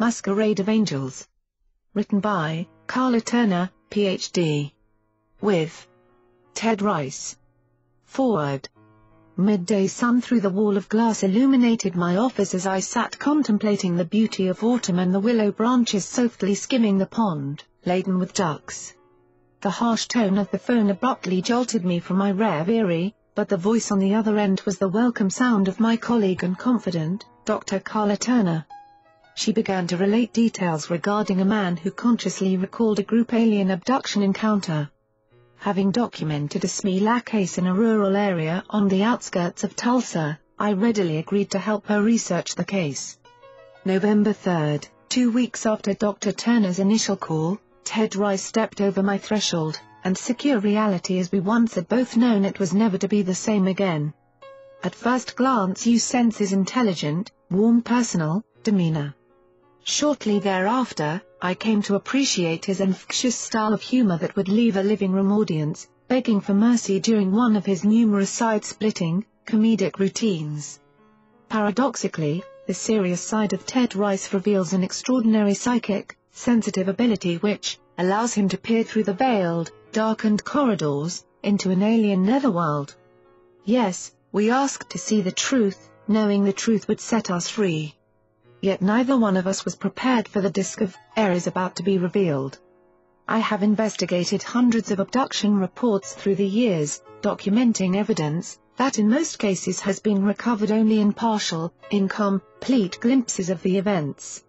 Masquerade of Angels. Written by Karla Turner, Ph.D. With Ted Rice. Forward. Midday sun through the wall of glass illuminated my office as I sat contemplating the beauty of autumn and the willow branches softly skimming the pond, laden with ducks. The harsh tone of the phone abruptly jolted me from my rare reverie, but the voice on the other end was the welcome sound of my colleague and confidant, Dr. Karla Turner she began to relate details regarding a man who consciously recalled a group alien abduction encounter. Having documented a SMELA case in a rural area on the outskirts of Tulsa, I readily agreed to help her research the case. November 3, two weeks after Dr. Turner's initial call, Ted Rice stepped over my threshold, and secure reality as we once had both known it was never to be the same again. At first glance you sense his intelligent, warm personal, demeanor. Shortly thereafter, I came to appreciate his infectious style of humor that would leave a living room audience, begging for mercy during one of his numerous side-splitting, comedic routines. Paradoxically, the serious side of Ted Rice reveals an extraordinary psychic, sensitive ability which, allows him to peer through the veiled, darkened corridors, into an alien netherworld. Yes, we asked to see the truth, knowing the truth would set us free yet neither one of us was prepared for the disk of errors about to be revealed. I have investigated hundreds of abduction reports through the years, documenting evidence that in most cases has been recovered only in partial, incomplete glimpses of the events.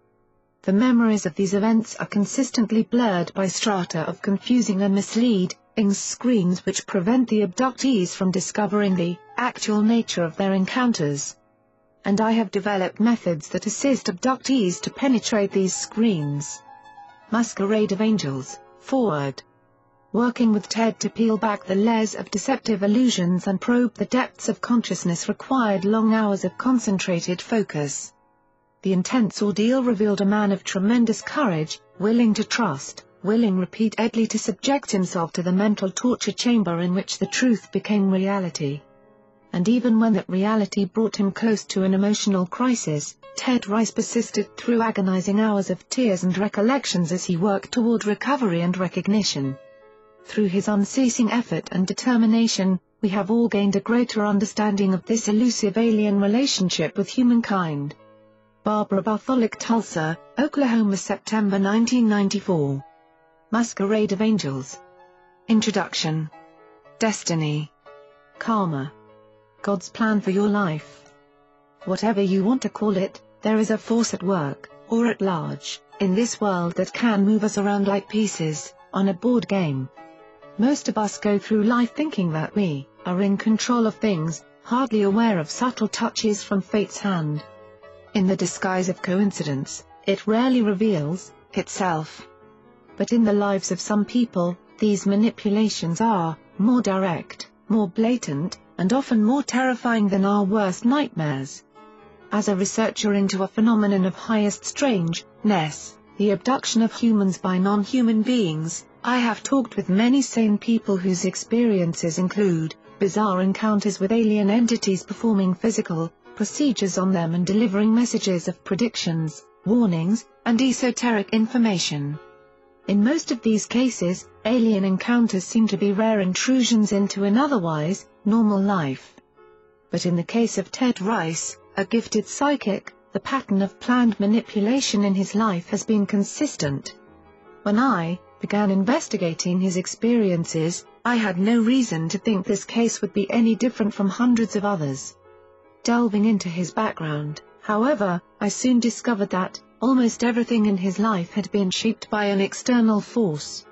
The memories of these events are consistently blurred by strata of confusing and misleading screens which prevent the abductees from discovering the actual nature of their encounters and I have developed methods that assist abductees to penetrate these screens. Masquerade of Angels, Forward. Working with Ted to peel back the layers of deceptive illusions and probe the depths of consciousness required long hours of concentrated focus. The intense ordeal revealed a man of tremendous courage, willing to trust, willing repeatedly to subject himself to the mental torture chamber in which the truth became reality and even when that reality brought him close to an emotional crisis, Ted Rice persisted through agonizing hours of tears and recollections as he worked toward recovery and recognition. Through his unceasing effort and determination, we have all gained a greater understanding of this elusive alien relationship with humankind. Barbara Bartholic Tulsa, Oklahoma September 1994 Masquerade of Angels. Introduction. Destiny. Karma God's plan for your life. Whatever you want to call it, there is a force at work, or at large, in this world that can move us around like pieces, on a board game. Most of us go through life thinking that we are in control of things, hardly aware of subtle touches from fate's hand. In the disguise of coincidence, it rarely reveals itself. But in the lives of some people, these manipulations are more direct, more blatant, and often more terrifying than our worst nightmares. As a researcher into a phenomenon of highest strangeness, the abduction of humans by non-human beings, I have talked with many sane people whose experiences include bizarre encounters with alien entities performing physical procedures on them and delivering messages of predictions, warnings, and esoteric information. In most of these cases, alien encounters seem to be rare intrusions into an otherwise, normal life. But in the case of Ted Rice, a gifted psychic, the pattern of planned manipulation in his life has been consistent. When I began investigating his experiences, I had no reason to think this case would be any different from hundreds of others. Delving into his background, however, I soon discovered that, almost everything in his life had been shaped by an external force.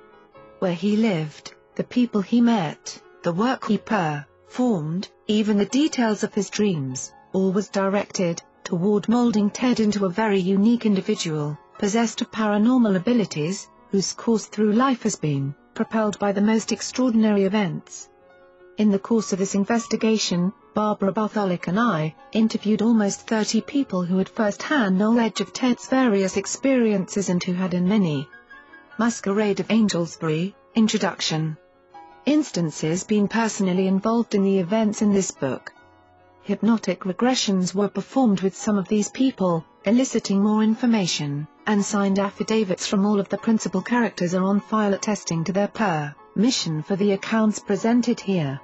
Where he lived, the people he met, the work he performed, even the details of his dreams, all was directed toward molding Ted into a very unique individual, possessed of paranormal abilities, whose course through life has been propelled by the most extraordinary events. In the course of this investigation, Barbara Bartholic and I interviewed almost 30 people who had first-hand knowledge of Ted's various experiences and who had in many Masquerade of Angelsbury, Introduction instances been personally involved in the events in this book. hypnotic regressions were performed with some of these people, eliciting more information, and signed affidavits from all of the principal characters are on file attesting to their per mission for the accounts presented here.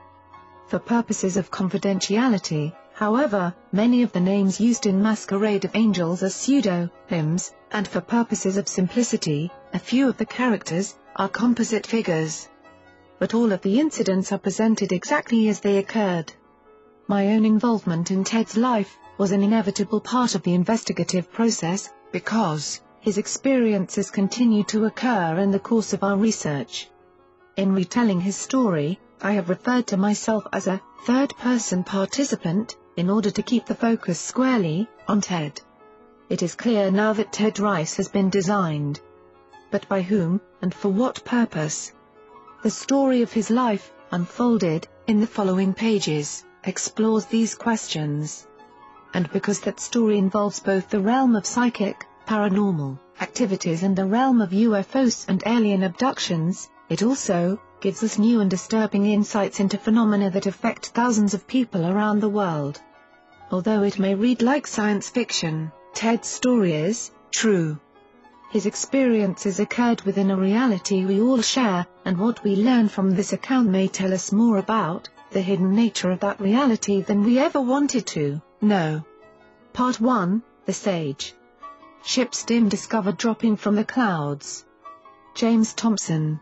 For purposes of confidentiality, however, many of the names used in Masquerade of Angels are pseudo-names, and for purposes of simplicity, a few of the characters are composite figures. But all of the incidents are presented exactly as they occurred. My own involvement in Ted's life was an inevitable part of the investigative process, because his experiences continue to occur in the course of our research. In retelling his story, I have referred to myself as a third-person participant, in order to keep the focus squarely on Ted. It is clear now that Ted Rice has been designed. But by whom, and for what purpose? The story of his life, unfolded, in the following pages, explores these questions. And because that story involves both the realm of psychic, paranormal, activities and the realm of UFOs and alien abductions, it also gives us new and disturbing insights into phenomena that affect thousands of people around the world. Although it may read like science fiction, Ted's story is true. His experiences occurred within a reality we all share, and what we learn from this account may tell us more about the hidden nature of that reality than we ever wanted to know. Part 1 The Sage Ships dim discovered dropping from the clouds. James Thomson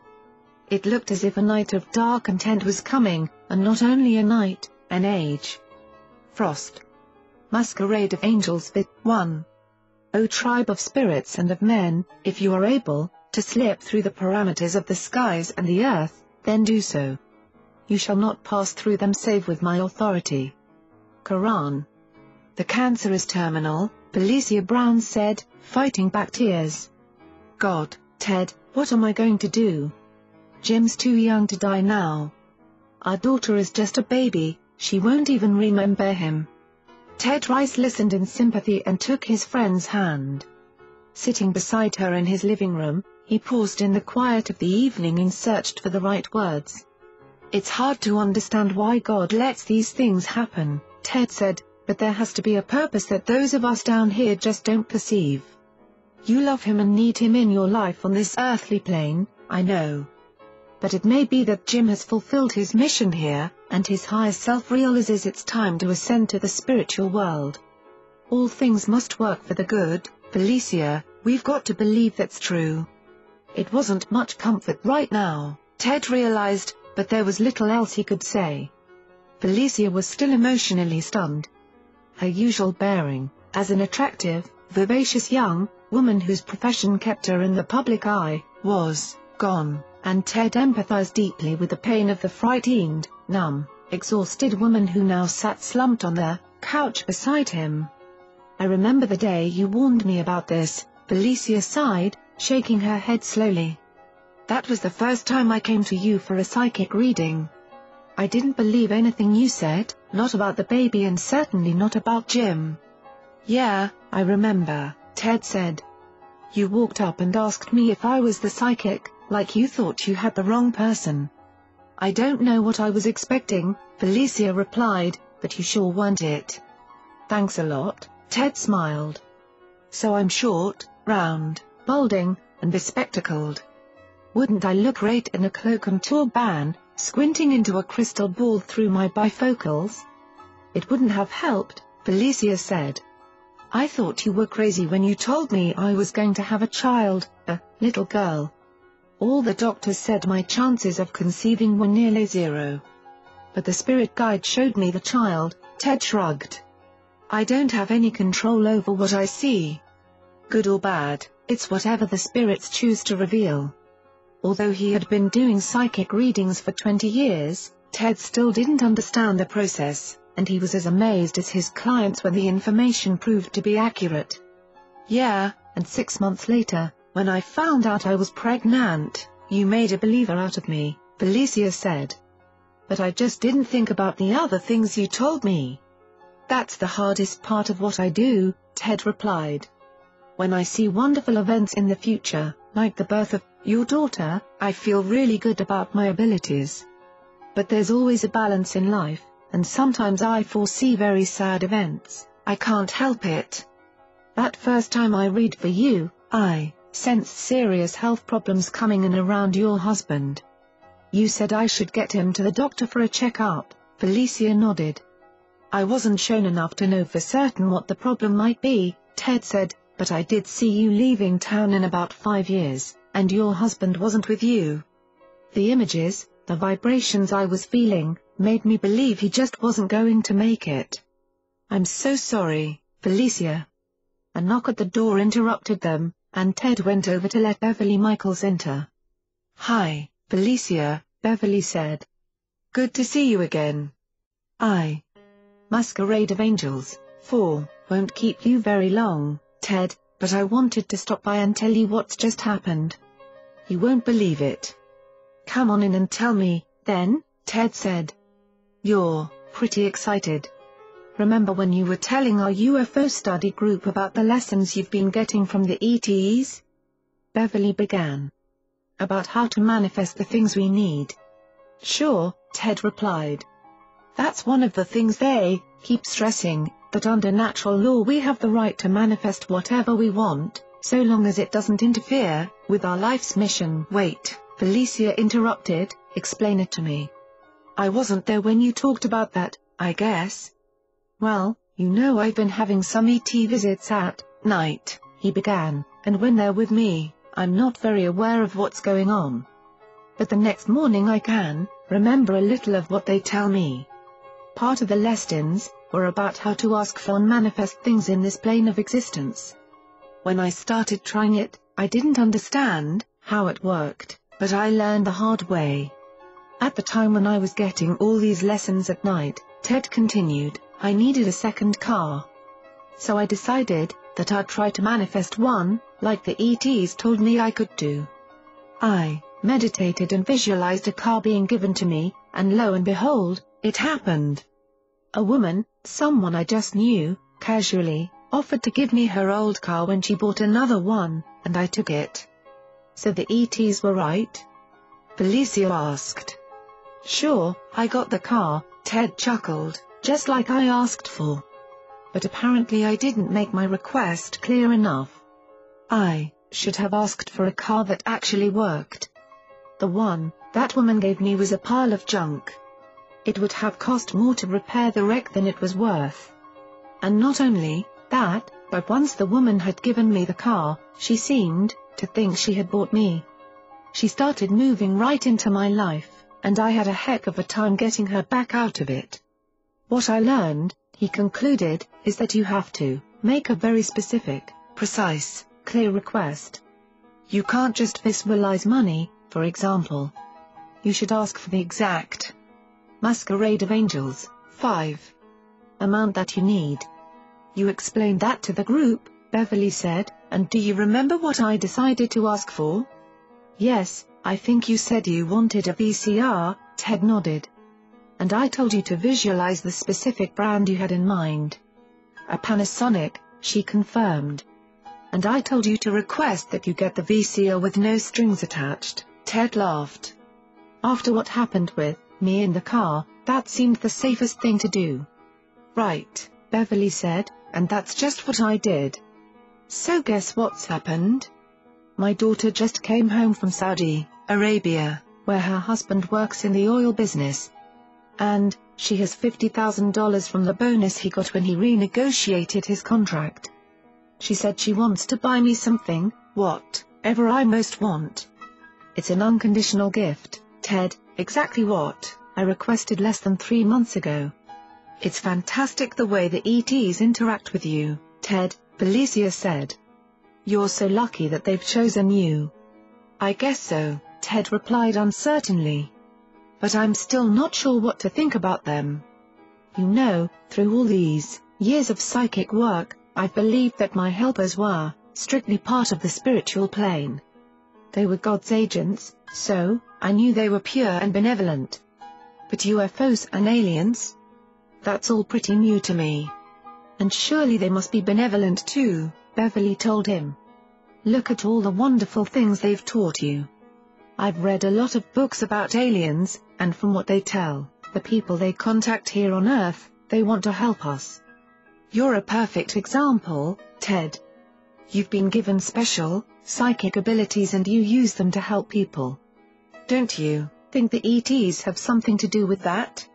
it looked as if a night of dark intent was coming, and not only a night, an age. Frost. Masquerade of Angels Bit 1. O tribe of spirits and of men, if you are able, to slip through the parameters of the skies and the earth, then do so. You shall not pass through them save with my authority. Quran. The cancer is terminal, Felicia Brown said, fighting back tears. God, Ted, what am I going to do? Jim's too young to die now. Our daughter is just a baby, she won't even remember him. Ted Rice listened in sympathy and took his friend's hand. Sitting beside her in his living room, he paused in the quiet of the evening and searched for the right words. It's hard to understand why God lets these things happen, Ted said, but there has to be a purpose that those of us down here just don't perceive. You love him and need him in your life on this earthly plane, I know but it may be that Jim has fulfilled his mission here, and his higher self realizes it's time to ascend to the spiritual world. All things must work for the good, Felicia, we've got to believe that's true. It wasn't much comfort right now, Ted realized, but there was little else he could say. Felicia was still emotionally stunned. Her usual bearing, as an attractive, vivacious young woman whose profession kept her in the public eye, was gone and Ted empathized deeply with the pain of the frightened, numb, exhausted woman who now sat slumped on the couch beside him. I remember the day you warned me about this, Felicia sighed, shaking her head slowly. That was the first time I came to you for a psychic reading. I didn't believe anything you said, not about the baby and certainly not about Jim. Yeah, I remember, Ted said. You walked up and asked me if I was the psychic, like you thought you had the wrong person. I don't know what I was expecting, Felicia replied, but you sure weren't it. Thanks a lot, Ted smiled. So I'm short, round, balding, and bespectacled. Wouldn't I look great in a cloak and turban, squinting into a crystal ball through my bifocals? It wouldn't have helped, Felicia said. I thought you were crazy when you told me I was going to have a child, a little girl. All the doctors said my chances of conceiving were nearly zero. But the spirit guide showed me the child, Ted shrugged. I don't have any control over what I see. Good or bad, it's whatever the spirits choose to reveal. Although he had been doing psychic readings for 20 years, Ted still didn't understand the process, and he was as amazed as his clients when the information proved to be accurate. Yeah, and six months later, when I found out I was pregnant, you made a believer out of me, Felicia said. But I just didn't think about the other things you told me. That's the hardest part of what I do, Ted replied. When I see wonderful events in the future, like the birth of your daughter, I feel really good about my abilities. But there's always a balance in life, and sometimes I foresee very sad events, I can't help it. That first time I read for you, I sensed serious health problems coming in around your husband. You said I should get him to the doctor for a checkup, Felicia nodded. I wasn't shown enough to know for certain what the problem might be, Ted said, but I did see you leaving town in about five years, and your husband wasn't with you. The images, the vibrations I was feeling, made me believe he just wasn't going to make it. I'm so sorry, Felicia. A knock at the door interrupted them, and Ted went over to let Beverly Michaels enter. Hi, Felicia, Beverly said. Good to see you again. I. Masquerade of Angels, 4, won't keep you very long, Ted, but I wanted to stop by and tell you what's just happened. You won't believe it. Come on in and tell me, then, Ted said. You're pretty excited. Remember when you were telling our UFO study group about the lessons you've been getting from the ETs? Beverly began. About how to manifest the things we need. Sure, Ted replied. That's one of the things they keep stressing, that under natural law we have the right to manifest whatever we want, so long as it doesn't interfere with our life's mission. Wait, Felicia interrupted, explain it to me. I wasn't there when you talked about that, I guess. Well, you know I've been having some ET visits at night, he began, and when they're with me, I'm not very aware of what's going on. But the next morning I can, remember a little of what they tell me. Part of the lessons were about how to ask for and manifest things in this plane of existence. When I started trying it, I didn't understand how it worked, but I learned the hard way. At the time when I was getting all these lessons at night, Ted continued, I needed a second car. So I decided that I'd try to manifest one, like the ETs told me I could do. I meditated and visualized a car being given to me, and lo and behold, it happened. A woman, someone I just knew, casually, offered to give me her old car when she bought another one, and I took it. So the ETs were right? Felicia asked. Sure, I got the car, Ted chuckled, just like I asked for. But apparently I didn't make my request clear enough. I should have asked for a car that actually worked. The one that woman gave me was a pile of junk. It would have cost more to repair the wreck than it was worth. And not only that, but once the woman had given me the car, she seemed to think she had bought me. She started moving right into my life, and I had a heck of a time getting her back out of it. What I learned, he concluded, is that you have to make a very specific, precise, clear request. You can't just visualize money, for example. You should ask for the exact Masquerade of Angels, 5. Amount that you need. You explained that to the group, Beverly said, and do you remember what I decided to ask for? Yes, I think you said you wanted a VCR, Ted nodded. And I told you to visualize the specific brand you had in mind. A Panasonic, she confirmed. And I told you to request that you get the VCR with no strings attached, Ted laughed. After what happened with me in the car, that seemed the safest thing to do. Right, Beverly said, and that's just what I did. So guess what's happened? My daughter just came home from Saudi Arabia, where her husband works in the oil business. And, she has $50,000 from the bonus he got when he renegotiated his contract. She said she wants to buy me something, whatever I most want. It's an unconditional gift, Ted, Exactly what I requested less than three months ago. It's fantastic the way the ETs interact with you, Ted, Felicia said. You're so lucky that they've chosen you. I guess so, Ted replied uncertainly. But I'm still not sure what to think about them. You know, through all these years of psychic work, I've believed that my helpers were strictly part of the spiritual plane. They were God's agents, so, I knew they were pure and benevolent. But UFOs and aliens? That's all pretty new to me. And surely they must be benevolent too, Beverly told him. Look at all the wonderful things they've taught you. I've read a lot of books about aliens, and from what they tell, the people they contact here on Earth, they want to help us. You're a perfect example, Ted. You've been given special, psychic abilities and you use them to help people. Don't you think the ETs have something to do with that?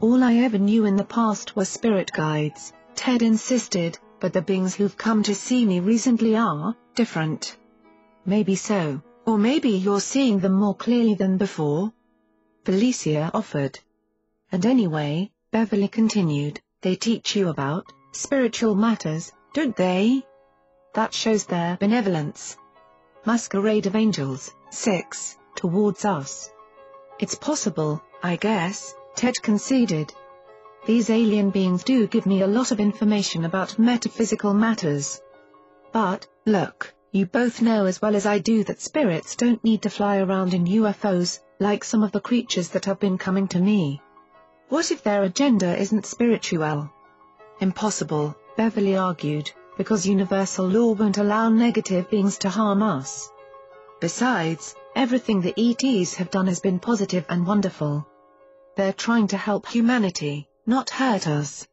All I ever knew in the past were spirit guides, Ted insisted, but the beings who've come to see me recently are different. Maybe so, or maybe you're seeing them more clearly than before? Felicia offered. And anyway, Beverly continued, they teach you about spiritual matters, don't they? That shows their benevolence. Masquerade of Angels, 6, towards us. It's possible, I guess, Ted conceded. These alien beings do give me a lot of information about metaphysical matters. But, look, you both know as well as I do that spirits don't need to fly around in UFOs, like some of the creatures that have been coming to me. What if their agenda isn't spiritual? Impossible, Beverly argued, because universal law won't allow negative beings to harm us. Besides, everything the ETs have done has been positive and wonderful. They're trying to help humanity, not hurt us.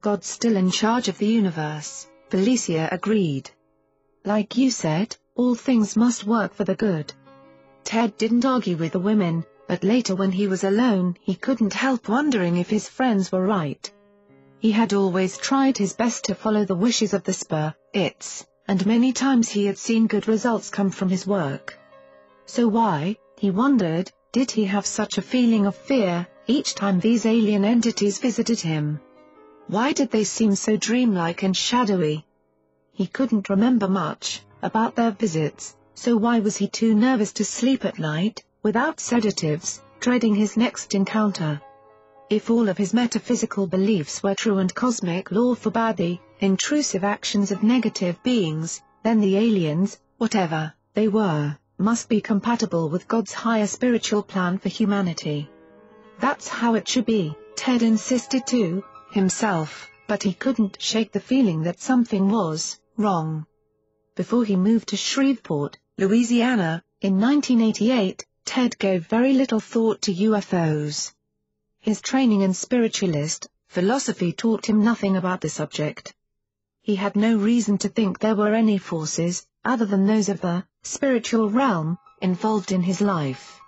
God's still in charge of the universe, Felicia agreed. Like you said, all things must work for the good. Ted didn't argue with the women, but later when he was alone he couldn't help wondering if his friends were right. He had always tried his best to follow the wishes of the spur, its, and many times he had seen good results come from his work. So why, he wondered, did he have such a feeling of fear, each time these alien entities visited him? Why did they seem so dreamlike and shadowy? He couldn't remember much about their visits, so why was he too nervous to sleep at night, without sedatives, dreading his next encounter? If all of his metaphysical beliefs were true and cosmic law forbade the intrusive actions of negative beings, then the aliens, whatever they were, must be compatible with God's higher spiritual plan for humanity. That's how it should be, Ted insisted to himself, but he couldn't shake the feeling that something was wrong. Before he moved to Shreveport, Louisiana, in 1988, Ted gave very little thought to UFOs. His training in spiritualist philosophy taught him nothing about the subject. He had no reason to think there were any forces, other than those of the spiritual realm, involved in his life.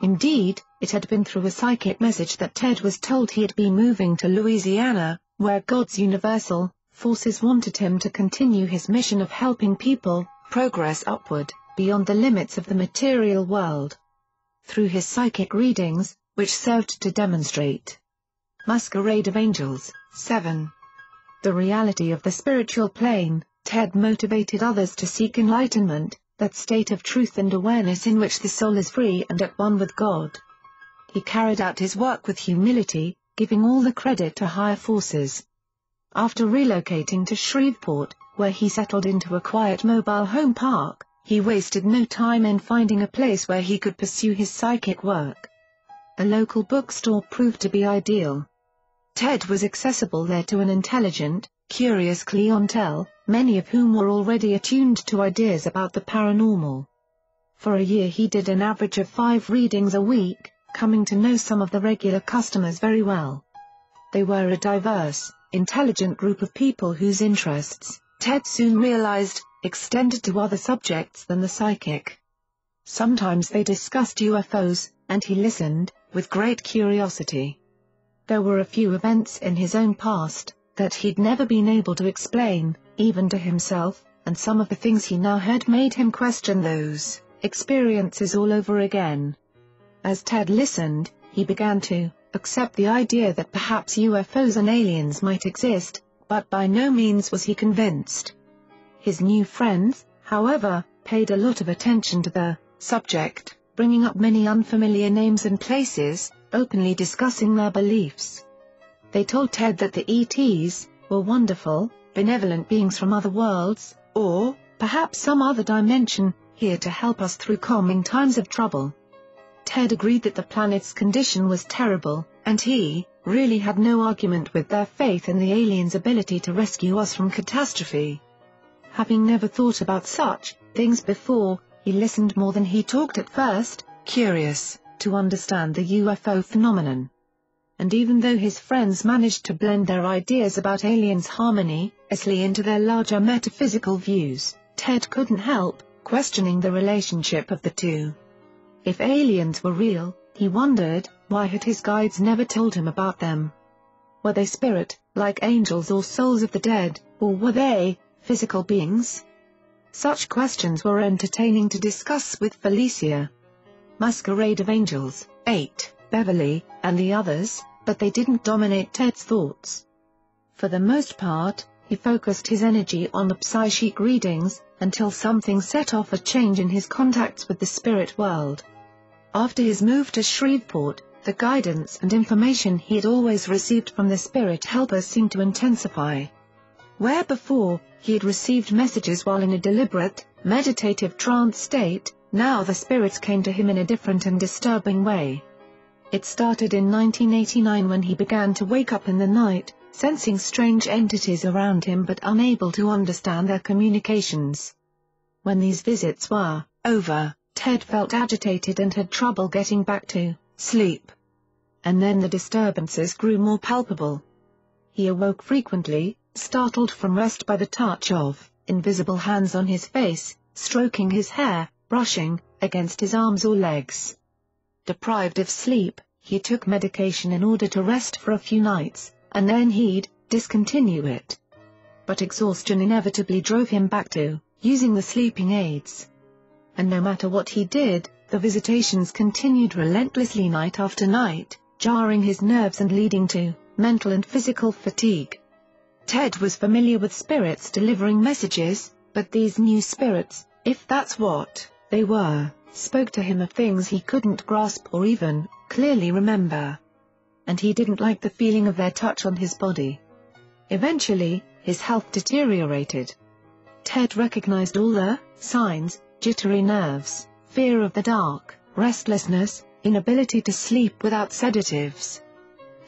Indeed, it had been through a psychic message that Ted was told he'd be moving to Louisiana, where God's universal forces wanted him to continue his mission of helping people progress upward, beyond the limits of the material world. Through his psychic readings, which served to demonstrate Masquerade of Angels, 7. The reality of the spiritual plane, Ted motivated others to seek enlightenment, that state of truth and awareness in which the soul is free and at one with God. He carried out his work with humility, giving all the credit to higher forces. After relocating to Shreveport, where he settled into a quiet mobile home park, he wasted no time in finding a place where he could pursue his psychic work. A local bookstore proved to be ideal. Ted was accessible there to an intelligent, curious clientele, many of whom were already attuned to ideas about the paranormal. For a year he did an average of five readings a week, coming to know some of the regular customers very well. They were a diverse, intelligent group of people whose interests, Ted soon realized, extended to other subjects than the psychic. Sometimes they discussed UFOs, and he listened, with great curiosity. There were a few events in his own past, that he'd never been able to explain, even to himself, and some of the things he now heard made him question those experiences all over again. As Ted listened, he began to accept the idea that perhaps UFOs and aliens might exist, but by no means was he convinced. His new friends, however, paid a lot of attention to the subject bringing up many unfamiliar names and places, openly discussing their beliefs. They told Ted that the ETs were wonderful, benevolent beings from other worlds, or, perhaps some other dimension, here to help us through calming times of trouble. Ted agreed that the planet's condition was terrible, and he, really had no argument with their faith in the aliens' ability to rescue us from catastrophe. Having never thought about such things before, he listened more than he talked at first, curious to understand the UFO phenomenon. and even though his friends managed to blend their ideas about aliens harmony, harmoniously into their larger metaphysical views, Ted couldn't help questioning the relationship of the two. If aliens were real, he wondered, why had his guides never told him about them? Were they spirit, like angels or souls of the dead, or were they, physical beings? Such questions were entertaining to discuss with Felicia. Masquerade of Angels, 8, Beverly, and the others, but they didn't dominate Ted's thoughts. For the most part, he focused his energy on the psychic readings, until something set off a change in his contacts with the spirit world. After his move to Shreveport, the guidance and information he had always received from the spirit helpers seemed to intensify. Where before, he had received messages while in a deliberate, meditative trance state, now the spirits came to him in a different and disturbing way. It started in 1989 when he began to wake up in the night, sensing strange entities around him but unable to understand their communications. When these visits were over, Ted felt agitated and had trouble getting back to sleep. And then the disturbances grew more palpable. He awoke frequently, startled from rest by the touch of invisible hands on his face, stroking his hair, brushing against his arms or legs. Deprived of sleep, he took medication in order to rest for a few nights, and then he'd discontinue it. But exhaustion inevitably drove him back to using the sleeping aids. And no matter what he did, the visitations continued relentlessly night after night, jarring his nerves and leading to mental and physical fatigue. Ted was familiar with spirits delivering messages, but these new spirits, if that's what they were, spoke to him of things he couldn't grasp or even clearly remember and he didn't like the feeling of their touch on his body. Eventually, his health deteriorated. Ted recognized all the signs, jittery nerves, fear of the dark, restlessness, inability to sleep without sedatives.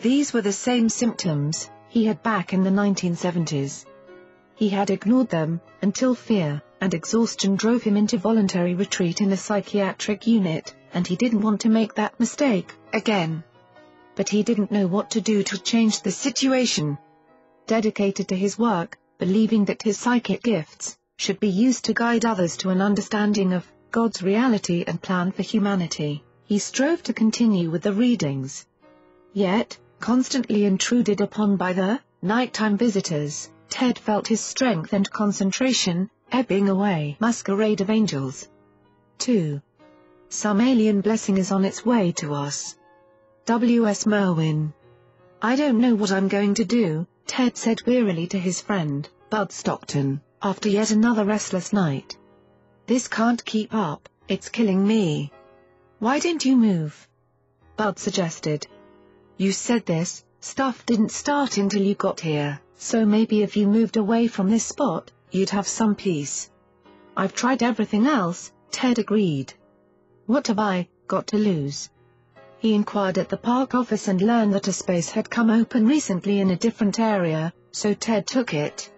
These were the same symptoms he had back in the 1970s. He had ignored them, until fear and exhaustion drove him into voluntary retreat in a psychiatric unit, and he didn't want to make that mistake, again but he didn't know what to do to change the situation. Dedicated to his work, believing that his psychic gifts should be used to guide others to an understanding of God's reality and plan for humanity, he strove to continue with the readings. Yet, constantly intruded upon by the nighttime visitors, Ted felt his strength and concentration ebbing away. Masquerade of Angels 2. Some alien blessing is on its way to us. W. S. Merwin. I don't know what I'm going to do, Ted said wearily to his friend, Bud Stockton, after yet another restless night. This can't keep up, it's killing me. Why didn't you move? Bud suggested. You said this, stuff didn't start until you got here, so maybe if you moved away from this spot, you'd have some peace. I've tried everything else, Ted agreed. What have I got to lose? He inquired at the park office and learned that a space had come open recently in a different area, so Ted took it.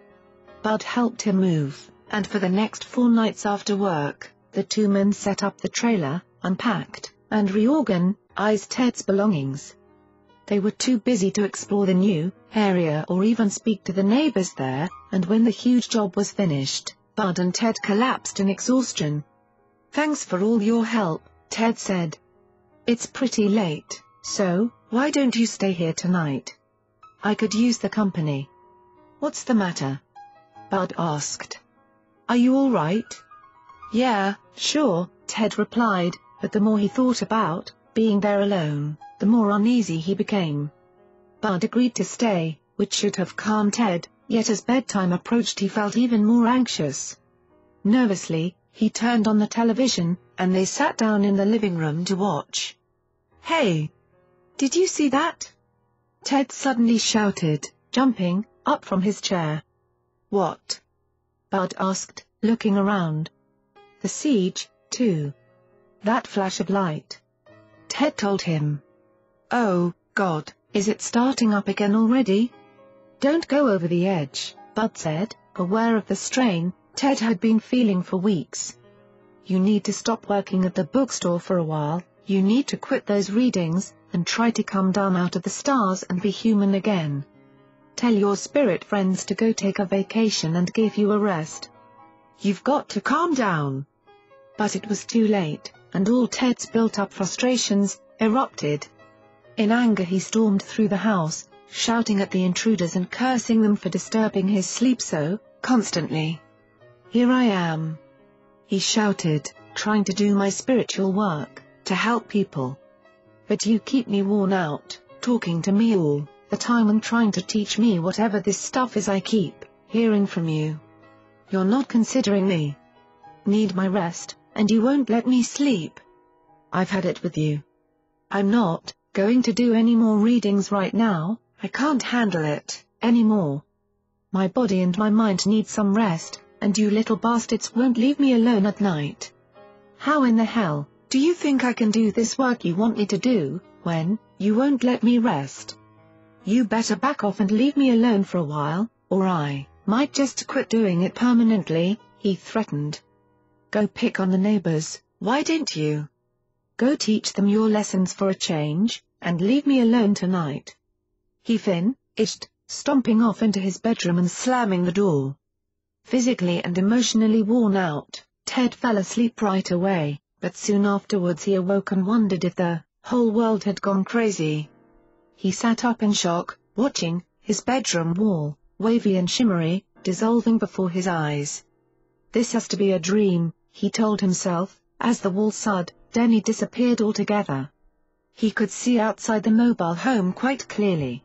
Bud helped him move, and for the next four nights after work, the two men set up the trailer, unpacked, and reorganized Ted's belongings. They were too busy to explore the new area or even speak to the neighbors there, and when the huge job was finished, Bud and Ted collapsed in exhaustion. Thanks for all your help, Ted said. It's pretty late, so, why don't you stay here tonight? I could use the company. What's the matter? Bud asked. Are you all right? Yeah, sure, Ted replied, but the more he thought about being there alone, the more uneasy he became. Bud agreed to stay, which should have calmed Ted, yet as bedtime approached he felt even more anxious. Nervously, he turned on the television, and they sat down in the living room to watch. Hey! Did you see that? Ted suddenly shouted, jumping up from his chair. What? Bud asked, looking around. The siege, too. That flash of light. Ted told him. Oh, God, is it starting up again already? Don't go over the edge, Bud said, aware of the strain Ted had been feeling for weeks. You need to stop working at the bookstore for a while, you need to quit those readings, and try to come down out of the stars and be human again. Tell your spirit friends to go take a vacation and give you a rest. You've got to calm down. But it was too late, and all Ted's built-up frustrations, erupted. In anger he stormed through the house, shouting at the intruders and cursing them for disturbing his sleep so, constantly. Here I am. He shouted, trying to do my spiritual work, to help people. But you keep me worn out, talking to me all the time and trying to teach me whatever this stuff is I keep hearing from you. You're not considering me. Need my rest, and you won't let me sleep. I've had it with you. I'm not going to do any more readings right now, I can't handle it anymore. My body and my mind need some rest, and you little bastards won't leave me alone at night. How in the hell do you think I can do this work you want me to do, when you won't let me rest? You better back off and leave me alone for a while, or I might just quit doing it permanently, he threatened. Go pick on the neighbors, why didn't you? Go teach them your lessons for a change, and leave me alone tonight. He finished, stomping off into his bedroom and slamming the door. Physically and emotionally worn out, Ted fell asleep right away, but soon afterwards he awoke and wondered if the whole world had gone crazy. He sat up in shock, watching his bedroom wall, wavy and shimmery, dissolving before his eyes. This has to be a dream, he told himself, as the wall sud, Denny disappeared altogether. He could see outside the mobile home quite clearly.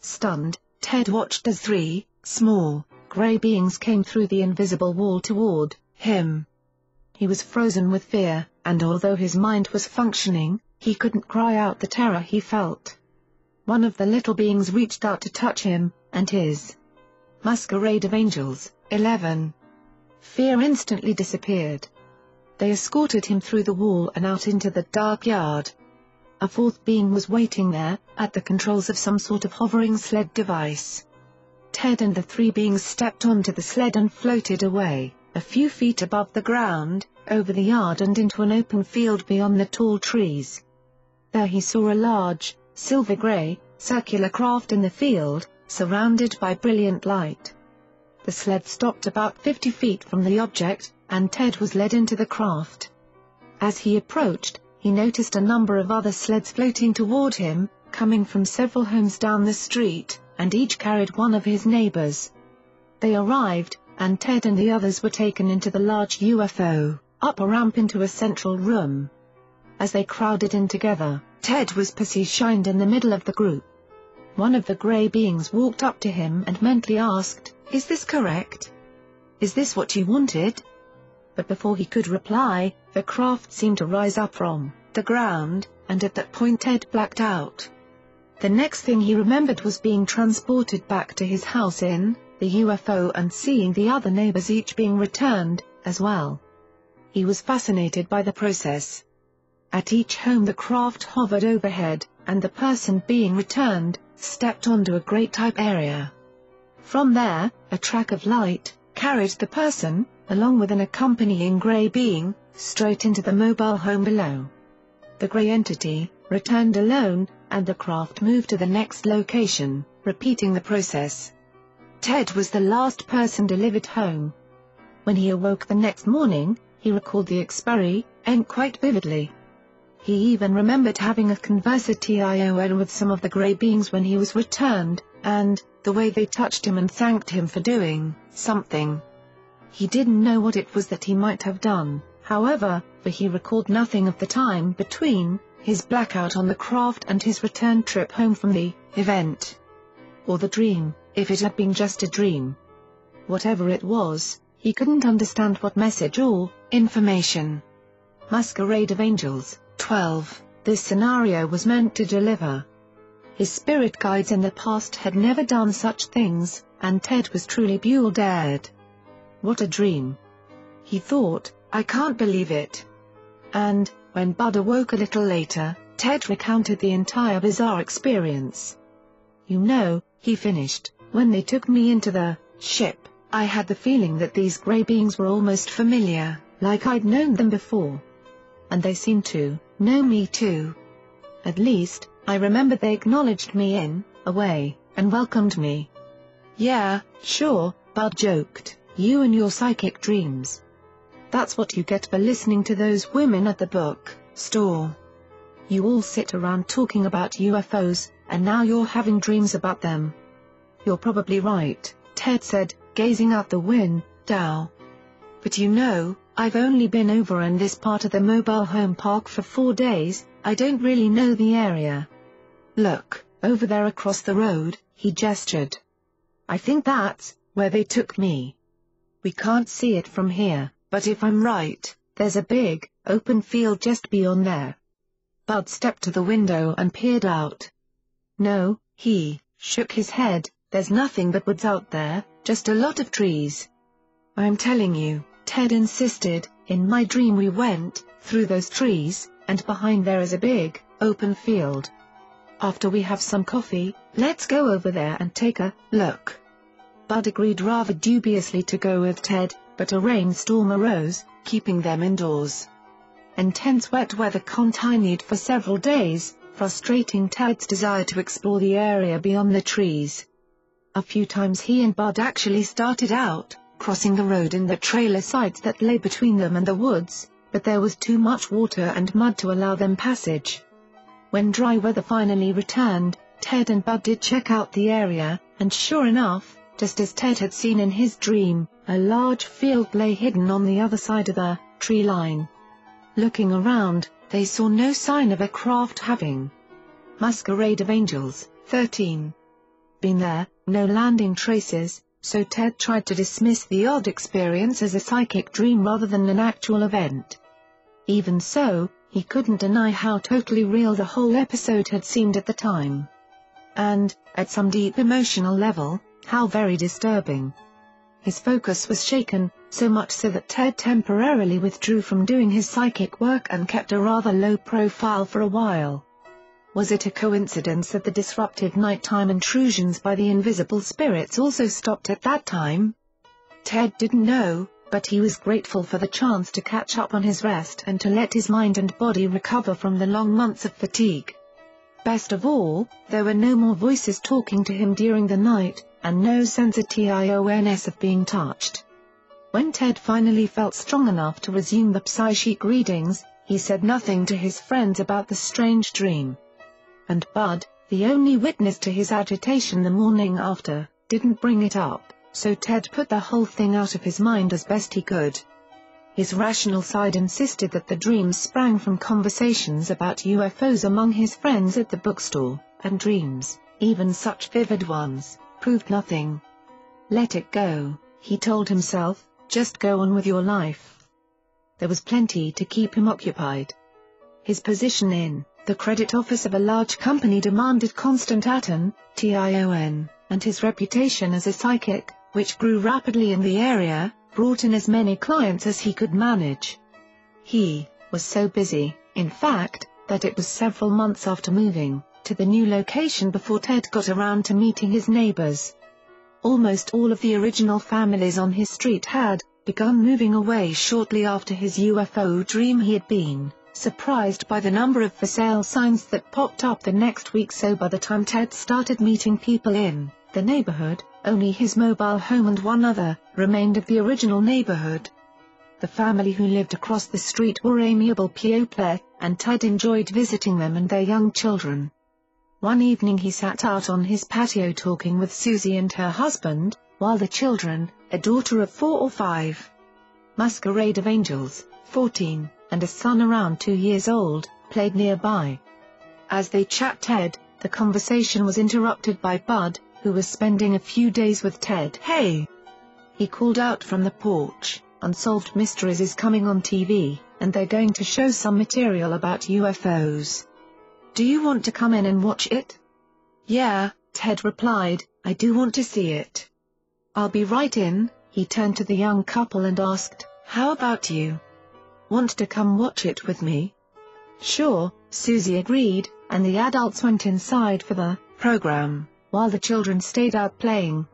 Stunned, Ted watched as three, small, grey beings came through the invisible wall toward him. He was frozen with fear, and although his mind was functioning, he couldn't cry out the terror he felt. One of the little beings reached out to touch him, and his masquerade of angels, 11. Fear instantly disappeared. They escorted him through the wall and out into the dark yard. A fourth being was waiting there, at the controls of some sort of hovering sled device. Ted and the three beings stepped onto the sled and floated away, a few feet above the ground, over the yard and into an open field beyond the tall trees. There he saw a large, silver-gray, circular craft in the field, surrounded by brilliant light. The sled stopped about 50 feet from the object, and Ted was led into the craft. As he approached, he noticed a number of other sleds floating toward him, coming from several homes down the street, and each carried one of his neighbors. They arrived, and Ted and the others were taken into the large UFO, up a ramp into a central room. As they crowded in together, Ted was positioned in the middle of the group. One of the gray beings walked up to him and mentally asked, Is this correct? Is this what you wanted? but before he could reply, the craft seemed to rise up from the ground, and at that point Ted blacked out. The next thing he remembered was being transported back to his house in the UFO and seeing the other neighbors each being returned, as well. He was fascinated by the process. At each home the craft hovered overhead, and the person being returned, stepped onto a great type area. From there, a track of light, carried the person, along with an accompanying grey being, straight into the mobile home below. The grey entity, returned alone, and the craft moved to the next location, repeating the process. Ted was the last person delivered home. When he awoke the next morning, he recalled the experiment quite vividly. He even remembered having a conversation with some of the grey beings when he was returned, and, the way they touched him and thanked him for doing something. He didn't know what it was that he might have done, however, for he recalled nothing of the time between his blackout on the craft and his return trip home from the event. Or the dream, if it had been just a dream. Whatever it was, he couldn't understand what message or information. Masquerade of Angels, 12, this scenario was meant to deliver. His spirit guides in the past had never done such things, and Ted was truly bewildered. What a dream. He thought, I can't believe it. And, when Bud awoke a little later, Ted recounted the entire bizarre experience. You know, he finished, when they took me into the ship, I had the feeling that these grey beings were almost familiar, like I'd known them before. And they seemed to No me too. At least, I remember they acknowledged me in, a way, and welcomed me. Yeah, sure, Bud joked, you and your psychic dreams. That's what you get for listening to those women at the book store. You all sit around talking about UFOs, and now you're having dreams about them. You're probably right, Ted said, gazing out the window. Dow. But you know, I've only been over in this part of the mobile home park for four days, I don't really know the area. Look, over there across the road, he gestured. I think that's where they took me. We can't see it from here, but if I'm right, there's a big, open field just beyond there. Bud stepped to the window and peered out. No, he shook his head, there's nothing but woods out there, just a lot of trees. I'm telling you, Ted insisted, in my dream we went, through those trees, and behind there is a big, open field. After we have some coffee, let's go over there and take a look. Bud agreed rather dubiously to go with Ted, but a rainstorm arose, keeping them indoors. Intense wet weather continued for several days, frustrating Ted's desire to explore the area beyond the trees. A few times he and Bud actually started out, crossing the road in the trailer sites that lay between them and the woods, but there was too much water and mud to allow them passage. When dry weather finally returned, Ted and Bud did check out the area, and sure enough, just as Ted had seen in his dream, a large field lay hidden on the other side of the tree line. Looking around, they saw no sign of a craft having Masquerade of Angels, 13. Been there, no landing traces, so Ted tried to dismiss the odd experience as a psychic dream rather than an actual event. Even so, he couldn't deny how totally real the whole episode had seemed at the time. And, at some deep emotional level, how very disturbing. His focus was shaken, so much so that Ted temporarily withdrew from doing his psychic work and kept a rather low profile for a while. Was it a coincidence that the disruptive nighttime intrusions by the invisible spirits also stopped at that time? Ted didn't know, but he was grateful for the chance to catch up on his rest and to let his mind and body recover from the long months of fatigue. Best of all, there were no more voices talking to him during the night, and no sense of tions of being touched. When Ted finally felt strong enough to resume the psychic readings, he said nothing to his friends about the strange dream. And Bud, the only witness to his agitation the morning after, didn't bring it up, so Ted put the whole thing out of his mind as best he could. His rational side insisted that the dreams sprang from conversations about UFOs among his friends at the bookstore, and dreams, even such vivid ones, proved nothing. Let it go, he told himself, just go on with your life. There was plenty to keep him occupied. His position in the credit office of a large company demanded constant atten, tion, and his reputation as a psychic, which grew rapidly in the area, brought in as many clients as he could manage. He was so busy, in fact, that it was several months after moving, to the new location before Ted got around to meeting his neighbors. Almost all of the original families on his street had begun moving away shortly after his UFO dream he had been surprised by the number of for sale signs that popped up the next week so by the time Ted started meeting people in the neighborhood, only his mobile home and one other remained of the original neighborhood. The family who lived across the street were amiable people, and Ted enjoyed visiting them and their young children. One evening he sat out on his patio talking with Susie and her husband, while the children, a daughter of four or five, Masquerade of Angels, 14, and a son around two years old, played nearby. As they chatted, the conversation was interrupted by Bud, who was spending a few days with Ted. Hey! He called out from the porch, Unsolved Mysteries is coming on TV, and they're going to show some material about UFOs. Do you want to come in and watch it? Yeah, Ted replied, I do want to see it. I'll be right in, he turned to the young couple and asked, How about you? Want to come watch it with me? Sure, Susie agreed, and the adults went inside for the program, while the children stayed out playing.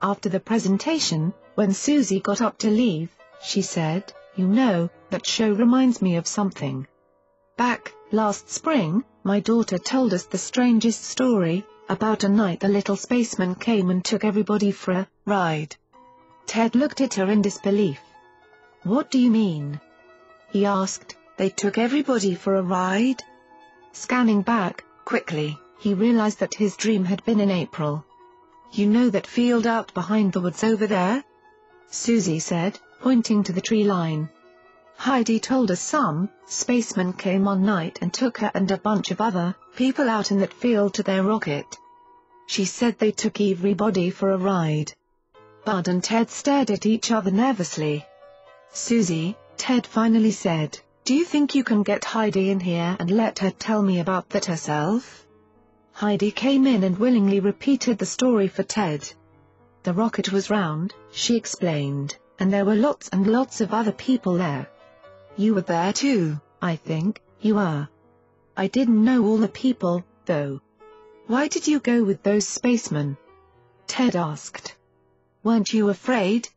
After the presentation, when Susie got up to leave, she said, You know, that show reminds me of something. Back, last spring, my daughter told us the strangest story, about a night the little spaceman came and took everybody for a ride. Ted looked at her in disbelief. What do you mean? He asked, they took everybody for a ride? Scanning back, quickly, he realized that his dream had been in April. You know that field out behind the woods over there? Susie said, pointing to the tree line. Heidi told us some spacemen came one night and took her and a bunch of other people out in that field to their rocket. She said they took everybody for a ride. Bud and Ted stared at each other nervously. Susie, Ted finally said, do you think you can get Heidi in here and let her tell me about that herself? Heidi came in and willingly repeated the story for Ted. The rocket was round, she explained, and there were lots and lots of other people there. You were there too, I think, you are. I didn't know all the people, though. Why did you go with those spacemen? Ted asked. Weren't you afraid?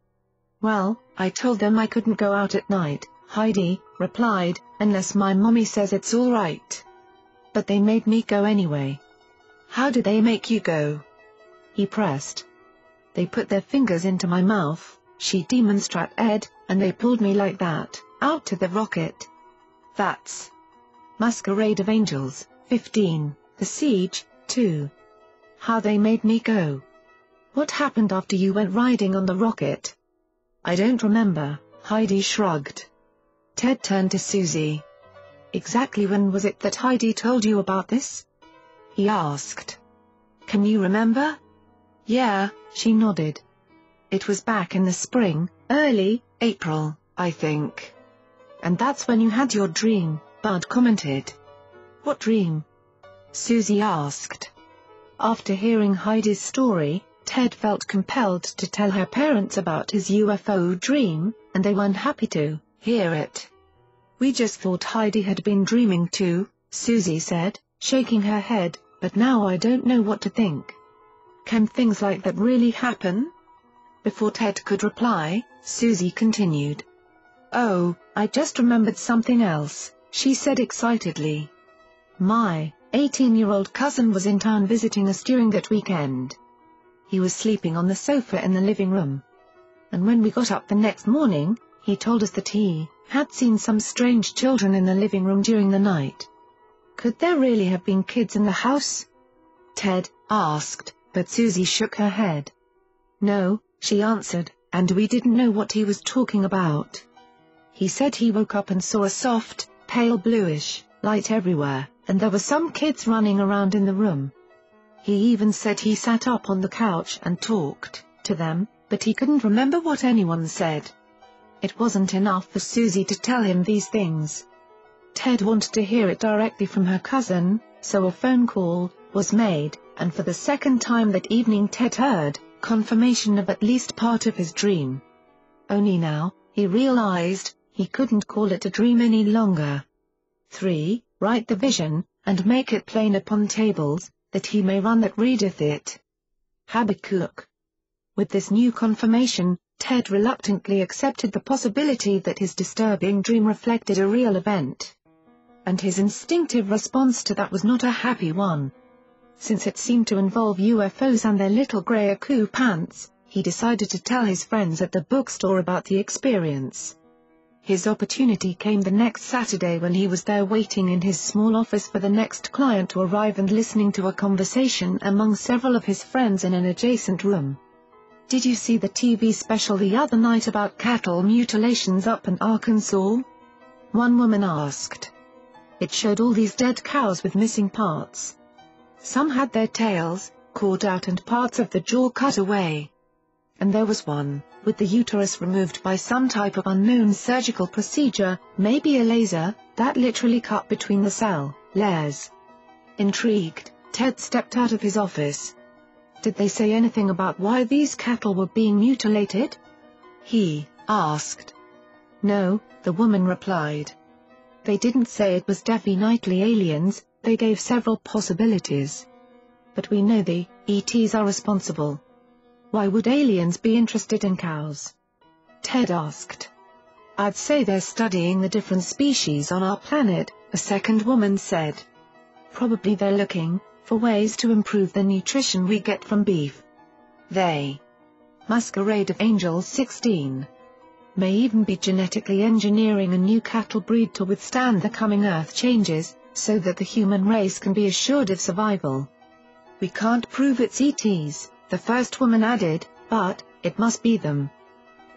Well, I told them I couldn't go out at night, Heidi replied, unless my mommy says it's all right. But they made me go anyway. How did they make you go? He pressed. They put their fingers into my mouth, she demonstrated, and they pulled me like that, out to the rocket. That's Masquerade of Angels, 15, The Siege, 2. How they made me go. What happened after you went riding on the rocket? I don't remember, Heidi shrugged. Ted turned to Susie. Exactly when was it that Heidi told you about this? he asked. Can you remember? Yeah, she nodded. It was back in the spring, early, April, I think. And that's when you had your dream, Bud commented. What dream? Susie asked. After hearing Heidi's story, Ted felt compelled to tell her parents about his UFO dream, and they weren't happy to hear it. We just thought Heidi had been dreaming too, Susie said, shaking her head, but now I don't know what to think. Can things like that really happen? Before Ted could reply, Susie continued. Oh, I just remembered something else, she said excitedly. My 18-year-old cousin was in town visiting us during that weekend. He was sleeping on the sofa in the living room. And when we got up the next morning, he told us that he had seen some strange children in the living room during the night. Could there really have been kids in the house? Ted asked, but Susie shook her head. No, she answered, and we didn't know what he was talking about. He said he woke up and saw a soft, pale bluish, light everywhere, and there were some kids running around in the room. He even said he sat up on the couch and talked to them, but he couldn't remember what anyone said. It wasn't enough for Susie to tell him these things. Ted wanted to hear it directly from her cousin, so a phone call was made, and for the second time that evening Ted heard confirmation of at least part of his dream. Only now, he realized, he couldn't call it a dream any longer. 3. Write the vision, and make it plain upon tables, that he may run that readeth it. Habakkuk. With this new confirmation, Ted reluctantly accepted the possibility that his disturbing dream reflected a real event and his instinctive response to that was not a happy one. Since it seemed to involve UFOs and their little grey Aku pants, he decided to tell his friends at the bookstore about the experience. His opportunity came the next Saturday when he was there waiting in his small office for the next client to arrive and listening to a conversation among several of his friends in an adjacent room. Did you see the TV special the other night about cattle mutilations up in Arkansas? One woman asked. It showed all these dead cows with missing parts. Some had their tails, caught out and parts of the jaw cut away. And there was one, with the uterus removed by some type of unknown surgical procedure, maybe a laser, that literally cut between the cell layers. Intrigued, Ted stepped out of his office. Did they say anything about why these cattle were being mutilated? He asked. No, the woman replied. They didn't say it was definitely aliens, they gave several possibilities. But we know the ETs are responsible. Why would aliens be interested in cows? Ted asked. I'd say they're studying the different species on our planet, a second woman said. Probably they're looking for ways to improve the nutrition we get from beef. They. Masquerade of Angels 16 may even be genetically engineering a new cattle breed to withstand the coming Earth changes, so that the human race can be assured of survival. We can't prove it's ETs, the first woman added, but, it must be them.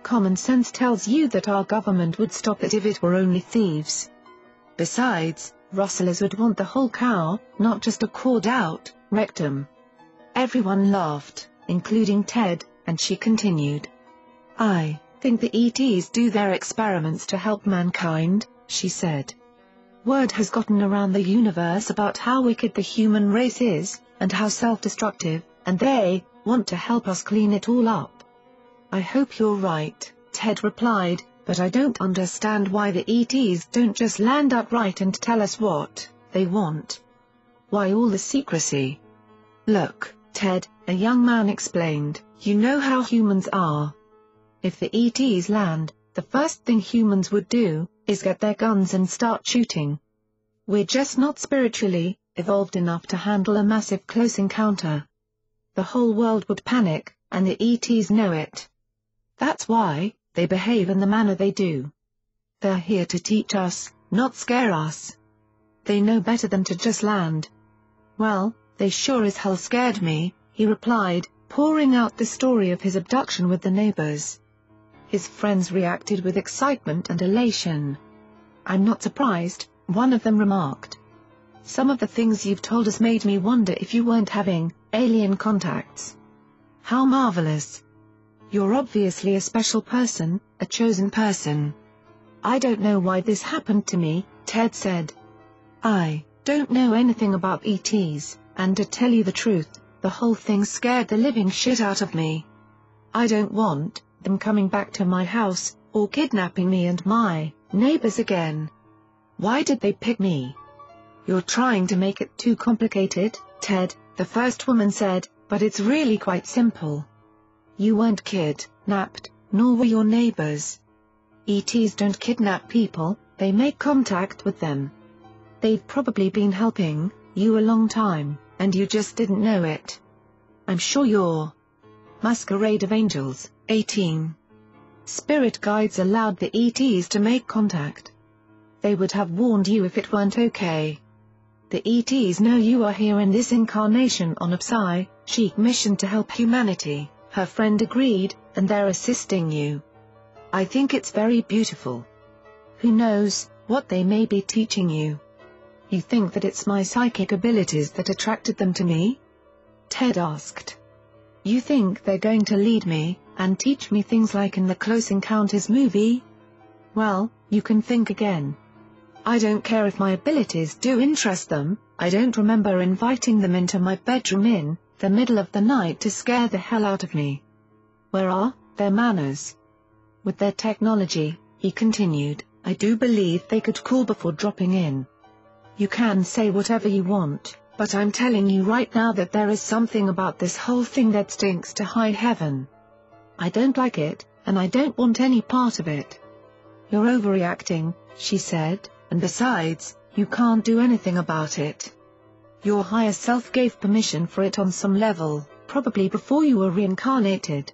Common sense tells you that our government would stop it if it were only thieves. Besides, rustlers would want the whole cow, not just a cord out, rectum. Everyone laughed, including Ted, and she continued. I think the ETs do their experiments to help mankind, she said. Word has gotten around the universe about how wicked the human race is, and how self-destructive, and they want to help us clean it all up. I hope you're right, Ted replied, but I don't understand why the ETs don't just land upright and tell us what they want. Why all the secrecy? Look, Ted, a young man explained, you know how humans are. If the ETs land, the first thing humans would do, is get their guns and start shooting. We're just not spiritually evolved enough to handle a massive close encounter. The whole world would panic, and the ETs know it. That's why, they behave in the manner they do. They're here to teach us, not scare us. They know better than to just land. Well, they sure as hell scared me, he replied, pouring out the story of his abduction with the neighbors. His friends reacted with excitement and elation. I'm not surprised, one of them remarked. Some of the things you've told us made me wonder if you weren't having alien contacts. How marvelous. You're obviously a special person, a chosen person. I don't know why this happened to me, Ted said. I don't know anything about ETs, and to tell you the truth, the whole thing scared the living shit out of me. I don't want them coming back to my house, or kidnapping me and my neighbors again. Why did they pick me? You're trying to make it too complicated, Ted, the first woman said, but it's really quite simple. You weren't kidnapped, nor were your neighbors. ETs don't kidnap people, they make contact with them. They've probably been helping you a long time, and you just didn't know it. I'm sure you're Masquerade of Angels 18. Spirit guides allowed the ETs to make contact. They would have warned you if it weren't okay. The ETs know you are here in this incarnation on a Psy-Chic mission to help humanity, her friend agreed, and they're assisting you. I think it's very beautiful. Who knows, what they may be teaching you. You think that it's my psychic abilities that attracted them to me? Ted asked. You think they're going to lead me, and teach me things like in the Close Encounters movie? Well, you can think again. I don't care if my abilities do interest them, I don't remember inviting them into my bedroom in the middle of the night to scare the hell out of me. Where are their manners? With their technology, he continued, I do believe they could call before dropping in. You can say whatever you want, but I'm telling you right now that there is something about this whole thing that stinks to high heaven. I don't like it, and I don't want any part of it. You're overreacting, she said, and besides, you can't do anything about it. Your higher self gave permission for it on some level, probably before you were reincarnated.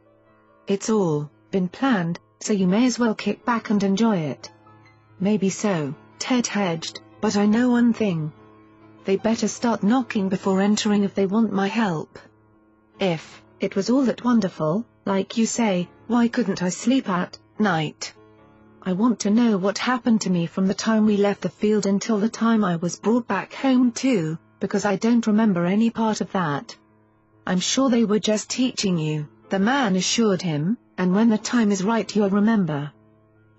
It's all been planned, so you may as well kick back and enjoy it. Maybe so, Ted hedged, but I know one thing. They better start knocking before entering if they want my help. If it was all that wonderful, like you say, why couldn't I sleep at night? I want to know what happened to me from the time we left the field until the time I was brought back home too, because I don't remember any part of that. I'm sure they were just teaching you, the man assured him, and when the time is right you'll remember.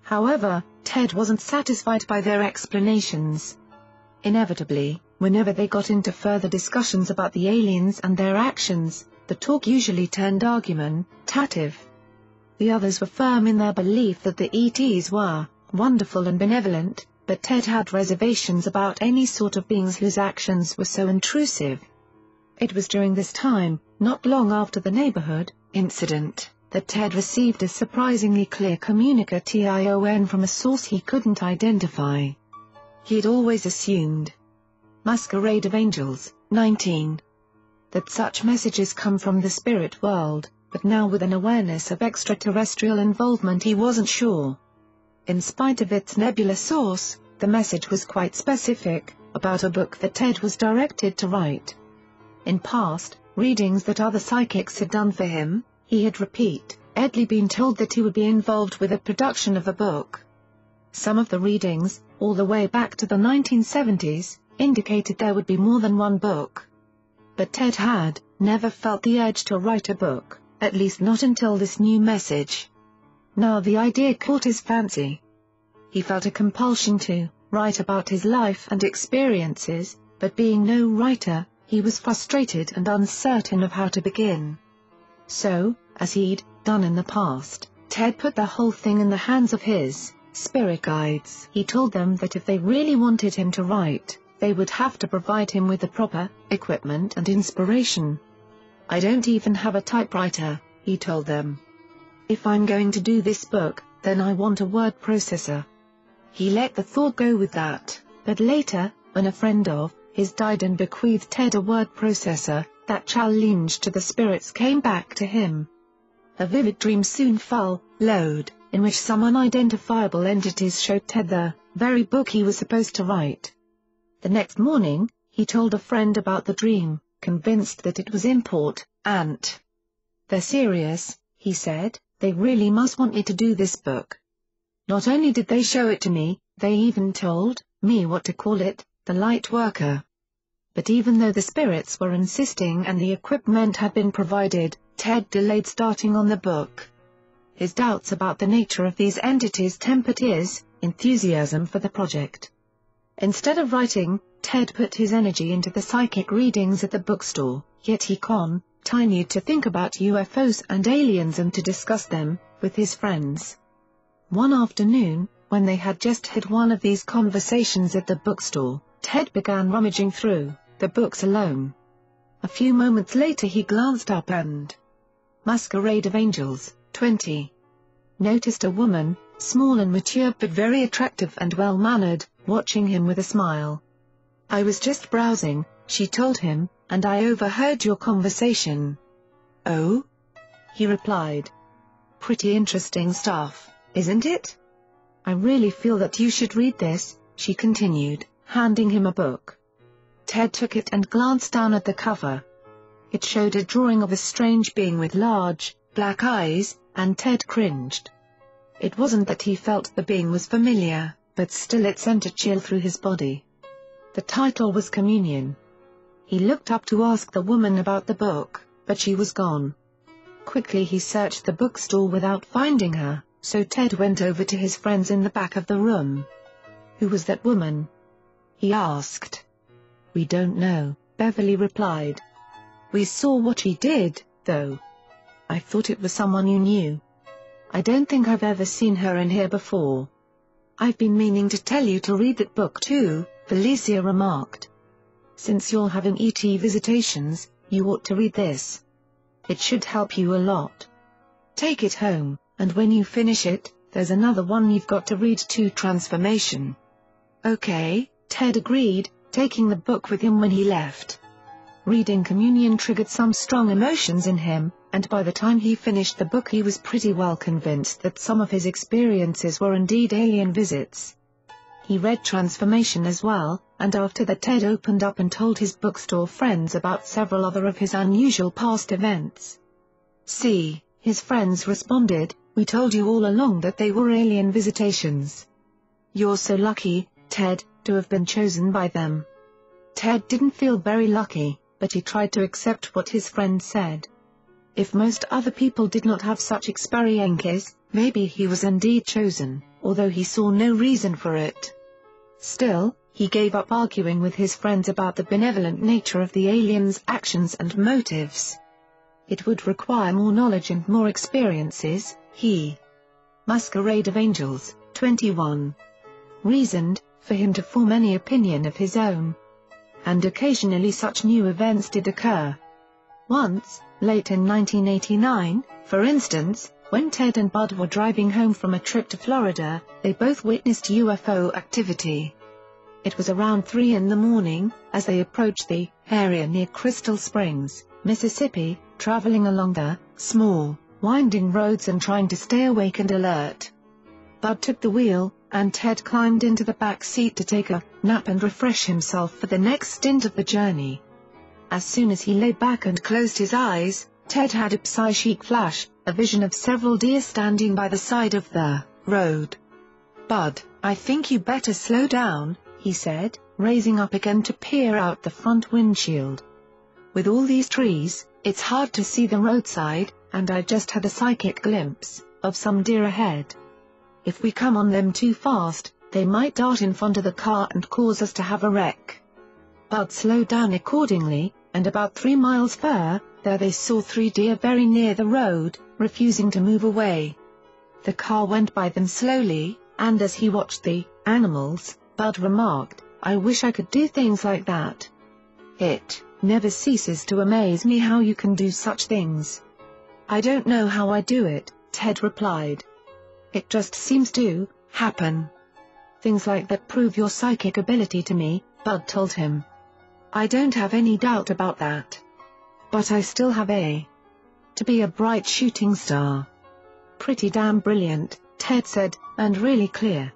However, Ted wasn't satisfied by their explanations. Inevitably, whenever they got into further discussions about the aliens and their actions, the talk usually turned argumentative. The others were firm in their belief that the ETs were wonderful and benevolent, but Ted had reservations about any sort of beings whose actions were so intrusive. It was during this time, not long after the neighborhood incident, that Ted received a surprisingly clear communication from a source he couldn't identify. he had always assumed. Masquerade of Angels, 19. That such messages come from the spirit world, but now with an awareness of extraterrestrial involvement he wasn't sure. In spite of its nebulous source, the message was quite specific, about a book that Ted was directed to write. In past, readings that other psychics had done for him, he had repeat, Edley been told that he would be involved with the production of a book. Some of the readings, all the way back to the 1970s, indicated there would be more than one book. But Ted had, never felt the urge to write a book, at least not until this new message. Now the idea caught his fancy. He felt a compulsion to write about his life and experiences, but being no writer, he was frustrated and uncertain of how to begin. So, as he'd done in the past, Ted put the whole thing in the hands of his spirit guides. He told them that if they really wanted him to write, they would have to provide him with the proper equipment and inspiration. I don't even have a typewriter, he told them. If I'm going to do this book, then I want a word processor. He let the thought go with that, but later, when a friend of his died and bequeathed Ted a word processor, that challenge to the spirits came back to him. A vivid dream soon fell, load, in which some unidentifiable entities showed Ted the very book he was supposed to write. The next morning, he told a friend about the dream, convinced that it was import, ant. They're serious, he said, they really must want me to do this book. Not only did they show it to me, they even told me what to call it, the light worker. But even though the spirits were insisting and the equipment had been provided, Ted delayed starting on the book. His doubts about the nature of these entities tempered his enthusiasm for the project. Instead of writing, Ted put his energy into the psychic readings at the bookstore, yet he continued to think about UFOs and aliens and to discuss them, with his friends. One afternoon, when they had just had one of these conversations at the bookstore, Ted began rummaging through the books alone. A few moments later he glanced up and Masquerade of Angels, 20. Noticed a woman, small and mature but very attractive and well-mannered, watching him with a smile. I was just browsing, she told him, and I overheard your conversation. Oh? He replied. Pretty interesting stuff, isn't it? I really feel that you should read this, she continued, handing him a book. Ted took it and glanced down at the cover. It showed a drawing of a strange being with large, black eyes, and Ted cringed. It wasn't that he felt the being was familiar but still it sent a chill through his body. The title was Communion. He looked up to ask the woman about the book, but she was gone. Quickly he searched the bookstore without finding her, so Ted went over to his friends in the back of the room. Who was that woman? He asked. We don't know, Beverly replied. We saw what she did, though. I thought it was someone you knew. I don't think I've ever seen her in here before. I've been meaning to tell you to read that book too, Felicia remarked. Since you're having ET visitations, you ought to read this. It should help you a lot. Take it home, and when you finish it, there's another one you've got to read too Transformation. Okay, Ted agreed, taking the book with him when he left. Reading Communion triggered some strong emotions in him, and by the time he finished the book he was pretty well convinced that some of his experiences were indeed alien visits. He read Transformation as well, and after that Ted opened up and told his bookstore friends about several other of his unusual past events. See, his friends responded, we told you all along that they were alien visitations. You're so lucky, Ted, to have been chosen by them. Ted didn't feel very lucky, but he tried to accept what his friends said. If most other people did not have such experiences, maybe he was indeed chosen, although he saw no reason for it. Still, he gave up arguing with his friends about the benevolent nature of the aliens' actions and motives. It would require more knowledge and more experiences, he. Masquerade of Angels, 21. Reasoned, for him to form any opinion of his own. And occasionally such new events did occur. Once, Late in 1989, for instance, when Ted and Bud were driving home from a trip to Florida, they both witnessed UFO activity. It was around 3 in the morning, as they approached the area near Crystal Springs, Mississippi, traveling along the small, winding roads and trying to stay awake and alert. Bud took the wheel, and Ted climbed into the back seat to take a nap and refresh himself for the next stint of the journey. As soon as he lay back and closed his eyes, Ted had a psychic flash, a vision of several deer standing by the side of the road. Bud, I think you better slow down, he said, raising up again to peer out the front windshield. With all these trees, it's hard to see the roadside, and I just had a psychic glimpse of some deer ahead. If we come on them too fast, they might dart in front of the car and cause us to have a wreck. Bud slowed down accordingly, and about three miles further, there they saw three deer very near the road, refusing to move away. The car went by them slowly, and as he watched the animals, Bud remarked, I wish I could do things like that. It never ceases to amaze me how you can do such things. I don't know how I do it, Ted replied. It just seems to happen. Things like that prove your psychic ability to me, Bud told him. I don't have any doubt about that. But I still have a to be a bright shooting star. Pretty damn brilliant, Ted said, and really clear.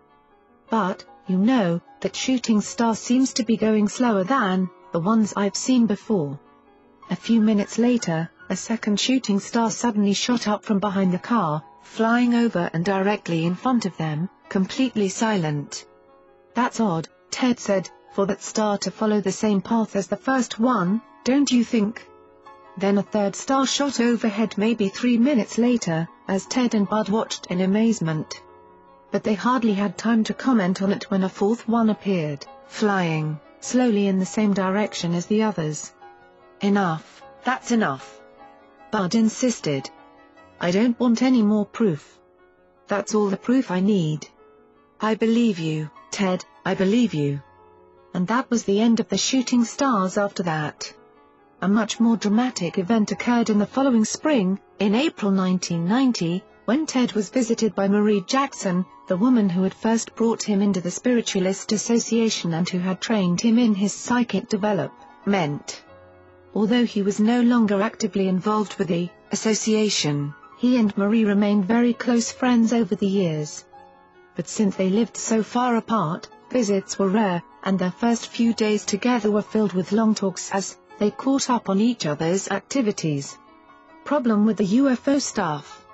But, you know, that shooting star seems to be going slower than the ones I've seen before. A few minutes later, a second shooting star suddenly shot up from behind the car, flying over and directly in front of them, completely silent. That's odd, Ted said, for that star to follow the same path as the first one, don't you think? Then a third star shot overhead maybe three minutes later, as Ted and Bud watched in amazement but they hardly had time to comment on it when a fourth one appeared, flying, slowly in the same direction as the others. Enough, that's enough. Bud insisted. I don't want any more proof. That's all the proof I need. I believe you, Ted, I believe you. And that was the end of the shooting stars after that. A much more dramatic event occurred in the following spring, in April 1990, when Ted was visited by Marie Jackson, the woman who had first brought him into the Spiritualist Association and who had trained him in his psychic development. Although he was no longer actively involved with the association, he and Marie remained very close friends over the years. But since they lived so far apart, visits were rare, and their first few days together were filled with long talks as they caught up on each other's activities. Problem with the UFO stuff.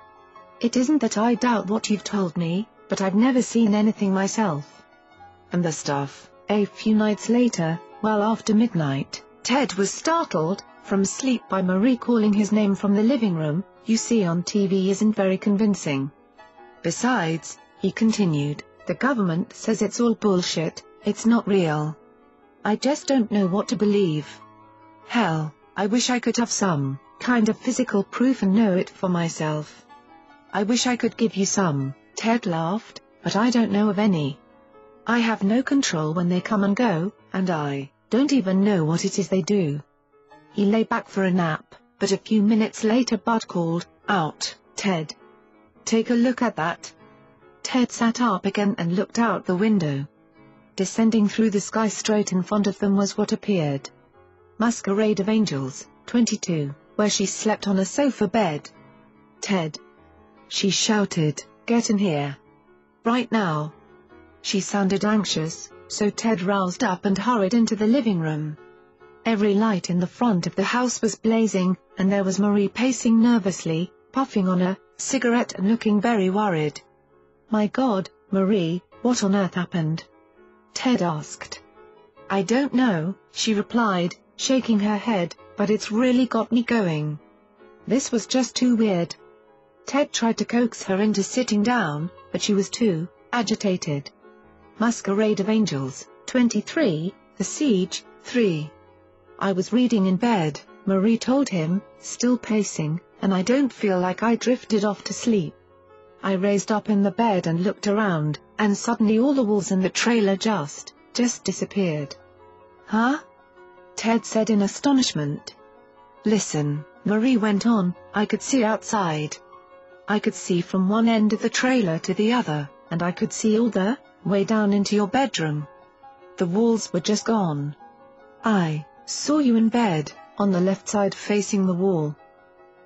It isn't that I doubt what you've told me, but I've never seen anything myself. And the stuff, a few nights later, well after midnight, Ted was startled, from sleep by Marie calling his name from the living room, you see on TV isn't very convincing. Besides, he continued, the government says it's all bullshit, it's not real. I just don't know what to believe. Hell, I wish I could have some kind of physical proof and know it for myself. I wish I could give you some. Ted laughed, but I don't know of any. I have no control when they come and go, and I don't even know what it is they do. He lay back for a nap, but a few minutes later Bud called, out, Ted. Take a look at that. Ted sat up again and looked out the window. Descending through the sky straight in front of them was what appeared. Masquerade of Angels, 22, where she slept on a sofa bed. Ted. She shouted. Get in here. Right now. She sounded anxious, so Ted roused up and hurried into the living room. Every light in the front of the house was blazing, and there was Marie pacing nervously, puffing on a cigarette and looking very worried. My God, Marie, what on earth happened? Ted asked. I don't know, she replied, shaking her head, but it's really got me going. This was just too weird. Ted tried to coax her into sitting down, but she was too agitated. Masquerade of Angels, 23, The Siege, 3. I was reading in bed, Marie told him, still pacing, and I don't feel like I drifted off to sleep. I raised up in the bed and looked around, and suddenly all the walls in the trailer just, just disappeared. Huh? Ted said in astonishment. Listen, Marie went on, I could see outside. I could see from one end of the trailer to the other, and I could see all the way down into your bedroom. the walls were just gone. I saw you in bed, on the left side facing the wall.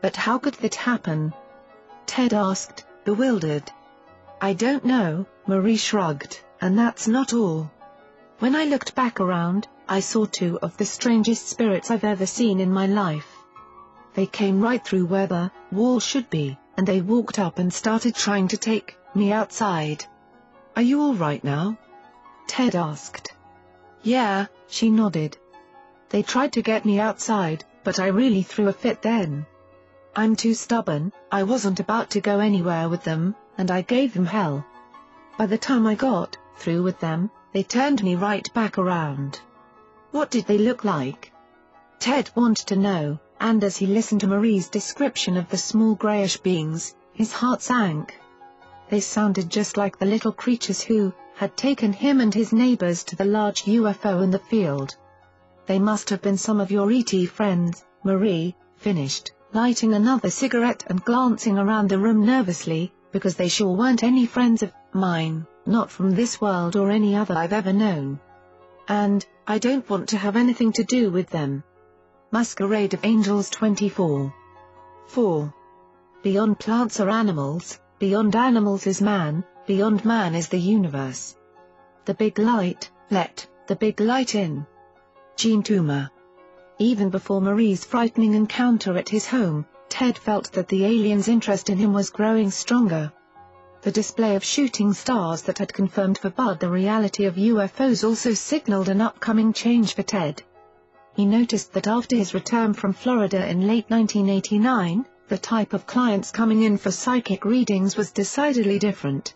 But how could that happen? Ted asked, bewildered. I don't know, Marie shrugged, and that's not all. When I looked back around, I saw two of the strangest spirits I've ever seen in my life. They came right through where the wall should be, and they walked up and started trying to take me outside. Are you all right now? Ted asked. Yeah, she nodded. They tried to get me outside, but I really threw a fit then. I'm too stubborn, I wasn't about to go anywhere with them, and I gave them hell. By the time I got through with them, they turned me right back around. What did they look like? Ted wanted to know, and as he listened to Marie's description of the small greyish beings, his heart sank. They sounded just like the little creatures who had taken him and his neighbors to the large UFO in the field. They must have been some of your ET friends, Marie finished, lighting another cigarette and glancing around the room nervously, because they sure weren't any friends of mine, not from this world or any other I've ever known. And, I don't want to have anything to do with them. Masquerade of Angels 24. 4. Beyond plants are animals, beyond animals is man, beyond man is the universe. The big light, let the big light in. Jean Toomer. Even before Marie's frightening encounter at his home, Ted felt that the alien's interest in him was growing stronger. The display of shooting stars that had confirmed for Bud the reality of UFOs also signaled an upcoming change for Ted. He noticed that after his return from Florida in late 1989, the type of clients coming in for psychic readings was decidedly different.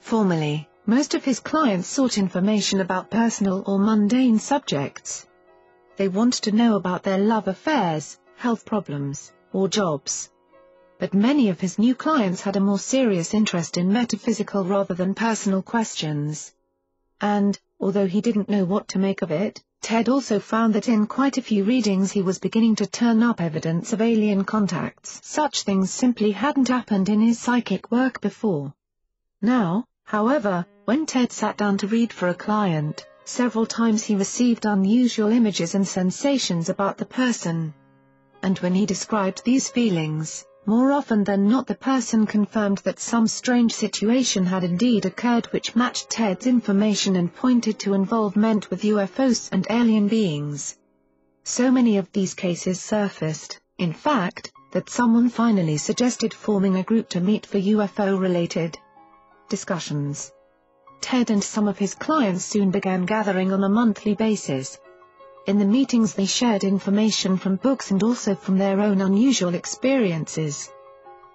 Formerly, most of his clients sought information about personal or mundane subjects. They wanted to know about their love affairs, health problems, or jobs. But many of his new clients had a more serious interest in metaphysical rather than personal questions. And, although he didn't know what to make of it, Ted also found that in quite a few readings he was beginning to turn up evidence of alien contacts. Such things simply hadn't happened in his psychic work before. Now, however, when Ted sat down to read for a client, several times he received unusual images and sensations about the person. And when he described these feelings, more often than not the person confirmed that some strange situation had indeed occurred which matched Ted's information and pointed to involvement with UFOs and alien beings. So many of these cases surfaced, in fact, that someone finally suggested forming a group to meet for UFO-related discussions. Ted and some of his clients soon began gathering on a monthly basis, in the meetings they shared information from books and also from their own unusual experiences.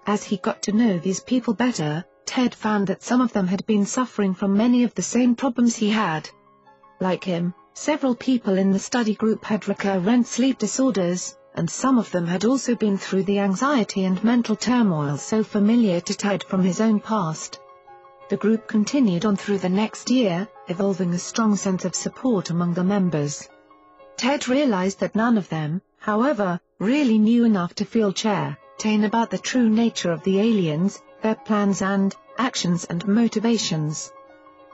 As he got to know these people better, Ted found that some of them had been suffering from many of the same problems he had. Like him, several people in the study group had recurrent sleep disorders, and some of them had also been through the anxiety and mental turmoil so familiar to Ted from his own past. The group continued on through the next year, evolving a strong sense of support among the members. Ted realized that none of them, however, really knew enough to feel certain about the true nature of the aliens, their plans and actions and motivations.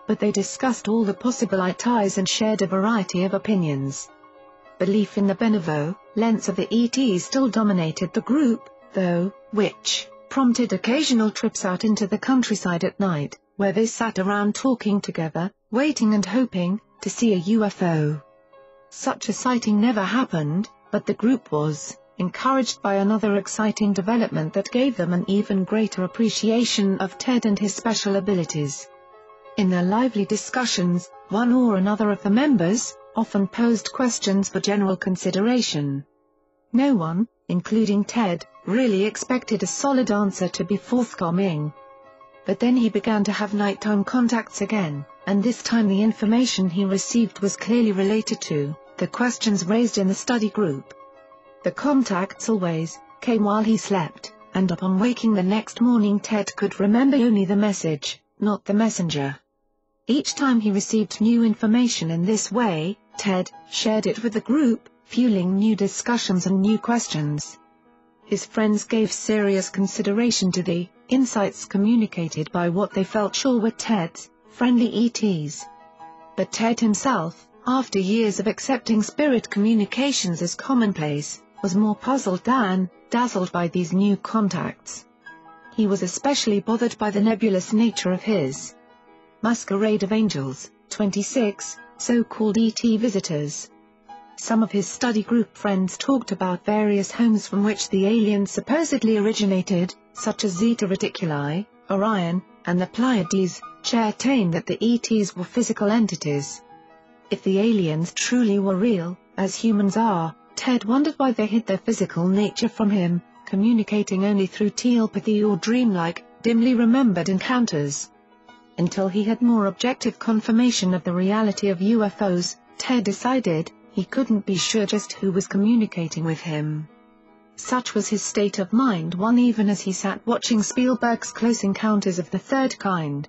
But they discussed all the possible ties and shared a variety of opinions. Belief in the benevolence of the ETs still dominated the group, though, which prompted occasional trips out into the countryside at night, where they sat around talking together, waiting and hoping to see a UFO. Such a sighting never happened, but the group was encouraged by another exciting development that gave them an even greater appreciation of Ted and his special abilities. In their lively discussions, one or another of the members often posed questions for general consideration. No one, including Ted, really expected a solid answer to be forthcoming. But then he began to have nighttime contacts again and this time the information he received was clearly related to the questions raised in the study group. The contacts always came while he slept, and upon waking the next morning Ted could remember only the message, not the messenger. Each time he received new information in this way, Ted shared it with the group, fueling new discussions and new questions. His friends gave serious consideration to the insights communicated by what they felt sure were Ted's friendly ETs. But Ted himself, after years of accepting spirit communications as commonplace, was more puzzled than dazzled by these new contacts. He was especially bothered by the nebulous nature of his masquerade of angels, 26, so-called ET visitors. Some of his study group friends talked about various homes from which the aliens supposedly originated, such as Zeta Reticuli, Orion, and the Pleiades, certain that the ETs were physical entities. If the aliens truly were real, as humans are, Ted wondered why they hid their physical nature from him, communicating only through telepathy or dreamlike, dimly remembered encounters. Until he had more objective confirmation of the reality of UFOs, Ted decided, he couldn't be sure just who was communicating with him. Such was his state of mind one even as he sat watching Spielberg's Close Encounters of the Third Kind.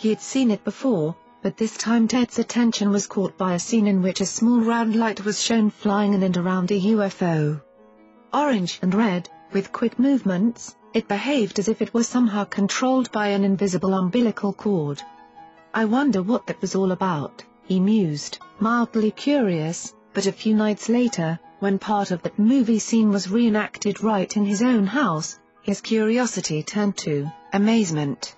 He had seen it before, but this time Ted's attention was caught by a scene in which a small round light was shown flying in and around a UFO. Orange and red, with quick movements, it behaved as if it was somehow controlled by an invisible umbilical cord. I wonder what that was all about, he mused, mildly curious, but a few nights later, when part of that movie scene was reenacted right in his own house, his curiosity turned to amazement.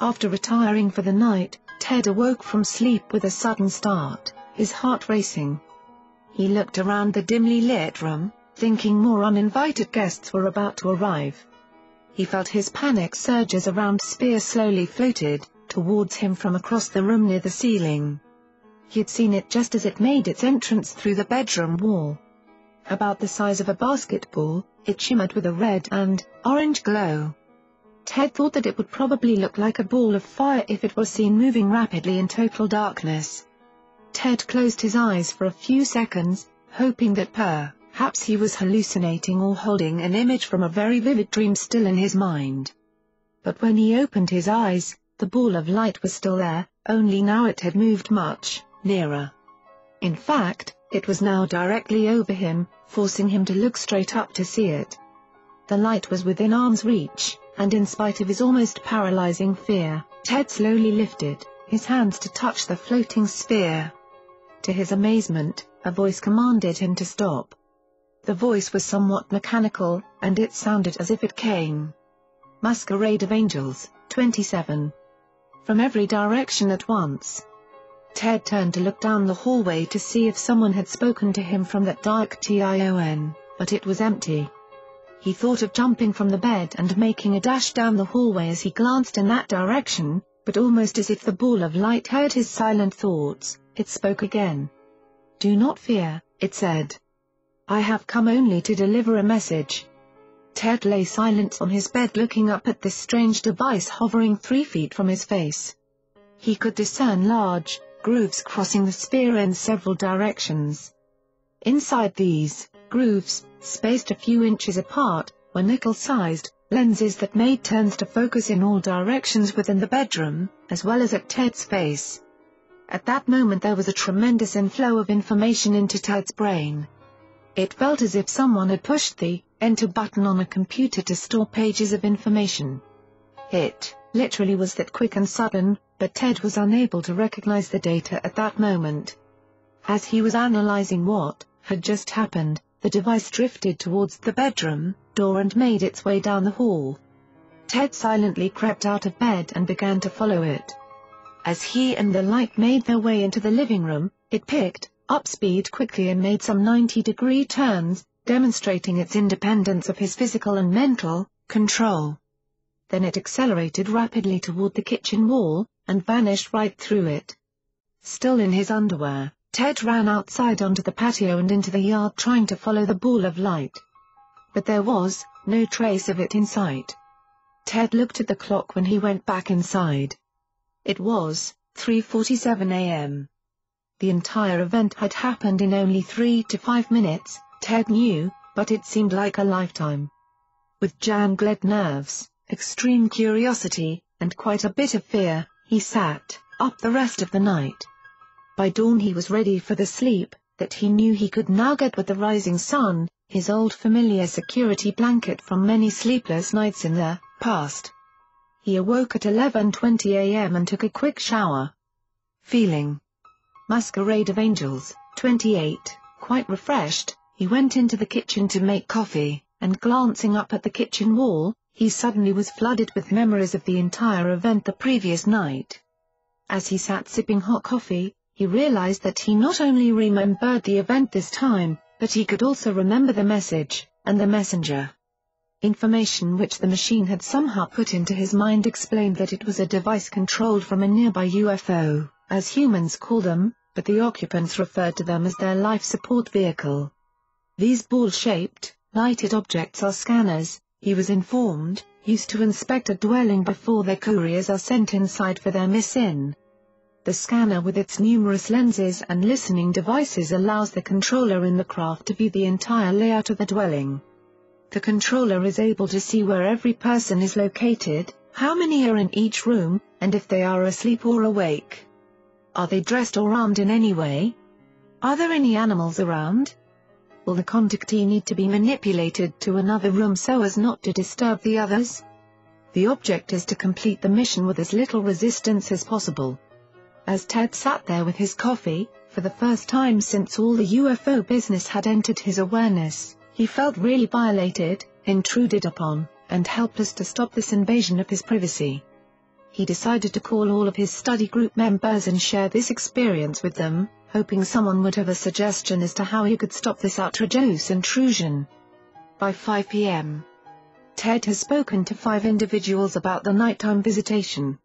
After retiring for the night, Ted awoke from sleep with a sudden start, his heart racing. He looked around the dimly lit room, thinking more uninvited guests were about to arrive. He felt his panic surge as a round sphere slowly floated towards him from across the room near the ceiling. He had seen it just as it made its entrance through the bedroom wall. About the size of a basketball, it shimmered with a red and orange glow. Ted thought that it would probably look like a ball of fire if it was seen moving rapidly in total darkness. Ted closed his eyes for a few seconds, hoping that perhaps he was hallucinating or holding an image from a very vivid dream still in his mind. But when he opened his eyes, the ball of light was still there, only now it had moved much nearer. In fact, it was now directly over him, forcing him to look straight up to see it. The light was within arm's reach and in spite of his almost paralyzing fear, Ted slowly lifted his hands to touch the floating sphere. To his amazement, a voice commanded him to stop. The voice was somewhat mechanical, and it sounded as if it came. Masquerade of Angels, 27. From every direction at once. Ted turned to look down the hallway to see if someone had spoken to him from that dark TION, but it was empty. He thought of jumping from the bed and making a dash down the hallway as he glanced in that direction, but almost as if the ball of light heard his silent thoughts, it spoke again. Do not fear, it said. I have come only to deliver a message. Ted lay silent on his bed looking up at this strange device hovering three feet from his face. He could discern large, grooves crossing the sphere in several directions. Inside these, grooves, spaced a few inches apart, were nickel-sized, lenses that made turns to focus in all directions within the bedroom, as well as at Ted's face. At that moment there was a tremendous inflow of information into Ted's brain. It felt as if someone had pushed the enter button on a computer to store pages of information. It, literally was that quick and sudden, but Ted was unable to recognize the data at that moment. As he was analyzing what had just happened, the device drifted towards the bedroom door and made its way down the hall. Ted silently crept out of bed and began to follow it. As he and the light made their way into the living room, it picked up speed quickly and made some 90-degree turns, demonstrating its independence of his physical and mental control. Then it accelerated rapidly toward the kitchen wall, and vanished right through it. Still in his underwear, Ted ran outside onto the patio and into the yard trying to follow the ball of light. But there was no trace of it in sight. Ted looked at the clock when he went back inside. It was 3.47 a.m. The entire event had happened in only three to five minutes, Ted knew, but it seemed like a lifetime. With jangled nerves, extreme curiosity, and quite a bit of fear, he sat up the rest of the night. By dawn he was ready for the sleep, that he knew he could now get with the rising sun, his old familiar security blanket from many sleepless nights in the past. He awoke at 11.20 a.m. and took a quick shower. Feeling Masquerade of Angels, 28, quite refreshed, he went into the kitchen to make coffee, and glancing up at the kitchen wall, he suddenly was flooded with memories of the entire event the previous night. As he sat sipping hot coffee, he realized that he not only remembered the event this time, but he could also remember the message, and the messenger. Information which the machine had somehow put into his mind explained that it was a device controlled from a nearby UFO, as humans call them, but the occupants referred to them as their life support vehicle. These ball-shaped, lighted objects are scanners, he was informed, used to inspect a dwelling before their couriers are sent inside for their mission. The scanner with its numerous lenses and listening devices allows the controller in the craft to view the entire layout of the dwelling. The controller is able to see where every person is located, how many are in each room, and if they are asleep or awake. Are they dressed or armed in any way? Are there any animals around? Will the contactee need to be manipulated to another room so as not to disturb the others? The object is to complete the mission with as little resistance as possible. As Ted sat there with his coffee, for the first time since all the UFO business had entered his awareness, he felt really violated, intruded upon, and helpless to stop this invasion of his privacy. He decided to call all of his study group members and share this experience with them, hoping someone would have a suggestion as to how he could stop this outrageous intrusion. By 5 p.m., Ted has spoken to five individuals about the nighttime visitation.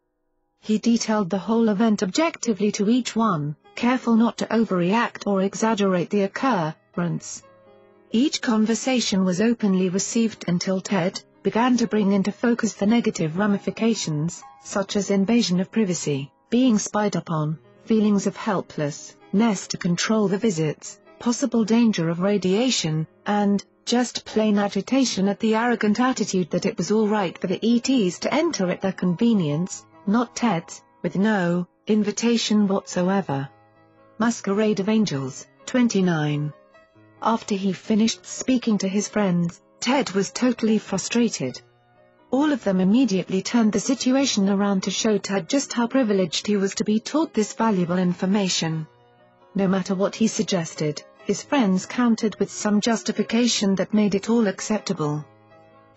He detailed the whole event objectively to each one, careful not to overreact or exaggerate the occurrence. Each conversation was openly received until Ted began to bring into focus the negative ramifications, such as invasion of privacy, being spied upon, feelings of helplessness to control the visits, possible danger of radiation, and, just plain agitation at the arrogant attitude that it was all right for the ETs to enter at their convenience, not Ted's, with no invitation whatsoever. Masquerade of Angels, 29 after he finished speaking to his friends, Ted was totally frustrated. All of them immediately turned the situation around to show Ted just how privileged he was to be taught this valuable information. No matter what he suggested, his friends countered with some justification that made it all acceptable.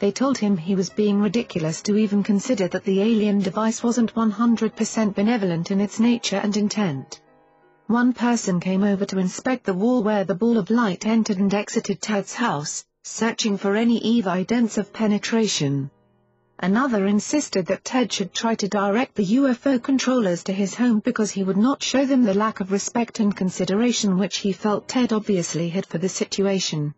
They told him he was being ridiculous to even consider that the alien device wasn't 100% benevolent in its nature and intent. One person came over to inspect the wall where the ball of light entered and exited Ted's house, searching for any evidence of penetration. Another insisted that Ted should try to direct the UFO controllers to his home because he would not show them the lack of respect and consideration which he felt Ted obviously had for the situation.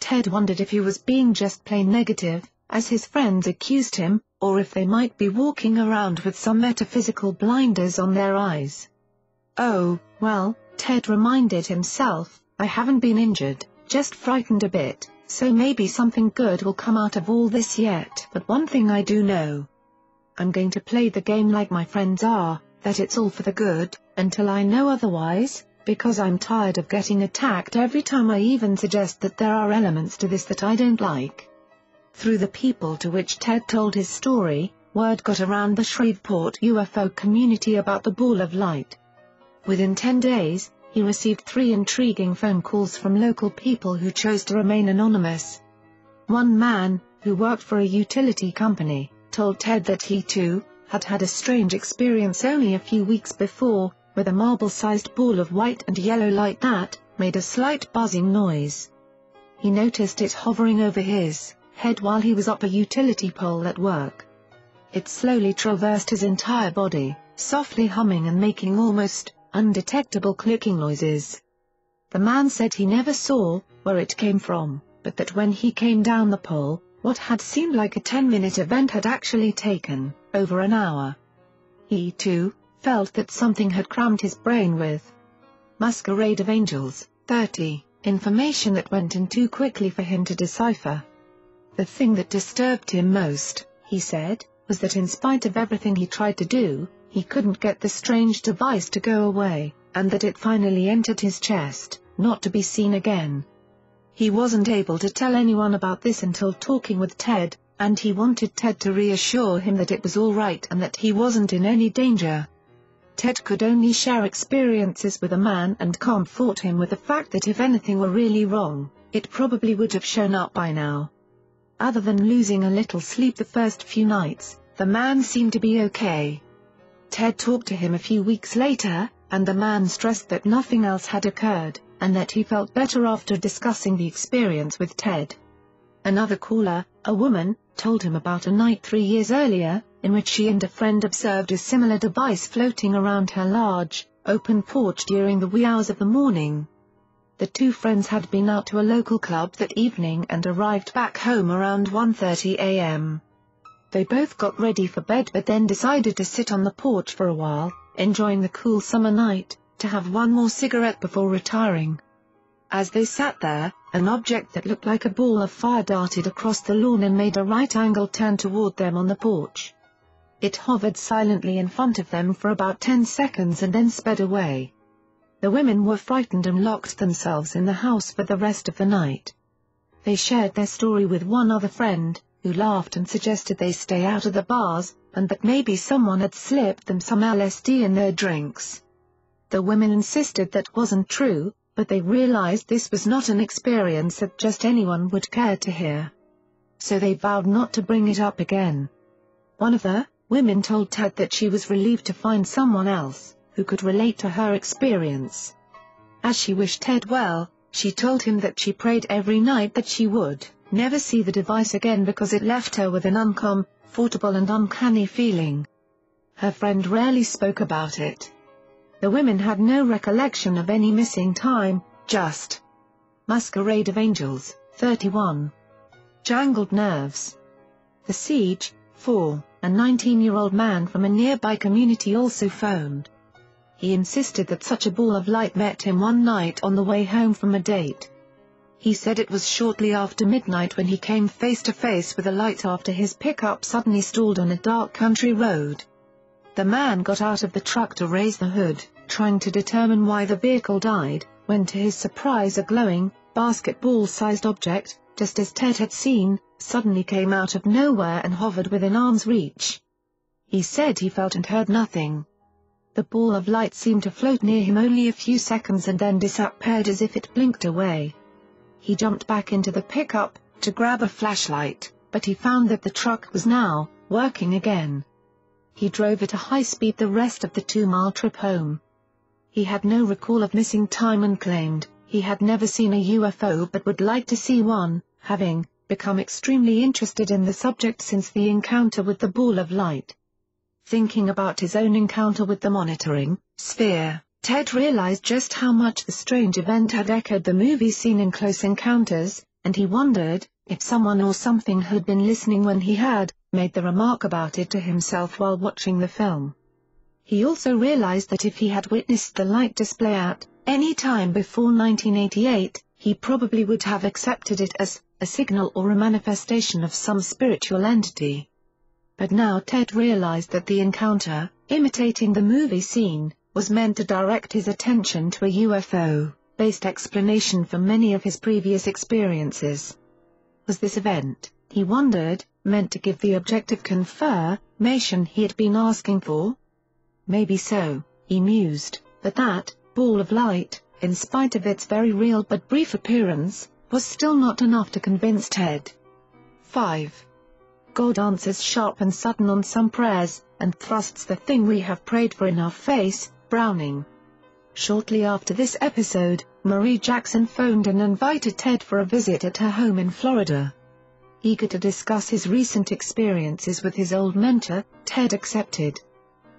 Ted wondered if he was being just plain negative, as his friends accused him, or if they might be walking around with some metaphysical blinders on their eyes. Oh, well, Ted reminded himself, I haven't been injured, just frightened a bit, so maybe something good will come out of all this yet. But one thing I do know. I'm going to play the game like my friends are, that it's all for the good, until I know otherwise, because I'm tired of getting attacked every time I even suggest that there are elements to this that I don't like. Through the people to which Ted told his story, word got around the Shreveport UFO community about the ball of light. Within 10 days, he received three intriguing phone calls from local people who chose to remain anonymous. One man, who worked for a utility company, told Ted that he too, had had a strange experience only a few weeks before, with a marble-sized ball of white and yellow light that made a slight buzzing noise. He noticed it hovering over his head while he was up a utility pole at work. It slowly traversed his entire body, softly humming and making almost undetectable clicking noises. The man said he never saw where it came from, but that when he came down the pole, what had seemed like a 10-minute event had actually taken over an hour. He, too, felt that something had crammed his brain with Masquerade of Angels, 30, information that went in too quickly for him to decipher. The thing that disturbed him most, he said, was that in spite of everything he tried to do, he couldn't get the strange device to go away, and that it finally entered his chest, not to be seen again. He wasn't able to tell anyone about this until talking with Ted, and he wanted Ted to reassure him that it was all right and that he wasn't in any danger. Ted could only share experiences with a man and comfort him with the fact that if anything were really wrong, it probably would have shown up by now. Other than losing a little sleep the first few nights, the man seemed to be okay. Ted talked to him a few weeks later, and the man stressed that nothing else had occurred, and that he felt better after discussing the experience with Ted. Another caller, a woman, told him about a night three years earlier, in which she and a friend observed a similar device floating around her large, open porch during the wee hours of the morning. The two friends had been out to a local club that evening and arrived back home around 1.30 a.m. They both got ready for bed but then decided to sit on the porch for a while, enjoying the cool summer night, to have one more cigarette before retiring. As they sat there, an object that looked like a ball of fire darted across the lawn and made a right-angle turn toward them on the porch. It hovered silently in front of them for about 10 seconds and then sped away. The women were frightened and locked themselves in the house for the rest of the night. They shared their story with one other friend, who laughed and suggested they stay out of the bars, and that maybe someone had slipped them some LSD in their drinks. The women insisted that wasn't true, but they realized this was not an experience that just anyone would care to hear. So they vowed not to bring it up again. One of the women told Ted that she was relieved to find someone else, who could relate to her experience. As she wished Ted well, she told him that she prayed every night that she would never see the device again because it left her with an uncomfortable and uncanny feeling. Her friend rarely spoke about it. The women had no recollection of any missing time, just Masquerade of Angels, 31. Jangled Nerves. The Siege, 4, a 19-year-old man from a nearby community also phoned. He insisted that such a ball of light met him one night on the way home from a date. He said it was shortly after midnight when he came face to face with a light after his pickup suddenly stalled on a dark country road. The man got out of the truck to raise the hood, trying to determine why the vehicle died, when to his surprise a glowing, basketball-sized object, just as Ted had seen, suddenly came out of nowhere and hovered within arm's reach. He said he felt and heard nothing. The ball of light seemed to float near him only a few seconds and then disappeared as if it blinked away. He jumped back into the pickup, to grab a flashlight, but he found that the truck was now, working again. He drove at a high speed the rest of the two-mile trip home. He had no recall of missing time and claimed, he had never seen a UFO but would like to see one, having become extremely interested in the subject since the encounter with the ball of light. Thinking about his own encounter with the monitoring sphere, Ted realized just how much the strange event had echoed the movie scene in Close Encounters, and he wondered if someone or something had been listening when he had made the remark about it to himself while watching the film. He also realized that if he had witnessed the light display at any time before 1988, he probably would have accepted it as a signal or a manifestation of some spiritual entity. But now Ted realized that the encounter, imitating the movie scene, was meant to direct his attention to a UFO-based explanation for many of his previous experiences. Was this event, he wondered, meant to give the objective confirmation he had been asking for? Maybe so, he mused, but that, ball of light, in spite of its very real but brief appearance, was still not enough to convince Ted. 5. God answers sharp and sudden on some prayers, and thrusts the thing we have prayed for in our face, Browning. Shortly after this episode, Marie Jackson phoned and invited Ted for a visit at her home in Florida. Eager to discuss his recent experiences with his old mentor, Ted accepted.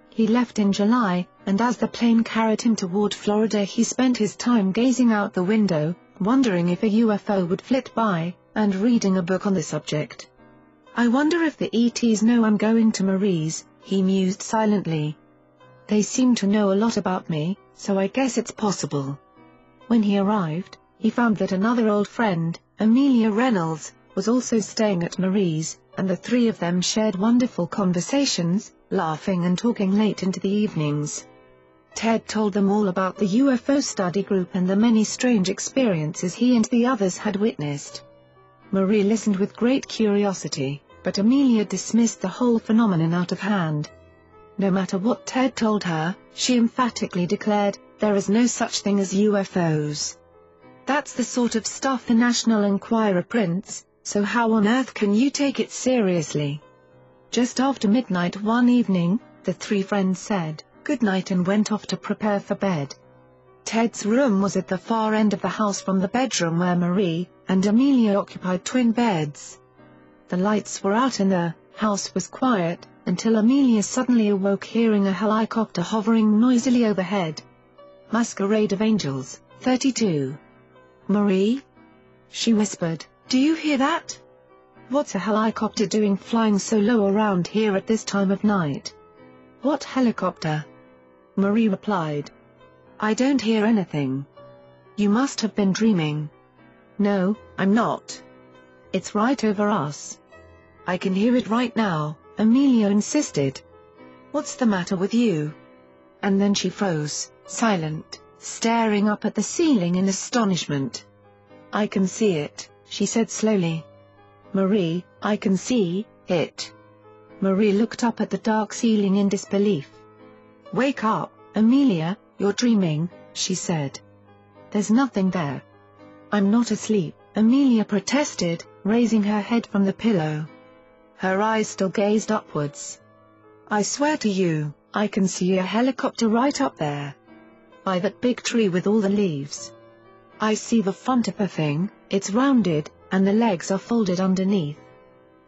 He left in July, and as the plane carried him toward Florida he spent his time gazing out the window, wondering if a UFO would flit by, and reading a book on the subject. I wonder if the ETs know I'm going to Marie's, he mused silently. They seem to know a lot about me, so I guess it's possible. When he arrived, he found that another old friend, Amelia Reynolds, was also staying at Marie's, and the three of them shared wonderful conversations, laughing and talking late into the evenings. Ted told them all about the UFO study group and the many strange experiences he and the others had witnessed. Marie listened with great curiosity, but Amelia dismissed the whole phenomenon out of hand. No matter what Ted told her, she emphatically declared, there is no such thing as UFOs. That's the sort of stuff the National Enquirer prints, so how on earth can you take it seriously? Just after midnight one evening, the three friends said, good night and went off to prepare for bed. Ted's room was at the far end of the house from the bedroom where Marie and Amelia occupied twin beds. The lights were out and the house was quiet, until Amelia suddenly awoke hearing a helicopter hovering noisily overhead. Masquerade of Angels, 32. Marie? She whispered, do you hear that? What's a helicopter doing flying so low around here at this time of night? What helicopter? Marie replied. I don't hear anything. You must have been dreaming. No, I'm not. It's right over us. I can hear it right now, Amelia insisted. What's the matter with you? And then she froze, silent, staring up at the ceiling in astonishment. I can see it, she said slowly. Marie, I can see it. Marie looked up at the dark ceiling in disbelief. Wake up, Amelia, you're dreaming, she said. There's nothing there. I'm not asleep, Amelia protested, raising her head from the pillow. Her eyes still gazed upwards. I swear to you, I can see a helicopter right up there. By that big tree with all the leaves. I see the front of the thing, it's rounded, and the legs are folded underneath.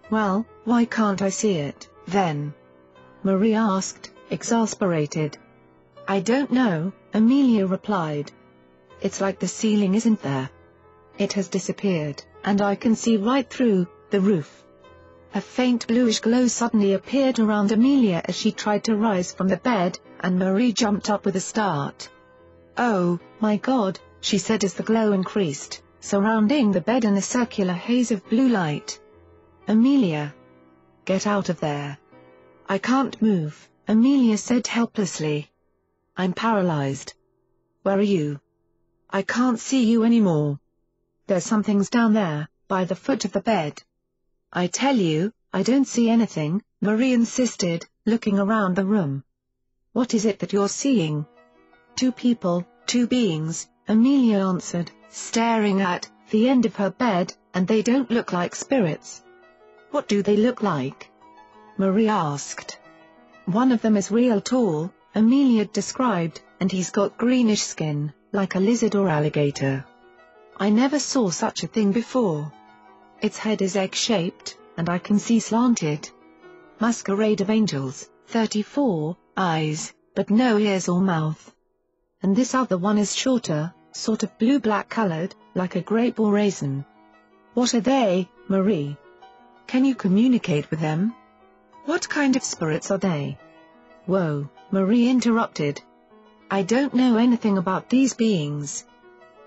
Well, why can't I see it, then? Marie asked, exasperated. I don't know, Amelia replied. It's like the ceiling isn't there. It has disappeared, and I can see right through the roof. A faint bluish glow suddenly appeared around Amelia as she tried to rise from the bed, and Marie jumped up with a start. Oh, my God, she said as the glow increased, surrounding the bed in a circular haze of blue light. Amelia! Get out of there! I can't move, Amelia said helplessly. I'm paralyzed. Where are you? I can't see you anymore. There's something's down there, by the foot of the bed. I tell you, I don't see anything, Marie insisted, looking around the room. What is it that you're seeing? Two people, two beings, Amelia answered, staring at the end of her bed, and they don't look like spirits. What do they look like? Marie asked. One of them is real tall, Amelia described, and he's got greenish skin, like a lizard or alligator. I never saw such a thing before. Its head is egg-shaped, and I can see slanted. Masquerade of Angels, 34, eyes, but no ears or mouth. And this other one is shorter, sort of blue-black colored, like a grape or raisin. What are they, Marie? Can you communicate with them? What kind of spirits are they? Whoa, Marie interrupted. I don't know anything about these beings.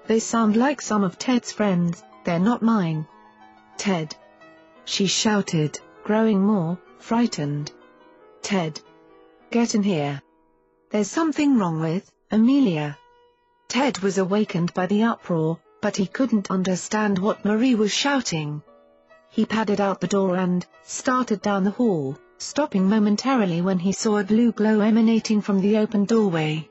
They sound like some of Ted's friends, they're not mine. Ted. She shouted, growing more frightened. Ted. Get in here. There's something wrong with, Amelia. Ted was awakened by the uproar, but he couldn't understand what Marie was shouting. He padded out the door and started down the hall, stopping momentarily when he saw a blue glow emanating from the open doorway.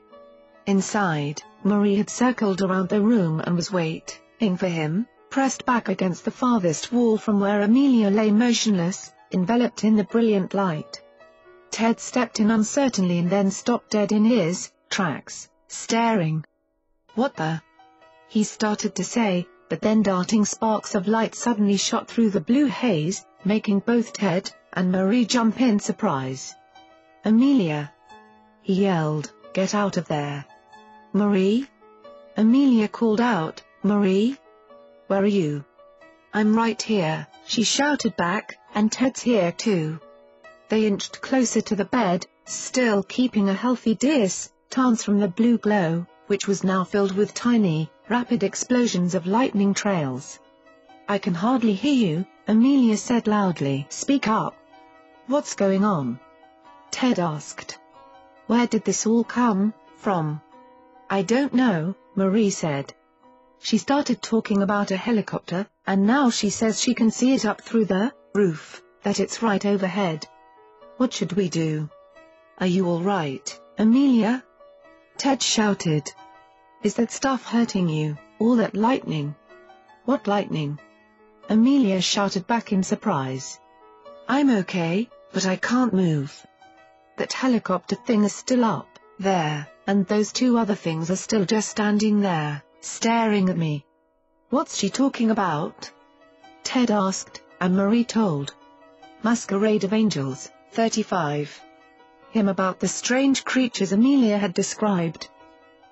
Inside, Marie had circled around the room and was waiting for him, pressed back against the farthest wall from where Amelia lay motionless, enveloped in the brilliant light. Ted stepped in uncertainly and then stopped dead in his tracks, staring. What the? He started to say, but then darting sparks of light suddenly shot through the blue haze, making both Ted and Marie jump in surprise. Amelia! He yelled, get out of there. Marie? Amelia called out, Marie? Where are you? I'm right here, she shouted back, and Ted's here too. They inched closer to the bed, still keeping a healthy distance from the blue glow which was now filled with tiny, rapid explosions of lightning trails. I can hardly hear you, Amelia said loudly. Speak up. What's going on? Ted asked. Where did this all come from? I don't know, Marie said. She started talking about a helicopter, and now she says she can see it up through the roof, that it's right overhead. What should we do? Are you alright, Amelia? Ted shouted. Is that stuff hurting you, all that lightning? What lightning? Amelia shouted back in surprise. I'm okay, but I can't move. That helicopter thing is still up, there, and those two other things are still just standing there, staring at me. What's she talking about? Ted asked, and Marie told. Masquerade of Angels, 35. Him about the strange creatures Amelia had described.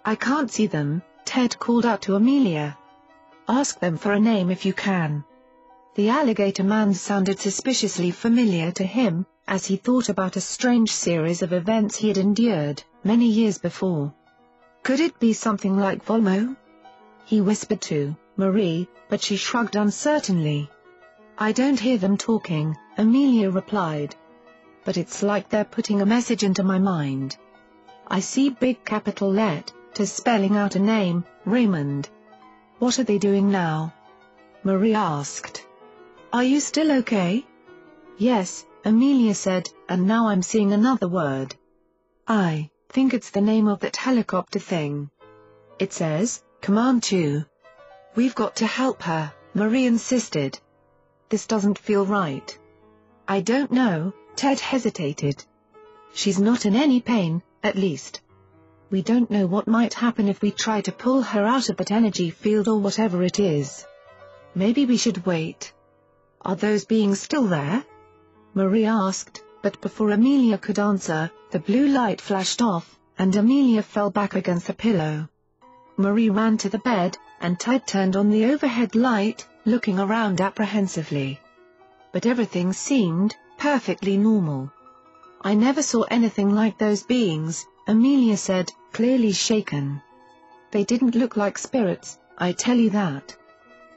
I can't see them, Ted called out to Amelia. Ask them for a name if you can. The alligator man sounded suspiciously familiar to him, as he thought about a strange series of events he had endured, many years before. Could it be something like Volmo? He whispered to Marie, but she shrugged uncertainly. I don't hear them talking, Amelia replied. But it's like they're putting a message into my mind. I see big capital let, to spelling out a name, Raymond. What are they doing now? Marie asked. Are you still okay? Yes, Amelia said, and now I'm seeing another word. I think it's the name of that helicopter thing. It says, Command 2. We've got to help her, Marie insisted. This doesn't feel right. I don't know, Ted hesitated. She's not in any pain, at least. We don't know what might happen if we try to pull her out of that energy field or whatever it is. Maybe we should wait. Are those beings still there? Marie asked, but before Amelia could answer, the blue light flashed off, and Amelia fell back against the pillow. Marie ran to the bed, and Ted turned on the overhead light, looking around apprehensively. But everything seemed perfectly normal. I never saw anything like those beings, Amelia said, clearly shaken. They didn't look like spirits, I tell you that.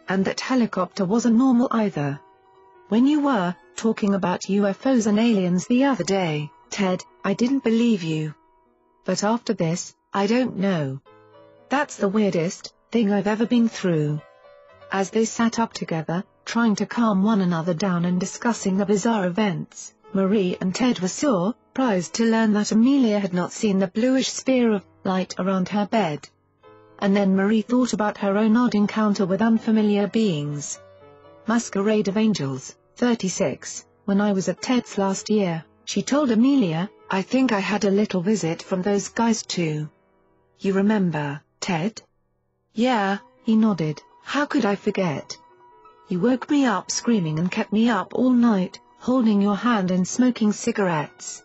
And that helicopter wasn't normal either. When you were talking about UFOs and aliens the other day, Ted, I didn't believe you. But after this, I don't know. That's the weirdest thing I've ever been through. As they sat up together, trying to calm one another down and discussing the bizarre events, Marie and Ted were sore, surprised to learn that Amelia had not seen the bluish sphere of light around her bed. And then Marie thought about her own odd encounter with unfamiliar beings. Masquerade of Angels 36, when I was at Ted's last year, she told Amelia, I think I had a little visit from those guys too. You remember, Ted? Yeah, he nodded, how could I forget? You woke me up screaming and kept me up all night, holding your hand and smoking cigarettes.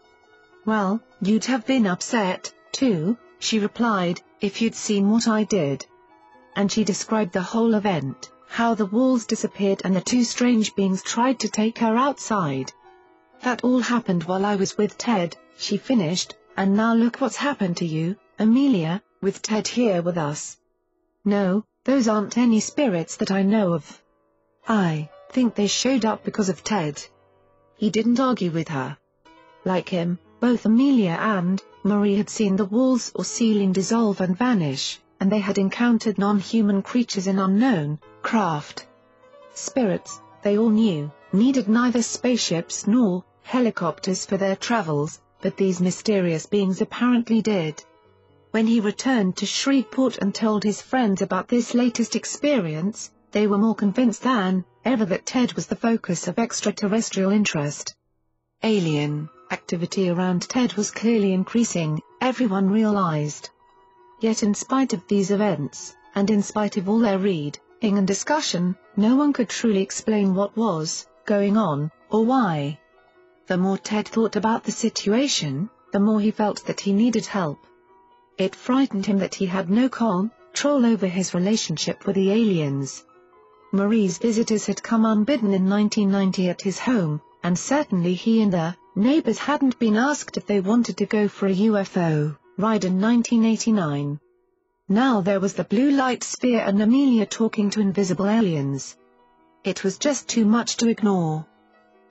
Well, you'd have been upset, too, she replied, if you'd seen what I did. And she described the whole event how the walls disappeared and the two strange beings tried to take her outside. That all happened while I was with Ted, she finished, and now look what's happened to you, Amelia, with Ted here with us. No, those aren't any spirits that I know of. I think they showed up because of Ted. He didn't argue with her. Like him, both Amelia and Marie had seen the walls or ceiling dissolve and vanish, and they had encountered non-human creatures in unknown, craft. Spirits, they all knew, needed neither spaceships nor helicopters for their travels, but these mysterious beings apparently did. When he returned to Shreveport and told his friends about this latest experience, they were more convinced than ever that Ted was the focus of extraterrestrial interest. Alien activity around Ted was clearly increasing, everyone realized. Yet in spite of these events, and in spite of all their read, and discussion, no one could truly explain what was going on, or why. The more Ted thought about the situation, the more he felt that he needed help. It frightened him that he had no control over his relationship with the aliens. Marie's visitors had come unbidden in 1990 at his home, and certainly he and the neighbors hadn't been asked if they wanted to go for a UFO ride in 1989. Now there was the blue light sphere and Amelia talking to invisible aliens. It was just too much to ignore.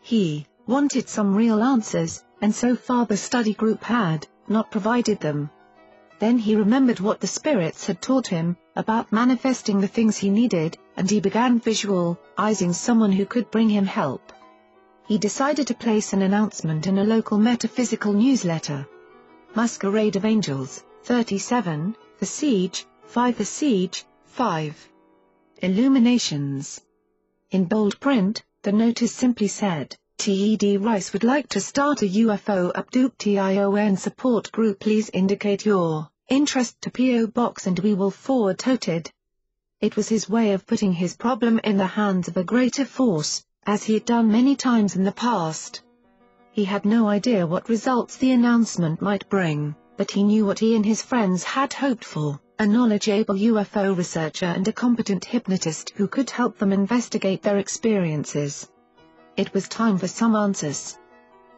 He wanted some real answers, and so far the study group had not provided them. Then he remembered what the spirits had taught him, about manifesting the things he needed, and he began visualizing someone who could bring him help. He decided to place an announcement in a local metaphysical newsletter. Masquerade of Angels, 37, The Siege, 5 The Siege, 5. Illuminations. In bold print, the notice simply said, TED Rice would like to start a UFO abduction support group please indicate your interest to PO Box and we will forward toted. It was his way of putting his problem in the hands of a greater force, as he had done many times in the past. He had no idea what results the announcement might bring, but he knew what he and his friends had hoped for, a knowledgeable UFO researcher and a competent hypnotist who could help them investigate their experiences. It was time for some answers.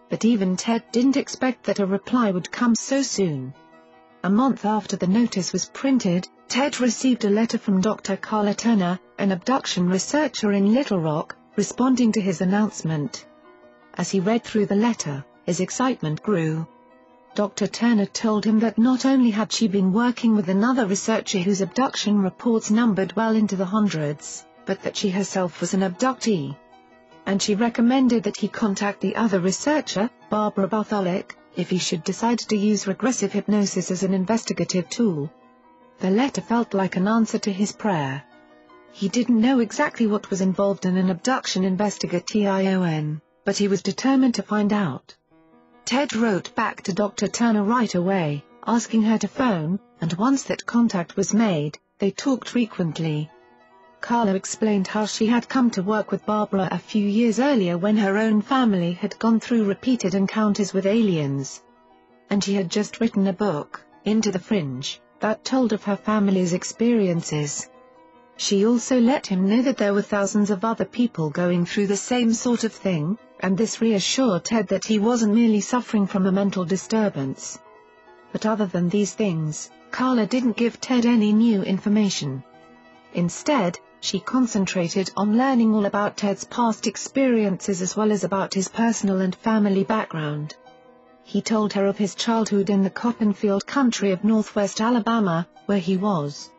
But even Ted didn't expect that a reply would come so soon. A month after the notice was printed, Ted received a letter from Dr. Karla Turner, an abduction researcher in Little Rock, responding to his announcement. As he read through the letter, his excitement grew. Dr. Turner told him that not only had she been working with another researcher whose abduction reports numbered well into the hundreds, but that she herself was an abductee and she recommended that he contact the other researcher, Barbara Bartholic, if he should decide to use regressive hypnosis as an investigative tool. The letter felt like an answer to his prayer. He didn't know exactly what was involved in an abduction investigation, but he was determined to find out. Ted wrote back to Dr. Turner right away, asking her to phone, and once that contact was made, they talked frequently. Karla explained how she had come to work with Barbara a few years earlier when her own family had gone through repeated encounters with aliens. And she had just written a book, Into the Fringe, that told of her family's experiences. She also let him know that there were thousands of other people going through the same sort of thing, and this reassured Ted that he wasn't merely suffering from a mental disturbance. But other than these things, Karla didn't give Ted any new information. Instead, she concentrated on learning all about Ted's past experiences as well as about his personal and family background. He told her of his childhood in the cottonfield country of northwest Alabama, where he was.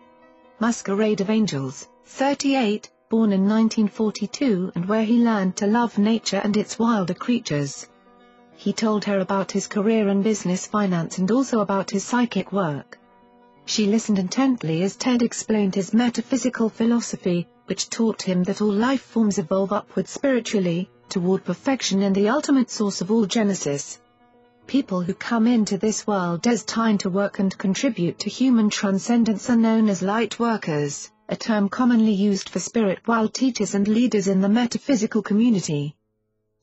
Masquerade of Angels, 38, born in 1942 and where he learned to love nature and its wilder creatures. He told her about his career in business finance and also about his psychic work. She listened intently as Ted explained his metaphysical philosophy, which taught him that all life forms evolve upward spiritually, toward perfection and the ultimate source of all genesis. People who come into this world as time to work and contribute to human transcendence are known as light workers, a term commonly used for spirit world teachers and leaders in the metaphysical community.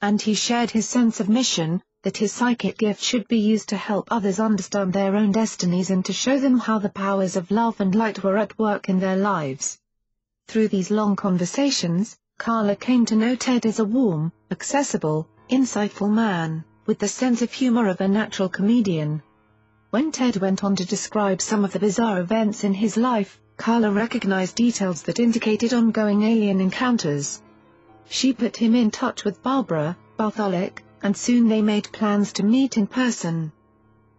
And he shared his sense of mission, that his psychic gift should be used to help others understand their own destinies and to show them how the powers of love and light were at work in their lives. Through these long conversations, Karla came to know Ted as a warm, accessible, insightful man, with the sense of humor of a natural comedian. When Ted went on to describe some of the bizarre events in his life, Karla recognized details that indicated ongoing alien encounters. She put him in touch with Barbara, Bartholic, and soon they made plans to meet in person.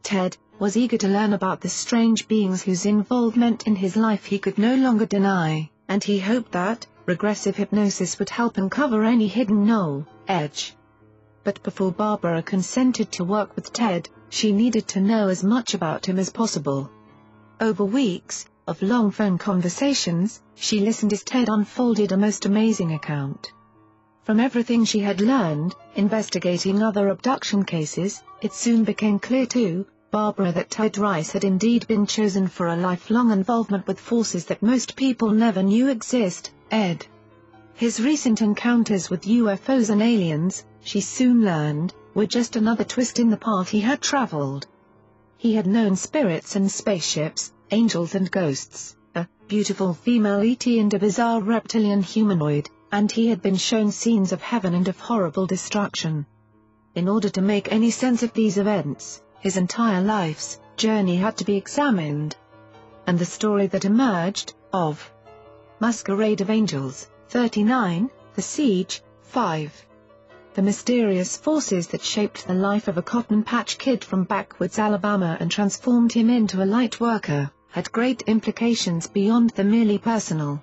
Ted was eager to learn about the strange beings whose involvement in his life he could no longer deny, and he hoped that, regressive hypnosis would help uncover any hidden know, edge. But before Barbara consented to work with Ted, she needed to know as much about him as possible. Over weeks, of long phone conversations, she listened as Ted unfolded a most amazing account. From everything she had learned, investigating other abduction cases, it soon became clear to Barbara that Ted Rice had indeed been chosen for a lifelong involvement with forces that most people never knew exist, ED. His recent encounters with UFOs and aliens, she soon learned, were just another twist in the path he had traveled. He had known spirits and spaceships, angels and ghosts, a beautiful female ET and a bizarre reptilian humanoid, and he had been shown scenes of heaven and of horrible destruction. In order to make any sense of these events, his entire life's journey had to be examined. And the story that emerged, of Masquerade of Angels, 39, The Siege, 5. The mysterious forces that shaped the life of a cotton patch kid from backwoods Alabama and transformed him into a light worker, had great implications beyond the merely personal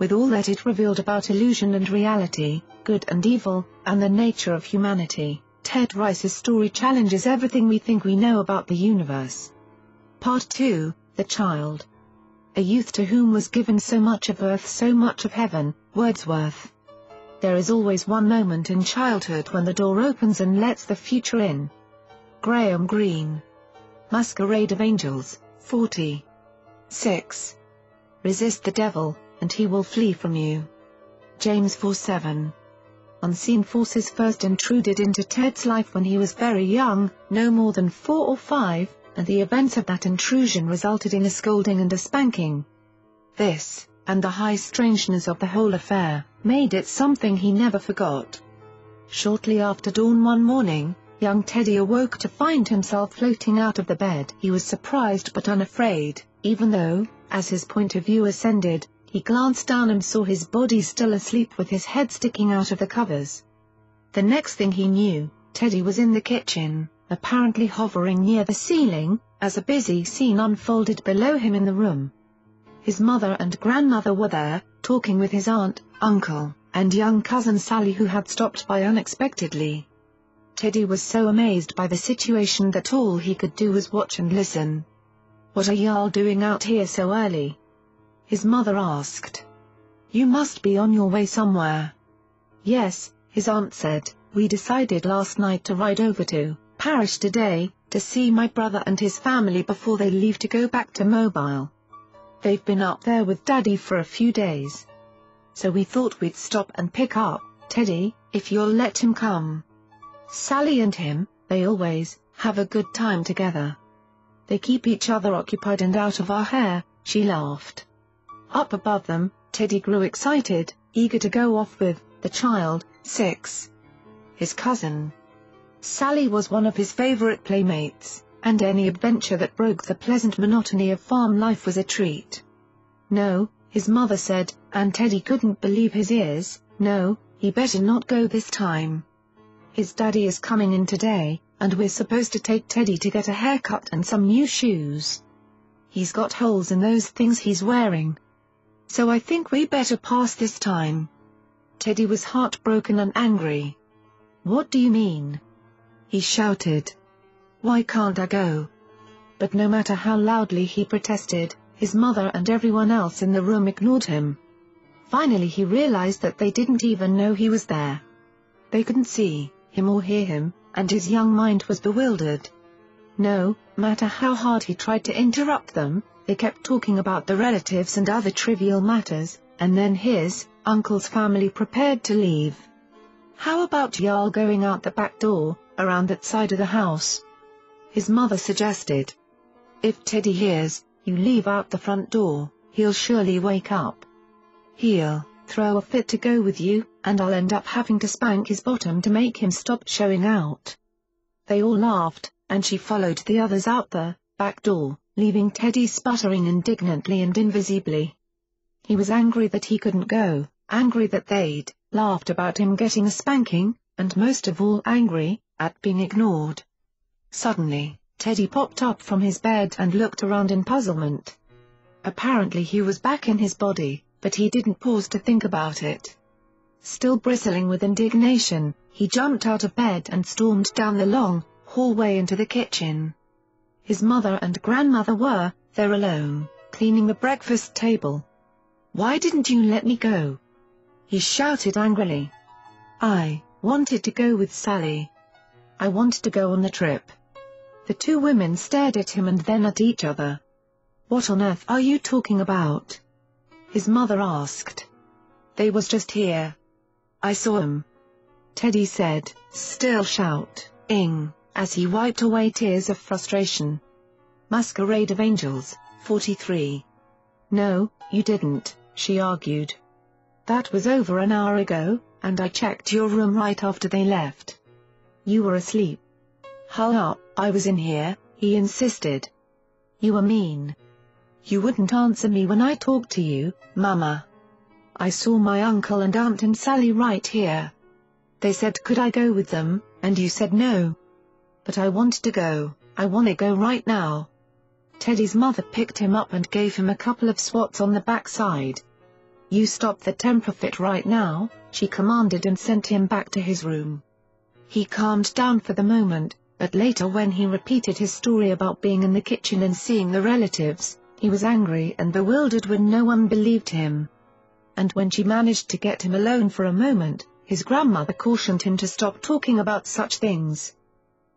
with all that it revealed about illusion and reality, good and evil, and the nature of humanity. Ted Rice's story challenges everything we think we know about the universe. Part 2 The Child. A youth to whom was given so much of earth, so much of heaven, Wordsworth. There is always one moment in childhood when the door opens and lets the future in. Graham Greene. Masquerade of Angels, 40. 6. Resist the devil, and he will flee from you. James 4:7. Unseen forces first intruded into Ted's life when he was very young, no more than four or five, and the events of that intrusion resulted in a scolding and a spanking. This, and the high strangeness of the whole affair, made it something he never forgot. Shortly after dawn one morning, young Teddy awoke to find himself floating out of the bed. He was surprised but unafraid, even though, as his point of view ascended, he glanced down and saw his body still asleep with his head sticking out of the covers. The next thing he knew, Teddy was in the kitchen, apparently hovering near the ceiling, as a busy scene unfolded below him in the room. His mother and grandmother were there, talking with his aunt, uncle, and young cousin Sally who had stopped by unexpectedly. Teddy was so amazed by the situation that all he could do was watch and listen. What are y'all doing out here so early? his mother asked. You must be on your way somewhere. Yes, his aunt said, we decided last night to ride over to Parish today, to see my brother and his family before they leave to go back to Mobile. They've been up there with Daddy for a few days. So we thought we'd stop and pick up, Teddy, if you'll let him come. Sally and him, they always, have a good time together. They keep each other occupied and out of our hair, she laughed. Up above them, Teddy grew excited, eager to go off with the child, six. His cousin. Sally was one of his favorite playmates, and any adventure that broke the pleasant monotony of farm life was a treat. No, his mother said, and Teddy couldn't believe his ears, no, he better not go this time. His daddy is coming in today, and we're supposed to take Teddy to get a haircut and some new shoes. He's got holes in those things he's wearing, so I think we better pass this time. Teddy was heartbroken and angry. What do you mean? He shouted. Why can't I go? But no matter how loudly he protested, his mother and everyone else in the room ignored him. Finally he realized that they didn't even know he was there. They couldn't see him or hear him, and his young mind was bewildered. No matter how hard he tried to interrupt them, they kept talking about the relatives and other trivial matters, and then his, uncle's family prepared to leave. How about y'all going out the back door, around that side of the house? His mother suggested. If Teddy hears, you leave out the front door, he'll surely wake up. He'll throw a fit to go with you, and I'll end up having to spank his bottom to make him stop showing out. They all laughed, and she followed the others out the back door leaving Teddy sputtering indignantly and invisibly. He was angry that he couldn't go, angry that they'd laughed about him getting a spanking, and most of all angry at being ignored. Suddenly, Teddy popped up from his bed and looked around in puzzlement. Apparently he was back in his body, but he didn't pause to think about it. Still bristling with indignation, he jumped out of bed and stormed down the long hallway into the kitchen. His mother and grandmother were, there alone, cleaning the breakfast table. Why didn't you let me go? He shouted angrily. I wanted to go with Sally. I wanted to go on the trip. The two women stared at him and then at each other. What on earth are you talking about? His mother asked. They was just here. I saw 'em. Teddy said, still shouting as he wiped away tears of frustration. Masquerade of Angels, 43. No, you didn't, she argued. That was over an hour ago, and I checked your room right after they left. You were asleep. Hull up, I was in here, he insisted. You were mean. You wouldn't answer me when I talked to you, Mama. I saw my uncle and aunt and Sally right here. They said could I go with them, and you said no. But I want to go, I wanna go right now. Teddy's mother picked him up and gave him a couple of swats on the backside. You stop the temper fit right now, she commanded and sent him back to his room. He calmed down for the moment, but later when he repeated his story about being in the kitchen and seeing the relatives, he was angry and bewildered when no one believed him. And when she managed to get him alone for a moment, his grandmother cautioned him to stop talking about such things.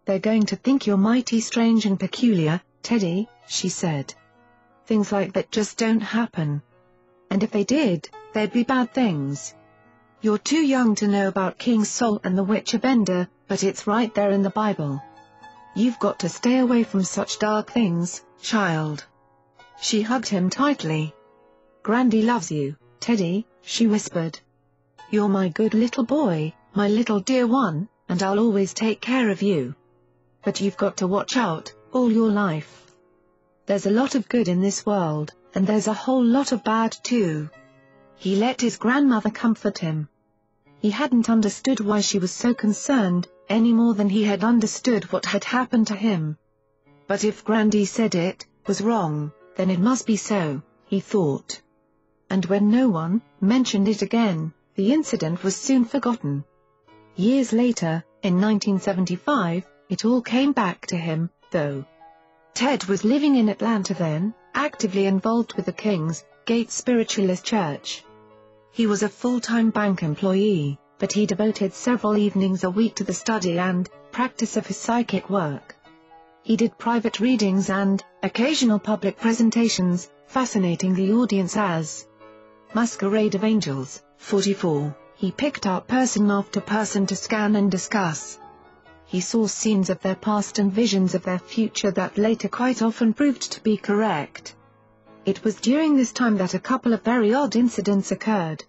They're going to think you're mighty strange and peculiar, Teddy, she said. Things like that just don't happen. And if they did, they'd be bad things. You're too young to know about King Saul and the Witch of Endor, but it's right there in the Bible. You've got to stay away from such dark things, child. She hugged him tightly. Grandy loves you, Teddy, she whispered. You're my good little boy, my little dear one, and I'll always take care of you. But you've got to watch out, all your life. There's a lot of good in this world, and there's a whole lot of bad too. He let his grandmother comfort him. He hadn't understood why she was so concerned, any more than he had understood what had happened to him. But if Grandy said it, was wrong, then it must be so, he thought. And when no one mentioned it again, the incident was soon forgotten. Years later, in 1975, it all came back to him, though. Ted was living in Atlanta then, actively involved with the King's Gate Spiritualist Church. He was a full-time bank employee, but he devoted several evenings a week to the study and practice of his psychic work. He did private readings and occasional public presentations, fascinating the audience as Masquerade of Angels, 44. He picked up person after person to scan and discuss he saw scenes of their past and visions of their future that later quite often proved to be correct. It was during this time that a couple of very odd incidents occurred.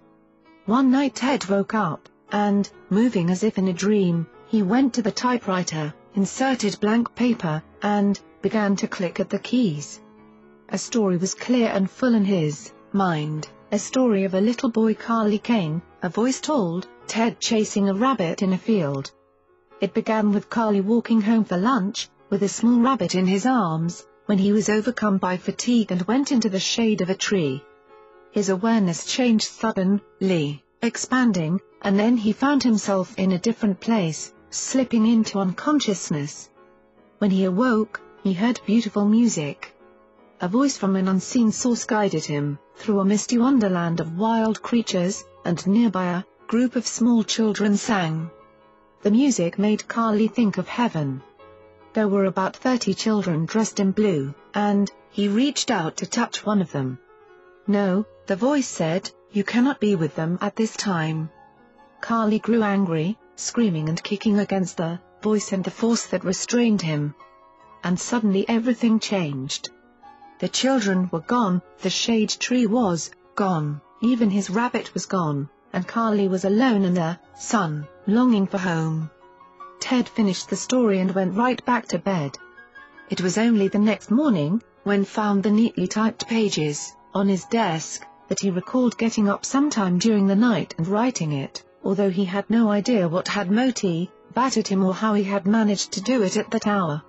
One night Ted woke up, and, moving as if in a dream, he went to the typewriter, inserted blank paper, and began to click at the keys. A story was clear and full in his mind, a story of a little boy Carly Kane, a voice told, Ted chasing a rabbit in a field. It began with Carly walking home for lunch, with a small rabbit in his arms, when he was overcome by fatigue and went into the shade of a tree. His awareness changed suddenly, expanding, and then he found himself in a different place, slipping into unconsciousness. When he awoke, he heard beautiful music. A voice from an unseen source guided him, through a misty wonderland of wild creatures, and nearby a group of small children sang. The music made Carly think of heaven. There were about 30 children dressed in blue, and, he reached out to touch one of them. No, the voice said, you cannot be with them at this time. Carly grew angry, screaming and kicking against the voice and the force that restrained him. And suddenly everything changed. The children were gone, the shade tree was gone, even his rabbit was gone, and Carly was alone in the sun longing for home. Ted finished the story and went right back to bed. It was only the next morning, when found the neatly typed pages, on his desk, that he recalled getting up sometime during the night and writing it, although he had no idea what had motivated battered him or how he had managed to do it at that hour.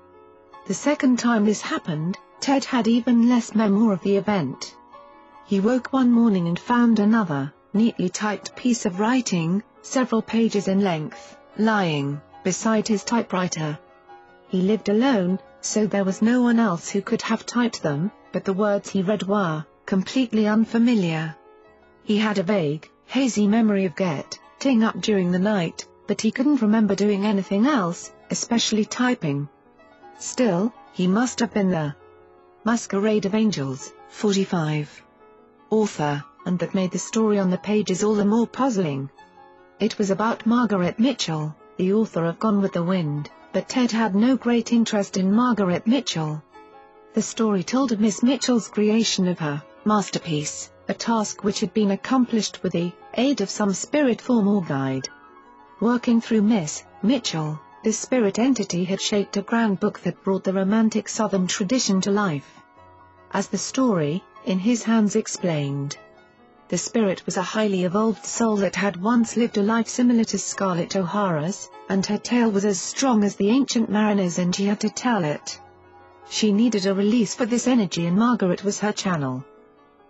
The second time this happened, Ted had even less memory of the event. He woke one morning and found another, neatly typed piece of writing, several pages in length, lying beside his typewriter. He lived alone, so there was no one else who could have typed them, but the words he read were completely unfamiliar. He had a vague, hazy memory of getting up during the night, but he couldn't remember doing anything else, especially typing. Still, he must have been the Masquerade of Angels, 45. Author, and that made the story on the pages all the more puzzling. It was about Margaret Mitchell, the author of Gone with the Wind, but Ted had no great interest in Margaret Mitchell. The story told of Miss Mitchell's creation of her masterpiece, a task which had been accomplished with the aid of some spirit form or guide. Working through Miss Mitchell, this spirit entity had shaped a grand book that brought the romantic Southern tradition to life. As the story, in his hands explained, the spirit was a highly evolved soul that had once lived a life similar to Scarlett O'Hara's, and her tale was as strong as the ancient mariner's and she had to tell it. She needed a release for this energy and Margaret was her channel.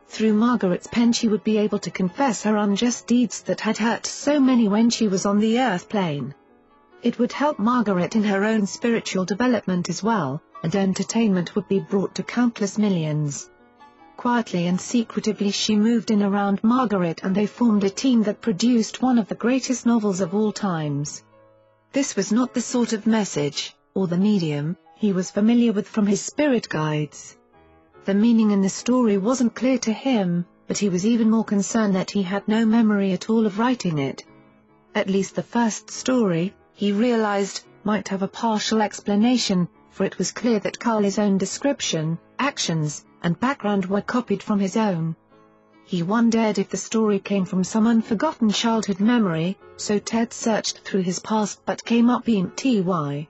Through Margaret's pen she would be able to confess her unjust deeds that had hurt so many when she was on the earth plane. It would help Margaret in her own spiritual development as well, and entertainment would be brought to countless millions. Quietly and secretively she moved in around Margaret and they formed a team that produced one of the greatest novels of all times. This was not the sort of message, or the medium, he was familiar with from his spirit guides. The meaning in the story wasn't clear to him, but he was even more concerned that he had no memory at all of writing it. At least the first story, he realized, might have a partial explanation, for it was clear that Carly's own description, actions, and background were copied from his own. He wondered if the story came from some unforgotten childhood memory, so Ted searched through his past but came up empty.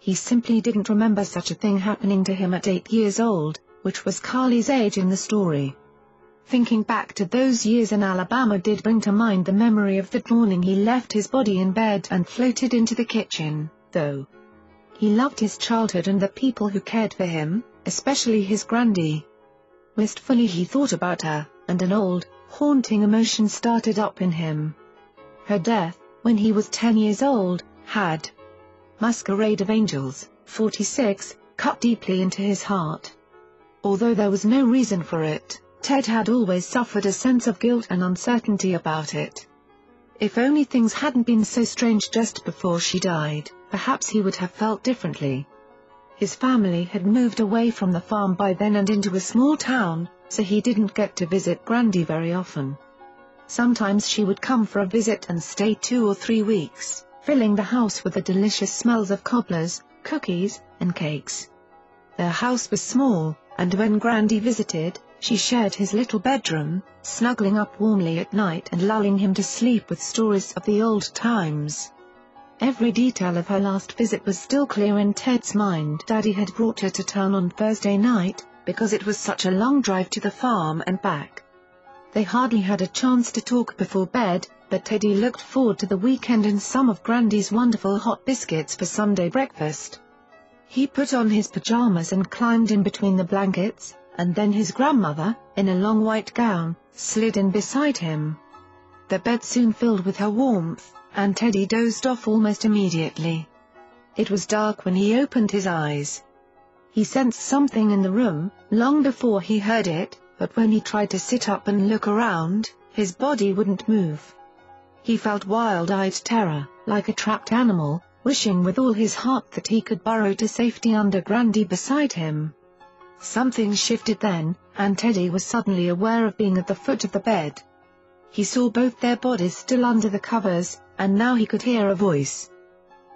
He simply didn't remember such a thing happening to him at eight years old, which was Carly's age in the story. Thinking back to those years in Alabama did bring to mind the memory of that morning he left his body in bed and floated into the kitchen, though. He loved his childhood and the people who cared for him, especially his Grandy. Wistfully he thought about her, and an old, haunting emotion started up in him. Her death, when he was 10 years old, had Masquerade of Angels, 46, cut deeply into his heart. Although there was no reason for it, Ted had always suffered a sense of guilt and uncertainty about it. If only things hadn't been so strange just before she died, perhaps he would have felt differently. His family had moved away from the farm by then and into a small town, so he didn't get to visit Grandy very often. Sometimes she would come for a visit and stay two or three weeks, filling the house with the delicious smells of cobblers, cookies, and cakes. Their house was small, and when Grandy visited, she shared his little bedroom, snuggling up warmly at night and lulling him to sleep with stories of the old times. Every detail of her last visit was still clear in Ted's mind. Daddy had brought her to town on Thursday night, because it was such a long drive to the farm and back. They hardly had a chance to talk before bed, but Teddy looked forward to the weekend and some of Grandy's wonderful hot biscuits for Sunday breakfast. He put on his pajamas and climbed in between the blankets, and then his grandmother, in a long white gown, slid in beside him. The bed soon filled with her warmth, and Teddy dozed off almost immediately. It was dark when he opened his eyes. He sensed something in the room, long before he heard it, but when he tried to sit up and look around, his body wouldn't move. He felt wild-eyed terror, like a trapped animal, wishing with all his heart that he could burrow to safety under Grandy beside him. Something shifted then, and Teddy was suddenly aware of being at the foot of the bed. He saw both their bodies still under the covers, and now he could hear a voice.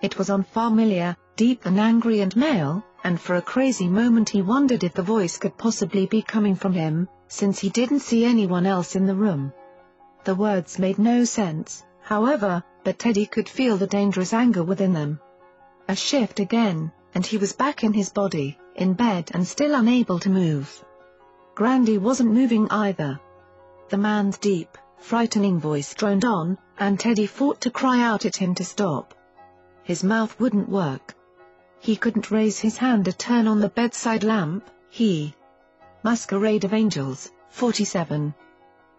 It was unfamiliar, deep and angry and male, and for a crazy moment he wondered if the voice could possibly be coming from him, since he didn't see anyone else in the room. The words made no sense, however, but Teddy could feel the dangerous anger within them. A shift again, and he was back in his body, in bed and still unable to move. Grandy wasn't moving either. The man's deep, frightening voice droned on, and Teddy fought to cry out at him to stop. His mouth wouldn't work. He couldn't raise his hand to turn on the bedside lamp, he. Masquerade of Angels, 47.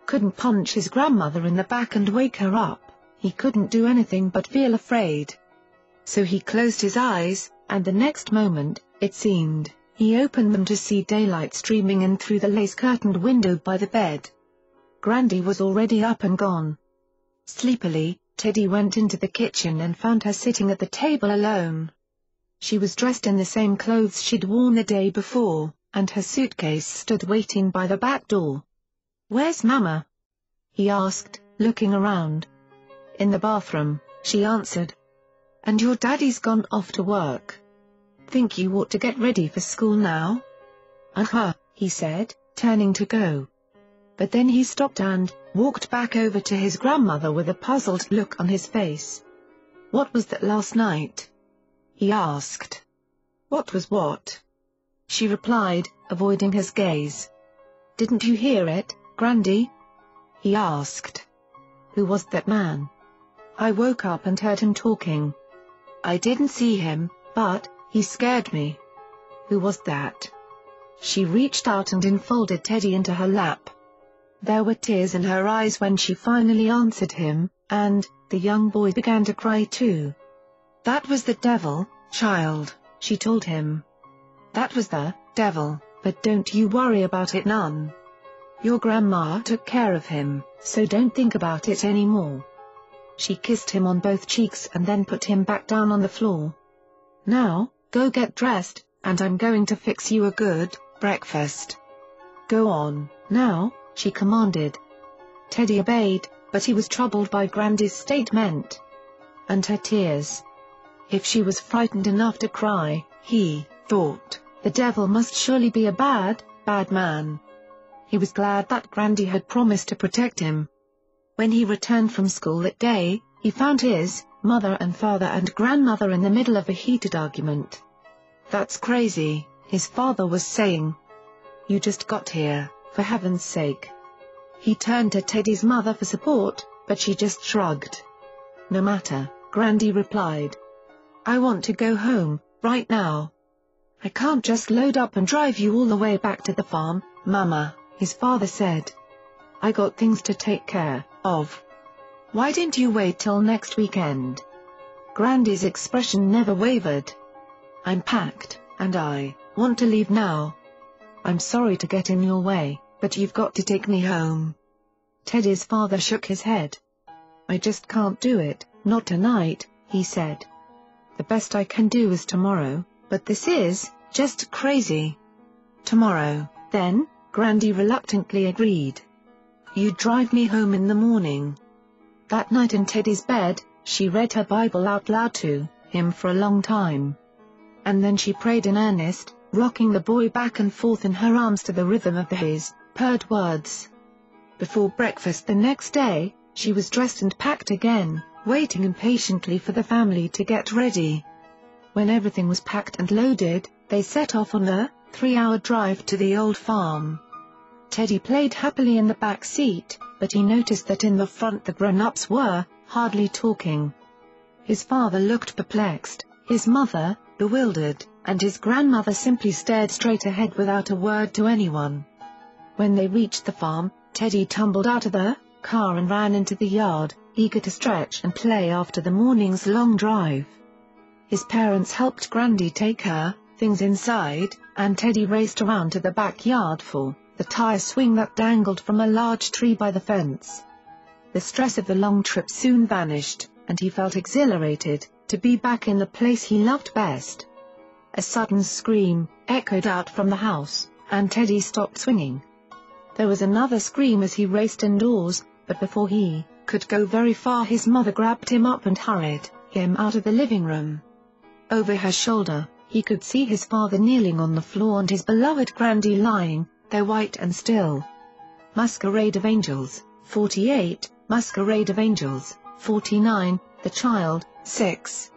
Couldn't punch his grandmother in the back and wake her up, he couldn't do anything but feel afraid. So he closed his eyes, and the next moment, it seemed, he opened them to see daylight streaming in through the lace-curtained window by the bed. Grandy was already up and gone. Sleepily, Teddy went into the kitchen and found her sitting at the table alone. She was dressed in the same clothes she'd worn the day before, and her suitcase stood waiting by the back door. Where's Mama? He asked, looking around. In the bathroom, she answered. And your daddy's gone off to work. Think you ought to get ready for school now? Uh-huh, he said, turning to go but then he stopped and, walked back over to his grandmother with a puzzled look on his face. What was that last night? He asked. What was what? She replied, avoiding his gaze. Didn't you hear it, Grandy? He asked. Who was that man? I woke up and heard him talking. I didn't see him, but, he scared me. Who was that? She reached out and enfolded Teddy into her lap. There were tears in her eyes when she finally answered him, and, the young boy began to cry too. That was the devil, child, she told him. That was the devil, but don't you worry about it none. Your grandma took care of him, so don't think about it anymore. She kissed him on both cheeks and then put him back down on the floor. Now, go get dressed, and I'm going to fix you a good breakfast. Go on, now, she commanded. Teddy obeyed, but he was troubled by Grandy's statement. And her tears. If she was frightened enough to cry, he thought, the devil must surely be a bad, bad man. He was glad that Grandy had promised to protect him. When he returned from school that day, he found his mother and father and grandmother in the middle of a heated argument. That's crazy, his father was saying. You just got here, for heaven's sake. He turned to Teddy's mother for support, but she just shrugged. No matter, Grandy replied. I want to go home, right now. I can't just load up and drive you all the way back to the farm, Mama, his father said. I got things to take care of. Why didn't you wait till next weekend? Grandy's expression never wavered. I'm packed, and I want to leave now. I'm sorry to get in your way, but you've got to take me home. Teddy's father shook his head. I just can't do it, not tonight, he said. The best I can do is tomorrow, but this is just crazy. Tomorrow, then, Grandy reluctantly agreed. You drive me home in the morning. That night in Teddy's bed, she read her Bible out loud to him for a long time. And then she prayed in earnest, rocking the boy back and forth in her arms to the rhythm of his purred words. Before breakfast the next day, she was dressed and packed again, waiting impatiently for the family to get ready. When everything was packed and loaded, they set off on a three-hour drive to the old farm. Teddy played happily in the back seat, but he noticed that in the front the grown-ups were, hardly talking. His father looked perplexed, his mother, bewildered, and his grandmother simply stared straight ahead without a word to anyone. When they reached the farm, Teddy tumbled out of the car and ran into the yard, eager to stretch and play after the morning's long drive. His parents helped Grandy take her things inside, and Teddy raced around to the backyard for the tire swing that dangled from a large tree by the fence. The stress of the long trip soon vanished, and he felt exhilarated, to be back in the place he loved best. A sudden scream echoed out from the house, and Teddy stopped swinging. There was another scream as he raced indoors, but before he could go very far his mother grabbed him up and hurried him out of the living room. Over her shoulder, he could see his father kneeling on the floor and his beloved Grandy lying, they're white and still. Masquerade of Angels, 48, Masquerade of Angels, 49, The Child, 6.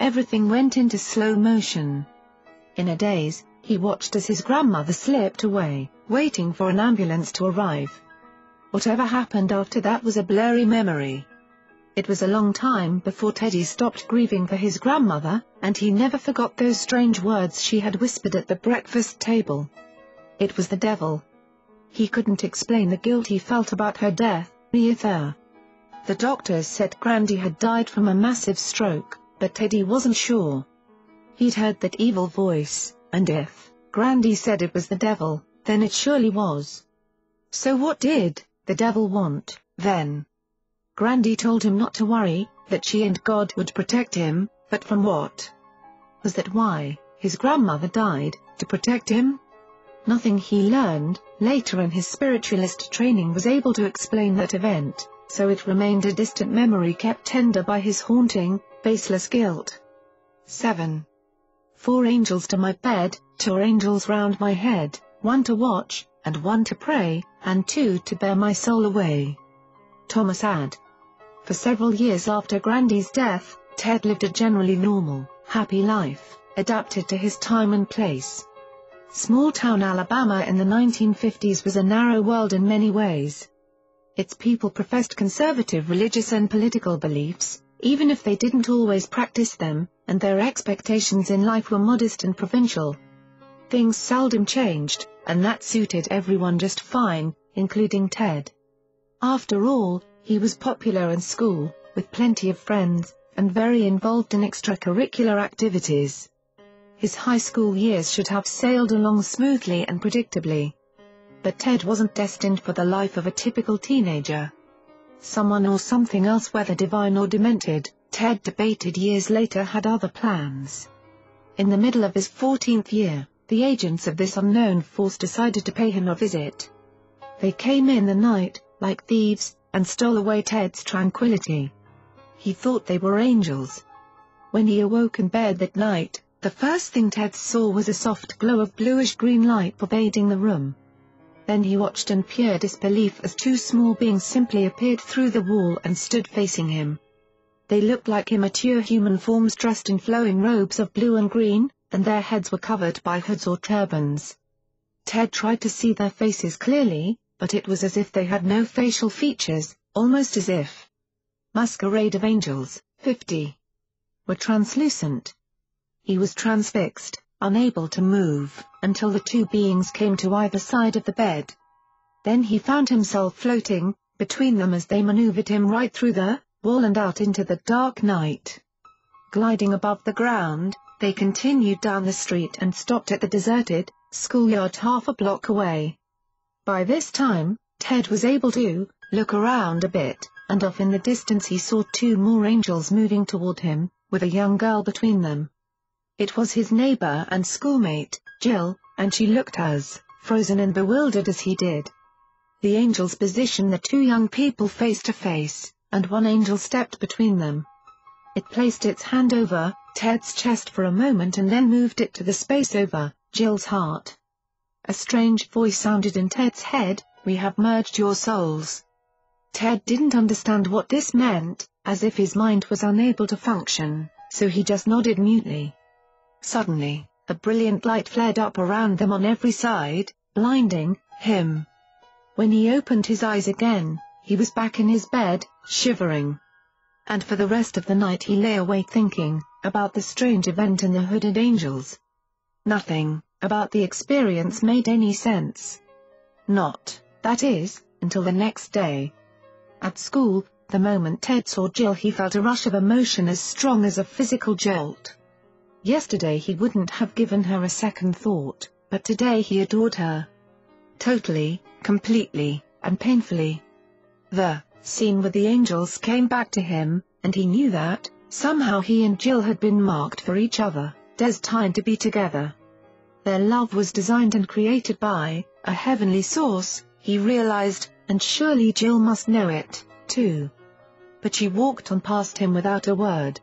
Everything went into slow motion. In a daze, he watched as his grandmother slipped away, waiting for an ambulance to arrive. Whatever happened after that was a blurry memory. It was a long time before Teddy stopped grieving for his grandmother, and he never forgot those strange words she had whispered at the breakfast table. It was the devil. He couldn't explain the guilt he felt about her death, either. The doctors said Grandy had died from a massive stroke, but Teddy wasn't sure. He'd heard that evil voice, and if Grandy said it was the devil, then it surely was. So what did the devil want, then? Grandy told him not to worry, that she and God would protect him, but from what? Was that why, his grandmother died, to protect him? Nothing he learned, later in his spiritualist training was able to explain that event, so it remained a distant memory kept tender by his haunting, baseless guilt. 7. Four angels to my bed, two angels round my head, one to watch, and one to pray, and two to bear my soul away. Thomas Ady. For several years after Grandy's death, Ted lived a generally normal, happy life, adapted to his time and place. Small-town Alabama in the 1950s was a narrow world in many ways. Its people professed conservative religious and political beliefs, even if they didn't always practice them, and their expectations in life were modest and provincial. Things seldom changed, and that suited everyone just fine, including Ted. After all, he was popular in school, with plenty of friends, and very involved in extracurricular activities. His high school years should have sailed along smoothly and predictably. But Ted wasn't destined for the life of a typical teenager. Someone or something else whether divine or demented, Ted debated years later had other plans. In the middle of his 14th year, the agents of this unknown force decided to pay him a visit. They came in the night, like thieves, and stole away Ted's tranquility. He thought they were angels. When he awoke in bed that night, the first thing Ted saw was a soft glow of bluish-green light pervading the room. Then he watched in pure disbelief as two small beings simply appeared through the wall and stood facing him. They looked like immature human forms dressed in flowing robes of blue and green, and their heads were covered by hoods or turbans. Ted tried to see their faces clearly, but it was as if they had no facial features, almost as if Masquerade of Angels, 50 were translucent. He was transfixed, unable to move, until the two beings came to either side of the bed. Then he found himself floating, between them as they maneuvered him right through the wall and out into the dark night. Gliding above the ground, they continued down the street and stopped at the deserted, schoolyard half a block away. By this time, Ted was able to look around a bit, and off in the distance he saw two more angels moving toward him, with a young girl between them. It was his neighbor and schoolmate, Jill, and she looked as frozen and bewildered as he did. The angels positioned the two young people face to face, and one angel stepped between them. It placed its hand over Ted's chest for a moment and then moved it to the space over Jill's heart. A strange voice sounded in Ted's head, we have merged your souls. Ted didn't understand what this meant, as if his mind was unable to function, so he just nodded mutely. Suddenly, a brilliant light flared up around them on every side, blinding him. When he opened his eyes again, he was back in his bed, shivering. And for the rest of the night he lay awake thinking, about the strange event in the hooded angels. Nothing, about the experience made any sense. Not, that is, until the next day. At school, the moment Ted saw Jill he felt a rush of emotion as strong as a physical jolt. Yesterday he wouldn't have given her a second thought, but today he adored her. Totally, completely, and painfully. The scene with the angels came back to him, and he knew that, somehow he and Jill had been marked for each other, destined to be together. Their love was designed and created by a heavenly source, he realized, and surely Jill must know it, too. But she walked on past him without a word.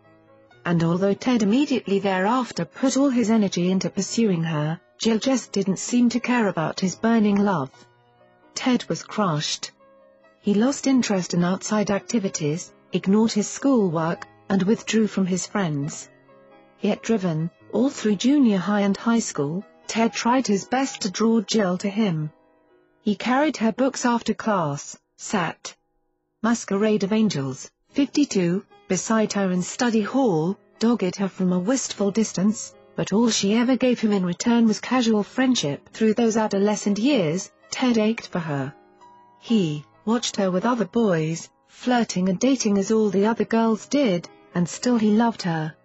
And although Ted immediately thereafter put all his energy into pursuing her, Jill just didn't seem to care about his burning love. Ted was crushed. He lost interest in outside activities, ignored his schoolwork, and withdrew from his friends. Yet driven, all through junior high and high school, Ted tried his best to draw Jill to him. He carried her books after class, sat Masquerade of Angels, 52, beside her in study hall, dogged her from a wistful distance, but all she ever gave him in return was casual friendship. Through those adolescent years, Ted ached for her. He, watched her with other boys, flirting and dating as all the other girls did, and still he loved her.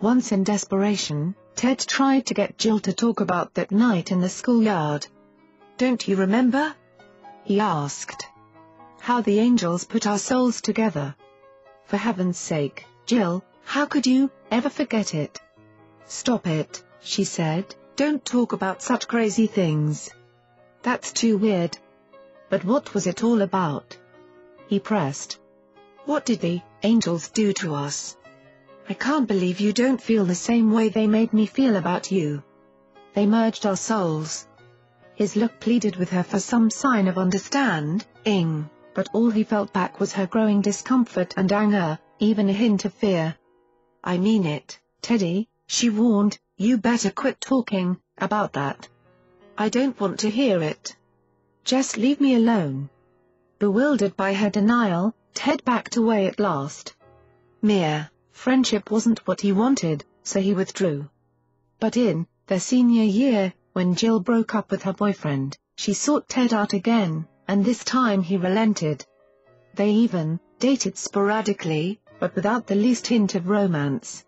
Once in desperation, Ted tried to get Jill to talk about that night in the schoolyard. Don't you remember? He asked. How the angels put our souls together. For heaven's sake, Jill, how could you ever forget it? Stop it, she said, don't talk about such crazy things. That's too weird, but what was it all about? He pressed. What did the angels do to us? I can't believe you don't feel the same way they made me feel about you. They merged our souls. His look pleaded with her for some sign of understanding, but all he felt back was her growing discomfort and anger, even a hint of fear. I mean it, Teddy, she warned, you better quit talking about that. I don't want to hear it. Just leave me alone. Bewildered by her denial, Ted backed away at last. Mere friendship wasn't what he wanted, so he withdrew. But in their senior year, when Jill broke up with her boyfriend, she sought Ted out again, and this time he relented. They even dated sporadically, but without the least hint of romance.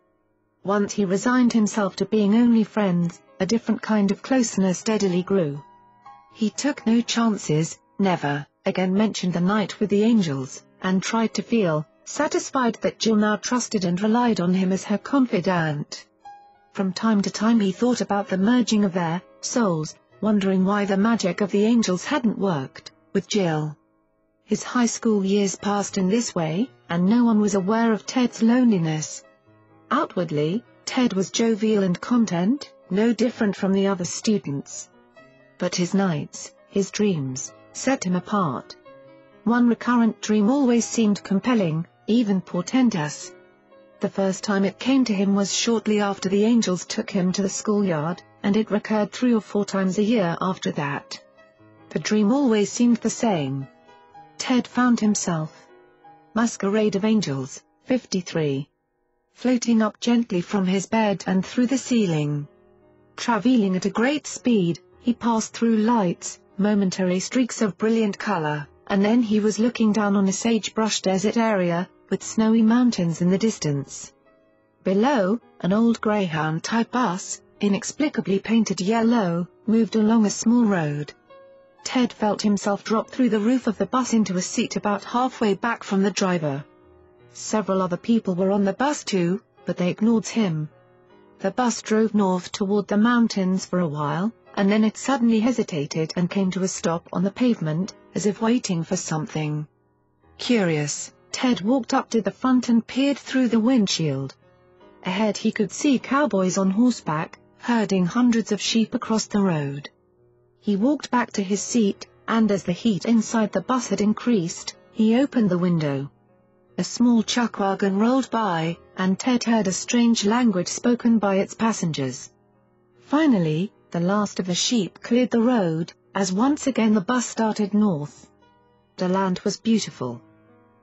Once he resigned himself to being only friends, a different kind of closeness steadily grew. He took no chances, never, again mentioned the night with the angels, and tried to feel, satisfied that Jill now trusted and relied on him as her confidant. From time to time he thought about the merging of their souls, wondering why the magic of the angels hadn't worked, with Jill. His high school years passed in this way, and no one was aware of Ted's loneliness. Outwardly, Ted was jovial and content, no different from the other students. But his nights, his dreams, set him apart. One recurrent dream always seemed compelling, even portentous. The first time it came to him was shortly after the angels took him to the schoolyard, and it recurred three or four times a year after that. The dream always seemed the same. Ted found himself. Masquerade of Angels, 53. Floating up gently from his bed and through the ceiling. Traveling at a great speed, he passed through lights, momentary streaks of brilliant color, and then he was looking down on a sagebrush desert area, with snowy mountains in the distance. Below, an old Greyhound-type bus, inexplicably painted yellow, moved along a small road. Ted felt himself drop through the roof of the bus into a seat about halfway back from the driver. Several other people were on the bus too, but they ignored him. The bus drove north toward the mountains for a while, and then it suddenly hesitated and came to a stop on the pavement, as if waiting for something. Curious, Ted walked up to the front and peered through the windshield. Ahead he could see cowboys on horseback, herding hundreds of sheep across the road. He walked back to his seat, and as the heat inside the bus had increased, he opened the window. A small chuck wagon rolled by, and Ted heard a strange language spoken by its passengers. Finally, the last of the sheep cleared the road, as once again the bus started north. The land was beautiful.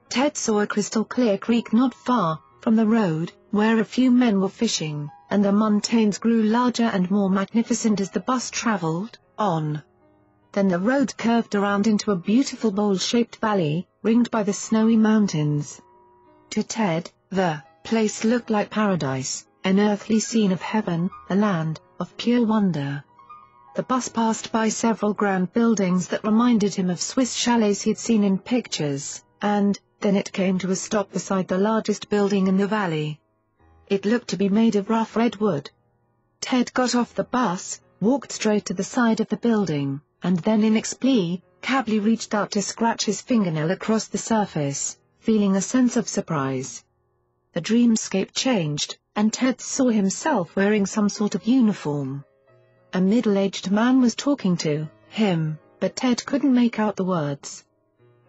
Ted saw a crystal-clear creek not far from the road, where a few men were fishing, and the mountains grew larger and more magnificent as the bus traveled on. Then the road curved around into a beautiful bowl-shaped valley, ringed by the snowy mountains. To Ted, the place looked like paradise, an earthly scene of heaven, a land of pure wonder. The bus passed by several grand buildings that reminded him of Swiss chalets he'd seen in pictures, and, then it came to a stop beside the largest building in the valley. It looked to be made of rough redwood. Ted got off the bus, walked straight to the side of the building, and then inexplicably reached out to scratch his fingernail across the surface, feeling a sense of surprise. The dreamscape changed, and Ted saw himself wearing some sort of uniform. A middle-aged man was talking to him, but Ted couldn't make out the words.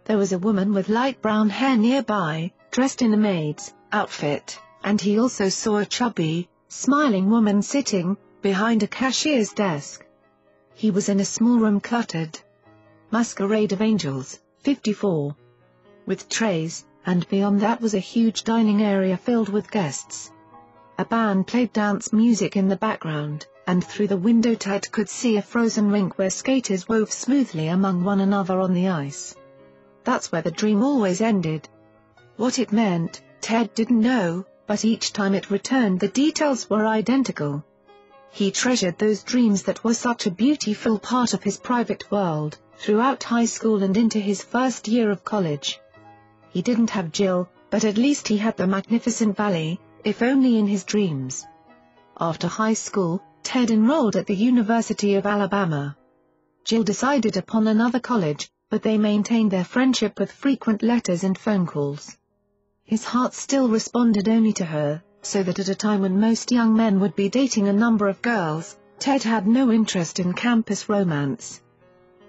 There was a woman with light brown hair nearby, dressed in a maid's outfit, and he also saw a chubby, smiling woman sitting, behind a cashier's desk. He was in a small room cluttered. Masquerade of Angels, 54. With trays, and beyond that was a huge dining area filled with guests. A band played dance music in the background, and through the window Ted could see a frozen rink where skaters wove smoothly among one another on the ice. That's where the dream always ended. What it meant, Ted didn't know, but each time it returned the details were identical. He treasured those dreams that were such a beautiful part of his private world, throughout high school and into his first year of college. He didn't have Jill, but at least he had the magnificent valley, if only in his dreams. After high school, Ted enrolled at the University of Alabama. Jill decided upon another college, but they maintained their friendship with frequent letters and phone calls. His heart still responded only to her, so that at a time when most young men would be dating a number of girls, Ted had no interest in campus romance.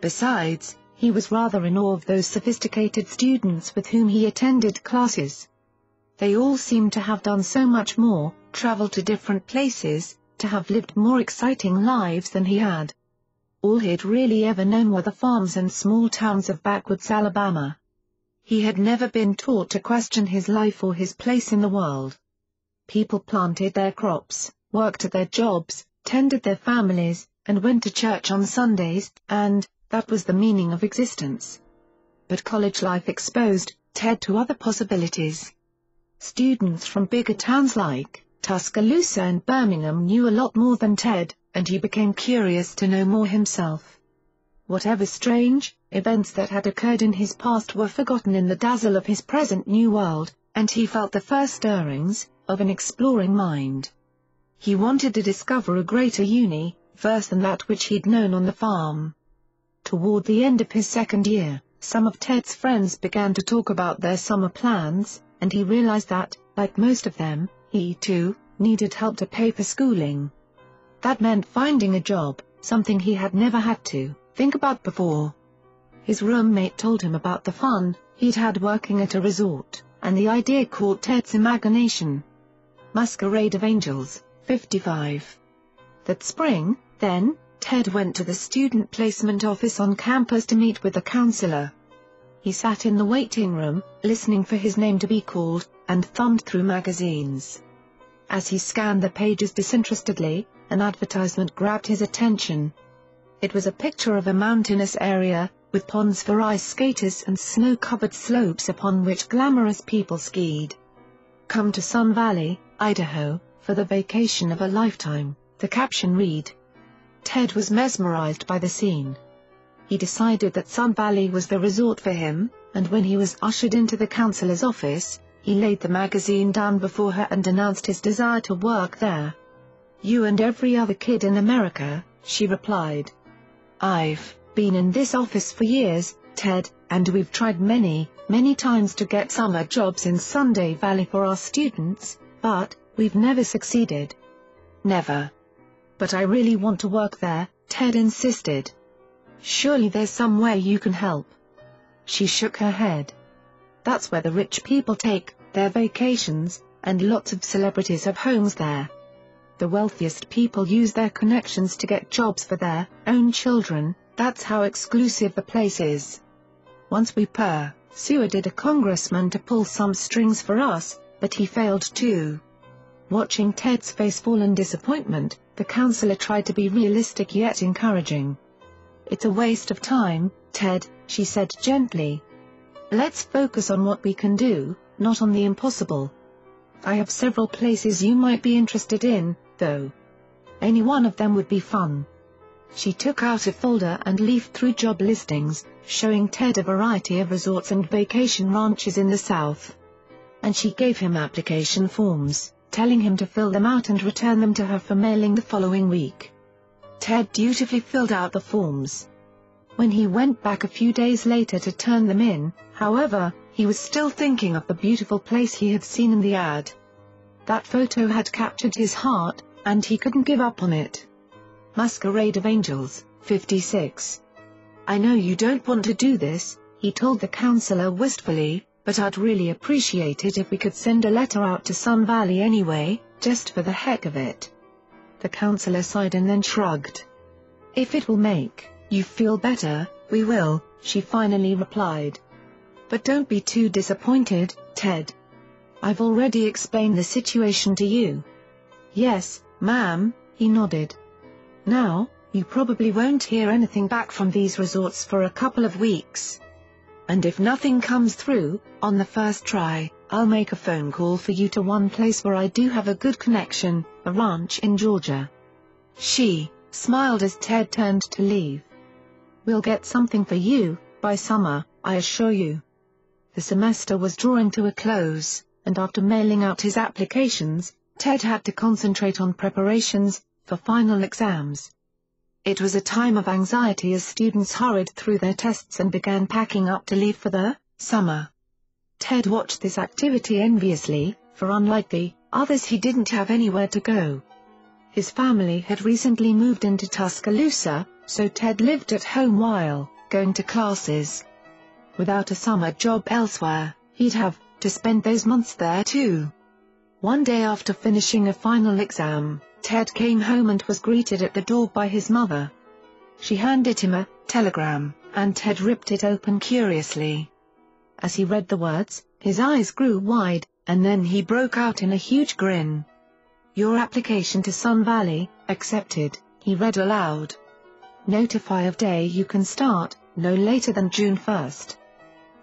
Besides, he was rather in awe of those sophisticated students with whom he attended classes. They all seemed to have done so much more, traveled to different places, to have lived more exciting lives than he had. All he'd really ever known were the farms and small towns of backwoods Alabama. He had never been taught to question his life or his place in the world. People planted their crops, worked at their jobs, tended their families, and went to church on Sundays, and, that was the meaning of existence. But college life exposed Ted to other possibilities. Students from bigger towns like Tuscaloosa and Birmingham knew a lot more than Ted, and he became curious to know more himself. Whatever strange, events that had occurred in his past were forgotten in the dazzle of his present new world, and he felt the first stirrings, of an exploring mind. He wanted to discover a greater uni universe than that which he'd known on the farm. Toward the end of his second year, some of Ted's friends began to talk about their summer plans, and he realized that, like most of them, he too, needed help to pay for schooling. That meant finding a job, something he had never had to think about before. His roommate told him about the fun he'd had working at a resort, and the idea caught Ted's imagination. Masquerade of Angels, 55. That spring, then, Ted went to the student placement office on campus to meet with the counselor. He sat in the waiting room, listening for his name to be called, and thumbed through magazines. As he scanned the pages disinterestedly, an advertisement grabbed his attention. It was a picture of a mountainous area, with ponds for ice skaters and snow-covered slopes upon which glamorous people skied. Come to Sun Valley, Idaho, for the vacation of a lifetime, the caption read. Ted was mesmerized by the scene. He decided that Sun Valley was the resort for him, and when he was ushered into the counselor's office, he laid the magazine down before her and announced his desire to work there. You and every other kid in America, she replied. I've been in this office for years, Ted, and we've tried many, many times to get summer jobs in Sun Valley for our students, but, we've never succeeded. Never. But I really want to work there, Ted insisted. Surely there's some way you can help. She shook her head. That's where the rich people take their vacations, and lots of celebrities have homes there the wealthiest people use their connections to get jobs for their own children, that's how exclusive the place is. Once we persuaded a congressman to pull some strings for us, but he failed too. Watching Ted's face fall in disappointment, the counselor tried to be realistic yet encouraging. It's a waste of time, Ted, she said gently. Let's focus on what we can do, not on the impossible. I have several places you might be interested in, though. Any one of them would be fun. She took out a folder and leafed through job listings, showing Ted a variety of resorts and vacation ranches in the South. And she gave him application forms, telling him to fill them out and return them to her for mailing the following week. Ted dutifully filled out the forms. When he went back a few days later to turn them in, however, he was still thinking of the beautiful place he had seen in the ad. That photo had captured his heart, and he couldn't give up on it. Masquerade of Angels, 56. I know you don't want to do this, he told the counselor wistfully, but I'd really appreciate it if we could send a letter out to Sun Valley anyway, just for the heck of it. The counselor sighed and then shrugged. If it will make you feel better, we will, she finally replied. But don't be too disappointed, Ted. I've already explained the situation to you. Yes, Ma'am, he nodded. Now, you probably won't hear anything back from these resorts for a couple of weeks. And if nothing comes through, on the first try, I'll make a phone call for you to one place where I do have a good connection, a ranch in Georgia. She smiled as Ted turned to leave. We'll get something for you, by summer, I assure you. The semester was drawing to a close, and after mailing out his applications, Ted had to concentrate on preparations for final exams. It was a time of anxiety as students hurried through their tests and began packing up to leave for the summer. Ted watched this activity enviously, for unlike the others he didn't have anywhere to go. His family had recently moved into Tuscaloosa, so Ted lived at home while going to classes. Without a summer job elsewhere, he'd have to spend those months there too. One day after finishing a final exam, Ted came home and was greeted at the door by his mother. She handed him a telegram, and Ted ripped it open curiously. As he read the words, his eyes grew wide, and then he broke out in a huge grin. Your application to Sun Valley, accepted, he read aloud. Notify of day you can start, no later than June 1st.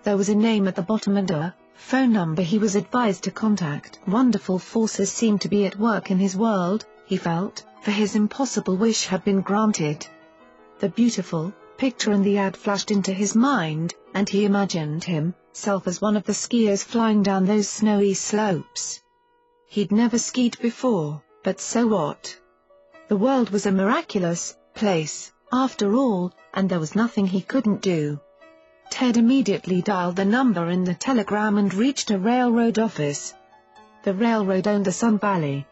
There was a name at the bottom and a phone number he was advised to contact. Wonderful forces seemed to be at work in his world, he felt, for his impossible wish had been granted. The beautiful picture in the ad flashed into his mind, and he imagined himself as one of the skiers flying down those snowy slopes. He'd never skied before, but so what? The world was a miraculous place, after all, and there was nothing he couldn't do. Ted immediately dialed the number in the telegram and reached a railroad office. The railroad owned the Sun Valley.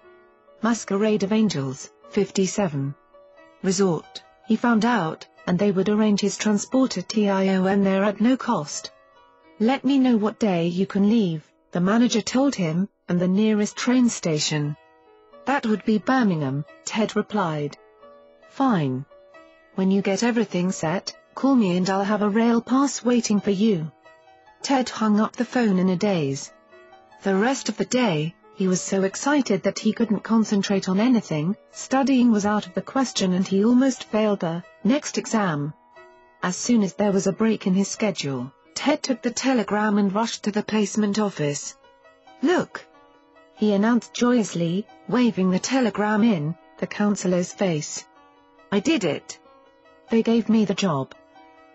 Masquerade of Angels, 57. Resort, he found out, and they would arrange his transporter to TION there at no cost. Let me know what day you can leave, the manager told him, and the nearest train station. That would be Birmingham, Ted replied. Fine. When you get everything set, call me and I'll have a rail pass waiting for you. Ted hung up the phone in a daze. The rest of the day, he was so excited that he couldn't concentrate on anything, studying was out of the question and he almost failed the next exam. As soon as there was a break in his schedule, Ted took the telegram and rushed to the placement office. Look! He announced joyously, waving the telegram in, the counselor's face. I did it! They gave me the job.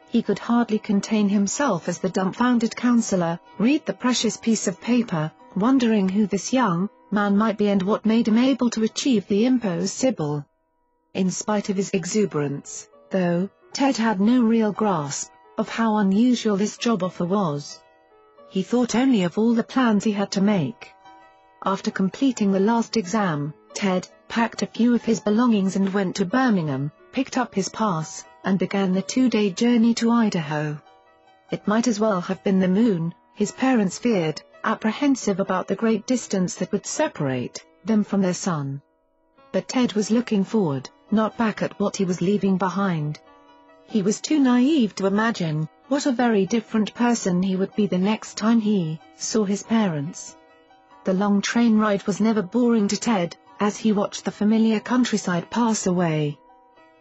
He could hardly contain himself as the dumbfounded counselor, read the precious piece of paper, wondering who this young man might be and what made him able to achieve the impossible. In spite of his exuberance, though, Ted had no real grasp of how unusual this job offer was. He thought only of all the plans he had to make. After completing the last exam, Ted packed a few of his belongings and went to Birmingham, picked up his pass, and began the two-day journey to Idaho. It might as well have been the moon, his parents feared, apprehensive about the great distance that would separate them from their son. But Ted was looking forward, not back at what he was leaving behind. He was too naive to imagine what a very different person he would be the next time he saw his parents. The long train ride was never boring to Ted, as he watched the familiar countryside pass away.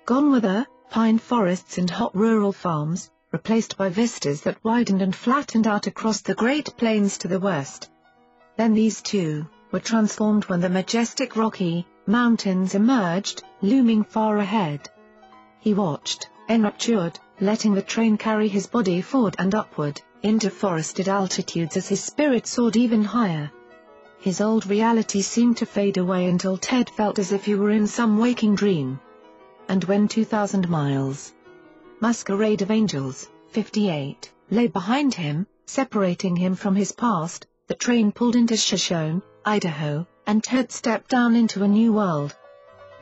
Gone were the pine forests and hot rural farms, replaced by vistas that widened and flattened out across the Great Plains to the west. Then these too, were transformed when the majestic Rocky Mountains emerged, looming far ahead. He watched, enraptured, letting the train carry his body forward and upward, into forested altitudes as his spirit soared even higher. His old reality seemed to fade away until Ted felt as if he were in some waking dream. And when 2,000 miles, Masquerade of Angels, 58, lay behind him, separating him from his past, the train pulled into Shoshone, Idaho, and Ted stepped down into a new world.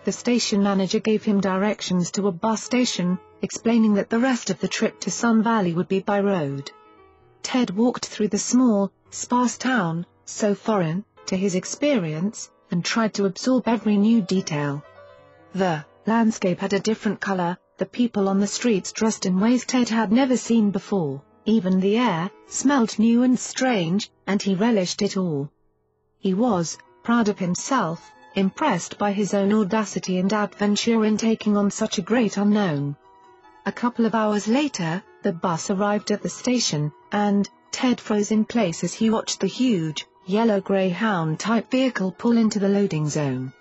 The station manager gave him directions to a bus station, explaining that the rest of the trip to Sun Valley would be by road. Ted walked through the small, sparse town, so foreign, to his experience, and tried to absorb every new detail. The landscape had a different color, the people on the streets dressed in ways Ted had never seen before, even the air, smelled new and strange, and he relished it all. He was, proud of himself, impressed by his own audacity and adventure in taking on such a great unknown. A couple of hours later, the bus arrived at the station, and, Ted froze in place as he watched the huge, yellow Greyhound-type vehicle pull into the loading zone.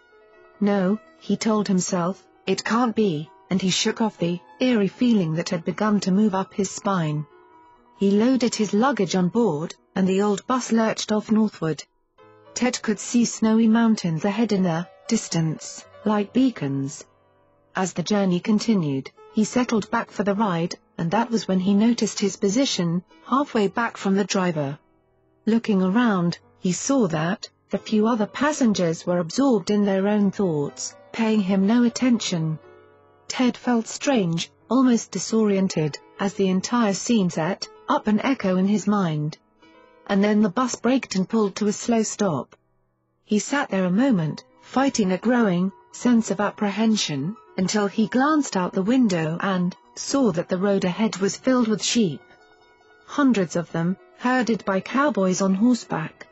No, he told himself, it can't be, and he shook off the eerie feeling that had begun to move up his spine. He loaded his luggage on board, and the old bus lurched off northward. Ted could see snowy mountains ahead in the distance, like beacons. As the journey continued, he settled back for the ride, and that was when he noticed his position, halfway back from the driver. Looking around, he saw that, the few other passengers were absorbed in their own thoughts, paying him no attention. Ted felt strange, almost disoriented, as the entire scene set up an echo in his mind. And then the bus braked and pulled to a slow stop. He sat there a moment, fighting a growing sense of apprehension, until he glanced out the window and saw that the road ahead was filled with sheep. Hundreds of them, herded by cowboys on horseback.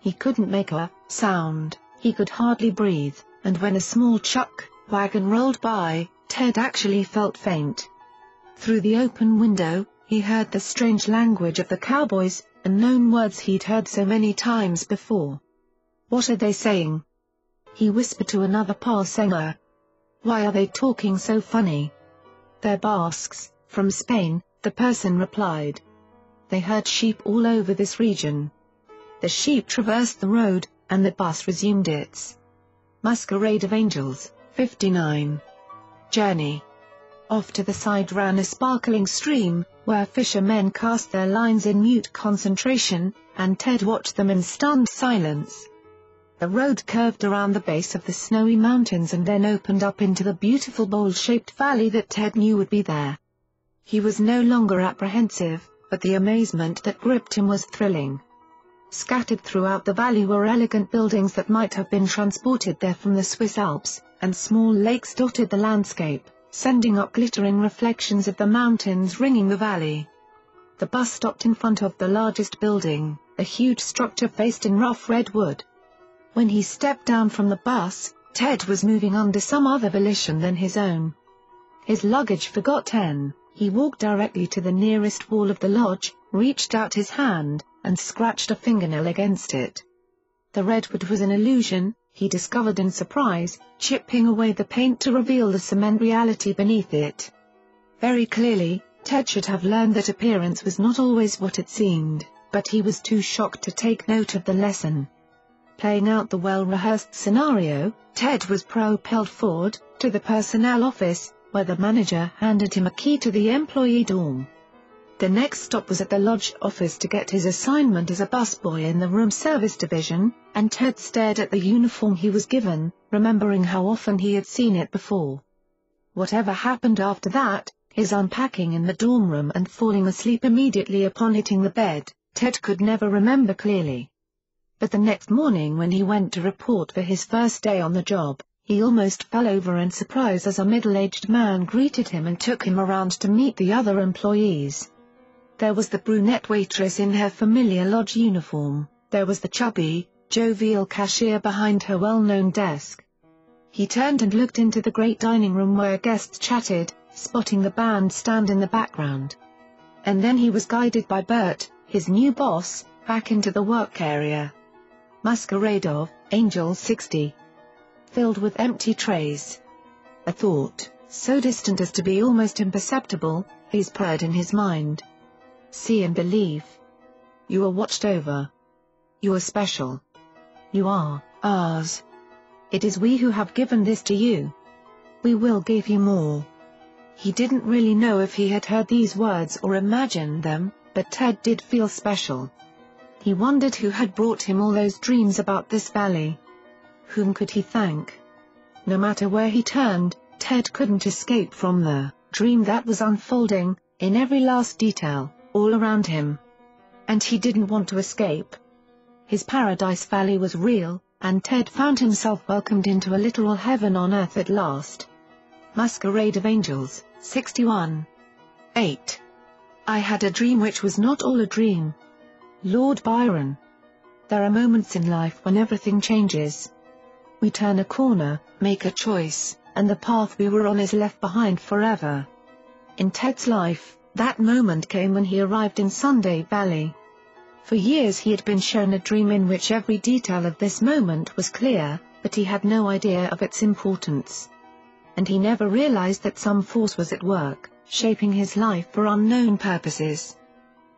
He couldn't make a sound, he could hardly breathe, and when a small chuck wagon rolled by, Ted actually felt faint. Through the open window, he heard the strange language of the cowboys, unknown words he'd heard so many times before. What are they saying? He whispered to another passenger. Why are they talking so funny? They're Basques, from Spain, the person replied. They herd sheep all over this region. The sheep traversed the road, and the bus resumed its Masquerade of Angels, 59. Journey. Off to the side ran a sparkling stream, where fishermen cast their lines in mute concentration, and Ted watched them in stunned silence. The road curved around the base of the snowy mountains and then opened up into the beautiful bowl-shaped valley that Ted knew would be there. He was no longer apprehensive, but the amazement that gripped him was thrilling. Scattered throughout the valley were elegant buildings that might have been transported there from the Swiss Alps, and small lakes dotted the landscape, sending up glittering reflections of the mountains ringing the valley. The bus stopped in front of the largest building, a huge structure faced in rough red wood. When he stepped down from the bus, Ted was moving under some other volition than his own. His luggage forgotten, he walked directly to the nearest wall of the lodge, reached out his hand, and scratched a fingernail against it. The redwood was an illusion, he discovered in surprise, chipping away the paint to reveal the cement reality beneath it. Very clearly, Ted should have learned that appearance was not always what it seemed, but he was too shocked to take note of the lesson. Playing out the well-rehearsed scenario, Ted was propelled forward, to the personnel office, where the manager handed him a key to the employee dorm. The next stop was at the lodge office to get his assignment as a busboy in the room service division, and Ted stared at the uniform he was given, remembering how often he had seen it before. Whatever happened after that, his unpacking in the dorm room and falling asleep immediately upon hitting the bed, Ted could never remember clearly. But the next morning when he went to report for his first day on the job, he almost fell over in surprise as a middle-aged man greeted him and took him around to meet the other employees. There was the brunette waitress in her familiar lodge uniform, there was the chubby, jovial cashier behind her well-known desk. He turned and looked into the great dining room where guests chatted, spotting the band stand in the background. And then he was guided by Bert, his new boss, back into the work area. Masquerade of Angels 60. Filled with empty trays. A thought, so distant as to be almost imperceptible, whispered in his mind see and believe. You are watched over. You are special. You are ours. It is we who have given this to you. We will give you more. He didn't really know if he had heard these words or imagined them, but Ted did feel special. He wondered who had brought him all those dreams about this valley. Whom could he thank? No matter where he turned, Ted couldn't escape from the dream that was unfolding, in every last detail all around him. And he didn't want to escape. His paradise valley was real, and Ted found himself welcomed into a literal heaven on earth at last. Masquerade of Angels, 61. 8. I had a dream which was not all a dream. Lord Byron. There are moments in life when everything changes. We turn a corner, make a choice, and the path we were on is left behind forever. In Ted's life, that moment came when he arrived in Sun Valley. For years he had been shown a dream in which every detail of this moment was clear, but he had no idea of its importance. And he never realized that some force was at work, shaping his life for unknown purposes.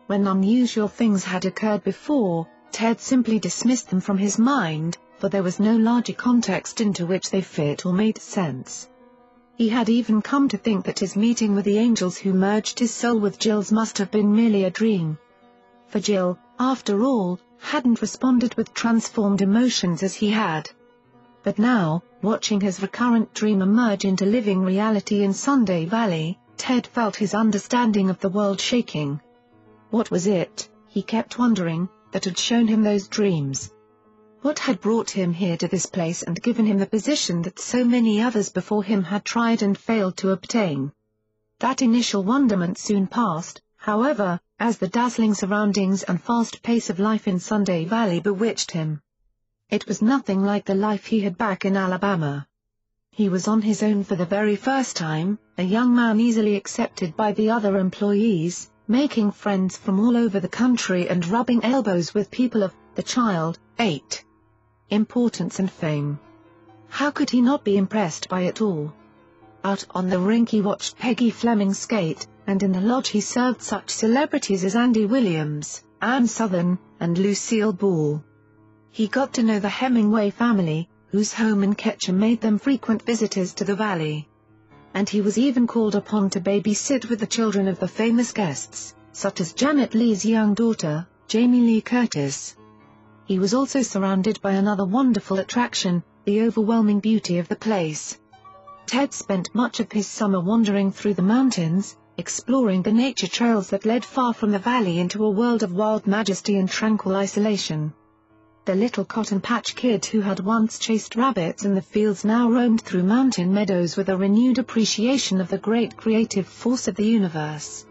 When unusual things had occurred before, Ted simply dismissed them from his mind, for there was no larger context into which they fit or made sense. He had even come to think that his meeting with the angels who merged his soul with Jill's must have been merely a dream. For Jill, after all, hadn't responded with transformed emotions as he had. But now, watching his recurrent dream emerge into living reality in Sun Valley, Ted felt his understanding of the world shaking. What was it, he kept wondering, that had shown him those dreams? What had brought him here to this place and given him the position that so many others before him had tried and failed to obtain? That initial wonderment soon passed, however, as the dazzling surroundings and fast pace of life in Sun Valley bewitched him. It was nothing like the life he had back in Alabama. He was on his own for the very first time, a young man easily accepted by the other employees, making friends from all over the country and rubbing elbows with people of, the child, 8. Importance and fame. How could he not be impressed by it all? Out on the rink he watched Peggy Fleming skate, and in the lodge he served such celebrities as Andy Williams, Ann Sothern, and Lucille Ball. He got to know the Hemingway family, whose home in Ketchum made them frequent visitors to the valley. And he was even called upon to babysit with the children of the famous guests, such as Janet Leigh's young daughter, Jamie Lee Curtis. He was also surrounded by another wonderful attraction, the overwhelming beauty of the place. Ted spent much of his summer wandering through the mountains, exploring the nature trails that led far from the valley into a world of wild majesty and tranquil isolation. The little cotton patch kid who had once chased rabbits in the fields now roamed through mountain meadows with a renewed appreciation of the great creative force of the universe.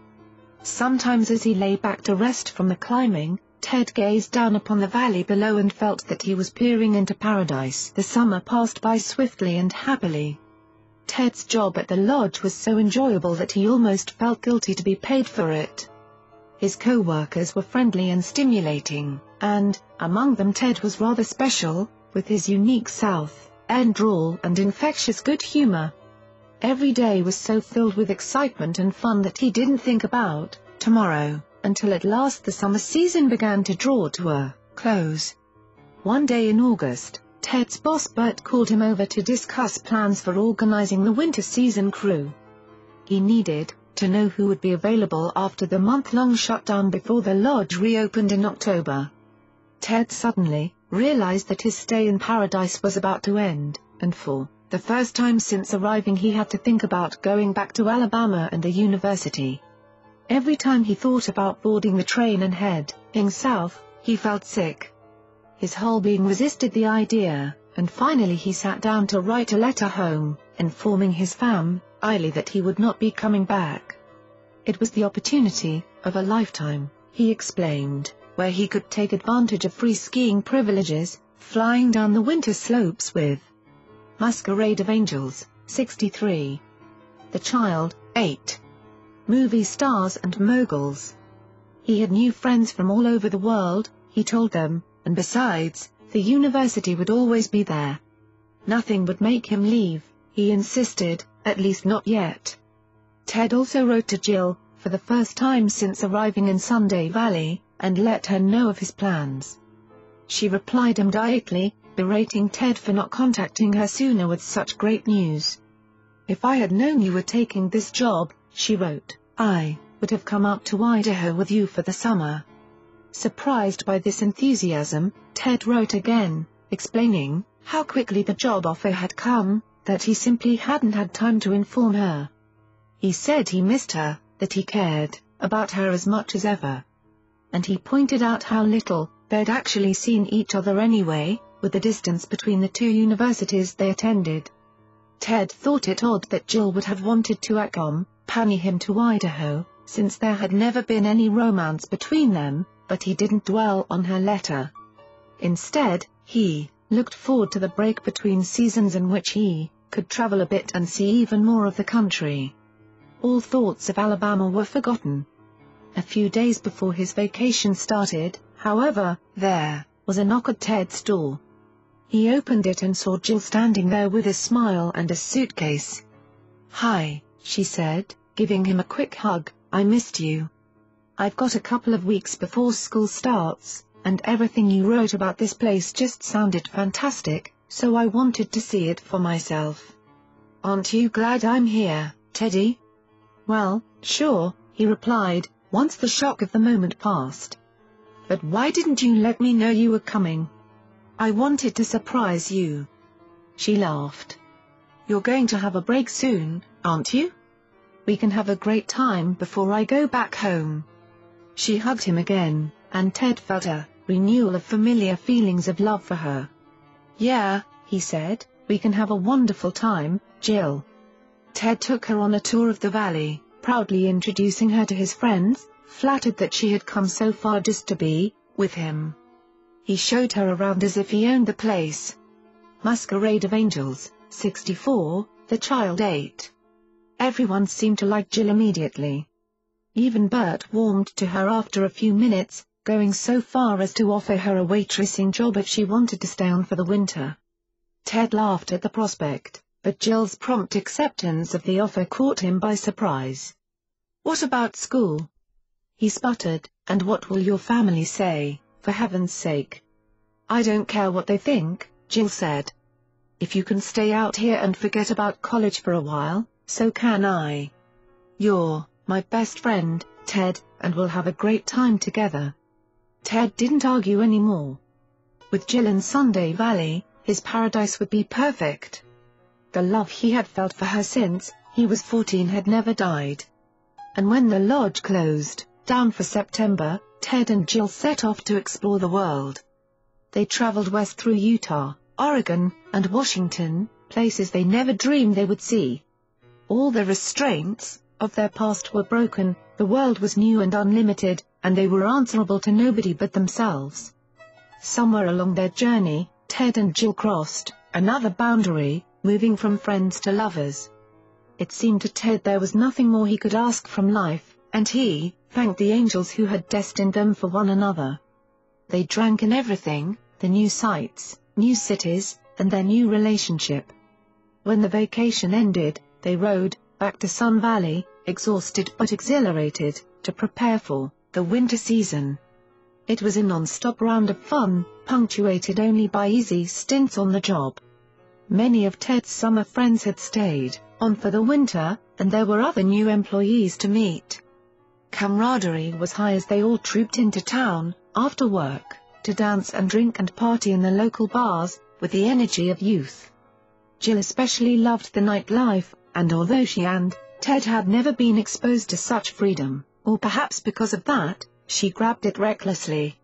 Sometimes as he lay back to rest from the climbing, Ted gazed down upon the valley below and felt that he was peering into paradise. The summer passed by swiftly and happily. Ted's job at the lodge was so enjoyable that he almost felt guilty to be paid for it. His co-workers were friendly and stimulating, and, among them Ted was rather special, with his unique South End drawl and infectious good humor. Every day was so filled with excitement and fun that he didn't think about tomorrow until at last the summer season began to draw to a close. One day in August, Ted's boss Bert called him over to discuss plans for organizing the winter season crew. He needed to know who would be available after the month-long shutdown before the lodge reopened in October. Ted suddenly realized that his stay in paradise was about to end, and for the first time since arriving he had to think about going back to Alabama and the university. Every time he thought about boarding the train and heading south, he felt sick. His whole being resisted the idea, and finally he sat down to write a letter home, informing his fam, Eiley that he would not be coming back. It was the opportunity of a lifetime, he explained, where he could take advantage of free skiing privileges, flying down the winter slopes with Masquerade of Angels, 63. The Child, 8 movie stars and moguls. He had new friends from all over the world, he told them, and besides, the university would always be there. Nothing would make him leave, he insisted, at least not yet. Ted also wrote to Jill, for the first time since arriving in Sun Valley, and let her know of his plans. She replied immediately, berating Ted for not contacting her sooner with such great news. If I had known you were taking this job, she wrote, I would have come up to Idaho with you for the summer. Surprised by this enthusiasm, Ted wrote again, explaining how quickly the job offer had come, that he simply hadn't had time to inform her. He said he missed her, that he cared about her as much as ever. And he pointed out how little they'd actually seen each other anyway, with the distance between the two universities they attended. Ted thought it odd that Jill would have wanted to accompany him to Idaho, since there had never been any romance between them, but he didn't dwell on her letter. Instead, he looked forward to the break between seasons in which he could travel a bit and see even more of the country. All thoughts of Alabama were forgotten. A few days before his vacation started, however, there was a knock at Ted's door. He opened it and saw Jill standing there with a smile and a suitcase. Hi, she said, giving him a quick hug, I missed you. I've got a couple of weeks before school starts, and everything you wrote about this place just sounded fantastic, so I wanted to see it for myself. Aren't you glad I'm here, Teddy? Well, sure, he replied, once the shock of the moment passed. But why didn't you let me know you were coming? I wanted to surprise you. She laughed. You're going to have a break soon, aren't you? We can have a great time before I go back home. She hugged him again, and Ted felt a renewal of familiar feelings of love for her. Yeah, he said, we can have a wonderful time, Jill. Ted took her on a tour of the valley, proudly introducing her to his friends, flattered that she had come so far just to be with him. He showed her around as if he owned the place. Masquerade of Angels, 64, The Child 8. Everyone seemed to like Jill immediately. Even Bert warmed to her after a few minutes, going so far as to offer her a waitressing job if she wanted to stay on for the winter. Ted laughed at the prospect, but Jill's prompt acceptance of the offer caught him by surprise. What about school? He sputtered, and what will your family say, for heaven's sake? I don't care what they think, Jill said. If you can stay out here and forget about college for a while, so can I. You're my best friend, Ted, and we'll have a great time together. Ted didn't argue anymore. With Jill in Sun Valley, his paradise would be perfect. The love he had felt for her since he was 14 had never died. And when the lodge closed, down for September, Ted and Jill set off to explore the world. They traveled west through Utah, Oregon, and Washington, places they never dreamed they would see. All the restraints, of their past were broken, the world was new and unlimited, and they were answerable to nobody but themselves. Somewhere along their journey, Ted and Jill crossed another boundary, moving from friends to lovers. It seemed to Ted there was nothing more he could ask from life, and he thanked the angels who had destined them for one another. They drank in everything, the new sights, new cities, and their new relationship. When the vacation ended, they rode back to Sun Valley, exhausted but exhilarated, to prepare for the winter season. It was a non-stop round of fun, punctuated only by easy stints on the job. Many of Ted's summer friends had stayed on for the winter, and there were other new employees to meet. Camaraderie was high as they all trooped into town, after work, to dance and drink and party in the local bars, with the energy of youth. Jill especially loved the nightlife, and although she and Ted had never been exposed to such freedom, or perhaps because of that, she grabbed it recklessly.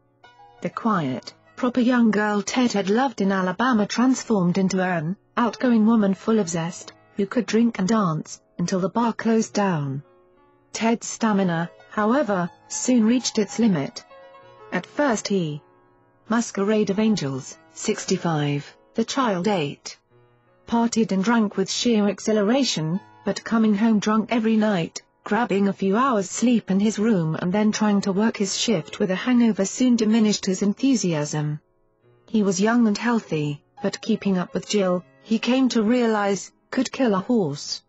The quiet, proper young girl Ted had loved in Alabama transformed into an outgoing woman full of zest, who could drink and dance, until the bar closed down. Ted's stamina, however, soon reached its limit. At first he Masquerade of Angels, 65, the child ate. Partied and drank with sheer exhilaration, but coming home drunk every night, grabbing a few hours sleep in his room and then trying to work his shift with a hangover soon diminished his enthusiasm. He was young and healthy, but keeping up with Jill, he came to realize, could kill a horse.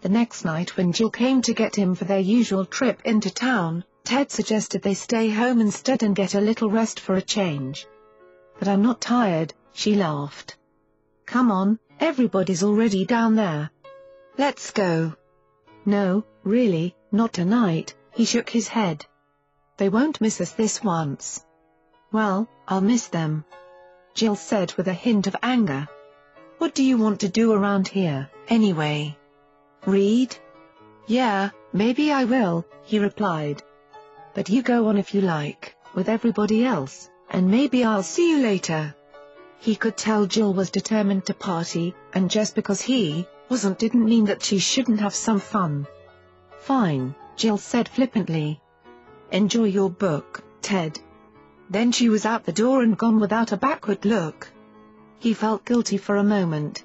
The next night when Jill came to get him for their usual trip into town, Ted suggested they stay home instead and get a little rest for a change. But I'm not tired, she laughed. Come on, everybody's already down there. Let's go. No, really, not tonight, he shook his head. They won't miss us this once. Well, I'll miss them. Jill said with a hint of anger. What do you want to do around here, anyway? Read? Yeah, maybe I will, he replied. But you go on if you like, with everybody else, and maybe I'll see you later. He could tell Jill was determined to party, and just because he, wasn't didn't mean that she shouldn't have some fun. Fine, Jill said flippantly. Enjoy your book, Ted. Then she was out the door and gone without a backward look. He felt guilty for a moment.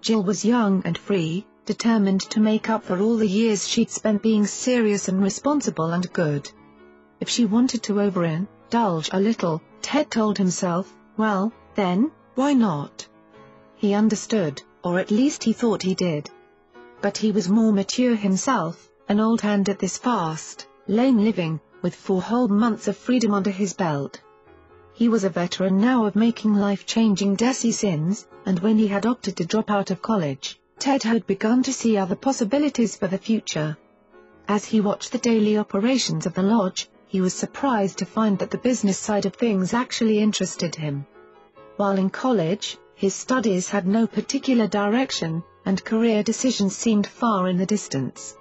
Jill was young and free, determined to make up for all the years she'd spent being serious and responsible and good. If she wanted to overindulge a little, Ted told himself, well, then, why not? He understood or at least he thought he did. But he was more mature himself, an old hand at this fast, lame living, with four whole months of freedom under his belt. He was a veteran now of making life-changing decisions, and when he had opted to drop out of college, Ted had begun to see other possibilities for the future. As he watched the daily operations of the lodge, he was surprised to find that the business side of things actually interested him. While in college, his studies had no particular direction, and career decisions seemed far in the distance.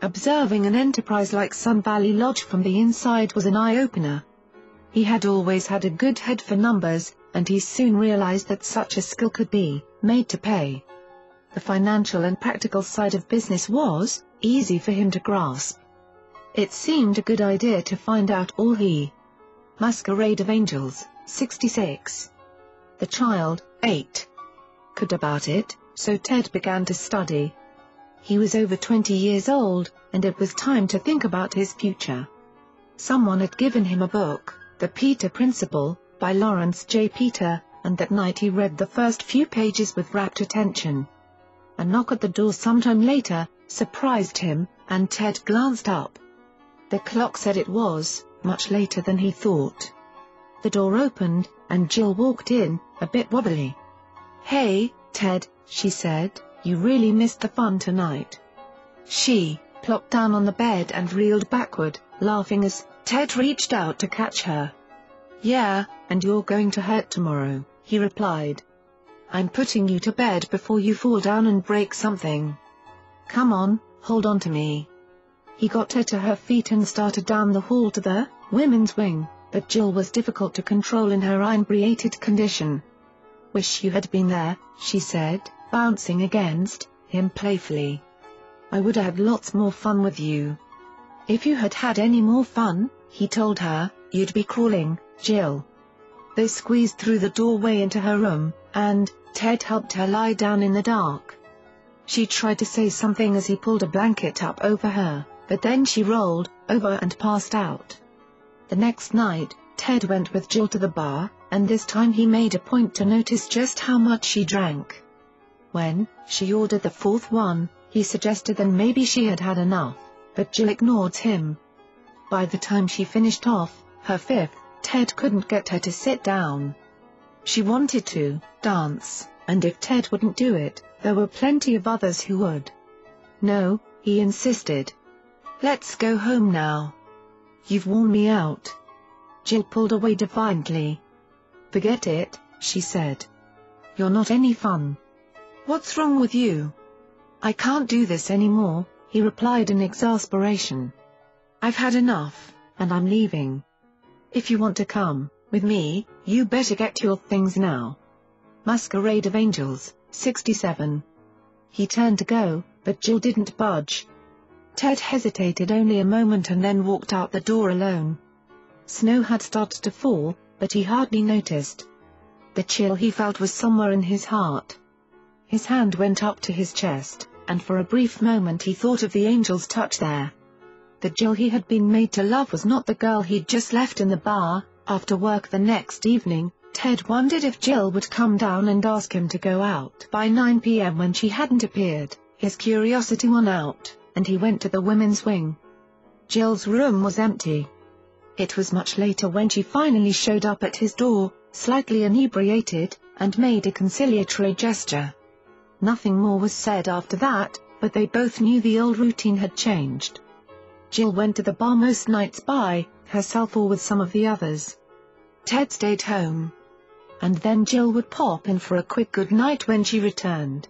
Observing an enterprise like Sun Valley Lodge from the inside was an eye-opener. He had always had a good head for numbers, and he soon realized that such a skill could be made to pay. The financial and practical side of business was easy for him to grasp. It seemed a good idea to find out all he. Masquerade of Angels, 66. The child, 8. Could about it, so Ted began to study. he was over 20 years old, and it was time to think about his future. Someone had given him a book, The Peter Principle, by Laurence J. Peter, and that night he read the first few pages with rapt attention. A knock at the door sometime later, surprised him, and Ted glanced up. The clock said it was, much later than he thought. The door opened, and Jill walked in, a bit wobbly. Hey, Ted, she said, you really missed the fun tonight. She, plopped down on the bed and reeled backward, laughing as Ted reached out to catch her. Yeah, and you're going to hurt tomorrow, he replied. I'm putting you to bed before you fall down and break something. Come on, hold on to me. He got her to her feet and started down the hall to the women's wing, but Jill was difficult to control in her inebriated condition. Wish you had been there, she said, bouncing against him playfully. I would have had lots more fun with you. If you had had any more fun, he told her, you'd be crawling, Jill. They squeezed through the doorway into her room, and, Ted helped her lie down in the dark. She tried to say something as he pulled a blanket up over her, but then she rolled over and passed out. The next night, Ted went with Jill to the bar, and this time he made a point to notice just how much she drank. When she ordered the fourth one, he suggested that maybe she had had enough, but Jill ignored him. By the time she finished off, her fifth, Ted couldn't get her to sit down. She wanted to dance, and if Ted wouldn't do it, there were plenty of others who would. No, he insisted. Let's go home now. You've worn me out. Jill pulled away defiantly. Forget it, she said. You're not any fun. What's wrong with you? I can't do this anymore, he replied in exasperation. I've had enough, and I'm leaving. If you want to come, with me, you better get your things now. Masquerade of Angels, 67. He turned to go, but Jill didn't budge. Ted hesitated only a moment and then walked out the door alone. Snow had started to fall, but he hardly noticed. The chill he felt was somewhere in his heart. His hand went up to his chest, and for a brief moment he thought of the angel's touch there. The Jill he had been made to love was not the girl he'd just left in the bar, after work the next evening, Ted wondered if Jill would come down and ask him to go out by 9 p.m. when she hadn't appeared, his curiosity won out, and he went to the women's wing. Jill's room was empty. It was much later when she finally showed up at his door, slightly inebriated, and made a conciliatory gesture. Nothing more was said after that, but they both knew the old routine had changed. Jill went to the bar most nights by herself or with some of the others. Ted stayed home. And then Jill would pop in for a quick good night when she returned.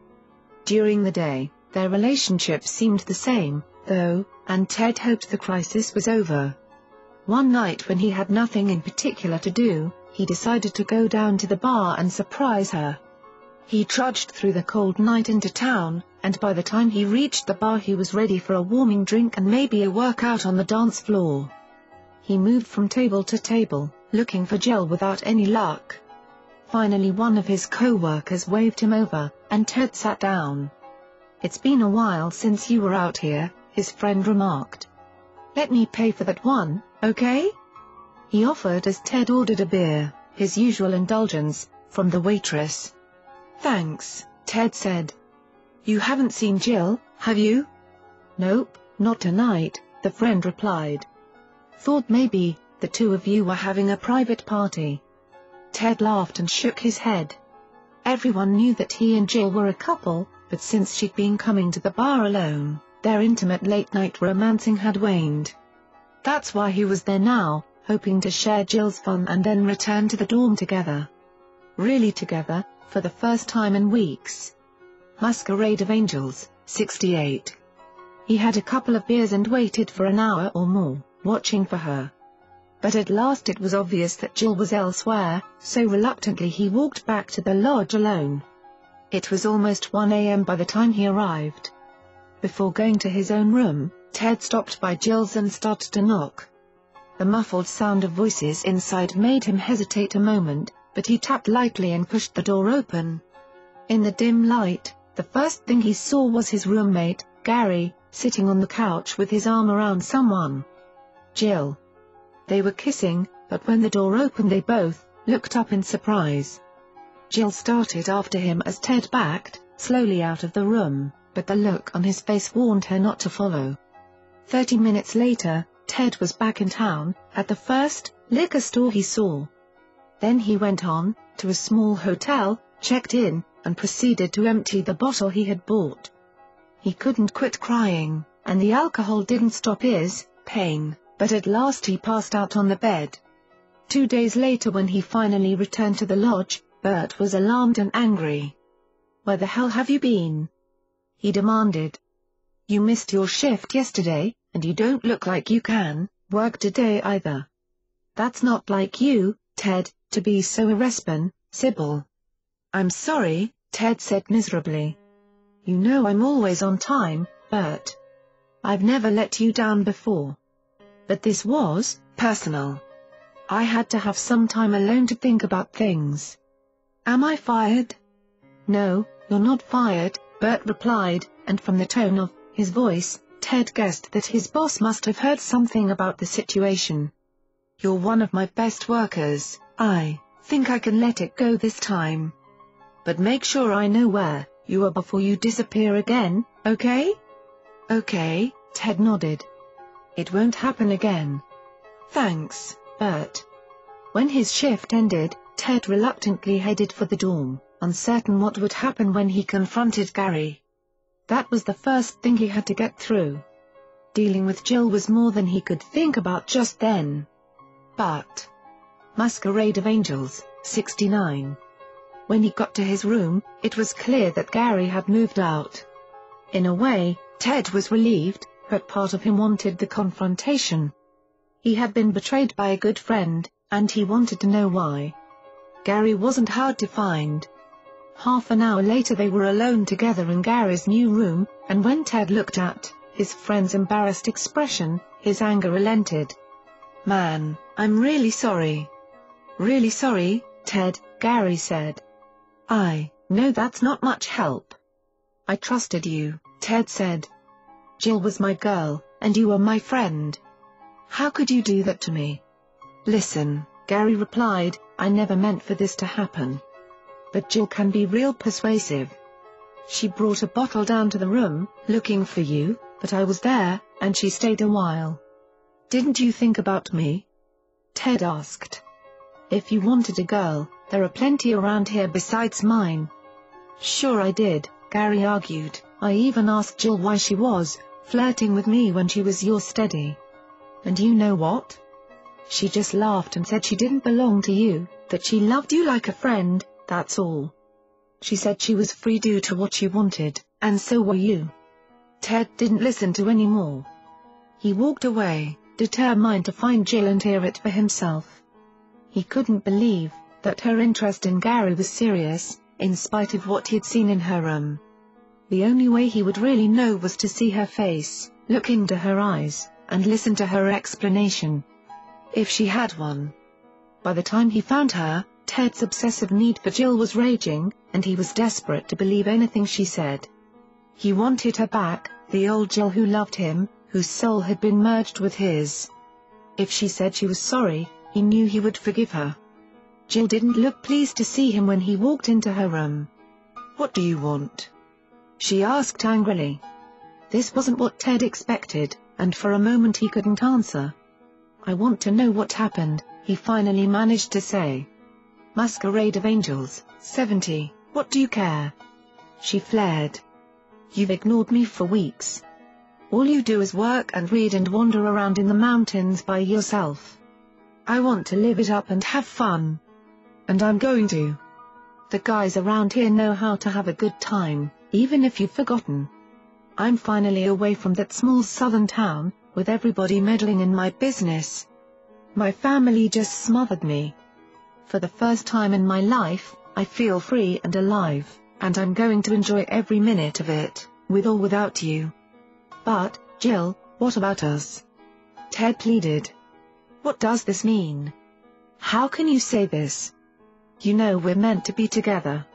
During the day, their relationship seemed the same, though, and Ted hoped the crisis was over. One night when he had nothing in particular to do, he decided to go down to the bar and surprise her. He trudged through the cold night into town, and by the time he reached the bar he was ready for a warming drink and maybe a workout on the dance floor. He moved from table to table, looking for Jill without any luck. Finally one of his co-workers waved him over, and Ted sat down. It's been a while since you were out here, his friend remarked. Let me pay for that one, okay? He offered as Ted ordered a beer, his usual indulgence, from the waitress. Thanks, Ted said. You haven't seen Jill, have you? Nope, not tonight, the friend replied. Thought maybe, the two of you were having a private party. Ted laughed and shook his head. Everyone knew that he and Jill were a couple, but since she'd been coming to the bar alone, their intimate late-night romancing had waned. That's why he was there now, hoping to share Jill's fun and then return to the dorm together. Really together, for the first time in weeks. Masquerade of Angels, 68. He had a couple of beers and waited for an hour or more, watching for her but at last it was obvious that Jill was elsewhere, so reluctantly he walked back to the lodge alone. It was almost 1 a.m. by the time he arrived. Before going to his own room, Ted stopped by Jill's and started to knock. The muffled sound of voices inside made him hesitate a moment, but he tapped lightly and pushed the door open. In the dim light, the first thing he saw was his roommate, Gary, sitting on the couch with his arm around someone. Jill. They were kissing, but when the door opened they both looked up in surprise. Jill started after him as Ted backed, slowly out of the room, but the look on his face warned her not to follow. Thirty minutes later, Ted was back in town, at the first liquor store he saw. Then he went on, to a small hotel, checked in, and proceeded to empty the bottle he had bought. He couldn't quit crying, and the alcohol didn't stop his pain, but at last he passed out on the bed. Two days later when he finally returned to the lodge, Bert was alarmed and angry. Where the hell have you been? He demanded. You missed your shift yesterday, and you don't look like you can work today either. That's not like you, Ted, to be so irresponsible. I'm sorry, Ted said miserably. You know I'm always on time, Bert. I've never let you down before. But this was personal. I had to have some time alone to think about things. Am I fired? No, you're not fired, Bert replied, and from the tone of his voice, Ted guessed that his boss must have heard something about the situation. You're one of my best workers, I think I can let it go this time. But make sure I know where you are before you disappear again, okay? Okay, Ted nodded. It won't happen again. Thanks, Bert. When his shift ended, Ted reluctantly headed for the dorm, uncertain what would happen when he confronted Gary. That was the first thing he had to get through. Dealing with Jill was more than he could think about just then. But. Masquerade of Angels, 69. When he got to his room, it was clear that Gary had moved out. In a way, Ted was relieved, but part of him wanted the confrontation. He had been betrayed by a good friend, and he wanted to know why. Gary wasn't hard to find. Half an hour later they were alone together in Gary's new room, and when Ted looked at his friend's embarrassed expression, his anger relented. Man, I'm really sorry. Really sorry, Ted, Gary said. I know that's not much help. I trusted you, Ted said. Jill was my girl, and you were my friend. How could you do that to me? Listen, Gary replied, I never meant for this to happen. But Jill can be real persuasive. She brought a bottle down to the room, looking for you, but I was there, and she stayed a while. Didn't you think about me? Ted asked. If you wanted a girl, there are plenty around here besides mine. Sure I did, Gary argued, I even asked Jill why she was flirting with me when she was your steady. And you know what? She just laughed and said she didn't belong to you, that she loved you like a friend, that's all. She said she was free to do what she wanted, and so were you. Ted didn't listen to any more. He walked away, determined to find Jill and hear it for himself. He couldn't believe that her interest in Gary was serious, in spite of what he'd seen in her room. The only way he would really know was to see her face, look into her eyes, and listen to her explanation. If she had one. By the time he found her, Ted's obsessive need for Jill was raging, and he was desperate to believe anything she said. He wanted her back, the old Jill who loved him, whose soul had been merged with his. If she said she was sorry, he knew he would forgive her. Jill didn't look pleased to see him when he walked into her room. What do you want? She asked angrily. This wasn't what Ted expected, and for a moment he couldn't answer. I want to know what happened, he finally managed to say. Masquerade of Angels, 70, what do you care? She flared. You've ignored me for weeks. All you do is work and read and wander around in the mountains by yourself. I want to live it up and have fun. And I'm going to. The guys around here know how to have a good time, even if you've forgotten. I'm finally away from that small southern town, with everybody meddling in my business. My family just smothered me. For the first time in my life, I feel free and alive, and I'm going to enjoy every minute of it, with or without you. But, Jill, what about us? Ted pleaded. What does this mean? How can you say this? You know we're meant to be together.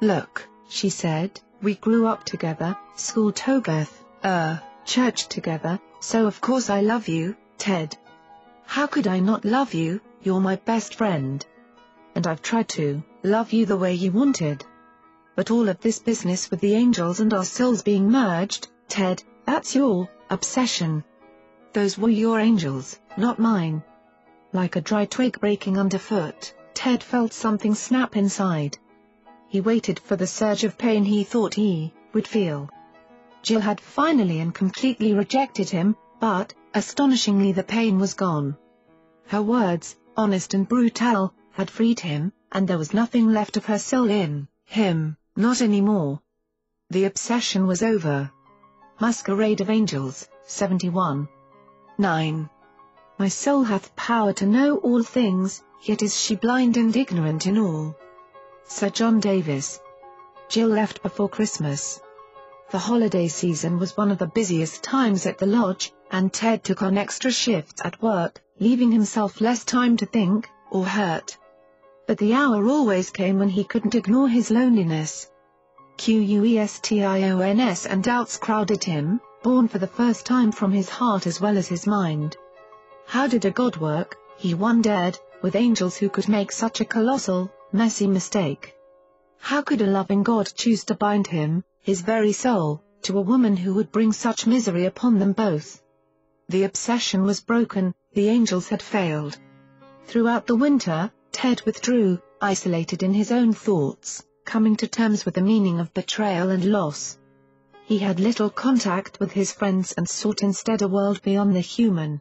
Look, she said, we grew up together, school Togarth, uh, church together, so of course I love you, Ted. How could I not love you, you're my best friend. And I've tried to love you the way you wanted. But all of this business with the angels and our souls being merged, Ted, that's your obsession. Those were your angels, not mine. Like a dry twig breaking underfoot, Ted felt something snap inside. He waited for the surge of pain he thought he would feel. Jill had finally and completely rejected him, but, astonishingly the pain was gone. Her words, honest and brutal, had freed him, and there was nothing left of her soul in him, not anymore. The obsession was over. Masquerade of Angels, 71. 9. My soul hath power to know all things, yet is she blind and ignorant in all. Sir John Davies. Jill left before Christmas. The holiday season was one of the busiest times at the lodge, and Ted took on extra shifts at work, leaving himself less time to think, or hurt. But the hour always came when he couldn't ignore his loneliness. Questions and doubts crowded him, born for the first time from his heart as well as his mind. How did a God work, he wondered, with angels who could make such a colossal, messy mistake? How could a loving God choose to bind him, his very soul, to a woman who would bring such misery upon them both? The obsession was broken, the angels had failed. Throughout the winter, Ted withdrew, isolated in his own thoughts, coming to terms with the meaning of betrayal and loss. He had little contact with his friends and sought instead a world beyond the human.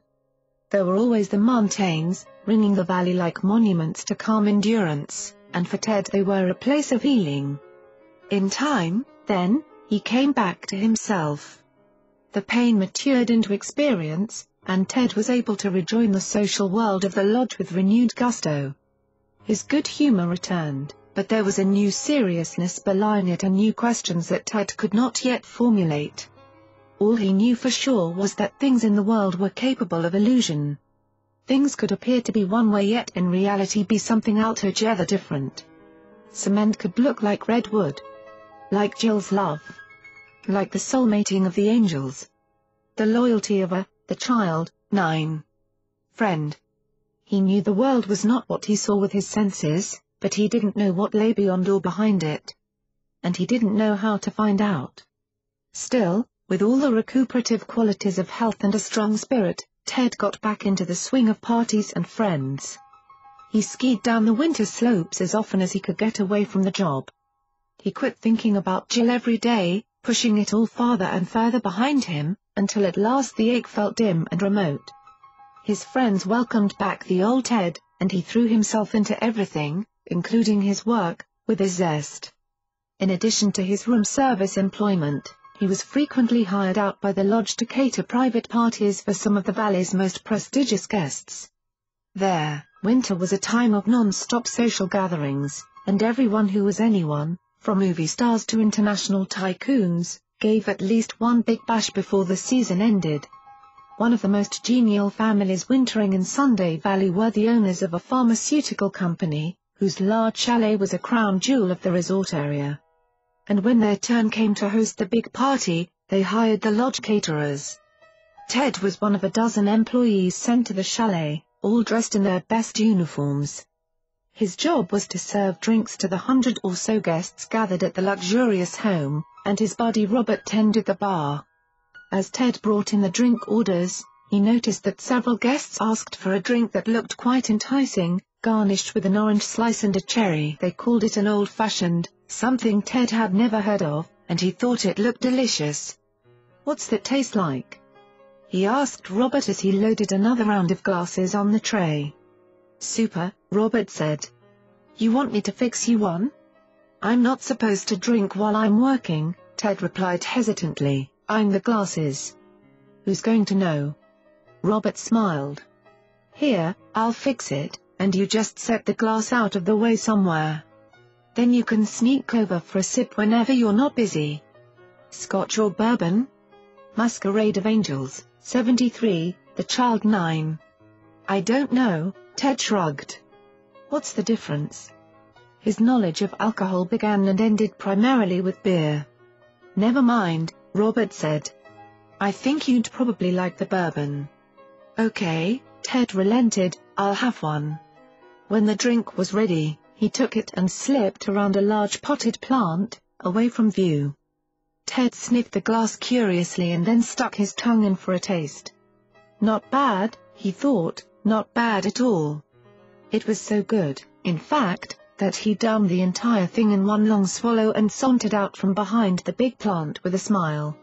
There were always the mountains, ringing the valley like monuments to calm endurance, and for Ted they were a place of healing. In time, then, he came back to himself. The pain matured into experience, and Ted was able to rejoin the social world of the lodge with renewed gusto. His good humor returned, but there was a new seriousness belying it and new questions that Ted could not yet formulate. All he knew for sure was that things in the world were capable of illusion. Things could appear to be one way yet in reality be something altogether different. Cement could look like redwood. Like Jill's love. Like the soulmating of the angels. The loyalty of a, the child, nine. Friend. He knew the world was not what he saw with his senses, but he didn't know what lay beyond or behind it. And he didn't know how to find out. Still, with all the recuperative qualities of health and a strong spirit, Ted got back into the swing of parties and friends. He skied down the winter slopes as often as he could get away from the job. He quit thinking about Jill every day, pushing it all farther and further behind him, until at last the ache felt dim and remote. His friends welcomed back the old Ted, and he threw himself into everything, including his work, with a zest. In addition to his room service employment, he was frequently hired out by the lodge to cater private parties for some of the valley's most prestigious guests. There, winter was a time of non-stop social gatherings, and everyone who was anyone, from movie stars to international tycoons, gave at least one big bash before the season ended. One of the most genial families wintering in Sun Valley were the owners of a pharmaceutical company, whose large chalet was a crown jewel of the resort area and when their turn came to host the big party, they hired the lodge caterers. Ted was one of a dozen employees sent to the chalet, all dressed in their best uniforms. His job was to serve drinks to the hundred or so guests gathered at the luxurious home, and his buddy Robert tended the bar. As Ted brought in the drink orders, he noticed that several guests asked for a drink that looked quite enticing, garnished with an orange slice and a cherry. They called it an old-fashioned, something Ted had never heard of, and he thought it looked delicious. What's that taste like? He asked Robert as he loaded another round of glasses on the tray. Super, Robert said. You want me to fix you one? I'm not supposed to drink while I'm working, Ted replied hesitantly, eyeing the glasses. Who's going to know? Robert smiled. Here, I'll fix it, and you just set the glass out of the way somewhere. Then you can sneak over for a sip whenever you're not busy. Scotch or bourbon? Masquerade of Angels, 73, The Child 9. I don't know, Ted shrugged. What's the difference? His knowledge of alcohol began and ended primarily with beer. Never mind, Robert said. I think you'd probably like the bourbon. Okay, Ted relented, I'll have one. When the drink was ready, he took it and slipped around a large potted plant, away from view. Ted sniffed the glass curiously and then stuck his tongue in for a taste. Not bad, he thought, not bad at all. It was so good, in fact, that he downed the entire thing in one long swallow and sauntered out from behind the big plant with a smile.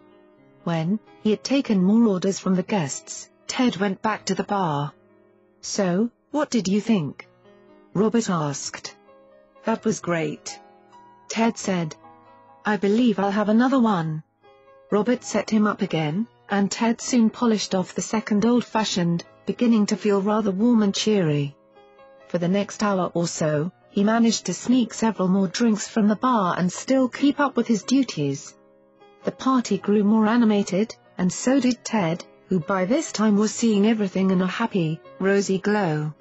When he had taken more orders from the guests, Ted went back to the bar. So, what did you think? Robert asked. That was great. Ted said. I believe I'll have another one. Robert set him up again, and Ted soon polished off the second old-fashioned, beginning to feel rather warm and cheery. For the next hour or so, he managed to sneak several more drinks from the bar and still keep up with his duties. The party grew more animated, and so did Ted, who by this time was seeing everything in a happy, rosy glow.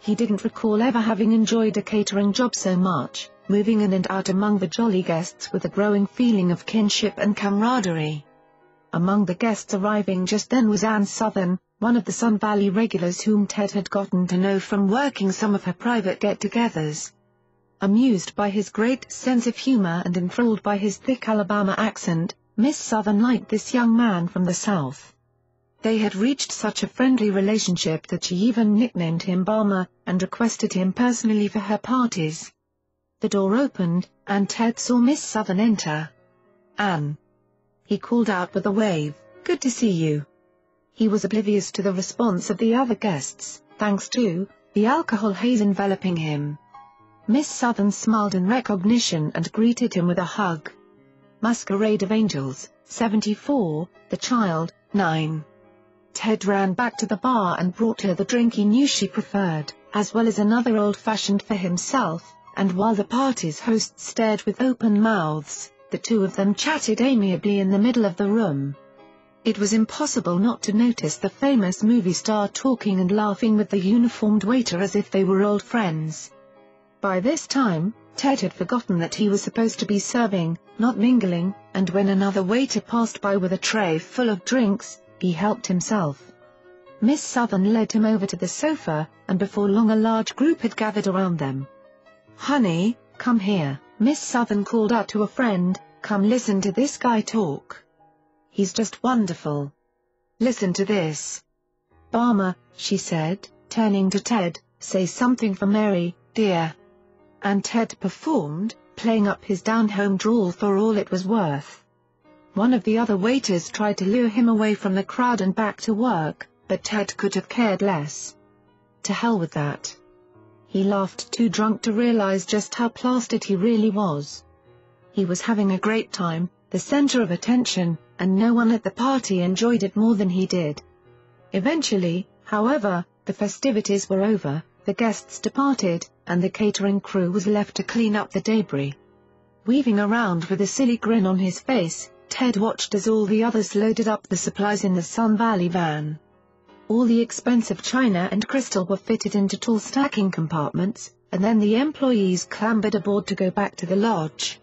He didn't recall ever having enjoyed a catering job so much, moving in and out among the jolly guests with a growing feeling of kinship and camaraderie. Among the guests arriving just then was Ann Sothern, one of the Sun Valley regulars whom Ted had gotten to know from working some of her private get-togethers. Amused by his great sense of humor and enthralled by his thick Alabama accent, Miss Sothern liked this young man from the South. They had reached such a friendly relationship that she even nicknamed him Balmer, and requested him personally for her parties. The door opened, and Ted saw Miss Sothern enter. Ann. He called out with a wave, good to see you. He was oblivious to the response of the other guests, thanks to, the alcohol haze enveloping him. Miss Sothern smiled in recognition and greeted him with a hug. Masquerade of Angels, 74, The Child, 9. Ted ran back to the bar and brought her the drink he knew she preferred, as well as another old-fashioned for himself, and while the party's hosts stared with open mouths, the two of them chatted amiably in the middle of the room. It was impossible not to notice the famous movie star talking and laughing with the uniformed waiter as if they were old friends. By this time, Ted had forgotten that he was supposed to be serving, not mingling, and when another waiter passed by with a tray full of drinks, he helped himself. Miss Sothern led him over to the sofa, and before long a large group had gathered around them. Honey, come here, Miss Sothern called out to a friend, come listen to this guy talk. He's just wonderful. Listen to this. Balmer, she said, turning to Ted, say something for Mary, dear and Ted performed, playing up his down-home drawl for all it was worth. One of the other waiters tried to lure him away from the crowd and back to work, but Ted could have cared less. To hell with that. He laughed too drunk to realize just how plastered he really was. He was having a great time, the center of attention, and no one at the party enjoyed it more than he did. Eventually, however, the festivities were over, the guests departed, and the catering crew was left to clean up the debris. Weaving around with a silly grin on his face, Ted watched as all the others loaded up the supplies in the Sun Valley van. All the expensive china and crystal were fitted into tall stacking compartments, and then the employees clambered aboard to go back to the lodge.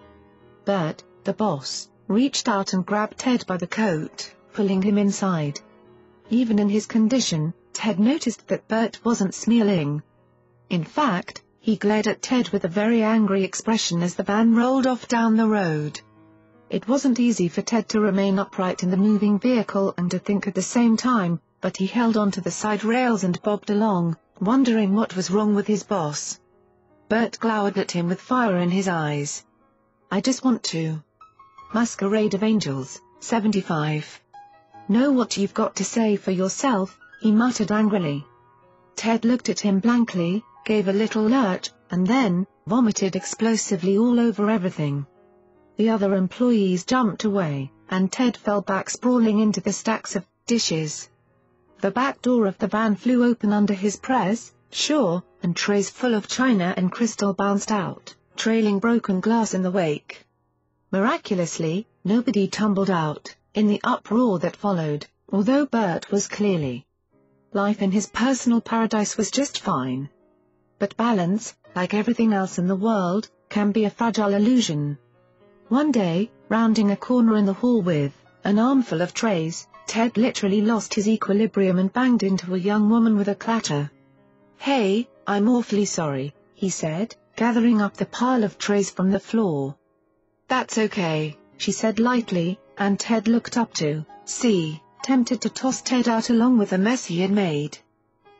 Bert, the boss, reached out and grabbed Ted by the coat, pulling him inside. Even in his condition, Ted noticed that Bert wasn't smiling. In fact, he glared at Ted with a very angry expression as the van rolled off down the road. It wasn't easy for Ted to remain upright in the moving vehicle and to think at the same time, but he held onto the side rails and bobbed along, wondering what was wrong with his boss. Bert glowered at him with fire in his eyes. I just want to. Masquerade of Angels, 75. Know what you've got to say for yourself, he muttered angrily. Ted looked at him blankly, gave a little lurch, and then, vomited explosively all over everything. The other employees jumped away, and Ted fell back sprawling into the stacks of dishes. The back door of the van flew open under his press, sure, and trays full of china and crystal bounced out, trailing broken glass in the wake. Miraculously, nobody tumbled out, in the uproar that followed, although Bert was clearly. Life in his personal paradise was just fine. But balance, like everything else in the world, can be a fragile illusion. One day, rounding a corner in the hall with an armful of trays, Ted literally lost his equilibrium and banged into a young woman with a clatter. Hey, I'm awfully sorry, he said, gathering up the pile of trays from the floor. That's okay, she said lightly, and Ted looked up to see, tempted to toss Ted out along with the mess he had made.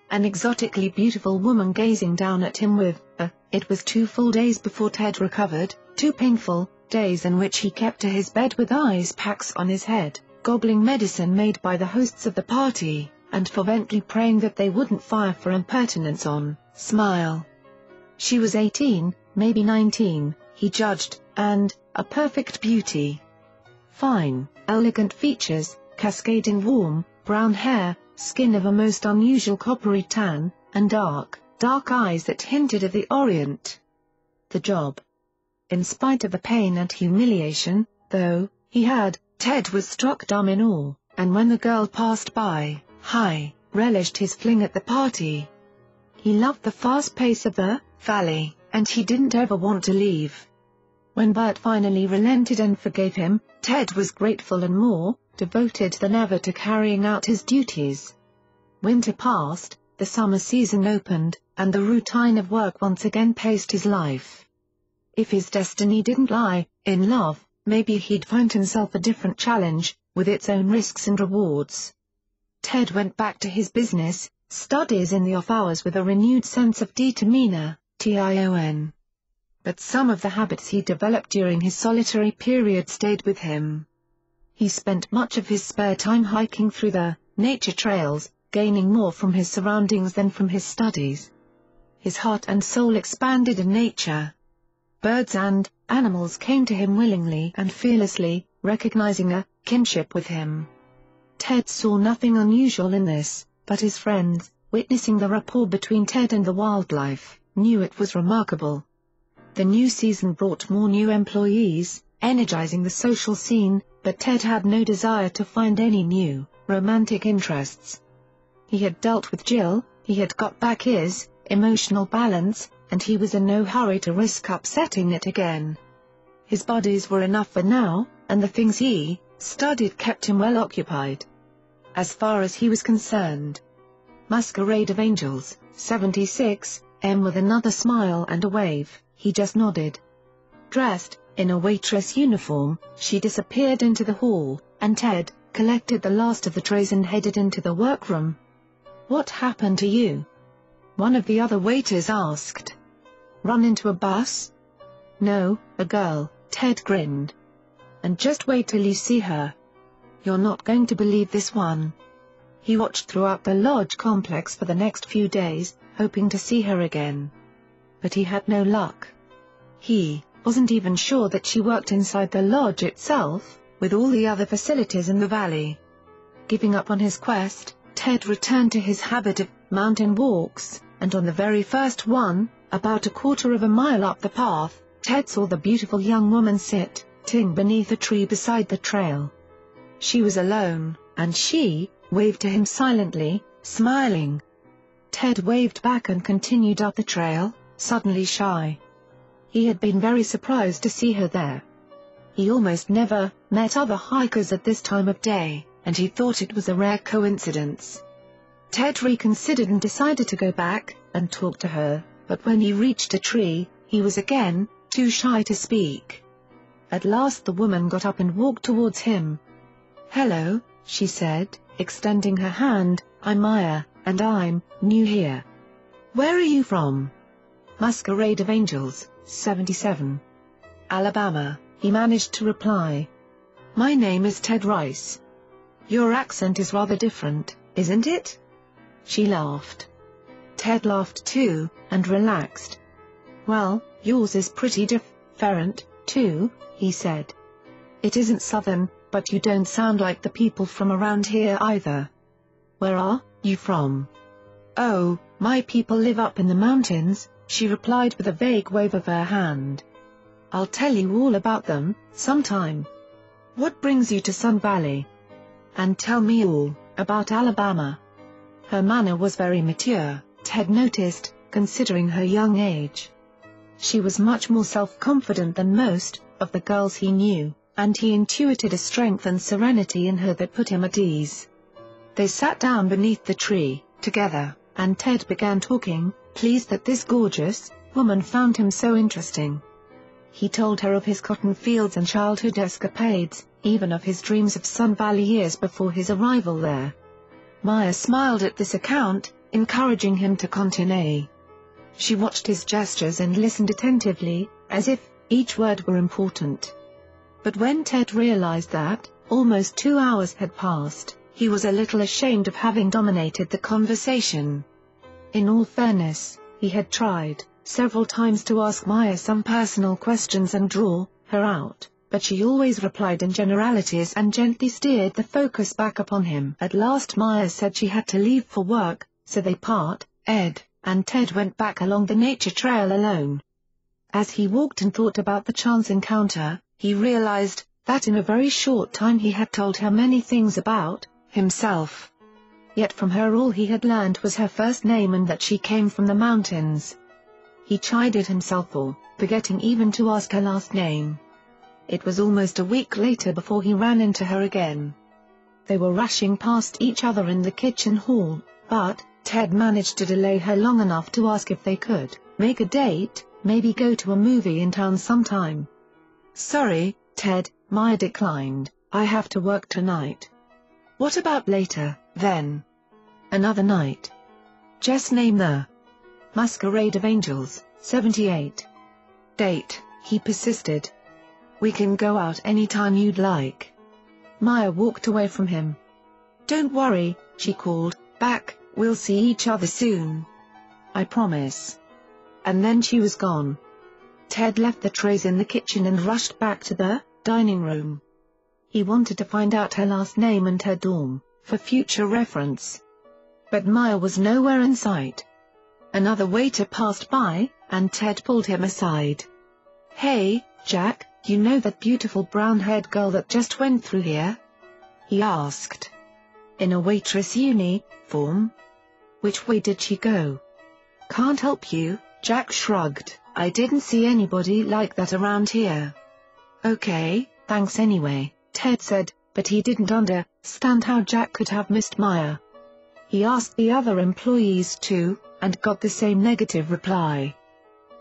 An exotically beautiful woman gazing down at him with, a, it was two full days before Ted recovered, two painful, days in which he kept to his bed with ice packs on his head gobbling medicine made by the hosts of the party, and fervently praying that they wouldn't fire for impertinence on, Smile. She was 18, maybe 19, he judged, and, a perfect beauty. Fine, elegant features, cascading warm, brown hair, skin of a most unusual coppery tan, and dark, dark eyes that hinted of the Orient. The job. In spite of the pain and humiliation, though, he had, Ted was struck dumb in awe, and when the girl passed by, Hi, relished his fling at the party. He loved the fast pace of the valley, and he didn't ever want to leave. When Bert finally relented and forgave him, Ted was grateful and more devoted than ever to carrying out his duties. Winter passed, the summer season opened, and the routine of work once again paced his life. If his destiny didn't lie in love, maybe he'd find himself a different challenge, with its own risks and rewards. Ted went back to his business, studies in the off hours with a renewed sense of determiner, T-I-O-N. But some of the habits he developed during his solitary period stayed with him. He spent much of his spare time hiking through the nature trails, gaining more from his surroundings than from his studies. His heart and soul expanded in nature. Birds and animals came to him willingly and fearlessly, recognizing a kinship with him. Ted saw nothing unusual in this, but his friends, witnessing the rapport between Ted and the wildlife, knew it was remarkable. The new season brought more new employees, energizing the social scene, but Ted had no desire to find any new, romantic interests. He had dealt with Jill, he had got back his, emotional balance, and he was in no hurry to risk upsetting it again. His buddies were enough for now, and the things he studied kept him well occupied. As far as he was concerned. Masquerade of Angels, 76, M with another smile and a wave, he just nodded. Dressed, in a waitress uniform, she disappeared into the hall, and Ted, collected the last of the trays and headed into the workroom. What happened to you? One of the other waiters asked. Run into a bus? No, a girl, Ted grinned. And just wait till you see her. You're not going to believe this one. He watched throughout the lodge complex for the next few days, hoping to see her again. But he had no luck. He wasn't even sure that she worked inside the lodge itself, with all the other facilities in the valley. Giving up on his quest, Ted returned to his habit of mountain walks, and on the very first one, about a quarter of a mile up the path, Ted saw the beautiful young woman sit, ting beneath a tree beside the trail. She was alone, and she, waved to him silently, smiling. Ted waved back and continued up the trail, suddenly shy. He had been very surprised to see her there. He almost never met other hikers at this time of day, and he thought it was a rare coincidence. Ted reconsidered and decided to go back and talk to her, but when he reached a tree, he was again, too shy to speak. At last the woman got up and walked towards him. Hello, she said, extending her hand, I'm Maya, and I'm new here. Where are you from? Masquerade of Angels, 77. Alabama, he managed to reply. My name is Ted Rice. Your accent is rather different, isn't it? She laughed. Ted laughed too, and relaxed. Well, yours is pretty different, too, he said. It isn't southern, but you don't sound like the people from around here either. Where are you from? Oh, my people live up in the mountains, she replied with a vague wave of her hand. I'll tell you all about them, sometime. What brings you to Sun Valley? And tell me all about Alabama. Her manner was very mature, Ted noticed, considering her young age. She was much more self-confident than most of the girls he knew, and he intuited a strength and serenity in her that put him at ease. They sat down beneath the tree, together, and Ted began talking, pleased that this gorgeous woman found him so interesting. He told her of his cotton fields and childhood escapades, even of his dreams of Sun Valley years before his arrival there. Maya smiled at this account, encouraging him to continue. She watched his gestures and listened attentively, as if each word were important. But when Ted realized that, almost two hours had passed, he was a little ashamed of having dominated the conversation. In all fairness, he had tried, several times to ask Maya some personal questions and draw her out, but she always replied in generalities and gently steered the focus back upon him. At last Maya said she had to leave for work, so they part, Ed, and Ted went back along the nature trail alone. As he walked and thought about the chance encounter, he realized that in a very short time he had told her many things about himself. Yet from her all he had learned was her first name and that she came from the mountains. He chided himself for forgetting even to ask her last name. It was almost a week later before he ran into her again. They were rushing past each other in the kitchen hall, but, Ted managed to delay her long enough to ask if they could make a date, maybe go to a movie in town sometime. Sorry, Ted, Maya declined, I have to work tonight. What about later, then? Another night. Just name the Masquerade of Angels, 78. Date, he persisted. We can go out any time you'd like. Maya walked away from him. Don't worry, she called, back, we'll see each other soon. I promise. And then she was gone. Ted left the trays in the kitchen and rushed back to the dining room. He wanted to find out her last name and her dorm, for future reference. But Maya was nowhere in sight. Another waiter passed by, and Ted pulled him aside. Hey, Jack, you know that beautiful brown-haired girl that just went through here? He asked. In a waitress uniform? Which way did she go? Can't help you, Jack shrugged, I didn't see anybody like that around here. Okay, thanks anyway, Ted said, but he didn't understand how Jack could have missed Maya. He asked the other employees too, and got the same negative reply.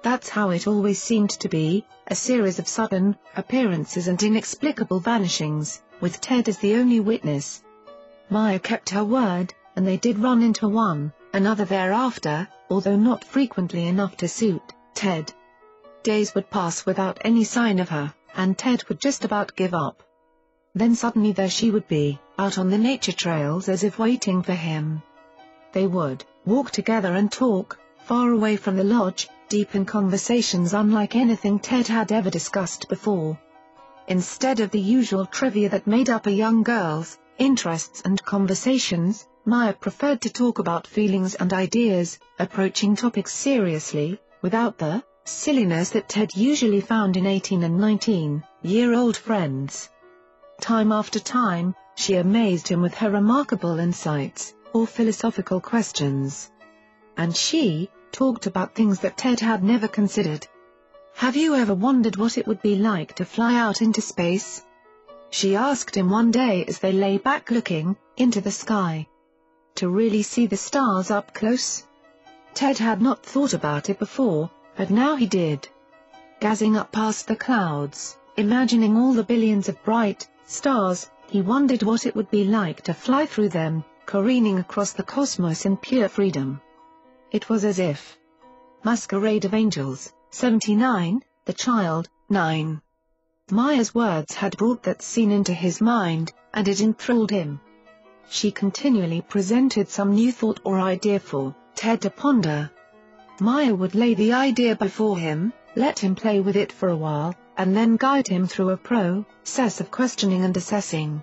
That's how it always seemed to be, a series of sudden appearances and inexplicable vanishings, with Ted as the only witness. Maya kept her word, and they did run into one, another thereafter, although not frequently enough to suit Ted. Days would pass without any sign of her, and Ted would just about give up. Then suddenly there she would be, out on the nature trails as if waiting for him. They would walk together and talk, far away from the lodge, deep in conversations unlike anything Ted had ever discussed before. Instead of the usual trivia that made up a young girl's interests and conversations, Maya preferred to talk about feelings and ideas, approaching topics seriously, without the silliness that Ted usually found in 18 and 19-year-old friends. Time after time, she amazed him with her remarkable insights, or philosophical questions. And she, talked about things that Ted had never considered. Have you ever wondered what it would be like to fly out into space? She asked him one day as they lay back looking, into the sky. To really see the stars up close? Ted had not thought about it before, but now he did. Gazing up past the clouds, imagining all the billions of bright, stars, he wondered what it would be like to fly through them, careening across the cosmos in pure freedom. It was as if. Masquerade of Angels, 79, The Child, 9. Maya's words had brought that scene into his mind, and it enthralled him. She continually presented some new thought or idea for Ted to ponder. Maya would lay the idea before him, let him play with it for a while, and then guide him through a process of questioning and assessing.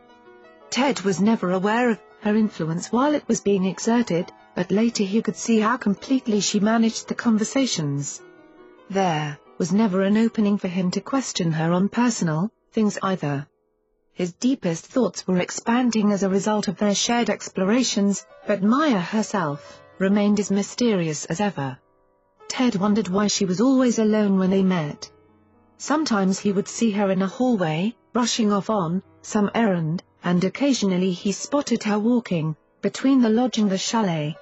Ted was never aware of her influence while it was being exerted, but later he could see how completely she managed the conversations. There was never an opening for him to question her on personal things either. His deepest thoughts were expanding as a result of their shared explorations, but Maya herself remained as mysterious as ever. Ted wondered why she was always alone when they met. Sometimes he would see her in a hallway, rushing off on some errand, and occasionally he spotted her walking between the lodge and the chalet.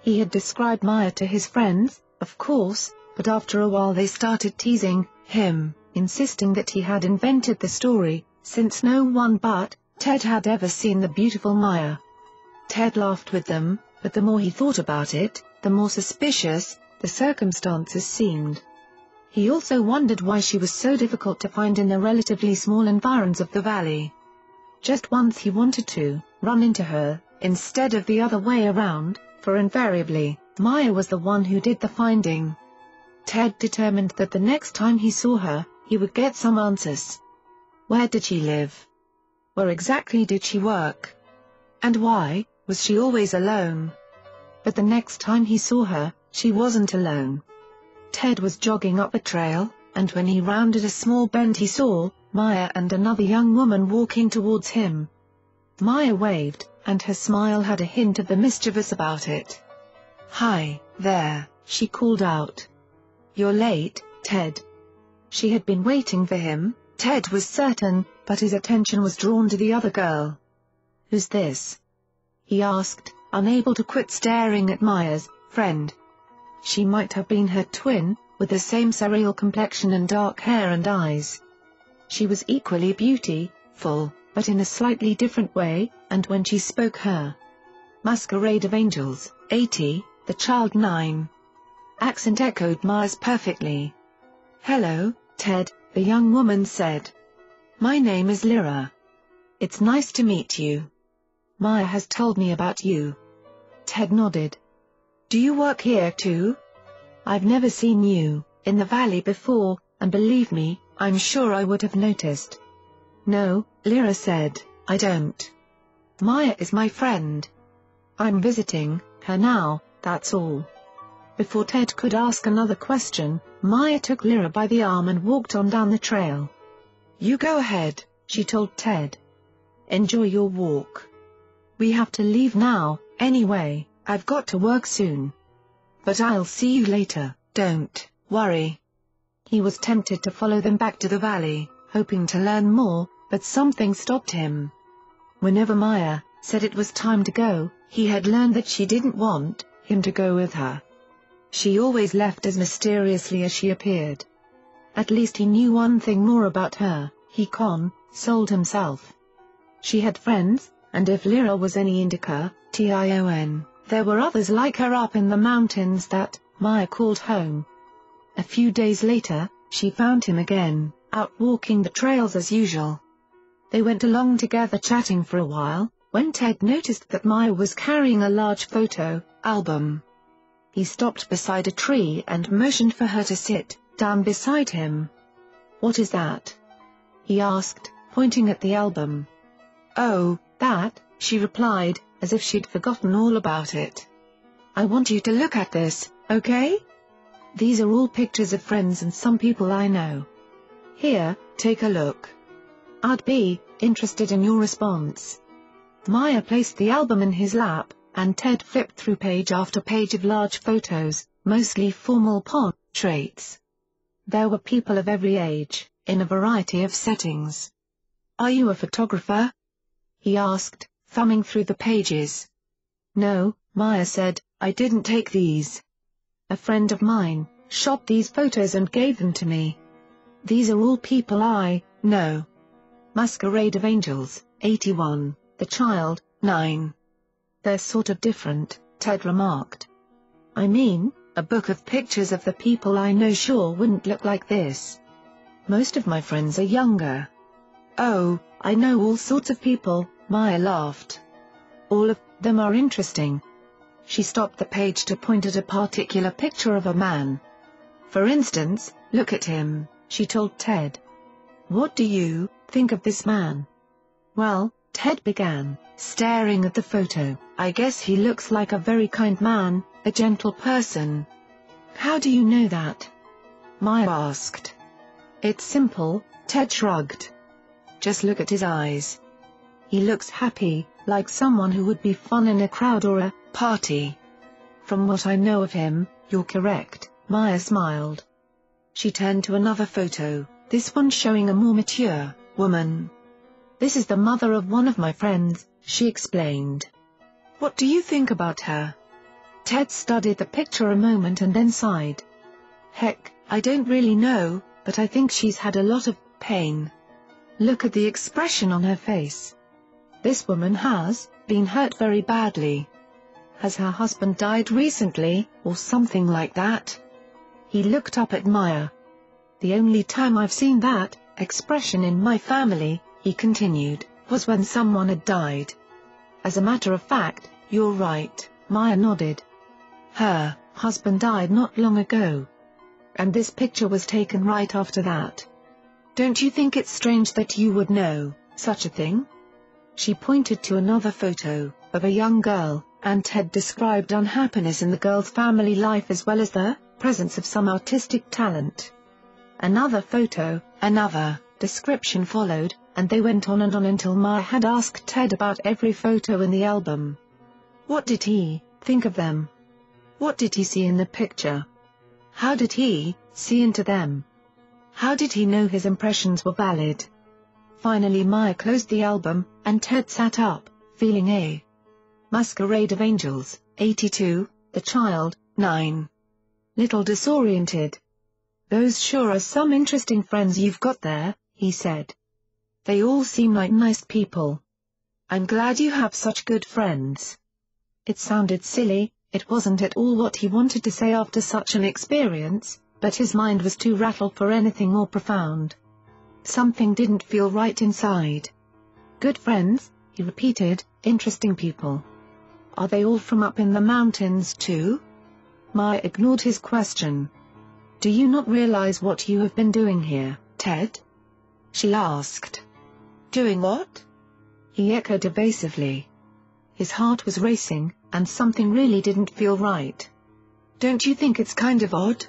He had described Maya to his friends, of course, but after a while they started teasing him, insisting that he had invented the story, since no one but Ted had ever seen the beautiful Maya. Ted laughed with them, but the more he thought about it, the more suspicious the circumstances seemed. He also wondered why she was so difficult to find in the relatively small environs of the valley. Just once he wanted to run into her, instead of the other way around, for invariably, Maya was the one who did the finding. Ted determined that the next time he saw her, he would get some answers. Where did she live? Where exactly did she work? And why, was she always alone? But the next time he saw her, she wasn't alone. Ted was jogging up a trail, and when he rounded a small bend he saw, Maya and another young woman walking towards him. Maya waved, and her smile had a hint of the mischievous about it. Hi, there, she called out. You're late, Ted. She had been waiting for him, Ted was certain, but his attention was drawn to the other girl. Who's this? He asked, unable to quit staring at Maya's friend. She might have been her twin, with the same surreal complexion and dark hair and eyes. She was equally beautiful, but in a slightly different way, and when she spoke her Masquerade of Angels, 80, the child 9. Accent echoed Maya's perfectly. Hello, Ted, the young woman said. My name is Lyra. It's nice to meet you. Maya has told me about you. Ted nodded. Do you work here too? I've never seen you, in the valley before, and believe me, I'm sure I would have noticed. No, Lyra said, I don't. Maya is my friend. I'm visiting her now, that's all. Before Ted could ask another question, Maya took Lyra by the arm and walked on down the trail. You go ahead, she told Ted. Enjoy your walk. We have to leave now, anyway, I've got to work soon. But I'll see you later, don't worry. He was tempted to follow them back to the valley, hoping to learn more, but something stopped him. Whenever Maya said it was time to go, he had learned that she didn't want him to go with her. She always left as mysteriously as she appeared. At least he knew one thing more about her, he con-soled himself. She had friends, and if Lyra was any indica, Tion, there were others like her up in the mountains that, Maya called home. A few days later, she found him again, out walking the trails as usual. They went along together chatting for a while, when Ted noticed that Maya was carrying a large photo album. He stopped beside a tree and motioned for her to sit down beside him. What is that? He asked, pointing at the album. Oh, that, she replied, as if she'd forgotten all about it. I want you to look at this, okay? These are all pictures of friends and some people I know. Here, take a look. I'd be interested in your response. Maya placed the album in his lap, and Ted flipped through page after page of large photos, mostly formal portraits. There were people of every age, in a variety of settings. Are you a photographer? He asked, thumbing through the pages. No, Maya said, I didn't take these. A friend of mine shot these photos and gave them to me. These are all people I know. Masquerade of Angels, 81, The Child, 9. They're sort of different, Ted remarked. I mean, a book of pictures of the people I know sure wouldn't look like this. Most of my friends are younger. Oh, I know all sorts of people, Maya laughed. All of them are interesting. She stopped the page to point at a particular picture of a man. For instance, look at him, she told Ted. What do you think of this man? Well, Ted began, staring at the photo, I guess he looks like a very kind man, a gentle person. How do you know that? Maya asked. It's simple, Ted shrugged. Just look at his eyes. He looks happy, like someone who would be fun in a crowd or a party. From what I know of him, you're correct, Maya smiled. She turned to another photo, this one showing a more mature, woman. This is the mother of one of my friends, she explained. What do you think about her? Ted studied the picture a moment and then sighed. Heck, I don't really know, but I think she's had a lot of pain. Look at the expression on her face. This woman has been hurt very badly. Has her husband died recently, or something like that? He looked up at Maya. The only time I've seen that expression in my family, he continued, was when someone had died. As a matter of fact, you're right, Maya nodded. Her husband died not long ago. And this picture was taken right after that. Don't you think it's strange that you would know such a thing? She pointed to another photo of a young girl, and Ted described unhappiness in the girl's family life as well as the presence of some artistic talent. Another photo, another description followed, and they went on and on until Maya had asked Ted about every photo in the album. What did he think of them? What did he see in the picture? How did he see into them? How did he know his impressions were valid? Finally Maya closed the album, and Ted sat up, feeling a Masquerade of Angels, 82, The Child, 9. Little disoriented. Those sure are some interesting friends you've got there, he said. They all seem like nice people. I'm glad you have such good friends. It sounded silly, it wasn't at all what he wanted to say after such an experience, but his mind was too rattled for anything more profound. Something didn't feel right inside. Good friends, he repeated, interesting people. Are they all from up in the mountains too? Maya ignored his question. Do you not realize what you have been doing here, Ted? She asked. Doing what? He echoed evasively. His heart was racing, and something really didn't feel right. Don't you think it's kind of odd?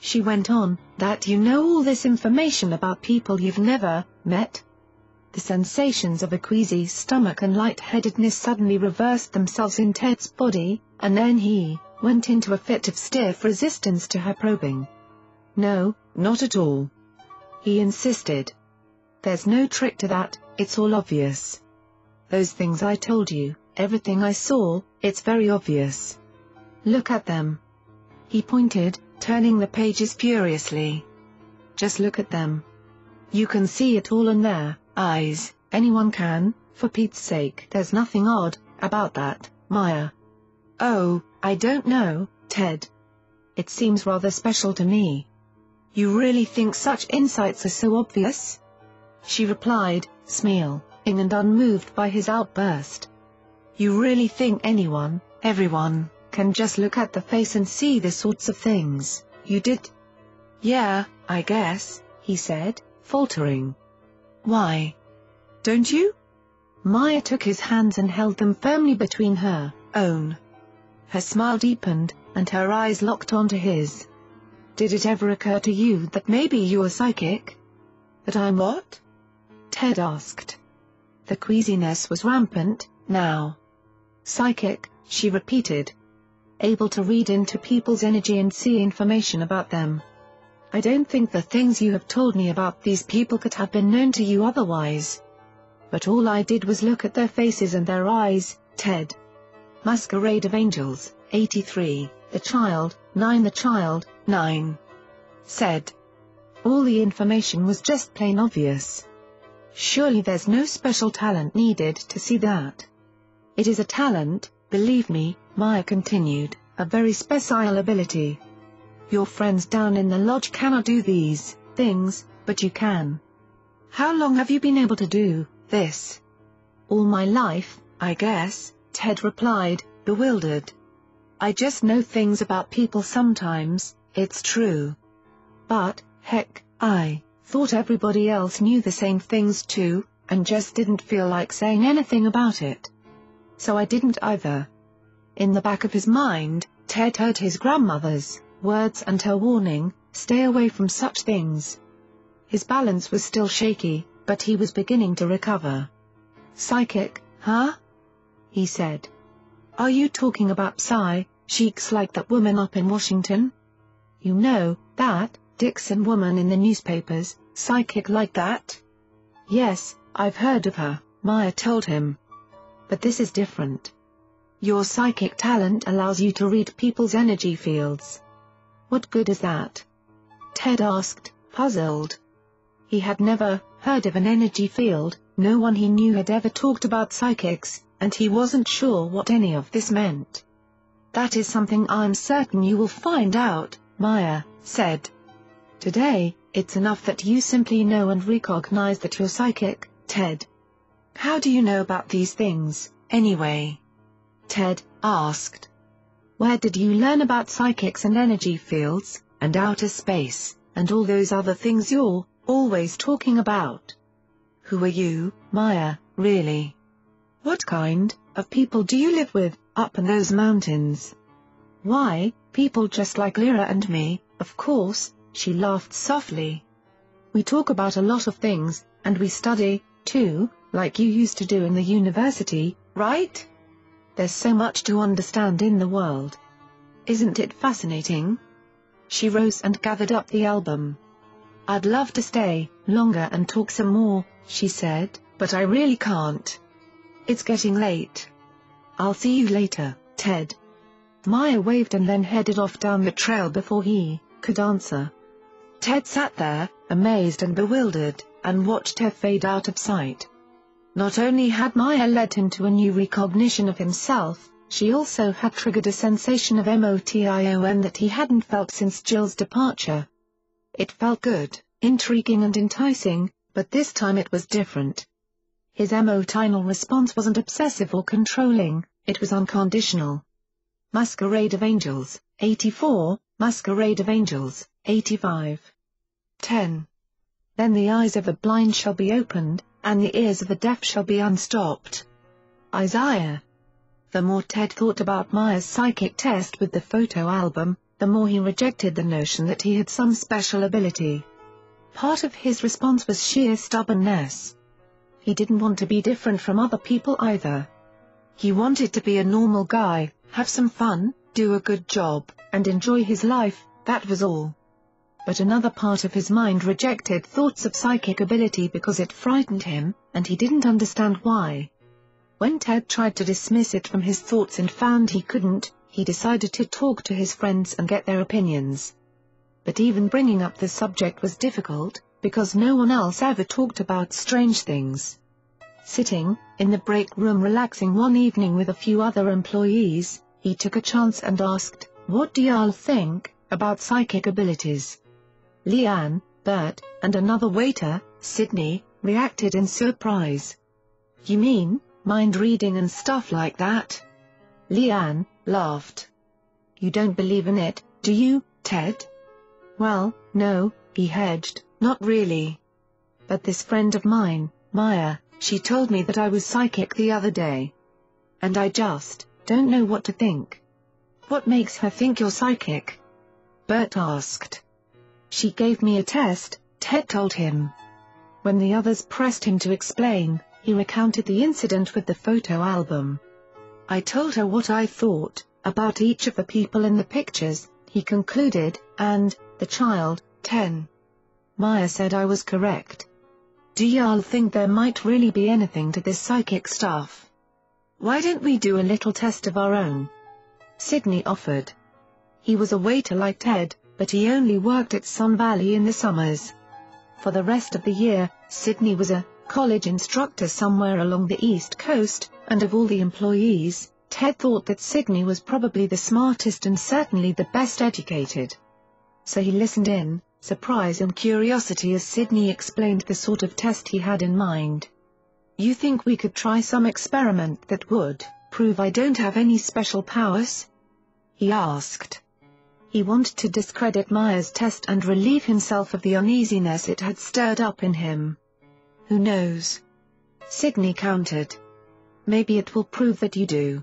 She went on, that you know all this information about people you've never met? The sensations of a queasy stomach and lightheadedness suddenly reversed themselves in Ted's body, and then he went into a fit of stiff resistance to her probing. No, not at all. He insisted. There's no trick to that, it's all obvious. Those things I told you, everything I saw, it's very obvious. Look at them. He pointed, turning the pages furiously. Just look at them. You can see it all in their eyes, anyone can, for Pete's sake. There's nothing odd about that, Maya. Oh, I don't know, Ted. It seems rather special to me. You really think such insights are so obvious? She replied, smiling and unmoved by his outburst. You really think anyone, everyone, can just look at the face and see the sorts of things, you did? Yeah, I guess, he said, faltering. Why? Don't you? Maya took his hands and held them firmly between her own. Her smile deepened, and her eyes locked onto his. Did it ever occur to you that maybe you're psychic? That I'm what? Ted asked. The queasiness was rampant, now. Psychic, she repeated, able to read into people's energy and see information about them. I don't think the things you have told me about these people could have been known to you otherwise. But all I did was look at their faces and their eyes, Ted. Masquerade of Angels, 83, The Child, 9 The Child, 9. Said. All the information was just plain obvious. Surely there's no special talent needed to see that. It is a talent, believe me, Maya continued, a very special ability. Your friends down in the lodge cannot do these things, but you can. How long have you been able to do this? All my life, I guess, Ted replied, bewildered. I just know things about people sometimes, it's true. But, heck, I thought everybody else knew the same things too, and just didn't feel like saying anything about it. So I didn't either. In the back of his mind, Ted heard his grandmother's words and her warning, stay away from such things. His balance was still shaky, but he was beginning to recover. Psychic, huh? He said. Are you talking about Psy, sheiks like that woman up in Washington? You know, that, Dixon woman in the newspapers, psychic like that? Yes, I've heard of her, Maya told him. But this is different. Your psychic talent allows you to read people's energy fields. What good is that? Ted asked, puzzled. He had never heard of an energy field, no one he knew had ever talked about psychics, and he wasn't sure what any of this meant. That is something I'm certain you will find out, Maya said. Today, it's enough that you simply know and recognize that you're psychic, Ted. How do you know about these things, anyway? Ted asked. Where did you learn about psychics and energy fields, and outer space, and all those other things you're always talking about? Who are you, Maya, really? What kind of people do you live with, up in those mountains? Why, people just like Lyra and me, of course, she laughed softly. We talk about a lot of things, and we study, too, like you used to do in the university, right? There's so much to understand in the world. Isn't it fascinating? She rose and gathered up the album. I'd love to stay longer and talk some more, she said, but I really can't. It's getting late. I'll see you later, Ted. Maya waved and then headed off down the trail before he could answer. Ted sat there, amazed and bewildered, and watched her fade out of sight. Not only had Maya led him to a new recognition of himself, she also had triggered a sensation of motion that he hadn't felt since Jill's departure. It felt good, intriguing and enticing, but this time it was different. His emotional response wasn't obsessive or controlling, it was unconditional. Masquerade of Angels, 84, Masquerade of Angels, 85. 10. Then the eyes of the blind shall be opened, and the ears of the deaf shall be unstopped. Isaiah. The more Ted thought about Maya's psychic test with the photo album, the more he rejected the notion that he had some special ability. Part of his response was sheer stubbornness. He didn't want to be different from other people either. He wanted to be a normal guy, have some fun, do a good job, and enjoy his life, that was all but another part of his mind rejected thoughts of psychic ability because it frightened him, and he didn't understand why. When Ted tried to dismiss it from his thoughts and found he couldn't, he decided to talk to his friends and get their opinions. But even bringing up the subject was difficult, because no one else ever talked about strange things. Sitting, in the break room relaxing one evening with a few other employees, he took a chance and asked, What do y'all think about psychic abilities? Leanne, Bert, and another waiter, Sydney, reacted in surprise. You mean, mind reading and stuff like that? Leanne, laughed. You don't believe in it, do you, Ted? Well, no, he hedged, not really. But this friend of mine, Maya, she told me that I was psychic the other day. And I just, don't know what to think. What makes her think you're psychic? Bert asked. She gave me a test, Ted told him. When the others pressed him to explain, he recounted the incident with the photo album. I told her what I thought, about each of the people in the pictures, he concluded, and, the child, 10. Maya said I was correct. Do y'all think there might really be anything to this psychic stuff? Why don't we do a little test of our own? Sydney offered. He was a waiter like Ted, but he only worked at Sun Valley in the summers. For the rest of the year, Sydney was a college instructor somewhere along the East Coast, and of all the employees, Ted thought that Sydney was probably the smartest and certainly the best educated. So he listened in, surprise and curiosity as Sydney explained the sort of test he had in mind. You think we could try some experiment that would prove I don't have any special powers? He asked. He wanted to discredit Maya's test and relieve himself of the uneasiness it had stirred up in him. Who knows? Sydney countered. Maybe it will prove that you do.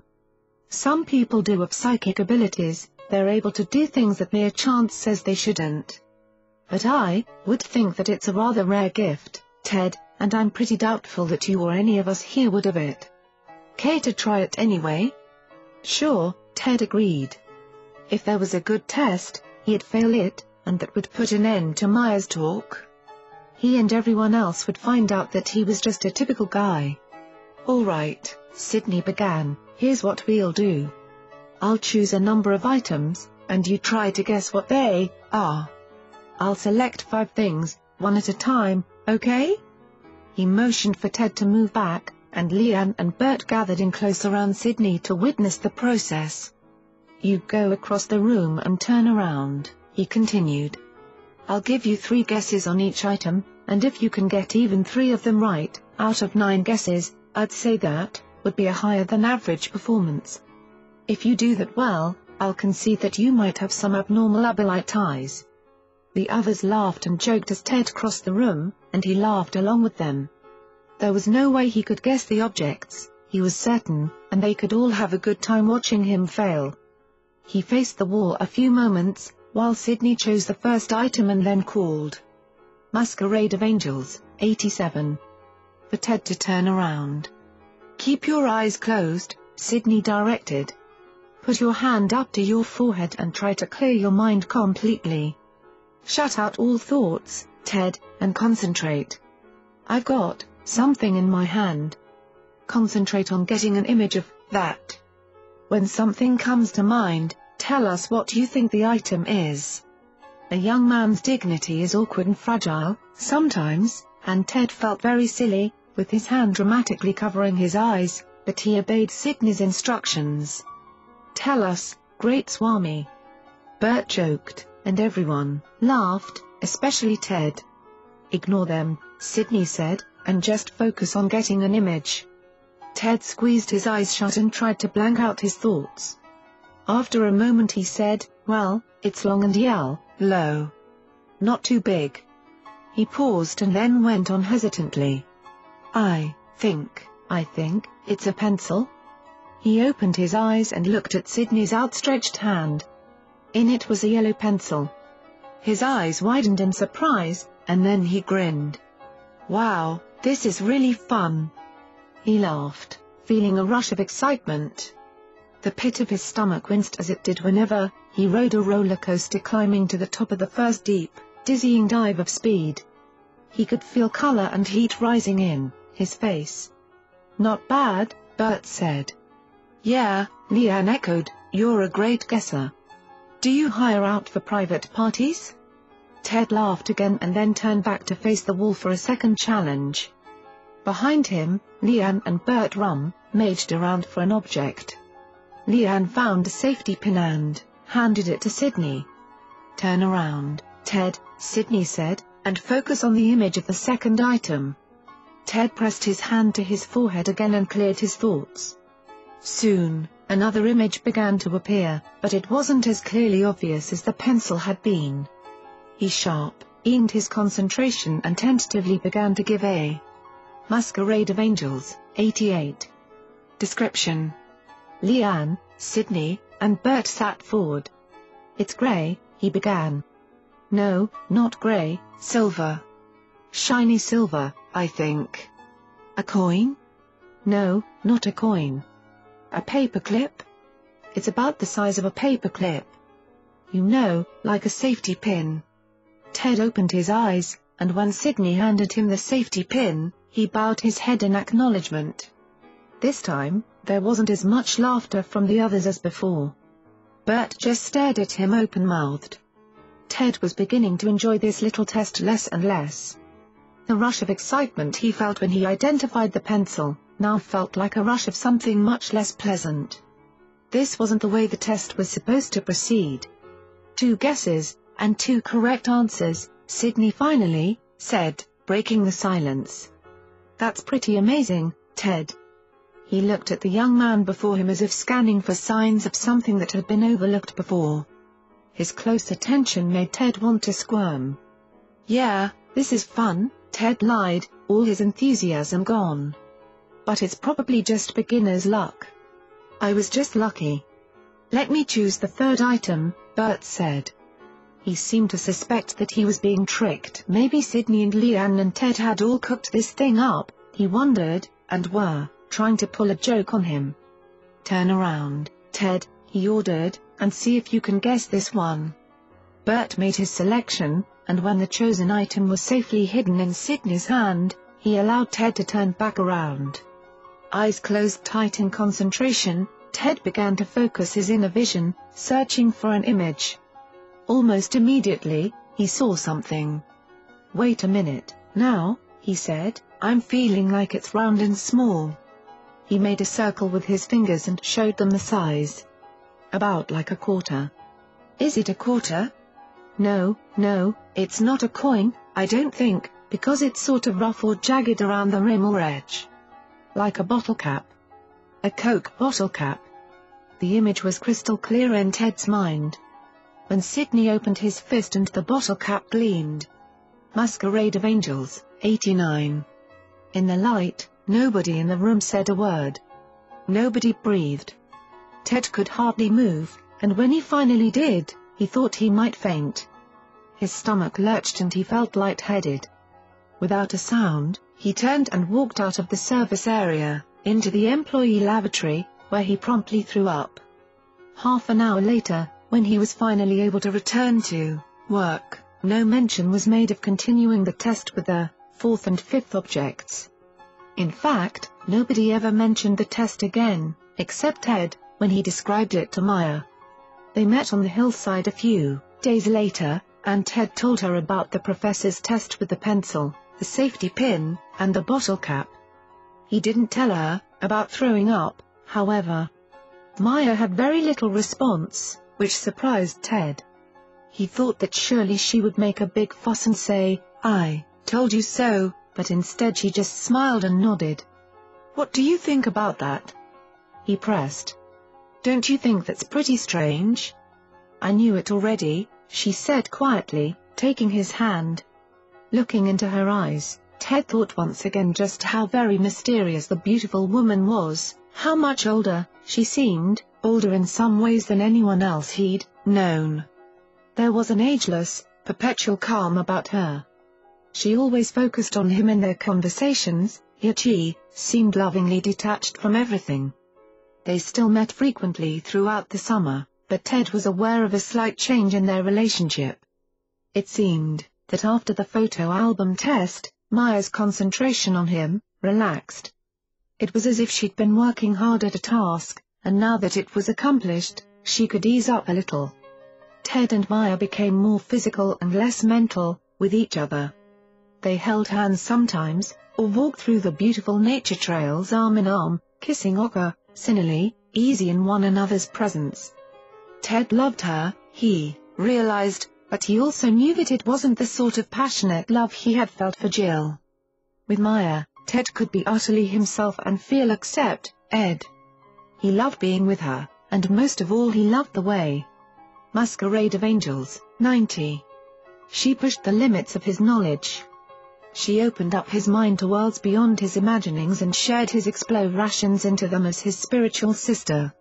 Some people do have psychic abilities, they're able to do things that mere chance says they shouldn't. But I would think that it's a rather rare gift, Ted, and I'm pretty doubtful that you or any of us here would have it. Care to try it anyway? Sure, Ted agreed. If there was a good test, he'd fail it, and that would put an end to Maya's talk. he and everyone else would find out that he was just a typical guy. Alright, Sydney began, here's what we'll do. I'll choose a number of items, and you try to guess what they are. I'll select five things, one at a time, okay? He motioned for Ted to move back, and Leanne and Bert gathered in close around Sydney to witness the process. You go across the room and turn around, he continued. I'll give you three guesses on each item, and if you can get even three of them right, out of nine guesses, I'd say that, would be a higher than average performance. If you do that well, I'll concede that you might have some abnormal abilite eyes. The others laughed and joked as Ted crossed the room, and he laughed along with them. There was no way he could guess the objects, he was certain, and they could all have a good time watching him fail. He faced the wall a few moments, while Sidney chose the first item and then called. Masquerade of Angels, 87. For Ted to turn around. Keep your eyes closed, Sidney directed. Put your hand up to your forehead and try to clear your mind completely. Shut out all thoughts, Ted, and concentrate. I've got something in my hand. Concentrate on getting an image of that. When something comes to mind, tell us what you think the item is. A young man's dignity is awkward and fragile, sometimes, and Ted felt very silly, with his hand dramatically covering his eyes, but he obeyed Sidney's instructions. Tell us, Great Swami. Bert joked, and everyone laughed, especially Ted. Ignore them, Sidney said, and just focus on getting an image. Ted squeezed his eyes shut and tried to blank out his thoughts. After a moment he said, well, it's long and yell, low. Not too big. He paused and then went on hesitantly. I think, I think, it's a pencil? He opened his eyes and looked at Sidney's outstretched hand. In it was a yellow pencil. His eyes widened in surprise, and then he grinned. Wow, this is really fun. He laughed, feeling a rush of excitement. The pit of his stomach winced as it did whenever he rode a roller coaster climbing to the top of the first deep, dizzying dive of speed. He could feel color and heat rising in his face. Not bad, Bert said. Yeah, Leanne echoed, you're a great guesser. Do you hire out for private parties? Ted laughed again and then turned back to face the wall for a second challenge. Behind him, Leanne and Bert rummaged around for an object. Leanne found a safety pin and handed it to Sidney. Turn around, Ted, Sidney said, and focus on the image of the second item. Ted pressed his hand to his forehead again and cleared his thoughts. Soon, another image began to appear, but it wasn't as clearly obvious as the pencil had been. He sharp-ened his concentration and tentatively began to give a Masquerade of Angels, 88. Description Leanne, Sydney, and Bert sat forward. It's grey, he began. No, not grey, silver. Shiny silver, I think. A coin? No, not a coin. A paperclip? It's about the size of a paperclip. You know, like a safety pin. Ted opened his eyes, and when Sidney handed him the safety pin, he bowed his head in acknowledgement. This time, there wasn't as much laughter from the others as before. Bert just stared at him open-mouthed. Ted was beginning to enjoy this little test less and less. The rush of excitement he felt when he identified the pencil, now felt like a rush of something much less pleasant. This wasn't the way the test was supposed to proceed. Two guesses, and two correct answers, Sidney finally, said, breaking the silence. That's pretty amazing, Ted. He looked at the young man before him as if scanning for signs of something that had been overlooked before. His close attention made Ted want to squirm. Yeah, this is fun, Ted lied, all his enthusiasm gone. But it's probably just beginner's luck. I was just lucky. Let me choose the third item, Bert said. He seemed to suspect that he was being tricked. Maybe Sidney and Leanne and Ted had all cooked this thing up, he wondered, and were trying to pull a joke on him. Turn around, Ted, he ordered, and see if you can guess this one. Bert made his selection, and when the chosen item was safely hidden in Sydney's hand, he allowed Ted to turn back around. Eyes closed tight in concentration, Ted began to focus his inner vision, searching for an image. Almost immediately, he saw something. Wait a minute, now, he said, I'm feeling like it's round and small. He made a circle with his fingers and showed them the size. About like a quarter. Is it a quarter? No, no, it's not a coin, I don't think, because it's sort of rough or jagged around the rim or edge. Like a bottle cap. A Coke bottle cap. The image was crystal clear in Ted's mind. When Sidney opened his fist and the bottle cap gleamed. Masquerade of Angels, 89. In the light, nobody in the room said a word. Nobody breathed. Ted could hardly move, and when he finally did, he thought he might faint. His stomach lurched and he felt lightheaded. Without a sound, he turned and walked out of the service area, into the employee lavatory, where he promptly threw up. Half an hour later, when he was finally able to return to work, no mention was made of continuing the test with the fourth and fifth objects. In fact, nobody ever mentioned the test again, except Ted, when he described it to Maya. They met on the hillside a few days later, and Ted told her about the professor's test with the pencil, the safety pin, and the bottle cap. He didn't tell her about throwing up, however. Maya had very little response, which surprised Ted. He thought that surely she would make a big fuss and say, I told you so, but instead she just smiled and nodded. What do you think about that? He pressed. Don't you think that's pretty strange? I knew it already, she said quietly, taking his hand. Looking into her eyes, Ted thought once again just how very mysterious the beautiful woman was, how much older, she seemed, older in some ways than anyone else he'd known. There was an ageless, perpetual calm about her. She always focused on him in their conversations, yet she seemed lovingly detached from everything. They still met frequently throughout the summer, but Ted was aware of a slight change in their relationship. It seemed that after the photo album test, Maya's concentration on him relaxed. It was as if she'd been working hard at a task, and now that it was accomplished, she could ease up a little. Ted and Maya became more physical and less mental, with each other. They held hands sometimes, or walked through the beautiful nature trails arm in arm, kissing Oka, sinnily, easy in one another's presence. Ted loved her, he realized, but he also knew that it wasn't the sort of passionate love he had felt for Jill. With Maya, Ted could be utterly himself and feel accept, Ed. He loved being with her, and most of all he loved the way. Masquerade of Angels, 90. She pushed the limits of his knowledge. She opened up his mind to worlds beyond his imaginings and shared his explorations into them as his spiritual sister.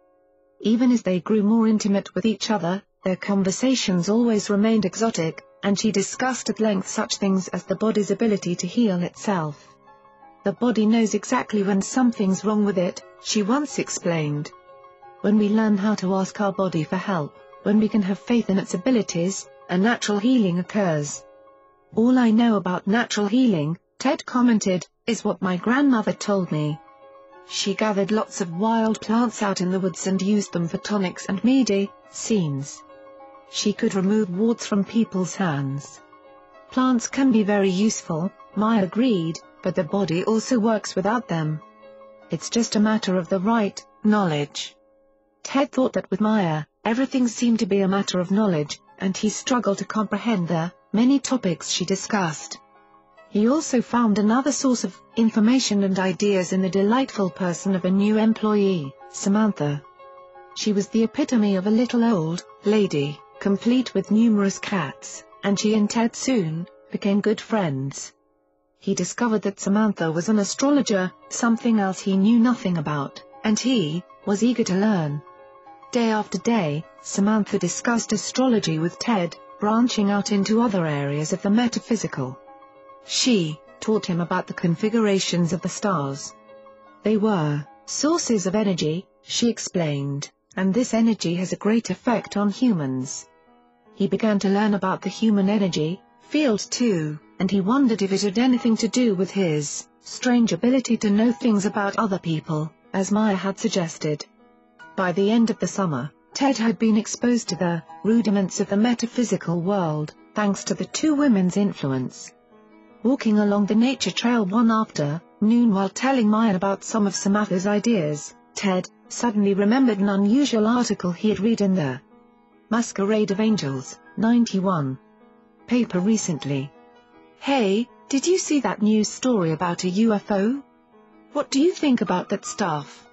Even as they grew more intimate with each other, their conversations always remained exotic, and she discussed at length such things as the body's ability to heal itself. The body knows exactly when something's wrong with it, she once explained. When we learn how to ask our body for help, when we can have faith in its abilities, a natural healing occurs. All I know about natural healing, Ted commented, is what my grandmother told me. She gathered lots of wild plants out in the woods and used them for tonics and medicines. She could remove warts from people's hands. Plants can be very useful, Maya agreed, but the body also works without them. It's just a matter of the right knowledge. Ted thought that with Maya, everything seemed to be a matter of knowledge, and he struggled to comprehend the many topics she discussed. He also found another source of information and ideas in the delightful person of a new employee, Samantha. She was the epitome of a little old lady, complete with numerous cats, and she and Ted soon became good friends he discovered that Samantha was an astrologer, something else he knew nothing about, and he was eager to learn. Day after day, Samantha discussed astrology with Ted, branching out into other areas of the metaphysical. She taught him about the configurations of the stars. They were sources of energy, she explained, and this energy has a great effect on humans. He began to learn about the human energy, field too, and he wondered if it had anything to do with his strange ability to know things about other people, as Maya had suggested. By the end of the summer, Ted had been exposed to the rudiments of the metaphysical world, thanks to the two women's influence. Walking along the nature trail one after noon while telling Maya about some of Samantha's ideas, Ted suddenly remembered an unusual article he had read in the Masquerade of Angels, 91 paper recently. Hey, did you see that news story about a UFO? What do you think about that stuff?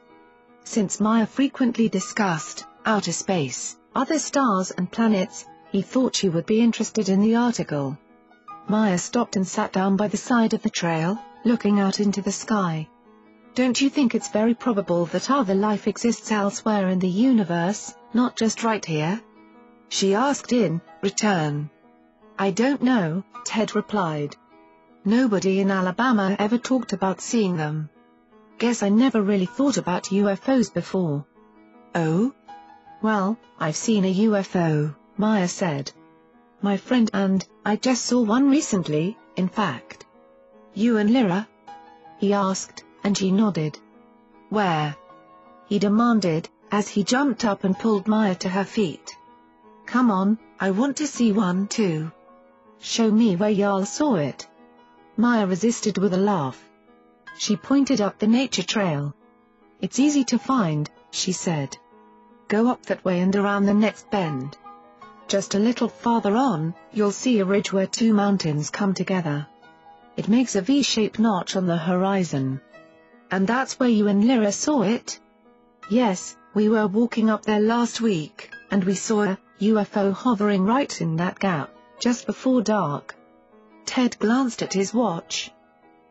Since Maya frequently discussed outer space, other stars and planets, he thought she would be interested in the article. Maya stopped and sat down by the side of the trail, looking out into the sky. Don't you think it's very probable that other life exists elsewhere in the universe, not just right here? She asked in return. I don't know, Ted replied. Nobody in Alabama ever talked about seeing them. Guess I never really thought about UFOs before. Oh? Well, I've seen a UFO, Maya said. My friend and I just saw one recently, in fact. You and Lyra? He asked, and she nodded. Where? He demanded, as he jumped up and pulled Maya to her feet. Come on, I want to see one too. Show me where y'all saw it. Maya resisted with a laugh. She pointed up the nature trail. It's easy to find, she said. Go up that way and around the next bend. Just a little farther on, you'll see a ridge where two mountains come together. It makes a V-shaped notch on the horizon. And that's where you and Lyra saw it? Yes, we were walking up there last week, and we saw a UFO hovering right in that gap, just before dark. Ted glanced at his watch.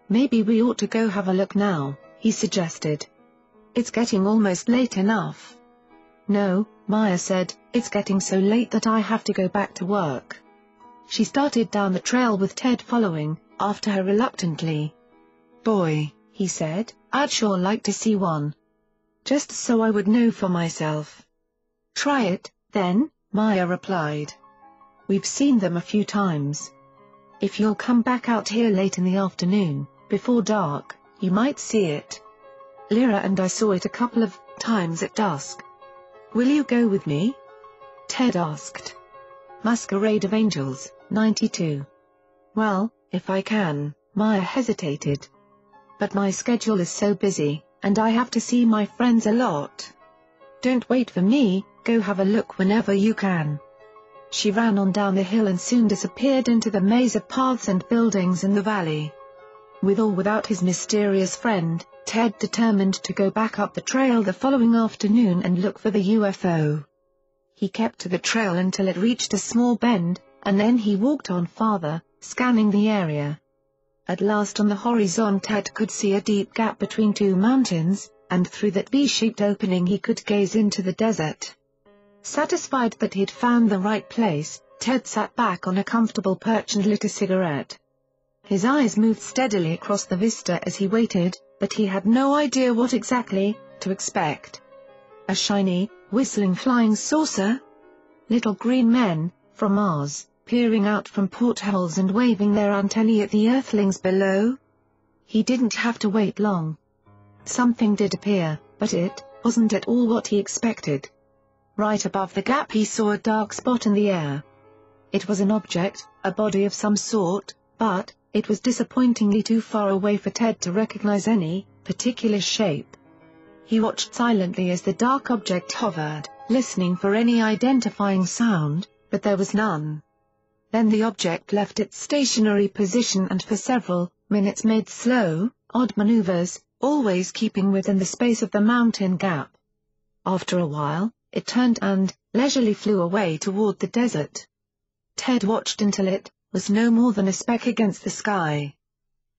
Maybe we ought to go have a look now, he suggested. It's getting almost late enough. No, Maya said, it's getting so late that I have to go back to work. She started down the trail with Ted following, after her reluctantly. Boy, he said, I'd sure like to see one. Just so I would know for myself. Try it, then, Maya replied. We've seen them a few times. If you'll come back out here late in the afternoon, before dark, you might see it. Lyra and I saw it a couple of times at dusk. Will you go with me? Ted asked. Masquerade of Angels, 92. Well, if I can, Maya hesitated. But my schedule is so busy, and I have to see my friends a lot. Don't wait for me, go have a look whenever you can. She ran on down the hill and soon disappeared into the maze of paths and buildings in the valley. With or without his mysterious friend, Ted determined to go back up the trail the following afternoon and look for the UFO. He kept to the trail until it reached a small bend, and then he walked on farther, scanning the area. At last on the horizon Ted could see a deep gap between two mountains, and through that V-shaped opening he could gaze into the desert. Satisfied that he'd found the right place, Ted sat back on a comfortable perch and lit a cigarette. His eyes moved steadily across the vista as he waited, but he had no idea what exactly to expect. A shiny, whistling flying saucer? Little green men, from Mars, peering out from portholes and waving their antennae at the earthlings below? He didn't have to wait long. Something did appear, but it wasn't at all what he expected. Right above the gap he saw a dark spot in the air. It was an object, a body of some sort, but, it was disappointingly too far away for Ted to recognize any particular shape. He watched silently as the dark object hovered, listening for any identifying sound, but there was none. Then the object left its stationary position and for several minutes made slow, odd maneuvers, always keeping within the space of the mountain gap. After a while, it turned and, leisurely flew away toward the desert. Ted watched until it was no more than a speck against the sky.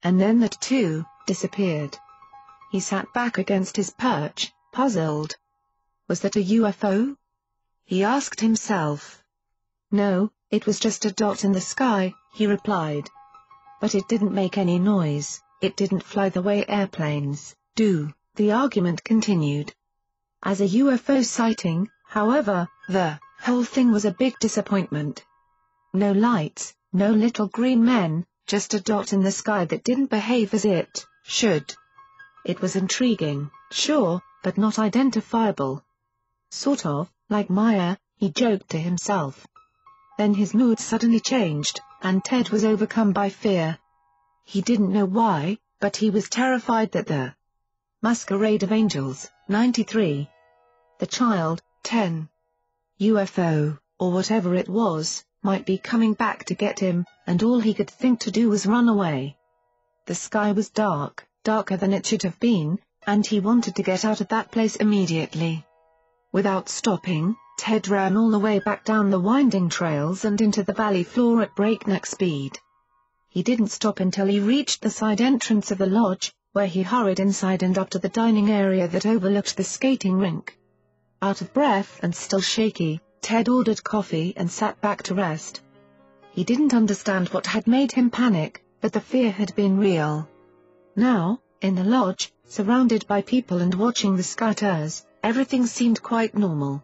And then that too, disappeared. He sat back against his perch, puzzled. Was that a UFO? He asked himself. No, it was just a dot in the sky, he replied. But it didn't make any noise, it didn't fly the way airplanes do, the argument continued. As a UFO sighting, however, the whole thing was a big disappointment. No lights, no little green men, just a dot in the sky that didn't behave as it should. It was intriguing, sure, but not identifiable. Sort of, like Maya, he joked to himself. Then his mood suddenly changed, and Ted was overcome by fear. He didn't know why, but he was terrified that the Masquerade of Angels, 93. The child, 10. UFO, or whatever it was, might be coming back to get him, and all he could think to do was run away. The sky was dark, darker than it should have been, and he wanted to get out of that place immediately. Without stopping, Ted ran all the way back down the winding trails and into the valley floor at breakneck speed. He didn't stop until he reached the side entrance of the lodge, where he hurried inside and up to the dining area that overlooked the skating rink. Out of breath and still shaky, Ted ordered coffee and sat back to rest. He didn't understand what had made him panic, but the fear had been real. Now, in the lodge, surrounded by people and watching the scouters, everything seemed quite normal.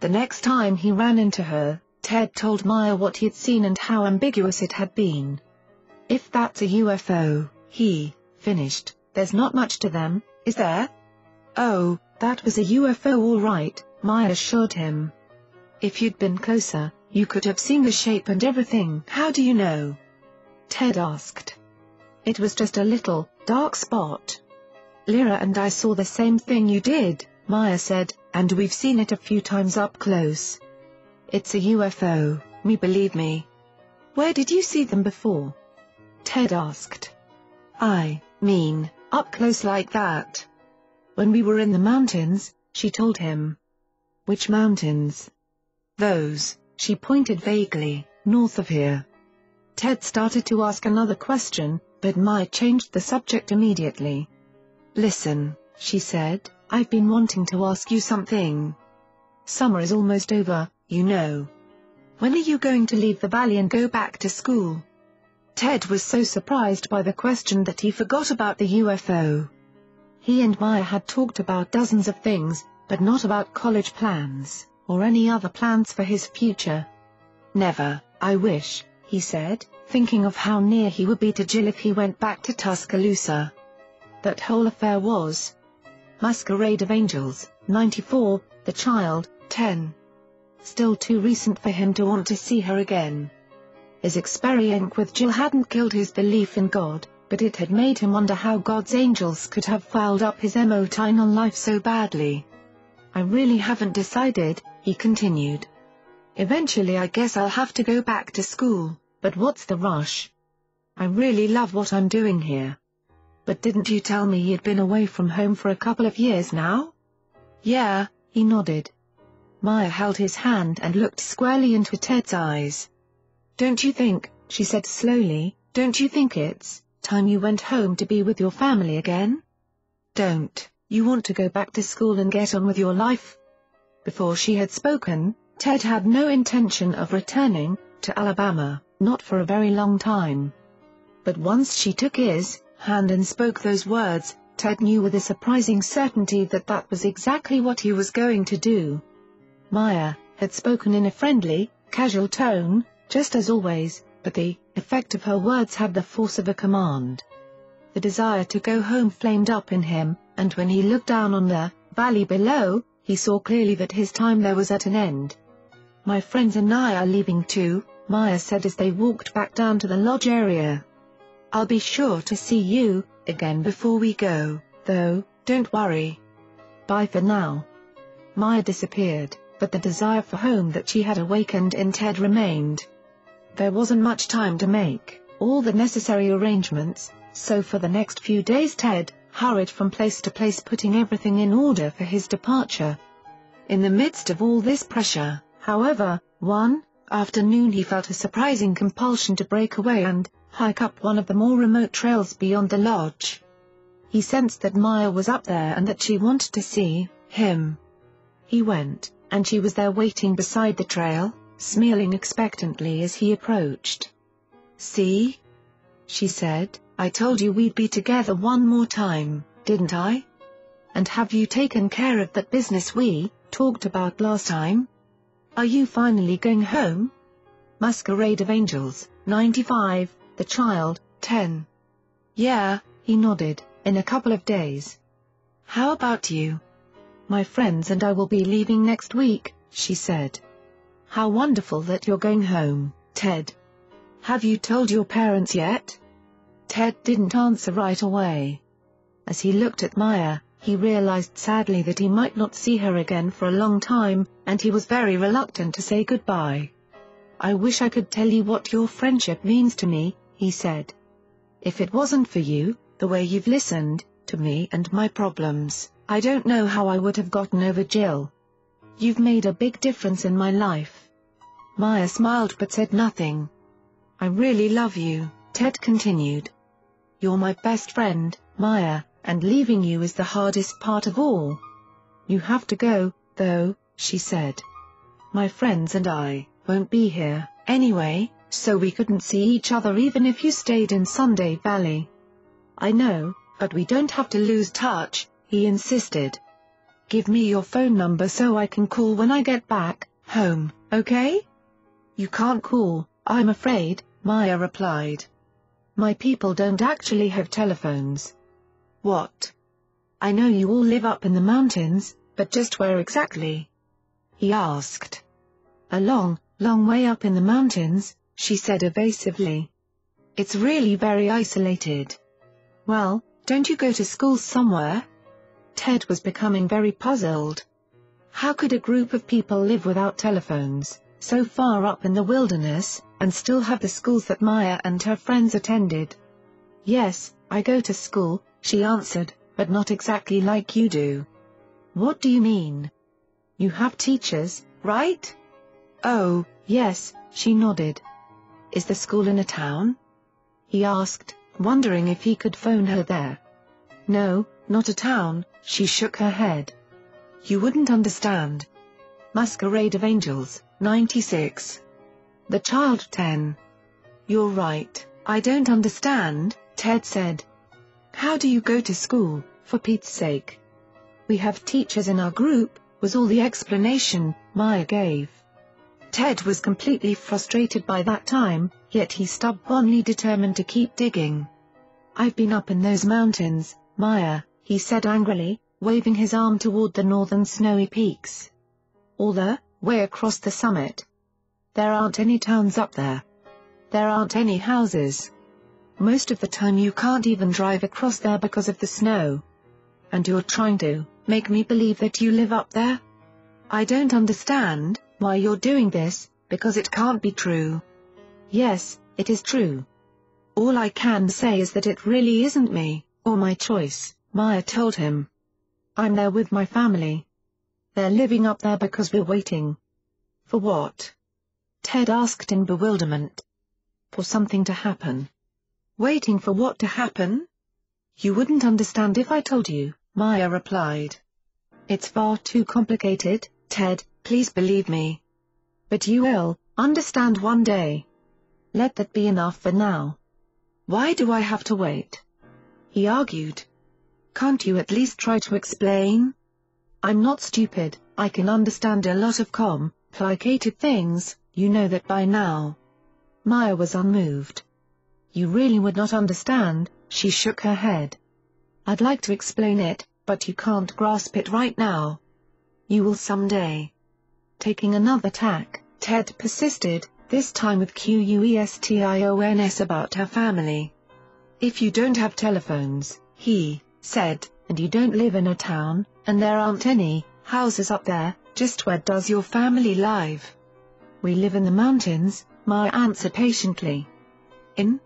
The next time he ran into her, Ted told Maya what he'd seen and how ambiguous it had been. If that's a UFO, he finished, there's not much to them, is there? Oh, that was a UFO all right, Maya assured him. If you'd been closer, you could have seen the shape and everything. How do you know? Ted asked. It was just a little, dark spot. Lyra and I saw the same thing you did, Maya said, and we've seen it a few times up close. It's a UFO, me believe me. Where did you see them before? Ted asked. I mean, up close like that. When we were in the mountains, she told him. Which mountains? Those, she pointed vaguely, north of here. Ted started to ask another question, but Maya changed the subject immediately. Listen, she said, I've been wanting to ask you something. Summer is almost over, you know. When are you going to leave the valley and go back to school? Ted was so surprised by the question that he forgot about the UFO. He and Maya had talked about dozens of things, but not about college plans, or any other plans for his future. Never, I wish, he said, thinking of how near he would be to Jill if he went back to Tuscaloosa. That whole affair was, Masquerade of Angels, 94, The Child, 10. Still too recent for him to want to see her again. His experience with Jill hadn't killed his belief in God, but it had made him wonder how God's angels could have fouled up his emotional life so badly. I really haven't decided, he continued. Eventually I guess I'll have to go back to school, but what's the rush? I really love what I'm doing here. But didn't you tell me you'd been away from home for a couple of years now? Yeah, he nodded. Maya held his hand and looked squarely into Ted's eyes. Don't you think, she said slowly, don't you think it's time you went home to be with your family again? Don't, you want to go back to school and get on with your life? Before she had spoken, Ted had no intention of returning to Alabama, not for a very long time. But once she took his, hand and spoke those words, Ted knew with a surprising certainty that that was exactly what he was going to do. Maya had spoken in a friendly, casual tone, just as always, but the effect of her words had the force of a command. The desire to go home flamed up in him, and when he looked down on the valley below, he saw clearly that his time there was at an end. My friends and I are leaving too, Maya said as they walked back down to the lodge area. I'll be sure to see you, again before we go, though, don't worry. Bye for now. Maya disappeared, but the desire for home that she had awakened in Ted remained. There wasn't much time to make all the necessary arrangements, so for the next few days Ted hurried from place to place putting everything in order for his departure. In the midst of all this pressure, however, one afternoon he felt a surprising compulsion to break away and, hike up one of the more remote trails beyond the lodge. He sensed that Maya was up there and that she wanted to see him. He went, and she was there waiting beside the trail, smiling expectantly as he approached. See? She said, I told you we'd be together one more time, didn't I? And have you taken care of that business we talked about last time? Are you finally going home? Masquerade of Angels, 95, The Child, 10. Yeah, he nodded, in a couple of days. How about you? My friends and I will be leaving next week, she said. How wonderful that you're going home, Ted. Have you told your parents yet? Ted didn't answer right away. As he looked at Maya, he realized sadly that he might not see her again for a long time, and he was very reluctant to say goodbye. I wish I could tell you what your friendship means to me, he said. If it wasn't for you, the way you've listened, to me and my problems, I don't know how I would have gotten over Jill. You've made a big difference in my life. Maya smiled but said nothing. I really love you, Ted continued. You're my best friend, Maya, and leaving you is the hardest part of all. You have to go, though, she said. My friends and I won't be here, anyway, so we couldn't see each other even if you stayed in Sun Valley. I know, but we don't have to lose touch, he insisted. Give me your phone number so I can call when I get back, home, okay? You can't call, I'm afraid, Maya replied. My people don't actually have telephones. What? I know you all live up in the mountains, but just where exactly? He asked. A long, long way up in the mountains, she said evasively. It's really very isolated. Well, don't you go to school somewhere? Ted was becoming very puzzled. How could a group of people live without telephones, so far up in the wilderness, and still have the schools that Maya and her friends attended? Yes, I go to school, she answered, but not exactly like you do. What do you mean? You have teachers, right? Oh, yes, she nodded. Is the school in a town? He asked, wondering if he could phone her there. No, not a town, she shook her head. You wouldn't understand. Masquerade of Angels, 96. The Child 10. You're right, I don't understand, Ted said. How do you go to school, for Pete's sake? We have teachers in our group, was all the explanation Maya gave. Ted was completely frustrated by that time, yet he stubbornly determined to keep digging. I've been up in those mountains, Maya, he said angrily, waving his arm toward the northern snowy peaks. All the way across the summit. There aren't any towns up there. There aren't any houses. Most of the time you can't even drive across there because of the snow. And you're trying to make me believe that you live up there? I don't understand why you're doing this, because it can't be true. Yes, it is true. All I can say is that it really isn't me, or my choice, Maya told him. I'm there with my family. They're living up there because we're waiting. For what? Ted asked in bewilderment. For something to happen. Waiting for what to happen? You wouldn't understand if I told you, Maya replied. It's far too complicated, Ted, please believe me. But you will, understand one day. Let that be enough for now. Why do I have to wait? He argued. Can't you at least try to explain? I'm not stupid, I can understand a lot of complicated things, you know that by now. Maya was unmoved. You really would not understand, she shook her head. I'd like to explain it, but you can't grasp it right now. You will someday. Taking another tack, Ted persisted, this time with questions about her family. If you don't have telephones, he said, and you don't live in a town, and there aren't any houses up there, just where does your family live? We live in the mountains, Maya answered patiently. In?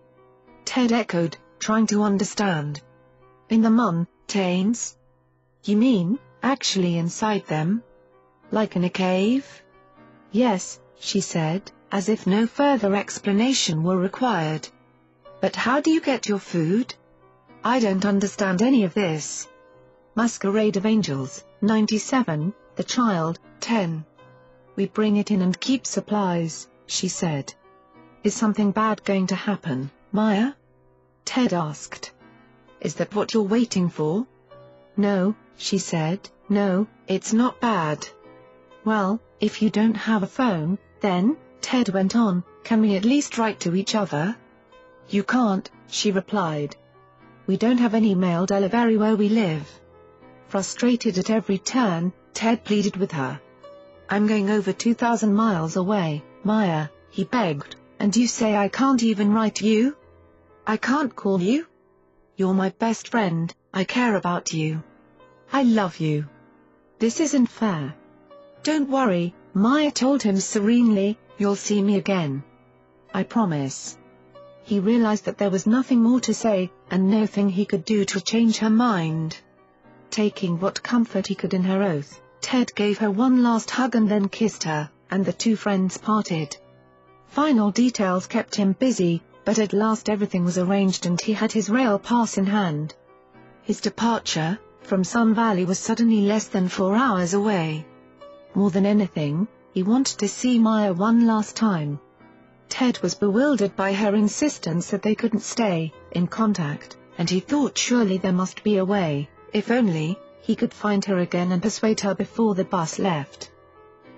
Ted echoed, trying to understand. In the mountains? You mean, actually inside them? Like in a cave? Yes, she said, as if no further explanation were required. But how do you get your food? I don't understand any of this. Masquerade of Angels, 97, The Child, 10. We bring it in and keep supplies, she said. Is something bad going to happen, Maya? Ted asked. Is that what you're waiting for? No, she said, no, it's not bad. Well, if you don't have a phone, then, Ted went on, can we at least write to each other? You can't, she replied. We don't have any mail delivery where we live. Frustrated at every turn, Ted pleaded with her. I'm going over 2,000 miles away, Maya, he begged, and you say I can't even write you? I can't call you? You're my best friend, I care about you. I love you. This isn't fair. Don't worry, Maya told him serenely, you'll see me again. I promise. He realized that there was nothing more to say, and nothing he could do to change her mind. Taking what comfort he could in her oath, Ted gave her one last hug and then kissed her, and the two friends parted. Final details kept him busy, but at last everything was arranged and he had his rail pass in hand. His departure, from Sun Valley was suddenly less than four hours away. More than anything, he wanted to see Maya one last time. Ted was bewildered by her insistence that they couldn't stay in contact, and he thought surely there must be a way, if only, he could find her again and persuade her before the bus left.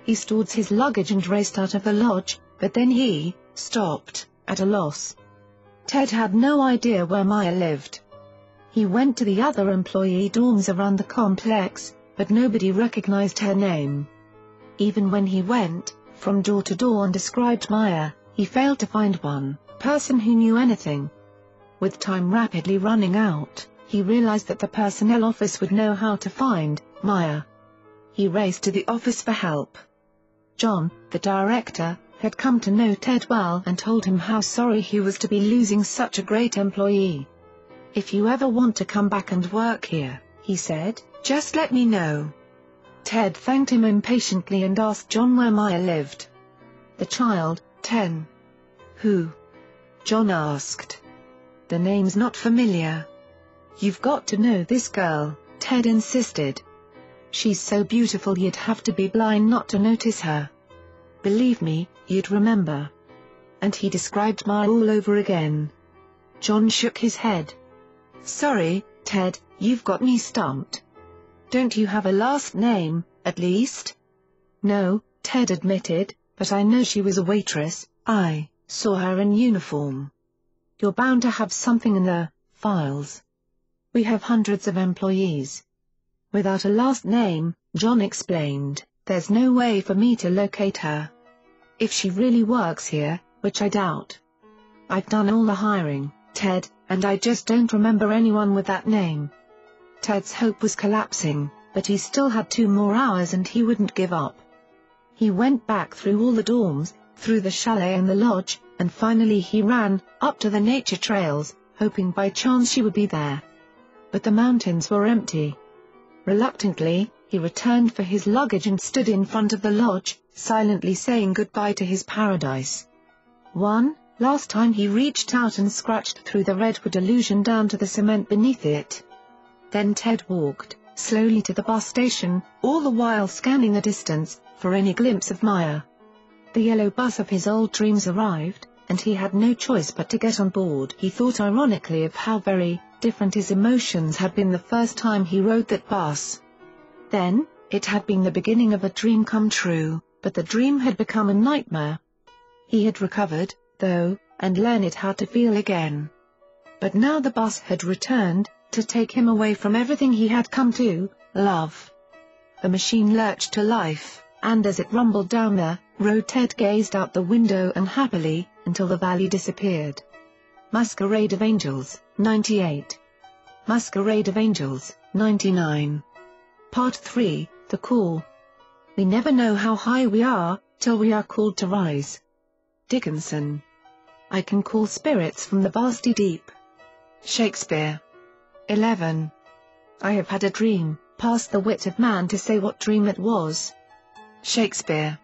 He stored his luggage and raced out of the lodge, but then he stopped, at a loss. Ted had no idea where Maya lived. He went to the other employee dorms around the complex, but nobody recognized her name. Even when he went, from door to door and described Maya, he failed to find one person who knew anything. With time rapidly running out, he realized that the personnel office would know how to find Maya. He raced to the office for help. John, the director, had come to know Ted well and told him how sorry he was to be losing such a great employee. If you ever want to come back and work here, he said, just let me know. Ted thanked him impatiently and asked John where Maya lived. The child, 10. Who? John asked. The name's not familiar. You've got to know this girl, Ted insisted. She's so beautiful you'd have to be blind not to notice her. Believe me, you'd remember. And he described Maya all over again. John shook his head. Sorry, Ted, you've got me stumped. Don't you have a last name, at least? No, Ted admitted, but I know she was a waitress, I saw her in uniform. You're bound to have something in the files. We have hundreds of employees. Without a last name, John explained, there's no way for me to locate her. If she really works here, which I doubt. I've done all the hiring, Ted, and I just don't remember anyone with that name. Ted's hope was collapsing, but he still had two more hours and he wouldn't give up. He went back through all the dorms, through the chalet and the lodge, and finally he ran, up to the nature trails, hoping by chance she would be there. But the mountains were empty. Reluctantly, he returned for his luggage and stood in front of the lodge, silently saying goodbye to his paradise. One, last time he reached out and scratched through the redwood illusion down to the cement beneath it. Then Ted walked, slowly to the bus station, all the while scanning the distance, for any glimpse of Maya. The yellow bus of his old dreams arrived, and he had no choice but to get on board. He thought ironically of how very different his emotions had been the first time he rode that bus. Then, it had been the beginning of a dream come true, but the dream had become a nightmare. He had recovered, though, and learned how to feel again. But now the bus had returned, to take him away from everything he had come to love. The machine lurched to life and as it rumbled down the road Ted gazed out the window and happily, until the valley disappeared. Masquerade of Angels, 98. Masquerade of Angels, 99. Part 3, The Call. We never know how high we are, till we are called to rise. Dickinson. I can call spirits from the vasty deep. Shakespeare. 11. I have had a dream, past the wit of man to say what dream it was. Shakespeare.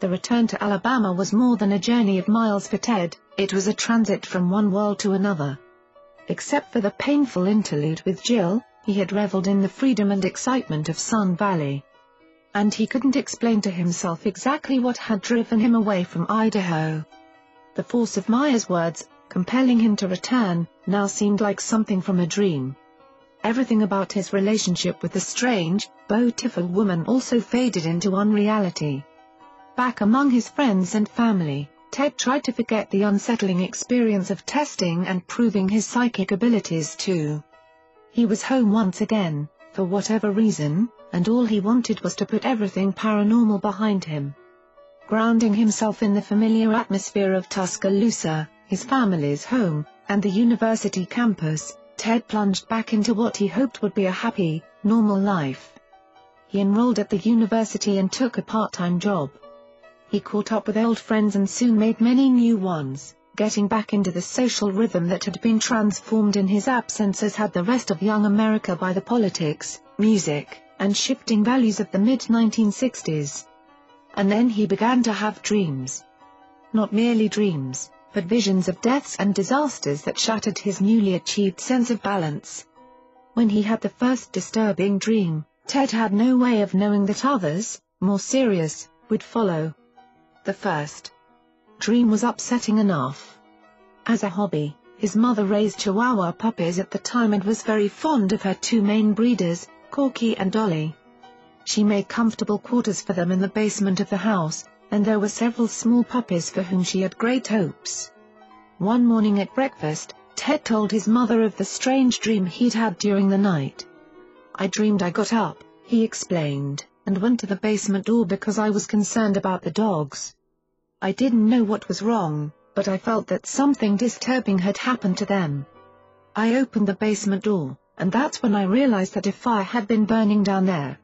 The return to Alabama was more than a journey of miles for Ted, it was a transit from one world to another. Except for the painful interlude with Jill, he had reveled in the freedom and excitement of Sun Valley. And he couldn't explain to himself exactly what had driven him away from Idaho. The force of Maya's words, compelling him to return, now seemed like something from a dream. Everything about his relationship with the strange, beautiful woman also faded into unreality. Back among his friends and family, Ted tried to forget the unsettling experience of testing and proving his psychic abilities too. He was home once again, for whatever reason, and all he wanted was to put everything paranormal behind him. Grounding himself in the familiar atmosphere of Tuscaloosa, his family's home, and the university campus, Ted plunged back into what he hoped would be a happy, normal life. He enrolled at the university and took a part-time job. He caught up with old friends and soon made many new ones, getting back into the social rhythm that had been transformed in his absence as had the rest of young America by the politics, music, and shifting values of the mid-1960s. And then he began to have dreams. Not merely dreams, but visions of deaths and disasters that shattered his newly achieved sense of balance. When he had the first disturbing dream, Ted had no way of knowing that others, more serious, would follow. The first dream was upsetting enough. As a hobby, his mother raised Chihuahua puppies at the time and was very fond of her two main breeders, Corky and Dolly. She made comfortable quarters for them in the basement of the house, and there were several small puppies for whom she had great hopes. One morning at breakfast, Ted told his mother of the strange dream he'd had during the night. I dreamed I got up, he explained, and went to the basement door because I was concerned about the dogs. I didn't know what was wrong, but I felt that something disturbing had happened to them. I opened the basement door, and that's when I realized that a fire had been burning down there.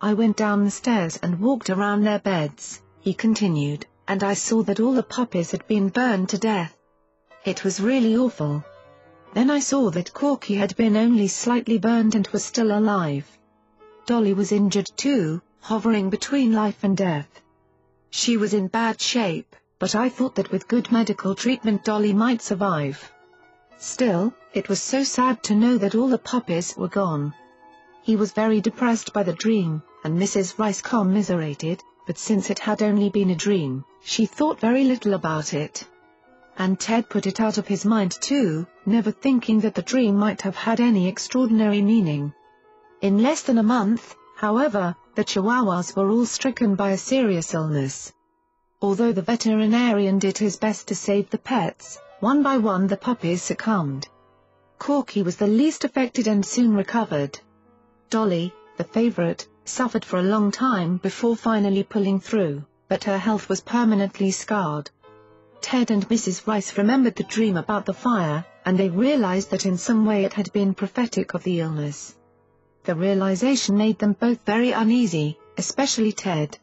I went down the stairs and walked around their beds, he continued, and I saw that all the puppies had been burned to death. It was really awful. Then I saw that Corky had been only slightly burned and was still alive. Dolly was injured too, hovering between life and death. She was in bad shape, but I thought that with good medical treatment Dolly might survive. Still, it was so sad to know that all the puppies were gone. He was very depressed by the dream, and Mrs. Rice commiserated, but since it had only been a dream, she thought very little about it. And Ted put it out of his mind too, never thinking that the dream might have had any extraordinary meaning. In less than a month, however, the Chihuahuas were all stricken by a serious illness. Although the veterinarian did his best to save the pets, one by one the puppies succumbed. Corky was the least affected and soon recovered. Dolly, the favorite, suffered for a long time before finally pulling through, but her health was permanently scarred. Ted and Mrs. Rice remembered the dream about the fire, and they realized that in some way it had been prophetic of the illness. The realization made them both very uneasy, especially Ted.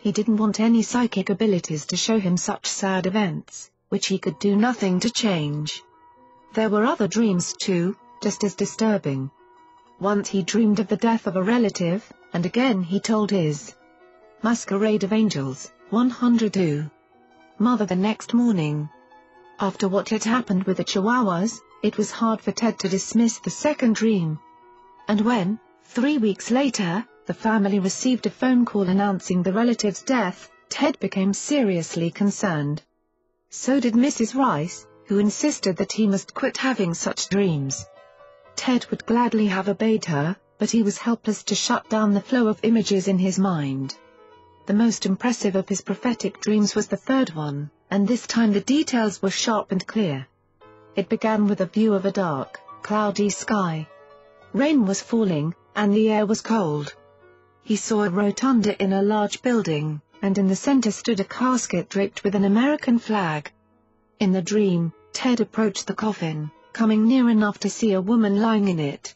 He didn't want any psychic abilities to show him such sad events, which he could do nothing to change. There were other dreams too, just as disturbing. Once he dreamed of the death of a relative, and again he told his Masquerade of Angels, 102. Mother the next morning. After what had happened with the Chihuahuas, it was hard for Ted to dismiss the second dream, and when, three weeks later, the family received a phone call announcing the relative's death, Ted became seriously concerned. So did Mrs. Rice, who insisted that he must quit having such dreams. Ted would gladly have obeyed her, but he was helpless to shut down the flow of images in his mind. The most impressive of his prophetic dreams was the third one, and this time the details were sharp and clear. It began with a view of a dark, cloudy sky, Rain was falling, and the air was cold. He saw a rotunda in a large building, and in the center stood a casket draped with an American flag. In the dream, Ted approached the coffin, coming near enough to see a woman lying in it.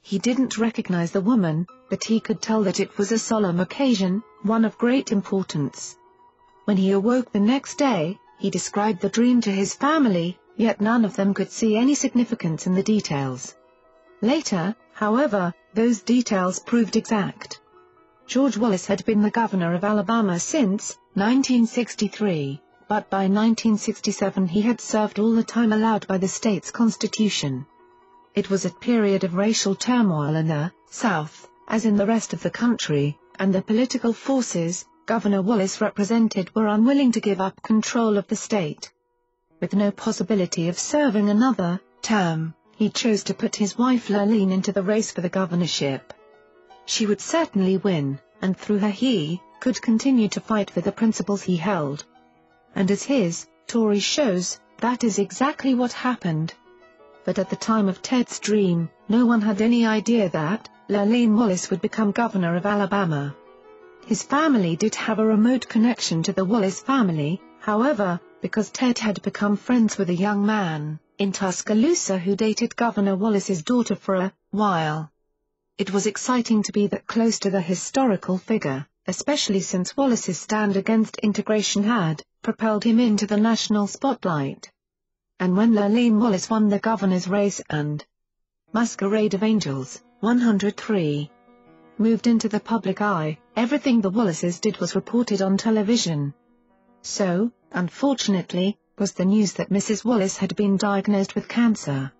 He didn't recognize the woman, but he could tell that it was a solemn occasion, one of great importance. When he awoke the next day, he described the dream to his family, yet none of them could see any significance in the details. Later, however, those details proved exact. George Wallace had been the governor of Alabama since 1963, but by 1967 he had served all the time allowed by the state's constitution. It was a period of racial turmoil in the South, as in the rest of the country, and the political forces Governor Wallace represented were unwilling to give up control of the state. With no possibility of serving another term, he chose to put his wife Lurleen into the race for the governorship. She would certainly win, and through her he could continue to fight for the principles he held. and as his, Tory shows, that is exactly what happened. But at the time of Ted's dream, no one had any idea that, Lurleen Wallace would become governor of Alabama. His family did have a remote connection to the Wallace family, however, because Ted had become friends with a young man in Tuscaloosa who dated Governor Wallace's daughter for a while. It was exciting to be that close to the historical figure, especially since Wallace's stand against integration had propelled him into the national spotlight. And when Lurleen Wallace won the governor's race and Masquerade of Angels, 103, moved into the public eye, everything the Wallaces did was reported on television. So, unfortunately, was the news that Mrs. Wallace had been diagnosed with cancer.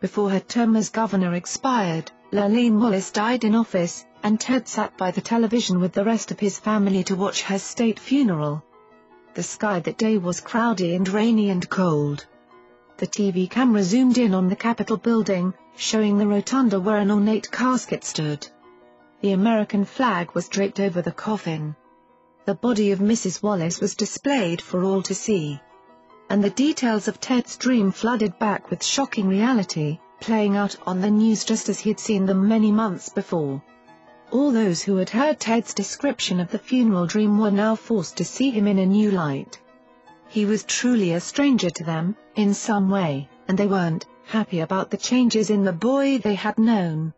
Before her term as governor expired, Lurleen Wallace died in office, and Ted sat by the television with the rest of his family to watch her state funeral. The sky that day was cloudy and rainy and cold. The TV camera zoomed in on the Capitol building, showing the rotunda where an ornate casket stood. The American flag was draped over the coffin. The body of Mrs. Wallace was displayed for all to see. And the details of Ted's dream flooded back with shocking reality, playing out on the news just as he had seen them many months before. All those who had heard Ted's description of the funeral dream were now forced to see him in a new light. He was truly a stranger to them, in some way, and they weren't happy about the changes in the boy they had known.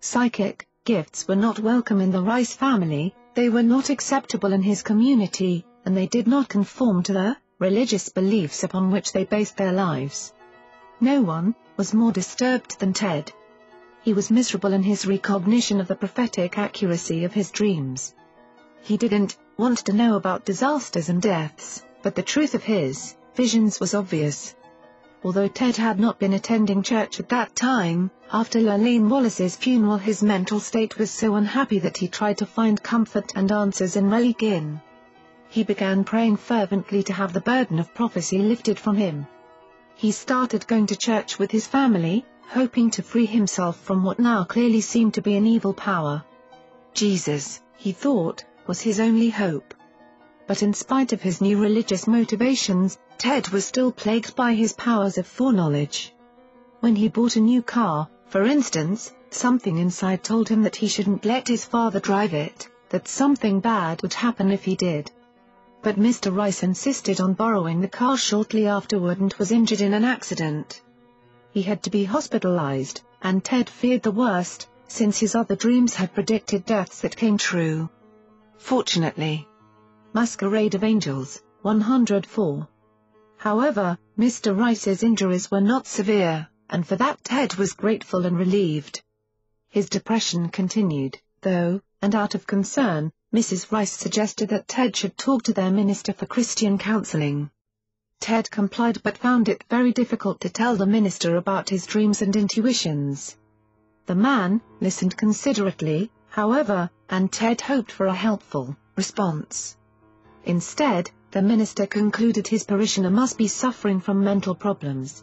Psychic gifts were not welcome in the Rice family, they were not acceptable in his community, and they did not conform to the religious beliefs upon which they based their lives. No one was more disturbed than Ted. He was miserable in his recognition of the prophetic accuracy of his dreams. He didn't want to know about disasters and deaths, but the truth of his visions was obvious. Although Ted had not been attending church at that time, after Lurleen Wallace's funeral his mental state was so unhappy that he tried to find comfort and answers in religion. He began praying fervently to have the burden of prophecy lifted from him. He started going to church with his family, hoping to free himself from what now clearly seemed to be an evil power. Jesus, he thought, was his only hope. But in spite of his new religious motivations, Ted was still plagued by his powers of foreknowledge. When he bought a new car, for instance, something inside told him that he shouldn't let his father drive it, that something bad would happen if he did. But Mr. Rice insisted on borrowing the car shortly afterward and was injured in an accident. He had to be hospitalized, and Ted feared the worst, since his other dreams had predicted deaths that came true. Fortunately. Masquerade of Angels, 104. However, Mr. Rice's injuries were not severe, and for that Ted was grateful and relieved. His depression continued, though, and out of concern, Mrs. Rice suggested that Ted should talk to their minister for Christian counseling. Ted complied but found it very difficult to tell the minister about his dreams and intuitions. The man listened considerately, however, and Ted hoped for a helpful response. Instead, the minister concluded his parishioner must be suffering from mental problems.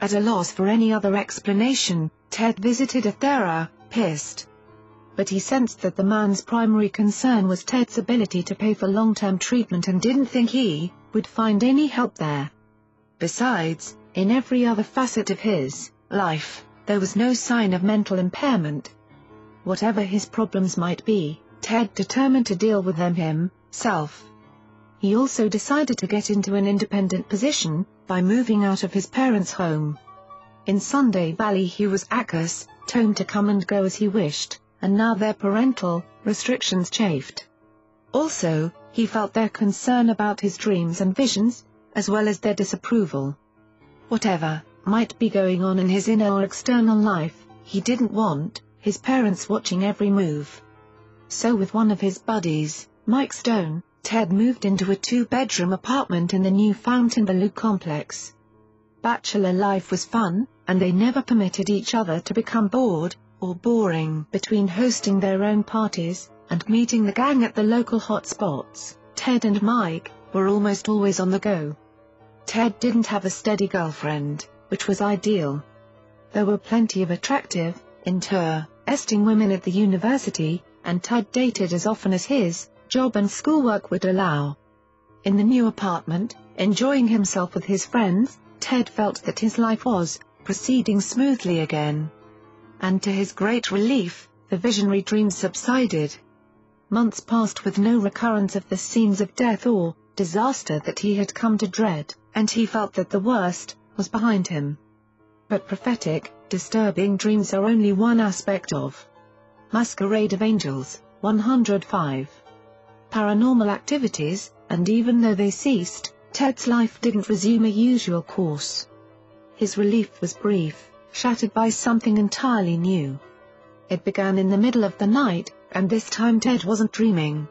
At a loss for any other explanation, Ted visited a therapist. But he sensed that the man's primary concern was Ted's ability to pay for long-term treatment and didn't think he would find any help there. Besides, in every other facet of his life, there was no sign of mental impairment. Whatever his problems might be, Ted determined to deal with them himself. He also decided to get into an independent position, by moving out of his parents' home. In Sun Valley he was accus, toned to come and go as he wished, and now their parental restrictions chafed. Also, he felt their concern about his dreams and visions, as well as their disapproval. Whatever might be going on in his inner or external life, he didn't want his parents watching every move. So with one of his buddies, Mike Stone, Ted moved into a two-bedroom apartment in the new Fontainebleau complex. Bachelor life was fun, and they never permitted each other to become bored, or boring between hosting their own parties, and meeting the gang at the local hot spots, Ted and Mike, were almost always on the go. Ted didn't have a steady girlfriend, which was ideal. There were plenty of attractive, interesting women at the university, and Ted dated as often as his job and schoolwork would allow. In the new apartment, enjoying himself with his friends, Ted felt that his life was proceeding smoothly again. And to his great relief, the visionary dreams subsided. Months passed with no recurrence of the scenes of death or disaster that he had come to dread, and he felt that the worst was behind him. But prophetic, disturbing dreams are only one aspect of Masquerade of Angels, 105. Paranormal activities, and even though they ceased, Ted's life didn't resume a usual course. His relief was brief, shattered by something entirely new. It began in the middle of the night, and this time Ted wasn't dreaming.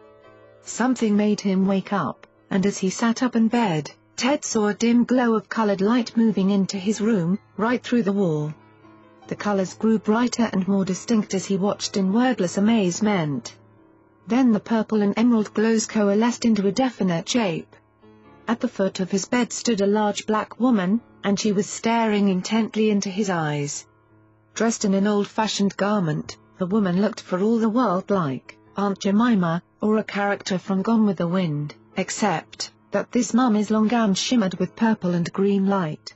Something made him wake up, and as he sat up in bed, Ted saw a dim glow of colored light moving into his room, right through the wall. The colors grew brighter and more distinct as he watched in wordless amazement. Then the purple and emerald glows coalesced into a definite shape. At the foot of his bed stood a large black woman, and she was staring intently into his eyes. Dressed in an old-fashioned garment, the woman looked for all the world like Aunt Jemima, or a character from Gone with the Wind, except that this mummy's long gown shimmered with purple and green light.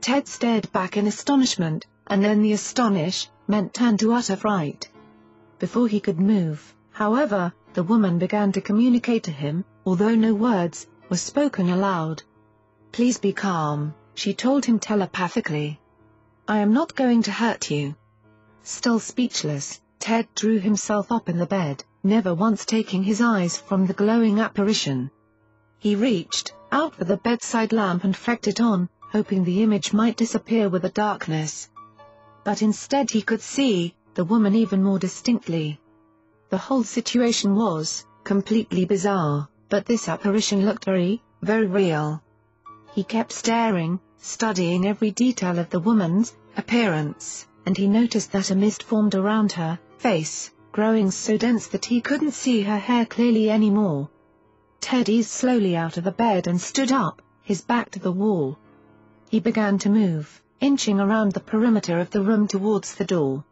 Ted stared back in astonishment, and then the astonish, meant turned to utter fright. Before he could move, however, the woman began to communicate to him, although no words were spoken aloud. Please be calm, she told him telepathically. I am not going to hurt you. Still speechless, Ted drew himself up in the bed, never once taking his eyes from the glowing apparition. He reached out for the bedside lamp and flicked it on, hoping the image might disappear with the darkness. But instead he could see the woman even more distinctly. The whole situation was completely bizarre, but this apparition looked very, very real. He kept staring, studying every detail of the woman's appearance and he noticed that a mist formed around her face, growing so dense that he couldn't see her hair clearly anymore. Ted eased slowly out of the bed and stood up, his back to the wall. He began to move, inching around the perimeter of the room towards the door.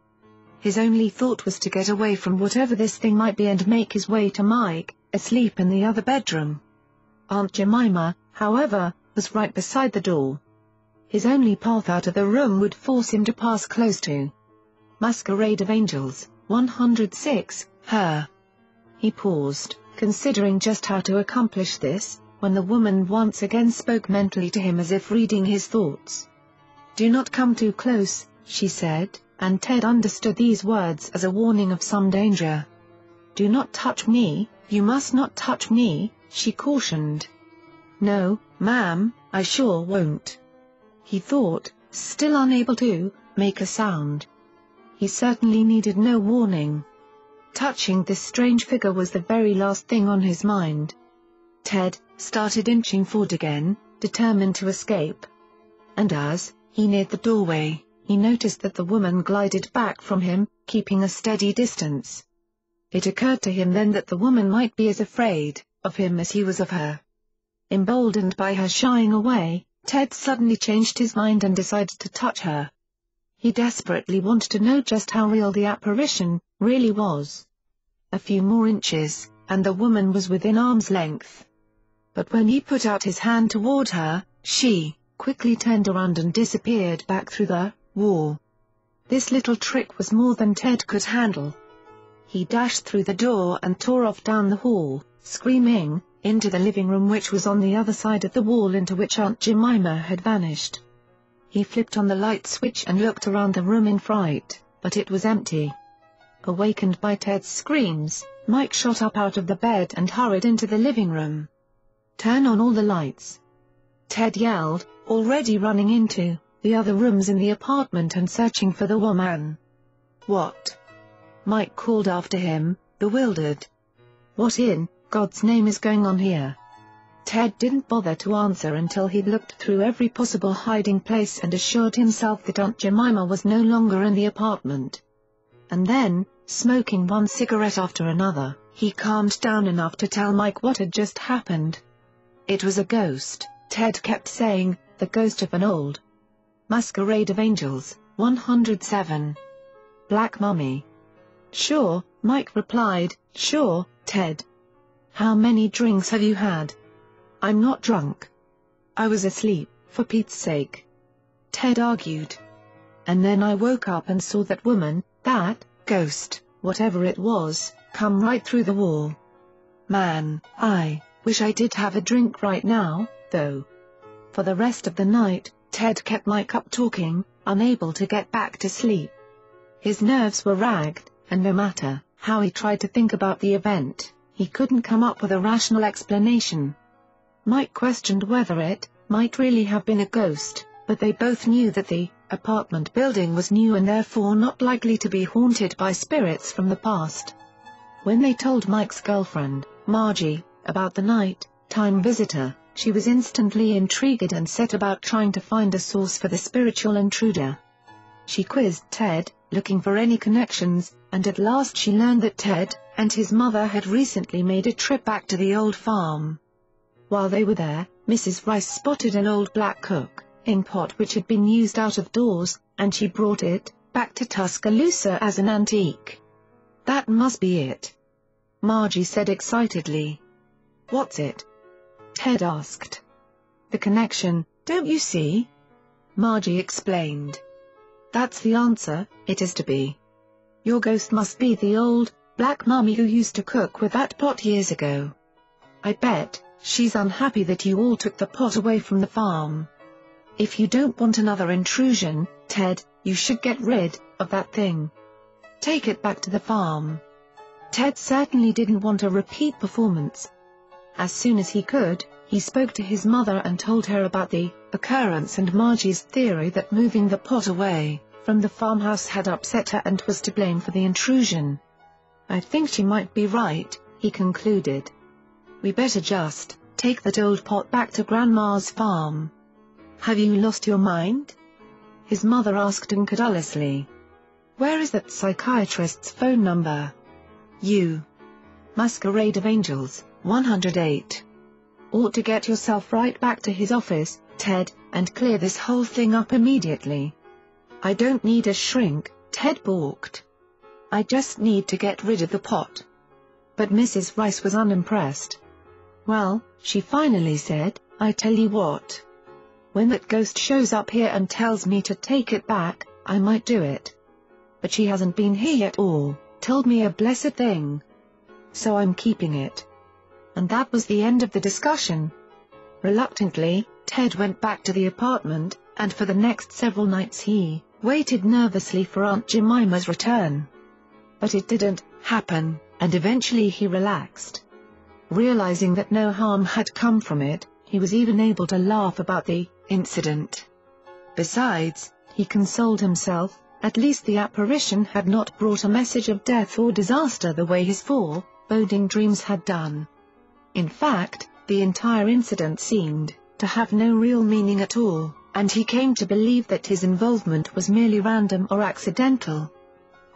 His only thought was to get away from whatever this thing might be and make his way to Mike, asleep in the other bedroom. Aunt Jemima, however, was right beside the door. His only path out of the room would force him to pass close to Masquerade of Angels, 106, her. He paused, considering just how to accomplish this, when the woman once again spoke mentally to him as if reading his thoughts. Do not come too close, she said, and Ted understood these words as a warning of some danger. Do not touch me, you must not touch me, she cautioned. No, ma'am, I sure won't he thought, still unable to make a sound. He certainly needed no warning. Touching this strange figure was the very last thing on his mind. Ted started inching forward again, determined to escape. And as he neared the doorway, he noticed that the woman glided back from him, keeping a steady distance. It occurred to him then that the woman might be as afraid of him as he was of her. Emboldened by her shying away, Ted suddenly changed his mind and decided to touch her. He desperately wanted to know just how real the apparition really was. A few more inches, and the woman was within arm's length. But when he put out his hand toward her, she quickly turned around and disappeared back through the wall. This little trick was more than Ted could handle. He dashed through the door and tore off down the hall, screaming, into the living room which was on the other side of the wall into which Aunt Jemima had vanished. He flipped on the light switch and looked around the room in fright, but it was empty. Awakened by Ted's screams, Mike shot up out of the bed and hurried into the living room. Turn on all the lights. Ted yelled, already running into the other rooms in the apartment and searching for the woman. What? Mike called after him, bewildered. What in, God's name is going on here? Ted didn't bother to answer until he'd looked through every possible hiding place and assured himself that Aunt Jemima was no longer in the apartment. And then, smoking one cigarette after another, he calmed down enough to tell Mike what had just happened. It was a ghost, Ted kept saying, the ghost of an old Masquerade of Angels, 107. Black Mummy. Sure, Mike replied, sure, Ted. How many drinks have you had? I'm not drunk. I was asleep, for Pete's sake. Ted argued. And then I woke up and saw that woman, that, ghost, whatever it was, come right through the wall. Man, I wish I did have a drink right now, though. For the rest of the night, Ted kept Mike up talking, unable to get back to sleep. His nerves were ragged, and no matter how he tried to think about the event, he couldn't come up with a rational explanation. Mike questioned whether it might really have been a ghost, but they both knew that the apartment building was new and therefore not likely to be haunted by spirits from the past. When they told Mike's girlfriend, Margie, about the night time visitor, she was instantly intrigued and set about trying to find a source for the spiritual intruder. She quizzed Ted, looking for any connections, and at last she learned that Ted and his mother had recently made a trip back to the old farm. While they were there, Mrs. Rice spotted an old black cook in pot which had been used out of doors, and she brought it back to Tuscaloosa as an antique. That must be it. Margie said excitedly. What's it? Ted asked. The connection, don't you see? Margie explained. That's the answer, it is to be. Your ghost must be the old, black mummy who used to cook with that pot years ago. I bet, she's unhappy that you all took the pot away from the farm. If you don't want another intrusion, Ted, you should get rid of that thing. Take it back to the farm. Ted certainly didn't want a repeat performance. As soon as he could, he spoke to his mother and told her about the occurrence and Margie's theory that moving the pot away from the farmhouse had upset her and was to blame for the intrusion. I think she might be right, he concluded. We better just take that old pot back to Grandma's farm. Have you lost your mind? His mother asked incredulously. Where is that psychiatrist's phone number? You. Masquerade of Angels, 108. Ought to get yourself right back to his office, Ted, and clear this whole thing up immediately. I don't need a shrink, Ted balked. I just need to get rid of the pot. But Mrs. Rice was unimpressed. Well, she finally said, I tell you what. When that ghost shows up here and tells me to take it back, I might do it. But she hasn't been here yet all, told me a blessed thing. So I'm keeping it. And that was the end of the discussion. Reluctantly, Ted went back to the apartment, and for the next several nights he waited nervously for Aunt Jemima's return. But it didn't happen, and eventually he relaxed. Realizing that no harm had come from it, he was even able to laugh about the incident. Besides, he consoled himself, at least the apparition had not brought a message of death or disaster the way his four boding dreams had done. In fact, the entire incident seemed to have no real meaning at all, and he came to believe that his involvement was merely random or accidental.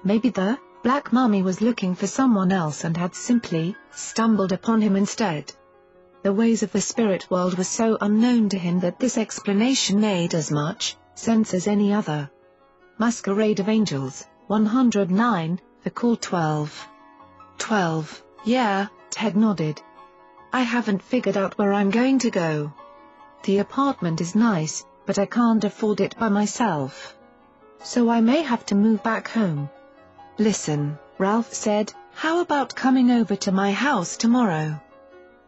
Maybe the Black Mummy was looking for someone else and had simply stumbled upon him instead. The ways of the spirit world were so unknown to him that this explanation made as much sense as any other. Masquerade of Angels, 109, The Call 12. 12, yeah, Ted nodded. I haven't figured out where I'm going to go. The apartment is nice, but I can't afford it by myself. So I may have to move back home. Listen, Ralph said, how about coming over to my house tomorrow?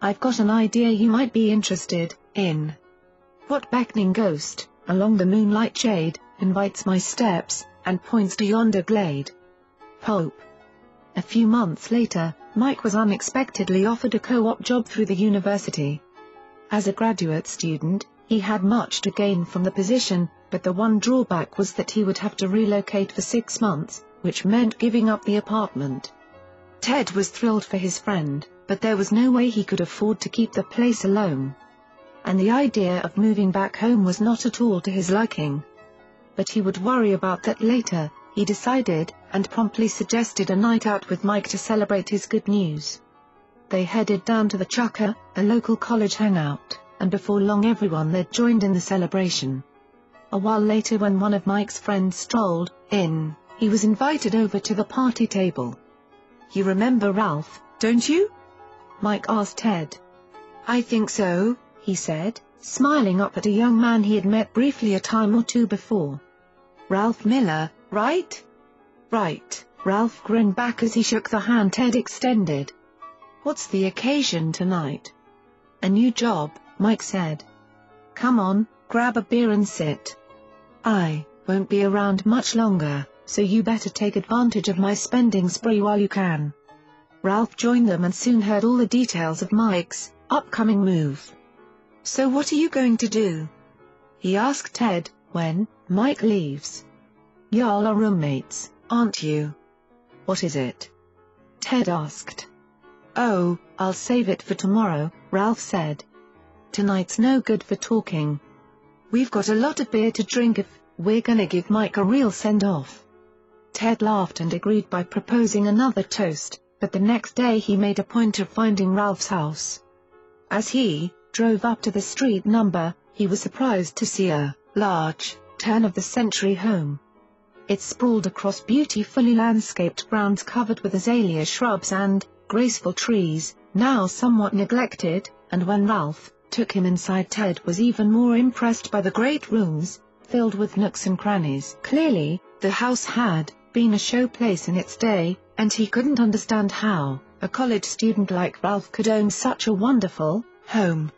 I've got an idea you might be interested in. What beckoning ghost, along the moonlight shade, invites my steps, and points to yonder glade? Pope. A few months later, Mike was unexpectedly offered a co-op job through the university. As a graduate student, he had much to gain from the position, but the one drawback was that he would have to relocate for six months, which meant giving up the apartment. Ted was thrilled for his friend, but there was no way he could afford to keep the place alone. And the idea of moving back home was not at all to his liking. But he would worry about that later, he decided, and promptly suggested a night out with Mike to celebrate his good news. They headed down to the Chukker, a local college hangout, and before long everyone there joined in the celebration. A while later when one of Mike's friends strolled in, he was invited over to the party table. You remember Ralph, don't you? Mike asked Ted. I think so, he said, smiling up at a young man he had met briefly a time or two before. Ralph Miller, right? Right, Ralph grinned back as he shook the hand Ted extended. What's the occasion tonight? A new job, Mike said. Come on, grab a beer and sit. I won't be around much longer, so you better take advantage of my spending spree while you can. Ralph joined them and soon heard all the details of Mike's upcoming move. So what are you going to do? He asked Ted, when Mike leaves. Y'all are roommates, aren't you? What is it? Ted asked. Oh, I'll save it for tomorrow, Ralph said. Tonight's no good for talking. We've got a lot of beer to drink if we're gonna give Mike a real send-off. Ted laughed and agreed by proposing another toast, but the next day he made a point of finding Ralph's house. As he drove up to the street number, he was surprised to see a large, turn-of-the-century home. It sprawled across beautifully landscaped grounds covered with azalea shrubs and graceful trees, now somewhat neglected, and when Ralph took him inside Ted was even more impressed by the great rooms, filled with nooks and crannies. Clearly, the house had been a showplace in its day, and he couldn't understand how a college student like Ralph could own such a wonderful home.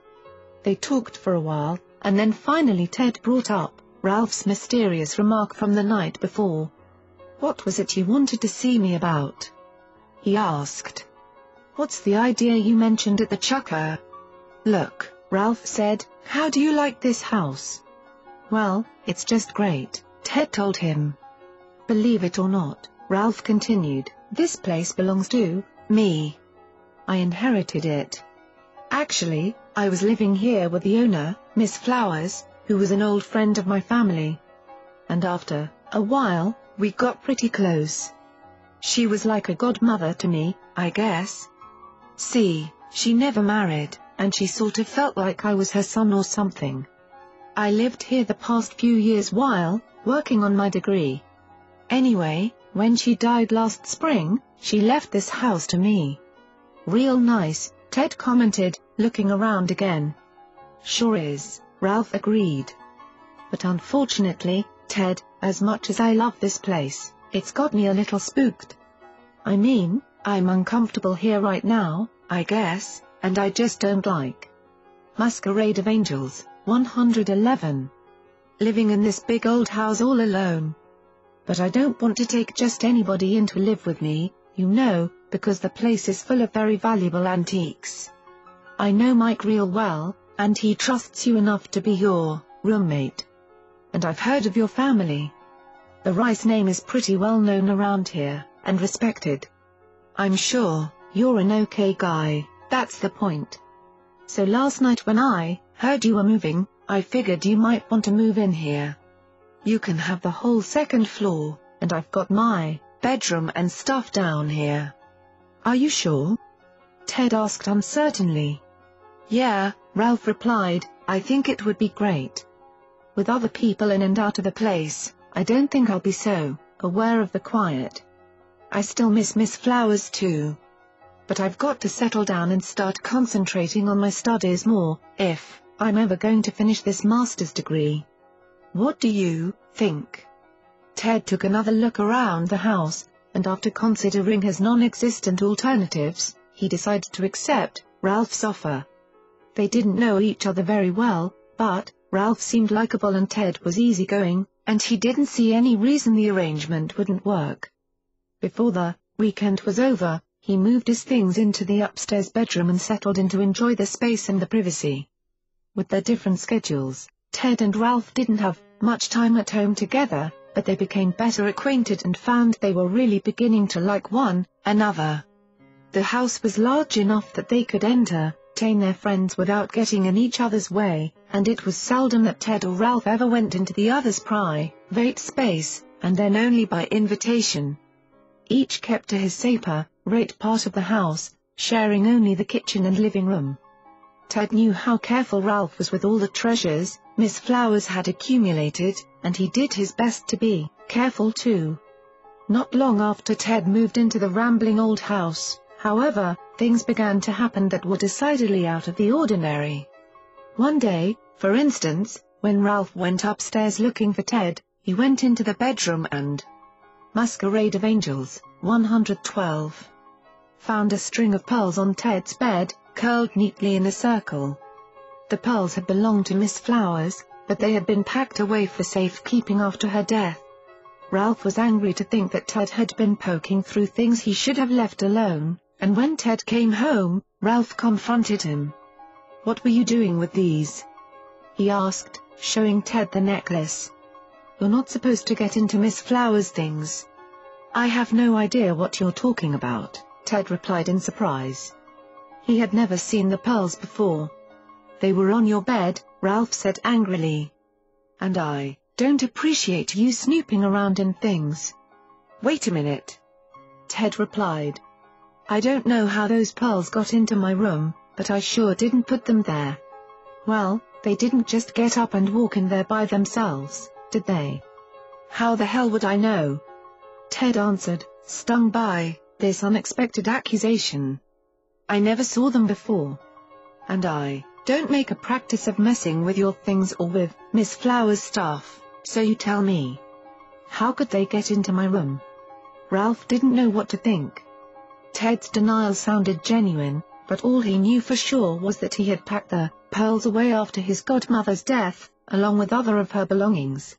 They talked for a while, and then finally Ted brought up Ralph's mysterious remark from the night before. What was it you wanted to see me about? He asked. What's the idea you mentioned at the Chukker? Look, Ralph said, how do you like this house? Well, it's just great, Ted told him. Believe it or not, Ralph continued, this place belongs to me. I inherited it. Actually, I was living here with the owner, Miss Flowers, who was an old friend of my family. And after a while, we got pretty close. She was like a godmother to me, I guess. See, she never married, and she sort of felt like I was her son or something. I lived here the past few years while working on my degree. Anyway, when she died last spring, she left this house to me. Real nice, Ted commented, looking around again. Sure is, Ralph agreed. But unfortunately, Ted, as much as I love this place, it's got me a little spooked. I mean, I'm uncomfortable here right now, I guess, and I just don't like. Masquerade of Angels, 111. Living in this big old house all alone. But I don't want to take just anybody in to live with me, you know, because the place is full of very valuable antiques. I know Mike real well, and he trusts you enough to be your roommate. And I've heard of your family. The Rice name is pretty well known around here, and respected. I'm sure, you're an okay guy, that's the point. So last night when I heard you were moving, I figured you might want to move in here. You can have the whole second floor, and I've got my bedroom and stuff down here. Are you sure? Ted asked uncertainly. Yeah, Ralph replied, I think it would be great. With other people in and out of the place, I don't think I'll be so aware of the quiet. I still miss Miss Flowers too. But I've got to settle down and start concentrating on my studies more, if I'm ever going to finish this master's degree. What do you think? Ted took another look around the house, and after considering his non-existent alternatives, he decided to accept Ralph's offer. They didn't know each other very well, but Ralph seemed likable and Ted was easygoing, and he didn't see any reason the arrangement wouldn't work. Before the weekend was over, he moved his things into the upstairs bedroom and settled in to enjoy the space and the privacy. With their different schedules, Ted and Ralph didn't have much time at home together, but they became better acquainted and found they were really beginning to like one another. The house was large enough that they could enter, entertain their friends without getting in each other's way, and it was seldom that Ted or Ralph ever went into the other's private space, and then only by invitation. Each kept to his separate part of the house, sharing only the kitchen and living room. Ted knew how careful Ralph was with all the treasures Miss Flowers had accumulated, and he did his best to be careful too. Not long after Ted moved into the rambling old house, however, things began to happen that were decidedly out of the ordinary. One day, for instance, when Ralph went upstairs looking for Ted, he went into the bedroom and Masquerade of Angels, 112. Found a string of pearls on Ted's bed, curled neatly in a circle. The pearls had belonged to Miss Flowers, but they had been packed away for safekeeping after her death. Ralph was angry to think that Ted had been poking through things he should have left alone, and when Ted came home, Ralph confronted him. What were you doing with these? He asked, showing Ted the necklace. You're not supposed to get into Miss Flowers' things. I have no idea what you're talking about, Ted replied in surprise. He had never seen the pearls before. They were on your bed, Ralph said angrily. And I don't appreciate you snooping around in things. Wait a minute. Ted replied. I don't know how those pearls got into my room, but I sure didn't put them there. Well, they didn't just get up and walk in there by themselves, did they? How the hell would I know? Ted answered, stung by this unexpected accusation. I never saw them before. And I don't make a practice of messing with your things or with Miss Flowers' stuff, so you tell me. How could they get into my room? Ralph didn't know what to think. Ted's denial sounded genuine, but all he knew for sure was that he had packed the pearls away after his godmother's death, along with other of her belongings.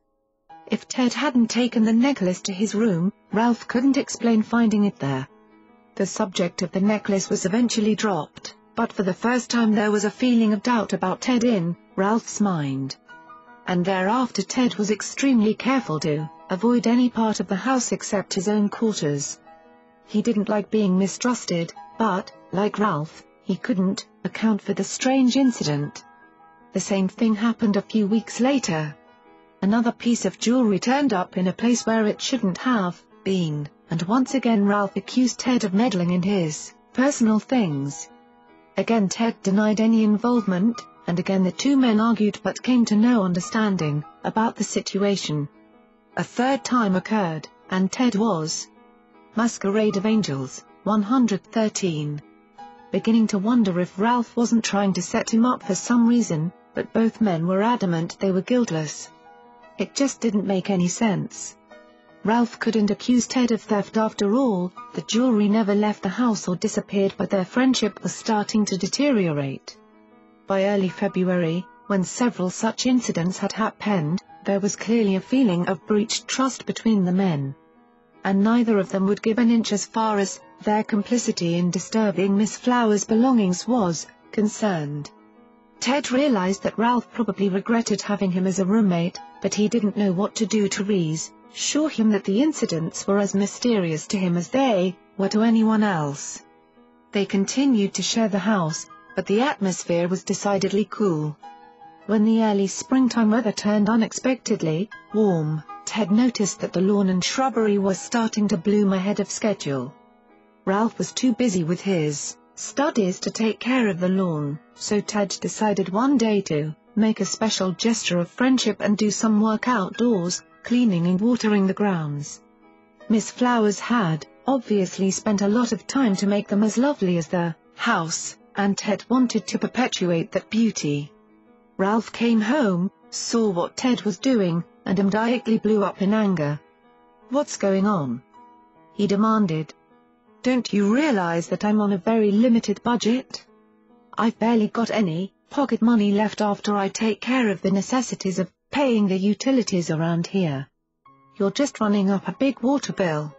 If Ted hadn't taken the necklace to his room, Ralph couldn't explain finding it there. The subject of the necklace was eventually dropped but for the first time there was a feeling of doubt about Ted in Ralph's mind. And thereafter Ted was extremely careful to avoid any part of the house except his own quarters. He didn't like being mistrusted, but, like Ralph, he couldn't account for the strange incident. The same thing happened a few weeks later. Another piece of jewelry turned up in a place where it shouldn't have been, and once again Ralph accused Ted of meddling in his personal things. Again Ted denied any involvement, and again the two men argued but came to no understanding about the situation. A third time occurred, and Ted was Masquerade of Angels, 113. Beginning to wonder if Ralph wasn't trying to set him up for some reason, but both men were adamant they were guiltless. It just didn't make any sense. Ralph couldn't accuse Ted of theft after all, the jewelry never left the house or disappeared but their friendship was starting to deteriorate. By early February, when several such incidents had happened, there was clearly a feeling of breached trust between the men. And neither of them would give an inch as far as their complicity in disturbing Miss Flower's belongings was concerned. Ted realized that Ralph probably regretted having him as a roommate, but he didn't know what to do to Reese, assure him that the incidents were as mysterious to him as they were to anyone else. They continued to share the house, but the atmosphere was decidedly cool. When the early springtime weather turned unexpectedly warm, Ted noticed that the lawn and shrubbery was starting to bloom ahead of schedule. Ralph was too busy with his studies to take care of the lawn, so Ted decided one day to make a special gesture of friendship and do some work outdoors, cleaning and watering the grounds. Miss Flowers had, obviously spent a lot of time to make them as lovely as the house, and Ted wanted to perpetuate that beauty. Ralph came home, saw what Ted was doing, and immediately blew up in anger. What's going on? He demanded. Don't you realize that I'm on a very limited budget? I've barely got any pocket money left after I take care of the necessities of paying the utilities around here. You're just running up a big water bill.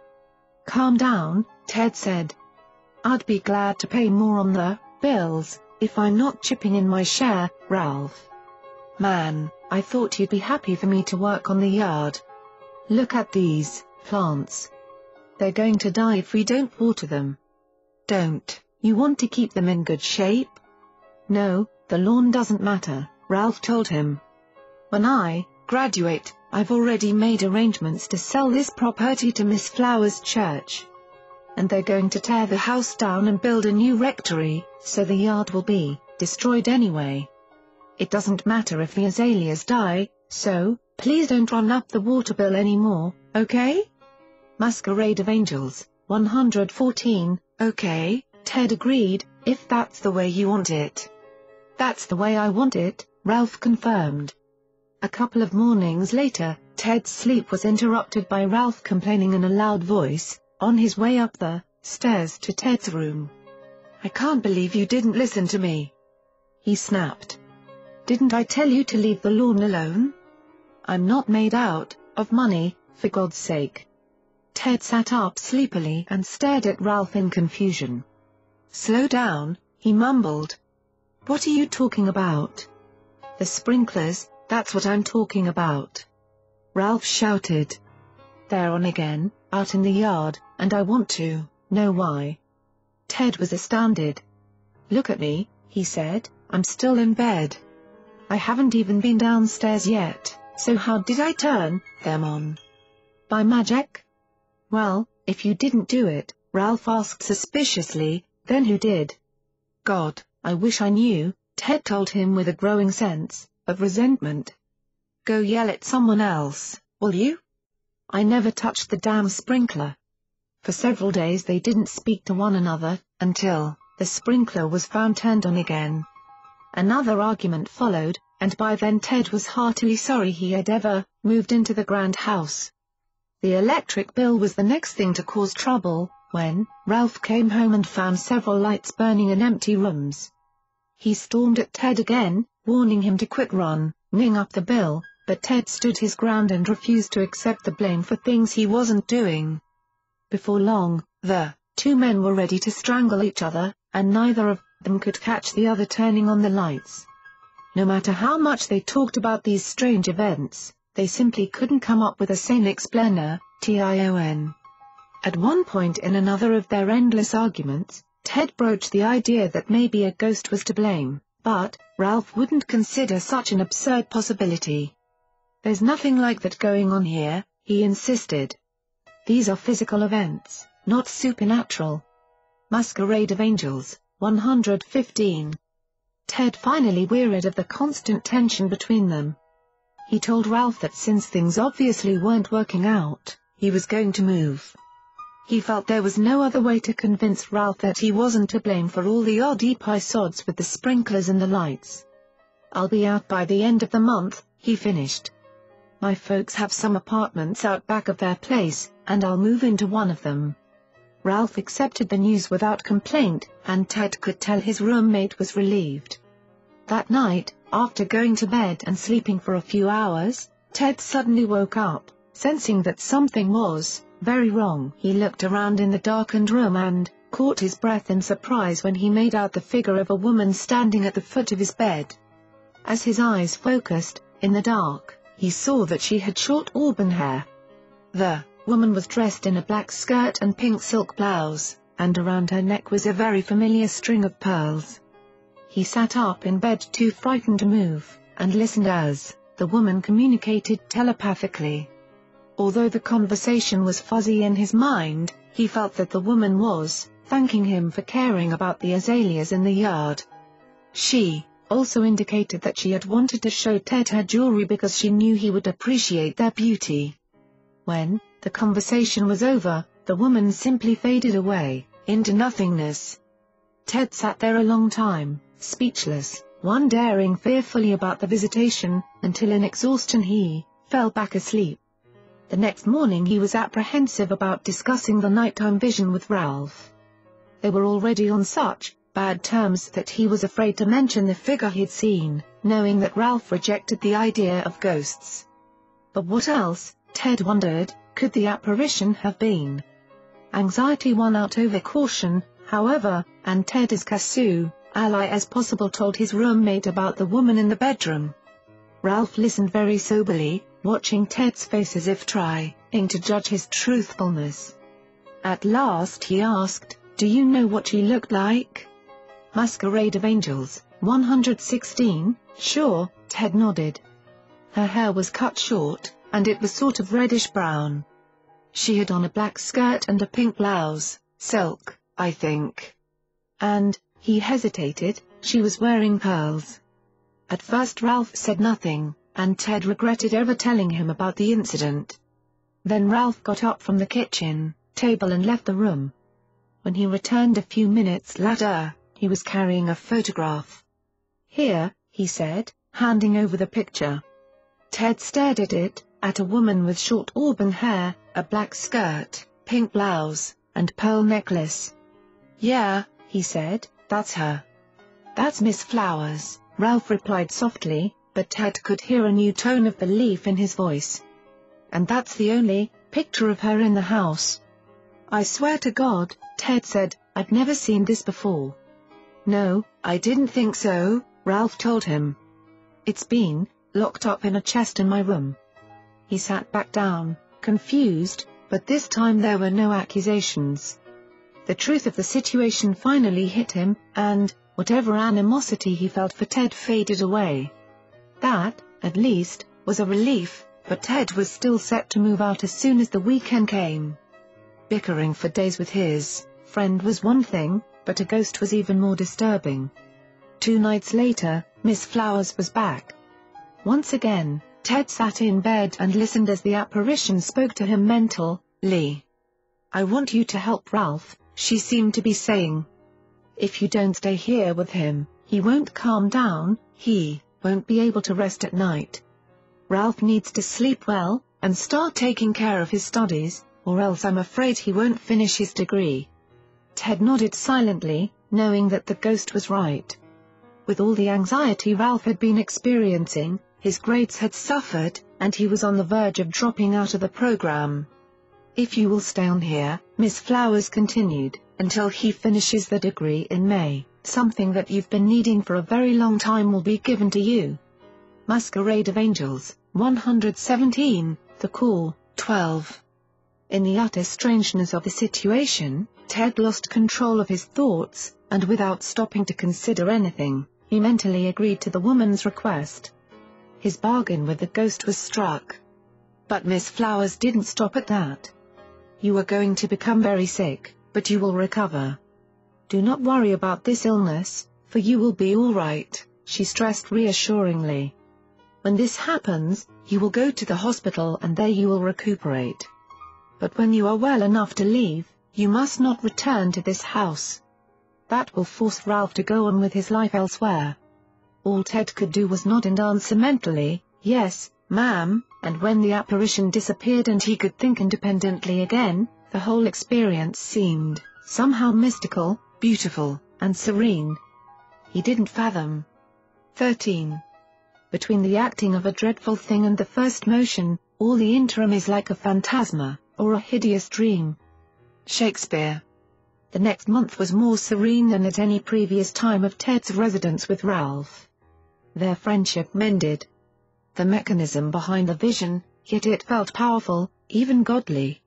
Calm down, Ted said. I'd be glad to pay more on the bills, if I'm not chipping in my share, Ralph. Man, I thought you'd be happy for me to work on the yard. Look at these plants. They're going to die if we don't water them. Don't, you want to keep them in good shape? No, the lawn doesn't matter, Ralph told him. When I graduate, I've already made arrangements to sell this property to Miss Flowers Church. And they're going to tear the house down and build a new rectory, so the yard will be destroyed anyway. It doesn't matter if the azaleas die, so, please don't run up the water bill anymore, okay? Masquerade of Angels, 114, okay, Ted agreed, if that's the way you want it. That's the way I want it, Ralph confirmed. A couple of mornings later, Ted's sleep was interrupted by Ralph complaining in a loud voice, on his way up the stairs to Ted's room. I can't believe you didn't listen to me. He snapped. Didn't I tell you to leave the lawn alone? I'm not made out of money, for God's sake. Ted sat up sleepily and stared at Ralph in confusion. Slow down, he mumbled. What are you talking about? The sprinklers, that's what I'm talking about. Ralph shouted. They're on again, out in the yard, and I want to know why. Ted was astounded. Look at me, he said, I'm still in bed. I haven't even been downstairs yet, so how did I turn them on? By magic? Well, if you didn't do it, Ralph asked suspiciously, then who did? God, I wish I knew, Ted told him with a growing sense of resentment. Go yell at someone else, will you? I never touched the damn sprinkler. For several days they didn't speak to one another, until, the sprinkler was found turned on again. Another argument followed, and by then Ted was heartily sorry he had ever moved into the grand house. The electric bill was the next thing to cause trouble, when Ralph came home and found several lights burning in empty rooms. He stormed at Ted again, warning him to quit running up the bill, but Ted stood his ground and refused to accept the blame for things he wasn't doing. Before long, the two men were ready to strangle each other, and neither of them could catch the other turning on the lights. No matter how much they talked about these strange events, they simply couldn't come up with a sane explainer, Tion. At one point in another of their endless arguments, Ted broached the idea that maybe a ghost was to blame, but, Ralph wouldn't consider such an absurd possibility. There's nothing like that going on here, he insisted. These are physical events, not supernatural. Masquerade of Angels, 115. Ted finally wearied of the constant tension between them. He told Ralph that since things obviously weren't working out, he was going to move. He felt there was no other way to convince Ralph that he wasn't to blame for all the odd episodes with the sprinklers and the lights. I'll be out by the end of the month, he finished. My folks have some apartments out back of their place, and I'll move into one of them. Ralph accepted the news without complaint, and Ted could tell his roommate was relieved. That night, after going to bed and sleeping for a few hours, Ted suddenly woke up, sensing that something was very wrong. He looked around in the darkened room and caught his breath in surprise when he made out the figure of a woman standing at the foot of his bed. As his eyes focused, in the dark, he saw that she had short auburn hair. The woman was dressed in a black skirt and pink silk blouse, and around her neck was a very familiar string of pearls. He sat up in bed too frightened to move, and listened as the woman communicated telepathically. Although the conversation was fuzzy in his mind, he felt that the woman was thanking him for caring about the azaleas in the yard. She also indicated that she had wanted to show Ted her jewelry because she knew he would appreciate their beauty. When the conversation was over, the woman simply faded away, into nothingness. Ted sat there a long time, speechless, one daring fearfully about the visitation, until in exhaustion he fell back asleep. The next morning he was apprehensive about discussing the nighttime vision with Ralph. They were already on such bad terms that he was afraid to mention the figure he'd seen, knowing that Ralph rejected the idea of ghosts. But what else, Ted wondered, could the apparition have been? Anxiety won out over caution, however, and Ted as Casu, ally as possible told his roommate about the woman in the bedroom. Ralph listened very soberly, watching Ted's face as if trying to judge his truthfulness. At last he asked, Do you know what she looked like? Masquerade of Angels, 116, sure, Ted nodded. Her hair was cut short, and it was sort of reddish-brown. She had on a black skirt and a pink blouse, silk, I think. And, he hesitated, she was wearing pearls. At first Ralph said nothing, and Ted regretted ever telling him about the incident. Then Ralph got up from the kitchen table and left the room. When he returned a few minutes later, he was carrying a photograph. Here, he said, handing over the picture. Ted stared at it, at a woman with short auburn hair, a black skirt, pink blouse, and pearl necklace. Yeah, he said, that's her. That's Miss Flowers, Ralph replied softly, but Ted could hear a new tone of belief in his voice. And that's the only picture of her in the house. I swear to God, Ted said, I've never seen this before. No, I didn't think so, Ralph told him. It's been locked up in a chest in my room. He sat back down, confused, but this time there were no accusations. The truth of the situation finally hit him, and, whatever animosity he felt for Ted faded away. That, at least, was a relief, but Ted was still set to move out as soon as the weekend came. Bickering for days with his friend was one thing, but a ghost was even more disturbing. Two nights later, Miss Flowers was back. Once again, Ted sat in bed and listened as the apparition spoke to him mentally. I want you to help Ralph, she seemed to be saying. If you don't stay here with him, he won't calm down, he won't be able to rest at night. Ralph needs to sleep well, and start taking care of his studies, or else I'm afraid he won't finish his degree. Ted nodded silently, knowing that the ghost was right. With all the anxiety Ralph had been experiencing, his grades had suffered, and he was on the verge of dropping out of the program. If you will stay on here, Miss Flowers continued, until he finishes the degree in May, something that you've been needing for a very long time will be given to you. Masquerade of Angels, 117, The Call, 12. In the utter strangeness of the situation, Ted lost control of his thoughts, and without stopping to consider anything, he mentally agreed to the woman's request. His bargain with the ghost was struck. But Miss Flowers didn't stop at that. You are going to become very sick, but you will recover. Do not worry about this illness, for you will be all right, she stressed reassuringly. When this happens, you will go to the hospital and there you will recuperate. But when you are well enough to leave, you must not return to this house. That will force Ralph to go on with his life elsewhere. All Ted could do was nod and answer mentally, yes, ma'am, and when the apparition disappeared and he could think independently again, the whole experience seemed, somehow mystical, beautiful, and serene. He didn't fathom. 13. Between the acting of a dreadful thing and the first motion, all the interim is like a phantasma, or a hideous dream. Shakespeare. The next month was more serene than at any previous time of Ted's residence with Ralph. Their friendship mended. The mechanism behind the vision, yet it felt powerful, even godly.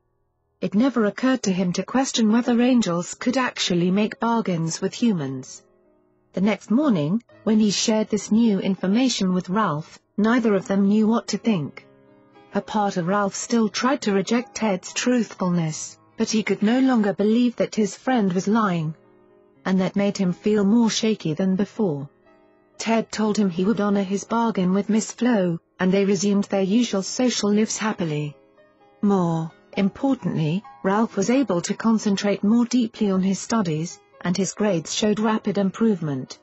It never occurred to him to question whether angels could actually make bargains with humans. The next morning, when he shared this new information with Ralph, neither of them knew what to think. A part of Ralph still tried to reject Ted's truthfulness, but he could no longer believe that his friend was lying. And that made him feel more shaky than before. Ted told him he would honor his bargain with Miss Flo, and they resumed their usual social lives happily. More importantly, Ralph was able to concentrate more deeply on his studies, and his grades showed rapid improvement.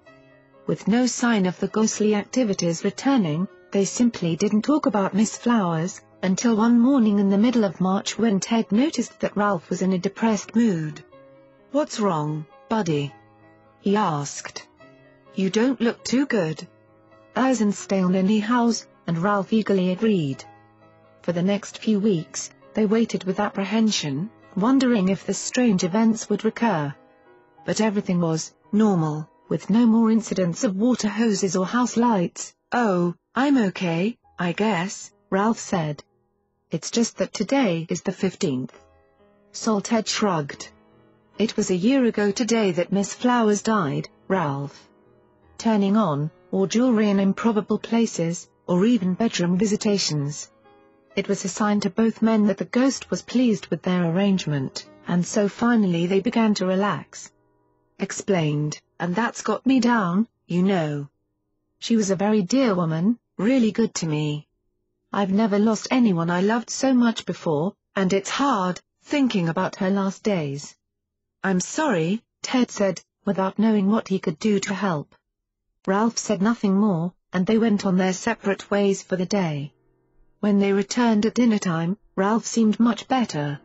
With no sign of the ghostly activities returning, they simply didn't talk about Miss Flowers, until one morning in the middle of March when Ted noticed that Ralph was in a depressed mood. What's wrong, buddy? He asked. You don't look too good. Eisenstale in house, and Ralph eagerly agreed. For the next few weeks, they waited with apprehension, wondering if the strange events would recur. But everything was normal, with no more incidents of water hoses or house lights. Oh, I'm okay, I guess, Ralph said. It's just that today is the 15th. Salted shrugged. It was a year ago today that Miss Flowers died, Ralph. Turning on, or jewelry in improbable places, or even bedroom visitations. It was a sign to both men that the ghost was pleased with their arrangement, and so finally they began to relax. Explained, and that's got me down, you know. She was a very dear woman, really good to me. I've never lost anyone I loved so much before, and it's hard, thinking about her last days. I'm sorry, Ted said, without knowing what he could do to help. Ralph said nothing more, and they went on their separate ways for the day. When they returned at dinner time, Ralph seemed much better.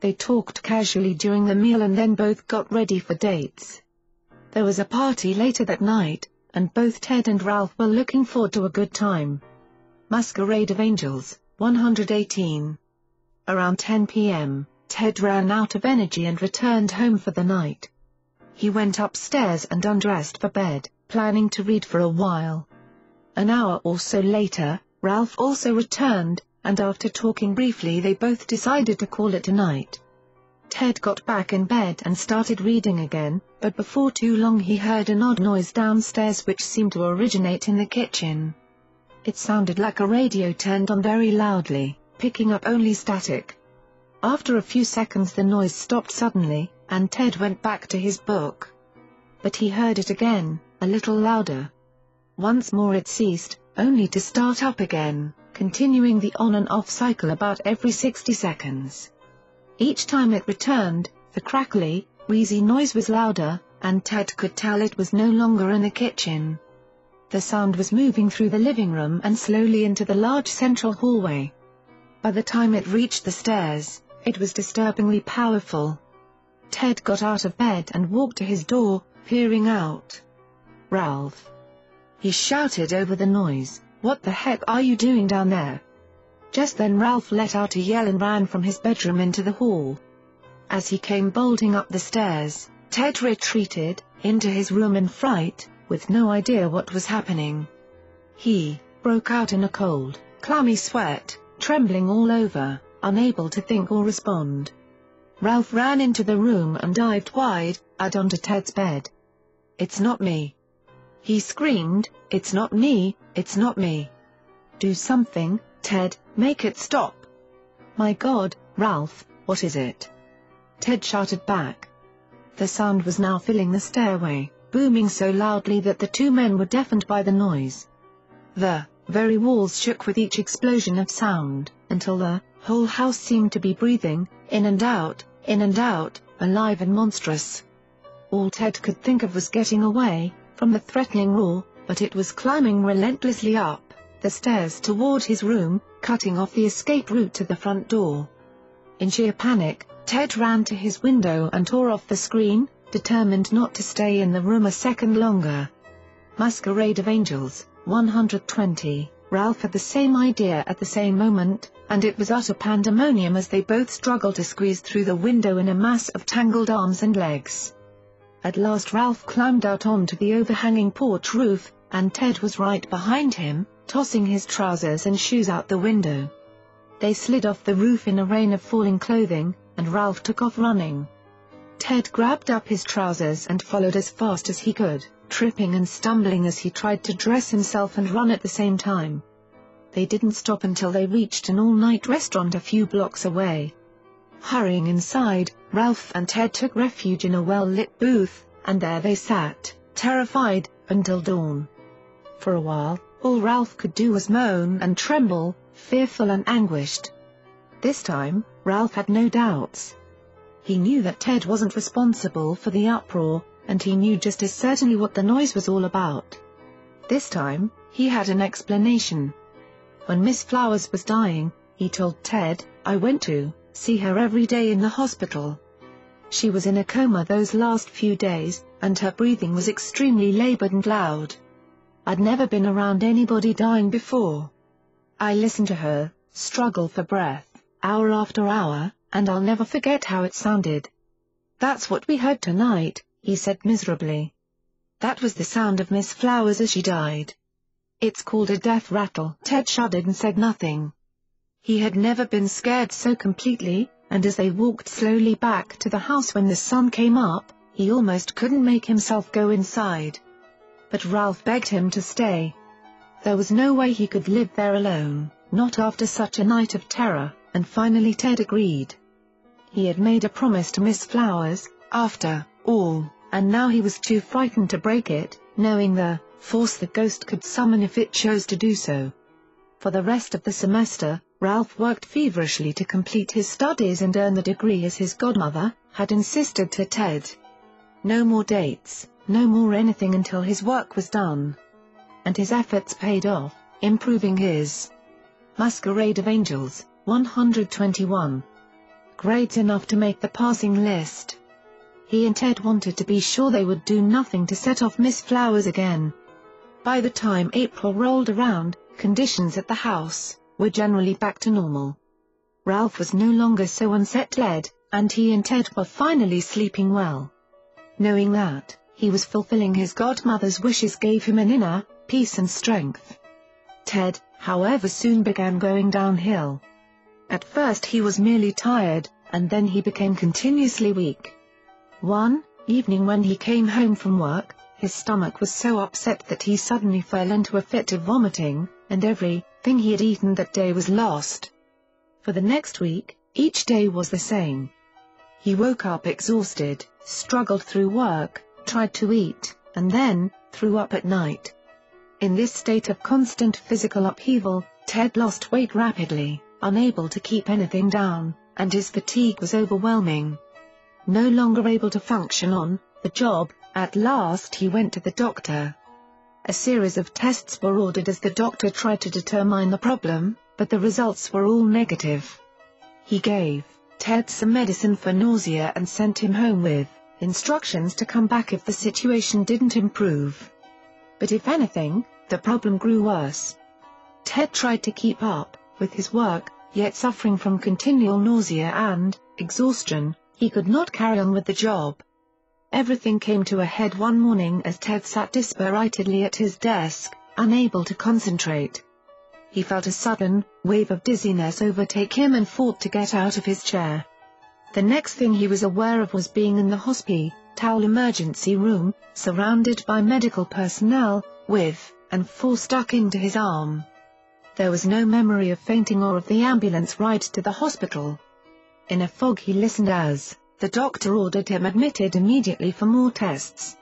They talked casually during the meal and then both got ready for dates. There was a party later that night, and both Ted and Ralph were looking forward to a good time. Masquerade of Angels, 118. Around 10 p.m., Ted ran out of energy and returned home for the night. He went upstairs and undressed for bed, planning to read for a while. An hour or so later, Ralph also returned, and after talking briefly they both decided to call it a night. Ted got back in bed and started reading again, but before too long he heard an odd noise downstairs which seemed to originate in the kitchen. It sounded like a radio turned on very loudly, picking up only static. After a few seconds the noise stopped suddenly, and Ted went back to his book. But he heard it again, a little louder. Once more it ceased, only to start up again, continuing the on and off cycle about every 60 seconds. Each time it returned, the crackly, wheezy noise was louder, and Ted could tell it was no longer in the kitchen. The sound was moving through the living room and slowly into the large central hallway. By the time it reached the stairs, it was disturbingly powerful. Ted got out of bed and walked to his door, peering out. Ralph. He shouted over the noise, What the heck are you doing down there? Just then Ralph let out a yell and ran from his bedroom into the hall. As he came bolting up the stairs, Ted retreated, into his room in fright, with no idea what was happening. He broke out in a cold, clammy sweat, trembling all over, unable to think or respond. Ralph ran into the room and dived wide, out onto Ted's bed. It's not me. He screamed, It's not me, it's not me. Do something, Ted, make it stop. My God, Ralph, what is it? Ted shouted back. The sound was now filling the stairway, booming so loudly that the two men were deafened by the noise. The very walls shook with each explosion of sound, until the whole house seemed to be breathing, in and out, in and out, alive and monstrous. All Ted could think of was getting away, from the threatening roar, but it was climbing relentlessly up the stairs toward his room, cutting off the escape route to the front door. In sheer panic, Ted ran to his window and tore off the screen, determined not to stay in the room a second longer. Masquerade of Angels, 120, Ralph had the same idea at the same moment, and it was utter pandemonium as they both struggled to squeeze through the window in a mass of tangled arms and legs. At last Ralph climbed out onto the overhanging porch roof, and Ted was right behind him, tossing his trousers and shoes out the window. They slid off the roof in a rain of falling clothing, and Ralph took off running. Ted grabbed up his trousers and followed as fast as he could, tripping and stumbling as he tried to dress himself and run at the same time. They didn't stop until they reached an all-night restaurant a few blocks away. Hurrying inside, Ralph and Ted took refuge in a well-lit booth, and there they sat, terrified, until dawn. For a while, all Ralph could do was moan and tremble, fearful and anguished. This time, Ralph had no doubts. He knew that Ted wasn't responsible for the uproar, and he knew just as certainly what the noise was all about. This time, he had an explanation. When Miss Flowers was dying, he told Ted, I went to see her every day in the hospital. She was in a coma those last few days, and her breathing was extremely labored and loud. I'd never been around anybody dying before. I listened to her, struggle for breath, hour after hour, and I'll never forget how it sounded. That's what we heard tonight, he said miserably. That was the sound of Miss Flowers as she died. It's called a death rattle. Ted shuddered and said nothing. He had never been scared so completely, and as they walked slowly back to the house when the sun came up, he almost couldn't make himself go inside but Ralph begged him to stay. There was no way he could live there alone, not after such a night of terror, and finally Ted agreed. He had made a promise to Miss Flowers, after all, and now he was too frightened to break it, knowing the force the ghost could summon if it chose to do so. For the rest of the semester, Ralph worked feverishly to complete his studies and earn the degree as his godmother had insisted to Ted. No more dates, no more anything until his work was done. And his efforts paid off, improving his Masquerade of Angels, 121. Grades enough to make the passing list. He and Ted wanted to be sure they would do nothing to set off Miss Flowers again. By the time April rolled around, conditions at the house were generally back to normal. Ralph was no longer so unsettled, and he and Ted were finally sleeping well. Knowing that, he was fulfilling his godmother's wishes gave him an inner peace and strength. Ted, however soon began going downhill. At first he was merely tired, and then he became continuously weak. One evening when he came home from work, his stomach was so upset that he suddenly fell into a fit of vomiting, and everything he had eaten that day was lost. For the next week, each day was the same. He woke up exhausted, struggled through work, tried to eat, and then, threw up at night. In this state of constant physical upheaval, Ted lost weight rapidly unable to keep anything down, and his fatigue was overwhelming. No longer able to function on the job, at last he went to the doctor. A series of tests were ordered as the doctor tried to determine the problem, but the results were all negative. He gave Ted some medicine for nausea and sent him home with instructions to come back if the situation didn't improve. But if anything, the problem grew worse. Ted tried to keep up with his work, yet suffering from continual nausea and exhaustion, he could not carry on with the job. Everything came to a head one morning as Ted sat dispiritedly at his desk, unable to concentrate. He felt a sudden wave of dizziness overtake him and fought to get out of his chair. The next thing he was aware of was being in the hospital towel emergency room, surrounded by medical personnel, with and four stuck into his arm. There was no memory of fainting or of the ambulance ride to the hospital. In a fog he listened as, the doctor ordered him admitted immediately for more tests.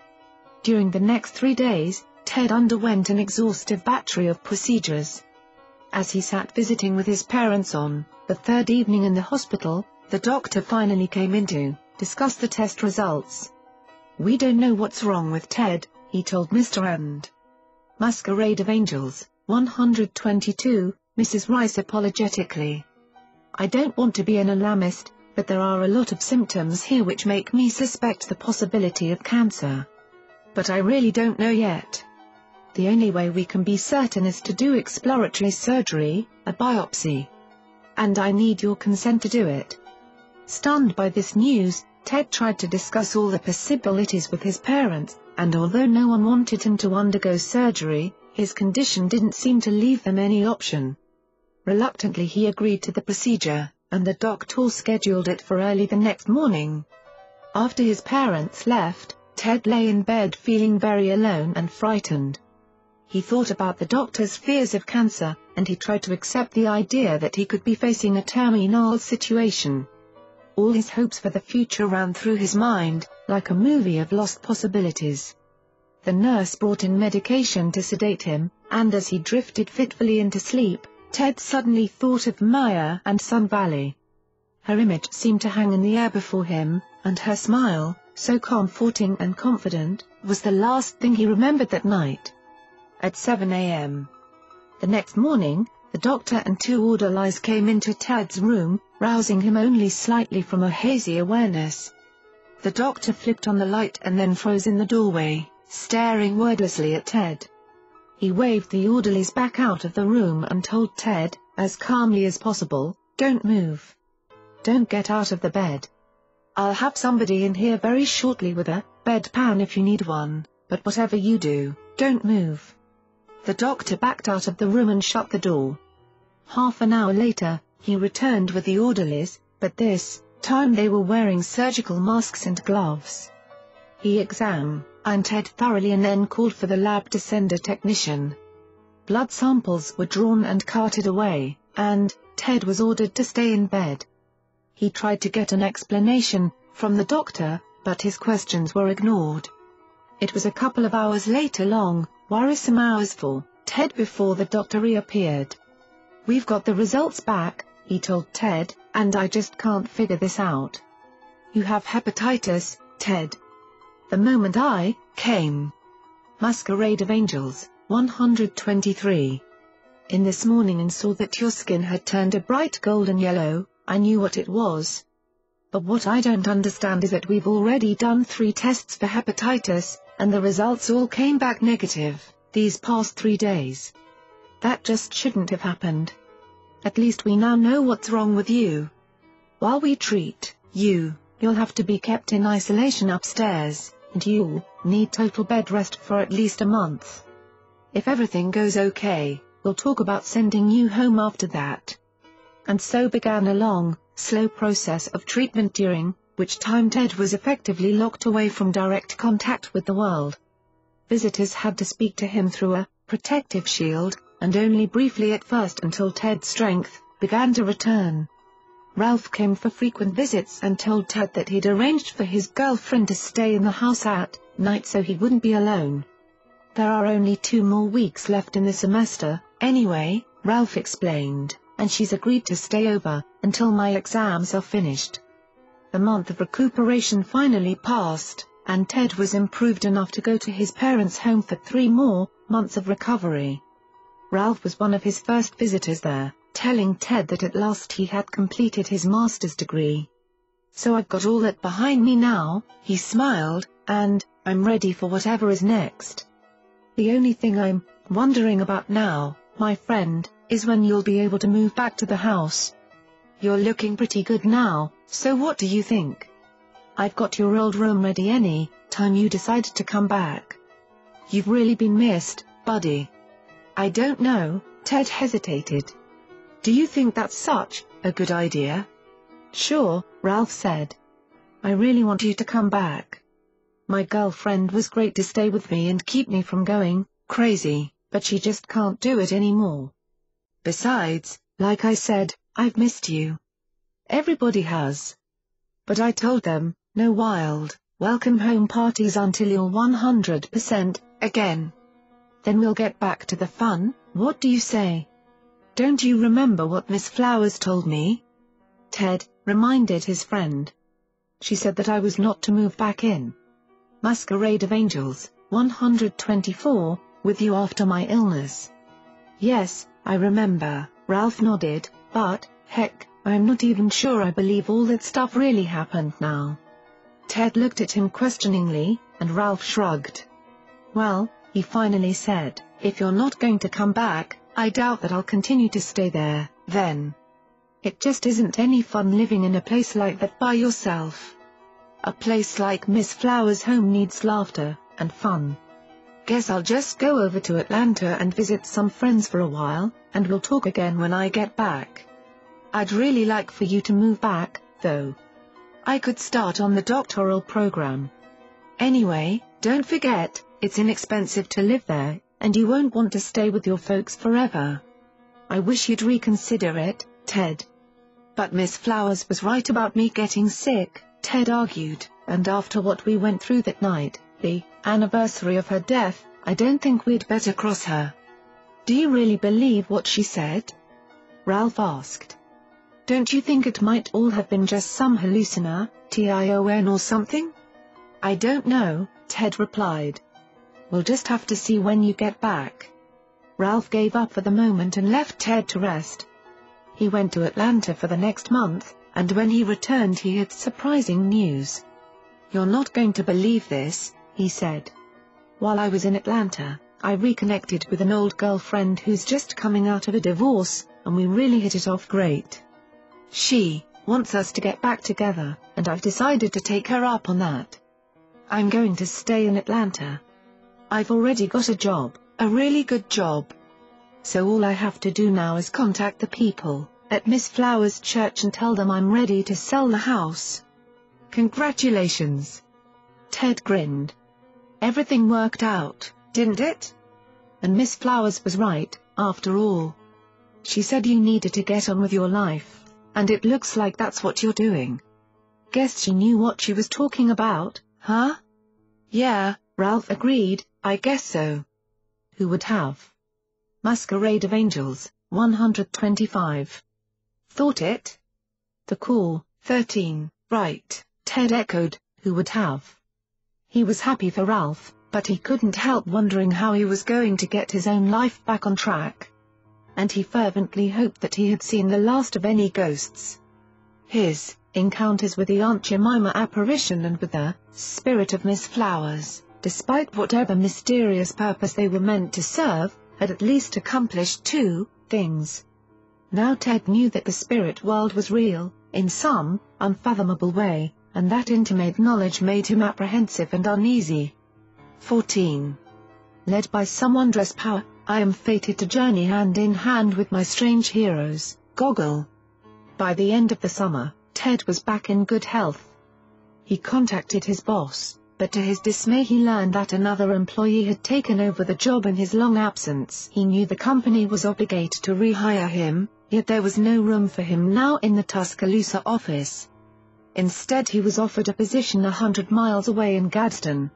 During the next three days, Ted underwent an exhaustive battery of procedures. As he sat visiting with his parents on the third evening in the hospital, the doctor finally came in to discuss the test results. We don't know what's wrong with Ted, he told Mr. and Masquerade of Angels, 122, Mrs. Rice apologetically. I don't want to be an alarmist, but there are a lot of symptoms here which make me suspect the possibility of cancer. But I really don't know yet. The only way we can be certain is to do exploratory surgery, a biopsy. And I need your consent to do it. Stunned by this news, Ted tried to discuss all the possibilities with his parents, and although no one wanted him to undergo surgery, his condition didn't seem to leave them any option. Reluctantly he agreed to the procedure, and the doctor scheduled it for early the next morning. After his parents left, Ted lay in bed feeling very alone and frightened. He thought about the doctor's fears of cancer, and he tried to accept the idea that he could be facing a terminal situation. All his hopes for the future ran through his mind, like a movie of lost possibilities. The nurse brought in medication to sedate him, and as he drifted fitfully into sleep, Ted suddenly thought of Maya and Sun Valley. Her image seemed to hang in the air before him, and her smile, so comforting and confident, was the last thing he remembered that night. At 7 a.m. The next morning, the doctor and two orderlies came into Ted's room, rousing him only slightly from a hazy awareness. The doctor flipped on the light and then froze in the doorway staring wordlessly at Ted. He waved the orderlies back out of the room and told Ted, as calmly as possible, don't move. Don't get out of the bed. I'll have somebody in here very shortly with a bedpan if you need one, but whatever you do, don't move. The doctor backed out of the room and shut the door. Half an hour later, he returned with the orderlies, but this time they were wearing surgical masks and gloves. He examined and Ted thoroughly and then called for the lab to send a technician. Blood samples were drawn and carted away, and Ted was ordered to stay in bed. He tried to get an explanation from the doctor, but his questions were ignored. It was a couple of hours later long, worrisome hours for Ted before the doctor reappeared. We've got the results back, he told Ted, and I just can't figure this out. You have hepatitis, Ted. The moment I came. Masquerade of Angels, 123. In this morning and saw that your skin had turned a bright golden yellow, I knew what it was. But what I don't understand is that we've already done three tests for hepatitis, and the results all came back negative, these past three days. That just shouldn't have happened. At least we now know what's wrong with you. While we treat you, you'll have to be kept in isolation upstairs, and you'll need total bed rest for at least a month. If everything goes okay, we'll talk about sending you home after that. And so began a long, slow process of treatment during which time Ted was effectively locked away from direct contact with the world. Visitors had to speak to him through a protective shield, and only briefly at first until Ted's strength began to return. Ralph came for frequent visits and told Ted that he'd arranged for his girlfriend to stay in the house at night so he wouldn't be alone. There are only two more weeks left in the semester, anyway, Ralph explained, and she's agreed to stay over until my exams are finished. The month of recuperation finally passed, and Ted was improved enough to go to his parents' home for three more months of recovery. Ralph was one of his first visitors there, telling Ted that at last he had completed his master's degree. So I've got all that behind me now, he smiled, and, I'm ready for whatever is next. The only thing I'm wondering about now, my friend, is when you'll be able to move back to the house. You're looking pretty good now, so what do you think? I've got your old room ready any time you decide to come back. You've really been missed, buddy. I don't know, Ted hesitated. Do you think that's such a good idea? Sure, Ralph said. I really want you to come back. My girlfriend was great to stay with me and keep me from going crazy, but she just can't do it anymore. Besides, like I said, I've missed you. Everybody has. But I told them, no wild, welcome home parties until you're 100%, again. Then we'll get back to the fun, what do you say? Don't you remember what Miss Flowers told me? Ted reminded his friend. She said that I was not to move back in. Masquerade of Angels, 124, with you after my illness. Yes, I remember, Ralph nodded, but, heck, I'm not even sure I believe all that stuff really happened now. Ted looked at him questioningly, and Ralph shrugged. Well, he finally said, if you're not going to come back, I doubt that I'll continue to stay there, then. It just isn't any fun living in a place like that by yourself. A place like Miss Flowers' home needs laughter and fun. Guess I'll just go over to Atlanta and visit some friends for a while, and we'll talk again when I get back. I'd really like for you to move back, though. I could start on the doctoral program. Anyway, don't forget, it's inexpensive to live there, and you won't want to stay with your folks forever. I wish you'd reconsider it, Ted. But Miss Flowers was right about me getting sick. Ted argued, and after what we went through that night, the anniversary of her death, I don't think we'd better cross her. Do you really believe what she said? Ralph asked. Don't you think it might all have been just some hallucination or something? I don't know, Ted replied. We'll just have to see when you get back. Ralph gave up for the moment and left Ted to rest. He went to Atlanta for the next month, and when he returned he had surprising news. You're not going to believe this, he said. While I was in Atlanta, I reconnected with an old girlfriend who's just coming out of a divorce, and we really hit it off great. She wants us to get back together, and I've decided to take her up on that. I'm going to stay in Atlanta. I've already got a job, a really good job. So all I have to do now is contact the people at Miss Flowers Church and tell them I'm ready to sell the house. Congratulations. Ted grinned. Everything worked out, didn't it? And Miss Flowers was right, after all. She said you needed to get on with your life, and it looks like that's what you're doing. Guess she knew what she was talking about, huh? Yeah, Ralph agreed, I guess so. Who would have? Masquerade of Angels, 125. Thought it? The call, 13, right, Ted echoed, who would have? He was happy for Ralph, but he couldn't help wondering how he was going to get his own life back on track. And he fervently hoped that he had seen the last of any ghosts. His encounters with the Aunt Jemima apparition and with the spirit of Miss Flowers, despite whatever mysterious purpose they were meant to serve, had at least accomplished two things. Now Ted knew that the spirit world was real, in some unfathomable way, and that intimate knowledge made him apprehensive and uneasy. 14. Led by some wondrous power, I am fated to journey hand in hand with my strange heroes, Gogol. By the end of the summer, Ted was back in good health. He contacted his boss, but to his dismay he learned that another employee had taken over the job in his long absence. He knew the company was obligated to rehire him, yet there was no room for him now in the Tuscaloosa office. Instead he was offered a position a hundred miles away in Gadsden.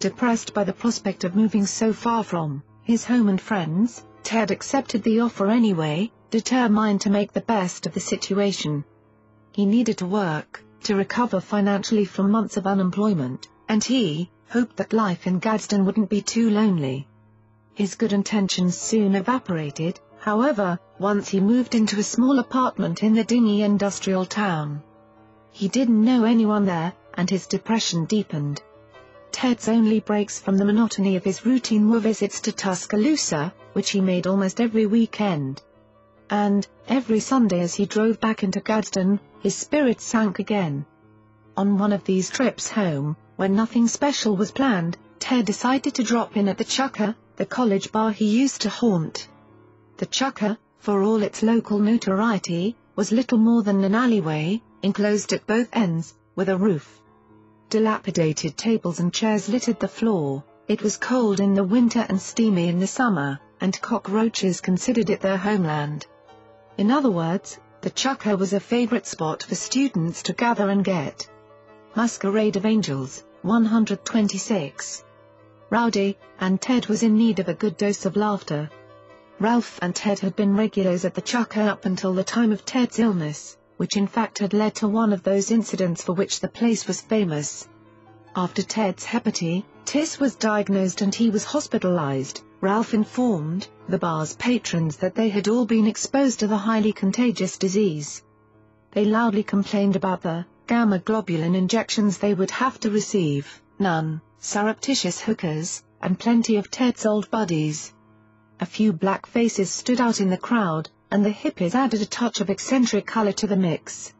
Depressed by the prospect of moving so far from his home and friends, Ted accepted the offer anyway, determined to make the best of the situation. He needed to work, to recover financially from months of unemployment, and he hoped that life in Gadsden wouldn't be too lonely. His good intentions soon evaporated, however, once he moved into a small apartment in the dingy industrial town. He didn't know anyone there, and his depression deepened. Ted's only breaks from the monotony of his routine were visits to Tuscaloosa, which he made almost every weekend. And, every Sunday as he drove back into Gadsden, his spirits sank again. On one of these trips home, when nothing special was planned, Ted decided to drop in at the Chukker, the college bar he used to haunt. The Chukker, for all its local notoriety, was little more than an alleyway, enclosed at both ends, with a roof. Dilapidated tables and chairs littered the floor, it was cold in the winter and steamy in the summer, and cockroaches considered it their homeland. In other words, the Chukker was a favorite spot for students to gather and get. Masquerade of Angels, 126. Rowdy, and Ted was in need of a good dose of laughter. Ralph and Ted had been regulars at the Chukker up until the time of Ted's illness, which in fact had led to one of those incidents for which the place was famous. After Ted's hepatitis was diagnosed and he was hospitalized, Ralph informed the bar's patrons that they had all been exposed to the highly contagious disease. They loudly complained about the gamma globulin injections they would have to receive, none, surreptitious hookers, and plenty of Ted's old buddies. A few black faces stood out in the crowd, and the hippies added a touch of eccentric color to the mix.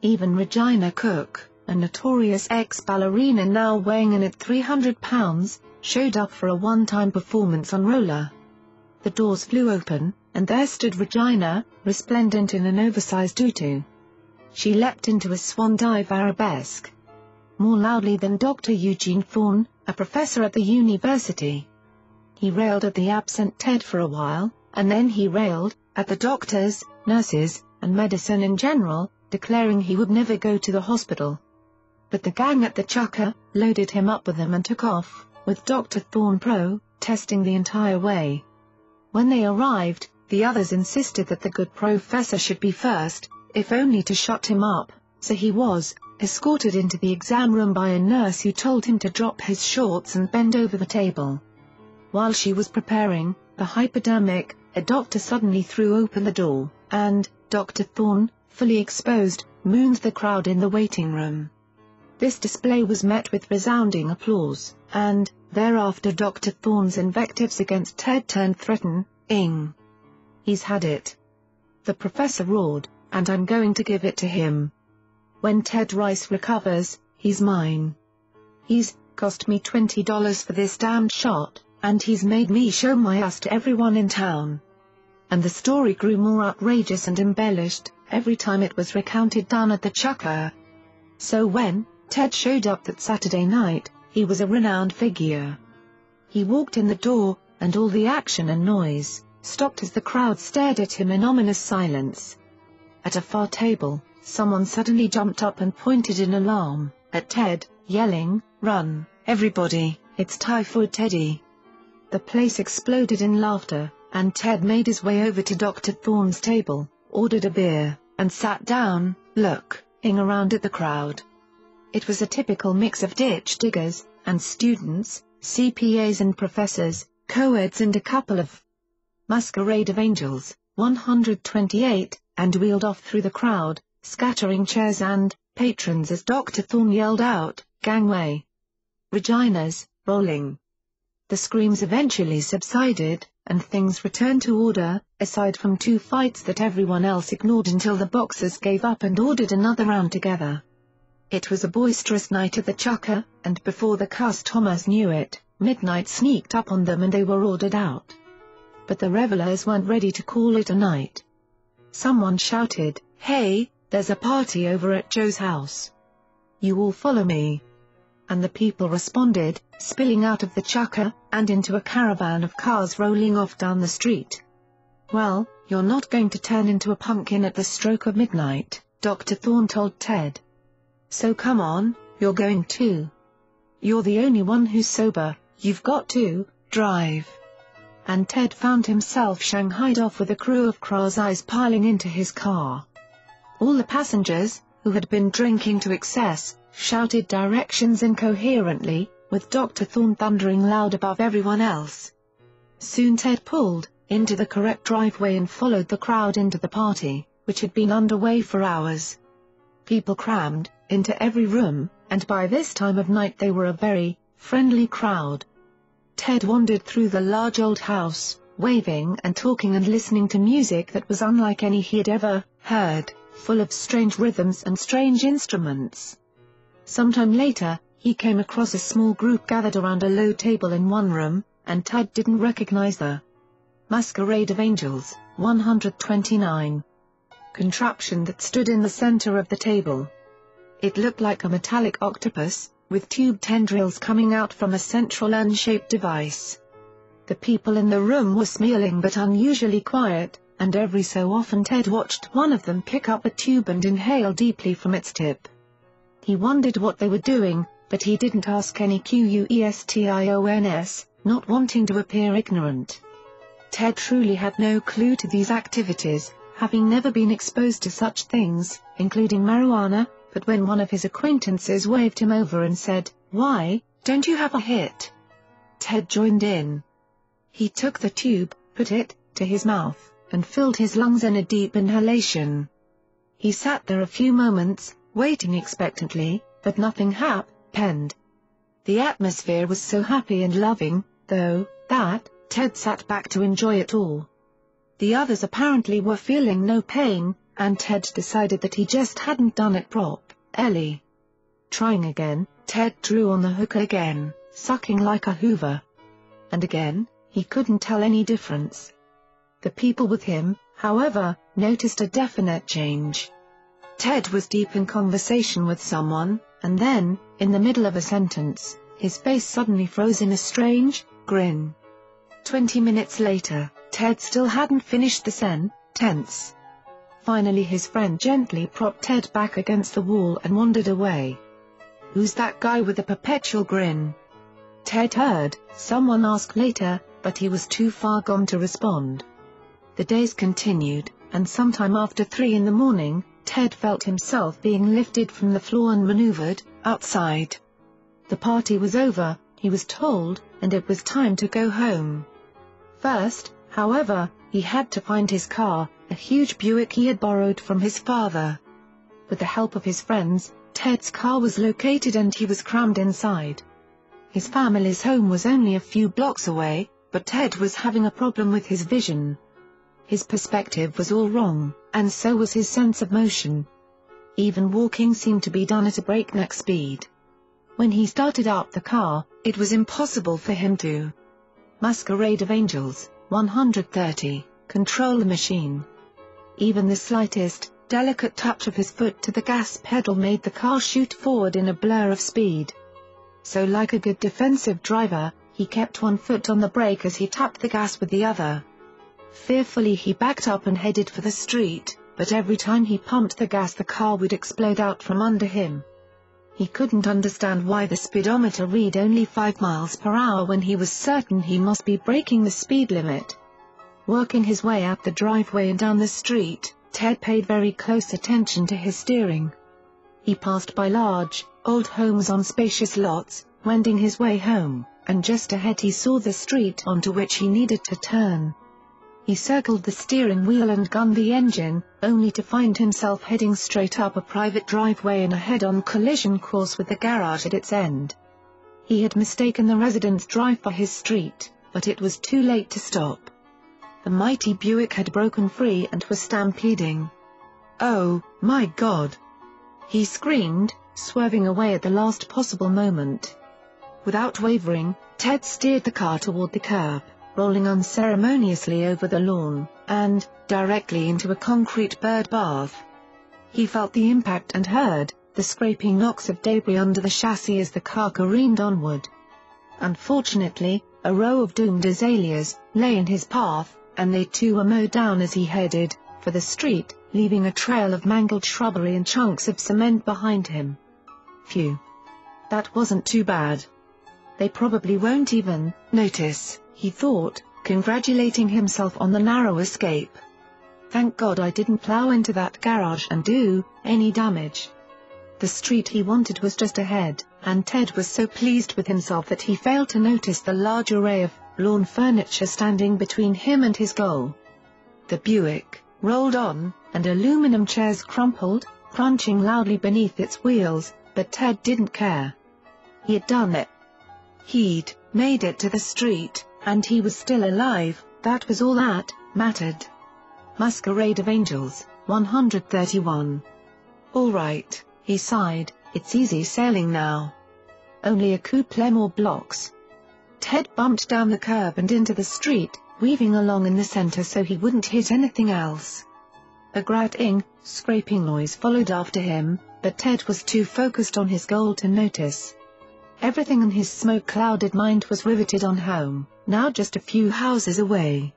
Even Regina Cook, a notorious ex-ballerina now weighing in at 300 pounds, showed up for a one-time performance on roller. The doors flew open, and there stood Regina, resplendent in an oversized tutu. She leapt into a swan dive arabesque. More loudly than Dr. Eugene Thorne, a professor at the university. He railed at the absent Ted for a while, and then he railed at the doctors, nurses, and medicine in general, declaring he would never go to the hospital. But the gang at the Chukker loaded him up with them and took off, with Dr. Thorne Pro, testing the entire way. When they arrived, the others insisted that the good professor should be first, if only to shut him up, so he was escorted into the exam room by a nurse who told him to drop his shorts and bend over the table. While she was preparing, the hypodermic, a doctor suddenly threw open the door, and, Dr. Thorne, fully exposed, mooned the crowd in the waiting room. This display was met with resounding applause, and, thereafter Dr. Thorne's invectives against Ted turned threatening. He's had it. The professor roared, and I'm going to give it to him. When Ted Rice recovers, he's mine. He's cost me $20 for this damned shot, and he's made me show my ass to everyone in town. And the story grew more outrageous and embellished, every time it was recounted down at the Chukker. So when, Ted showed up that Saturday night, he was a renowned figure. He walked in the door, and all the action and noise, stopped as the crowd stared at him in ominous silence. At a far table, someone suddenly jumped up and pointed in alarm, at Ted, yelling, Run, everybody, it's Typhoid Teddy. The place exploded in laughter, and Ted made his way over to Dr. Thorne's table, ordered a beer, and sat down, looking around at the crowd. It was a typical mix of ditch diggers, and students, CPAs and professors, co-eds and a couple of Masquerade of Angels, 128, and wheeled off through the crowd, scattering chairs and patrons as Dr. Thorne yelled out, Gangway! Reginas, rolling! The screams eventually subsided, and things returned to order, aside from two fights that everyone else ignored until the boxers gave up and ordered another round together. It was a boisterous night at the Chukker, and before the customers knew it, midnight sneaked up on them and they were ordered out. But the revelers weren't ready to call it a night. Someone shouted, Hey, there's a party over at Joe's house. You all follow me. And the people responded, spilling out of the Chukker, and into a caravan of cars rolling off down the street. Well, you're not going to turn into a pumpkin at the stroke of midnight, Dr. Thorne told Ted. So come on, you're going too. You're the only one who's sober, you've got to, drive. And Ted found himself shanghaied off with a crew of eyes piling into his car. All the passengers, who had been drinking to excess, shouted directions incoherently, with Dr. Thorne thundering loud above everyone else. Soon Ted pulled into the correct driveway and followed the crowd into the party, which had been underway for hours. People crammed into every room, and by this time of night they were a very friendly crowd. Ted wandered through the large old house, waving and talking and listening to music that was unlike any he had ever heard, full of strange rhythms and strange instruments. Sometime later, he came across a small group gathered around a low table in one room, and Ted didn't recognize the Masquerade of Angels, 129 contraption that stood in the center of the table. It looked like a metallic octopus, with tube tendrils coming out from a central urn-shaped device. The people in the room were smiling but unusually quiet, and every so often Ted watched one of them pick up a tube and inhale deeply from its tip. He wondered what they were doing, but he didn't ask any questions, not wanting to appear ignorant. Ted truly had no clue to these activities, having never been exposed to such things, including marijuana, but when one of his acquaintances waved him over and said, Why, don't you have a hit? Ted joined in. He took the tube, put it to his mouth, and filled his lungs in a deep inhalation. He sat there a few moments, waiting expectantly, but nothing happened. The atmosphere was so happy and loving, though, that, Ted sat back to enjoy it all. The others apparently were feeling no pain, and Ted decided that he just hadn't done it prop, Ellie. Trying again, Ted drew on the hook again, sucking like a hoover. And again, he couldn't tell any difference. The people with him, however, noticed a definite change. Ted was deep in conversation with someone, and then, in the middle of a sentence, his face suddenly froze in a strange, grin. Twenty minutes later, Ted still hadn't finished the sentence. Finally his friend gently propped Ted back against the wall and wandered away. Who's that guy with the perpetual grin? Ted heard someone ask later, but he was too far gone to respond. The days continued, and sometime after three in the morning, Ted felt himself being lifted from the floor and maneuvered outside. The party was over, he was told, and it was time to go home. First, However, he had to find his car, a huge Buick he had borrowed from his father. With the help of his friends, Ted's car was located and he was crammed inside. His family's home was only a few blocks away, but Ted was having a problem with his vision. His perspective was all wrong, and so was his sense of motion. Even walking seemed to be done at a breakneck speed. When he started up the car, it was impossible for him to. Masquerade of Angels 130, control the machine. Even the slightest, delicate touch of his foot to the gas pedal made the car shoot forward in a blur of speed. So like a good defensive driver, he kept one foot on the brake as he tapped the gas with the other. Fearfully he backed up and headed for the street, but every time he pumped the gas the car would explode out from under him. He couldn't understand why the speedometer read only 5 miles per hour when he was certain he must be breaking the speed limit. Working his way up the driveway and down the street, Ted paid very close attention to his steering. He passed by large, old homes on spacious lots, wending his way home, and just ahead he saw the street onto which he needed to turn. He circled the steering wheel and gunned the engine, only to find himself heading straight up a private driveway in a head-on collision course with the garage at its end. He had mistaken the residence drive for his street, but it was too late to stop. The mighty Buick had broken free and was stampeding. Oh, my God! He screamed, swerving away at the last possible moment. Without wavering, Ted steered the car toward the curb rolling unceremoniously over the lawn, and, directly into a concrete bird bath. He felt the impact and heard, the scraping knocks of debris under the chassis as the car careened onward. Unfortunately, a row of doomed azaleas lay in his path, and they too were mowed down as he headed for the street, leaving a trail of mangled shrubbery and chunks of cement behind him. Phew. That wasn't too bad. They probably won't even notice he thought, congratulating himself on the narrow escape. Thank God I didn't plow into that garage and do any damage. The street he wanted was just ahead, and Ted was so pleased with himself that he failed to notice the large array of lawn furniture standing between him and his goal. The Buick rolled on, and aluminum chairs crumpled, crunching loudly beneath its wheels, but Ted didn't care. He had done it. He'd made it to the street, and he was still alive, that was all that mattered. Masquerade of Angels, 131. All right, he sighed, it's easy sailing now. Only a couple more blocks. Ted bumped down the curb and into the street, weaving along in the center so he wouldn't hit anything else. A grating, scraping noise followed after him, but Ted was too focused on his goal to notice. Everything in his smoke-clouded mind was riveted on home, now just a few houses away.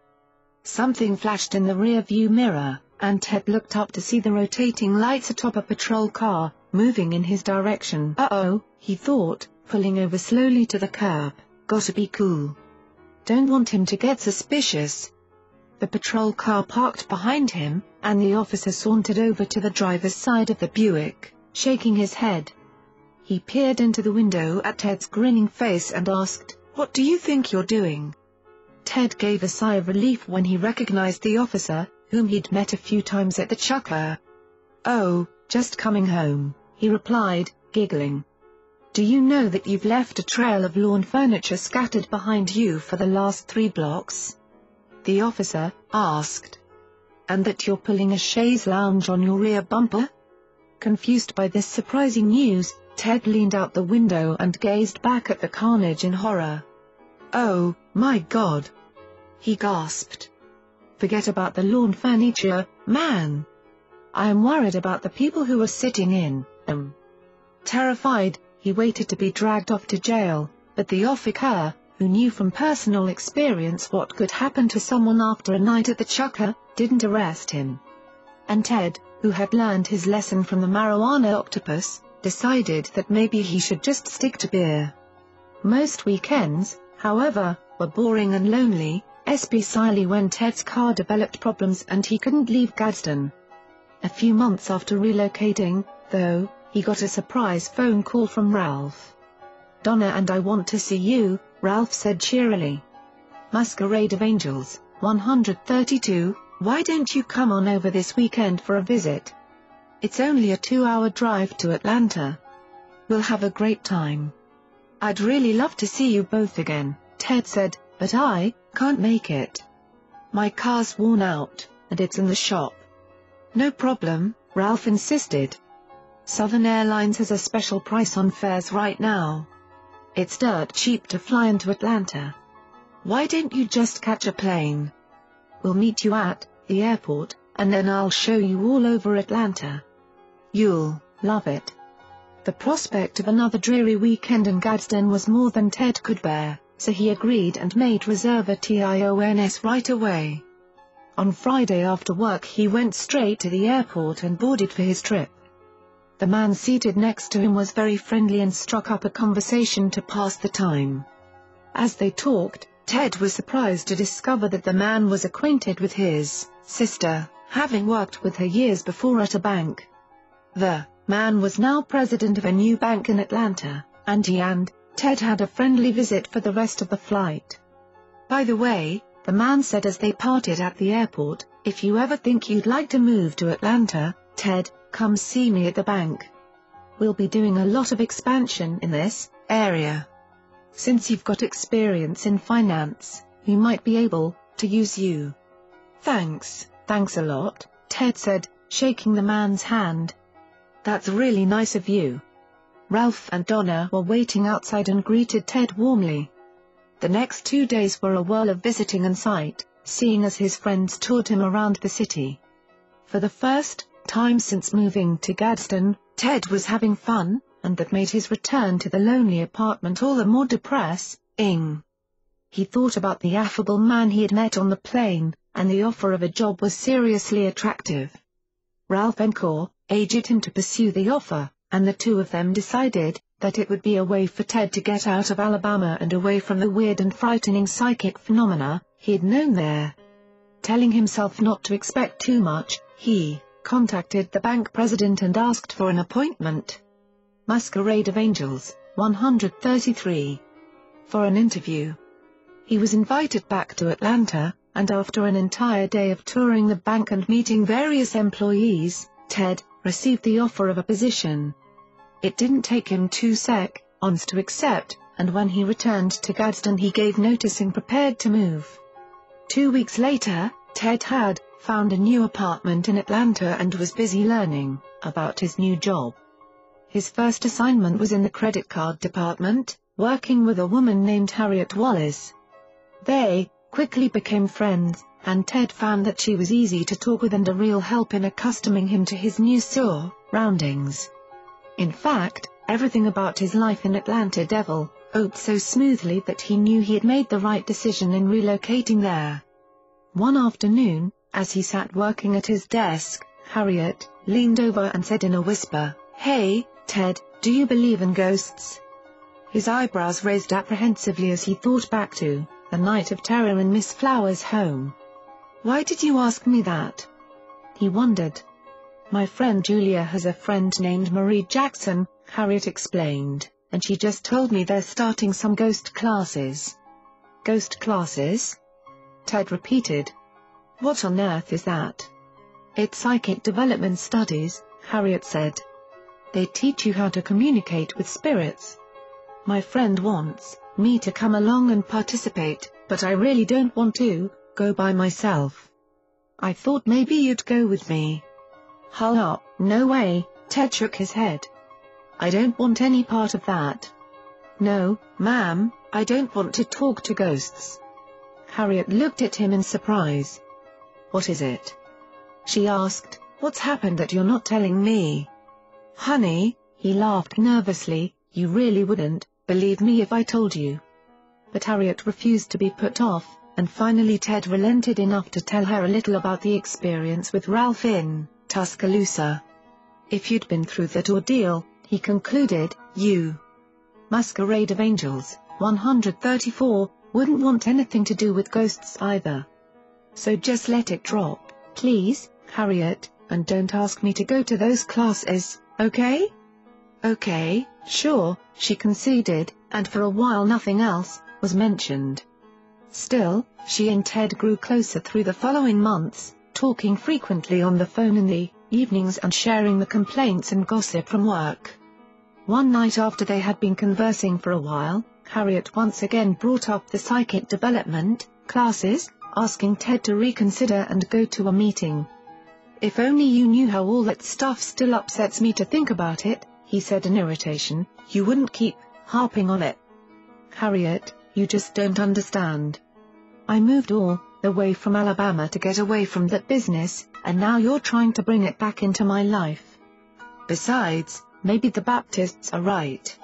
Something flashed in the rear-view mirror, and Ted looked up to see the rotating lights atop a patrol car, moving in his direction. Uh-oh, he thought, pulling over slowly to the curb, gotta be cool. Don't want him to get suspicious. The patrol car parked behind him, and the officer sauntered over to the driver's side of the Buick, shaking his head. He peered into the window at Ted's grinning face and asked, What do you think you're doing? Ted gave a sigh of relief when he recognized the officer, whom he'd met a few times at the chukker. Oh, just coming home, he replied, giggling. Do you know that you've left a trail of lawn furniture scattered behind you for the last three blocks? The officer asked. And that you're pulling a chaise lounge on your rear bumper? Confused by this surprising news, Ted leaned out the window and gazed back at the carnage in horror. Oh, my God! He gasped. Forget about the lawn furniture, man! I am worried about the people who are sitting in them. Terrified, he waited to be dragged off to jail, but the officer, who knew from personal experience what could happen to someone after a night at the chukker, didn't arrest him. And Ted, who had learned his lesson from the marijuana octopus, decided that maybe he should just stick to beer. Most weekends, however, were boring and lonely, especially when Ted's car developed problems and he couldn't leave Gadsden. A few months after relocating, though, he got a surprise phone call from Ralph. Donna and I want to see you, Ralph said cheerily. Masquerade of Angels, 132, why don't you come on over this weekend for a visit? It's only a two-hour drive to Atlanta. We'll have a great time. I'd really love to see you both again, Ted said, but I can't make it. My car's worn out, and it's in the shop. No problem, Ralph insisted. Southern Airlines has a special price on fares right now. It's dirt cheap to fly into Atlanta. Why don't you just catch a plane? We'll meet you at the airport, and then I'll show you all over Atlanta. You'll love it. The prospect of another dreary weekend in Gadsden was more than Ted could bear, so he agreed and made reserve a TIONS right away. On Friday after work he went straight to the airport and boarded for his trip. The man seated next to him was very friendly and struck up a conversation to pass the time. As they talked, Ted was surprised to discover that the man was acquainted with his sister, having worked with her years before at a bank. The man was now president of a new bank in Atlanta, and he and Ted had a friendly visit for the rest of the flight. By the way, the man said as they parted at the airport, if you ever think you'd like to move to Atlanta, Ted, come see me at the bank. We'll be doing a lot of expansion in this area. Since you've got experience in finance, we might be able to use you. Thanks, thanks a lot, Ted said, shaking the man's hand. That's really nice of you. Ralph and Donna were waiting outside and greeted Ted warmly. The next two days were a whirl of visiting and sight, seeing as his friends toured him around the city. For the first time since moving to Gadsden, Ted was having fun, and that made his return to the lonely apartment all the more depressing. He thought about the affable man he had met on the plane, and the offer of a job was seriously attractive. Ralph encouraged him to pursue the offer, and the two of them decided, that it would be a way for Ted to get out of Alabama and away from the weird and frightening psychic phenomena he had known there. Telling himself not to expect too much, he contacted the bank president and asked for an appointment. Masquerade of Angels, 133. For an interview. He was invited back to Atlanta, and after an entire day of touring the bank and meeting various employees, Ted received the offer of a position. It didn't take him two seconds to accept, and when he returned to Gadsden he gave notice and prepared to move. Two weeks later, Ted had found a new apartment in Atlanta and was busy learning about his new job. His first assignment was in the credit card department, working with a woman named Harriet Wallace. They quickly became friends, and Ted found that she was easy to talk with and a real help in accustoming him to his new surroundings. In fact, everything about his life in Atlanta Devil, oped so smoothly that he knew he had made the right decision in relocating there. One afternoon, as he sat working at his desk, Harriet leaned over and said in a whisper, Hey, Ted, do you believe in ghosts? His eyebrows raised apprehensively as he thought back to the night of terror in Miss Flower's home. Why did you ask me that? He wondered. My friend Julia has a friend named Marie Jackson, Harriet explained, and she just told me they're starting some ghost classes. Ghost classes? Ted repeated. What on earth is that? It's psychic development studies, Harriet said. They teach you how to communicate with spirits. My friend wants me to come along and participate, but I really don't want to go by myself. I thought maybe you'd go with me. Hull up, no way, Ted shook his head. I don't want any part of that. No, ma'am, I don't want to talk to ghosts. Harriet looked at him in surprise. What is it? She asked, what's happened that you're not telling me? Honey, he laughed nervously, you really wouldn't, believe me if I told you. But Harriet refused to be put off, and finally Ted relented enough to tell her a little about the experience with Ralph in Tuscaloosa. If you'd been through that ordeal, he concluded, you Masquerade of Angels, 134, wouldn't want anything to do with ghosts either. So just let it drop, please, Harriet, and don't ask me to go to those classes, okay? Okay, sure, she conceded, and for a while nothing else was mentioned. Still, she and Ted grew closer through the following months, talking frequently on the phone in the evenings and sharing the complaints and gossip from work. One night after they had been conversing for a while, Harriet once again brought up the psychic development classes, asking Ted to reconsider and go to a meeting. If only you knew how all that stuff still upsets me to think about it, he said in irritation, you wouldn't keep harping on it. Harriet, you just don't understand. I moved all the way from Alabama to get away from that business, and now you're trying to bring it back into my life. Besides, maybe the Baptists are right.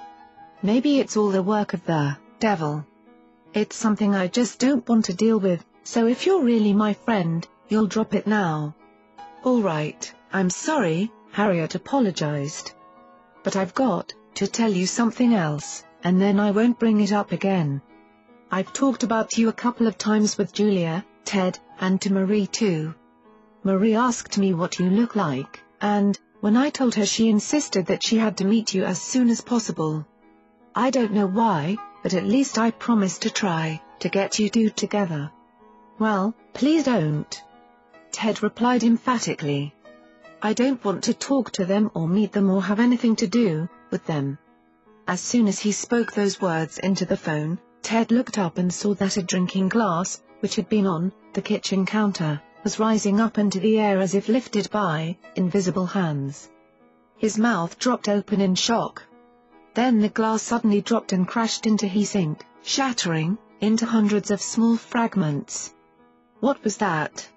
Maybe it's all the work of the devil. It's something I just don't want to deal with, so if you're really my friend, you'll drop it now. Alright, I'm sorry, Harriet apologized. But I've got to tell you something else, and then I won't bring it up again. I've talked about you a couple of times with Julia, Ted, and to Marie too. Marie asked me what you look like, and, when I told her she insisted that she had to meet you as soon as possible. I don't know why, but at least I promise to try, to get you two together. Well, please don't. Ted replied emphatically. I don't want to talk to them or meet them or have anything to do with them. As soon as he spoke those words into the phone, Ted looked up and saw that a drinking glass, which had been on the kitchen counter, was rising up into the air as if lifted by invisible hands. His mouth dropped open in shock. Then the glass suddenly dropped and crashed into his sink, shattering into hundreds of small fragments. What was that?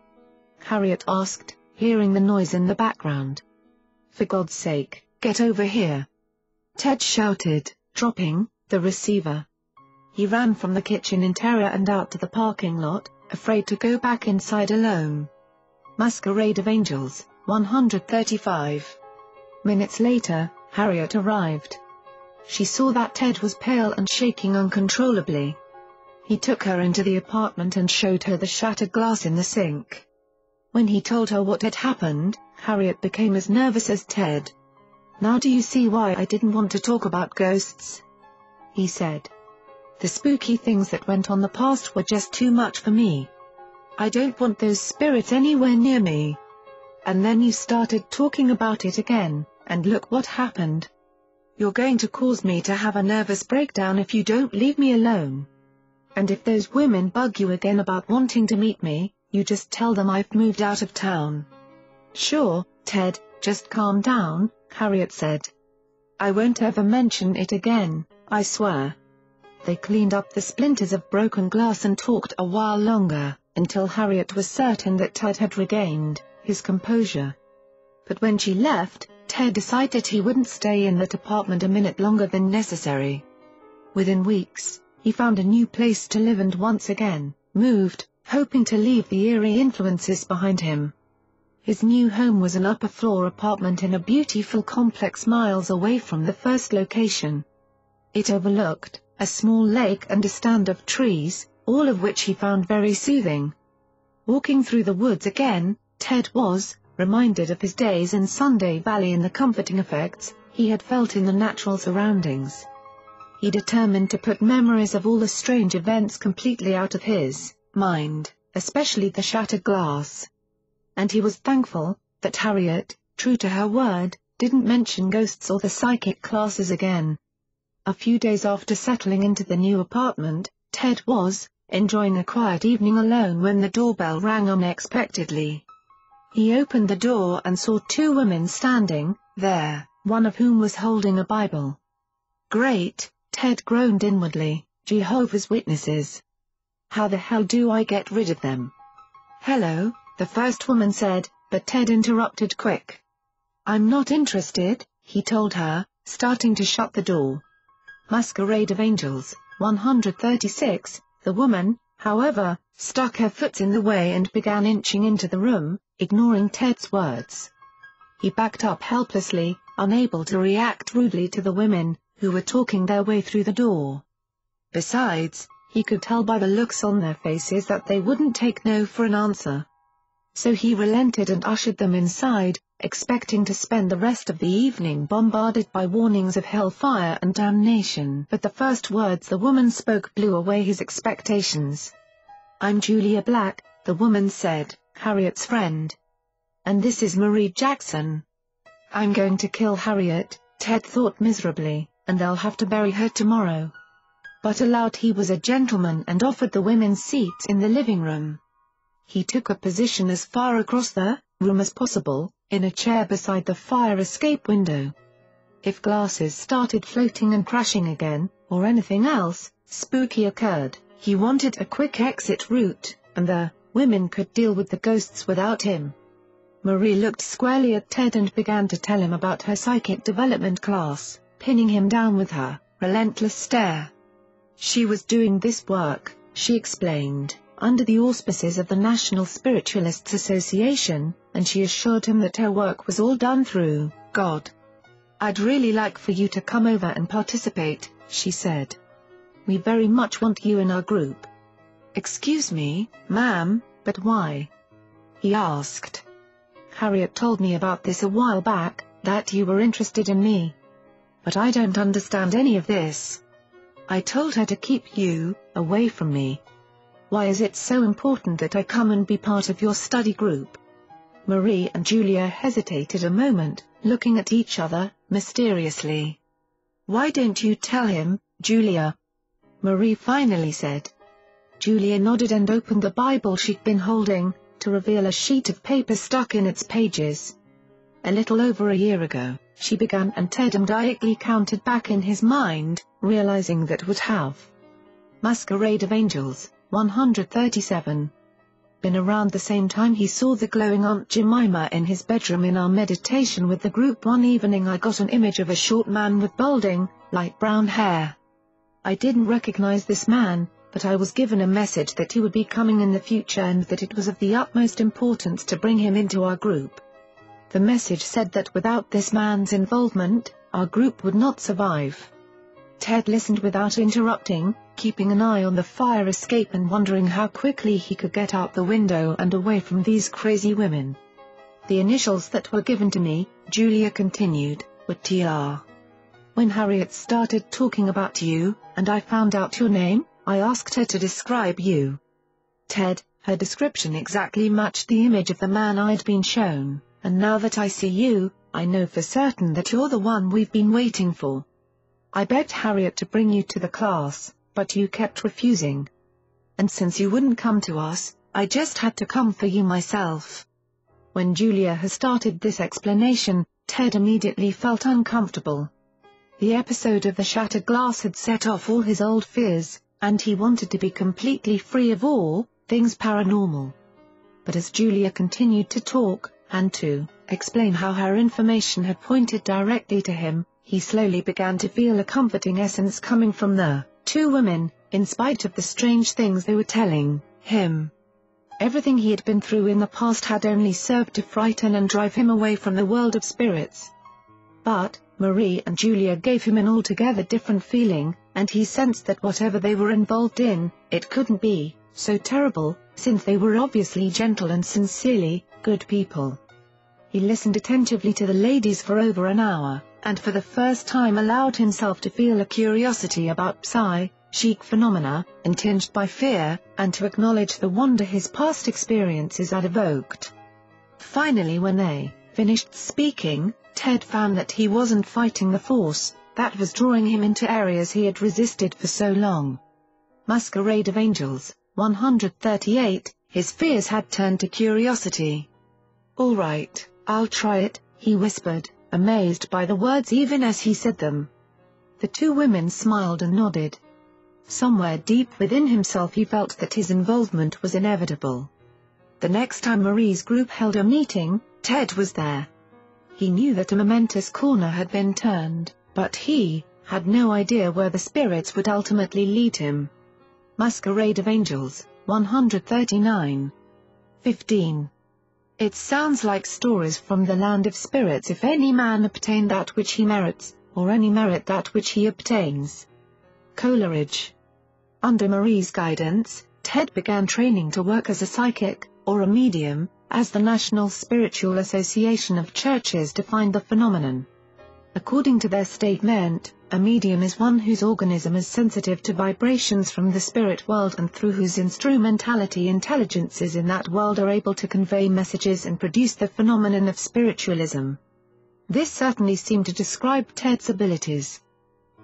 Harriet asked, hearing the noise in the background. For God's sake, get over here. Ted shouted, dropping the receiver. He ran from the kitchen in terror and out to the parking lot, afraid to go back inside alone. Masquerade of Angels, 135. Minutes later, Harriet arrived. She saw that Ted was pale and shaking uncontrollably. He took her into the apartment and showed her the shattered glass in the sink. When he told her what had happened, Harriet became as nervous as Ted. Now do you see why I didn't want to talk about ghosts? He said. The spooky things that went on the past were just too much for me. I don't want those spirits anywhere near me. And then you started talking about it again, and look what happened. You're going to cause me to have a nervous breakdown if you don't leave me alone. And if those women bug you again about wanting to meet me, you just tell them I've moved out of town. Sure, Ted, just calm down, Harriet said. I won't ever mention it again, I swear. They cleaned up the splinters of broken glass and talked a while longer, until Harriet was certain that Ted had regained his composure. But when she left, Ted decided he wouldn't stay in that apartment a minute longer than necessary. Within weeks, he found a new place to live and once again, moved, hoping to leave the eerie influences behind him. His new home was an upper-floor apartment in a beautiful complex miles away from the first location. It overlooked a small lake and a stand of trees, all of which he found very soothing. Walking through the woods again, Ted was reminded of his days in Sun Valley and the comforting effects he had felt in the natural surroundings. He determined to put memories of all the strange events completely out of his mind, especially the shattered glass. And he was thankful that Harriet, true to her word, didn't mention ghosts or the psychic classes again. A few days after settling into the new apartment, Ted was enjoying a quiet evening alone when the doorbell rang unexpectedly. He opened the door and saw two women standing there, one of whom was holding a Bible. Great, Ted groaned inwardly, Jehovah's Witnesses. How the hell do I get rid of them? Hello, the first woman said, but Ted interrupted quick. I'm not interested, he told her, starting to shut the door. Masquerade of Angels, 136, the woman, however, stuck her foot in the way and began inching into the room, ignoring Ted's words. He backed up helplessly, unable to react rudely to the women, who were talking their way through the door. Besides, he could tell by the looks on their faces that they wouldn't take no for an answer. So he relented and ushered them inside, expecting to spend the rest of the evening bombarded by warnings of hellfire and damnation. But the first words the woman spoke blew away his expectations. I'm Julia Black, the woman said, Harriet's friend. And this is Marie Jackson. I'm going to kill Harriet, Ted thought miserably, and they'll have to bury her tomorrow. But aloud he was a gentleman and offered the women seats in the living room. He took a position as far across the room as possible, in a chair beside the fire escape window. If glasses started floating and crashing again, or anything else, spooky occurred, he wanted a quick exit route, and the women could deal with the ghosts without him. Marie looked squarely at Ted and began to tell him about her psychic development class, pinning him down with her relentless stare. She was doing this work, she explained, under the auspices of the National Spiritualists Association, and she assured him that her work was all done through God. I'd really like for you to come over and participate, she said. We very much want you in our group. Excuse me, ma'am, but why? He asked. Harriet told me about this a while back, that you were interested in me. But I don't understand any of this, I told her to keep you away from me. Why is it so important that I come and be part of your study group? Marie and Julia hesitated a moment, looking at each other, mysteriously. Why don't you tell him, Julia? Marie finally said. Julia nodded and opened the Bible she'd been holding, to reveal a sheet of paper stuck in its pages. A little over a year ago, she began and Ted maniacally counted back in his mind, realizing that would have Masquerade of Angels, 137. Been around the same time he saw the glowing Aunt Jemima in his bedroom in our meditation with the group one evening I got an image of a short man with balding, light brown hair. I didn't recognize this man, but I was given a message that he would be coming in the future and that it was of the utmost importance to bring him into our group. The message said that without this man's involvement, our group would not survive. Ted listened without interrupting, keeping an eye on the fire escape and wondering how quickly he could get out the window and away from these crazy women. The initials that were given to me, Julia continued, were TR. When Harriet started talking about you, and I found out your name, I asked her to describe you. Ted, her description exactly matched the image of the man I'd been shown, and now that I see you, I know for certain that you're the one we've been waiting for. I begged Harriet to bring you to the class, but you kept refusing. And since you wouldn't come to us, I just had to come for you myself. When Julia has started this explanation, Ted immediately felt uncomfortable. The episode of the shattered glass had set off all his old fears, and he wanted to be completely free of all things paranormal. But as Julia continued to talk, and to explain how her information had pointed directly to him, he slowly began to feel a comforting essence coming from the two women, in spite of the strange things they were telling him. Everything he had been through in the past had only served to frighten and drive him away from the world of spirits. But, Marie and Julia gave him an altogether different feeling, and he sensed that whatever they were involved in, it couldn't be so terrible, since they were obviously gentle and sincerely good people. He listened attentively to the ladies for over an hour, and for the first time allowed himself to feel a curiosity about psi, chic phenomena, untinged by fear, and to acknowledge the wonder his past experiences had evoked. Finally when they finished speaking, Ted found that he wasn't fighting the force, that was drawing him into areas he had resisted for so long. Masquerade of Angels, 138, his fears had turned to curiosity. All right, I'll try it, he whispered, amazed by the words even as he said them. The two women smiled and nodded. Somewhere deep within himself he felt that his involvement was inevitable. The next time Marie's group held a meeting, Ted was there. He knew that a momentous corner had been turned, but he had no idea where the spirits would ultimately lead him. Masquerade of Angels, 139. 15. It sounds like stories from the land of spirits if any man obtain that which he merits, or any merit that which he obtains. Coleridge. Under Marie's guidance, Ted began training to work as a psychic, or a medium, as the National Spiritual Association of Churches defined the phenomenon. According to their statement, a medium is one whose organism is sensitive to vibrations from the spirit world and through whose instrumentality intelligences in that world are able to convey messages and produce the phenomenon of spiritualism. This certainly seemed to describe Ted's abilities.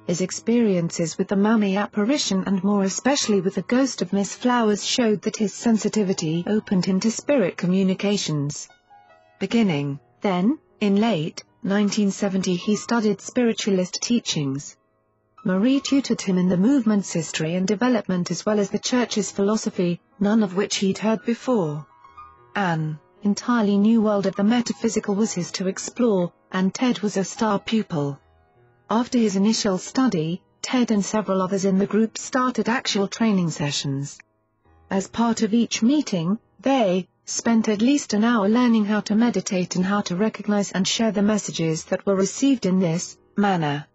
His experiences with the mummy apparition and more especially with the ghost of Miss Flowers showed that his sensitivity opened him to spirit communications. Beginning, then, in late 1970 he studied spiritualist teachings. Marie tutored him in the movement's history and development as well as the church's philosophy, none of which he'd heard before. An entirely new world of the metaphysical was his to explore, and Ted was a star pupil. After his initial study, Ted and several others in the group started actual training sessions. As part of each meeting, they spent at least an hour learning how to meditate and how to recognize and share the messages that were received in this manner.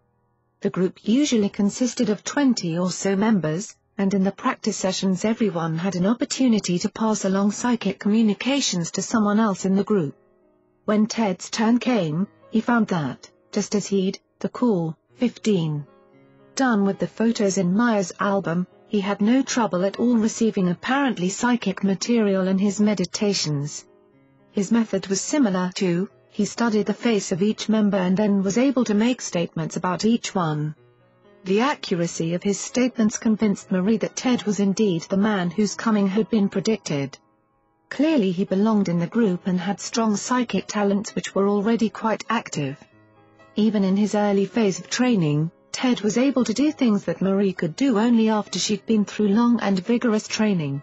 The group usually consisted of 20 or so members, and in the practice sessions everyone had an opportunity to pass along psychic communications to someone else in the group. When Ted's turn came, he found that, just as he'd, the call, 15. done with the photos in Myers' album, he had no trouble at all receiving apparently psychic material in his meditations. His method was similar to, he studied the face of each member and then was able to make statements about each one. The accuracy of his statements convinced Marie that Ted was indeed the man whose coming had been predicted. Clearly he belonged in the group and had strong psychic talents which were already quite active. Even in his early phase of training, Ted was able to do things that Marie could do only after she'd been through long and vigorous training.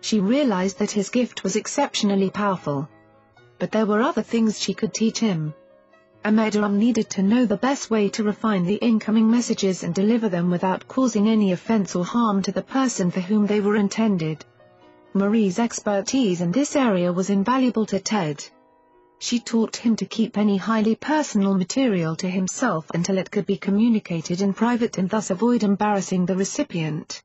She realized that his gift was exceptionally powerful. But there were other things she could teach him. A medium needed to know the best way to refine the incoming messages and deliver them without causing any offense or harm to the person for whom they were intended. Marie's expertise in this area was invaluable to Ted. She taught him to keep any highly personal material to himself until it could be communicated in private and thus avoid embarrassing the recipient.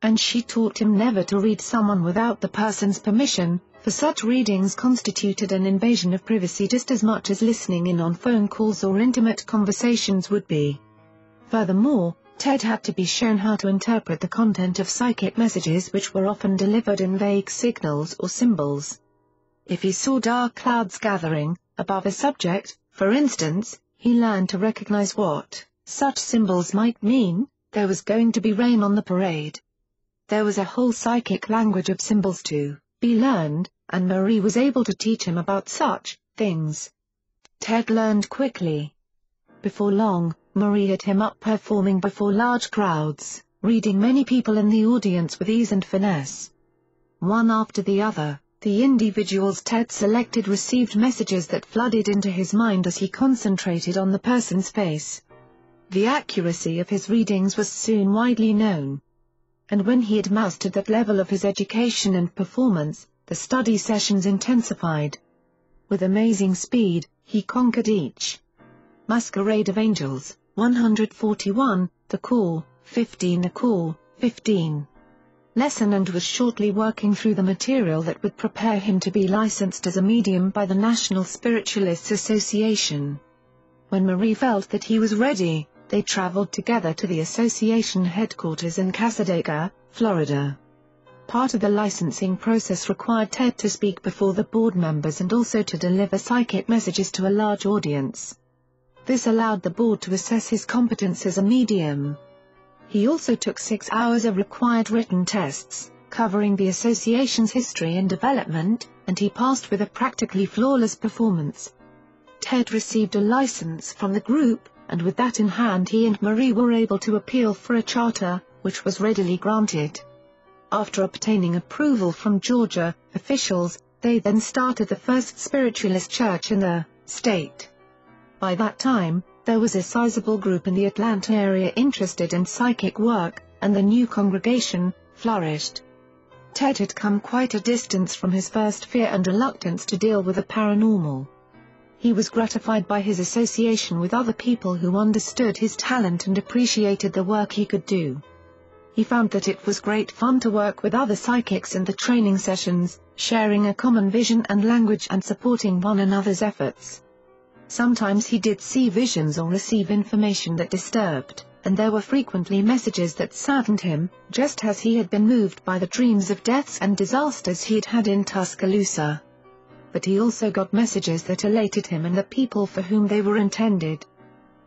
And she taught him never to read someone without the person's permission, for such readings constituted an invasion of privacy just as much as listening in on phone calls or intimate conversations would be. Furthermore, Ted had to be shown how to interpret the content of psychic messages which were often delivered in vague signals or symbols. If he saw dark clouds gathering, above a subject, for instance, he learned to recognize what such symbols might mean, there was going to be rain on the parade. There was a whole psychic language of symbols to be learned, and Marie was able to teach him about such things. Ted learned quickly. Before long, Marie had him up performing before large crowds, reading many people in the audience with ease and finesse. One after the other, the individuals Ted selected received messages that flooded into his mind as he concentrated on the person's face. The accuracy of his readings was soon widely known. And when he had mastered that level of his education and performance, the study sessions intensified. With amazing speed, he conquered each. Masquerade of Angels 141, The Call, 15 The Call, 15. Lesson and was shortly working through the material that would prepare him to be licensed as a medium by the National Spiritualists Association. When Marie felt that he was ready, they traveled together to the association headquarters in Cassadaga, Florida. Part of the licensing process required Ted to speak before the board members and also to deliver psychic messages to a large audience. This allowed the board to assess his competence as a medium. He also took six hours of required written tests, covering the association's history and development, and he passed with a practically flawless performance. Ted received a license from the group, and with that in hand he and Marie were able to appeal for a charter, which was readily granted. After obtaining approval from Georgia officials, they then started the first spiritualist church in the state. By that time, there was a sizable group in the Atlanta area interested in psychic work, and the new congregation flourished. Ted had come quite a distance from his first fear and reluctance to deal with the paranormal. He was gratified by his association with other people who understood his talent and appreciated the work he could do. He found that it was great fun to work with other psychics in the training sessions, sharing a common vision and language and supporting one another's efforts. Sometimes he did see visions or receive information that disturbed, and there were frequently messages that saddened him, just as he had been moved by the dreams of deaths and disasters he'd had in Tuscaloosa. But he also got messages that elated him and the people for whom they were intended.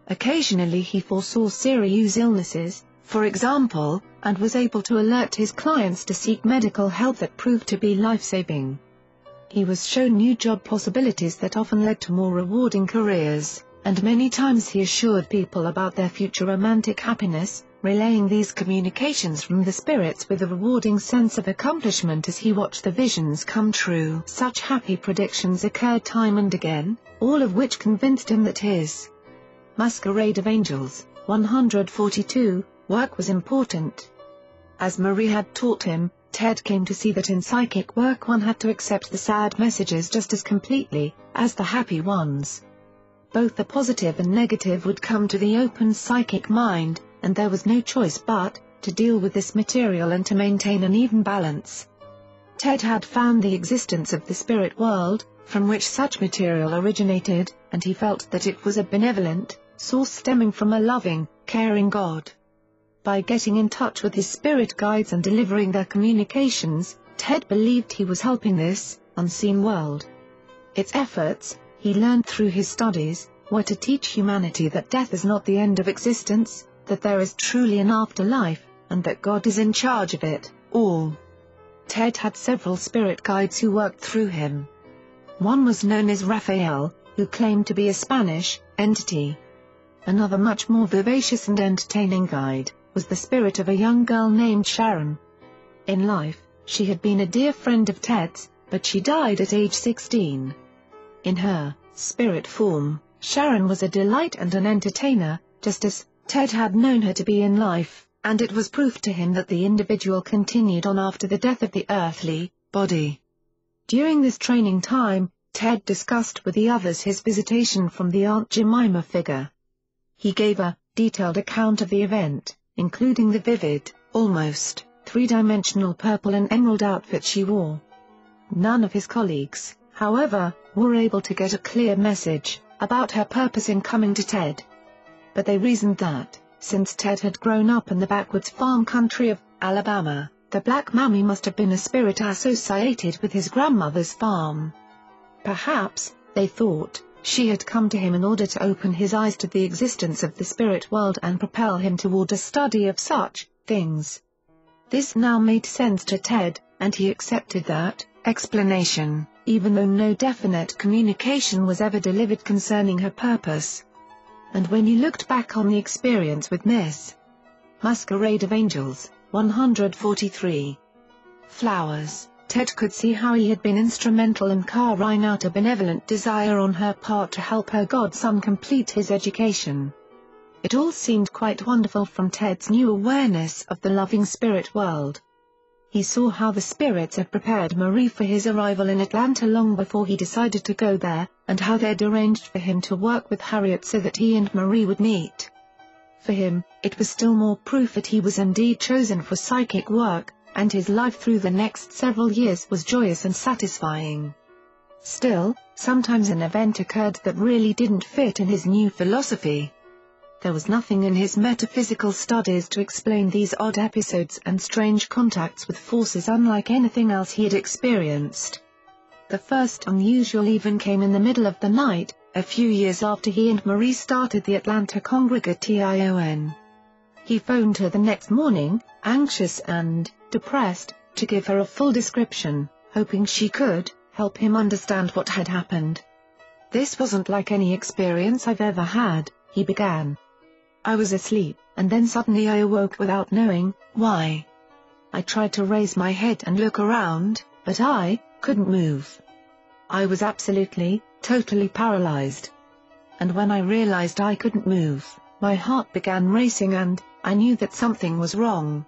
Occasionally he foresaw serious illnesses, for example, and was able to alert his clients to seek medical help that proved to be life-saving. He was shown new job possibilities that often led to more rewarding careers, and many times he assured people about their future romantic happiness, relaying these communications from the spirits with a rewarding sense of accomplishment as he watched the visions come true. Such happy predictions occurred time and again, all of which convinced him that his Masquerade of Angels, 142, work was important. As Marie had taught him, Ted came to see that in psychic work one had to accept the sad messages just as completely, as the happy ones. Both the positive and negative would come to the open psychic mind, and there was no choice but, to deal with this material and to maintain an even balance. Ted had found the existence of the spirit world, from which such material originated, and he felt that it was a benevolent, source stemming from a loving, caring God. By getting in touch with his spirit guides and delivering their communications, Ted believed he was helping this unseen world. Its efforts, he learned through his studies, were to teach humanity that death is not the end of existence, that there is truly an afterlife, and that God is in charge of it all. Ted had several spirit guides who worked through him. One was known as Raphael, who claimed to be a Spanish entity. Another much more vivacious and entertaining guide, was the spirit of a young girl named Sharon. In life, she had been a dear friend of Ted's, but she died at age 16. In her spirit form, Sharon was a delight and an entertainer, just as Ted had known her to be in life, and it was proof to him that the individual continued on after the death of the earthly body. During this training time, Ted discussed with the others his visitation from the Aunt Jemima figure. He gave a detailed account of the event, including the vivid, almost three-dimensional purple and emerald outfit she wore. None of his colleagues, however, were able to get a clear message about her purpose in coming to Ted. But they reasoned that, since Ted had grown up in the backwoods farm country of Alabama, the Black Mammy must have been a spirit associated with his grandmother's farm. Perhaps, they thought, she had come to him in order to open his eyes to the existence of the spirit world and propel him toward a study of such things. This now made sense to Ted, and he accepted that explanation even though no definite communication was ever delivered concerning her purpose. And when he looked back on the experience with Miss Masquerade of Angels, 143 Flowers, Ted could see how he had been instrumental in carrying out a benevolent desire on her part to help her godson complete his education. It all seemed quite wonderful from Ted's new awareness of the loving spirit world. He saw how the spirits had prepared Marie for his arrival in Atlanta long before he decided to go there, and how they'd arranged for him to work with Harriet so that he and Marie would meet. For him, it was still more proof that he was indeed chosen for psychic work, and his life through the next several years was joyous and satisfying. Still, sometimes an event occurred that really didn't fit in his new philosophy. There was nothing in his metaphysical studies to explain these odd episodes and strange contacts with forces unlike anything else he had experienced. The first unusual even came in the middle of the night, a few years after he and Marie started the Atlanta Congregation. He phoned her the next morning, anxious and depressed, to give her a full description, hoping she could help him understand what had happened. This wasn't like any experience I've ever had, he began. I was asleep, and then suddenly I awoke without knowing why. I tried to raise my head and look around, but I couldn't move. I was absolutely, totally paralyzed. And when I realized I couldn't move, my heart began racing and I knew that something was wrong.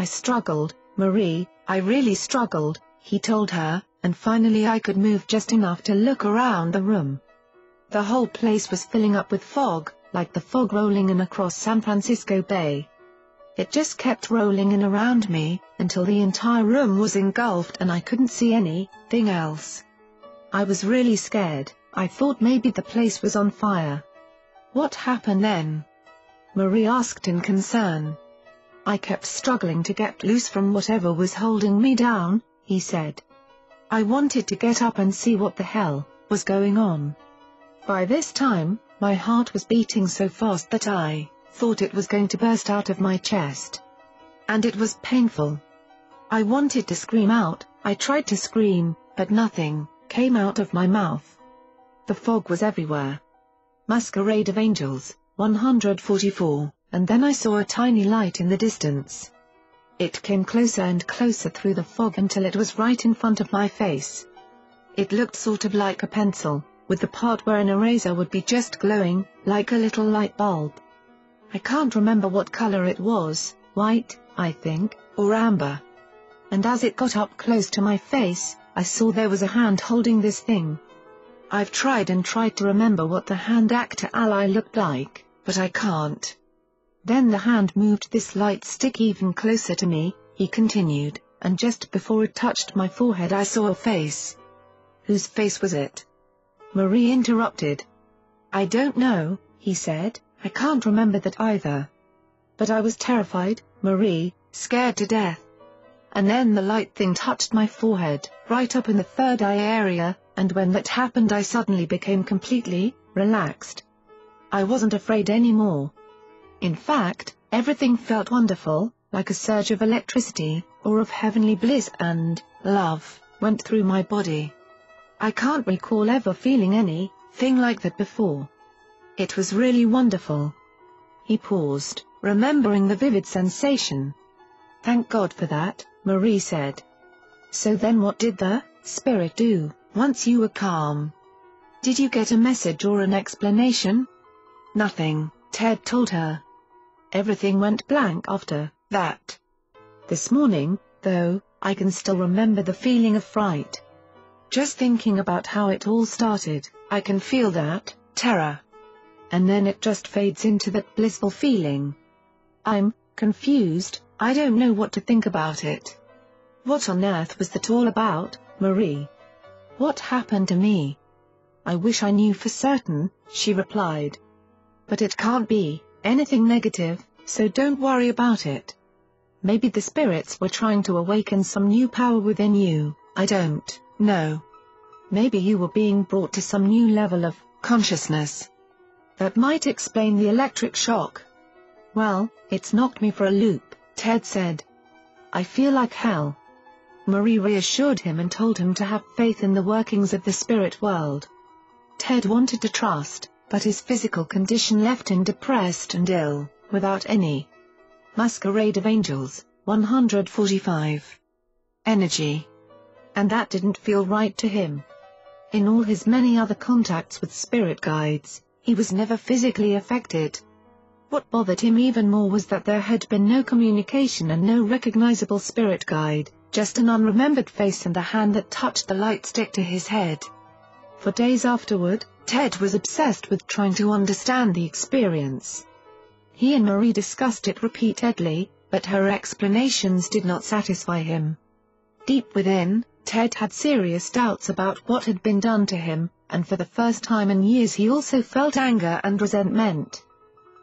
I struggled, Marie, I really struggled, he told her, and finally I could move just enough to look around the room. The whole place was filling up with fog, like the fog rolling in across San Francisco Bay. It just kept rolling in around me, until the entire room was engulfed and I couldn't see anything else. I was really scared, I thought maybe the place was on fire. What happened then? Marie asked in concern. I kept struggling to get loose from whatever was holding me down, he said. I wanted to get up and see what the hell was going on. By this time, my heart was beating so fast that I thought it was going to burst out of my chest. And it was painful. I wanted to scream out, I tried to scream, but nothing came out of my mouth. The fog was everywhere. Masquerade of Angels, 144, and then I saw a tiny light in the distance. It came closer and closer through the fog until it was right in front of my face. It looked sort of like a pencil, with the part where an eraser would be just glowing, like a little light bulb. I can't remember what color it was, white, I think, or amber. And as it got up close to my face, I saw there was a hand holding this thing. I've tried and tried to remember what the hand actor ally looked like, but I can't. Then the hand moved this light stick even closer to me, he continued, and just before it touched my forehead I saw a face. Whose face was it? Marie interrupted. I don't know, he said, I can't remember that either. but I was terrified, Marie, scared to death. And then the light thing touched my forehead, right up in the third eye area, and when that happened I suddenly became completely, relaxed. I wasn't afraid anymore. In fact, everything felt wonderful, like a surge of electricity, or of heavenly bliss and love, went through my body. I can't recall ever feeling any thing like that before. It was really wonderful. He paused, remembering the vivid sensation. Thank God for that, Marie said. So then what did the spirit do, once you were calm? Did you get a message or an explanation? Nothing, Ted told her. Everything went blank after that. This morning, though, I can still remember the feeling of fright. Just thinking about how it all started, I can feel that terror. And then it just fades into that blissful feeling. I'm confused, I don't know what to think about it. What on earth was that all about, Marie? What happened to me? I wish I knew for certain, she replied. But it can't be anything negative, so don't worry about it. Maybe the spirits were trying to awaken some new power within you, I don't know. Maybe you were being brought to some new level of consciousness. That might explain the electric shock. Well, it's knocked me for a loop. Ted said. I feel like hell. Marie reassured him and told him to have faith in the workings of the spirit world. Ted wanted to trust, but his physical condition left him depressed and ill, without any Masquerade of Angels, 145. Energy. And that didn't feel right to him. In all his many other contacts with spirit guides, he was never physically affected. What bothered him even more was that there had been no communication and no recognizable spirit guide, just an unremembered face and a hand that touched the light stick to his head. For days afterward, Ted was obsessed with trying to understand the experience. He and Marie discussed it repeatedly, but her explanations did not satisfy him. Deep within, Ted had serious doubts about what had been done to him, and for the first time in years he also felt anger and resentment.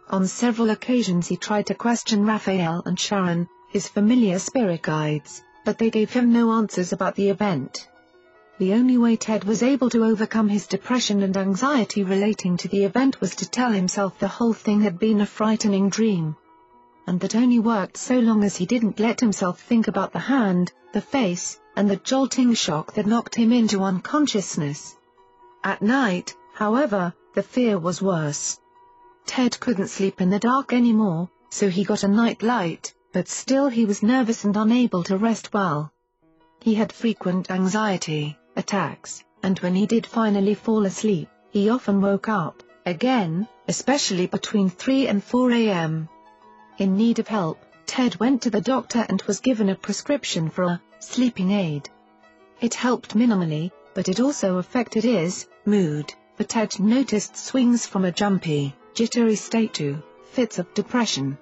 On several occasions he tried to question Raphael and Sharon, his familiar spirit guides, but they gave him no answers about the event. The only way Ted was able to overcome his depression and anxiety relating to the event was to tell himself the whole thing had been a frightening dream. And that only worked so long as he didn't let himself think about the hand, the face, and the jolting shock that knocked him into unconsciousness. At night, however, the fear was worse. Ted couldn't sleep in the dark anymore, so he got a night light, but still he was nervous and unable to rest well. He had frequent anxiety attacks, and when he did finally fall asleep, he often woke up, again, especially between 3 and 4 a.m. In need of help, Ted went to the doctor and was given a prescription for a sleeping aid. It helped minimally, but it also affected his mood, for Ted noticed swings from a jumpy, jittery state to fits of depression.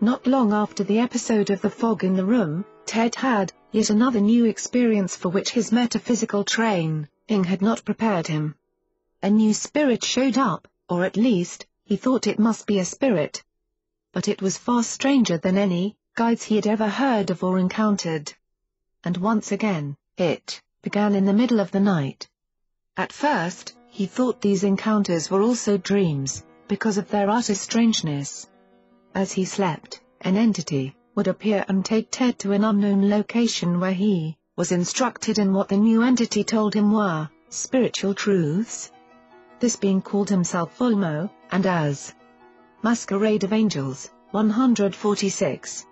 Not long after the episode of the fog in the room, Ted had yet another new experience for which his metaphysical training had not prepared him. A new spirit showed up, or at least, he thought it must be a spirit. But it was far stranger than any guides he had ever heard of or encountered. And once again, it began in the middle of the night. At first, he thought these encounters were also dreams, because of their utter strangeness. As he slept, an entity would appear and take Ted to an unknown location where he was instructed in what the new entity told him were spiritual truths. This being called himself Volmo, and as Masquerade of Angels, 146.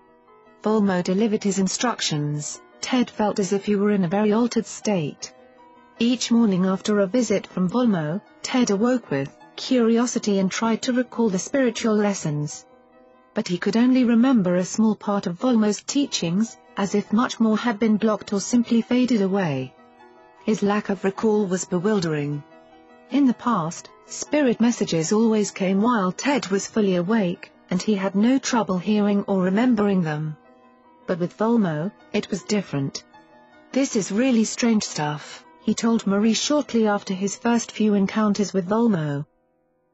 Volmo delivered his instructions, Ted felt as if he were in a very altered state. Each morning after a visit from Volmo, Ted awoke with curiosity and tried to recall the spiritual lessons. But he could only remember a small part of Volmo's teachings, as if much more had been blocked or simply faded away. His lack of recall was bewildering. In the past, spirit messages always came while Ted was fully awake, and he had no trouble hearing or remembering them. But with Volmo, it was different. This is really strange stuff, he told Marie shortly after his first few encounters with Volmo.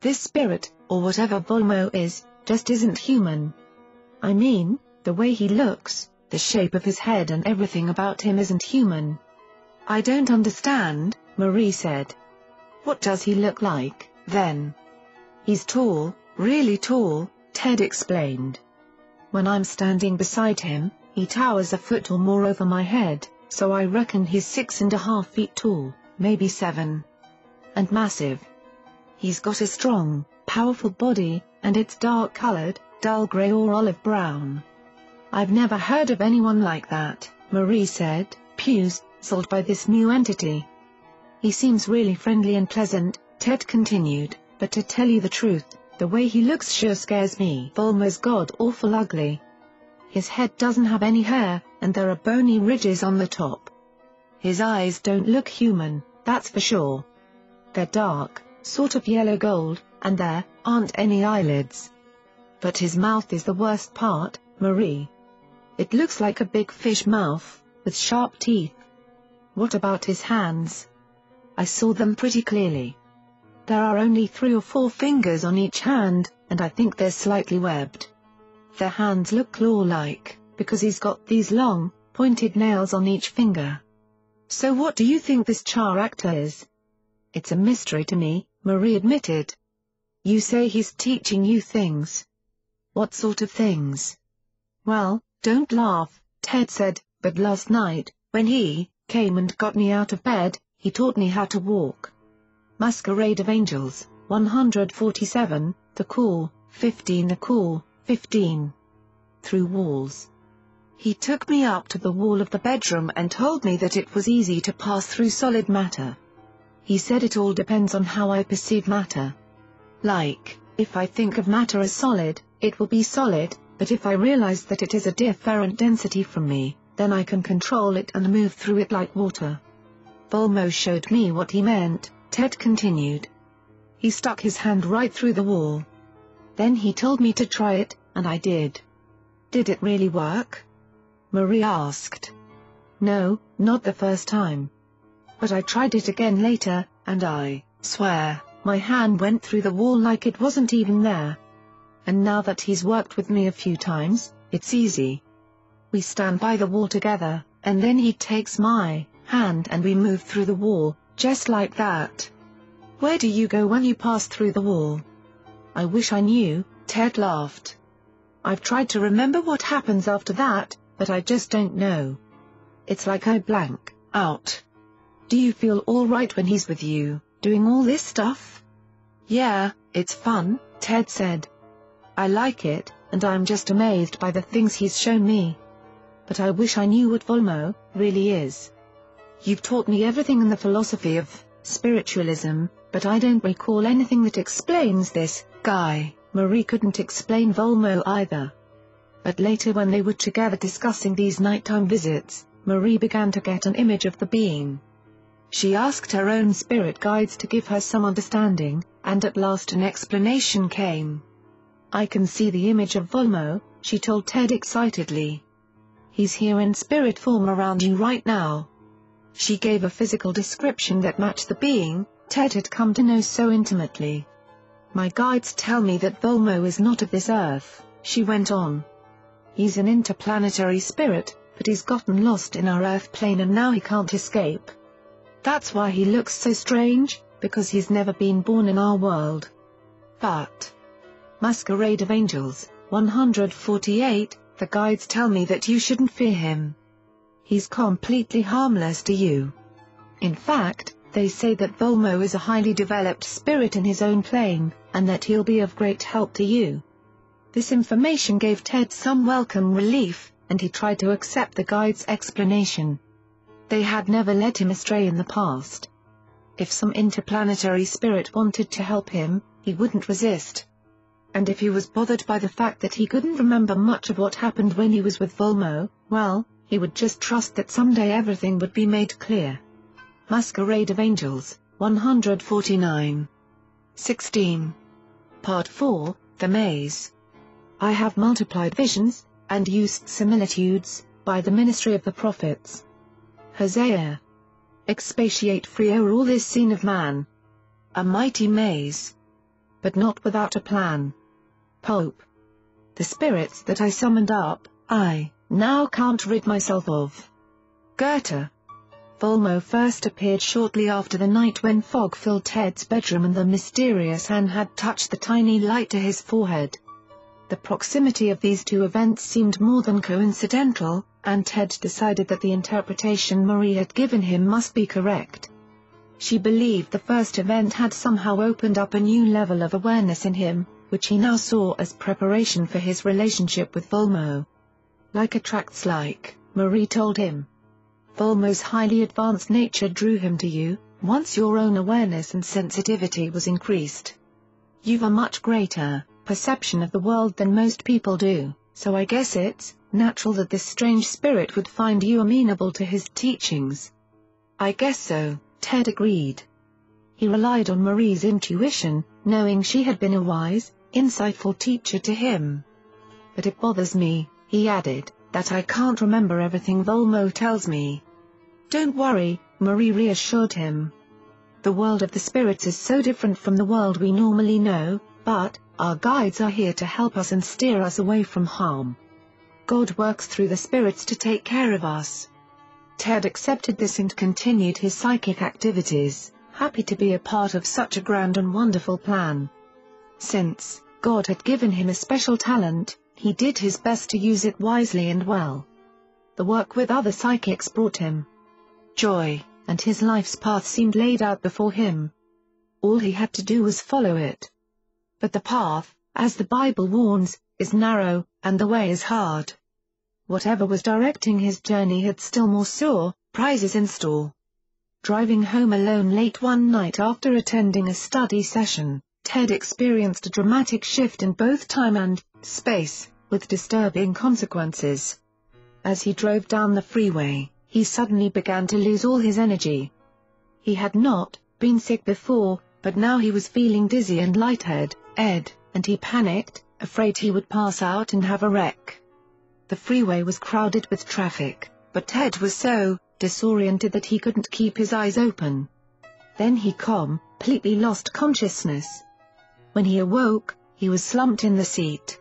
This spirit, or whatever Volmo is, just isn't human. I mean, the way he looks, the shape of his head and everything about him isn't human. I don't understand, Marie said. What does he look like, then? He's tall, really tall, Ted explained. When I'm standing beside him, he towers a foot or more over my head, so I reckon he's six and a half feet tall, maybe seven. And massive. He's got a strong, powerful body, and it's dark-colored, dull gray or olive brown. I've never heard of anyone like that, Marie said, Pews, sold by this new entity. He seems really friendly and pleasant, Ted continued, but to tell you the truth, the way he looks sure scares me. Volmo's god-awful ugly. His head doesn't have any hair, and there are bony ridges on the top. His eyes don't look human, that's for sure. They're dark, sort of yellow gold, and there aren't any eyelids. But his mouth is the worst part, Marie. It looks like a big fish mouth, with sharp teeth. What about his hands? I saw them pretty clearly. There are only three or four fingers on each hand, and I think they're slightly webbed. Their hands look claw-like, because he's got these long, pointed nails on each finger. So what do you think this char actor is? It's a mystery to me, Marie admitted. You say he's teaching you things. What sort of things? Well, don't laugh, Ted said, but last night, when he came and got me out of bed, he taught me how to walk. Masquerade of Angels, 147, The Call, 15 The Call, 15. Through walls. He took me up to the wall of the bedroom and told me that it was easy to pass through solid matter. He said it all depends on how I perceive matter. Like, if I think of matter as solid, it will be solid, but if I realize that it is a different density from me, then I can control it and move through it like water. Volmo showed me what he meant, Ted continued. He stuck his hand right through the wall. Then he told me to try it, and I did. Did it really work? Marie asked. No, not the first time. But I tried it again later, and I swear, my hand went through the wall like it wasn't even there. And now that he's worked with me a few times, it's easy. We stand by the wall together, and then he takes my hand and we move through the wall, just like that. Where do you go when you pass through the wall? I wish I knew, Ted laughed. I've tried to remember what happens after that, but I just don't know. It's like I blank out. Do you feel alright when he's with you, doing all this stuff? Yeah, it's fun, Ted said. I like it, and I'm just amazed by the things he's shown me. But I wish I knew what Volmo really is. You've taught me everything in the philosophy of spiritualism, but I don't recall anything that explains this guy. Marie couldn't explain Volmo either. But later when they were together discussing these nighttime visits, Marie began to get an image of the being. She asked her own spirit guides to give her some understanding, and at last an explanation came. I can see the image of Volmo, she told Ted excitedly. He's here in spirit form around you right now. She gave a physical description that matched the being, Ted had come to know so intimately. My guides tell me that Volmo is not of this earth, she went on. He's an interplanetary spirit, but he's gotten lost in our earth plane and now he can't escape. That's why he looks so strange, because he's never been born in our world. But. Masquerade of Angels, 148, the guides tell me that you shouldn't fear him. He's completely harmless to you. In fact, they say that Volmo is a highly developed spirit in his own plane, and that he'll be of great help to you. This information gave Ted some welcome relief, and he tried to accept the guide's explanation. They had never led him astray in the past. If some interplanetary spirit wanted to help him, he wouldn't resist. And if he was bothered by the fact that he couldn't remember much of what happened when he was with Volmo, well, he would just trust that someday everything would be made clear. Masquerade of Angels, 149. 16. Part 4, The Maze. I have multiplied visions, and used similitudes, by the ministry of the prophets. Hosea. Expatiate free o'er all this scene of man. A mighty maze. But not without a plan. Pope. The spirits that I summoned up, I, now can't rid myself of. Goethe. Volmo first appeared shortly after the night when fog filled Ted's bedroom and the mysterious hand had touched the tiny light to his forehead. The proximity of these two events seemed more than coincidental, and Ted decided that the interpretation Marie had given him must be correct. She believed the first event had somehow opened up a new level of awareness in him, which he now saw as preparation for his relationship with Volmo. Like attracts like, Marie told him. Volmo's highly advanced nature drew him to you, once your own awareness and sensitivity was increased. You've a much greater perception of the world than most people do, so I guess it's natural that this strange spirit would find you amenable to his teachings. I guess so, Ted agreed. He relied on Marie's intuition, knowing she had been a wise, insightful teacher to him. But it bothers me, he added, that I can't remember everything Volmo tells me. Don't worry, Marie reassured him. The world of the spirits is so different from the world we normally know, but, our guides are here to help us and steer us away from harm. God works through the spirits to take care of us. Ted accepted this and continued his psychic activities, happy to be a part of such a grand and wonderful plan. Since God had given him a special talent, he did his best to use it wisely and well. The work with other psychics brought him joy, and his life's path seemed laid out before him. All he had to do was follow it. But the path, as the Bible warns, is narrow, and the way is hard. Whatever was directing his journey had still more sure prizes in store. Driving home alone late one night after attending a study session, Ted experienced a dramatic shift in both time and space, with disturbing consequences. As he drove down the freeway, he suddenly began to lose all his energy. He had not been sick before, but now he was feeling dizzy and lightheaded, Ed, and he panicked, afraid he would pass out and have a wreck. The freeway was crowded with traffic, but Ted was so disoriented that he couldn't keep his eyes open. Then he completely lost consciousness. When he awoke, he was slumped in the seat.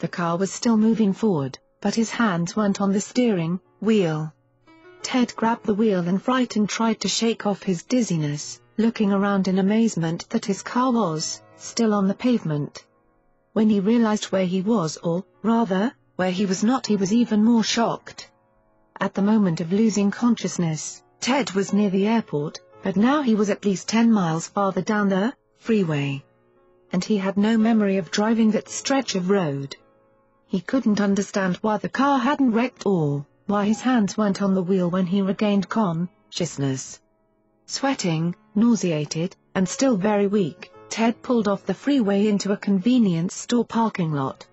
The car was still moving forward, but his hands weren't on the steering wheel. Ted grabbed the wheel and frightened tried to shake off his dizziness, looking around in amazement that his car was still on the pavement. When he realized where he was or, rather, where he was not he was even more shocked. At the moment of losing consciousness, Ted was near the airport, but now he was at least 10 miles farther down the freeway and he had no memory of driving that stretch of road. He couldn't understand why the car hadn't wrecked or why his hands weren't on the wheel when he regained consciousness. Sweating, nauseated, and still very weak, Ted pulled off the freeway into a convenience store parking lot.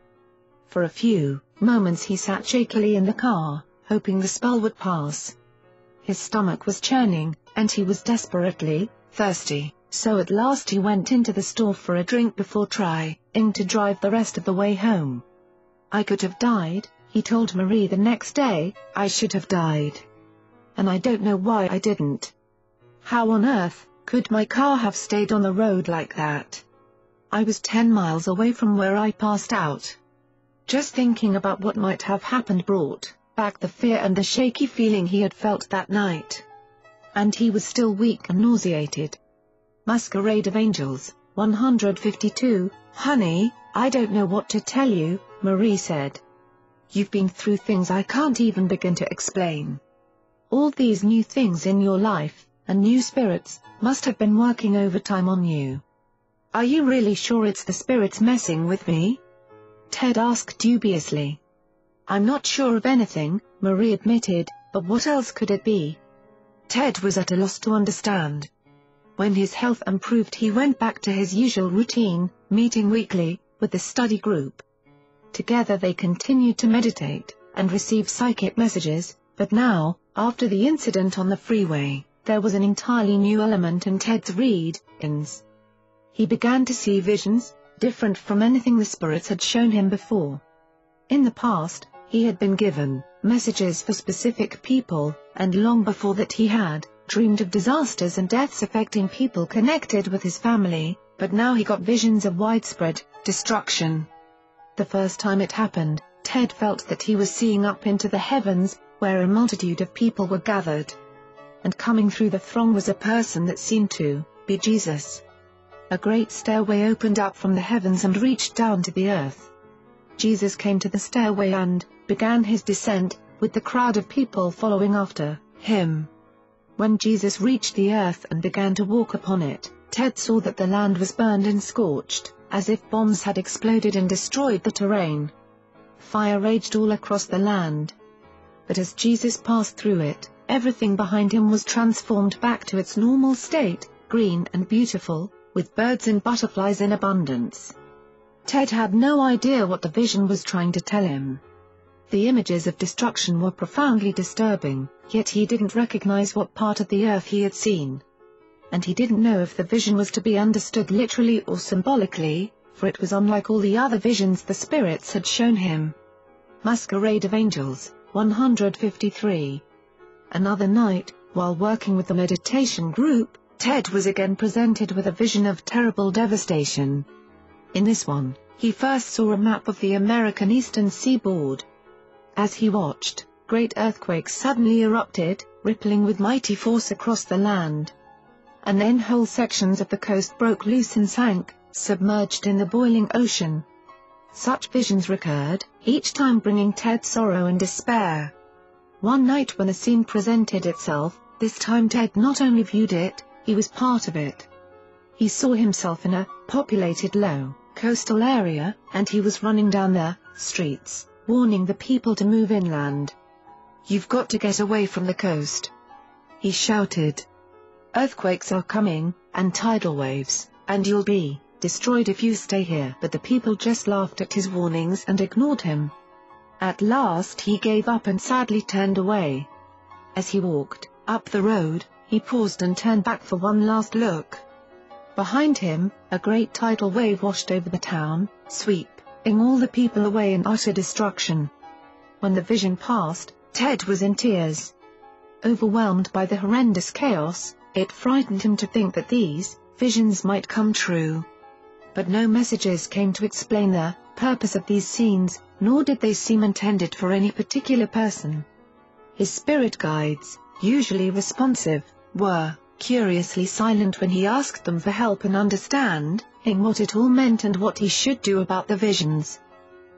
For a few moments he sat shakily in the car, hoping the spell would pass. His stomach was churning, and he was desperately thirsty so at last he went into the store for a drink before trying to drive the rest of the way home. I could have died, he told Marie the next day, I should have died. And I don't know why I didn't. How on earth could my car have stayed on the road like that? I was 10 miles away from where I passed out. Just thinking about what might have happened brought back the fear and the shaky feeling he had felt that night. And he was still weak and nauseated. Masquerade of Angels, 152, Honey, I don't know what to tell you, Marie said. You've been through things I can't even begin to explain. All these new things in your life, and new spirits, must have been working overtime on you. Are you really sure it's the spirits messing with me? Ted asked dubiously. I'm not sure of anything, Marie admitted, but what else could it be? Ted was at a loss to understand. When his health improved he went back to his usual routine, meeting weekly, with the study group. Together they continued to meditate, and receive psychic messages, but now, after the incident on the freeway, there was an entirely new element in Ted's read-ins. He began to see visions, different from anything the spirits had shown him before. In the past, he had been given messages for specific people, and long before that he had dreamed of disasters and deaths affecting people connected with his family, but now he got visions of widespread destruction. The first time it happened, Ted felt that he was seeing up into the heavens, where a multitude of people were gathered. And coming through the throng was a person that seemed to be Jesus. A great stairway opened up from the heavens and reached down to the earth. Jesus came to the stairway and began his descent, with the crowd of people following after him. When Jesus reached the earth and began to walk upon it, Ted saw that the land was burned and scorched, as if bombs had exploded and destroyed the terrain. Fire raged all across the land, but as Jesus passed through it, everything behind him was transformed back to its normal state, green and beautiful, with birds and butterflies in abundance. Ted had no idea what the vision was trying to tell him. The images of destruction were profoundly disturbing, yet he didn't recognize what part of the earth he had seen. And he didn't know if the vision was to be understood literally or symbolically, for it was unlike all the other visions the spirits had shown him. Masquerade of Angels 153. Another night, while working with the meditation group, Ted was again presented with a vision of terrible devastation. In this one, he first saw a map of the American eastern seaboard. As he watched, great earthquakes suddenly erupted, rippling with mighty force across the land. And then whole sections of the coast broke loose and sank, submerged in the boiling ocean. Such visions recurred, each time bringing Ted sorrow and despair. One night when a scene presented itself, this time Ted not only viewed it, he was part of it. He saw himself in a populated low, coastal area, and he was running down the streets, warning the people to move inland. You've got to get away from the coast. He shouted. Earthquakes are coming, and tidal waves, and you'll be destroyed if you stay here. But the people just laughed at his warnings and ignored him. At last he gave up and sadly turned away. As he walked up the road, he paused and turned back for one last look. Behind him, a great tidal wave washed over the town, sweeping all the people away in utter destruction. When the vision passed, Ted was in tears. Overwhelmed by the horrendous chaos, it frightened him to think that these visions might come true but no messages came to explain the purpose of these scenes, nor did they seem intended for any particular person. His spirit guides, usually responsive, were curiously silent when he asked them for help in understanding what it all meant and what he should do about the visions.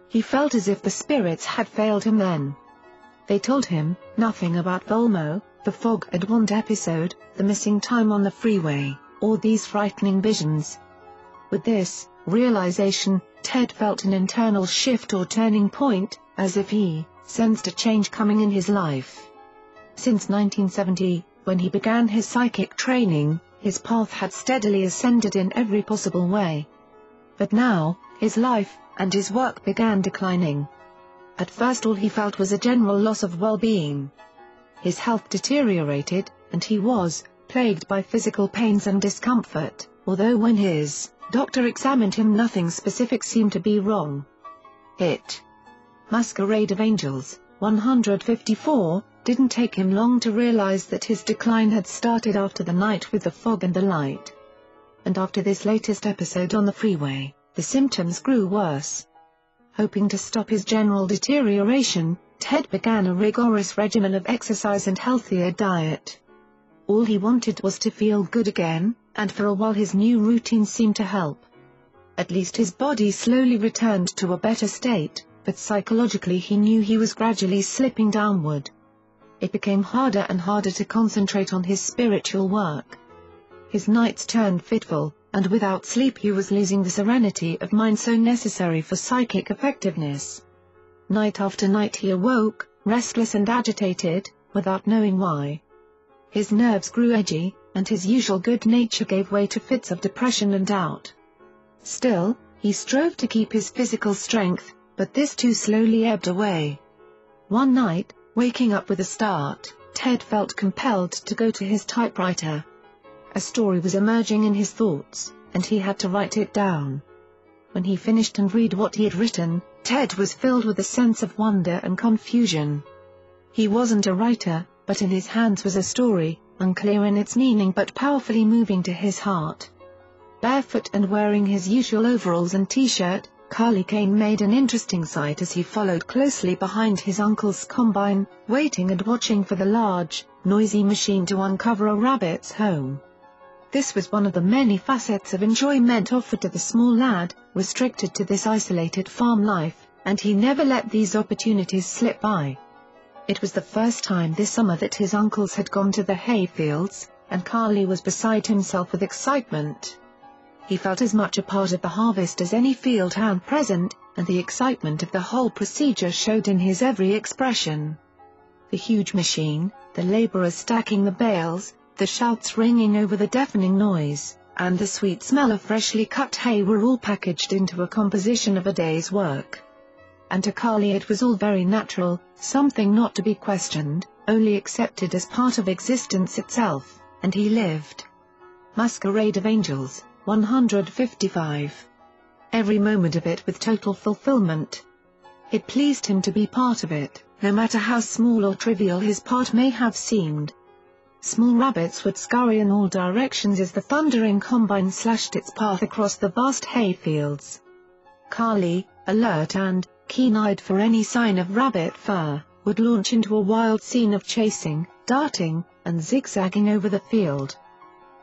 He felt as if the spirits had failed him then. They told him nothing about Volmo, the fog and wand episode, the missing time on the freeway, or these frightening visions. With this realization, Ted felt an internal shift or turning point, as if he sensed a change coming in his life. Since 1970, when he began his psychic training, his path had steadily ascended in every possible way. But now, his life and his work began declining. At first all he felt was a general loss of well-being. His health deteriorated, and he was plagued by physical pains and discomfort, although when his Doctor examined him nothing specific seemed to be wrong. It. Masquerade of Angels, 154, didn't take him long to realize that his decline had started after the night with the fog and the light. And after this latest episode on the freeway, the symptoms grew worse. Hoping to stop his general deterioration, Ted began a rigorous regimen of exercise and healthier diet. All he wanted was to feel good again, and for a while his new routine seemed to help. At least his body slowly returned to a better state, but psychologically he knew he was gradually slipping downward. It became harder and harder to concentrate on his spiritual work. His nights turned fitful, and without sleep he was losing the serenity of mind so necessary for psychic effectiveness. Night after night he awoke, restless and agitated, without knowing why. His nerves grew edgy, and his usual good nature gave way to fits of depression and doubt. Still, he strove to keep his physical strength, but this too slowly ebbed away. One night, waking up with a start, Ted felt compelled to go to his typewriter. A story was emerging in his thoughts, and he had to write it down. When he finished and read what he had written, Ted was filled with a sense of wonder and confusion. He wasn't a writer, but in his hands was a story, unclear in its meaning but powerfully moving to his heart. Barefoot and wearing his usual overalls and t-shirt, Carly Kane made an interesting sight as he followed closely behind his uncle's combine, waiting and watching for the large, noisy machine to uncover a rabbit's home. This was one of the many facets of enjoyment offered to the small lad, restricted to this isolated farm life, and he never let these opportunities slip by. It was the first time this summer that his uncles had gone to the hayfields, and Carly was beside himself with excitement. He felt as much a part of the harvest as any field hand present, and the excitement of the whole procedure showed in his every expression. The huge machine, the laborers stacking the bales, the shouts ringing over the deafening noise, and the sweet smell of freshly cut hay were all packaged into a composition of a day's work. And to Carly it was all very natural, something not to be questioned, only accepted as part of existence itself, and he lived. Masquerade of Angels 155. Every moment of it with total fulfillment. It pleased him to be part of it, no matter how small or trivial his part may have seemed. Small rabbits would scurry in all directions as the thundering combine slashed its path across the vast hayfields. Carly, alert and, keen-eyed for any sign of rabbit fur, would launch into a wild scene of chasing, darting, and zigzagging over the field.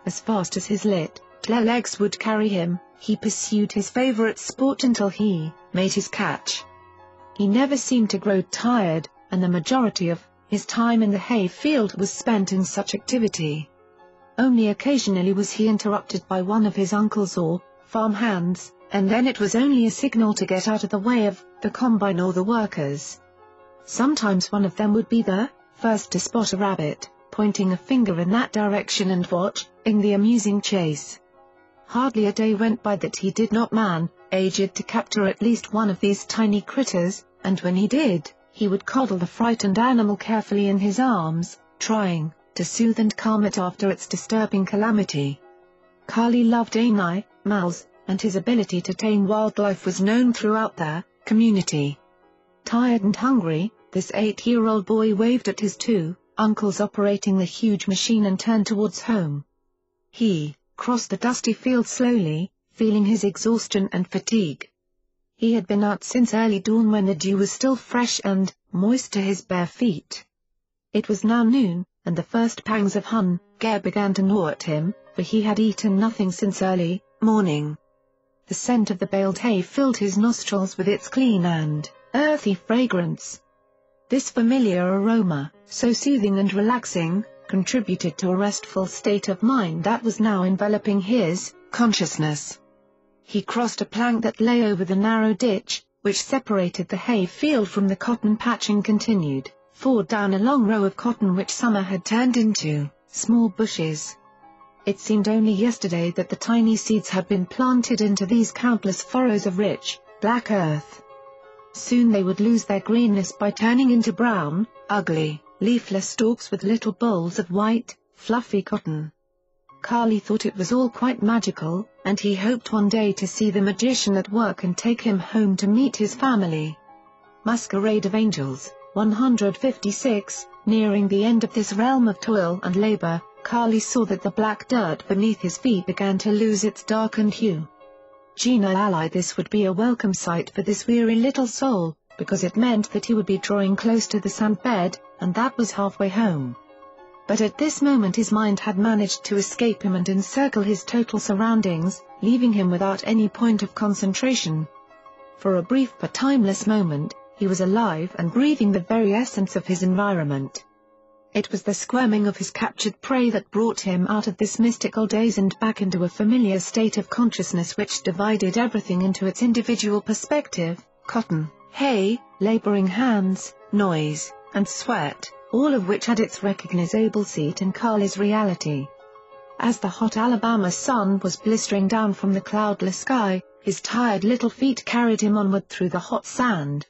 As fast as his lit, legs would carry him, he pursued his favorite sport until he made his catch. He never seemed to grow tired, and the majority of his time in the hay field was spent in such activity. Only occasionally was he interrupted by one of his uncles or farm hands, and then it was only a signal to get out of the way of the combine or the workers. Sometimes one of them would be the first to spot a rabbit, pointing a finger in that direction and watch, in the amusing chase. Hardly a day went by that he did not man, aged to capture at least one of these tiny critters, and when he did, he would coddle the frightened animal carefully in his arms, trying to soothe and calm it after its disturbing calamity. Carly loved Ani, Mals, and his ability to tame wildlife was known throughout their community. Tired and hungry, this eight-year-old boy waved at his two uncles operating the huge machine and turned towards home. He crossed the dusty field slowly, feeling his exhaustion and fatigue. He had been out since early dawn when the dew was still fresh and moist to his bare feet. It was now noon, and the first pangs of hunger began to gnaw at him, for he had eaten nothing since early morning. The scent of the baled hay filled his nostrils with its clean and earthy fragrance. This familiar aroma, so soothing and relaxing, contributed to a restful state of mind that was now enveloping his consciousness. He crossed a plank that lay over the narrow ditch, which separated the hay field from the cotton patch and continued, forward down a long row of cotton which summer had turned into small bushes. It seemed only yesterday that the tiny seeds had been planted into these countless furrows of rich, black earth. Soon they would lose their greenness by turning into brown, ugly, leafless stalks with little bolls of white, fluffy cotton. Carly thought it was all quite magical, and he hoped one day to see the magician at work and take him home to meet his family. Masquerade of Angels, 156, nearing the end of this realm of toil and labor, Carly saw that the black dirt beneath his feet began to lose its darkened hue. Gina allied this would be a welcome sight for this weary little soul, because it meant that he would be drawing close to the sand bed, and that was halfway home. But at this moment his mind had managed to escape him and encircle his total surroundings, leaving him without any point of concentration. For a brief but timeless moment, he was alive and breathing the very essence of his environment. It was the squirming of his captured prey that brought him out of this mystical daze and back into a familiar state of consciousness which divided everything into its individual perspective, cotton, hay, laboring hands, noise, and sweat, all of which had its recognizable seat in Carly's reality. As the hot Alabama sun was blistering down from the cloudless sky, his tired little feet carried him onward through the hot sand.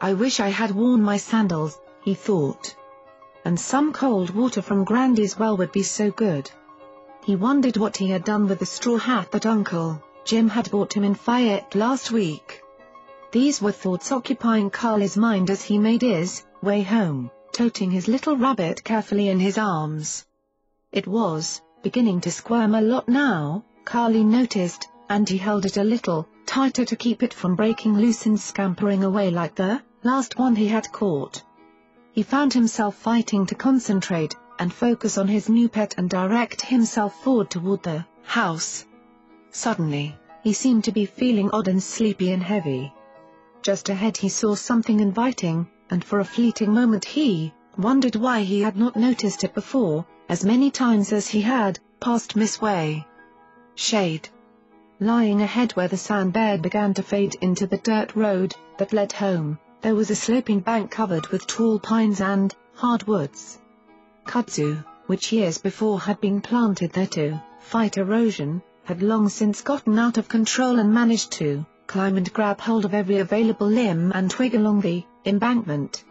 I wish I had worn my sandals, he thought. And some cold water from Grandy's well would be so good. He wondered what he had done with the straw hat that Uncle Jim had bought him in Fayette last week. These were thoughts occupying Carly's mind as he made his way home, toting his little rabbit carefully in his arms. It was beginning to squirm a lot now, Carly noticed, and he held it a little tighter to keep it from breaking loose and scampering away like the last one he had caught. He found himself fighting to concentrate and focus on his new pet and direct himself forward toward the house. Suddenly, he seemed to be feeling odd and sleepy and heavy. Just ahead he saw something inviting, and for a fleeting moment he wondered why he had not noticed it before, as many times as he had, passed Miss Way. Shade. Lying ahead where the sandbed began to fade into the dirt road that led home, there was a sloping bank covered with tall pines and hardwoods. Kudzu, which years before had been planted there to fight erosion, had long since gotten out of control and managed to climb and grab hold of every available limb and twig along the embankment.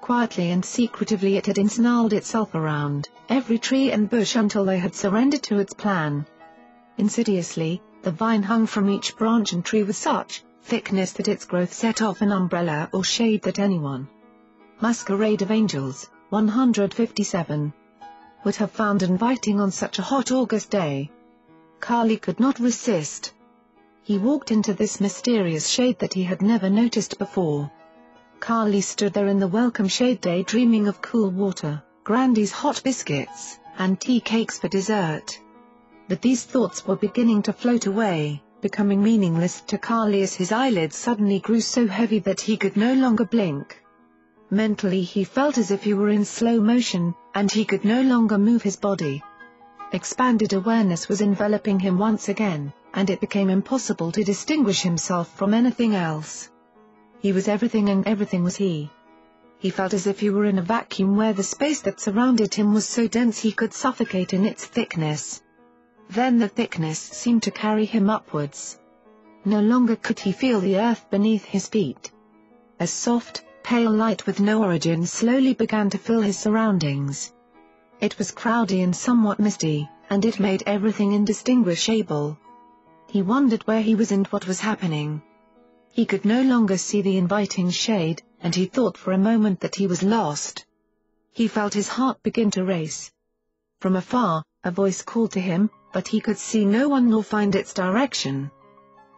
Quietly and secretively it had ensnarled itself around every tree and bush until they had surrendered to its plan. Insidiously, the vine hung from each branch and tree with such thickness that its growth set off an umbrella or shade that anyone. Masquerade of Angels, 157. Would have found inviting on such a hot August day. Carly could not resist. He walked into this mysterious shade that he had never noticed before. Carly stood there in the welcome shade day dreaming of cool water, Grandy's hot biscuits, and tea cakes for dessert. But these thoughts were beginning to float away, becoming meaningless to Carly as his eyelids suddenly grew so heavy that he could no longer blink. Mentally he felt as if he were in slow motion, and he could no longer move his body. Expanded awareness was enveloping him once again, and it became impossible to distinguish himself from anything else. He was everything and everything was he. He felt as if he were in a vacuum where the space that surrounded him was so dense he could suffocate in its thickness. Then the thickness seemed to carry him upwards. No longer could he feel the earth beneath his feet. A soft, pale light with no origin slowly began to fill his surroundings. It was cloudy and somewhat misty, and it made everything indistinguishable. He wondered where he was and what was happening. He could no longer see the inviting shade, and he thought for a moment that he was lost. He felt his heart begin to race. From afar, a voice called to him, but he could see no one nor find its direction.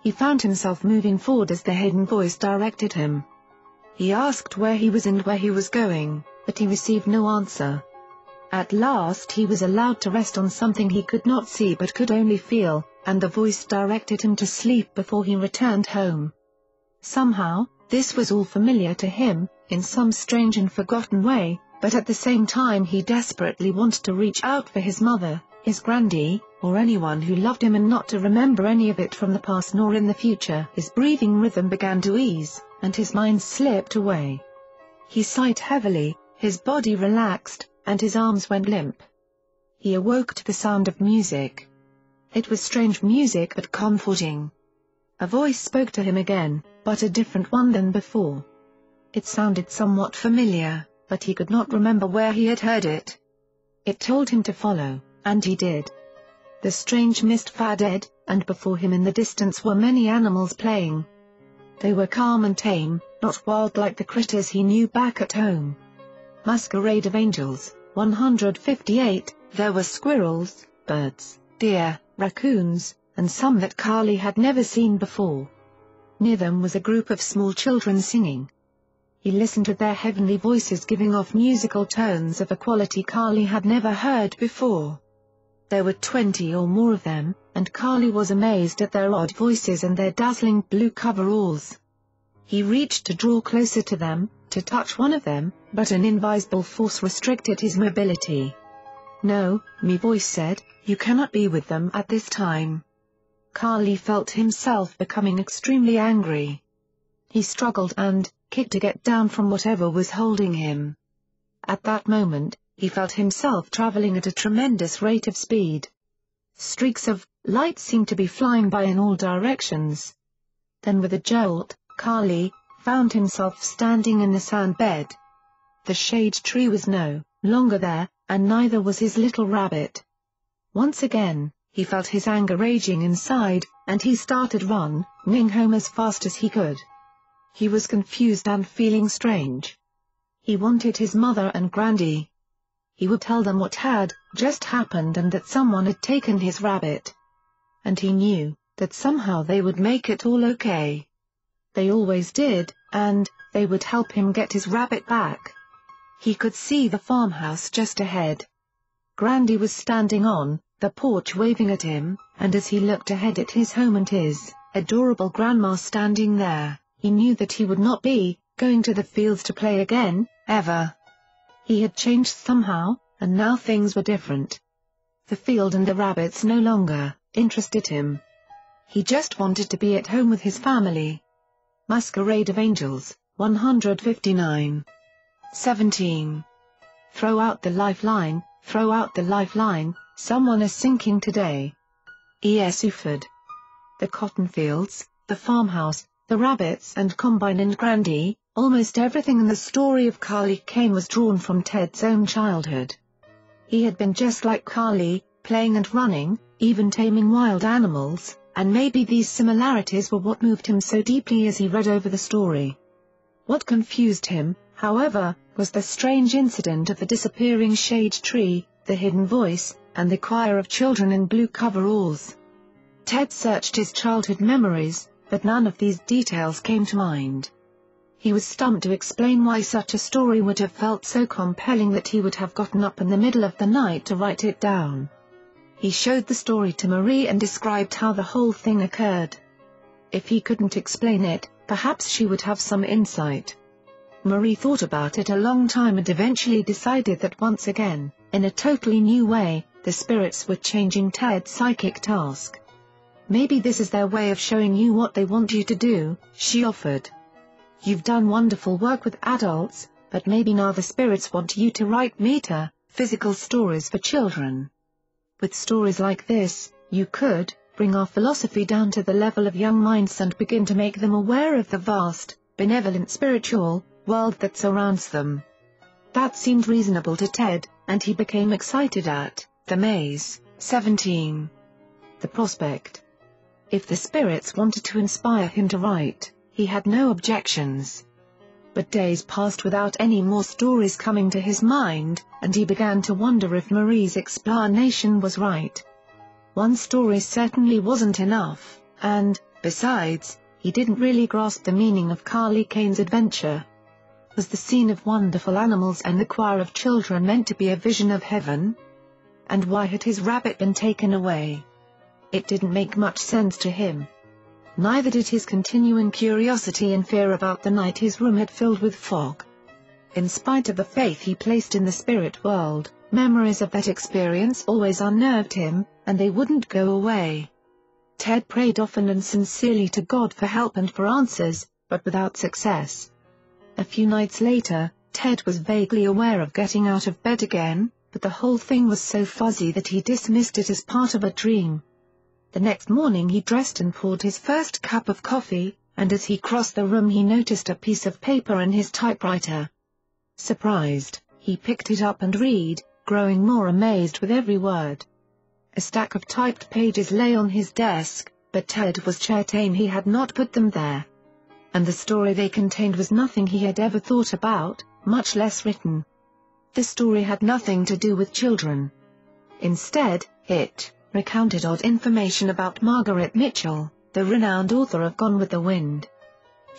He found himself moving forward as the hidden voice directed him. He asked where he was and where he was going, but he received no answer. At last he was allowed to rest on something he could not see but could only feel, and the voice directed him to sleep before he returned home. Somehow, this was all familiar to him, in some strange and forgotten way, but at the same time he desperately wanted to reach out for his mother, his Grandy, or anyone who loved him and not to remember any of it from the past nor in the future. His breathing rhythm began to ease, and his mind slipped away. He sighed heavily, his body relaxed, and his arms went limp. He awoke to the sound of music. It was strange music but comforting. A voice spoke to him again, but a different one than before. It sounded somewhat familiar, but he could not remember where he had heard it. It told him to follow, and he did. The strange mist faded, and before him in the distance were many animals playing. They were calm and tame, not wild like the critters he knew back at home. Masquerade of Angels 158, there were squirrels, birds, deer, raccoons, and some that Carly had never seen before. Near them was a group of small children singing. He listened to their heavenly voices giving off musical tones of a quality Carly had never heard before. There were twenty or more of them, and Carly was amazed at their odd voices and their dazzling blue coveralls. He reached to draw closer to them, to touch one of them, but an invisible force restricted his mobility. No, me voice said, you cannot be with them at this time. Carly felt himself becoming extremely angry. He struggled and, kicked to get down from whatever was holding him. At that moment, he felt himself traveling at a tremendous rate of speed. Streaks of light seemed to be flying by in all directions. Then with a jolt, Carly, found himself standing in the sand bed. The shade tree was no longer there, and neither was his little rabbit. Once again, he felt his anger raging inside, and he started running home as fast as he could. He was confused and feeling strange. He wanted his mother and Grandy. He would tell them what had just happened and that someone had taken his rabbit. And he knew that somehow they would make it all okay. They always did, and, they would help him get his rabbit back. He could see the farmhouse just ahead. Grandy was standing on the porch waving at him, and as he looked ahead at his home and his adorable grandma standing there, he knew that he would not be going to the fields to play again, ever. He had changed somehow, and now things were different. The field and the rabbits no longer interested him. He just wanted to be at home with his family. Masquerade of Angels, 159. 17. Throw out the lifeline, throw out the lifeline, someone is sinking today. E. S. Ufford. The cotton fields, the farmhouse, the rabbits and Combine and Grandy, almost everything in the story of Carly Kane was drawn from Ted's own childhood. He had been just like Carly, playing and running, even taming wild animals, and maybe these similarities were what moved him so deeply as he read over the story. What confused him, however, was the strange incident of the disappearing shade tree, the hidden voice, and the choir of children in blue coveralls. Ted searched his childhood memories, but none of these details came to mind. He was stumped to explain why such a story would have felt so compelling that he would have gotten up in the middle of the night to write it down. He showed the story to Marie and described how the whole thing occurred. If he couldn't explain it, perhaps she would have some insight. Marie thought about it a long time and eventually decided that once again, in a totally new way, the spirits were changing Ted's psychic task. Maybe this is their way of showing you what they want you to do, she offered. You've done wonderful work with adults, but maybe now the spirits want you to write meta, physical stories for children. With stories like this, you could, bring our philosophy down to the level of young minds and begin to make them aware of the vast, benevolent spiritual, world that surrounds them. That seemed reasonable to Ted, and he became excited at the maze. 17. The prospect. If the spirits wanted to inspire him to write, he had no objections. But days passed without any more stories coming to his mind, and he began to wonder if Marie's explanation was right. One story certainly wasn't enough, and, besides, he didn't really grasp the meaning of Carly Kane's adventure. Was the scene of wonderful animals and the choir of children meant to be a vision of heaven? And why had his rabbit been taken away? It didn't make much sense to him. Neither did his continuing curiosity and fear about the night his room had filled with fog. In spite of the faith he placed in the spirit world, memories of that experience always unnerved him, and they wouldn't go away. Ted prayed often and sincerely to God for help and for answers, but without success. A few nights later, Ted was vaguely aware of getting out of bed again, but the whole thing was so fuzzy that he dismissed it as part of a dream. The next morning he dressed and poured his first cup of coffee, and as he crossed the room he noticed a piece of paper in his typewriter. Surprised, he picked it up and read, growing more amazed with every word. A stack of typed pages lay on his desk, but Ted was certain he had not put them there. And the story they contained was nothing he had ever thought about, much less written. The story had nothing to do with children. Instead, it recounted odd information about Margaret Mitchell, the renowned author of Gone with the Wind.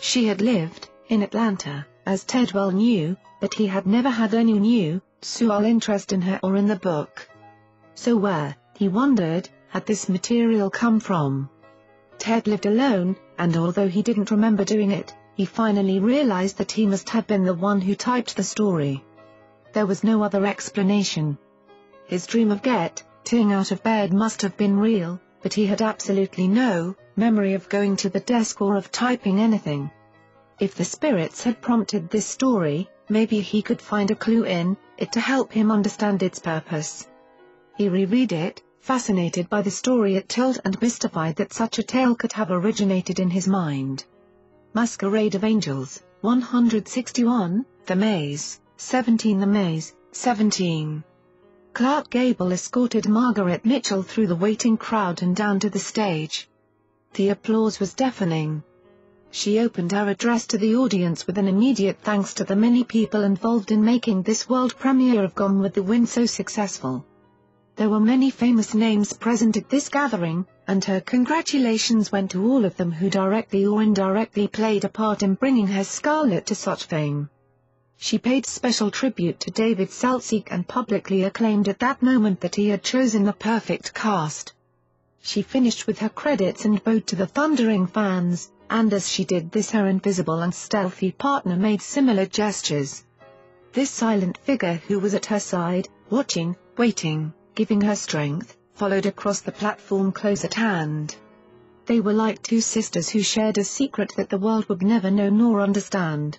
She had lived, in Atlanta, as Ted well knew, but he had never had any new, sual interest in her or in the book. So where, he wondered, had this material come from? Ted lived alone, and although he didn't remember doing it, he finally realized that he must have been the one who typed the story. There was no other explanation. His dream of getting out of bed must have been real, but he had absolutely no memory of going to the desk or of typing anything. If the spirits had prompted this story, maybe he could find a clue in it to help him understand its purpose. He reread it, fascinated by the story it told and mystified that such a tale could have originated in his mind. Masquerade of Angels, 161, The Maze, 17 The Maze, 17. Clark Gable escorted Margaret Mitchell through the waiting crowd and down to the stage. The applause was deafening. She opened her address to the audience with an immediate thanks to the many people involved in making this world premiere of Gone with the Wind so successful. There were many famous names present at this gathering, and her congratulations went to all of them who directly or indirectly played a part in bringing her Scarlett to such fame. She paid special tribute to David Selznick and publicly acclaimed at that moment that he had chosen the perfect cast. She finished with her credits and bowed to the thundering fans, and as she did this her invisible and stealthy partner made similar gestures. This silent figure who was at her side, watching, waiting, giving her strength, followed across the platform close at hand. They were like two sisters who shared a secret that the world would never know nor understand.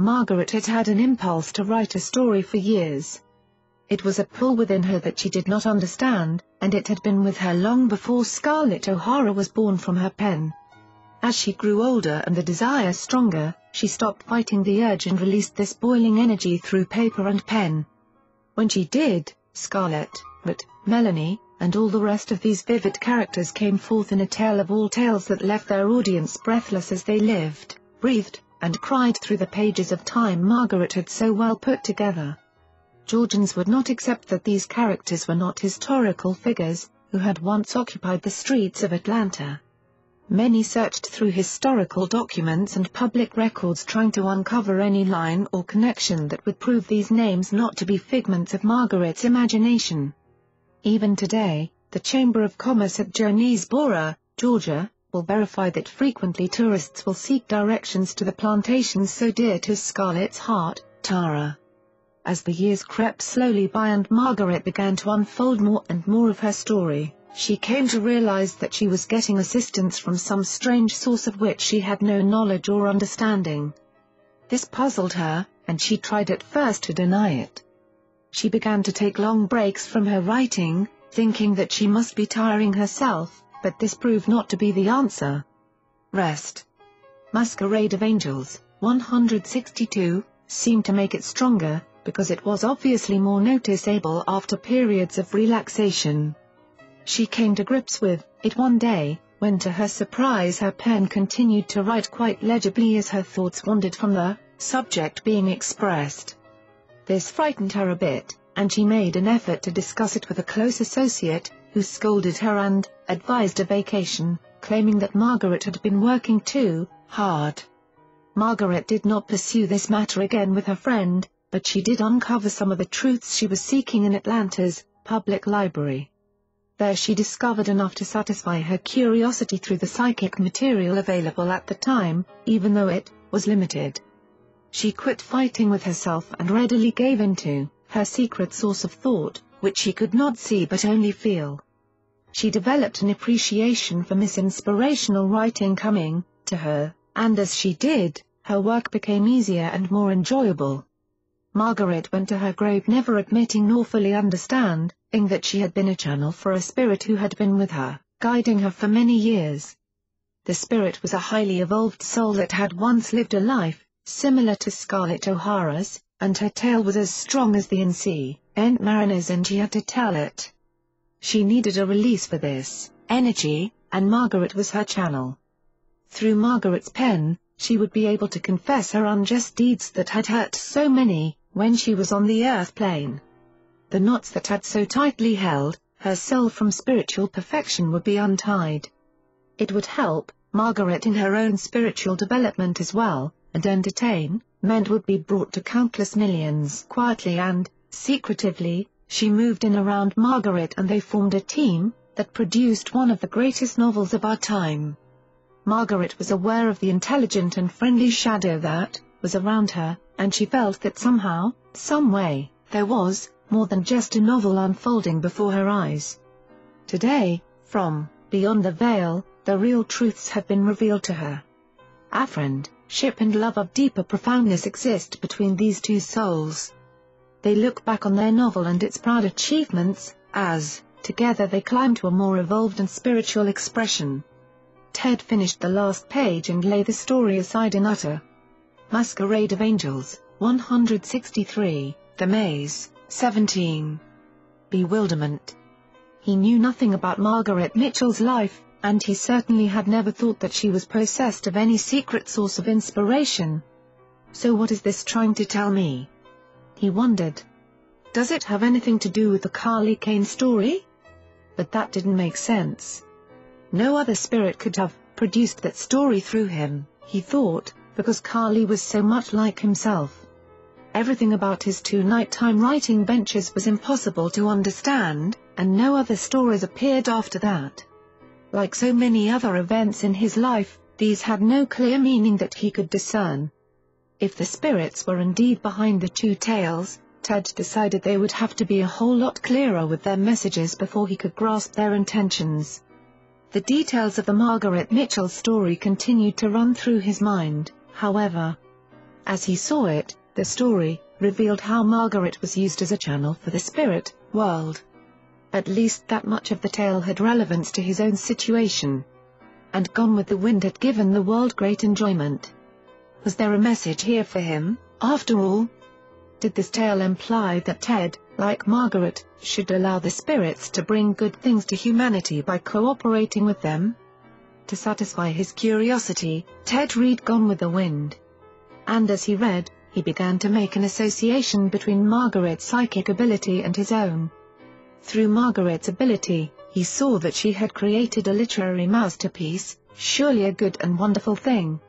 Margaret had had an impulse to write a story for years. It was a pull within her that she did not understand, and it had been with her long before Scarlett O'Hara was born from her pen. As she grew older and the desire stronger, she stopped fighting the urge and released this boiling energy through paper and pen. When she did, Scarlett, Rhett, Melanie, and all the rest of these vivid characters came forth in a tale of all tales that left their audience breathless as they lived, breathed, and cried through the pages of time Margaret had so well put together. Georgians would not accept that these characters were not historical figures, who had once occupied the streets of Atlanta. Many searched through historical documents and public records trying to uncover any line or connection that would prove these names not to be figments of Margaret's imagination. Even today, the Chamber of Commerce at Jonesboro, Georgia, will verify that frequently tourists will seek directions to the plantations so dear to Scarlett's heart, Tara. As the years crept slowly by and Margaret began to unfold more and more of her story, she came to realize that she was getting assistance from some strange source of which she had no knowledge or understanding. This puzzled her, and she tried at first to deny it. She began to take long breaks from her writing, thinking that she must be tiring herself, but this proved not to be the answer. Rest. Masquerade of Angels, 162, seemed to make it stronger, because it was obviously more noticeable after periods of relaxation. She came to grips with it one day, when to her surprise her pen continued to write quite legibly as her thoughts wandered from the subject being expressed. This frightened her a bit, and she made an effort to discuss it with a close associate, who scolded her and advised a vacation, claiming that Margaret had been working too hard. Margaret did not pursue this matter again with her friend, but she did uncover some of the truths she was seeking in Atlanta's public library. There she discovered enough to satisfy her curiosity through the psychic material available at the time, even though it was limited. She quit fighting with herself and readily gave in to her secret source of thought, which she could not see but only feel. She developed an appreciation for misinspirational writing coming to her, and as she did, her work became easier and more enjoyable. Margaret went to her grave never admitting nor fully understanding that she had been a channel for a spirit who had been with her, guiding her for many years. The spirit was a highly evolved soul that had once lived a life, similar to Scarlett O'Hara's, and her tale was as strong as the sea, Ent Mariner's and she had to tell it. She needed a release for this energy, and Margaret was her channel. Through Margaret's pen, she would be able to confess her unjust deeds that had hurt so many, when she was on the earth plane. The knots that had so tightly held her soul from spiritual perfection would be untied. It would help Margaret in her own spiritual development as well, and entertain, meant would be brought to countless millions quietly and, secretively, she moved in around Margaret and they formed a team, that produced one of the greatest novels of our time. Margaret was aware of the intelligent and friendly shadow that, was around her, and she felt that somehow, some way, there was, more than just a novel unfolding before her eyes. Today, from, beyond the veil, the real truths have been revealed to her. A friend, ship and love of deeper profoundness exist between these two souls. They look back on their novel and its proud achievements, as, together they climb to a more evolved and spiritual expression. Ted finished the last page and lay the story aside in utter. Masquerade of Angels, 163, The Maze, 17. Bewilderment. He knew nothing about Margaret Mitchell's life, and he certainly had never thought that she was possessed of any secret source of inspiration. So what is this trying to tell me? he wondered. Does it have anything to do with the Carly Kane story? But that didn't make sense. no other spirit could have produced that story through him, he thought, because Carly was so much like himself. Everything about his two nighttime writing benches was impossible to understand, and no other stories appeared after that. Like so many other events in his life, these had no clear meaning that he could discern. If the spirits were indeed behind the two tales, Ted decided they would have to be a whole lot clearer with their messages before he could grasp their intentions. The details of the Margaret Mitchell story continued to run through his mind, however. As he saw it, the story revealed how Margaret was used as a channel for the spirit world. At least that much of the tale had relevance to his own situation. And Gone with the Wind had given the world great enjoyment. Was there a message here for him, after all? Did this tale imply that Ted, like Margaret, should allow the spirits to bring good things to humanity by cooperating with them? To satisfy his curiosity, Ted read Gone with the Wind. And as he read, he began to make an association between Margaret's psychic ability and his own. Through Margaret's ability, he saw that she had created a literary masterpiece, surely a good and wonderful thing.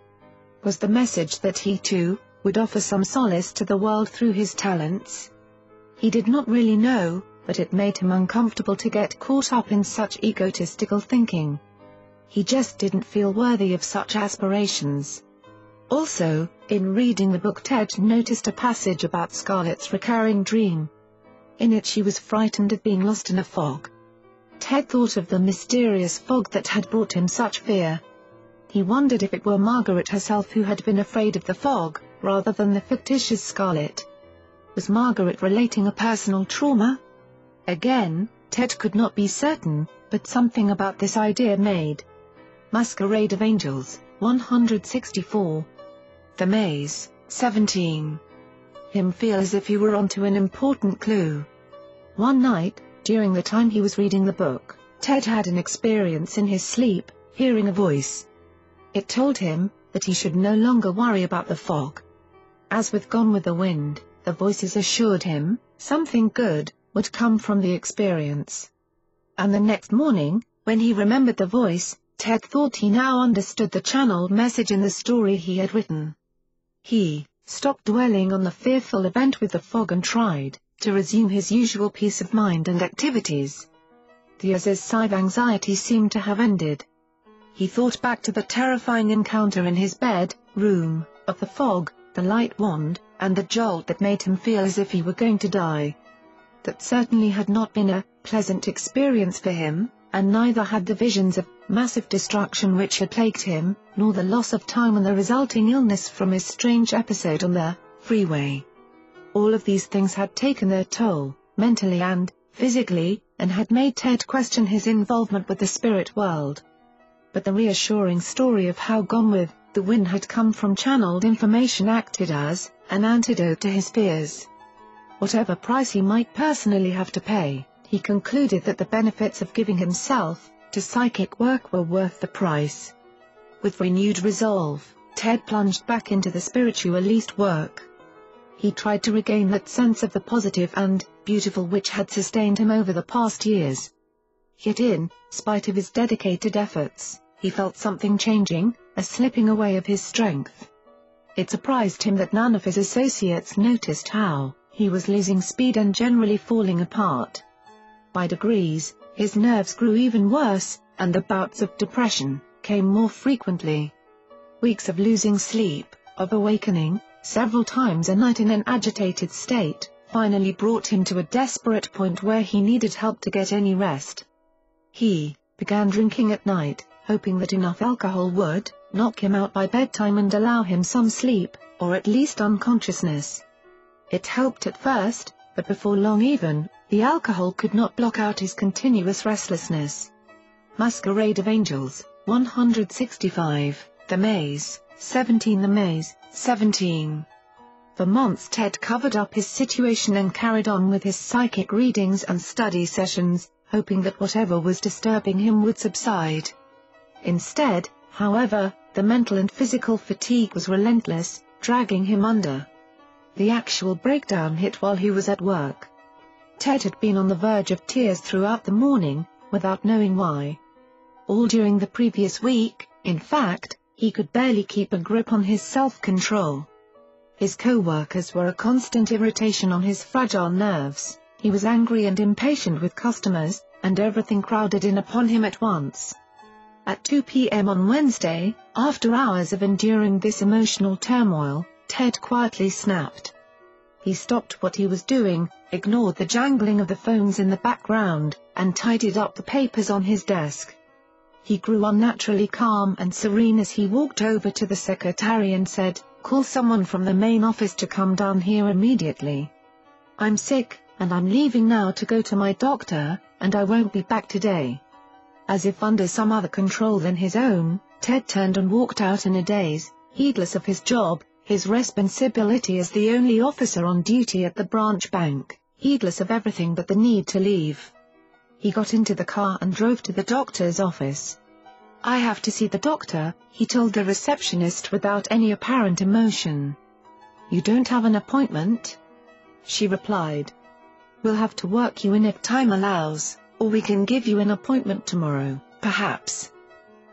Was the message that he too, would offer some solace to the world through his talents? He did not really know, but it made him uncomfortable to get caught up in such egotistical thinking. He just didn't feel worthy of such aspirations. Also, in reading the book Ted noticed a passage about Scarlett's recurring dream. In it she was frightened of being lost in a fog. Ted thought of the mysterious fog that had brought him such fear. He wondered if it were Margaret herself who had been afraid of the fog, rather than the fictitious Scarlett. Was Margaret relating a personal trauma? Again, Ted could not be certain, but something about this idea made. Masquerade of Angels, 164. The Maze, 17. Him feel as if he were onto an important clue. One night, during the time he was reading the book, Ted had an experience in his sleep, hearing a voice. It told him that he should no longer worry about the fog. As with Gone with the Wind, the voices assured him, something good, would come from the experience. And the next morning, when he remembered the voice, Ted thought he now understood the channeled message in the story he had written. He stopped dwelling on the fearful event with the fog and tried to resume his usual peace of mind and activities. The Az's of anxiety seemed to have ended. He thought back to the terrifying encounter in his bed, room, of the fog, the light wand, and the jolt that made him feel as if he were going to die. That certainly had not been a pleasant experience for him, and neither had the visions of massive destruction which had plagued him, nor the loss of time and the resulting illness from his strange episode on the freeway. All of these things had taken their toll, mentally and physically, and had made Ted question his involvement with the spirit world. But the reassuring story of how Gone with the Wind had come from channeled information acted as an antidote to his fears. Whatever price he might personally have to pay, he concluded that the benefits of giving himself to psychic work were worth the price. With renewed resolve, Ted plunged back into the spiritualist work he tried to regain that sense of the positive and beautiful which had sustained him over the past years. Yet in spite of his dedicated efforts, he felt something changing, a slipping away of his strength. It surprised him that none of his associates noticed how he was losing speed and generally falling apart. By degrees, his nerves grew even worse, and the bouts of depression came more frequently. Weeks of losing sleep, of awakening, several times a night in an agitated state, finally brought him to a desperate point where he needed help to get any rest. He began drinking at night, hoping that enough alcohol would knock him out by bedtime and allow him some sleep, or at least unconsciousness. It helped at first, but before long even, the alcohol could not block out his continuous restlessness. Masquerade of Angels, 165, The Maze, 17 The Maze, 17. For months Ted covered up his situation and carried on with his psychic readings and study sessions, hoping that whatever was disturbing him would subside. Instead, however, the mental and physical fatigue was relentless, dragging him under. The actual breakdown hit while he was at work. Ted had been on the verge of tears throughout the morning, without knowing why. All during the previous week, in fact, he could barely keep a grip on his self-control. His co-workers were a constant irritation on his fragile nerves, he was angry and impatient with customers, and everything crowded in upon him at once. At 2 p.m. on Wednesday, after hours of enduring this emotional turmoil, Ted quietly snapped. He stopped what he was doing, ignored the jangling of the phones in the background, and tidied up the papers on his desk. He grew unnaturally calm and serene as he walked over to the secretary and said, Call someone from the main office to come down here immediately. I'm sick, and I'm leaving now to go to my doctor, and I won't be back today. As if under some other control than his own, Ted turned and walked out in a daze, heedless of his job, his responsibility as the only officer on duty at the branch bank, heedless of everything but the need to leave. He got into the car and drove to the doctor's office. I have to see the doctor, he told the receptionist without any apparent emotion. You don't have an appointment? She replied. We'll have to work you in if time allows, or we can give you an appointment tomorrow, perhaps.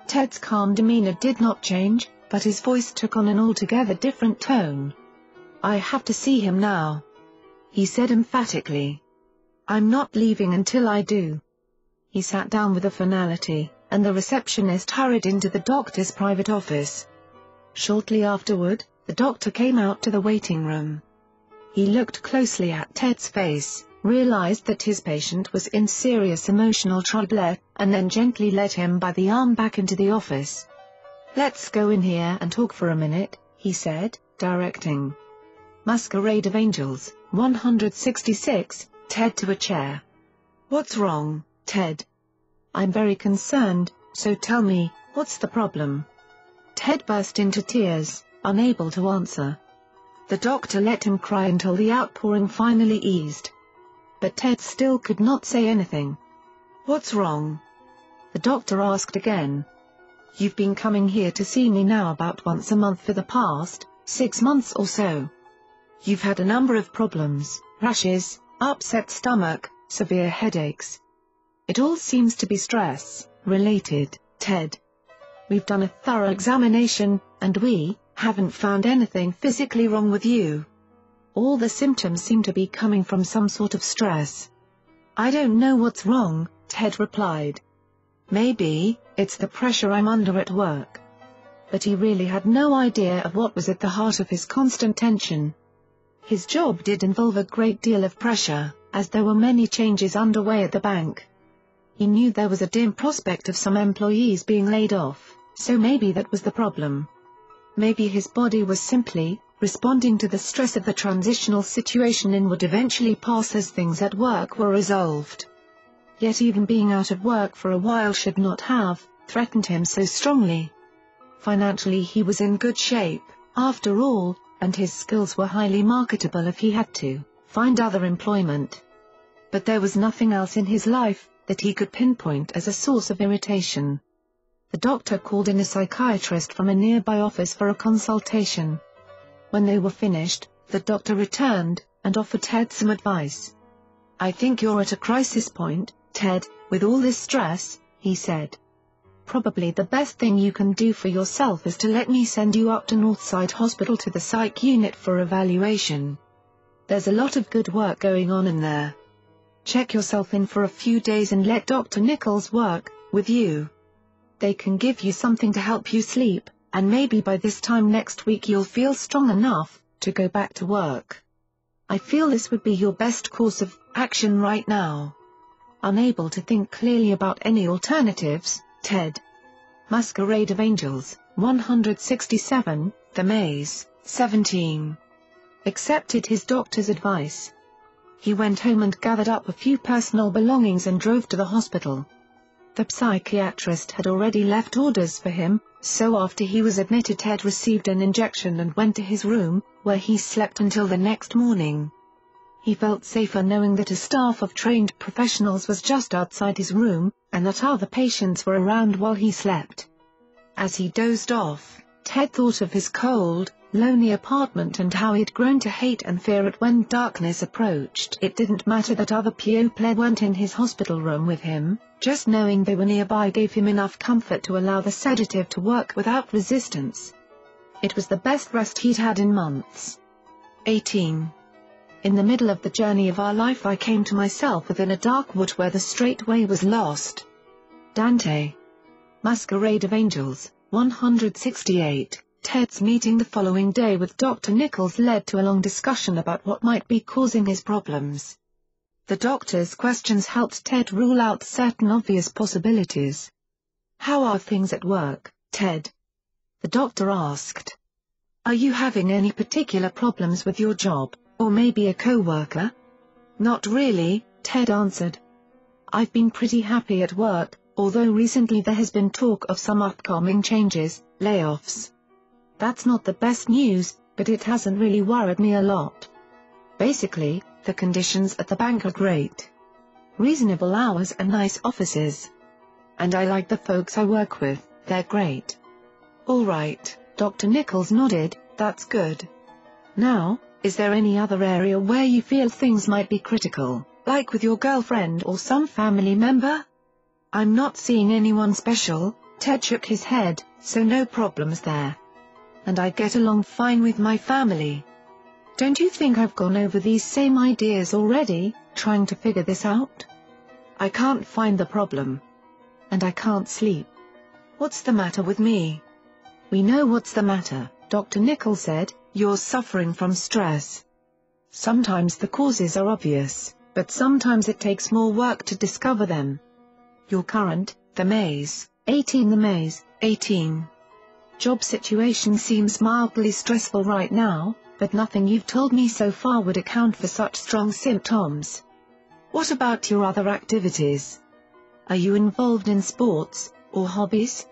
Ted's calm demeanor did not change, but his voice took on an altogether different tone. I have to see him now. He said emphatically. I'm not leaving until I do. He sat down with a finality, and the receptionist hurried into the doctor's private office. Shortly afterward, the doctor came out to the waiting room. He looked closely at Ted's face, realized that his patient was in serious emotional trouble, and then gently led him by the arm back into the office. Let's go in here and talk for a minute, he said, directing. Masquerade of Angels, 166, Ted to a chair. What's wrong, Ted? I'm very concerned, so tell me, what's the problem? Ted burst into tears, unable to answer. The doctor let him cry until the outpouring finally eased. But Ted still could not say anything. What's wrong? The doctor asked again. You've been coming here to see me now about once a month for the past, six months or so. You've had a number of problems, rashes, upset stomach, severe headaches. It all seems to be stress, related, Ted. We've done a thorough examination, and we haven't found anything physically wrong with you. All the symptoms seem to be coming from some sort of stress. I don't know what's wrong, Ted replied. Maybe, it's the pressure I'm under at work. But he really had no idea of what was at the heart of his constant tension. His job did involve a great deal of pressure, as there were many changes underway at the bank. He knew there was a dim prospect of some employees being laid off, so maybe that was the problem. Maybe his body was simply, responding to the stress of the transitional situation and would eventually pass as things at work were resolved. Yet even being out of work for a while should not have, threatened him so strongly. Financially he was in good shape, after all, and his skills were highly marketable if he had to find other employment. But there was nothing else in his life that he could pinpoint as a source of irritation. The doctor called in a psychiatrist from a nearby office for a consultation. When they were finished, the doctor returned, and offered Ted some advice. I think you're at a crisis point, Ted, with all this stress, he said probably the best thing you can do for yourself is to let me send you up to Northside Hospital to the psych unit for evaluation. There's a lot of good work going on in there. Check yourself in for a few days and let Dr. Nichols work with you. They can give you something to help you sleep, and maybe by this time next week you'll feel strong enough to go back to work. I feel this would be your best course of action right now. Unable to think clearly about any alternatives, Ted. Masquerade of Angels, 167, The Maze, 17. Accepted his doctor's advice. He went home and gathered up a few personal belongings and drove to the hospital. The psychiatrist had already left orders for him, so after he was admitted Ted received an injection and went to his room, where he slept until the next morning. He felt safer knowing that a staff of trained professionals was just outside his room, and that other patients were around while he slept. As he dozed off, Ted thought of his cold, lonely apartment and how he'd grown to hate and fear it when darkness approached. It didn't matter that other people weren't in his hospital room with him, just knowing they were nearby gave him enough comfort to allow the sedative to work without resistance. It was the best rest he'd had in months. 18. In the middle of the journey of our life I came to myself within a dark wood where the straight way was lost. Dante. Masquerade of Angels, 168. Ted's meeting the following day with Dr. Nichols led to a long discussion about what might be causing his problems. The doctor's questions helped Ted rule out certain obvious possibilities. How are things at work, Ted? The doctor asked. Are you having any particular problems with your job, or maybe a co-worker? Not really, Ted answered. I've been pretty happy at work, although recently there has been talk of some upcoming changes, layoffs. That's not the best news, but it hasn't really worried me a lot. Basically, the conditions at the bank are great. Reasonable hours and nice offices. And I like the folks I work with, they're great. Alright, Dr. Nichols nodded, that's good. Now, is there any other area where you feel things might be critical, like with your girlfriend or some family member? I'm not seeing anyone special, Ted shook his head, so no problems there and I get along fine with my family. Don't you think I've gone over these same ideas already, trying to figure this out? I can't find the problem. And I can't sleep. What's the matter with me? We know what's the matter, Dr. Nichols said, you're suffering from stress. Sometimes the causes are obvious, but sometimes it takes more work to discover them. Your current, the maze, 18 the maze, 18. Job situation seems mildly stressful right now, but nothing you've told me so far would account for such strong symptoms. What about your other activities? Are you involved in sports, or hobbies?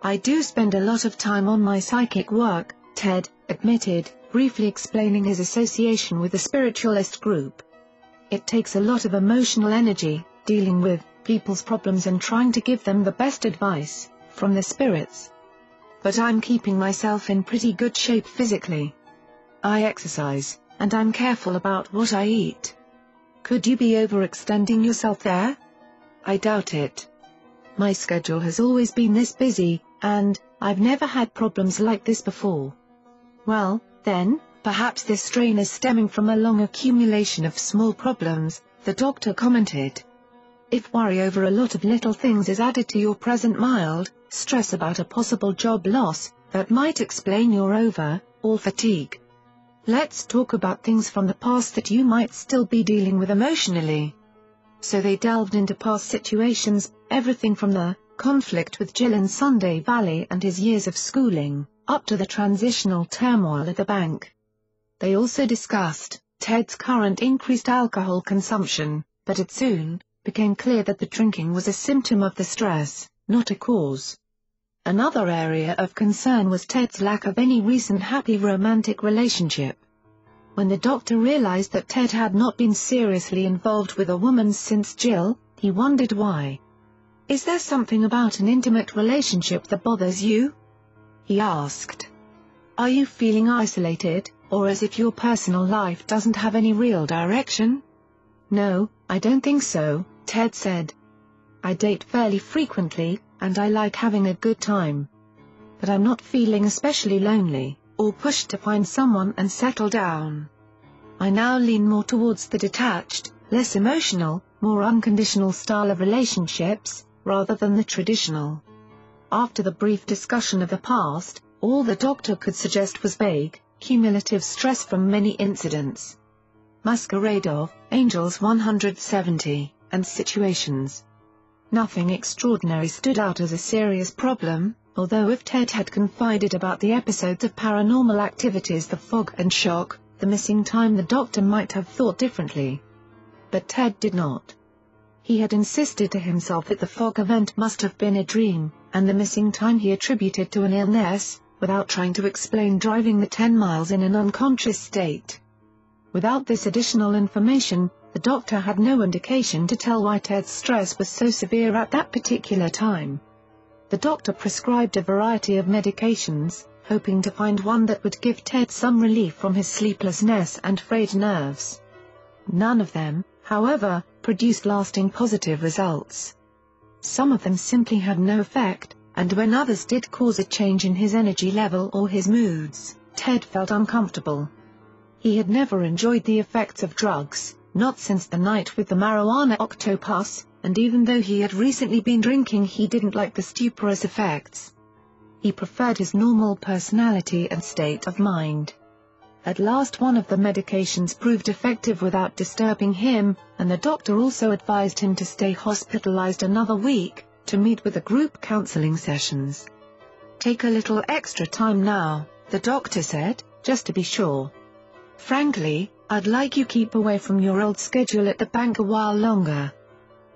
I do spend a lot of time on my psychic work, Ted admitted, briefly explaining his association with the spiritualist group. It takes a lot of emotional energy, dealing with people's problems and trying to give them the best advice, from the spirits but I'm keeping myself in pretty good shape physically. I exercise, and I'm careful about what I eat. Could you be overextending yourself there? I doubt it. My schedule has always been this busy, and, I've never had problems like this before. Well, then, perhaps this strain is stemming from a long accumulation of small problems, the doctor commented. If worry over a lot of little things is added to your present mild, stress about a possible job loss, that might explain your over, or fatigue. Let's talk about things from the past that you might still be dealing with emotionally. So they delved into past situations, everything from the conflict with Jill in Sun Valley and his years of schooling, up to the transitional turmoil at the bank. They also discussed Ted's current increased alcohol consumption, but it soon became clear that the drinking was a symptom of the stress, not a cause. Another area of concern was Ted's lack of any recent happy romantic relationship. When the doctor realized that Ted had not been seriously involved with a woman since Jill, he wondered why. Is there something about an intimate relationship that bothers you? He asked. Are you feeling isolated, or as if your personal life doesn't have any real direction? No, I don't think so, Ted said. I date fairly frequently, and I like having a good time. But I'm not feeling especially lonely, or pushed to find someone and settle down. I now lean more towards the detached, less emotional, more unconditional style of relationships, rather than the traditional. After the brief discussion of the past, all the doctor could suggest was vague, cumulative stress from many incidents. Masquerade of Angels 170, and situations. Nothing extraordinary stood out as a serious problem, although if Ted had confided about the episodes of paranormal activities the fog and shock, the missing time the doctor might have thought differently. But Ted did not. He had insisted to himself that the fog event must have been a dream, and the missing time he attributed to an illness, without trying to explain driving the 10 miles in an unconscious state. Without this additional information, the doctor had no indication to tell why Ted's stress was so severe at that particular time. The doctor prescribed a variety of medications, hoping to find one that would give Ted some relief from his sleeplessness and frayed nerves. None of them, however, produced lasting positive results. Some of them simply had no effect, and when others did cause a change in his energy level or his moods, Ted felt uncomfortable. He had never enjoyed the effects of drugs, not since the night with the marijuana octopus, and even though he had recently been drinking he didn't like the stuporous effects. He preferred his normal personality and state of mind. At last one of the medications proved effective without disturbing him, and the doctor also advised him to stay hospitalized another week, to meet with the group counseling sessions. Take a little extra time now, the doctor said, just to be sure. Frankly, I'd like you keep away from your old schedule at the bank a while longer.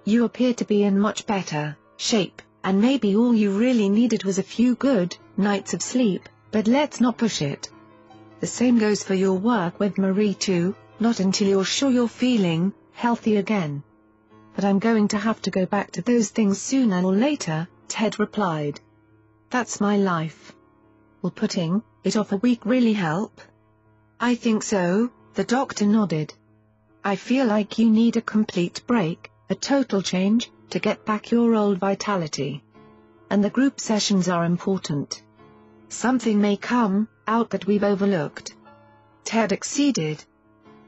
You appear to be in much better shape, and maybe all you really needed was a few good nights of sleep, but let's not push it. The same goes for your work with Marie too, not until you're sure you're feeling healthy again. But I'm going to have to go back to those things sooner or later, Ted replied. That's my life. Will putting it off a week really help? I think so, the doctor nodded. I feel like you need a complete break, a total change, to get back your old vitality. And the group sessions are important. Something may come out that we've overlooked. Ted acceded.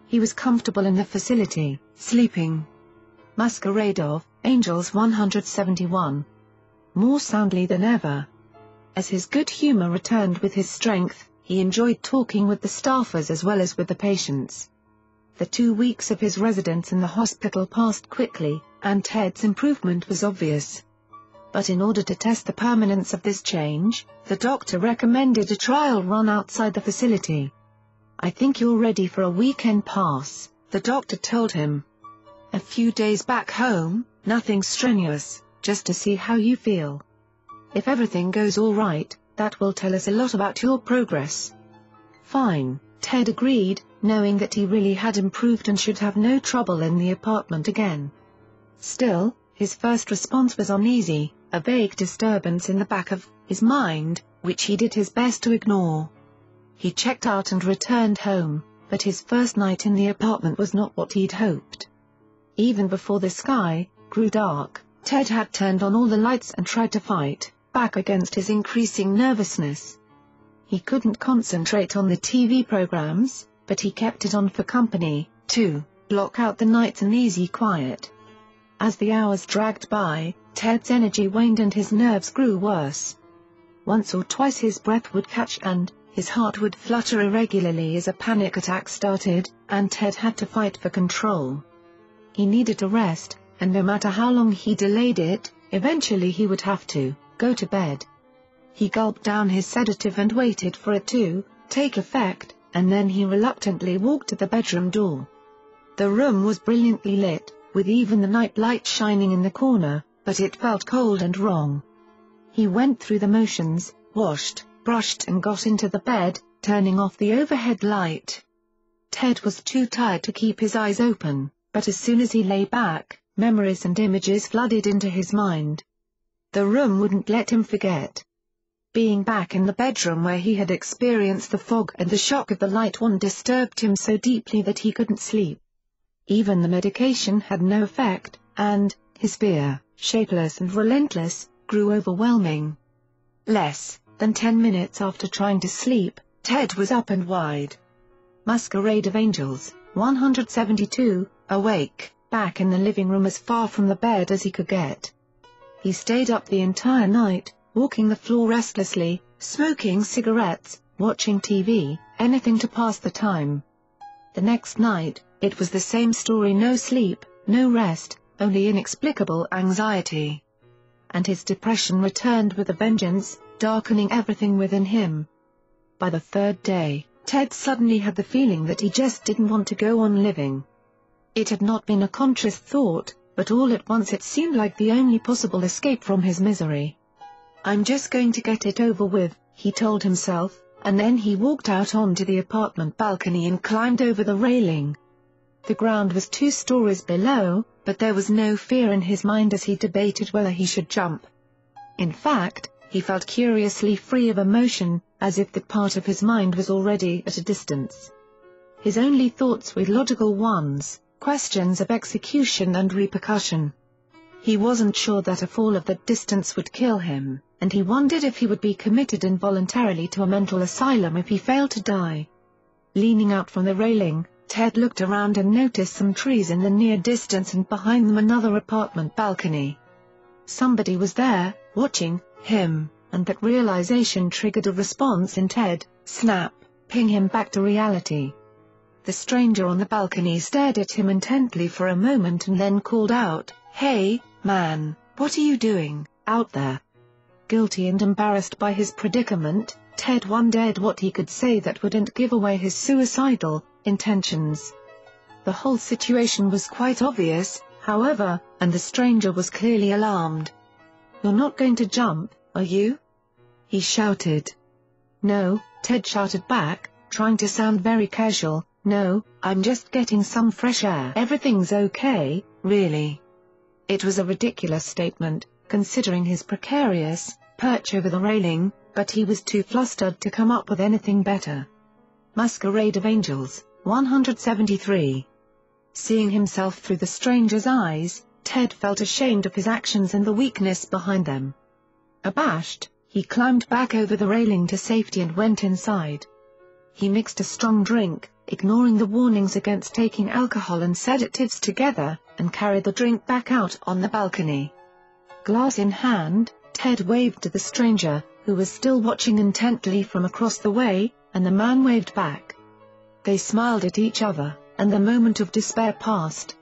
He was comfortable in the facility, sleeping. Masquerade of Angels 171. More soundly than ever. As his good humor returned with his strength, he enjoyed talking with the staffers as well as with the patients. The two weeks of his residence in the hospital passed quickly, and Ted's improvement was obvious but in order to test the permanence of this change, the doctor recommended a trial run outside the facility. I think you're ready for a weekend pass, the doctor told him. A few days back home, nothing strenuous, just to see how you feel. If everything goes all right, that will tell us a lot about your progress. Fine, Ted agreed, knowing that he really had improved and should have no trouble in the apartment again. Still, his first response was uneasy, a vague disturbance in the back of his mind, which he did his best to ignore. He checked out and returned home, but his first night in the apartment was not what he'd hoped. Even before the sky grew dark, Ted had turned on all the lights and tried to fight back against his increasing nervousness. He couldn't concentrate on the TV programs, but he kept it on for company, to block out the night's uneasy quiet. As the hours dragged by, Ted's energy waned and his nerves grew worse. Once or twice his breath would catch and, his heart would flutter irregularly as a panic attack started, and Ted had to fight for control. He needed a rest, and no matter how long he delayed it, eventually he would have to go to bed. He gulped down his sedative and waited for it to take effect, and then he reluctantly walked to the bedroom door. The room was brilliantly lit, with even the night light shining in the corner, but it felt cold and wrong. He went through the motions, washed, brushed and got into the bed, turning off the overhead light. Ted was too tired to keep his eyes open, but as soon as he lay back, memories and images flooded into his mind. The room wouldn't let him forget. Being back in the bedroom where he had experienced the fog and the shock of the light one disturbed him so deeply that he couldn't sleep. Even the medication had no effect, and, his fear, shapeless and relentless, grew overwhelming. Less than ten minutes after trying to sleep, Ted was up and wide. Masquerade of Angels, 172, awake, back in the living room as far from the bed as he could get. He stayed up the entire night, walking the floor restlessly, smoking cigarettes, watching TV, anything to pass the time. The next night, it was the same story no sleep, no rest, only inexplicable anxiety. And his depression returned with a vengeance, darkening everything within him. By the third day, Ted suddenly had the feeling that he just didn't want to go on living. It had not been a conscious thought, but all at once it seemed like the only possible escape from his misery. I'm just going to get it over with, he told himself, and then he walked out onto the apartment balcony and climbed over the railing. The ground was two stories below, but there was no fear in his mind as he debated whether he should jump. In fact, he felt curiously free of emotion, as if that part of his mind was already at a distance. His only thoughts were logical ones, questions of execution and repercussion. He wasn't sure that a fall of that distance would kill him, and he wondered if he would be committed involuntarily to a mental asylum if he failed to die. Leaning out from the railing, Ted looked around and noticed some trees in the near distance and behind them another apartment balcony. Somebody was there, watching him, and that realization triggered a response in Ted, snap, ping him back to reality. The stranger on the balcony stared at him intently for a moment and then called out, Hey, man, what are you doing, out there? Guilty and embarrassed by his predicament, Ted wondered what he could say that wouldn't give away his suicidal intentions. The whole situation was quite obvious, however, and the stranger was clearly alarmed. You're not going to jump, are you? He shouted. No, Ted shouted back, trying to sound very casual, no, I'm just getting some fresh air. Everything's okay, really. It was a ridiculous statement, considering his precarious perch over the railing, but he was too flustered to come up with anything better. Masquerade of Angels, 173. Seeing himself through the stranger's eyes, Ted felt ashamed of his actions and the weakness behind them. Abashed, he climbed back over the railing to safety and went inside. He mixed a strong drink, ignoring the warnings against taking alcohol and sedatives together, and carried the drink back out on the balcony. Glass in hand, Ted waved to the stranger, who was still watching intently from across the way, and the man waved back. They smiled at each other, and the moment of despair passed.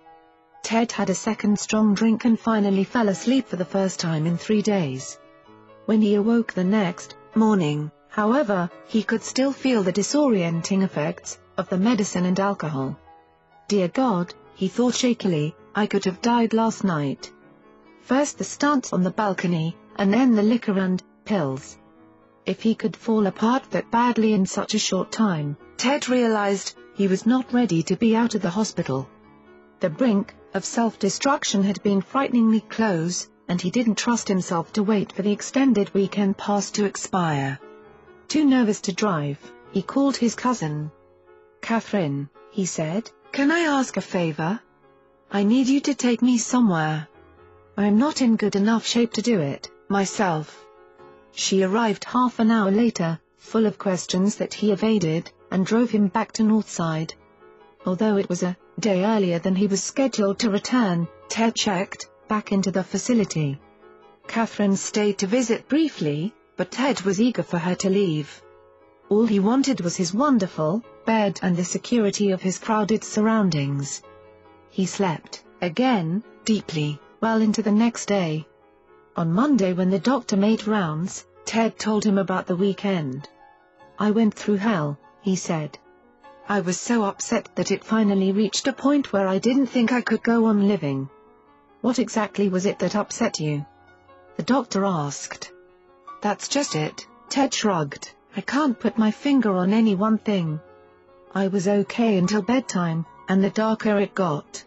Ted had a second strong drink and finally fell asleep for the first time in three days. When he awoke the next morning, however, he could still feel the disorienting effects of the medicine and alcohol. Dear God, he thought shakily, I could have died last night. First the stunts on the balcony, and then the liquor and pills. If he could fall apart that badly in such a short time, Ted realized, he was not ready to be out of the hospital. The brink of self-destruction had been frighteningly close, and he didn't trust himself to wait for the extended weekend pass to expire. Too nervous to drive, he called his cousin. Catherine, he said, can I ask a favor? I need you to take me somewhere. I'm not in good enough shape to do it, myself. She arrived half an hour later, full of questions that he evaded, and drove him back to Northside. Although it was a day earlier than he was scheduled to return, Ted checked back into the facility. Catherine stayed to visit briefly, but Ted was eager for her to leave. All he wanted was his wonderful bed and the security of his crowded surroundings. He slept, again, deeply, well into the next day. On Monday when the doctor made rounds, Ted told him about the weekend. I went through hell, he said. I was so upset that it finally reached a point where I didn't think I could go on living. What exactly was it that upset you? The doctor asked. That's just it, Ted shrugged, I can't put my finger on any one thing. I was okay until bedtime, and the darker it got.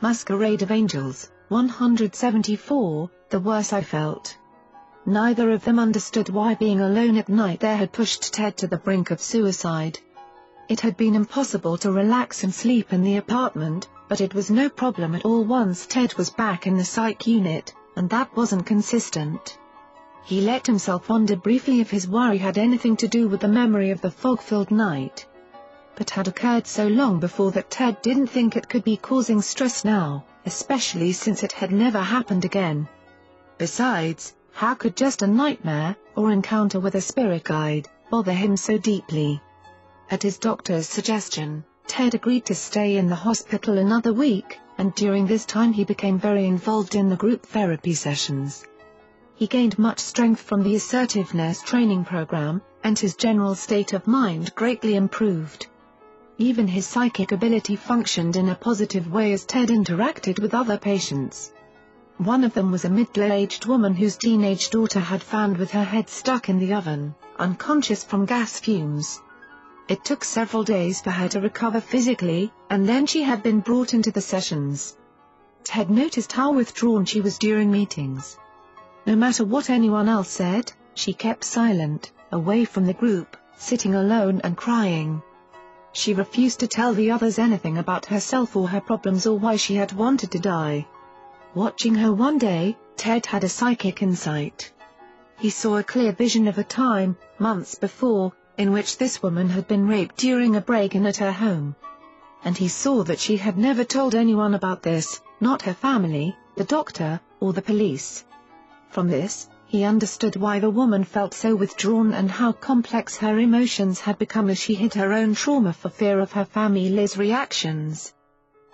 Masquerade of Angels, 174, the worse I felt. Neither of them understood why being alone at night there had pushed Ted to the brink of suicide. It had been impossible to relax and sleep in the apartment, but it was no problem at all once Ted was back in the psych unit, and that wasn't consistent. He let himself wonder briefly if his worry had anything to do with the memory of the fog-filled night. But had occurred so long before that Ted didn't think it could be causing stress now, especially since it had never happened again. Besides, how could just a nightmare, or encounter with a spirit guide, bother him so deeply? At his doctor's suggestion, Ted agreed to stay in the hospital another week, and during this time he became very involved in the group therapy sessions. He gained much strength from the assertiveness training program, and his general state of mind greatly improved. Even his psychic ability functioned in a positive way as Ted interacted with other patients. One of them was a middle-aged woman whose teenage daughter had found with her head stuck in the oven, unconscious from gas fumes. It took several days for her to recover physically, and then she had been brought into the sessions. Ted noticed how withdrawn she was during meetings. No matter what anyone else said, she kept silent, away from the group, sitting alone and crying. She refused to tell the others anything about herself or her problems or why she had wanted to die. Watching her one day, Ted had a psychic insight. He saw a clear vision of a time, months before, in which this woman had been raped during a break-in at her home. And he saw that she had never told anyone about this, not her family, the doctor, or the police. From this, he understood why the woman felt so withdrawn and how complex her emotions had become as she hid her own trauma for fear of her family's reactions.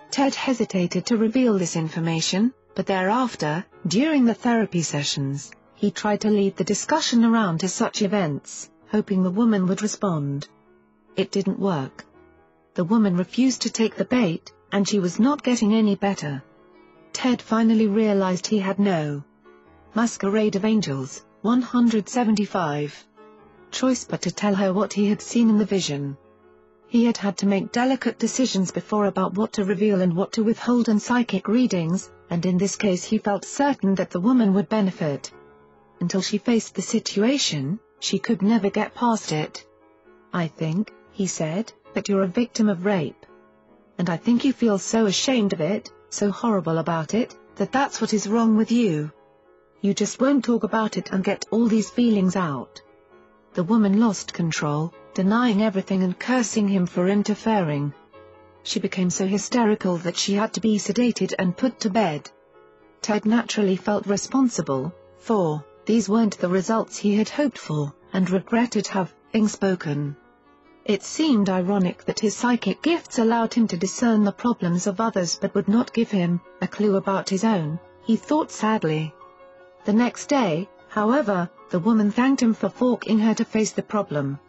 Ted hesitated to reveal this information, but thereafter, during the therapy sessions, he tried to lead the discussion around to such events, hoping the woman would respond. It didn't work. The woman refused to take the bait, and she was not getting any better. Ted finally realized he had no Masquerade of Angels, 175 choice but to tell her what he had seen in the vision. He had had to make delicate decisions before about what to reveal and what to withhold in psychic readings, and in this case he felt certain that the woman would benefit. Until she faced the situation, she could never get past it. I think, he said, that you're a victim of rape. And I think you feel so ashamed of it, so horrible about it, that that's what is wrong with you. You just won't talk about it and get all these feelings out. The woman lost control, denying everything and cursing him for interfering. She became so hysterical that she had to be sedated and put to bed. Ted naturally felt responsible, for, these weren't the results he had hoped for, and regretted having spoken. It seemed ironic that his psychic gifts allowed him to discern the problems of others but would not give him a clue about his own, he thought sadly. The next day, however, the woman thanked him for forking her to face the problem.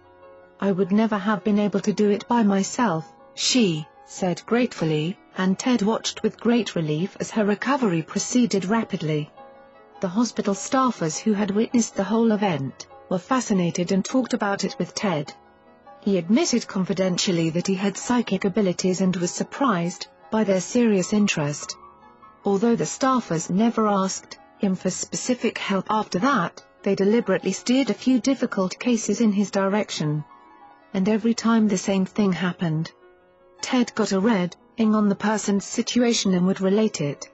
I would never have been able to do it by myself, she said gratefully, and Ted watched with great relief as her recovery proceeded rapidly. The hospital staffers who had witnessed the whole event, were fascinated and talked about it with Ted. He admitted confidentially that he had psychic abilities and was surprised, by their serious interest. Although the staffers never asked him for specific help after that, they deliberately steered a few difficult cases in his direction. And every time the same thing happened. Ted got a red ing on the person's situation and would relate it.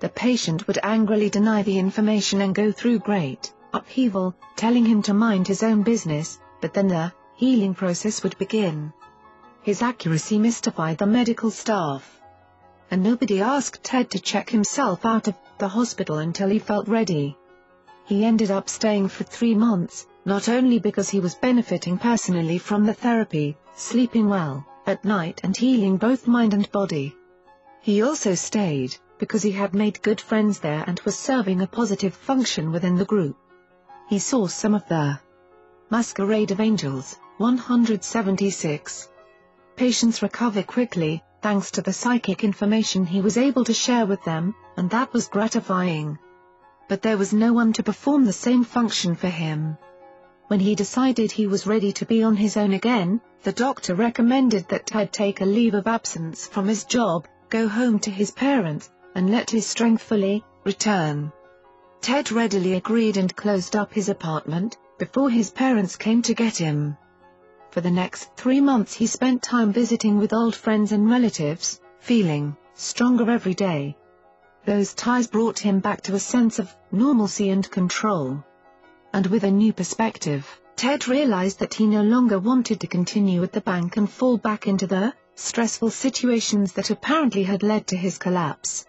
The patient would angrily deny the information and go through great upheaval, telling him to mind his own business, but then the healing process would begin. His accuracy mystified the medical staff. And nobody asked Ted to check himself out of the hospital until he felt ready. He ended up staying for three months, not only because he was benefiting personally from the therapy, sleeping well, at night and healing both mind and body. He also stayed, because he had made good friends there and was serving a positive function within the group. He saw some of the Masquerade of Angels, 176. Patients recover quickly, thanks to the psychic information he was able to share with them, and that was gratifying. But there was no one to perform the same function for him. When he decided he was ready to be on his own again, the doctor recommended that Ted take a leave of absence from his job, go home to his parents, and let his strength fully return. Ted readily agreed and closed up his apartment, before his parents came to get him. For the next three months he spent time visiting with old friends and relatives, feeling stronger every day. Those ties brought him back to a sense of normalcy and control and with a new perspective, Ted realized that he no longer wanted to continue at the bank and fall back into the stressful situations that apparently had led to his collapse.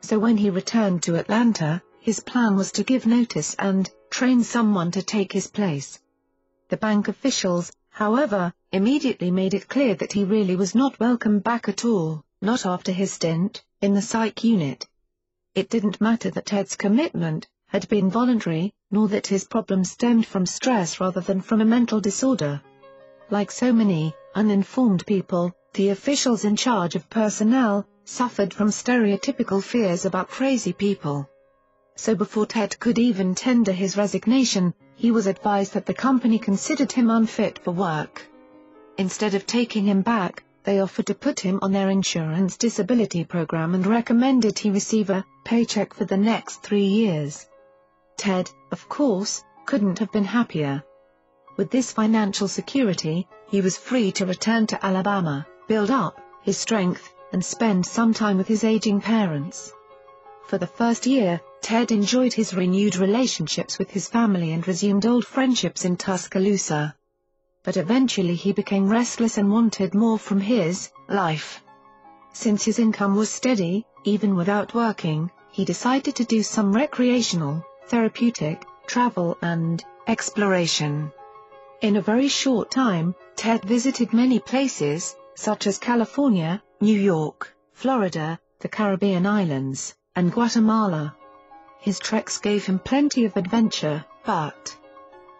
So when he returned to Atlanta, his plan was to give notice and train someone to take his place. The bank officials, however, immediately made it clear that he really was not welcome back at all, not after his stint in the psych unit. It didn't matter that Ted's commitment had been voluntary, nor that his problem stemmed from stress rather than from a mental disorder. Like so many uninformed people, the officials in charge of personnel suffered from stereotypical fears about crazy people. So before Ted could even tender his resignation, he was advised that the company considered him unfit for work. Instead of taking him back, they offered to put him on their insurance disability program and recommended he receive a paycheck for the next three years. Ted, of course, couldn't have been happier. With this financial security, he was free to return to Alabama, build up his strength, and spend some time with his aging parents. For the first year, Ted enjoyed his renewed relationships with his family and resumed old friendships in Tuscaloosa. But eventually he became restless and wanted more from his life. Since his income was steady, even without working, he decided to do some recreational, therapeutic, travel and exploration. In a very short time, Ted visited many places, such as California, New York, Florida, the Caribbean islands, and Guatemala. His treks gave him plenty of adventure, but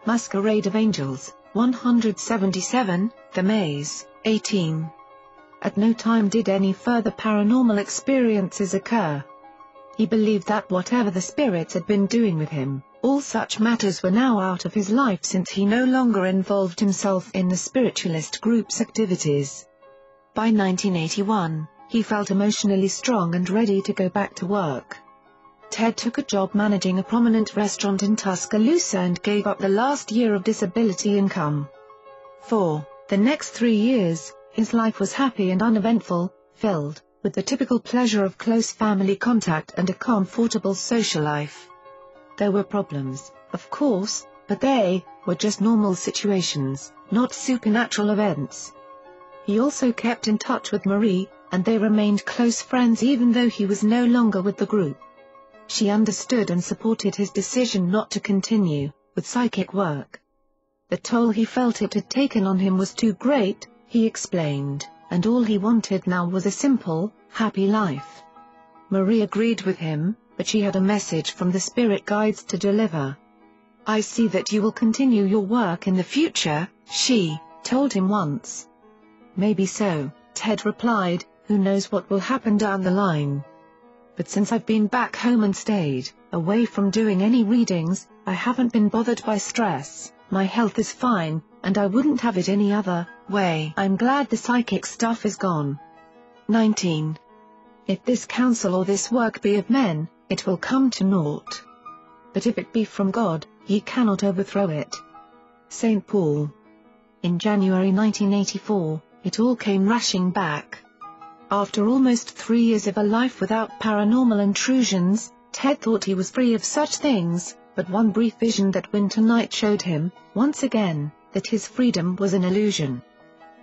Masquerade of Angels, 177, The Maze, 18. At no time did any further paranormal experiences occur. He believed that whatever the spirits had been doing with him, all such matters were now out of his life since he no longer involved himself in the spiritualist group's activities. By 1981, he felt emotionally strong and ready to go back to work. Ted took a job managing a prominent restaurant in Tuscaloosa and gave up the last year of disability income. For the next three years, his life was happy and uneventful, filled with the typical pleasure of close family contact and a comfortable social life. There were problems, of course, but they were just normal situations, not supernatural events. He also kept in touch with Marie, and they remained close friends even though he was no longer with the group. She understood and supported his decision not to continue with psychic work. The toll he felt it had taken on him was too great, he explained, and all he wanted now was a simple, happy life. Marie agreed with him, but she had a message from the spirit guides to deliver. I see that you will continue your work in the future, she told him once. Maybe so, Ted replied, who knows what will happen down the line. But since I've been back home and stayed away from doing any readings, I haven't been bothered by stress, my health is fine, and I wouldn't have it any other way. I'm glad the psychic stuff is gone. 19. If this counsel or this work be of men, it will come to naught. But if it be from God, ye cannot overthrow it. St. Paul. In January 1984, it all came rushing back. After almost three years of a life without paranormal intrusions, Ted thought he was free of such things, but one brief vision that winter night showed him, once again, that his freedom was an illusion.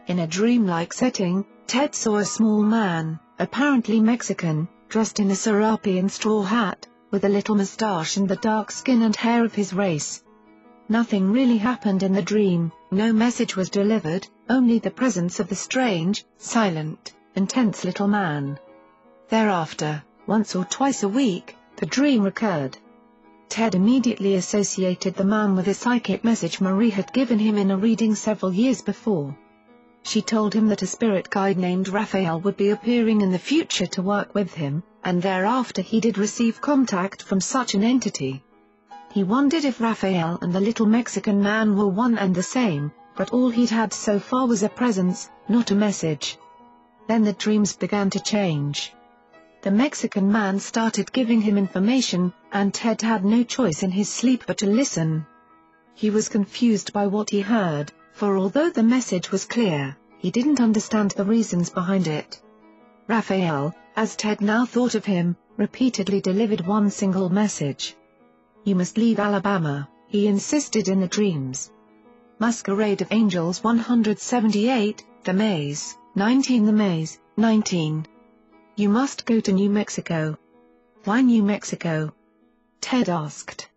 In a dreamlike setting, Ted saw a small man, apparently Mexican, dressed in a serape and straw hat, with a little mustache and the dark skin and hair of his race. Nothing really happened in the dream, no message was delivered, only the presence of the strange, silent, intense little man. Thereafter, once or twice a week, the dream recurred. Ted immediately associated the man with a psychic message Marie had given him in a reading several years before. She told him that a spirit guide named Raphael would be appearing in the future to work with him, and thereafter he did receive contact from such an entity. He wondered if Raphael and the little Mexican man were one and the same, but all he'd had so far was a presence, not a message. Then the dreams began to change. The Mexican man started giving him information, and Ted had no choice in his sleep but to listen. He was confused by what he heard, for although the message was clear, he didn't understand the reasons behind it. Raphael, as Ted now thought of him, repeatedly delivered one single message. You must leave Alabama, he insisted in the dreams. Masquerade of Angels 178, The Maze, 19 The Maze, 19. You must go to New Mexico. Why New Mexico? Ted asked.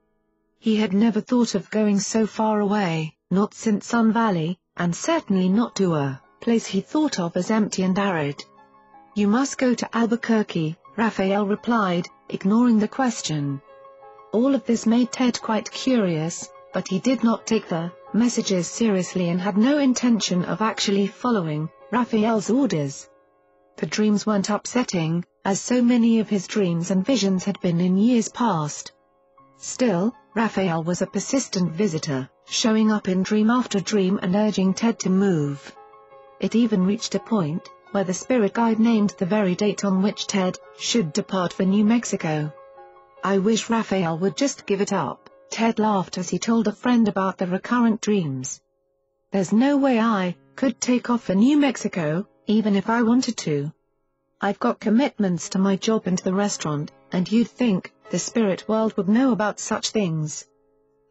He had never thought of going so far away, not since Sun Valley, and certainly not to a place he thought of as empty and arid. You must go to Albuquerque, Raphael replied, ignoring the question. All of this made Ted quite curious, but he did not take the messages seriously and had no intention of actually following Raphael's orders. The dreams weren't upsetting, as so many of his dreams and visions had been in years past. Still, Raphael was a persistent visitor, showing up in dream after dream and urging Ted to move. It even reached a point, where the spirit guide named the very date on which Ted should depart for New Mexico. I wish Raphael would just give it up. Ted laughed as he told a friend about the recurrent dreams. there's no way I could take off for New Mexico, even if I wanted to. I've got commitments to my job and the restaurant, and you'd think, the spirit world would know about such things.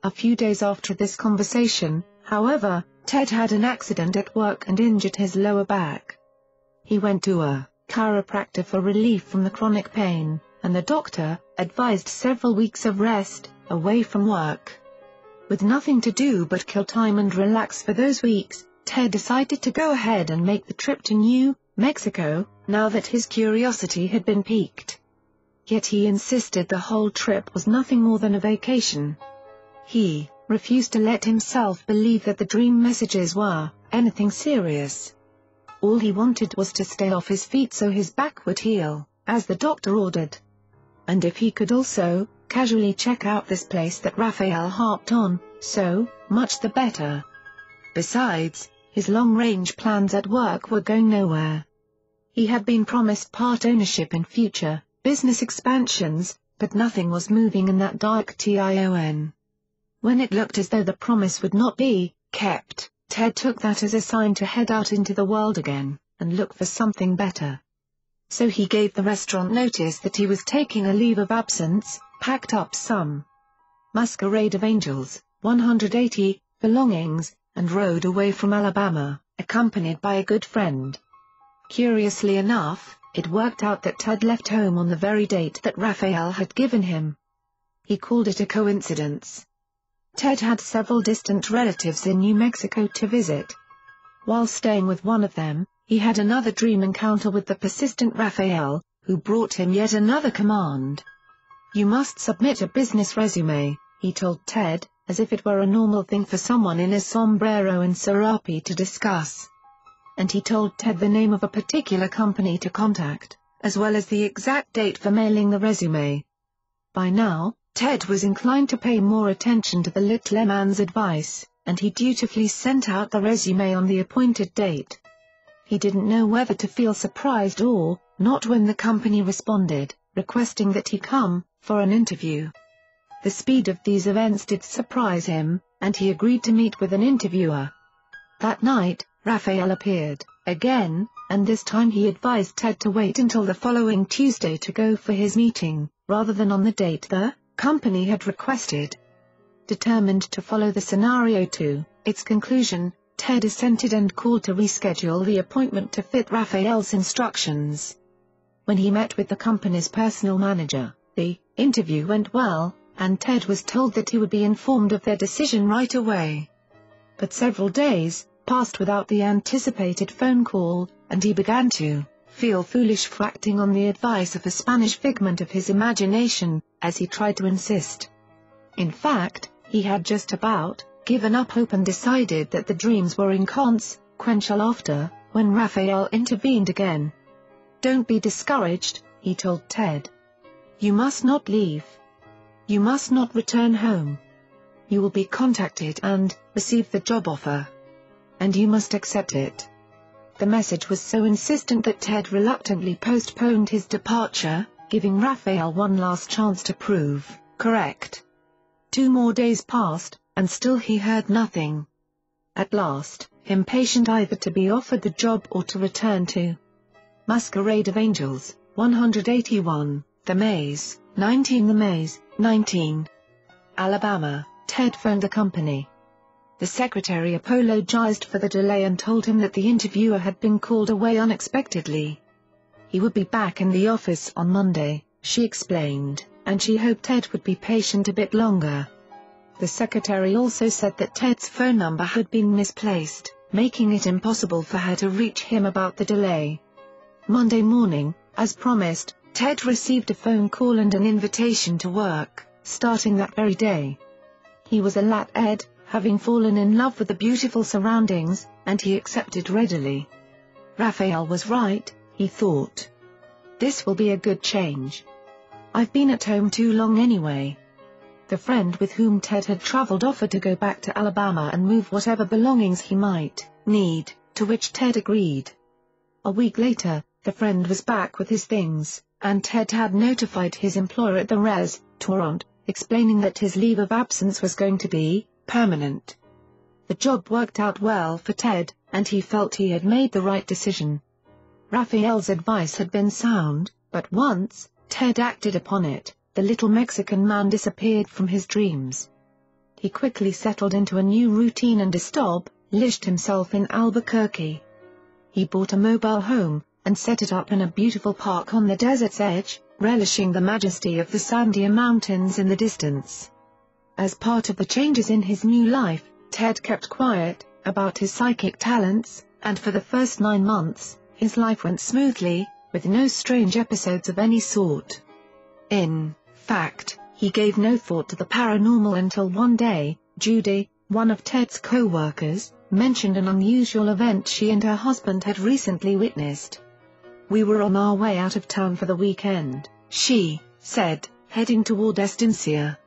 A few days after this conversation, however, Ted had an accident at work and injured his lower back. He went to a chiropractor for relief from the chronic pain, and the doctor advised several weeks of rest, away from work. With nothing to do but kill time and relax for those weeks, Ted decided to go ahead and make the trip to New Mexico, now that his curiosity had been piqued. Yet he insisted the whole trip was nothing more than a vacation. He refused to let himself believe that the dream messages were anything serious. All he wanted was to stay off his feet so his back would heal, as the doctor ordered. And if he could also, casually check out this place that Raphael harped on, so, much the better. Besides, his long-range plans at work were going nowhere. He had been promised part ownership in future, business expansions, but nothing was moving in that dark tion. When it looked as though the promise would not be kept, Ted took that as a sign to head out into the world again, and look for something better. So he gave the restaurant notice that he was taking a leave of absence, packed up some masquerade of angels, 180, belongings, and rode away from Alabama, accompanied by a good friend. Curiously enough, it worked out that Ted left home on the very date that Raphael had given him. He called it a coincidence. Ted had several distant relatives in New Mexico to visit. While staying with one of them, he had another dream encounter with the persistent Raphael, who brought him yet another command. You must submit a business resume, he told Ted, as if it were a normal thing for someone in a sombrero and serape to discuss. And he told Ted the name of a particular company to contact, as well as the exact date for mailing the resume. By now, Ted was inclined to pay more attention to the little man's advice, and he dutifully sent out the resume on the appointed date. He didn't know whether to feel surprised or, not when the company responded, requesting that he come, for an interview. The speed of these events did surprise him, and he agreed to meet with an interviewer. That night, Raphael appeared, again, and this time he advised Ted to wait until the following Tuesday to go for his meeting, rather than on the date the company had requested. Determined to follow the scenario to its conclusion, Ted assented and called to reschedule the appointment to fit Raphael's instructions. When he met with the company's personal manager, the interview went well, and Ted was told that he would be informed of their decision right away. But several days passed without the anticipated phone call, and he began to feel foolish for acting on the advice of a Spanish figment of his imagination, as he tried to insist. In fact, he had just about given up hope and decided that the dreams were inconsequential after, when Raphael intervened again. Don't be discouraged, he told Ted. You must not leave. You must not return home. You will be contacted and receive the job offer. And you must accept it. The message was so insistent that Ted reluctantly postponed his departure, giving Raphael one last chance to prove correct. Two more days passed, and still he heard nothing. At last, impatient either to be offered the job or to return to Masquerade of Angels, 181, The Maze, 19 The Maze, 19. Alabama, Ted phoned the company. The secretary apologized for the delay and told him that the interviewer had been called away unexpectedly. He would be back in the office on Monday, she explained, and she hoped Ted would be patient a bit longer. The secretary also said that Ted's phone number had been misplaced, making it impossible for her to reach him about the delay. Monday morning, as promised, Ted received a phone call and an invitation to work, starting that very day. He was a lat ed, having fallen in love with the beautiful surroundings, and he accepted readily. Raphael was right, he thought. This will be a good change. I've been at home too long anyway. The friend with whom Ted had traveled offered to go back to Alabama and move whatever belongings he might need, to which Ted agreed. A week later, the friend was back with his things, and Ted had notified his employer at the Res. Toronto, explaining that his leave of absence was going to be permanent. The job worked out well for Ted, and he felt he had made the right decision. Raphael's advice had been sound, but once, Ted acted upon it, the little Mexican man disappeared from his dreams. He quickly settled into a new routine and a stop, established himself in Albuquerque. He bought a mobile home, and set it up in a beautiful park on the desert's edge, relishing the majesty of the Sandia Mountains in the distance. As part of the changes in his new life, Ted kept quiet about his psychic talents, and for the first nine months, his life went smoothly, with no strange episodes of any sort. In fact, he gave no thought to the paranormal until one day, Judy, one of Ted's co-workers, mentioned an unusual event she and her husband had recently witnessed. We were on our way out of town for the weekend, she said, heading toward Estancia.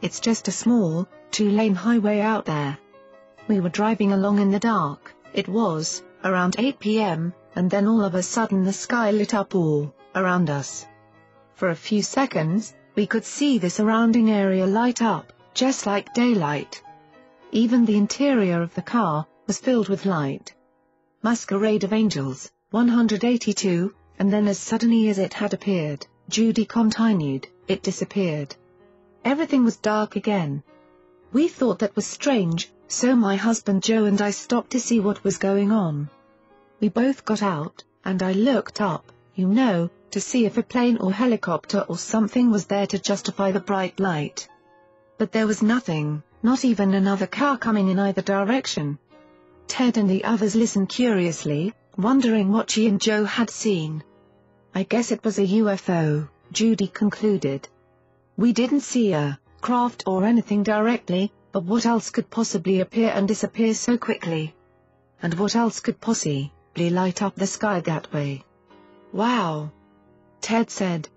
It's just a small, two-lane highway out there. We were driving along in the dark, it was, around 8 p.m., and then all of a sudden the sky lit up all around us. For a few seconds, we could see the surrounding area light up, just like daylight. Even the interior of the car was filled with light. Masquerade of Angels, 182, and then as suddenly as it had appeared, Judy continued, it disappeared. Everything was dark again. We thought that was strange, so my husband Joe and I stopped to see what was going on. We both got out, and I looked up, you know, to see if a plane or helicopter or something was there to justify the bright light. But there was nothing, not even another car coming in either direction. Ted and the others listened curiously, wondering what she and Joe had seen. I guess it was a UFO, Judy concluded. We didn't see a craft or anything directly, but what else could possibly appear and disappear so quickly? And what else could possibly light up the sky that way? Wow! Ted said.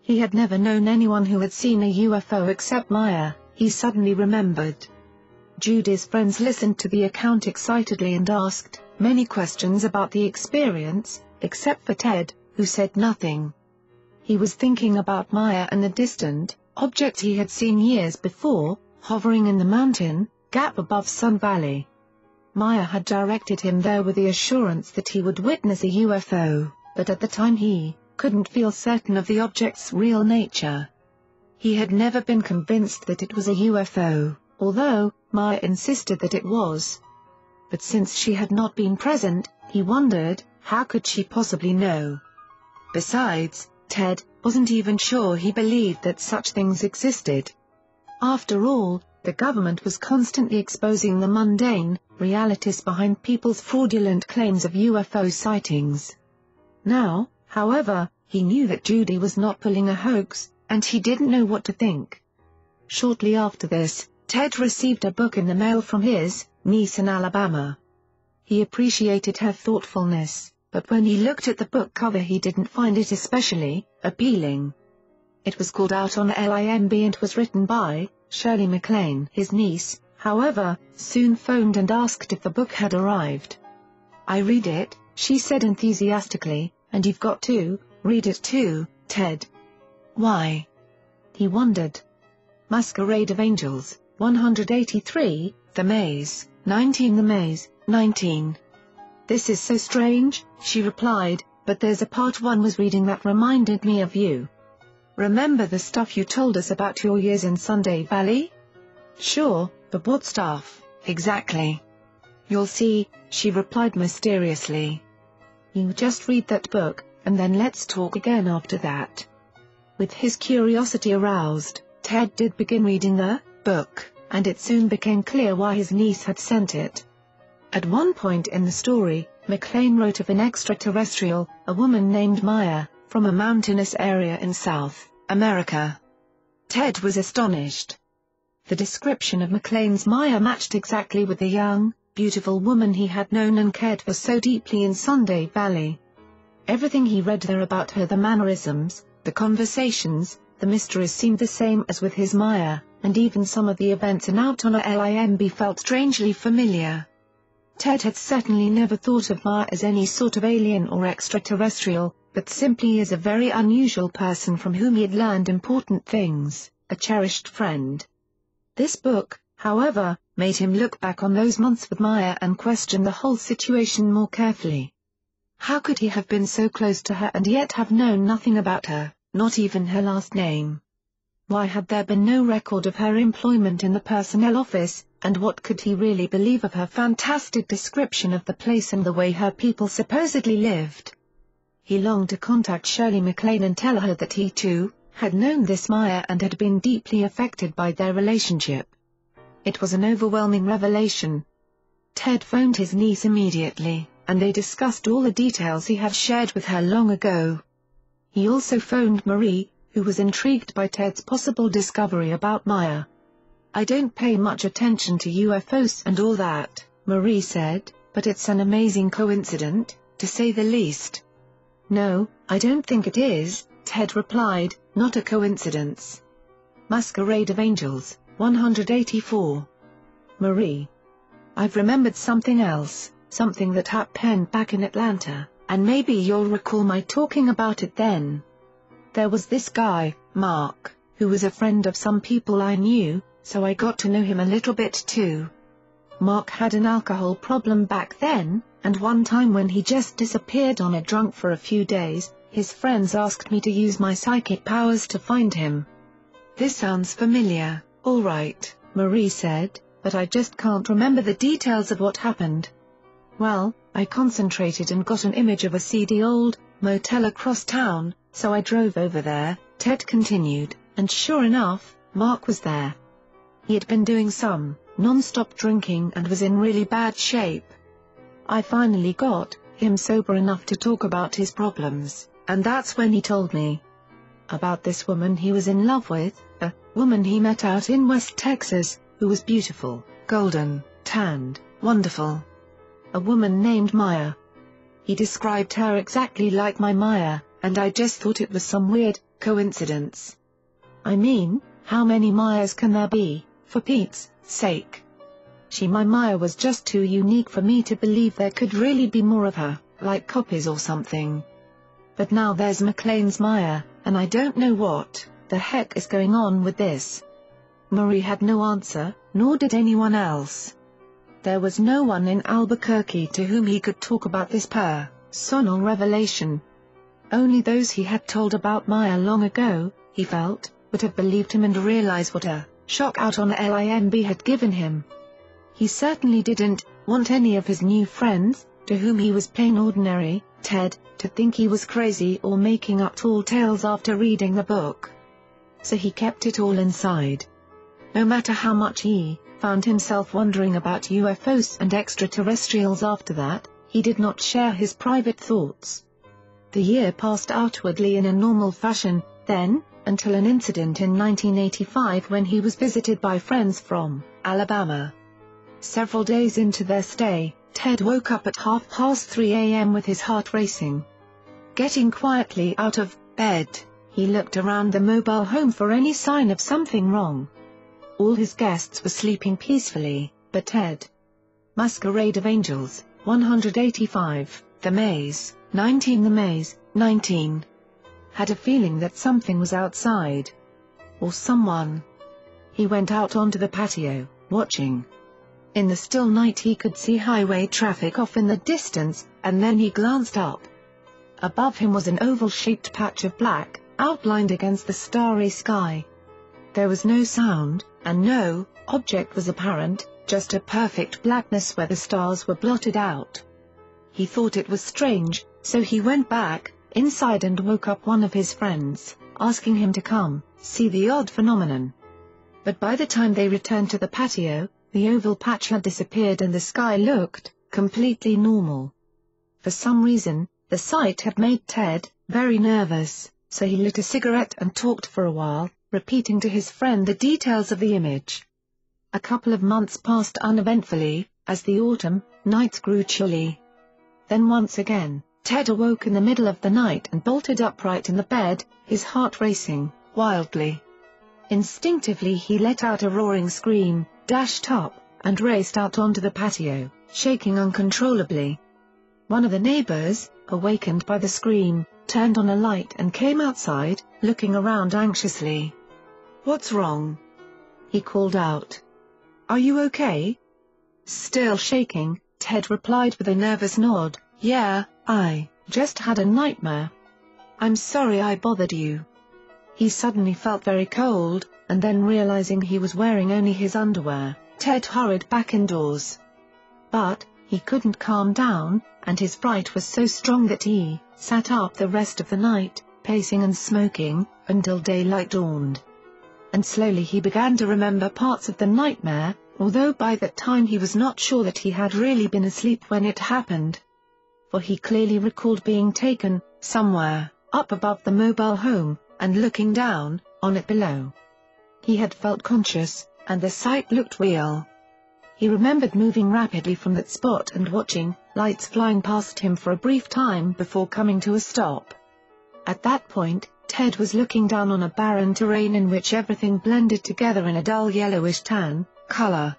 He had never known anyone who had seen a UFO except Maya, he suddenly remembered. Judy's friends listened to the account excitedly and asked many questions about the experience, except for Ted, who said nothing. He was thinking about Maya and the distant object he had seen years before, hovering in the mountain gap above Sun Valley. Maya had directed him there with the assurance that he would witness a UFO, but at the time he couldn't feel certain of the object's real nature. He had never been convinced that it was a UFO, although, Maya insisted that it was. But since she had not been present, he wondered, how could she possibly know? Besides, Ted wasn't even sure he believed that such things existed. After all, the government was constantly exposing the mundane realities behind people's fraudulent claims of UFO sightings. Now, However, he knew that Judy was not pulling a hoax, and he didn't know what to think. Shortly after this, Ted received a book in the mail from his niece in Alabama. He appreciated her thoughtfulness, but when he looked at the book cover he didn't find it especially appealing. It was called out on LIMB and was written by Shirley MacLaine. His niece, however, soon phoned and asked if the book had arrived. I read it, she said enthusiastically, and you've got to, read it too, Ted. Why? He wondered. Masquerade of Angels, 183, The Maze, 19 The Maze, 19. This is so strange, she replied, but there's a part one was reading that reminded me of you. Remember the stuff you told us about your years in Sun Valley? Sure, but what stuff, exactly? You'll see, she replied mysteriously. You just read that book, and then let's talk again after that. With his curiosity aroused, Ted did begin reading the book, and it soon became clear why his niece had sent it. At one point in the story, MacLaine wrote of an extraterrestrial, a woman named Maya, from a mountainous area in South America. Ted was astonished. The description of MacLaine's Maya matched exactly with the young, beautiful woman he had known and cared for so deeply in Sun Valley. Everything he read there about her the mannerisms, the conversations, the mysteries seemed the same as with his Maya, and even some of the events in Out on a LIMB felt strangely familiar. Ted had certainly never thought of Maya as any sort of alien or extraterrestrial, but simply as a very unusual person from whom he had learned important things, a cherished friend. This book, however, made him look back on those months with Maya and question the whole situation more carefully. How could he have been so close to her and yet have known nothing about her, not even her last name? Why had there been no record of her employment in the personnel office, and what could he really believe of her fantastic description of the place and the way her people supposedly lived? He longed to contact Shirley MacLaine and tell her that he too, had known this Maya and had been deeply affected by their relationship. It was an overwhelming revelation. Ted phoned his niece immediately, and they discussed all the details he had shared with her long ago. He also phoned Marie, who was intrigued by Ted's possible discovery about Maya. I don't pay much attention to UFOs and all that, Marie said, but it's an amazing coincidence, to say the least. No, I don't think it is, Ted replied, not a coincidence. Masquerade of Angels, 184. Marie. I've remembered something else, something that happened back in Atlanta, and maybe you'll recall my talking about it then. There was this guy, Mark, who was a friend of some people I knew, so I got to know him a little bit too. Mark had an alcohol problem back then, and one time when he just disappeared on a drunk for a few days, his friends asked me to use my psychic powers to find him. This sounds familiar, alright, Marie said, but I just can't remember the details of what happened. Well, I concentrated and got an image of a seedy old motel across town, so I drove over there, Ted continued, and sure enough, Mark was there. He had been doing some non-stop drinking and was in really bad shape. I finally got him sober enough to talk about his problems, and that's when he told me about this woman he was in love with, a woman he met out in West Texas, who was beautiful, golden, tanned, wonderful. A woman named Maya. He described her exactly like my Maya, and I just thought it was some weird coincidence. I mean, how many Mayas can there be, for Pete's sake? She my Maya was just too unique for me to believe there could really be more of her, like copies or something. But now there's MacLaine's Maya, and I don't know what the heck is going on with this. Marie had no answer, nor did anyone else. There was no one in Albuquerque to whom he could talk about this personal revelation. Only those he had told about Maya long ago, he felt, would have believed him and realized what a shock out on LIMB had given him. He certainly didn't want any of his new friends, to whom he was plain ordinary, Ted, to think he was crazy or making up tall tales after reading the book. So he kept it all inside. No matter how much he found himself wondering about UFOs and extraterrestrials after that, he did not share his private thoughts. The year passed outwardly in a normal fashion, then, until an incident in 1985 when he was visited by friends from Alabama. Several days into their stay, Ted woke up at half past 3 a.m. with his heart racing. Getting quietly out of bed, he looked around the mobile home for any sign of something wrong. All his guests were sleeping peacefully, but Ted. Masquerade of Angels, 185, The Maze, 19 The Maze, 19. Had a feeling that something was outside. Or someone. He went out onto the patio, watching. In the still night he could see highway traffic off in the distance, and then he glanced up. Above him was an oval-shaped patch of black, outlined against the starry sky. There was no sound, and no object was apparent, just a perfect blackness where the stars were blotted out. He thought it was strange, so he went back, inside and woke up one of his friends, asking him to come, see the odd phenomenon. But by the time they returned to the patio, the oval patch had disappeared and the sky looked completely normal. For some reason, the sight had made Ted very nervous, so he lit a cigarette and talked for a while, repeating to his friend the details of the image. A couple of months passed uneventfully, as the autumn nights grew chilly. Then once again, Ted awoke in the middle of the night and bolted upright in the bed, his heart racing wildly. Instinctively he let out a roaring scream, dashed up, and raced out onto the patio, shaking uncontrollably. One of the neighbors, awakened by the scream, turned on a light and came outside, looking around anxiously. What's wrong? He called out. are you okay? Still shaking, Ted replied with a nervous nod, yeah, I just had a nightmare. I'm sorry I bothered you. He suddenly felt very cold, and then realizing he was wearing only his underwear, Ted hurried back indoors. But, he couldn't calm down, and his fright was so strong that he sat up the rest of the night, pacing and smoking, until daylight dawned. And slowly he began to remember parts of the nightmare, although by that time he was not sure that he had really been asleep when it happened. For he clearly recalled being taken, somewhere, up above the mobile home, and looking down, on it below. He had felt conscious, and the sight looked real. He remembered moving rapidly from that spot and watching, lights flying past him for a brief time before coming to a stop. At that point, Ted was looking down on a barren terrain in which everything blended together in a dull yellowish tan color.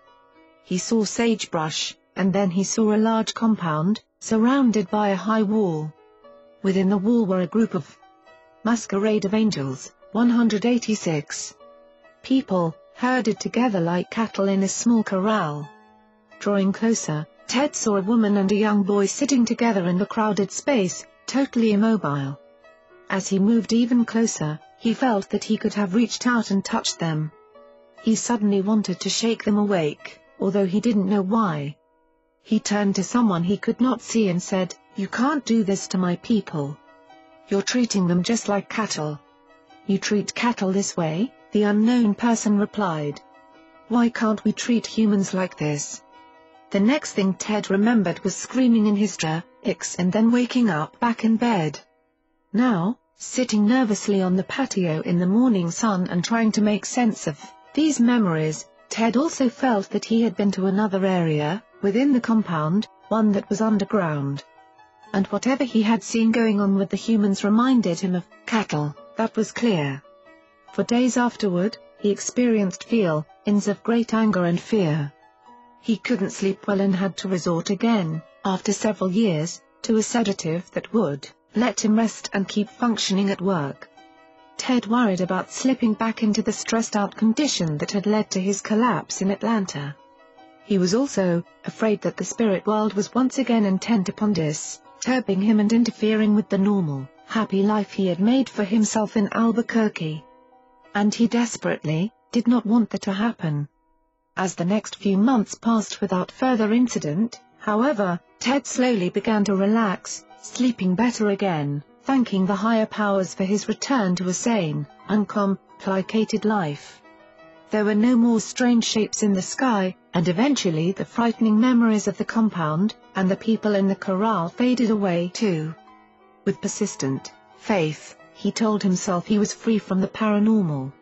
He saw sagebrush, and then he saw a large compound, surrounded by a high wall. Within the wall were a group of Masquerade of Angels, 186 people, herded together like cattle in a small corral. Drawing closer, Ted saw a woman and a young boy sitting together in the crowded space, totally immobile. As he moved even closer, he felt that he could have reached out and touched them. He suddenly wanted to shake them awake, although he didn't know why. He turned to someone he could not see and said, You can't do this to my people. You're treating them just like cattle. You treat cattle this way, the unknown person replied. Why can't we treat humans like this? The next thing Ted remembered was screaming in his X and then waking up back in bed. Now, sitting nervously on the patio in the morning sun and trying to make sense of these memories, Ted also felt that he had been to another area, within the compound, one that was underground and whatever he had seen going on with the humans reminded him of cattle, that was clear. For days afterward, he experienced feelings of great anger and fear. He couldn't sleep well and had to resort again, after several years, to a sedative that would let him rest and keep functioning at work. Ted worried about slipping back into the stressed-out condition that had led to his collapse in Atlanta. He was also afraid that the spirit world was once again intent upon this disturbing him and interfering with the normal, happy life he had made for himself in Albuquerque. And he desperately, did not want that to happen. As the next few months passed without further incident, however, Ted slowly began to relax, sleeping better again, thanking the higher powers for his return to a sane, uncomplicated life. There were no more strange shapes in the sky, and eventually the frightening memories of the compound, and the people in the corral faded away too. With persistent faith, he told himself he was free from the paranormal.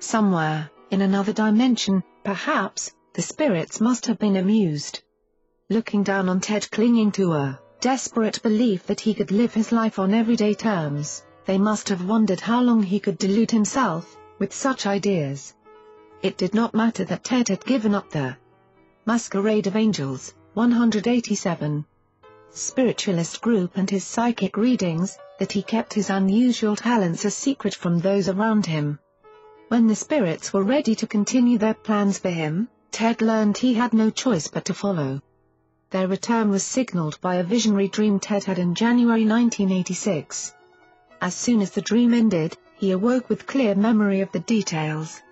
Somewhere, in another dimension, perhaps, the spirits must have been amused. Looking down on Ted clinging to a desperate belief that he could live his life on everyday terms, they must have wondered how long he could delude himself, with such ideas. It did not matter that Ted had given up the Masquerade of Angels, 187. Spiritualist group and his psychic readings, that he kept his unusual talents a secret from those around him. When the spirits were ready to continue their plans for him, Ted learned he had no choice but to follow. Their return was signaled by a visionary dream Ted had in January 1986. As soon as the dream ended, he awoke with clear memory of the details.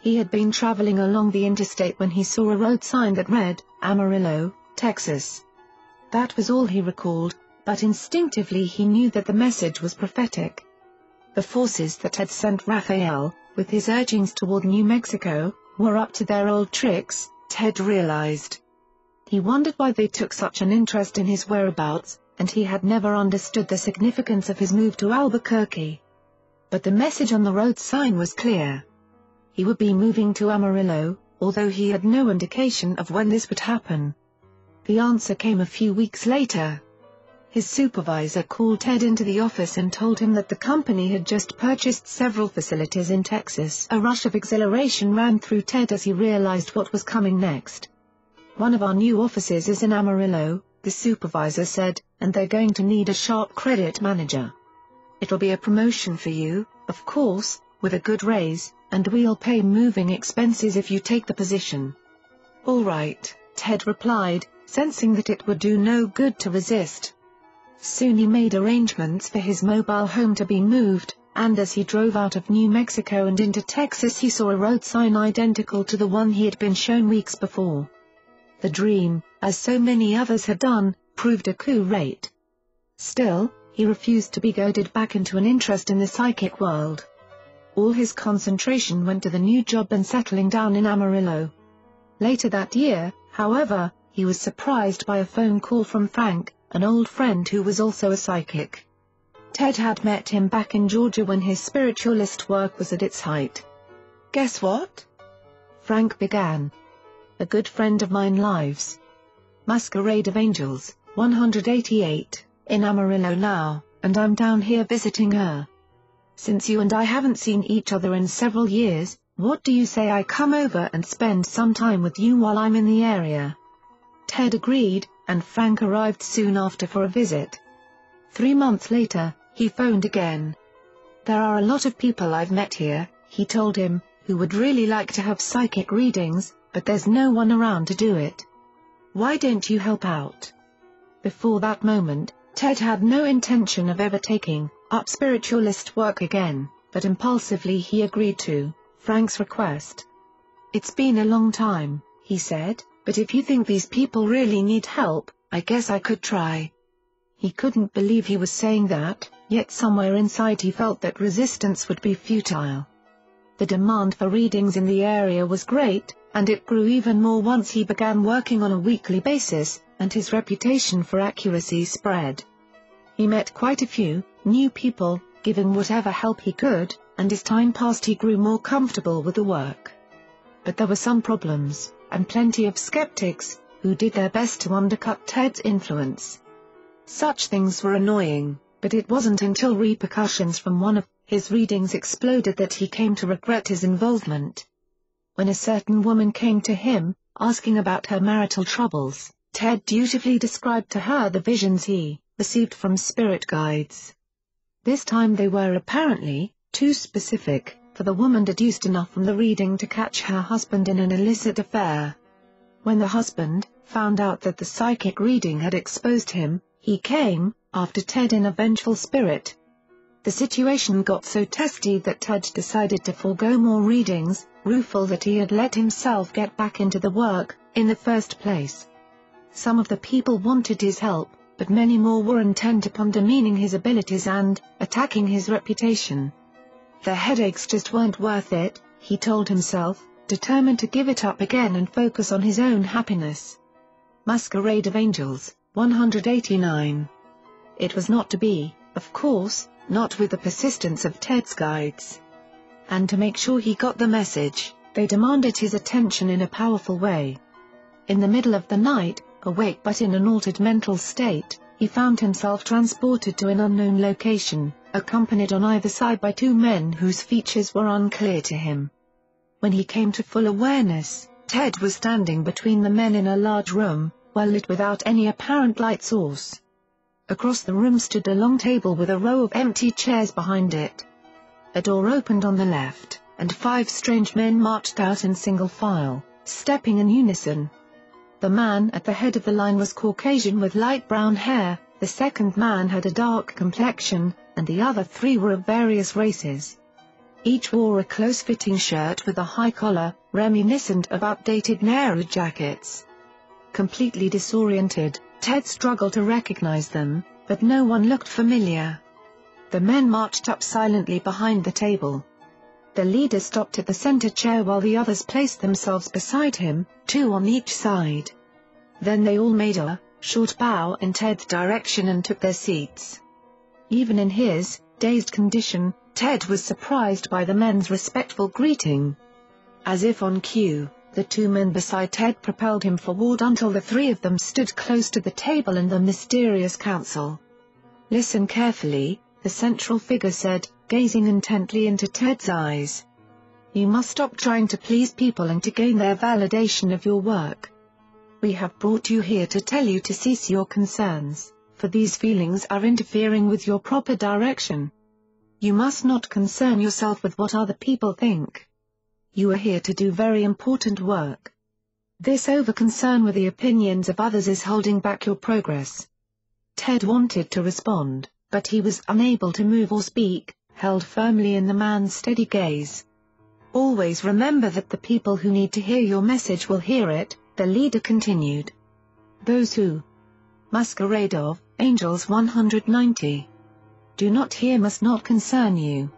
He had been traveling along the interstate when he saw a road sign that read, Amarillo, Texas. That was all he recalled, but instinctively he knew that the message was prophetic. The forces that had sent Raphael, with his urgings toward New Mexico, were up to their old tricks, Ted realized. He wondered why they took such an interest in his whereabouts, and he had never understood the significance of his move to Albuquerque. But the message on the road sign was clear he would be moving to Amarillo, although he had no indication of when this would happen. The answer came a few weeks later. His supervisor called Ted into the office and told him that the company had just purchased several facilities in Texas. A rush of exhilaration ran through Ted as he realized what was coming next. One of our new offices is in Amarillo, the supervisor said, and they're going to need a sharp credit manager. It'll be a promotion for you, of course, with a good raise, and we'll pay moving expenses if you take the position. All right, Ted replied, sensing that it would do no good to resist. Soon he made arrangements for his mobile home to be moved, and as he drove out of New Mexico and into Texas he saw a road sign identical to the one he had been shown weeks before. The dream, as so many others had done, proved a coup rate. Still, he refused to be goaded back into an interest in the psychic world. All his concentration went to the new job and settling down in Amarillo. Later that year, however, he was surprised by a phone call from Frank, an old friend who was also a psychic. Ted had met him back in Georgia when his spiritualist work was at its height. Guess what? Frank began. A good friend of mine lives. Masquerade of Angels, 188, in Amarillo now, and I'm down here visiting her. Since you and I haven't seen each other in several years, what do you say I come over and spend some time with you while I'm in the area? Ted agreed, and Frank arrived soon after for a visit. Three months later, he phoned again. There are a lot of people I've met here, he told him, who would really like to have psychic readings, but there's no one around to do it. Why don't you help out? Before that moment, Ted had no intention of ever taking up spiritualist work again, but impulsively he agreed to Frank's request. It's been a long time, he said, but if you think these people really need help, I guess I could try. He couldn't believe he was saying that, yet somewhere inside he felt that resistance would be futile. The demand for readings in the area was great, and it grew even more once he began working on a weekly basis, and his reputation for accuracy spread. He met quite a few, new people, giving whatever help he could, and as time passed he grew more comfortable with the work. But there were some problems, and plenty of skeptics, who did their best to undercut Ted's influence. Such things were annoying, but it wasn't until repercussions from one of his readings exploded that he came to regret his involvement. When a certain woman came to him, asking about her marital troubles, Ted dutifully described to her the visions he received from spirit guides. This time they were apparently too specific, for the woman deduced enough from the reading to catch her husband in an illicit affair. When the husband found out that the psychic reading had exposed him, he came, after Ted in a vengeful spirit. The situation got so testy that Ted decided to forego more readings, rueful that he had let himself get back into the work, in the first place. Some of the people wanted his help, but many more were intent upon demeaning his abilities and, attacking his reputation. The headaches just weren't worth it, he told himself, determined to give it up again and focus on his own happiness. Masquerade of Angels 189. It was not to be, of course, not with the persistence of Ted's guides. And to make sure he got the message, they demanded his attention in a powerful way. In the middle of the night, awake but in an altered mental state, he found himself transported to an unknown location, accompanied on either side by two men whose features were unclear to him. When he came to full awareness, Ted was standing between the men in a large room, well lit without any apparent light source. Across the room stood a long table with a row of empty chairs behind it. A door opened on the left, and five strange men marched out in single file, stepping in unison. The man at the head of the line was Caucasian with light brown hair, the second man had a dark complexion, and the other three were of various races. Each wore a close-fitting shirt with a high collar, reminiscent of outdated Nehru jackets. Completely disoriented, Ted struggled to recognize them, but no one looked familiar. The men marched up silently behind the table. The leader stopped at the center chair while the others placed themselves beside him, two on each side. Then they all made a short bow in Ted's direction and took their seats. Even in his dazed condition, Ted was surprised by the men's respectful greeting. As if on cue, the two men beside Ted propelled him forward until the three of them stood close to the table and the mysterious council. Listen carefully, the central figure said, gazing intently into Ted's eyes. You must stop trying to please people and to gain their validation of your work. We have brought you here to tell you to cease your concerns, for these feelings are interfering with your proper direction. You must not concern yourself with what other people think. You are here to do very important work. This over-concern with the opinions of others is holding back your progress. Ted wanted to respond, but he was unable to move or speak, held firmly in the man's steady gaze. Always remember that the people who need to hear your message will hear it, the leader continued. Those who Masquerade of Angels 190 Do not hear must not concern you.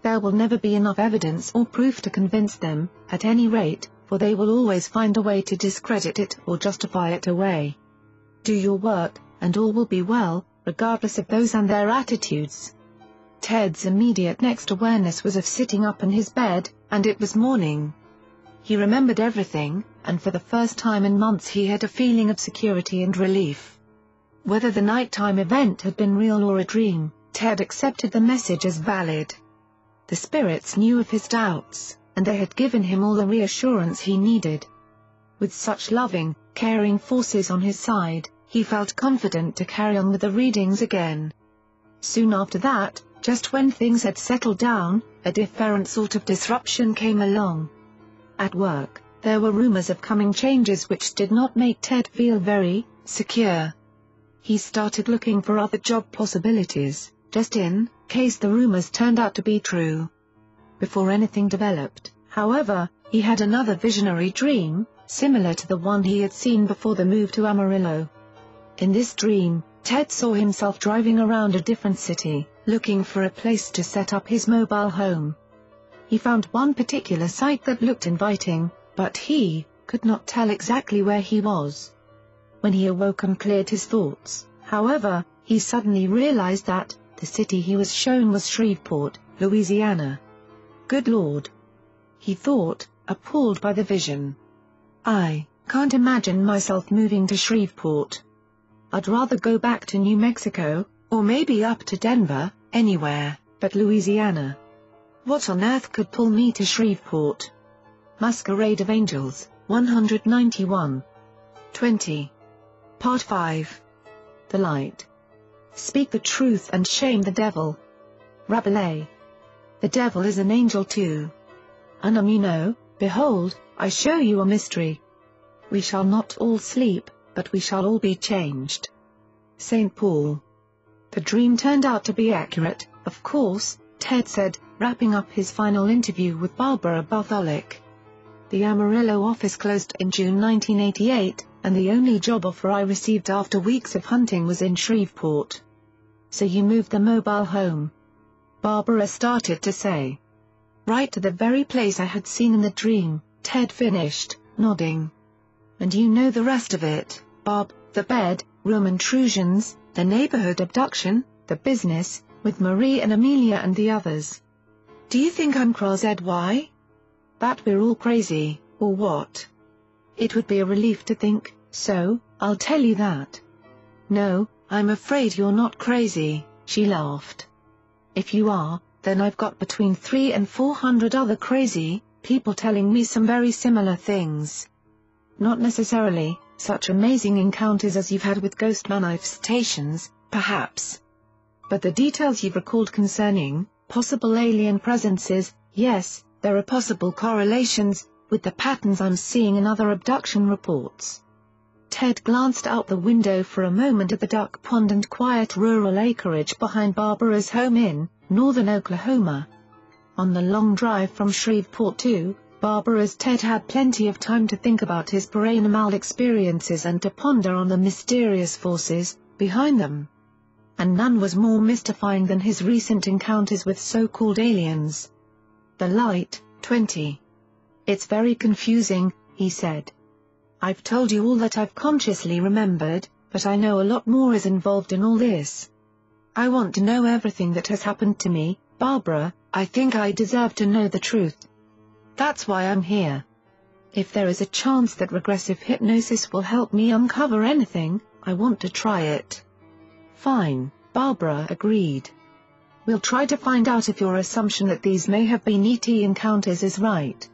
There will never be enough evidence or proof to convince them, at any rate, for they will always find a way to discredit it or justify it away. Do your work, and all will be well, regardless of those and their attitudes. Ted's immediate next awareness was of sitting up in his bed, and it was morning. He remembered everything, and for the first time in months he had a feeling of security and relief. Whether the nighttime event had been real or a dream, Ted accepted the message as valid. The spirits knew of his doubts, and they had given him all the reassurance he needed. With such loving, caring forces on his side, he felt confident to carry on with the readings again. Soon after that, just when things had settled down, a different sort of disruption came along. At work, there were rumors of coming changes which did not make Ted feel very secure. He started looking for other job possibilities, just in case the rumors turned out to be true. Before anything developed, however, he had another visionary dream, similar to the one he had seen before the move to Amarillo. In this dream, Ted saw himself driving around a different city, looking for a place to set up his mobile home. He found one particular site that looked inviting, but he could not tell exactly where he was. When he awoke and cleared his thoughts, however, he suddenly realized that, the city he was shown was Shreveport, Louisiana. Good Lord! He thought, appalled by the vision. I can't imagine myself moving to Shreveport. I'd rather go back to New Mexico, or maybe up to Denver, anywhere, but Louisiana. What on earth could pull me to Shreveport? Masquerade of Angels, 191. 20. Part 5. The Light. Speak the truth and shame the devil. Rabelais. The devil is an angel too. Unamuno, behold, I show you a mystery. We shall not all sleep, but we shall all be changed. St. Paul. The dream turned out to be accurate, of course, Ted said, wrapping up his final interview with Barbara Bartholic. The Amarillo office closed in June 1988, and the only job offer I received after weeks of hunting was in Shreveport. So you moved the mobile home. Barbara started to say. Right to the very place I had seen in the dream, Ted finished, nodding. And you know the rest of it, Bob, the bed, room intrusions, the neighborhood abduction, the business, with Marie and Amelia and the others. Do you think I'm why? That we're all crazy, or what? It would be a relief to think, so, I'll tell you that. No, I'm afraid you're not crazy, she laughed. If you are, then I've got between three and four hundred other crazy, people telling me some very similar things. Not necessarily, such amazing encounters as you've had with ghost manifestations, perhaps. But the details you've recalled concerning, possible alien presences, yes, there are possible correlations, with the patterns I'm seeing in other abduction reports. Ted glanced out the window for a moment at the duck pond and quiet rural acreage behind Barbara's home in, northern Oklahoma. On the long drive from Shreveport to, Barbara's Ted had plenty of time to think about his paranormal experiences and to ponder on the mysterious forces behind them. And none was more mystifying than his recent encounters with so-called aliens. The Light, 20. It's very confusing, he said. I've told you all that I've consciously remembered, but I know a lot more is involved in all this. I want to know everything that has happened to me, Barbara, I think I deserve to know the truth. That's why I'm here. If there is a chance that regressive hypnosis will help me uncover anything, I want to try it. Fine, Barbara agreed. We'll try to find out if your assumption that these may have been ET encounters is right.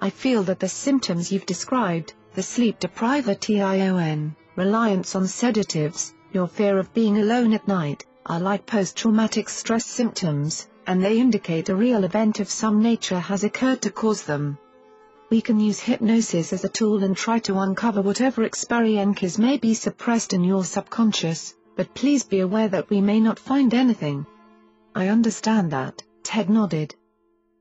I feel that the symptoms you've described, the sleep-deprived TION, reliance on sedatives, your fear of being alone at night, are like post-traumatic stress symptoms, and they indicate a real event of some nature has occurred to cause them. we can use hypnosis as a tool and try to uncover whatever experiences may be suppressed in your subconscious, but please be aware that we may not find anything. I understand that, Ted nodded.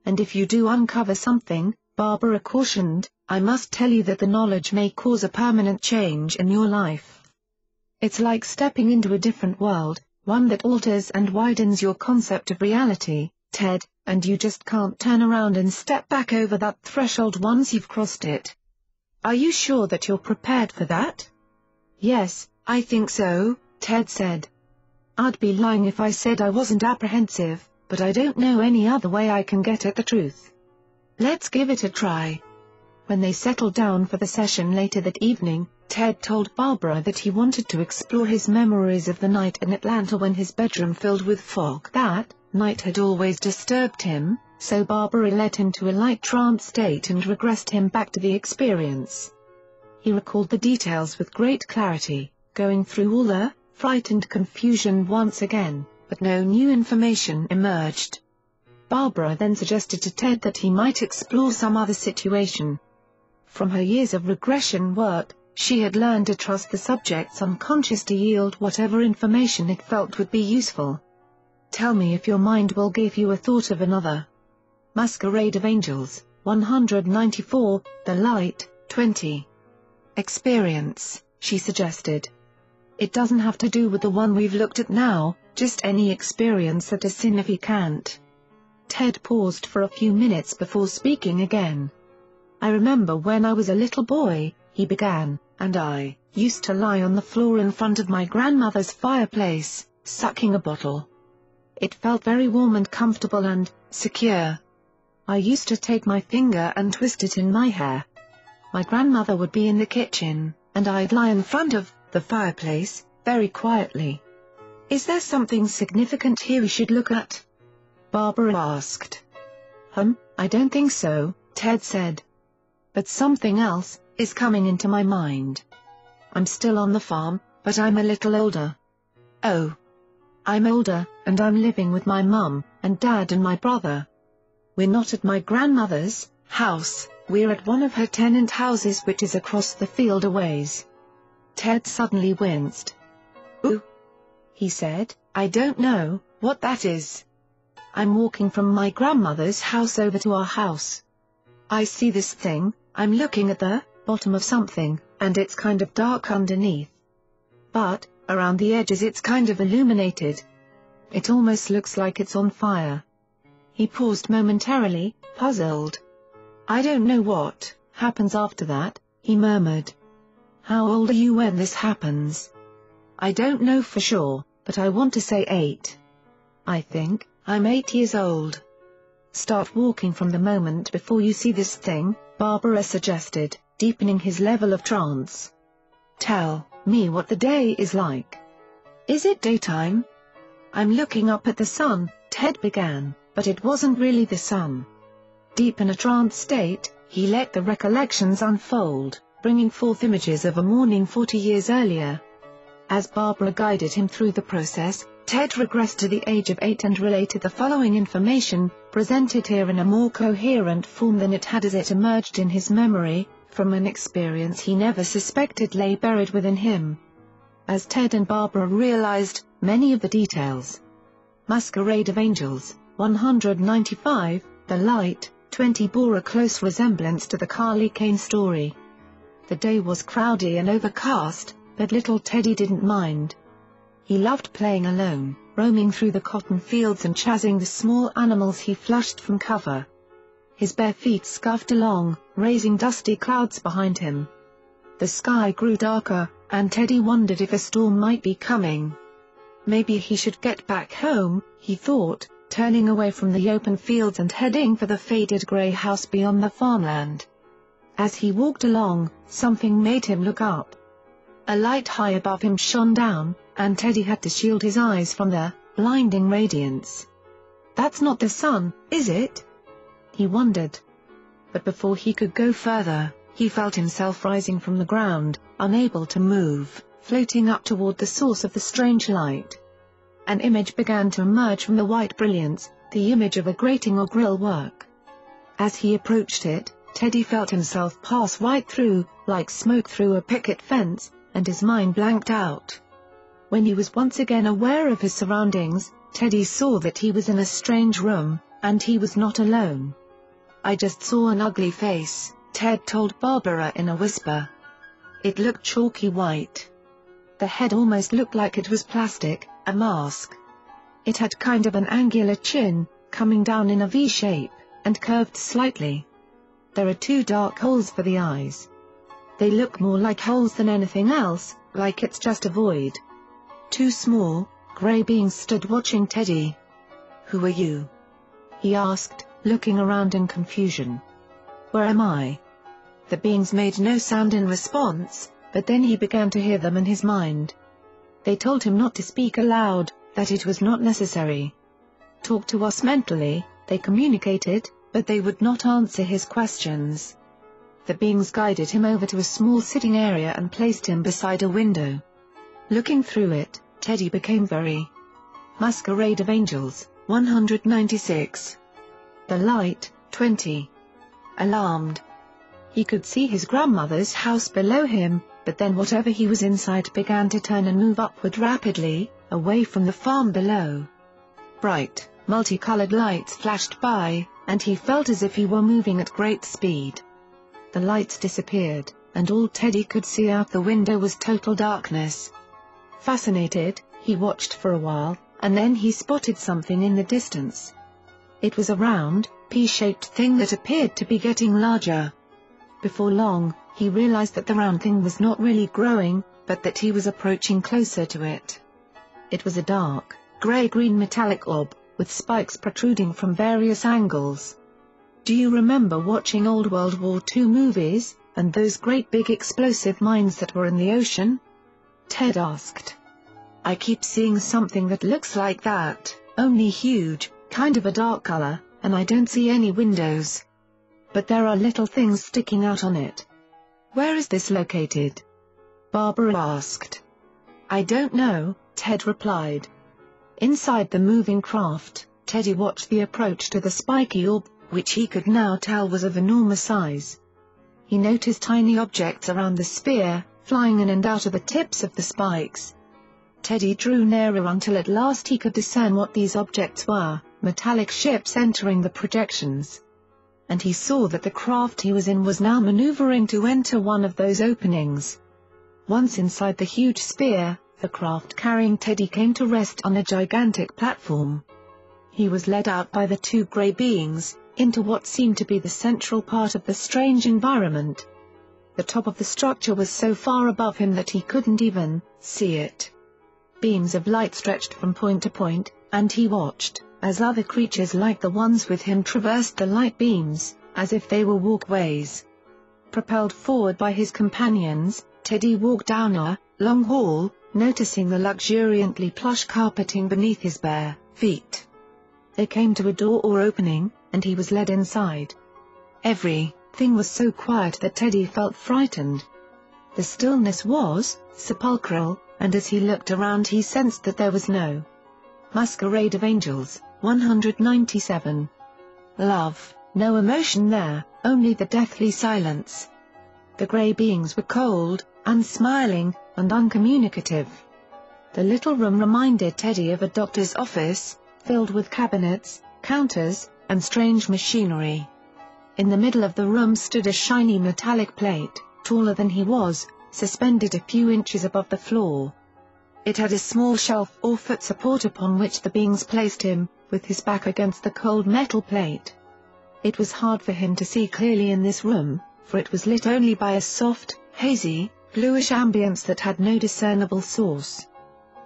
And if you do uncover something, Barbara cautioned, I must tell you that the knowledge may cause a permanent change in your life. It's like stepping into a different world, one that alters and widens your concept of reality, Ted, and you just can't turn around and step back over that threshold once you've crossed it. Are you sure that you're prepared for that? Yes, I think so, Ted said. I'd be lying if I said I wasn't apprehensive, but I don't know any other way I can get at the truth. Let's give it a try. When they settled down for the session later that evening, Ted told Barbara that he wanted to explore his memories of the night in Atlanta when his bedroom filled with fog. That night had always disturbed him, so Barbara led him to a light trance state and regressed him back to the experience. He recalled the details with great clarity, going through all the frightened confusion once again, but no new information emerged. Barbara then suggested to Ted that he might explore some other situation. From her years of regression work, she had learned to trust the subject's unconscious to yield whatever information it felt would be useful. Tell me if your mind will give you a thought of another. Masquerade of Angels, 194, The Light, 20. Experience, she suggested. It doesn't have to do with the one we've looked at now, just any experience that is significant. Ted paused for a few minutes before speaking again. I remember when I was a little boy, he began, and I used to lie on the floor in front of my grandmother's fireplace, sucking a bottle. It felt very warm and comfortable and secure. I used to take my finger and twist it in my hair. My grandmother would be in the kitchen, and I'd lie in front of the fireplace, very quietly. Is there something significant here we should look at? Barbara asked. "Hum, I don't think so, Ted said. But something else is coming into my mind. I'm still on the farm, but I'm a little older. Oh. I'm older, and I'm living with my mum, and dad and my brother. We're not at my grandmother's house, we're at one of her tenant houses which is across the field a ways. Ted suddenly winced. Ooh. He said, I don't know what that is. I'm walking from my grandmother's house over to our house. I see this thing, I'm looking at the bottom of something, and it's kind of dark underneath. But, around the edges it's kind of illuminated. It almost looks like it's on fire. He paused momentarily, puzzled. I don't know what happens after that, he murmured. How old are you when this happens? I don't know for sure, but I want to say eight. I think, I'm eight years old. Start walking from the moment before you see this thing, Barbara suggested, deepening his level of trance. Tell me what the day is like. Is it daytime? I'm looking up at the sun, Ted began, but it wasn't really the sun. Deep in a trance state, he let the recollections unfold, bringing forth images of a morning 40 years earlier. As Barbara guided him through the process, Ted regressed to the age of eight and related the following information, presented here in a more coherent form than it had as it emerged in his memory, from an experience he never suspected lay buried within him. As Ted and Barbara realized, many of the details. Masquerade of Angels, 195, The Light, 20 bore a close resemblance to the Carly Kane story. The day was cloudy and overcast, but little Teddy didn't mind. He loved playing alone, roaming through the cotton fields and chasing the small animals he flushed from cover. His bare feet scuffed along, raising dusty clouds behind him. The sky grew darker, and Teddy wondered if a storm might be coming. Maybe he should get back home, he thought, turning away from the open fields and heading for the faded grey house beyond the farmland. As he walked along, something made him look up. A light high above him shone down, and Teddy had to shield his eyes from the blinding radiance. That's not the sun, is it? He wondered. But before he could go further, he felt himself rising from the ground, unable to move, floating up toward the source of the strange light. An image began to emerge from the white brilliance, the image of a grating or grill work. As he approached it, Teddy felt himself pass right through, like smoke through a picket fence, and his mind blanked out. When he was once again aware of his surroundings, Teddy saw that he was in a strange room, and he was not alone. I just saw an ugly face, Ted told Barbara in a whisper. It looked chalky white. The head almost looked like it was plastic, a mask. It had kind of an angular chin, coming down in a V shape, and curved slightly. There are two dark holes for the eyes. They look more like holes than anything else, like it's just a void. Two small, grey beings stood watching Teddy. Who are you? He asked, looking around in confusion. Where am I? The beings made no sound in response, but then he began to hear them in his mind. They told him not to speak aloud, that it was not necessary. Talk to us mentally, they communicated, but they would not answer his questions. The beings guided him over to a small sitting area and placed him beside a window. Looking through it, Teddy became very Masquerade of Angels, 196. The light, 20. Alarmed. He could see his grandmother's house below him, but then whatever he was inside began to turn and move upward rapidly, away from the farm below. Bright, multicolored lights flashed by, and he felt as if he were moving at great speed. The lights disappeared, and all Teddy could see out the window was total darkness. Fascinated, he watched for a while, and then he spotted something in the distance. It was a round, pea-shaped thing that appeared to be getting larger. Before long, he realized that the round thing was not really growing, but that he was approaching closer to it. It was a dark, grey-green metallic orb, with spikes protruding from various angles. Do you remember watching old World War II movies, and those great big explosive mines that were in the ocean? Ted asked. I keep seeing something that looks like that, only huge, kind of a dark color, and I don't see any windows. But there are little things sticking out on it. Where is this located? Barbara asked. I don't know, Ted replied. Inside the moving craft, Teddy watched the approach to the spiky orb, which he could now tell was of enormous size. He noticed tiny objects around the sphere, flying in and out of the tips of the spikes. Teddy drew nearer until at last he could discern what these objects were, metallic ships entering the projections and he saw that the craft he was in was now maneuvering to enter one of those openings. Once inside the huge sphere, the craft carrying Teddy came to rest on a gigantic platform. He was led out by the two grey beings, into what seemed to be the central part of the strange environment. The top of the structure was so far above him that he couldn't even see it. Beams of light stretched from point to point, and he watched as other creatures like the ones with him traversed the light beams, as if they were walkways. Propelled forward by his companions, Teddy walked down a long hall, noticing the luxuriantly plush carpeting beneath his bare feet. They came to a door or opening, and he was led inside. Everything was so quiet that Teddy felt frightened. The stillness was sepulchral, and as he looked around he sensed that there was no masquerade of angels, 197. Love, no emotion there, only the deathly silence. The grey beings were cold, unsmiling, and uncommunicative. The little room reminded Teddy of a doctor's office, filled with cabinets, counters, and strange machinery. In the middle of the room stood a shiny metallic plate, taller than he was, suspended a few inches above the floor. It had a small shelf or foot support upon which the beings placed him, with his back against the cold metal plate. It was hard for him to see clearly in this room, for it was lit only by a soft, hazy, bluish ambience that had no discernible source.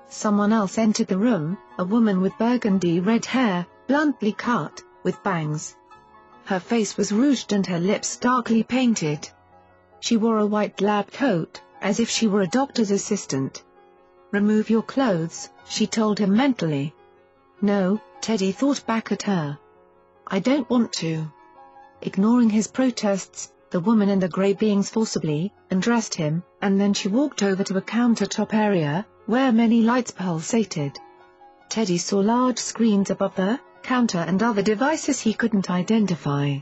Someone else entered the room, a woman with burgundy red hair, bluntly cut, with bangs. Her face was rouged and her lips darkly painted. She wore a white lab coat, as if she were a doctor's assistant. Remove your clothes, she told him mentally. No, Teddy thought back at her. I don't want to. Ignoring his protests, the woman and the grey beings forcibly undressed him, and then she walked over to a countertop area, where many lights pulsated. Teddy saw large screens above the counter and other devices he couldn't identify.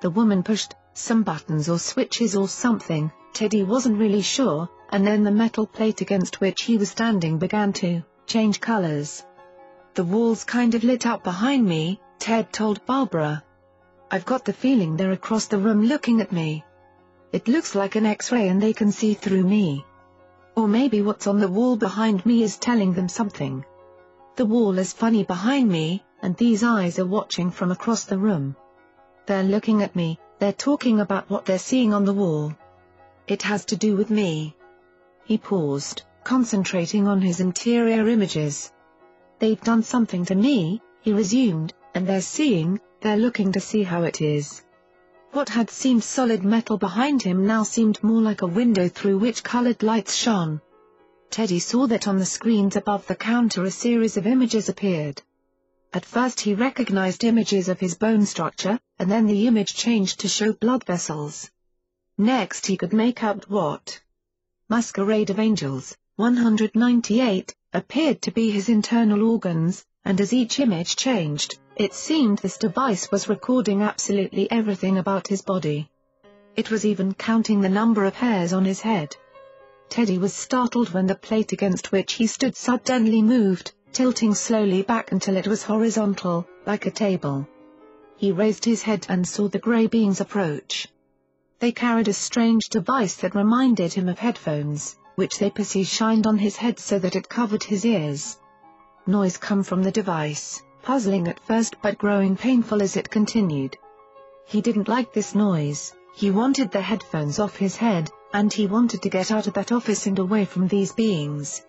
The woman pushed some buttons or switches or something, Teddy wasn't really sure, and then the metal plate against which he was standing began to change colors. The walls kind of lit up behind me, Ted told Barbara. I've got the feeling they're across the room looking at me. It looks like an x-ray and they can see through me. Or maybe what's on the wall behind me is telling them something. The wall is funny behind me, and these eyes are watching from across the room. They're looking at me, they're talking about what they're seeing on the wall. It has to do with me. He paused, concentrating on his interior images. They've done something to me, he resumed, and they're seeing, they're looking to see how it is. What had seemed solid metal behind him now seemed more like a window through which colored lights shone. Teddy saw that on the screens above the counter a series of images appeared. At first he recognized images of his bone structure, and then the image changed to show blood vessels. Next he could make out what Masquerade of Angels, 198, appeared to be his internal organs, and as each image changed, it seemed this device was recording absolutely everything about his body. It was even counting the number of hairs on his head. Teddy was startled when the plate against which he stood suddenly moved, tilting slowly back until it was horizontal, like a table. He raised his head and saw the grey beings approach. They carried a strange device that reminded him of headphones, which they perceived shined on his head so that it covered his ears. Noise come from the device, puzzling at first but growing painful as it continued. He didn't like this noise, he wanted the headphones off his head, and he wanted to get out of that office and away from these beings.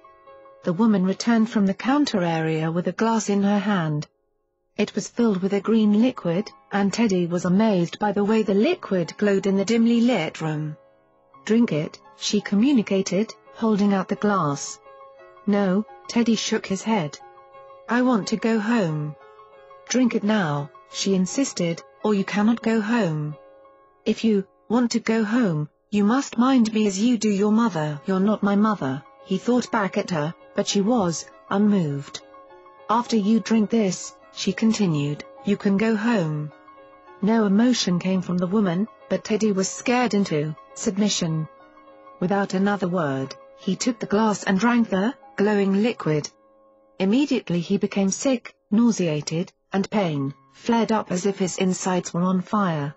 The woman returned from the counter area with a glass in her hand. It was filled with a green liquid, and Teddy was amazed by the way the liquid glowed in the dimly lit room. Drink it, she communicated, holding out the glass. No, Teddy shook his head. I want to go home. Drink it now, she insisted, or you cannot go home. If you want to go home, you must mind me as you do your mother. You're not my mother, he thought back at her, but she was, unmoved. After you drink this, she continued, you can go home. No emotion came from the woman, but Teddy was scared into submission. Without another word, he took the glass and drank the glowing liquid. Immediately he became sick, nauseated, and pain flared up as if his insides were on fire.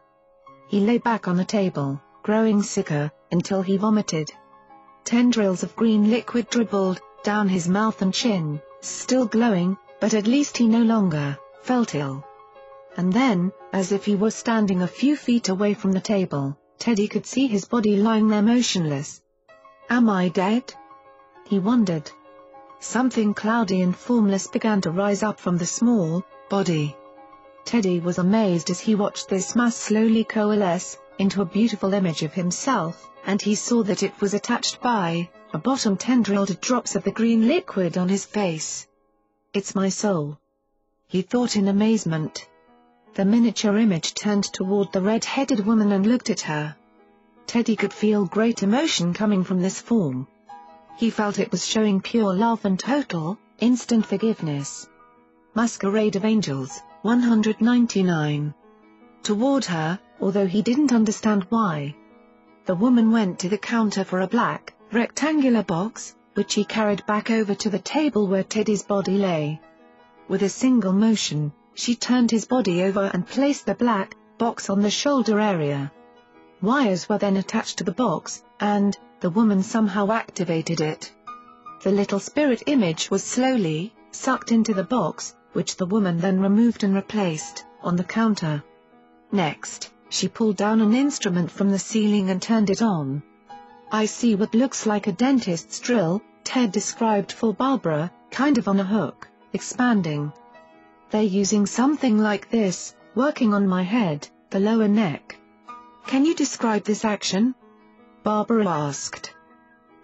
He lay back on the table, growing sicker, until he vomited. Tendrils of green liquid dribbled, down his mouth and chin, still glowing, but at least he no longer felt ill. And then, as if he were standing a few feet away from the table, Teddy could see his body lying there motionless. Am I dead? He wondered. Something cloudy and formless began to rise up from the small body. Teddy was amazed as he watched this mass slowly coalesce into a beautiful image of himself, and he saw that it was attached by a bottom tendril to drops of the green liquid on his face. It's my soul. He thought in amazement. The miniature image turned toward the red-headed woman and looked at her. Teddy could feel great emotion coming from this form. He felt it was showing pure love and total, instant forgiveness. Masquerade of Angels, 199. Toward her, although he didn't understand why. The woman went to the counter for a black, rectangular box, which he carried back over to the table where Teddy's body lay. With a single motion, she turned his body over and placed the black box on the shoulder area. Wires were then attached to the box, and, the woman somehow activated it. The little spirit image was slowly, sucked into the box, which the woman then removed and replaced, on the counter. Next, she pulled down an instrument from the ceiling and turned it on. I see what looks like a dentist's drill, Ted described for Barbara, kind of on a hook, expanding. They're using something like this, working on my head, the lower neck. Can you describe this action? Barbara asked.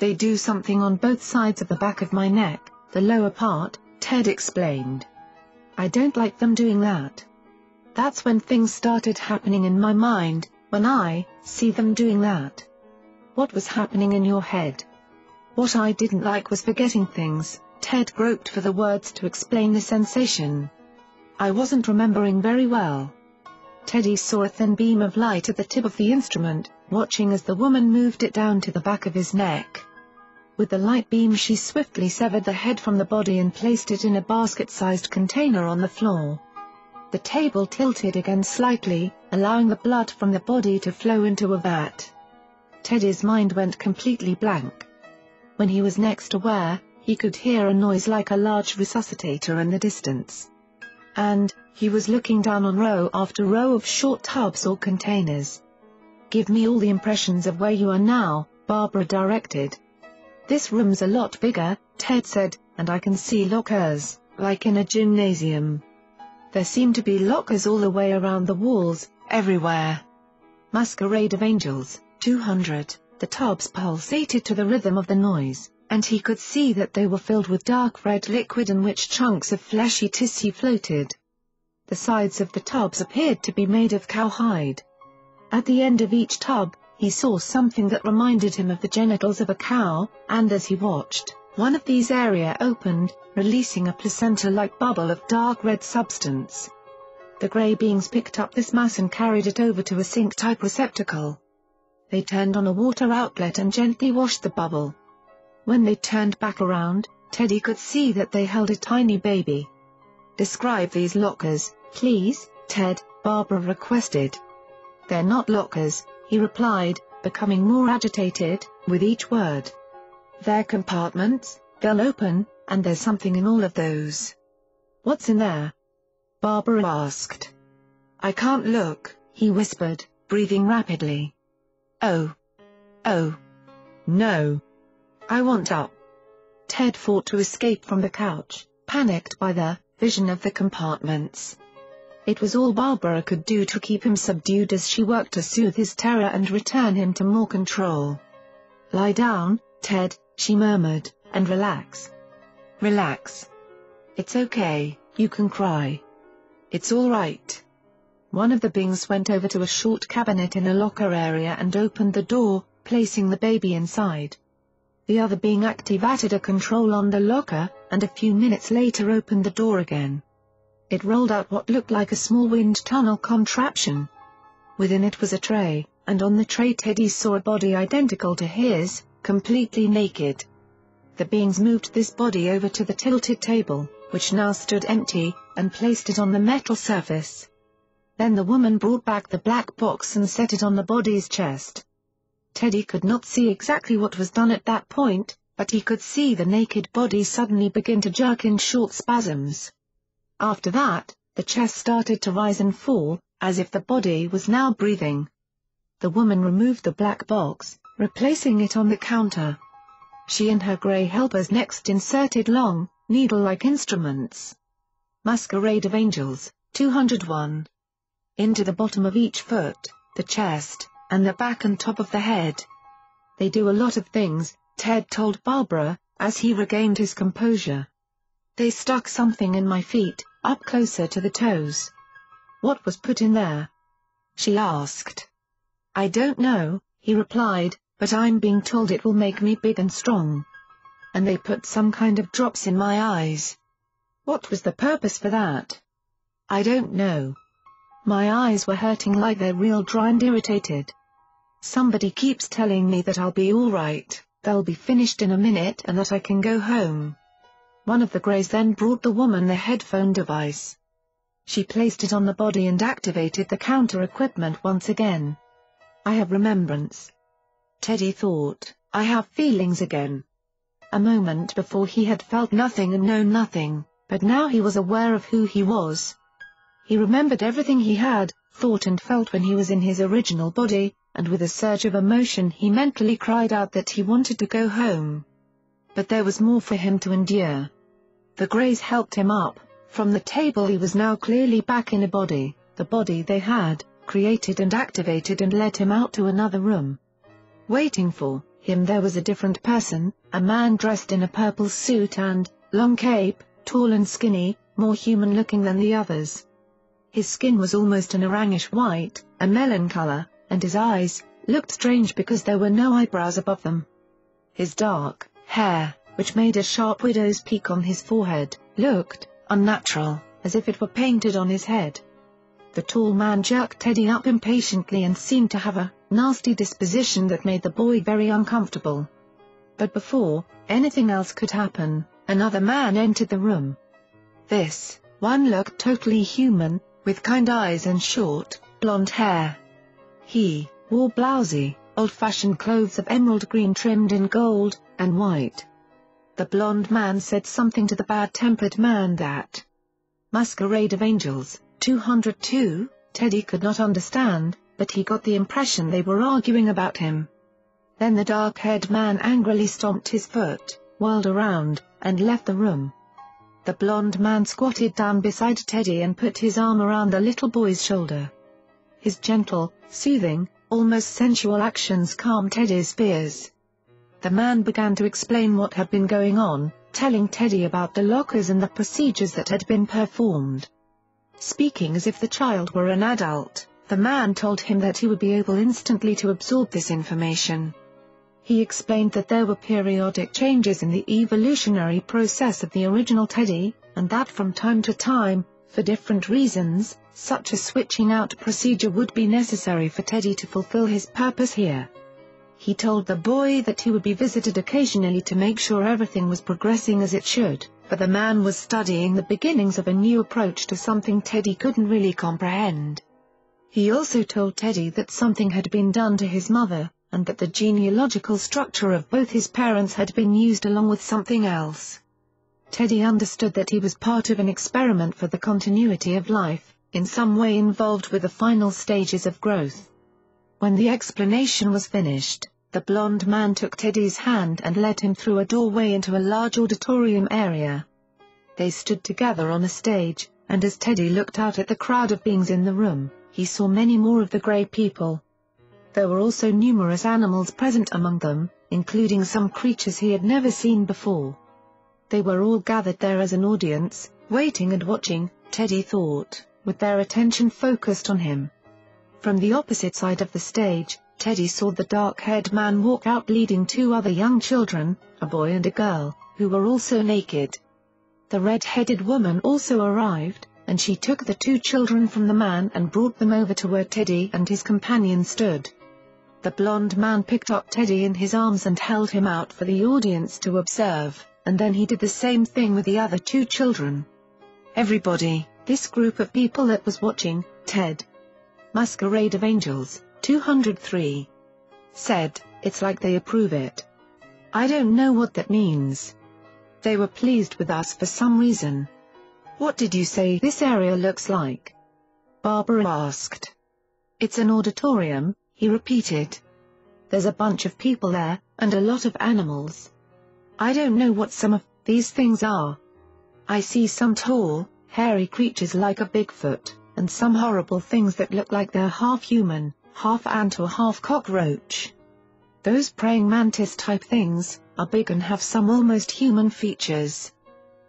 They do something on both sides of the back of my neck, the lower part, Ted explained. I don't like them doing that. That's when things started happening in my mind, when I see them doing that. What was happening in your head? What I didn't like was forgetting things, Ted groped for the words to explain the sensation. I wasn't remembering very well. Teddy saw a thin beam of light at the tip of the instrument, watching as the woman moved it down to the back of his neck. With the light beam she swiftly severed the head from the body and placed it in a basket-sized container on the floor. The table tilted again slightly, allowing the blood from the body to flow into a vat. Teddy's mind went completely blank. When he was next aware, he could hear a noise like a large resuscitator in the distance. And, he was looking down on row after row of short tubs or containers. Give me all the impressions of where you are now, Barbara directed. This room's a lot bigger, Ted said, and I can see lockers, like in a gymnasium. There seem to be lockers all the way around the walls, everywhere. Masquerade of Angels, 200, the tubs pulsated to the rhythm of the noise, and he could see that they were filled with dark red liquid in which chunks of fleshy tissue floated. The sides of the tubs appeared to be made of cowhide. At the end of each tub, he saw something that reminded him of the genitals of a cow, and as he watched, one of these area opened, releasing a placenta-like bubble of dark red substance. The grey beings picked up this mass and carried it over to a sink-type receptacle. They turned on a water outlet and gently washed the bubble. When they turned back around, Teddy could see that they held a tiny baby. Describe these lockers, please, Ted, Barbara requested. They're not lockers, he replied, becoming more agitated, with each word. They're compartments, they'll open, and there's something in all of those. What's in there? Barbara asked. I can't look, he whispered, breathing rapidly. Oh. Oh. No. I want up. Ted fought to escape from the couch, panicked by the vision of the compartments. It was all Barbara could do to keep him subdued as she worked to soothe his terror and return him to more control. Lie down, Ted, she murmured, and relax. Relax. It's okay, you can cry. It's all right. One of the beings went over to a short cabinet in a locker area and opened the door, placing the baby inside. The other being activated a control on the locker, and a few minutes later opened the door again. It rolled out what looked like a small wind tunnel contraption. Within it was a tray, and on the tray Teddy saw a body identical to his, completely naked. The beings moved this body over to the tilted table, which now stood empty, and placed it on the metal surface. Then the woman brought back the black box and set it on the body's chest. Teddy could not see exactly what was done at that point, but he could see the naked body suddenly begin to jerk in short spasms. After that, the chest started to rise and fall, as if the body was now breathing. The woman removed the black box, replacing it on the counter. She and her grey helpers next inserted long, needle-like instruments. Masquerade of Angels, 201. Into the bottom of each foot, the chest, and the back and top of the head. They do a lot of things, Ted told Barbara, as he regained his composure. They stuck something in my feet, up closer to the toes. What was put in there? She asked. I don't know, he replied, but I'm being told it will make me big and strong. And they put some kind of drops in my eyes. What was the purpose for that? I don't know. My eyes were hurting like they're real dry and irritated. Somebody keeps telling me that I'll be alright, they'll be finished in a minute and that I can go home. One of the Greys then brought the woman the headphone device. She placed it on the body and activated the counter equipment once again. I have remembrance. Teddy thought, I have feelings again. A moment before he had felt nothing and known nothing, but now he was aware of who he was. He remembered everything he had, thought and felt when he was in his original body, and with a surge of emotion he mentally cried out that he wanted to go home. But there was more for him to endure. The Greys helped him up, from the table he was now clearly back in a body, the body they had, created and activated and led him out to another room. Waiting for him there was a different person, a man dressed in a purple suit and, long cape, tall and skinny, more human-looking than the others. His skin was almost an orangish white, a melon color, and his eyes, looked strange because there were no eyebrows above them. His dark hair, which made a sharp widow's peak on his forehead, looked unnatural, as if it were painted on his head. The tall man jerked Teddy up impatiently and seemed to have a nasty disposition that made the boy very uncomfortable. But before anything else could happen, another man entered the room. This one looked totally human, with kind eyes and short, blonde hair. He wore blousy, old-fashioned clothes of emerald green trimmed in gold and white. The blonde man said something to the bad-tempered man that Masquerade of Angels, 202, Teddy could not understand, but he got the impression they were arguing about him. Then the dark-haired man angrily stomped his foot, whirled around, and left the room. The blond man squatted down beside Teddy and put his arm around the little boy's shoulder. His gentle, soothing, almost sensual actions calmed Teddy's fears. The man began to explain what had been going on, telling Teddy about the lockers and the procedures that had been performed. Speaking as if the child were an adult, the man told him that he would be able instantly to absorb this information. He explained that there were periodic changes in the evolutionary process of the original Teddy, and that from time to time, for different reasons, such a switching out procedure would be necessary for Teddy to fulfill his purpose here. He told the boy that he would be visited occasionally to make sure everything was progressing as it should, but the man was studying the beginnings of a new approach to something Teddy couldn't really comprehend. He also told Teddy that something had been done to his mother, and that the genealogical structure of both his parents had been used along with something else. Teddy understood that he was part of an experiment for the continuity of life, in some way involved with the final stages of growth. When the explanation was finished, the blond man took Teddy's hand and led him through a doorway into a large auditorium area. They stood together on a stage, and as Teddy looked out at the crowd of beings in the room, he saw many more of the Grey people. There were also numerous animals present among them, including some creatures he had never seen before. They were all gathered there as an audience, waiting and watching, Teddy thought, with their attention focused on him. From the opposite side of the stage, Teddy saw the dark-haired man walk out leading two other young children, a boy and a girl, who were also naked. The red-headed woman also arrived, and she took the two children from the man and brought them over to where Teddy and his companion stood. The blond man picked up Teddy in his arms and held him out for the audience to observe, and then he did the same thing with the other two children. Everybody, this group of people that was watching, Ted, Masquerade of Angels, 203. Said, it's like they approve it. I don't know what that means. They were pleased with us for some reason. What did you say this area looks like? Barbara asked. It's an auditorium, he repeated. There's a bunch of people there, and a lot of animals. I don't know what some of these things are. I see some tall, hairy creatures like a Bigfoot and some horrible things that look like they're half human, half ant or half cockroach. Those praying mantis-type things, are big and have some almost human features.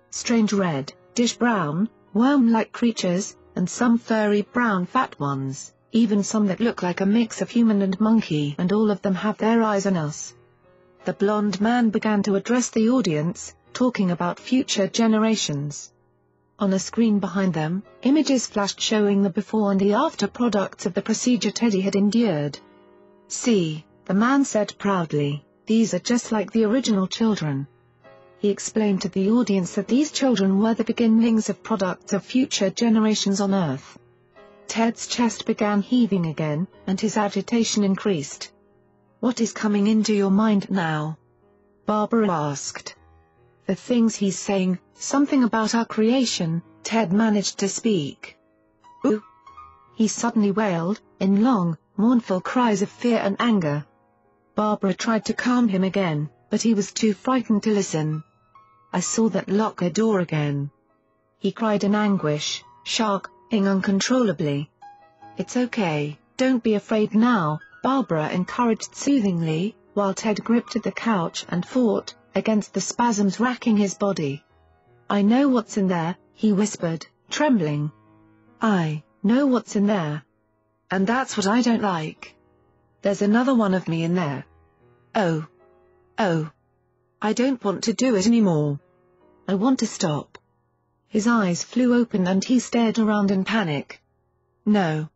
Strange red, dish brown, worm-like creatures, and some furry brown fat ones, even some that look like a mix of human and monkey and all of them have their eyes on us. The blond man began to address the audience, talking about future generations. On a screen behind them, images flashed showing the before and the after products of the procedure Teddy had endured. See, the man said proudly, these are just like the original children. He explained to the audience that these children were the beginnings of products of future generations on Earth. Ted's chest began heaving again, and his agitation increased. What is coming into your mind now? Barbara asked. The things he's saying, something about our creation, Ted managed to speak. Ooh! He suddenly wailed, in long, mournful cries of fear and anger. Barbara tried to calm him again, but he was too frightened to listen. I saw that locker door again. He cried in anguish, shark-ing uncontrollably. It's okay, don't be afraid now, Barbara encouraged soothingly, while Ted gripped at the couch and fought, against the spasms racking his body. I know what's in there, he whispered, trembling. I know what's in there. And that's what I don't like. There's another one of me in there. Oh. Oh. I don't want to do it anymore. I want to stop. His eyes flew open and he stared around in panic. No.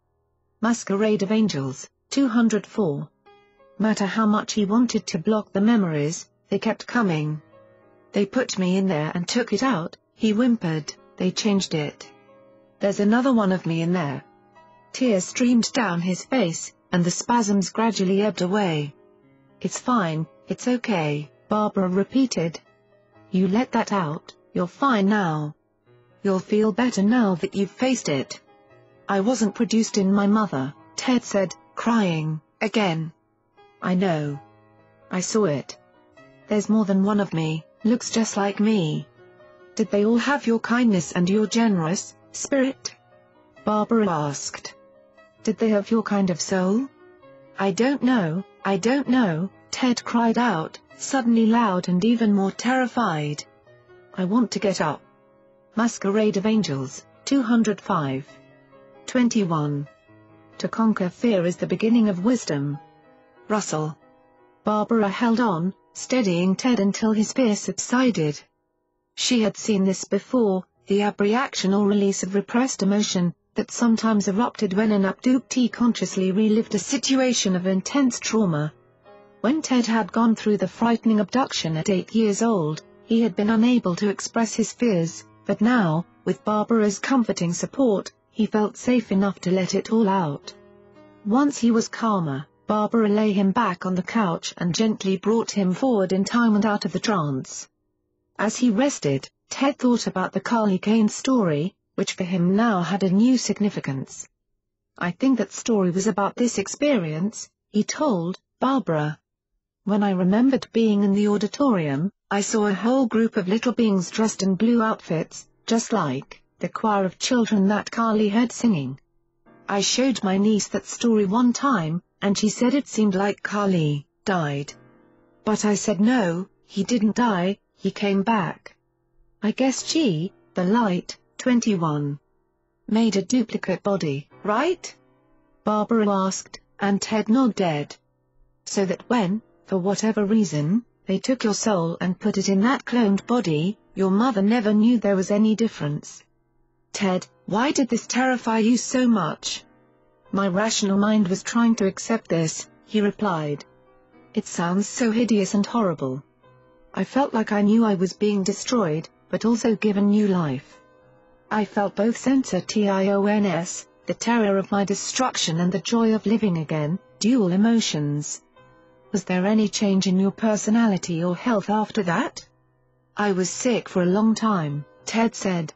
Masquerade of Angels, 204. Matter how much he wanted to block the memories, they kept coming. They put me in there and took it out, he whimpered, they changed it. There's another one of me in there. Tears streamed down his face, and the spasms gradually ebbed away. It's fine, it's okay, Barbara repeated. You let that out, you're fine now. You'll feel better now that you've faced it. I wasn't produced in my mother, Ted said, crying, again. I know. I saw it. There's more than one of me, looks just like me. Did they all have your kindness and your generous spirit? Barbara asked. Did they have your kind of soul? I don't know, I don't know, Ted cried out, suddenly loud and even more terrified. I want to get up. Masquerade of Angels, 205. 21. To conquer fear is the beginning of wisdom. Russell. Barbara held on, steadying Ted until his fear subsided. She had seen this before, the abreaction or release of repressed emotion, that sometimes erupted when an abductee consciously relived a situation of intense trauma. When Ted had gone through the frightening abduction at eight years old, he had been unable to express his fears, but now, with Barbara's comforting support, he felt safe enough to let it all out. Once he was calmer, Barbara lay him back on the couch and gently brought him forward in time and out of the trance. As he rested, Ted thought about the Carly Kane story, which for him now had a new significance. I think that story was about this experience, he told Barbara. When I remembered being in the auditorium, I saw a whole group of little beings dressed in blue outfits, just like the choir of children that Carly heard singing. I showed my niece that story one time, and she said it seemed like Carly died. But I said no, he didn't die, he came back. I guess she, the light, 21, made a duplicate body, right? Barbara asked, and Ted nodded. So that when, for whatever reason, they took your soul and put it in that cloned body, your mother never knew there was any difference. Ted, why did this terrify you so much? My rational mind was trying to accept this, he replied. It sounds so hideous and horrible. I felt like I knew I was being destroyed, but also given new life. I felt both sensations, the terror of my destruction and the joy of living again, dual emotions. Was there any change in your personality or health after that? I was sick for a long time, Ted said.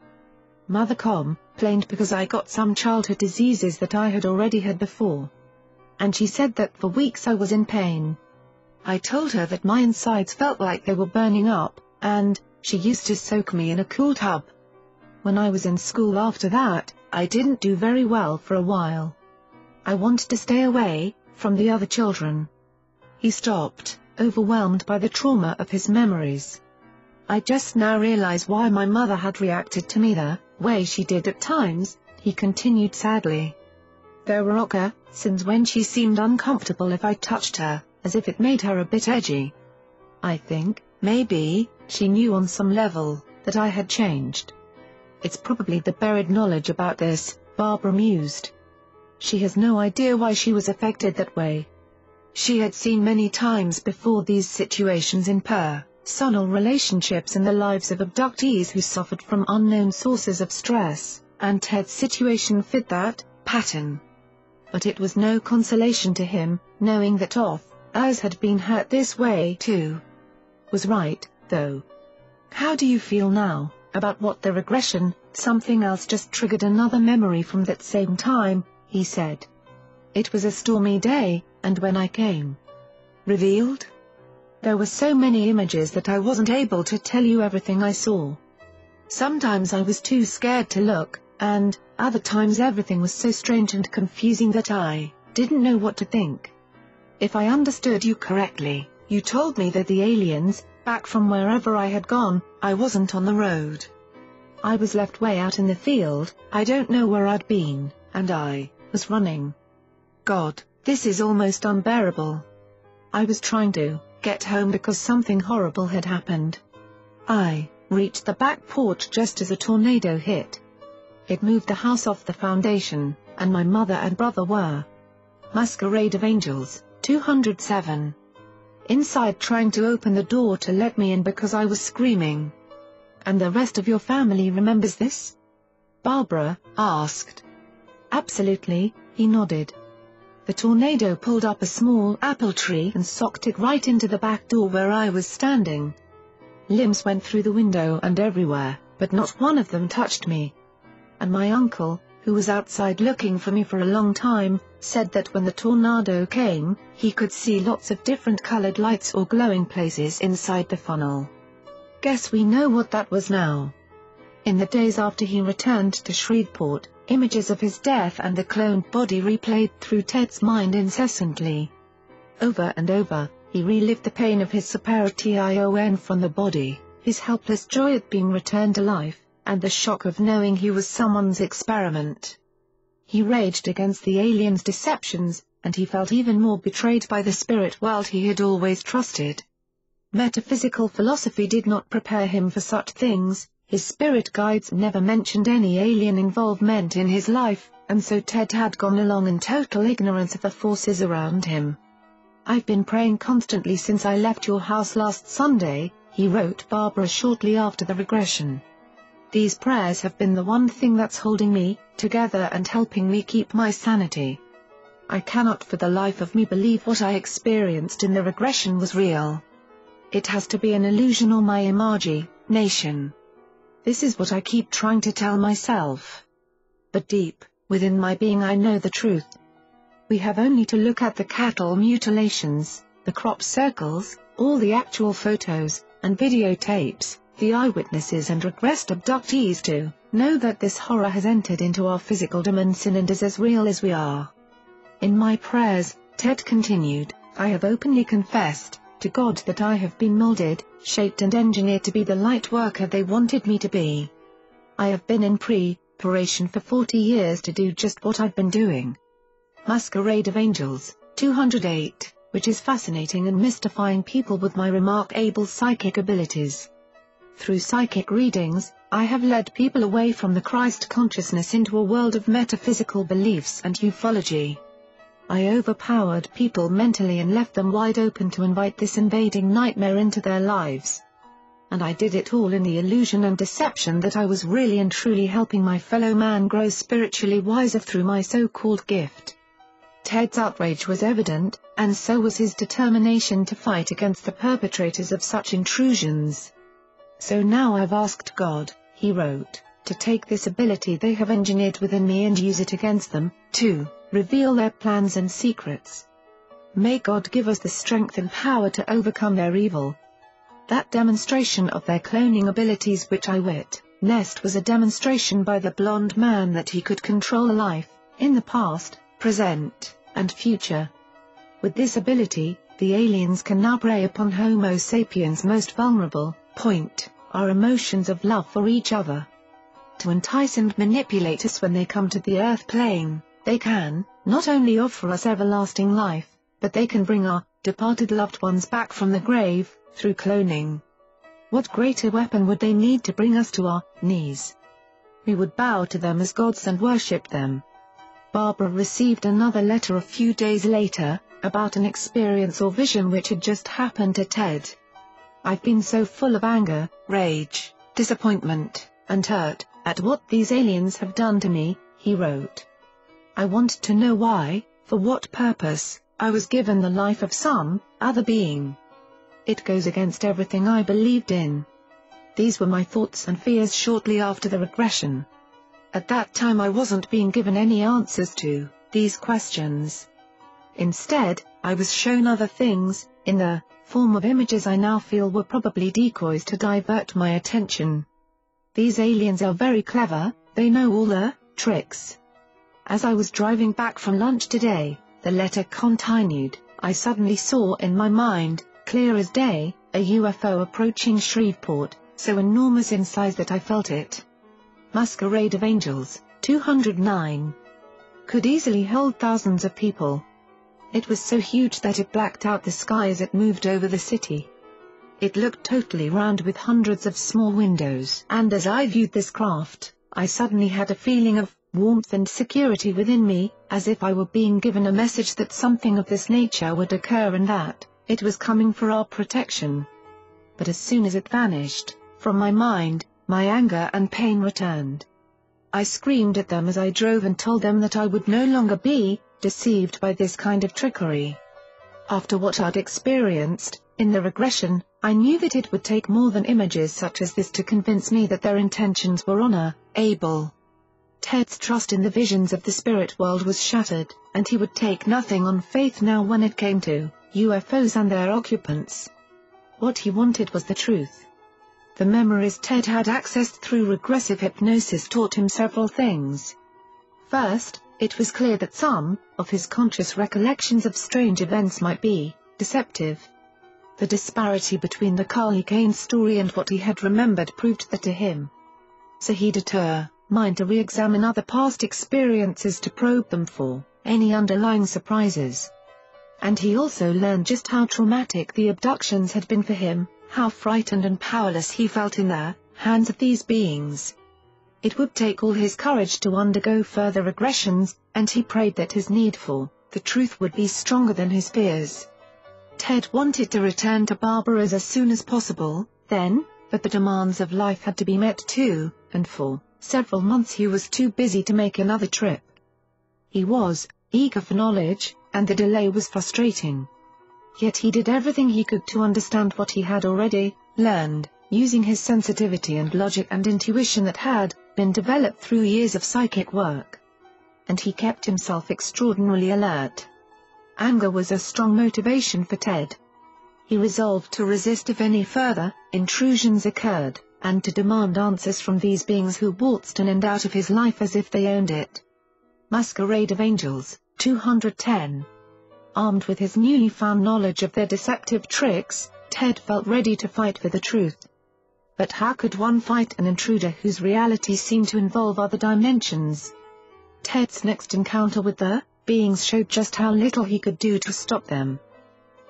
Mother complained because I got some childhood diseases that I had already had before. And she said that for weeks I was in pain. I told her that my insides felt like they were burning up, and, she used to soak me in a cool tub. When I was in school after that, I didn't do very well for a while. I wanted to stay away, from the other children. He stopped, overwhelmed by the trauma of his memories. I just now realize why my mother had reacted to me the way she did at times, he continued sadly. There were occasions when she seemed uncomfortable if I touched her, as if it made her a bit edgy. I think, maybe, she knew on some level, that I had changed. It's probably the buried knowledge about this, Barbara mused. She has no idea why she was affected that way. She had seen many times before these situations in personal relationships and the lives of abductees who suffered from unknown sources of stress, and Ted's situation fit that pattern. But it was no consolation to him, knowing that Oth, as had been hurt this way too. Was right, though. How do you feel now, about what the regression, something else just triggered another memory from that same time, he said. It was a stormy day, and when I came revealed, there were so many images that I wasn't able to tell you everything I saw. Sometimes I was too scared to look, and, other times everything was so strange and confusing that I didn't know what to think. If I understood you correctly, you told me that the aliens, back from wherever I had gone, I wasn't on the road. I was left way out in the field, I don't know where I'd been, and I was running. God, this is almost unbearable. I was trying to get home because something horrible had happened. I reached the back porch just as a tornado hit. it moved the house off the foundation, and my mother and brother were. Masquerade of Angels, 207. Inside trying to open the door to let me in because I was screaming. And the rest of your family remembers this? Barbara asked. Absolutely, he nodded. The tornado pulled up a small apple tree and socked it right into the back door where I was standing. Limbs went through the window and everywhere, but not one of them touched me. And my uncle, who was outside looking for me for a long time, said that when the tornado came, he could see lots of different colored lights or glowing places inside the funnel. Guess we know what that was now. In the days after he returned to Shreveport, images of his death and the cloned body replayed through Ted's mind incessantly. Over and over, he relived the pain of his separation from the body, his helpless joy at being returned to life, and the shock of knowing he was someone's experiment. He raged against the aliens' deceptions, and he felt even more betrayed by the spirit world he had always trusted. Metaphysical philosophy did not prepare him for such things, his spirit guides never mentioned any alien involvement in his life, and so Ted had gone along in total ignorance of the forces around him. I've been praying constantly since I left your house last Sunday, he wrote Barbara shortly after the regression. These prayers have been the one thing that's holding me together and helping me keep my sanity. I cannot for the life of me believe what I experienced in the regression was real. It has to be an illusion or my imagination. This is what I keep trying to tell myself. But deep, within my being I know the truth. We have only to look at the cattle mutilations, the crop circles, all the actual photos, and videotapes, the eyewitnesses and regressed abductees to know that this horror has entered into our physical dimension and is as real as we are. In my prayers, Ted continued, I have openly confessed to God that I have been molded, shaped and engineered to be the light worker they wanted me to be. I have been in preparation for 40 years to do just what I've been doing. Masquerade of Angels, 208, which is fascinating and mystifying people with my remarkable psychic abilities. Through psychic readings, I have led people away from the Christ consciousness into a world of metaphysical beliefs and ufology. I overpowered people mentally and left them wide open to invite this invading nightmare into their lives. And I did it all in the illusion and deception that I was really and truly helping my fellow man grow spiritually wiser through my so-called gift. Ted's outrage was evident, and so was his determination to fight against the perpetrators of such intrusions. So now I've asked God, he wrote, to take this ability they have engineered within me and use it against them, to reveal their plans and secrets. May God give us the strength and power to overcome their evil. That demonstration of their cloning abilities which I wit, Nest was a demonstration by the blond man that he could control life, in the past, present, and future. With this ability, the aliens can now prey upon Homo sapiens' most vulnerable, point, our emotions of love for each other. To entice and manipulate us when they come to the earth plane, they can, not only offer us everlasting life, but they can bring our departed loved ones back from the grave, through cloning. What greater weapon would they need to bring us to our knees? We would bow to them as gods and worship them. Barbara received another letter a few days later, about an experience or vision which had just happened to Ted. I've been so full of anger, rage, disappointment, and hurt, at what these aliens have done to me, he wrote. I want to know why, for what purpose, I was given the life of some other being. It goes against everything I believed in. These were my thoughts and fears shortly after the regression. At that time I wasn't being given any answers to these questions. Instead, I was shown other things, in the form of images I now feel were probably decoys to divert my attention. These aliens are very clever, they know all the tricks. As I was driving back from lunch today, the letter continued, I suddenly saw in my mind, clear as day, a UFO approaching Shreveport, so enormous in size that I felt it. Masquerade of Angels, 209. Could easily hold thousands of people. It was so huge that it blacked out the sky as it moved over the city. It looked totally round with hundreds of small windows. And as I viewed this craft, I suddenly had a feeling of warmth and security within me, as if I were being given a message that something of this nature would occur and that, it was coming for our protection. But as soon as it vanished, from my mind, my anger and pain returned. I screamed at them as I drove and told them that I would no longer be deceived by this kind of trickery. After what I'd experienced, in the regression, I knew that it would take more than images such as this to convince me that their intentions were honor-able. Ted's trust in the visions of the spirit world was shattered, and he would take nothing on faith now when it came to UFOs and their occupants. What he wanted was the truth. The memories Ted had accessed through regressive hypnosis taught him several things. First, it was clear that some of his conscious recollections of strange events might be deceptive. The disparity between the Carl Kane story and what he had remembered proved that to him. So he deter mind to re-examine other past experiences to probe them for any underlying surprises. And he also learned just how traumatic the abductions had been for him, how frightened and powerless he felt in the hands of these beings. It would take all his courage to undergo further regressions, and he prayed that his need for the truth would be stronger than his fears. Ted wanted to return to Barbara's as soon as possible, then, but the demands of life had to be met too, and for several months he was too busy to make another trip. He was eager for knowledge, and the delay was frustrating. Yet he did everything he could to understand what he had already learned, using his sensitivity and logic and intuition that had been developed through years of psychic work. And he kept himself extraordinarily alert. Anger was a strong motivation for Ted. He resolved to resist if any further intrusions occurred and to demand answers from these beings who waltzed in and out of his life as if they owned it. Masquerade of Angels, 210 Armed with his newly found knowledge of their deceptive tricks, Ted felt ready to fight for the truth. But how could one fight an intruder whose reality seemed to involve other dimensions? Ted's next encounter with the beings showed just how little he could do to stop them.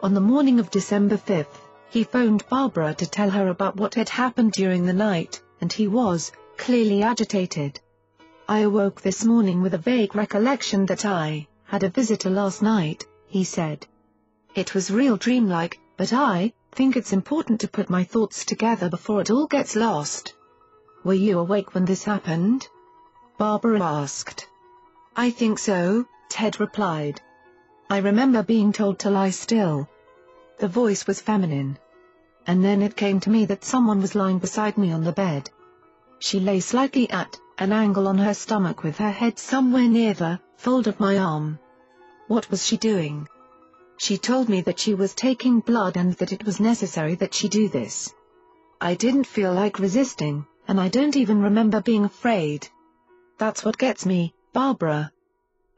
On the morning of December 5, he phoned Barbara to tell her about what had happened during the night, and he was, clearly agitated. I awoke this morning with a vague recollection that I had a visitor last night, he said. It was real dreamlike, but I think it's important to put my thoughts together before it all gets lost. Were you awake when this happened? Barbara asked. I think so, Ted replied. I remember being told to lie still. The voice was feminine and then it came to me that someone was lying beside me on the bed. She lay slightly at an angle on her stomach with her head somewhere near the fold of my arm. What was she doing? She told me that she was taking blood and that it was necessary that she do this. I didn't feel like resisting, and I don't even remember being afraid. That's what gets me, Barbara.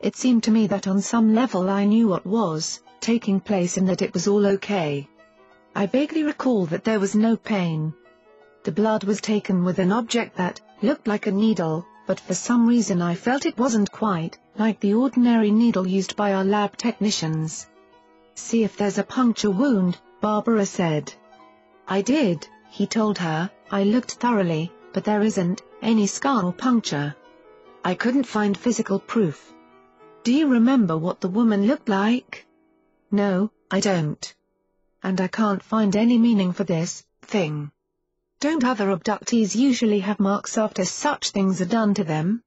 It seemed to me that on some level I knew what was taking place and that it was all okay. I vaguely recall that there was no pain. The blood was taken with an object that looked like a needle, but for some reason I felt it wasn't quite like the ordinary needle used by our lab technicians. See if there's a puncture wound, Barbara said. I did, he told her, I looked thoroughly, but there isn't any scar or puncture. I couldn't find physical proof. Do you remember what the woman looked like? No, I don't and I can't find any meaning for this thing. Don't other abductees usually have marks after such things are done to them?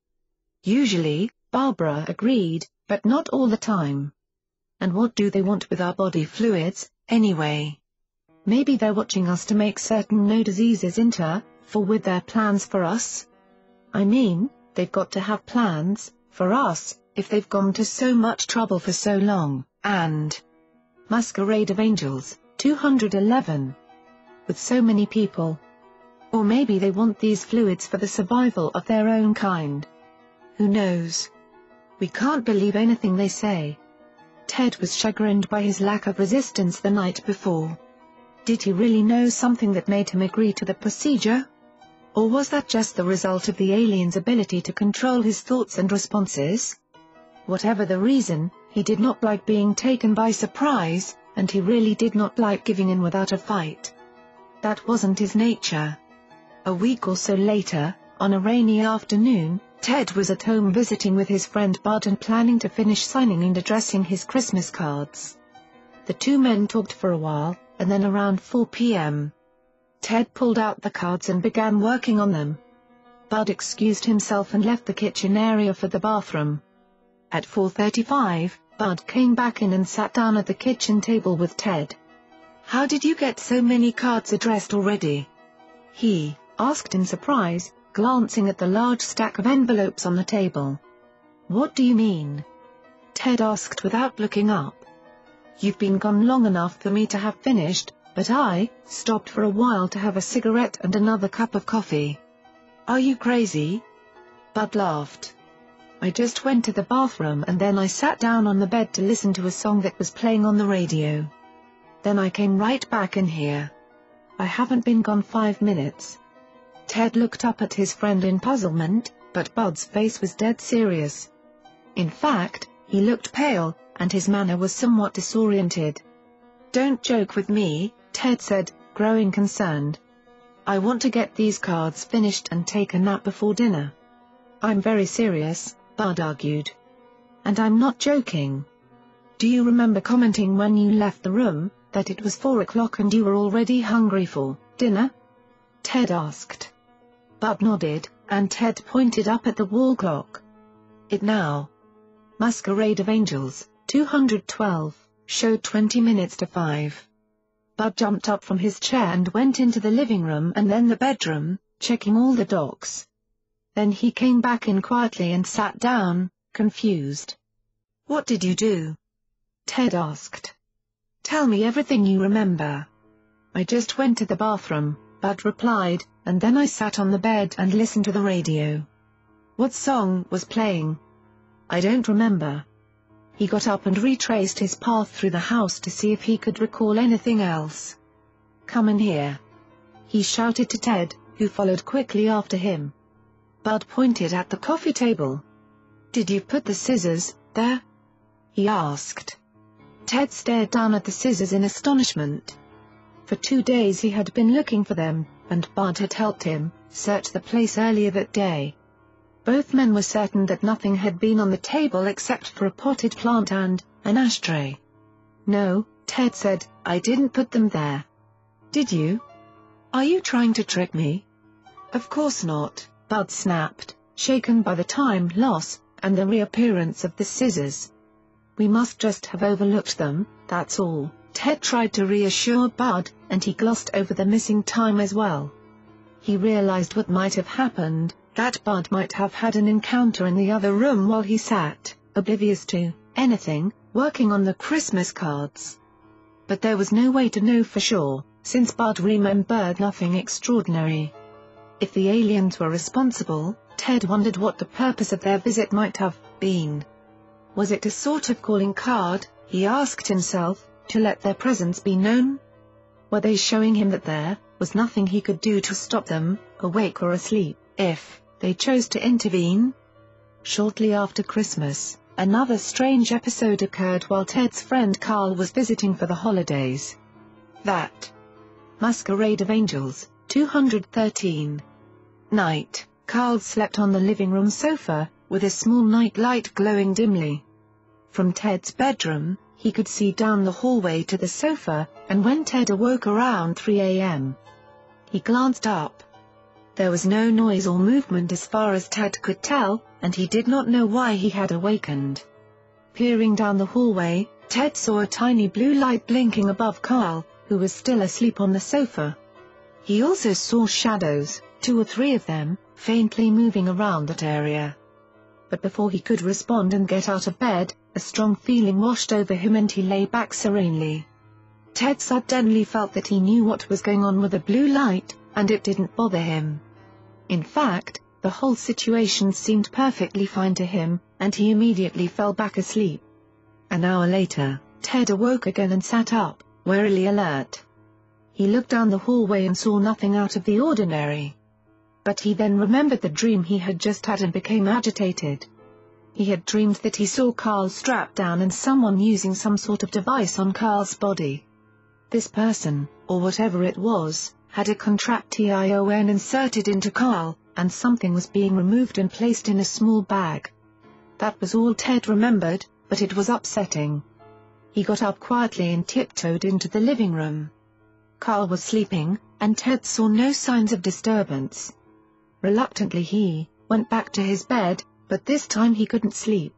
Usually, Barbara agreed, but not all the time. And what do they want with our body fluids, anyway? Maybe they're watching us to make certain no diseases enter, for with their plans for us? I mean, they've got to have plans, for us, if they've gone to so much trouble for so long, and... Masquerade of Angels 211. With so many people. Or maybe they want these fluids for the survival of their own kind. Who knows? We can't believe anything they say. Ted was chagrined by his lack of resistance the night before. Did he really know something that made him agree to the procedure? Or was that just the result of the alien's ability to control his thoughts and responses? Whatever the reason, he did not like being taken by surprise, and he really did not like giving in without a fight. That wasn't his nature. A week or so later, On a rainy afternoon, Ted was at home visiting with his friend Bud and planning to finish signing and addressing his Christmas cards. The two men talked for a while, and then around 4 p.m. Ted pulled out the cards and began working on them. Bud excused himself and left the kitchen area for the bathroom. At 4.35, Bud came back in and sat down at the kitchen table with Ted. How did you get so many cards addressed already? He asked in surprise, glancing at the large stack of envelopes on the table. What do you mean? Ted asked without looking up. You've been gone long enough for me to have finished, but I stopped for a while to have a cigarette and another cup of coffee. Are you crazy? Bud laughed. I just went to the bathroom and then I sat down on the bed to listen to a song that was playing on the radio. Then I came right back in here. I haven't been gone five minutes. Ted looked up at his friend in puzzlement, but Bud's face was dead serious. In fact, he looked pale, and his manner was somewhat disoriented. Don't joke with me, Ted said, growing concerned. I want to get these cards finished and take a nap before dinner. I'm very serious, Bud argued. And I'm not joking. Do you remember commenting when you left the room, that it was four o'clock and you were already hungry for dinner? Ted asked. Bud nodded, and Ted pointed up at the wall clock. It now. Masquerade of Angels, 212, showed 20 minutes to 5. Bud jumped up from his chair and went into the living room and then the bedroom, checking all the docs. Then he came back in quietly and sat down, confused. What did you do? Ted asked. Tell me everything you remember. I just went to the bathroom, Bud replied, and then I sat on the bed and listened to the radio. What song was playing? I don't remember. He got up and retraced his path through the house to see if he could recall anything else. Come in here. He shouted to Ted, who followed quickly after him. Bud pointed at the coffee table. Did you put the scissors, there? He asked. Ted stared down at the scissors in astonishment. For two days he had been looking for them, and Bud had helped him search the place earlier that day. Both men were certain that nothing had been on the table except for a potted plant and an ashtray. No, Ted said, I didn't put them there. Did you? Are you trying to trick me? Of course not, Bud snapped, shaken by the time loss, and the reappearance of the scissors. We must just have overlooked them, that's all. Ted tried to reassure Bud, and he glossed over the missing time as well. He realized what might have happened, that Bud might have had an encounter in the other room while he sat, oblivious to anything, working on the Christmas cards. But there was no way to know for sure, since Bud remembered nothing extraordinary. If the aliens were responsible, Ted wondered what the purpose of their visit might have been. Was it a sort of calling card, he asked himself, to let their presence be known? Were they showing him that there was nothing he could do to stop them, awake or asleep, if they chose to intervene? Shortly after Christmas, another strange episode occurred while Ted's friend Carl was visiting for the holidays. That Masquerade of Angels, 213. Night, Carl slept on the living room sofa, with a small night light glowing dimly. From Ted's bedroom, he could see down the hallway to the sofa, and when Ted awoke around 3 a.m., he glanced up. There was no noise or movement as far as Ted could tell, and he did not know why he had awakened. Peering down the hallway, Ted saw a tiny blue light blinking above Carl, who was still asleep on the sofa. He also saw shadows, two or three of them, faintly moving around that area. But before he could respond and get out of bed, a strong feeling washed over him and he lay back serenely. Ted suddenly felt that he knew what was going on with the blue light, and it didn't bother him. In fact, the whole situation seemed perfectly fine to him, and he immediately fell back asleep. An hour later, Ted awoke again and sat up, warily alert. He looked down the hallway and saw nothing out of the ordinary. But he then remembered the dream he had just had and became agitated. He had dreamed that he saw Carl strapped down and someone using some sort of device on Carl's body. This person, or whatever it was, had a contraption inserted into Carl, and something was being removed and placed in a small bag. That was all Ted remembered, but it was upsetting. He got up quietly and tiptoed into the living room. Carl was sleeping, and Ted saw no signs of disturbance. Reluctantly he went back to his bed, but this time he couldn't sleep.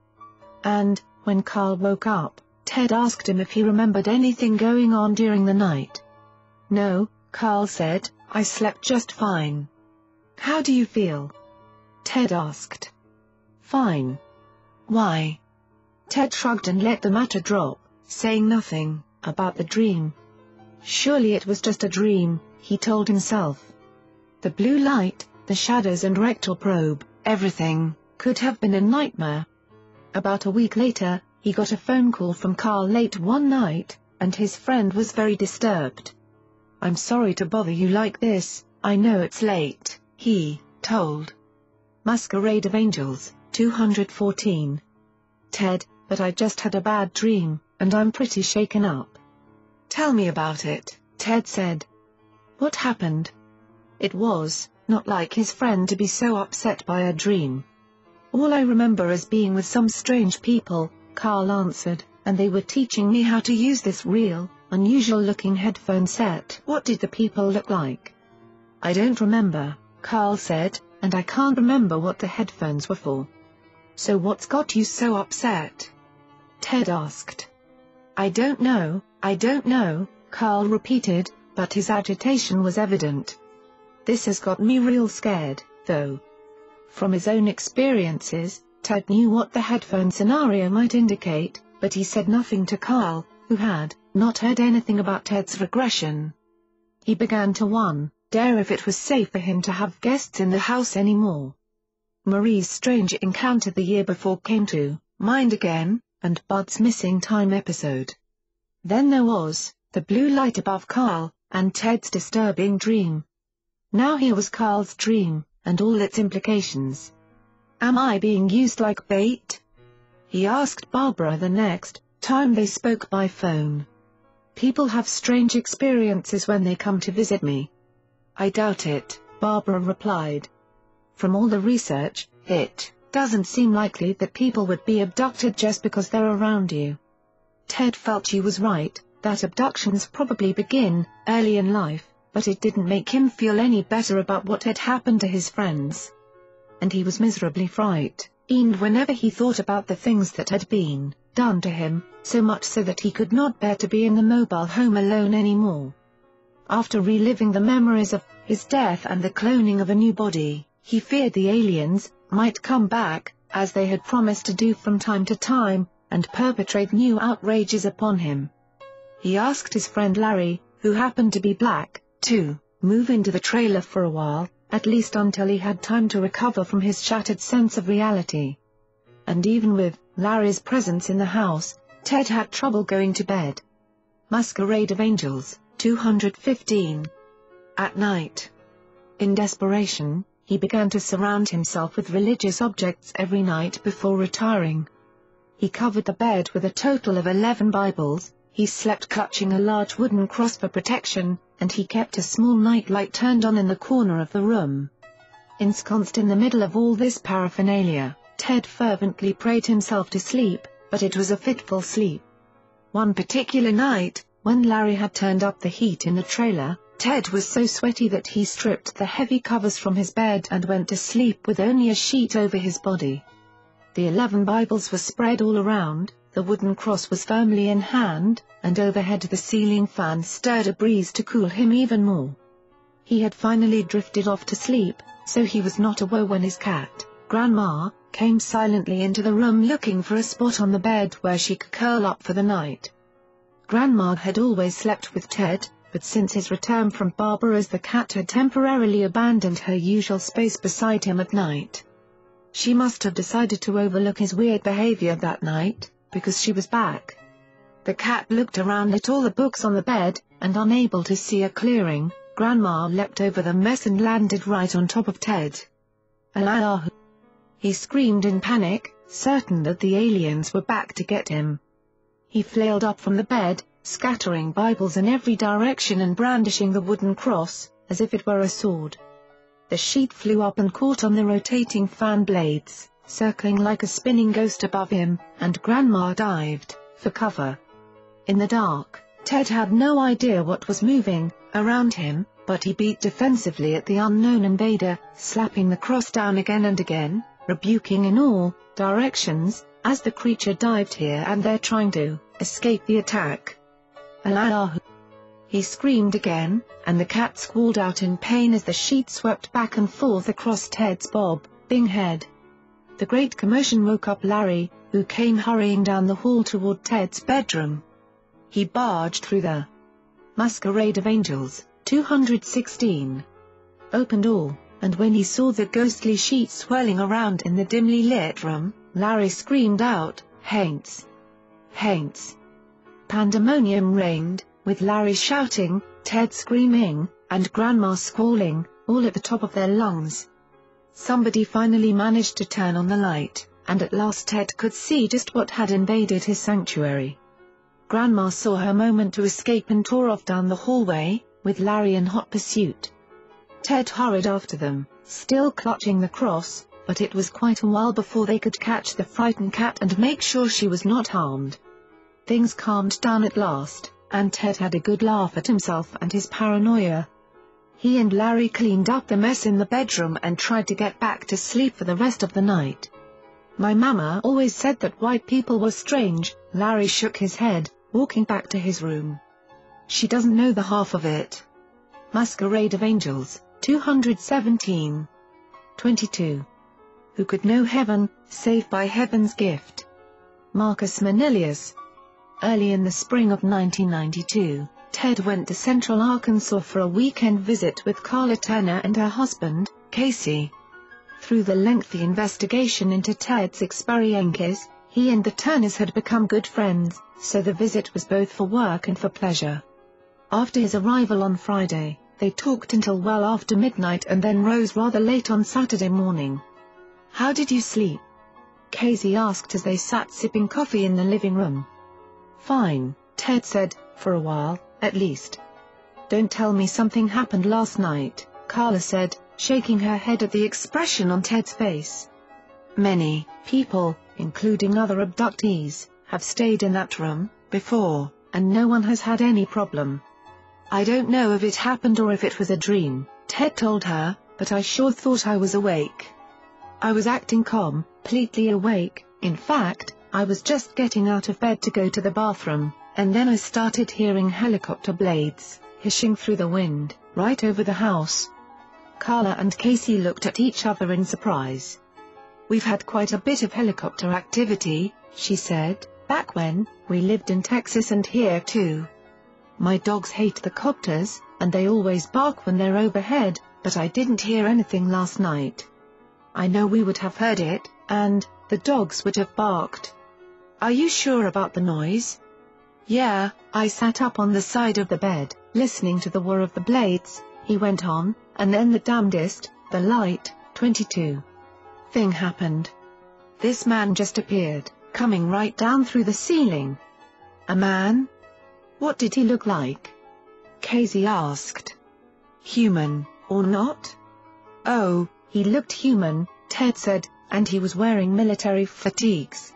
And, when Carl woke up, Ted asked him if he remembered anything going on during the night. No, Carl said, I slept just fine. How do you feel? Ted asked. Fine. Why? Ted shrugged and let the matter drop, saying nothing about the dream. Surely it was just a dream, he told himself. The blue light, the shadows and rectal probe, everything, could have been a nightmare. About a week later, he got a phone call from Carl late one night, and his friend was very disturbed. I'm sorry to bother you like this, I know it's late, he told. Masquerade of Angels, 214. Ted, but I just had a bad dream, and I'm pretty shaken up. Tell me about it, Ted said. What happened? It was, not like his friend to be so upset by a dream. All I remember is being with some strange people, Carl answered, and they were teaching me how to use this real, unusual-looking headphone set. What did the people look like? I don't remember, Carl said, and I can't remember what the headphones were for. So what's got you so upset? Ted asked. I don't know, I don't know, Carl repeated, but his agitation was evident. This has got me real scared, though. From his own experiences, Ted knew what the headphone scenario might indicate, but he said nothing to Carl, who had not heard anything about Ted's regression. He began to wonder if it was safe for him to have guests in the house anymore. Marie's strange encounter the year before came to mind again, and Bud's missing time episode. Then there was the blue light above Carl, and Ted's disturbing dream. Now here was Carl's dream, and all its implications. Am I being used like bait? He asked Barbara the next time they spoke by phone. People have strange experiences when they come to visit me. I doubt it, Barbara replied. From all the research, it doesn't seem likely that people would be abducted just because they're around you. Ted felt she was right, that abductions probably begin early in life, but it didn't make him feel any better about what had happened to his friends. And he was miserably frightened whenever he thought about the things that had been done to him, so much so that he could not bear to be in the mobile home alone anymore. After reliving the memories of his death and the cloning of a new body, he feared the aliens might come back, as they had promised to do from time to time, and perpetrate new outrages upon him. He asked his friend Larry, who happened to be black, to move into the trailer for a while, at least until he had time to recover from his shattered sense of reality. And even with Larry's presence in the house, Ted had trouble going to bed. Masquerade of Angels, 215. At night. In desperation, he began to surround himself with religious objects every night before retiring. He covered the bed with a total of 11 Bibles, he slept clutching a large wooden cross for protection, and he kept a small nightlight turned on in the corner of the room. Ensconced in the middle of all this paraphernalia, Ted fervently prayed himself to sleep, but it was a fitful sleep. One particular night, when Larry had turned up the heat in the trailer, Ted was so sweaty that he stripped the heavy covers from his bed and went to sleep with only a sheet over his body. The eleven Bibles were spread all around, the wooden cross was firmly in hand, and overhead the ceiling fan stirred a breeze to cool him even more. He had finally drifted off to sleep, so he was not aware when his cat, Grandma, came silently into the room looking for a spot on the bed where she could curl up for the night. Grandma had always slept with Ted, but since his return from Barbara's the cat had temporarily abandoned her usual space beside him at night. She must have decided to overlook his weird behavior that night, because she was back. The cat looked around at all the books on the bed, and unable to see a clearing, Grandma leapt over the mess and landed right on top of Ted. Allah! He screamed in panic, certain that the aliens were back to get him. He flailed up from the bed, scattering Bibles in every direction and brandishing the wooden cross, as if it were a sword. the sheet flew up and caught on the rotating fan blades, circling like a spinning ghost above him, and Grandma dived, for cover. In the dark, Ted had no idea what was moving, around him, but he beat defensively at the unknown invader, slapping the cross down again and again, rebuking in all directions, as the creature dived here and there trying to escape the attack. Allahu! He screamed again, and the cat squalled out in pain as the sheet swept back and forth across Ted's bobbing head. The great commotion woke up Larry, who came hurrying down the hall toward Ted's bedroom. He barged through the Masquerade of Angels, 216. Opened all, and when he saw the ghostly sheet swirling around in the dimly lit room, Larry screamed out, Haints! Haints! Pandemonium reigned, with Larry shouting, Ted screaming, and Grandma squalling, all at the top of their lungs. Somebody finally managed to turn on the light, and at last Ted could see just what had invaded his sanctuary. Grandma saw her moment to escape and tore off down the hallway, with Larry in hot pursuit. Ted hurried after them, still clutching the cross, but it was quite a while before they could catch the frightened cat and make sure she was not harmed. Things calmed down at last, and Ted had a good laugh at himself and his paranoia. He and Larry cleaned up the mess in the bedroom and tried to get back to sleep for the rest of the night. My mama always said that white people were strange, Larry shook his head, walking back to his room. She doesn't know the half of it. Masquerade of Angels, 217. 22 who could know heaven, save by heaven's gift. Marcus Manilius. Early in the spring of 1992, Ted went to Central Arkansas for a weekend visit with Karla Turner and her husband, Casey. Through the lengthy investigation into Ted's experiences, he and the Turners had become good friends, so the visit was both for work and for pleasure. After his arrival on Friday, they talked until well after midnight and then rose rather late on Saturday morning. How did you sleep? Casey asked as they sat sipping coffee in the living room. Fine, Ted said, for a while, at least. Don't tell me something happened last night, Karla said, shaking her head at the expression on Ted's face. Many people, including other abductees, have stayed in that room, before, and no one has had any problem. I don't know if it happened or if it was a dream, Ted told her, but I sure thought I was awake. I was acting calm, completely awake, in fact, I was just getting out of bed to go to the bathroom, and then I started hearing helicopter blades, hissing through the wind, right over the house. Karla and Casey looked at each other in surprise. We've had quite a bit of helicopter activity, she said, back when, we lived in Texas and here too. My dogs hate the copters, and they always bark when they're overhead, but I didn't hear anything last night. I know we would have heard it, and, the dogs would have barked. Are you sure about the noise? Yeah, I sat up on the side of the bed, listening to the whir of the blades, he went on, and then the damnedest, the light, 22. Thing happened. This man just appeared, coming right down through the ceiling. A man? What did he look like? Casey asked. Human, or not? Oh, he looked human, Ted said, and he was wearing military fatigues.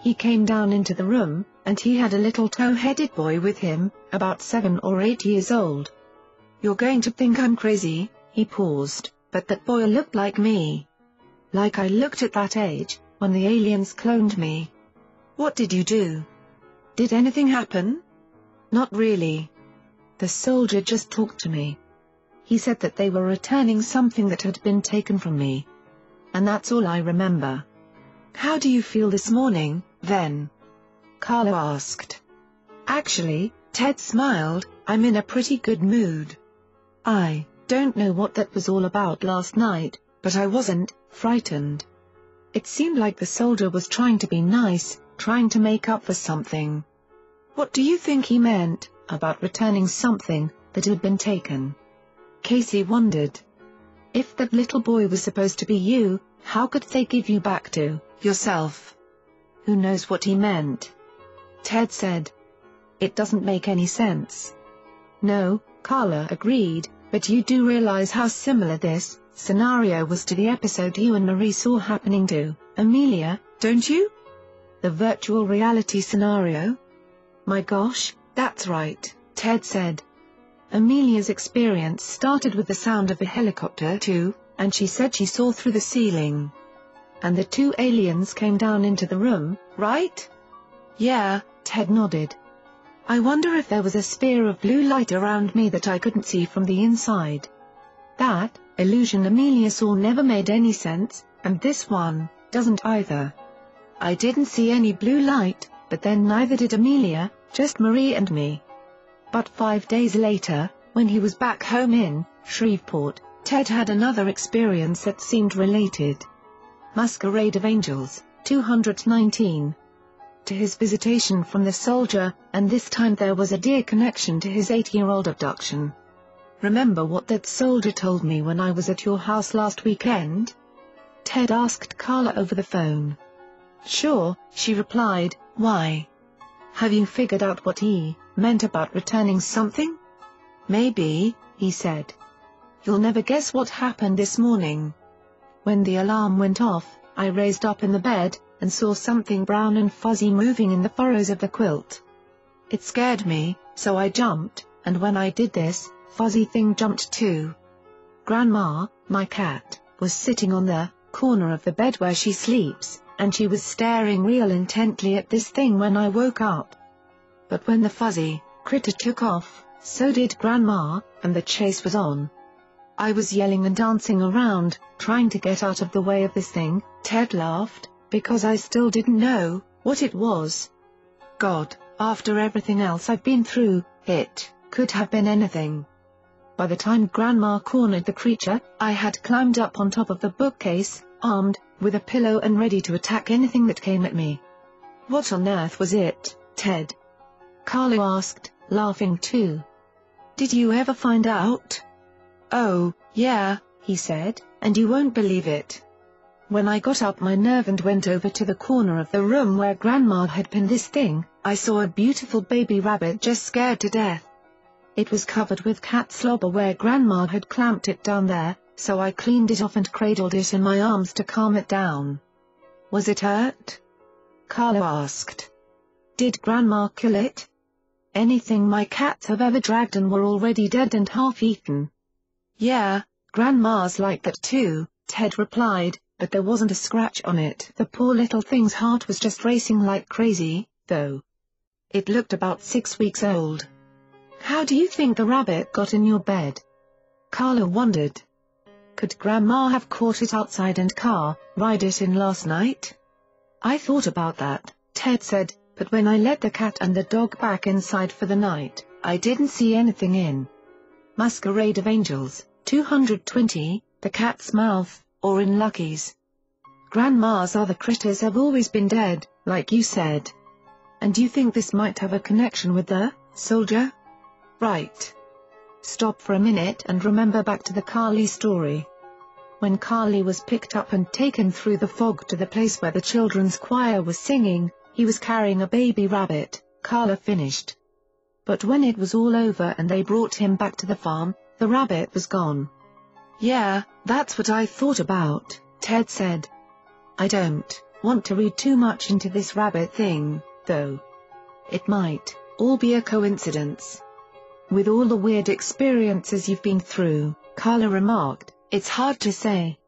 He came down into the room, and he had a little tow-headed boy with him, about seven or eight years old. You're going to think I'm crazy, he paused, but that boy looked like me. Like I looked at that age, when the aliens cloned me. What did you do? Did anything happen? Not really. The soldier just talked to me. He said that they were returning something that had been taken from me. And that's all I remember. How do you feel this morning, then? Karla asked. Actually, Ted smiled, I'm in a pretty good mood. I don't know what that was all about last night, but I wasn't frightened. It seemed like the soldier was trying to be nice, trying to make up for something. What do you think he meant, about returning something that had been taken? Casey wondered. If that little boy was supposed to be you, how could they give you back to yourself? Who knows what he meant? Ted said. It doesn't make any sense. No, Karla agreed, but you do realize how similar this scenario was to the episode you and Marie saw happening to Amelia, don't you? The virtual reality scenario? My gosh, that's right, Ted said. Amelia's experience started with the sound of a helicopter too, and she said she saw through the ceiling. And the two aliens came down into the room, right? Yeah, Ted nodded. I wonder if there was a sphere of blue light around me that I couldn't see from the inside. That, illusion Amelia saw never made any sense, and this one, doesn't either. I didn't see any blue light, but then neither did Amelia, just Marie and me. But five days later, when he was back home in Shreveport, Ted had another experience that seemed related. Masquerade of Angels, 219. To his visitation from the soldier, and this time there was a dear connection to his eight-year-old abduction. Remember what that soldier told me when I was at your house last weekend? Ted asked Karla over the phone. Sure, she replied, why? Have you figured out what he meant about returning something? Maybe, he said. You'll never guess what happened this morning. When the alarm went off, I raised up in the bed, and saw something brown and fuzzy moving in the furrows of the quilt. It scared me, so I jumped, and when I did this, fuzzy thing jumped too. Grandma, my cat, was sitting on the corner of the bed where she sleeps, and she was staring real intently at this thing when I woke up. But when the fuzzy critter took off, so did Grandma, and the chase was on. I was yelling and dancing around, trying to get out of the way of this thing, Ted laughed, because I still didn't know what it was. God, after everything else I've been through, it could have been anything. By the time Grandma cornered the creature, I had climbed up on top of the bookcase, armed, with a pillow and ready to attack anything that came at me. What on earth was it, Ted? Karla asked, laughing too. Did you ever find out? Oh, yeah, he said, and you won't believe it. When I got up my nerve and went over to the corner of the room where Grandma had pinned this thing, I saw a beautiful baby rabbit just scared to death. It was covered with cat slobber where Grandma had clamped it down there, so I cleaned it off and cradled it in my arms to calm it down. Was it hurt? Karla asked. Did Grandma kill it? Anything my cats have ever dragged and were already dead and half-eaten. Yeah, Grandma's like that too, Ted replied, but there wasn't a scratch on it. The poor little thing's heart was just racing like crazy, though. It looked about six weeks old. How do you think the rabbit got in your bed? Karla wondered. Could Grandma have caught it outside and car, ride it in last night? I thought about that, Ted said, but when I let the cat and the dog back inside for the night, I didn't see anything in. Masquerade of Angels, 220, The Cat's Mouth, or in Lucky's. Grandma's other critters have always been dead, like you said. And you think this might have a connection with the soldier? Right. Stop for a minute and remember back to the Carly story. When Carly was picked up and taken through the fog to the place where the children's choir was singing, he was carrying a baby rabbit, Karla finished. But when it was all over and they brought him back to the farm, the rabbit was gone. Yeah, that's what I thought about, Ted said. I don't want to read too much into this rabbit thing, though. It might all be a coincidence. With all the weird experiences you've been through, Karla remarked, it's hard to say.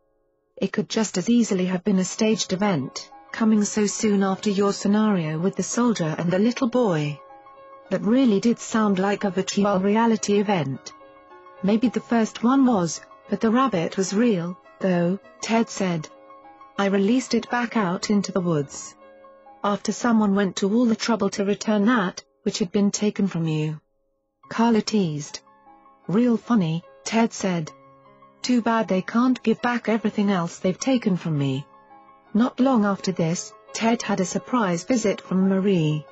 It could just as easily have been a staged event, coming so soon after your scenario with the soldier and the little boy. That really did sound like a virtual reality event. Maybe the first one was, but the rabbit was real, though, Ted said. I released it back out into the woods. After someone went to all the trouble to return that, which had been taken from you. Karla teased. Real funny, Ted said. Too bad they can't give back everything else they've taken from me. Not long after this, Ted had a surprise visit from Marie.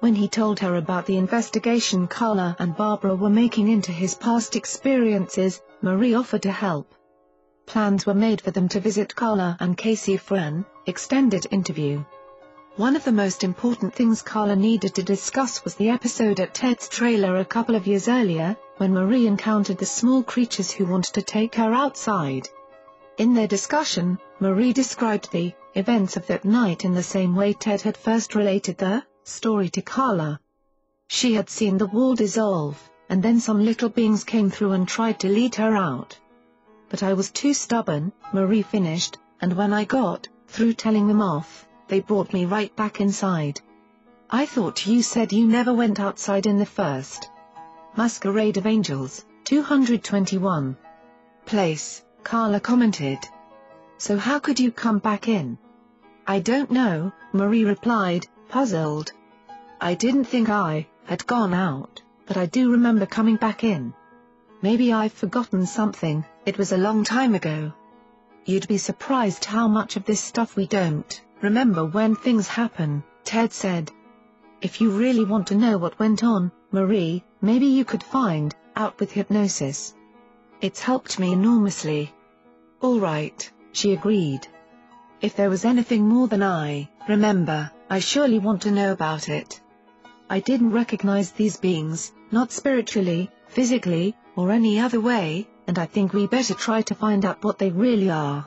When he told her about the investigation Karla and Barbara were making into his past experiences, Marie offered to help. Plans were made for them to visit Karla and Casey for an extended interview. One of the most important things Karla needed to discuss was the episode at Ted's trailer a couple of years earlier, when Marie encountered the small creatures who wanted to take her outside, In their discussion, Marie described the events of that night in the same way Ted had first related the story to Karla. She had seen the wall dissolve, and then some little beings came through and tried to lead her out. But I was too stubborn, Marie finished, and when I got through telling them off, they brought me right back inside. I thought you said you never went outside in the first. Masquerade of Angels, 221. Place, Karla commented. So how could you come back in? I don't know, Marie replied, puzzled. I didn't think I had gone out, but I do remember coming back in. Maybe I've forgotten something, it was a long time ago. You'd be surprised how much of this stuff we don't remember when things happen, Ted said. If you really want to know what went on, Marie, maybe you could find out with hypnosis. It's helped me enormously. All right, she agreed. If there was anything more than I remember, I surely want to know about it. I didn't recognize these beings, not spiritually, physically, or any other way, and I think we better try to find out what they really are.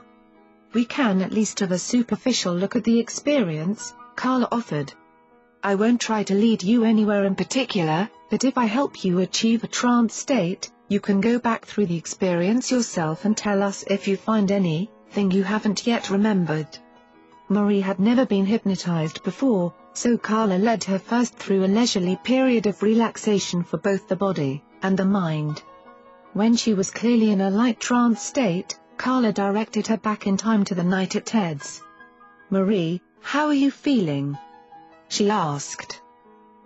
We can at least have a superficial look at the experience, Karla offered. I won't try to lead you anywhere in particular, but if I help you achieve a trance state, you can go back through the experience yourself and tell us if you find anything you haven't yet remembered. Marie had never been hypnotized before, so Karla led her first through a leisurely period of relaxation for both the body and the mind. When she was clearly in a light trance state, Karla directed her back in time to the night at Ted's. Marie, how are you feeling? she asked.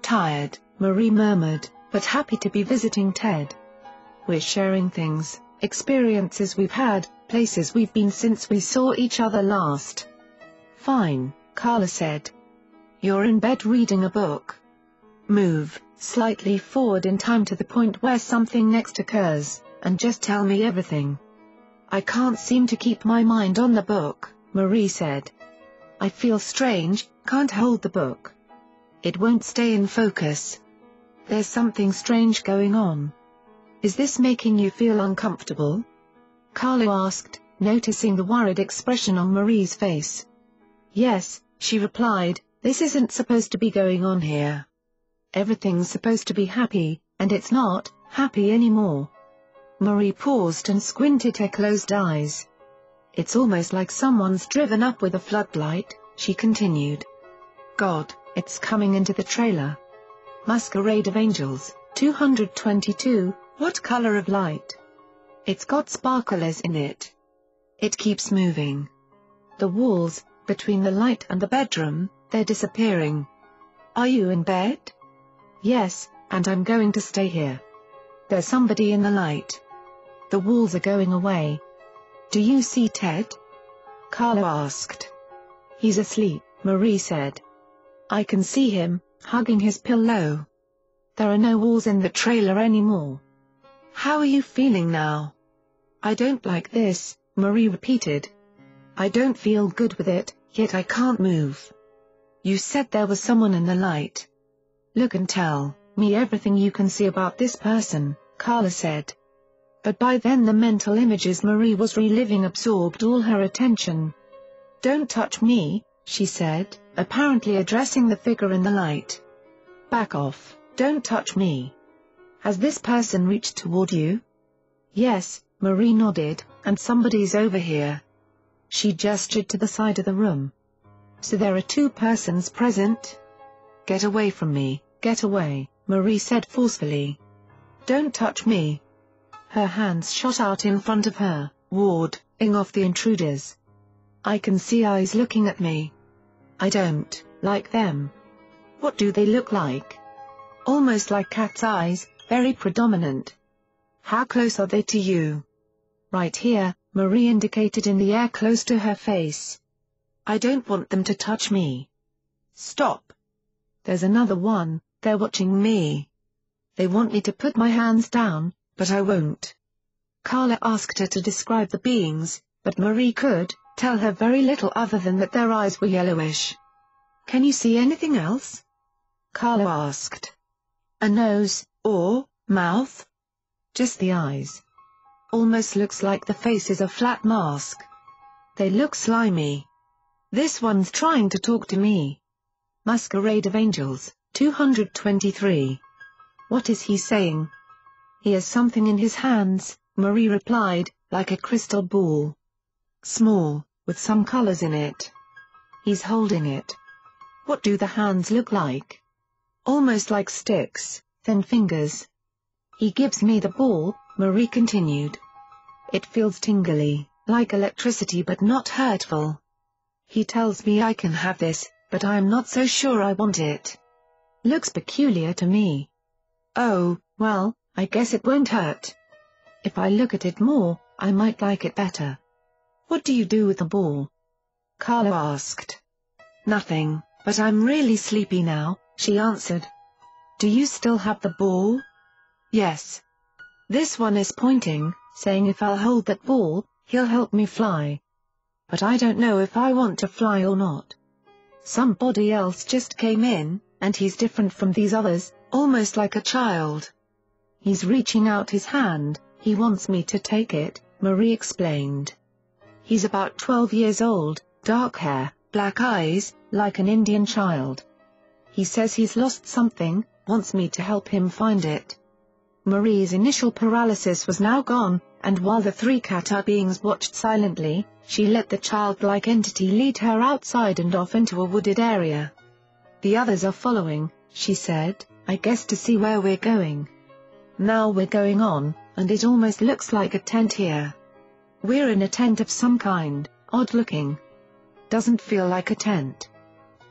Tired, Marie murmured, but happy to be visiting Ted. We're sharing things, experiences we've had, places we've been since we saw each other last. Fine, Karla said. You're in bed reading a book. Move slightly forward in time to the point where something next occurs, and just tell me everything. I can't seem to keep my mind on the book, Marie said. I feel strange, can't hold the book. It won't stay in focus. There's something strange going on. Is this making you feel uncomfortable? Karla asked, noticing the worried expression on Marie's face. Yes, she replied, this isn't supposed to be going on here. Everything's supposed to be happy, and it's not happy anymore. Marie paused and squinted her closed eyes. It's almost like someone's driven up with a floodlight, she continued. God, it's coming into the trailer. Masquerade of Angels, 222, what color of light? It's got sparklers in it. It keeps moving. The walls, between the light and the bedroom, they're disappearing. Are you in bed? Yes, and I'm going to stay here. There's somebody in the light. The walls are going away. Do you see Ted? Karla asked. He's asleep, Marie said. I can see him, hugging his pillow. There are no walls in the trailer anymore. How are you feeling now? I don't like this, Marie repeated. I don't feel good with it, yet I can't move. You said there was someone in the light. Look and tell me everything you can see about this person, Karla said. But by then the mental images Marie was reliving absorbed all her attention. Don't touch me, she said, apparently addressing the figure in the light. Back off, don't touch me. Has this person reached toward you? Yes, Marie nodded, and somebody's over here. She gestured to the side of the room. So there are two persons present? Get away from me, get away, Marie said forcefully. Don't touch me. Her hands shot out in front of her, warding off the intruders. I can see eyes looking at me. I don't like them. What do they look like? Almost like cat's eyes, very predominant. How close are they to you? Right here, Marie indicated in the air close to her face. I don't want them to touch me. Stop. There's another one, they're watching me. They want me to put my hands down, but I won't. Karla asked her to describe the beings, but Marie could tell her very little other than that their eyes were yellowish. Can you see anything else? Karla asked. A nose, or mouth? Just the eyes. Almost looks like the face is a flat mask, they look slimy. This one's trying to talk to me. Masquerade of Angels, 223. What is he saying? He has something in his hands, Marie replied, like a crystal ball. Small, with some colors in it. He's holding it. What do the hands look like? Almost like sticks, thin fingers. He gives me the ball, Marie continued. It feels tingly, like electricity but not hurtful. He tells me I can have this, but I am not so sure I want it. Looks peculiar to me. Oh, well, I guess it won't hurt. If I look at it more, I might like it better. What do you do with the ball? Karla asked. Nothing, but I'm really sleepy now, she answered. Do you still have the ball? Yes. This one is pointing, saying if I'll hold that ball, he'll help me fly. But I don't know if I want to fly or not. Somebody else just came in, and he's different from these others, almost like a child. He's reaching out his hand, he wants me to take it, Marie explained. He's about 12 years old, dark hair, black eyes, like an Indian child. He says he's lost something, wants me to help him find it. Marie's initial paralysis was now gone, and while the three kata beings watched silently, she let the childlike entity lead her outside and off into a wooded area. The others are following, she said, I guess to see where we're going. Now we're going on, and it almost looks like a tent here. We're in a tent of some kind, odd looking. Doesn't feel like a tent.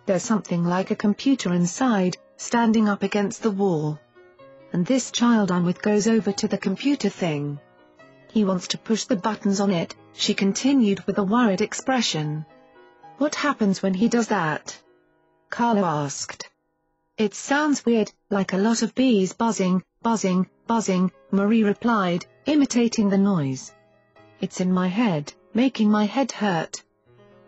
There's something like a computer inside, standing up against the wall. And this child I'm with goes over to the computer thing. He wants to push the buttons on it, she continued with a worried expression. What happens when he does that? Karla asked. It sounds weird, like a lot of bees buzzing, buzzing, buzzing, Marie replied, imitating the noise. It's in my head, making my head hurt.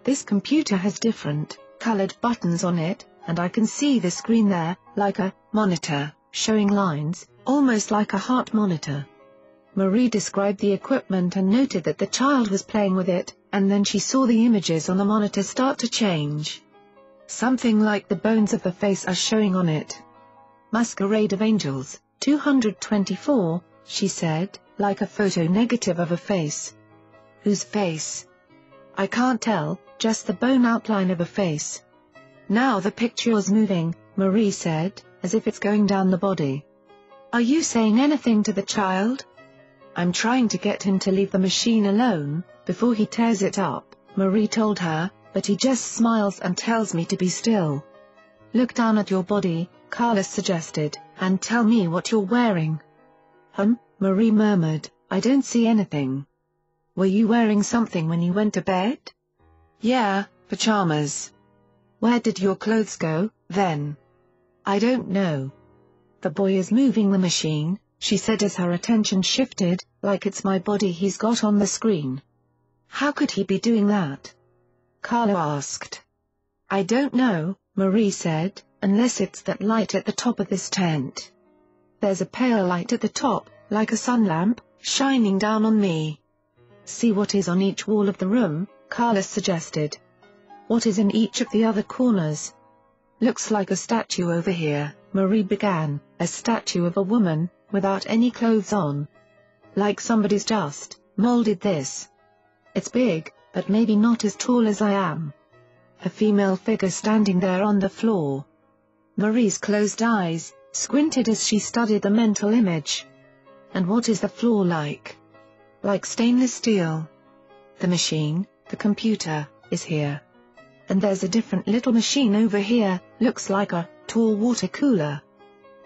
This computer has different, colored buttons on it, and I can see the screen there, like a monitor, showing lines, almost like a heart monitor. Marie described the equipment and noted that the child was playing with it, and then she saw the images on the monitor start to change. Something like the bones of the face are showing on it. Masquerade of Angels, 224, she said, like a photo negative of a face. Whose face? I can't tell, just the bone outline of a face. Now the picture's moving, Marie said, as if it's going down the body. Are you saying anything to the child? I'm trying to get him to leave the machine alone, before he tears it up, Marie told her, but he just smiles and tells me to be still. Look down at your body, Karla suggested, and tell me what you're wearing. Hum, Marie murmured, I don't see anything. Were you wearing something when you went to bed? Yeah, pajamas. Where did your clothes go, then? I don't know. The boy is moving the machine, she said as her attention shifted, like it's my body he's got on the screen. How could he be doing that? Karla asked. I don't know, Marie said, unless it's that light at the top of this tent. There's a pale light at the top, like a sun lamp, shining down on me. See what is on each wall of the room, Karla suggested. What is in each of the other corners? Looks like a statue over here, Marie began, a statue of a woman, without any clothes on. Like somebody's just molded this. It's big, but maybe not as tall as I am. A female figure standing there on the floor. Marie's closed eyes, squinted as she studied the mental image. And what is the floor like? Like stainless steel. The machine, the computer, is here. And there's a different little machine over here, looks like a tall water cooler.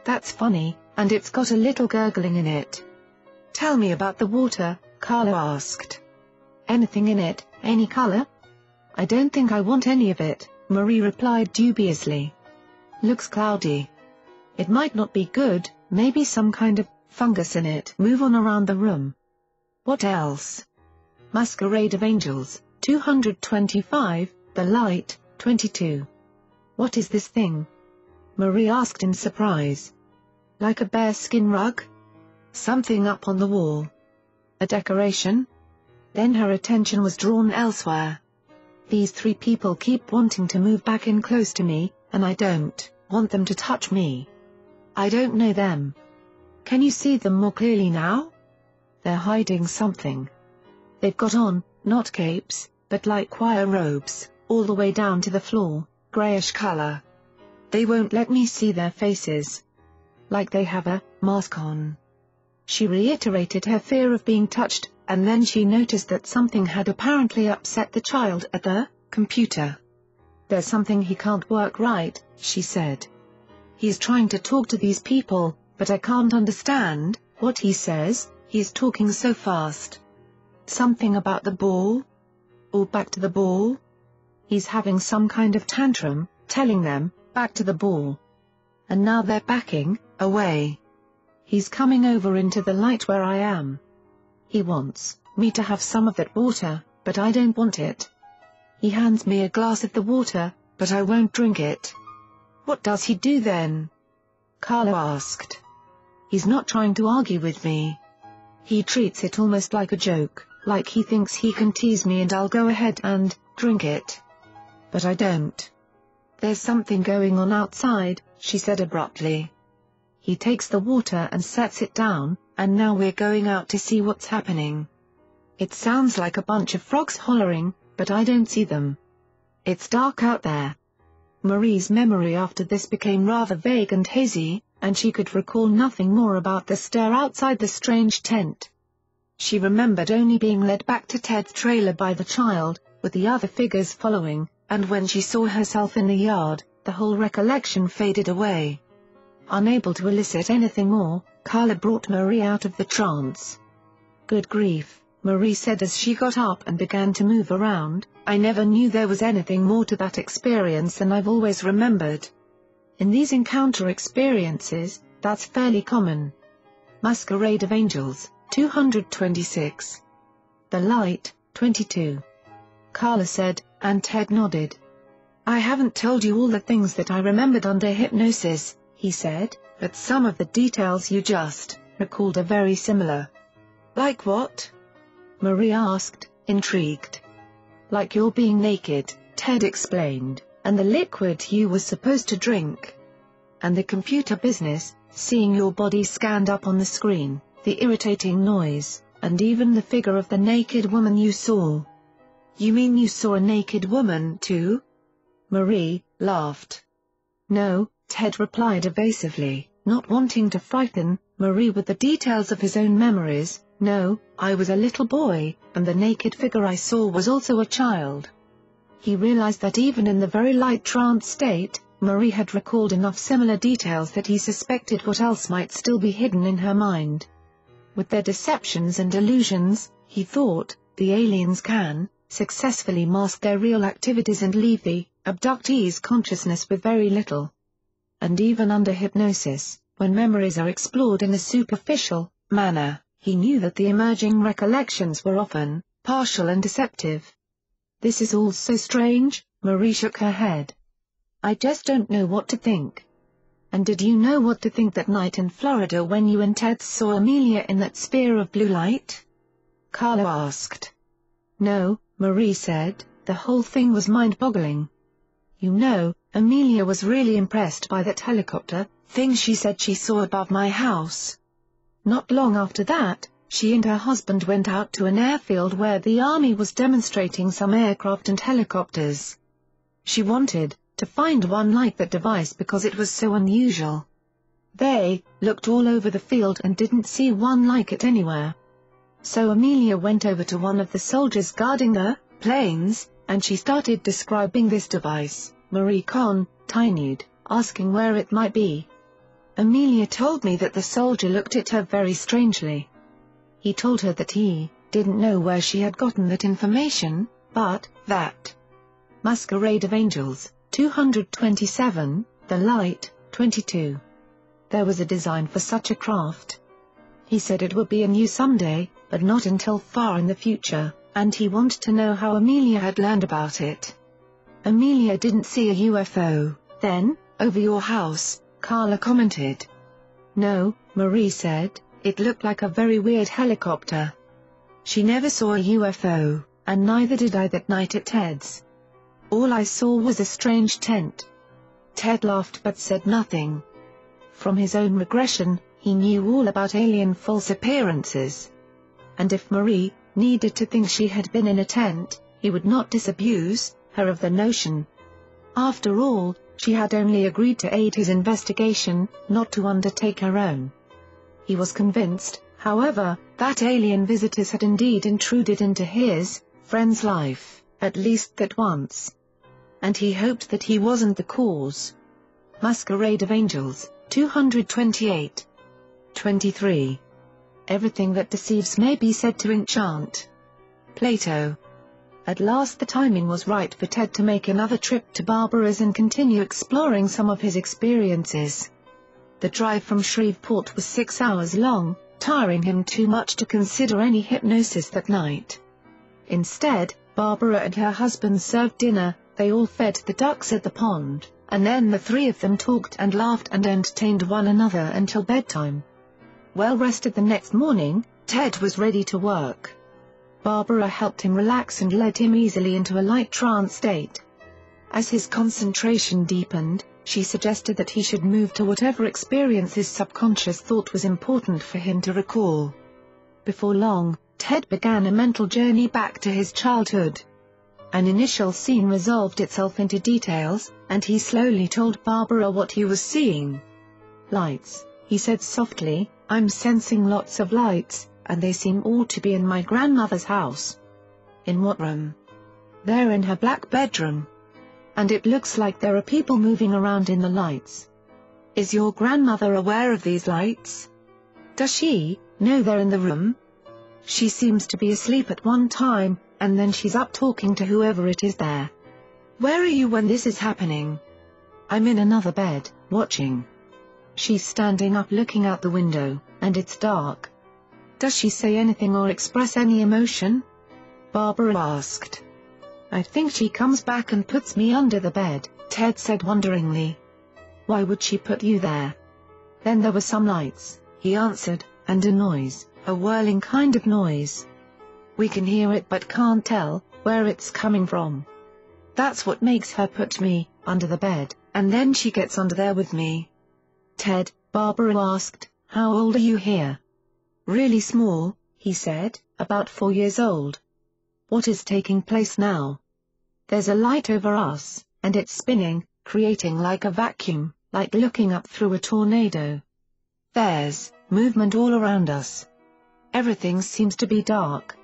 That's funny, and it's got a little gurgling in it. Tell me about the water, Karla asked. Anything in it, any color? I don't think I want any of it, Marie replied dubiously. Looks cloudy. It might not be good, maybe some kind of fungus in it. Move on around the room. What else? Masquerade of Angels, 225, The Light, 22. What is this thing? Marie asked in surprise. Like a bearskin rug? Something up on the wall. A decoration? then her attention was drawn elsewhere. These three people keep wanting to move back in close to me, and I don't want them to touch me. I don't know them. Can you see them more clearly now? They're hiding something. They've got on, not capes, but like choir robes, all the way down to the floor, grayish color. They won't let me see their faces. Like they have a mask on. She reiterated her fear of being touched, and then she noticed that something had apparently upset the child at the computer. There's something he can't work right, she said. He's trying to talk to these people, but I can't understand what he says, he's talking so fast. Something about the ball? Or back to the ball? He's having some kind of tantrum, telling them, back to the ball. And now they're backing, away. He's coming over into the light where I am. He wants me to have some of that water, but I don't want it. He hands me a glass of the water, but I won't drink it. What does he do then? Karla asked. He's not trying to argue with me. He treats it almost like a joke, like he thinks he can tease me and I'll go ahead and drink it. But I don't. There's something going on outside, she said abruptly. He takes the water and sets it down, and now we're going out to see what's happening. It sounds like a bunch of frogs hollering, but I don't see them. It's dark out there. Marie's memory after this became rather vague and hazy, and she could recall nothing more about the stir outside the strange tent. She remembered only being led back to Ted's trailer by the child, with the other figures following, and when she saw herself in the yard, the whole recollection faded away. Unable to elicit anything more, Karla brought Marie out of the trance. Good grief, Marie said as she got up and began to move around, I never knew there was anything more to that experience than I've always remembered. In these encounter experiences, that's fairly common. Masquerade of Angels, 226. The Light, 22. Karla said, and Ted nodded. I haven't told you all the things that I remembered under hypnosis, he said, but some of the details you just recalled are very similar. Like what? Marie asked, intrigued. Like your being naked, Ted explained, and the liquid you were supposed to drink. And the computer business, seeing your body scanned up on the screen, the irritating noise, and even the figure of the naked woman you saw. You mean you saw a naked woman, too? Marie laughed. No, Ted replied evasively, not wanting to frighten Marie with the details of his own memories. No, I was a little boy, and the naked figure I saw was also a child. He realized that even in the very light trance state, Marie had recalled enough similar details that he suspected what else might still be hidden in her mind. With their deceptions and illusions, he thought, the aliens can, successfully mask their real activities and leave the abductee's consciousness with very little. And even under hypnosis, when memories are explored in a superficial manner, he knew that the emerging recollections were often partial and deceptive. This is all so strange, Marie shook her head. I just don't know what to think. And did you know what to think that night in Florida when you and Ted saw Amelia in that sphere of blue light? Karla asked. No, Marie said, the whole thing was mind-boggling. You know, Amelia was really impressed by that helicopter, thing she said she saw above my house. Not long after that, she and her husband went out to an airfield where the army was demonstrating some aircraft and helicopters. She wanted to find one like that device because it was so unusual. They looked all over the field and didn't see one like it anywhere. So Amelia went over to one of the soldiers guarding the planes, and she started describing this device, Marie continued, asking where it might be. Amelia told me that the soldier looked at her very strangely. He told her that he didn't know where she had gotten that information, but that Masquerade of Angels, 227, The Light, 22. There was a design for such a craft. He said it would be a new someday, but not until far in the future, and he wanted to know how Amelia had learned about it. Amelia didn't see a UFO, then, over your house, Karla commented. No, Marie said, it looked like a very weird helicopter. She never saw a UFO, and neither did I that night at Ted's. All I saw was a strange tent. Ted laughed but said nothing. From his own regression, he knew all about alien false appearances. And if Marie needed to think she had been in a tent, he would not disabuse her of the notion. After all, she had only agreed to aid his investigation, not to undertake her own. He was convinced, however, that alien visitors had indeed intruded into his friend's life, at least that once. And he hoped that he wasn't the cause. Masquerade of Angels, 228. 23. Everything that deceives may be said to enchant. Plato. At last the timing was right for Ted to make another trip to Barbara's and continue exploring some of his experiences. The drive from Shreveport was six hours long, tiring him too much to consider any hypnosis that night. Instead, Barbara and her husband served dinner, they all fed the ducks at the pond, and then the three of them talked and laughed and entertained one another until bedtime. Well rested the next morning, Ted was ready to work. Barbara helped him relax and led him easily into a light trance state. As his concentration deepened, she suggested that he should move to whatever experience his subconscious thought was important for him to recall. Before long, Ted began a mental journey back to his childhood. An initial scene resolved itself into details, and he slowly told Barbara what he was seeing. Lights, he said softly, I'm sensing lots of lights, and they seem all to be in my grandmother's house. In what room? They're in her black bedroom. And it looks like there are people moving around in the lights. Is your grandmother aware of these lights? Does she know they're in the room? She seems to be asleep at one time, and then she's up talking to whoever it is there. Where are you when this is happening? I'm in another bed, watching. She's standing up looking out the window, and it's dark. Does she say anything or express any emotion? Barbara asked. I think she comes back and puts me under the bed, Ted said wonderingly. Why would she put you there? Then there were some lights, he answered, and a noise, a whirling kind of noise. We can hear it but can't tell where it's coming from. That's what makes her put me under the bed, and then she gets under there with me. Ted, Barbara asked, how old are you here? Really small, he said, about four years old. What is taking place now? There's a light over us, and it's spinning, creating like a vacuum, like looking up through a tornado. There's movement all around us. Everything seems to be dark.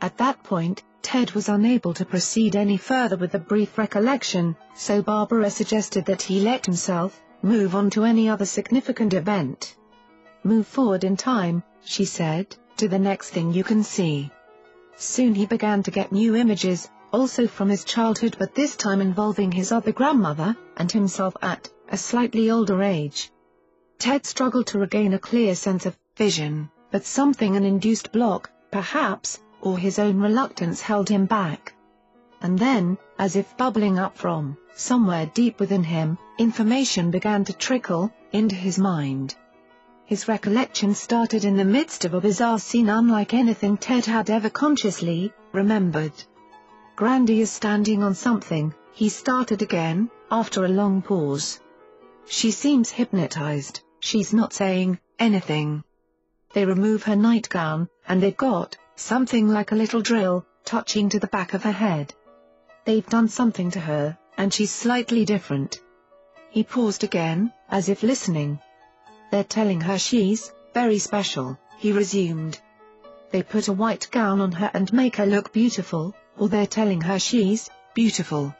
At that point, Ted was unable to proceed any further with the brief recollection, so Barbara suggested that he let himself, Move on to any other significant event. Move forward in time, she said, to the next thing you can see. Soon he began to get new images, also from his childhood but this time involving his other grandmother, and himself at a slightly older age. Ted struggled to regain a clear sense of vision, but something an induced block, perhaps, or his own reluctance held him back. And then, as if bubbling up from somewhere deep within him, information began to trickle into his mind. His recollection started in the midst of a bizarre scene unlike anything Ted had ever consciously remembered. Grandy is standing on something, he started again, after a long pause. She seems hypnotized, she's not saying anything. They remove her nightgown, and they've got something like a little drill, touching to the back of her head. They've done something to her, and she's slightly different. He paused again, as if listening. They're telling her she's very special, he resumed. They put a white gown on her and make her look beautiful, or they're telling her she's beautiful.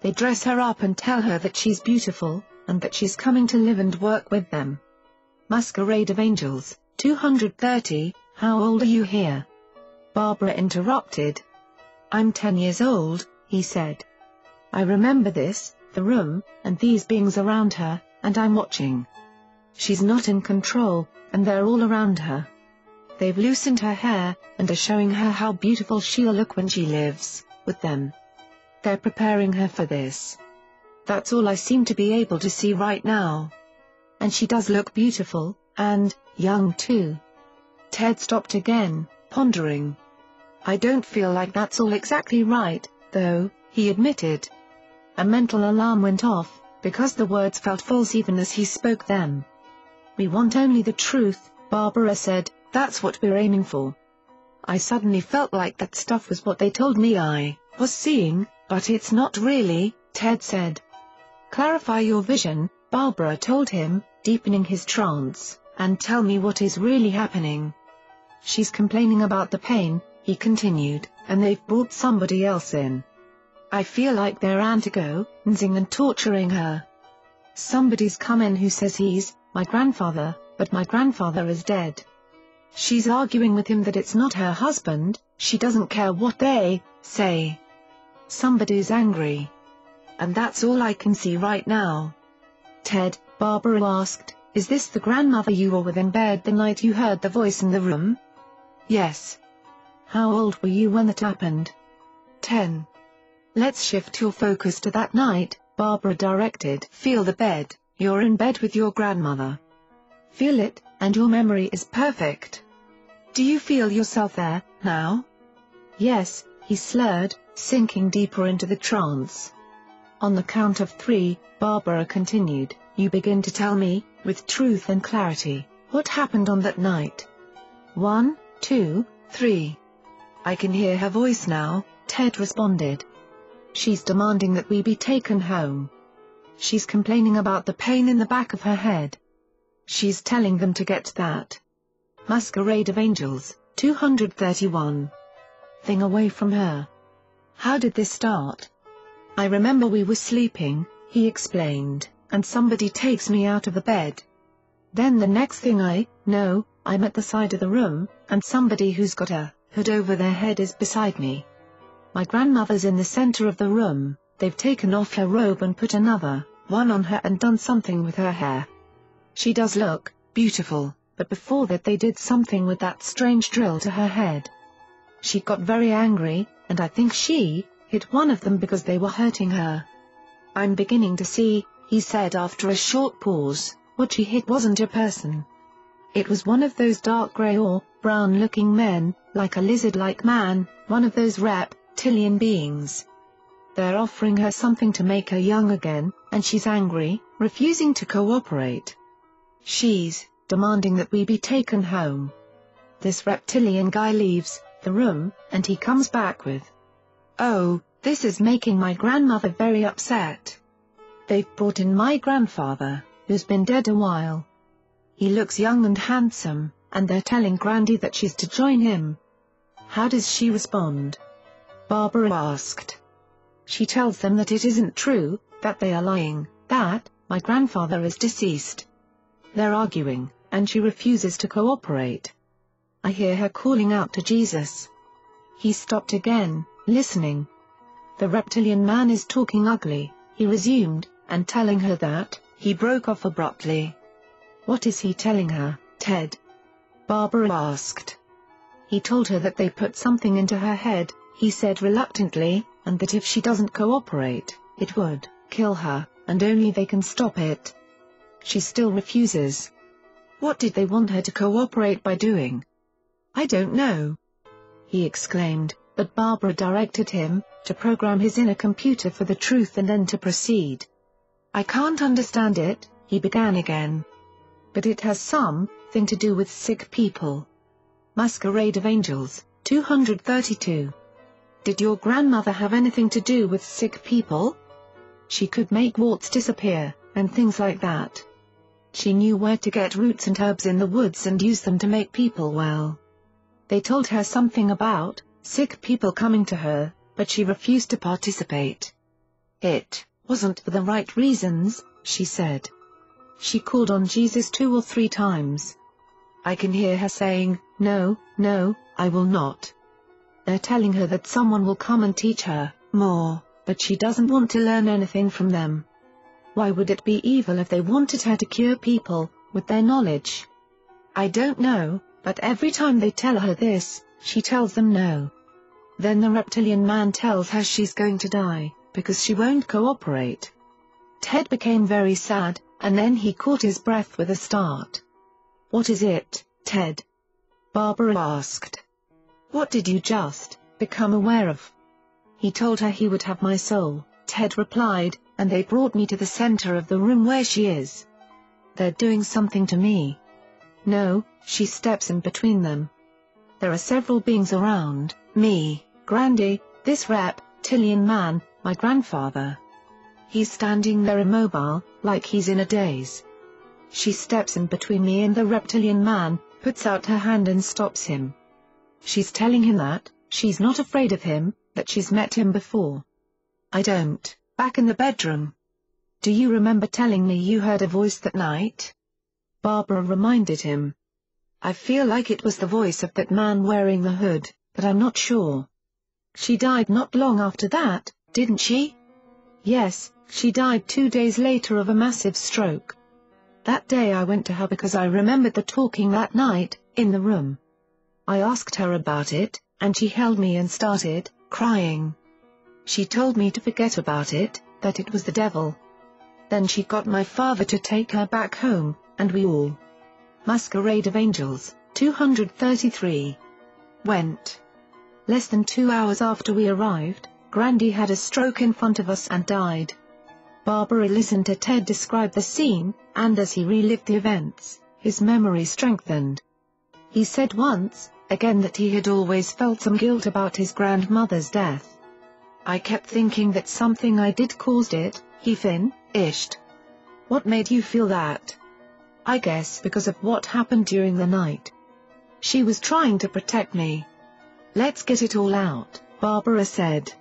They dress her up and tell her that she's beautiful, and that she's coming to live and work with them. Masquerade of Angels, 230, How old are you here? Barbara interrupted. I'm ten years old, he said. I remember this, the room, and these beings around her, and I'm watching. She's not in control, and they're all around her. They've loosened her hair, and are showing her how beautiful she'll look when she lives with them. They're preparing her for this. That's all I seem to be able to see right now. And she does look beautiful, and young too. Ted stopped again, pondering. I don't feel like that's all exactly right, though, he admitted. A mental alarm went off, because the words felt false even as he spoke them. We want only the truth, Barbara said, that's what we're aiming for. I suddenly felt like that stuff was what they told me I was seeing, but it's not really, Ted said. Clarify your vision, Barbara told him, deepening his trance, and tell me what is really happening. She's complaining about the pain, he continued, and they've brought somebody else in. I feel like they're antagonizing and torturing her. Somebody's come in who says he's my grandfather, but my grandfather is dead. She's arguing with him that it's not her husband, she doesn't care what they say. Somebody's angry. And that's all I can see right now. Ted, Barbara asked, is this the grandmother you were with in bed the night you heard the voice in the room? Yes. How old were you when that happened? Ten. Let's shift your focus to that night, Barbara directed. Feel the bed, you're in bed with your grandmother. Feel it, and your memory is perfect. Do you feel yourself there, now? Yes, he slurred, sinking deeper into the trance. On the count of three, Barbara continued, you begin to tell me, with truth and clarity, what happened on that night. One, two, three. I can hear her voice now, Ted responded. She's demanding that we be taken home. She's complaining about the pain in the back of her head. She's telling them to get that Masquerade of Angels, 231 thing away from her. How did this start? I remember we were sleeping, he explained, and somebody takes me out of the bed. Then the next thing I know, I'm at the side of the room, and somebody who's got a hood over their head is beside me. My grandmother's in the center of the room, they've taken off her robe and put another one on her and done something with her hair. She does look beautiful, but before that they did something with that strange drill to her head. She got very angry, and I think she hit one of them because they were hurting her. I'm beginning to see, he said after a short pause, what she hit wasn't a person. It was one of those dark grey or brown-looking men, like a lizard-like man, one of those rep reptilian beings. They're offering her something to make her young again, and she's angry, refusing to cooperate. She's demanding that we be taken home. This reptilian guy leaves the room, and he comes back with, Oh, this is making my grandmother very upset. They've brought in my grandfather, who's been dead a while. He looks young and handsome, and they're telling Grandy that she's to join him. How does she respond? Barbara asked. She tells them that it isn't true, that they are lying, that, my grandfather is deceased. They're arguing, and she refuses to cooperate. I hear her calling out to Jesus. He stopped again, listening. The reptilian man is talking ugly, he resumed, and telling her that, he broke off abruptly. What is he telling her, Ted? Barbara asked. He told her that they put something into her head, he said reluctantly, and that if she doesn't cooperate, it would kill her, and only they can stop it. She still refuses. What did they want her to cooperate by doing? I don't know. He exclaimed, but Barbara directed him, to program his inner computer for the truth and then to proceed. I can't understand it, he began again. But it has some thing to do with sick people. Masquerade of Angels, 232. Did your grandmother have anything to do with sick people? She could make warts disappear, and things like that. She knew where to get roots and herbs in the woods and use them to make people well. They told her something about sick people coming to her, but she refused to participate. It wasn't for the right reasons, she said. She called on Jesus two or three times. I can hear her saying, No, no, I will not. They're telling her that someone will come and teach her more, but she doesn't want to learn anything from them. Why would it be evil if they wanted her to cure people, with their knowledge? I don't know, but every time they tell her this, she tells them no. Then the reptilian man tells her she's going to die, because she won't cooperate. Ted became very sad, and then he caught his breath with a start. What is it, Ted? Barbara asked. What did you just become aware of? He told her he would have my soul, Ted replied, and they brought me to the center of the room where she is. They're doing something to me. No, she steps in between them. There are several beings around, me, Grandy, this reptilian man, my grandfather. He's standing there immobile, like he's in a daze. She steps in between me and the reptilian man, puts out her hand and stops him. She's telling him that, she's not afraid of him, that she's met him before. I don't, back in the bedroom. Do you remember telling me you heard a voice that night? Barbara reminded him. I feel like it was the voice of that man wearing the hood, but I'm not sure. She died not long after that, didn't she? Yes, she died two days later of a massive stroke. That day I went to her because I remembered the talking that night, in the room. I asked her about it, and she held me and started crying. She told me to forget about it, that it was the devil. Then she got my father to take her back home, and we all. Masquerade of Angels, 233. Went. Less than two hours after we arrived, Grandy had a stroke in front of us and died. Barbara listened to Ted describe the scene, and as he relived the events, his memory strengthened. He said once, again that he had always felt some guilt about his grandmother's death. I kept thinking that something I did caused it, he fin-ished. What made you feel that? I guess because of what happened during the night. She was trying to protect me. Let's get it all out, Barbara said.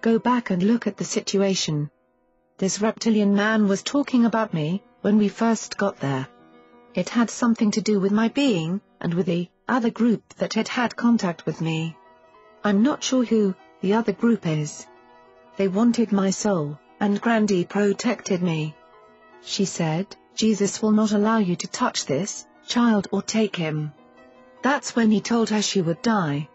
Go back and look at the situation. This reptilian man was talking about me, when we first got there. It had something to do with my being, and with the other group that had had contact with me. I'm not sure who the other group is. They wanted my soul, and Grandy protected me. She said, Jesus will not allow you to touch this child or take him. That's when he told her she would die.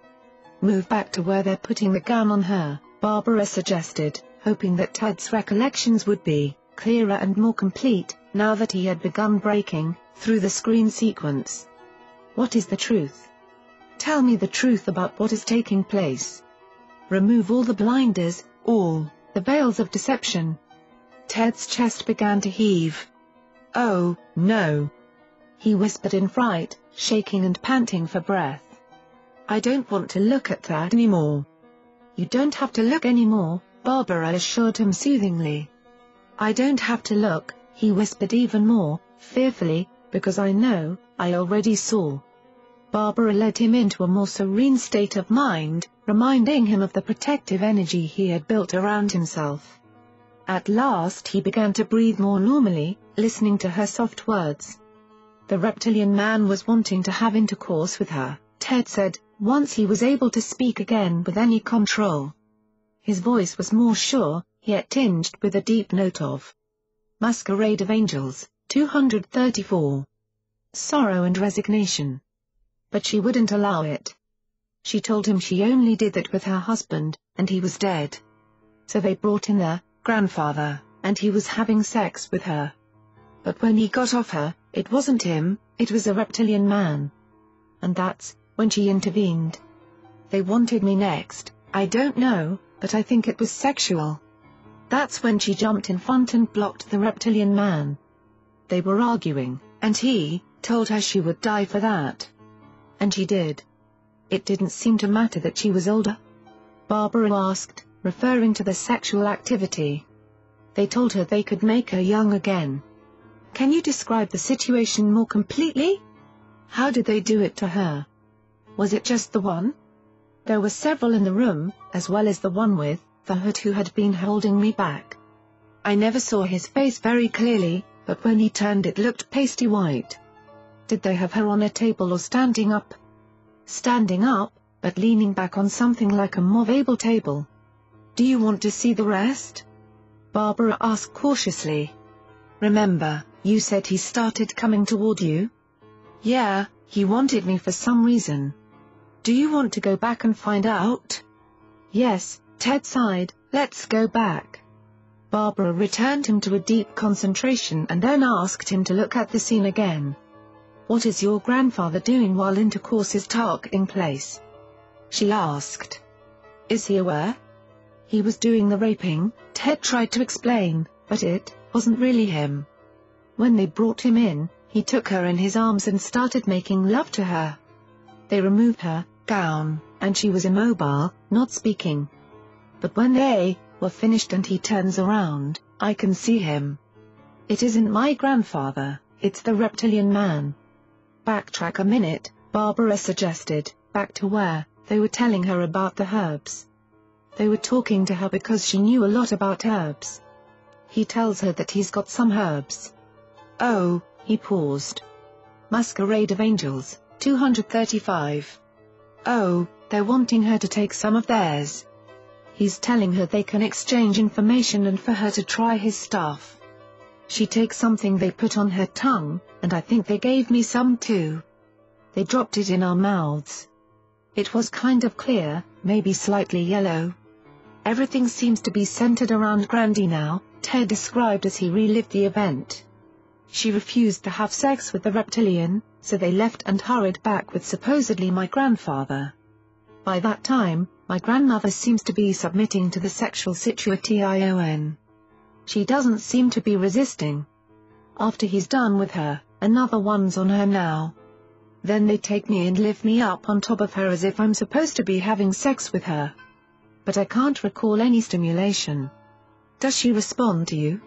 Move back to where they're putting the gun on her, Barbara suggested, hoping that Ted's recollections would be clearer and more complete, now that he had begun breaking through the screen sequence. What is the truth? Tell me the truth about what is taking place. Remove all the blinders, all the veils of deception. Ted's chest began to heave. Oh, no. He whispered in fright, shaking and panting for breath. I don't want to look at that anymore. You don't have to look anymore, Barbara assured him soothingly. I don't have to look, he whispered even more, fearfully, because I know, I already saw. Barbara led him into a more serene state of mind, reminding him of the protective energy he had built around himself. At last he began to breathe more normally, listening to her soft words. The reptilian man was wanting to have intercourse with her, Ted said, once he was able to speak again with any control. His voice was more sure, yet tinged with a deep note of Masquerade of Angels, 234. Sorrow and resignation. But she wouldn't allow it. She told him she only did that with her husband, and he was dead. So they brought in their grandfather, and he was having sex with her. But when he got off her, it wasn't him, it was a reptilian man. And that's when she intervened. They wanted me next, I don't know, but I think it was sexual. That's when she jumped in front and blocked the reptilian man. They were arguing, and he told her she would die for that. And she did. It didn't seem to matter that she was older. Barbara asked, referring to the sexual activity. They told her they could make her young again. Can you describe the situation more completely? How did they do it to her? Was it just the one? There were several in the room, as well as the one with the hood who had been holding me back. I never saw his face very clearly, but when he turned it looked pasty white. Did they have her on a table or standing up? Standing up, but leaning back on something like a movable table. Do you want to see the rest? Barbara asked cautiously. Remember, you said he started coming toward you? Yeah, he wanted me for some reason. Do you want to go back and find out? Yes, Ted sighed, let's go back. Barbara returned him to a deep concentration and then asked him to look at the scene again. What is your grandfather doing while intercourse is taking place? she asked. Is he aware? He was doing the raping, Ted tried to explain, but it wasn't really him. When they brought him in, he took her in his arms and started making love to her. They removed her gown, and she was immobile, not speaking. But when they were finished and he turns around, I can see him. It isn't my grandfather, it's the reptilian man. Backtrack a minute, Barbara suggested, back to where they were telling her about the herbs. They were talking to her because she knew a lot about herbs. He tells her that he's got some herbs. Oh, he paused. Masquerade of Angels, 235. Oh, they're wanting her to take some of theirs. He's telling her they can exchange information and for her to try his stuff. She takes something they put on her tongue, and I think they gave me some too. They dropped it in our mouths. It was kind of clear, maybe slightly yellow. Everything seems to be centered around Grandy now, Ted described as he relived the event. She refused to have sex with the reptilian, so they left and hurried back with supposedly my grandfather. By that time, my grandmother seems to be submitting to the sexual situation. She doesn't seem to be resisting. After he's done with her, another one's on her now. Then they take me and lift me up on top of her as if I'm supposed to be having sex with her. But I can't recall any stimulation. Does she respond to you?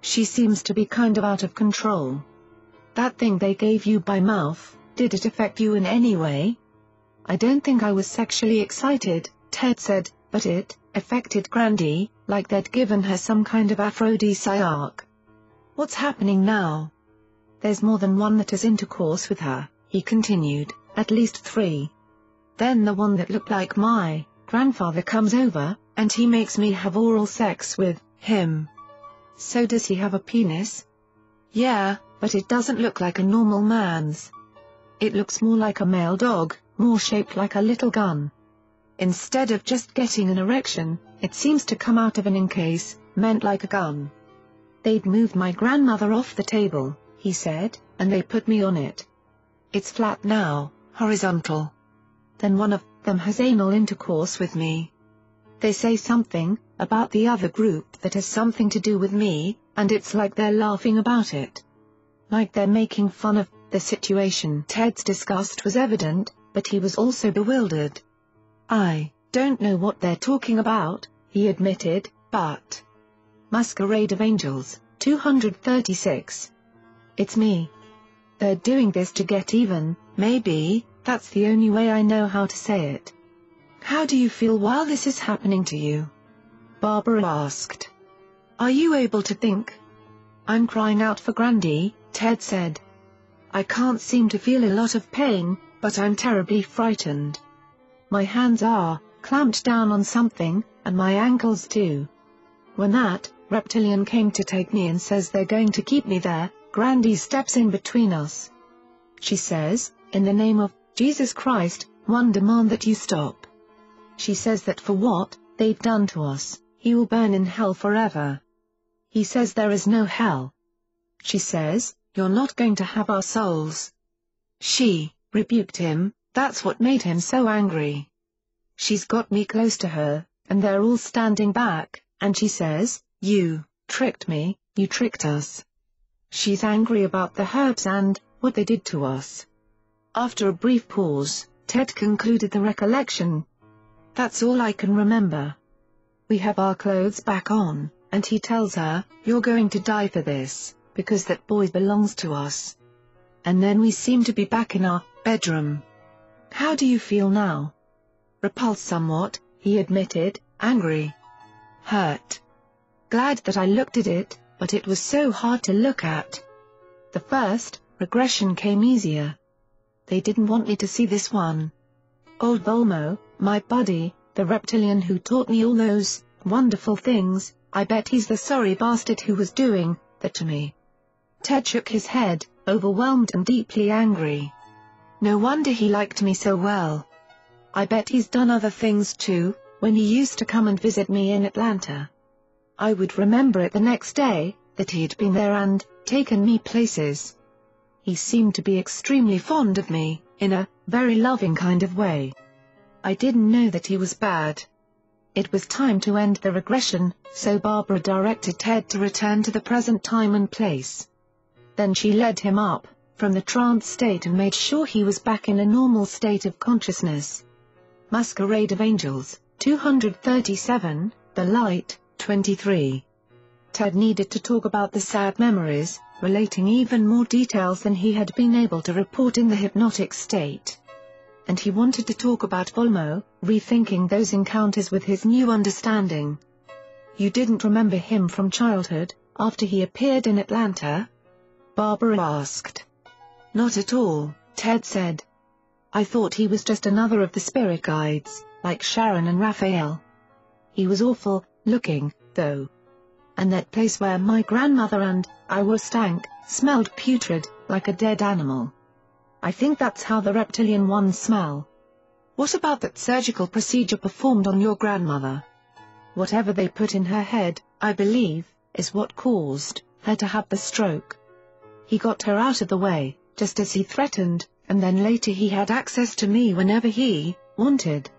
She seems to be kind of out of control. That thing they gave you by mouth, did it affect you in any way? I don't think I was sexually excited, Ted said, but it affected Grandy, like they'd given her some kind of aphrodisiac. What's happening now? There's more than one that has intercourse with her, he continued, at least three. Then the one that looked like my grandfather comes over, and he makes me have oral sex with him. So does he have a penis? Yeah, but it doesn't look like a normal man's. It looks more like a male dog, more shaped like a little gun. Instead of just getting an erection, it seems to come out of an incase, meant like a gun. They'd moved my grandmother off the table, he said, and they put me on it. It's flat now, horizontal. Then one of them has anal intercourse with me. They say something, about the other group that has something to do with me, and it's like they're laughing about it. Like they're making fun of the situation. Ted's disgust was evident, but he was also bewildered. I don't know what they're talking about, he admitted, but. Masquerade of Angels, 236. It's me. They're doing this to get even, maybe, that's the only way I know how to say it. How do you feel while this is happening to you? Barbara asked. Are you able to think? I'm crying out for Grandy, Ted said. I can't seem to feel a lot of pain, but I'm terribly frightened. My hands are clamped down on something, and my ankles too. When that reptilian came to take me and says they're going to keep me there, Grandy steps in between us. She says, in the name of Jesus Christ, one demand that you stop. She says that for what they've done to us, he will burn in hell forever. He says there is no hell. She says, you're not going to have our souls. She rebuked him, that's what made him so angry. She's got me close to her, and they're all standing back, and she says, You tricked me, you tricked us. She's angry about the herbs and what they did to us. After a brief pause, Ted concluded the recollection. That's all I can remember. We have our clothes back on, and he tells her, You're going to die for this, because that boy belongs to us. And then we seem to be back in our bedroom. How do you feel now? Repulsed somewhat, he admitted, angry. Hurt. Glad that I looked at it, but it was so hard to look at. The first, regression came easier. They didn't want me to see this one. Old Volmo, my buddy, the reptilian who taught me all those wonderful things, I bet he's the sorry bastard who was doing that to me. Ted shook his head, overwhelmed and deeply angry. No wonder he liked me so well. I bet he's done other things too, when he used to come and visit me in Atlanta. I would remember it the next day, that he'd been there and taken me places. He seemed to be extremely fond of me, in a very loving kind of way. I didn't know that he was bad. It was time to end the regression, so Barbara directed Ted to return to the present time and place. Then she led him up, from the trance state and made sure he was back in a normal state of consciousness. Masquerade of Angels, 237, The Light, 23. Ted needed to talk about the sad memories, relating even more details than he had been able to report in the hypnotic state. And he wanted to talk about Volmo, rethinking those encounters with his new understanding. You didn't remember him from childhood, after he appeared in Atlanta? Barbara asked. Not at all, Ted said. I thought he was just another of the spirit guides, like Sharon and Raphael. He was awful, looking, though. And that place where my grandmother and I were stank, smelled putrid, like a dead animal. I think that's how the reptilian ones smell. What about that surgical procedure performed on your grandmother? Whatever they put in her head, I believe, is what caused her to have the stroke. He got her out of the way, just as he threatened, and then later he had access to me whenever he wanted.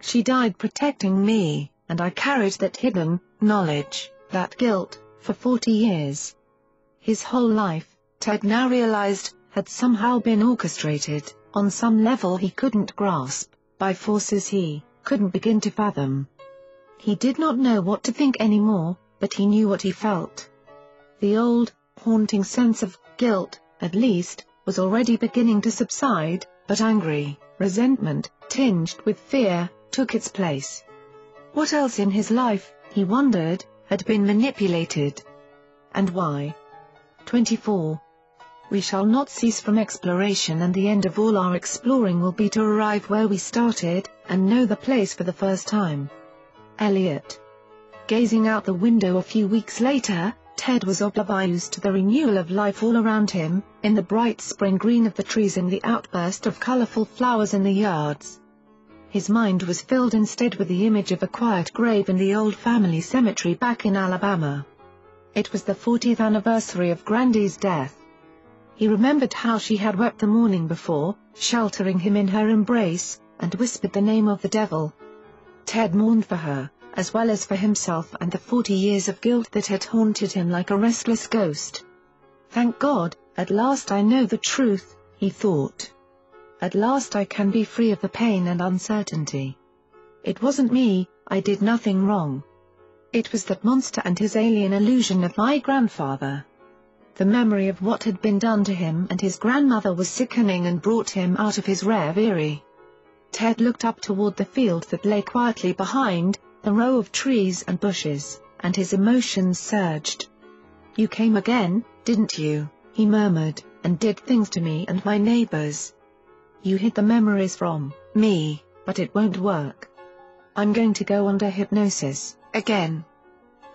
She died protecting me, and I carried that hidden knowledge, that guilt, for 40 years. His whole life, Ted now realized, had somehow been orchestrated, on some level he couldn't grasp, by forces he couldn't begin to fathom. He did not know what to think anymore, but he knew what he felt. The old, haunting sense of guilt, at least, was already beginning to subside, but angry, resentment, tinged with fear, took its place. What else in his life, he wondered, had been manipulated? And why? 24. We shall not cease from exploration and the end of all our exploring will be to arrive where we started, and know the place for the first time. Eliot. Gazing out the window a few weeks later, Ted was oblivious to the renewal of life all around him, in the bright spring green of the trees and the outburst of colorful flowers in the yards. His mind was filled instead with the image of a quiet grave in the old family cemetery back in Alabama. It was the 40th anniversary of Grandy's death. He remembered how she had wept the morning before, sheltering him in her embrace, and whispered the name of the devil. Ted mourned for her, as well as for himself and the forty years of guilt that had haunted him like a restless ghost. Thank God, at last I know the truth, he thought. At last I can be free of the pain and uncertainty. It wasn't me, I did nothing wrong. It was that monster and his alien illusion of my grandfather. The memory of what had been done to him and his grandmother was sickening and brought him out of his reverie. Ted looked up toward the field that lay quietly behind, the row of trees and bushes, and his emotions surged. You came again, didn't you, he murmured, and did things to me and my neighbors. You hid the memories from me, but it won't work. I'm going to go under hypnosis, again.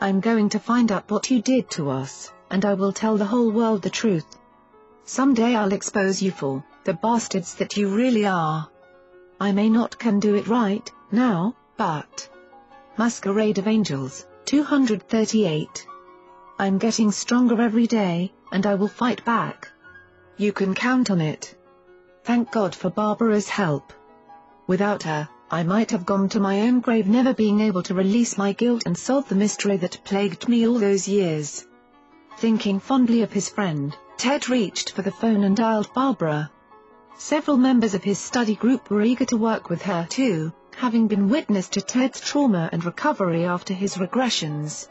I'm going to find out what you did to us, and I will tell the whole world the truth. Someday I'll expose you for the bastards that you really are. I may not can do it right, now, but... Masquerade of Angels, 238. I'm getting stronger every day, and I will fight back. You can count on it. Thank God for Barbara's help. Without her, I might have gone to my own grave never being able to release my guilt and solve the mystery that plagued me all those years. Thinking fondly of his friend, Ted reached for the phone and dialed Barbara. Several members of his study group were eager to work with her too, having been witness to Ted's trauma and recovery after his regressions.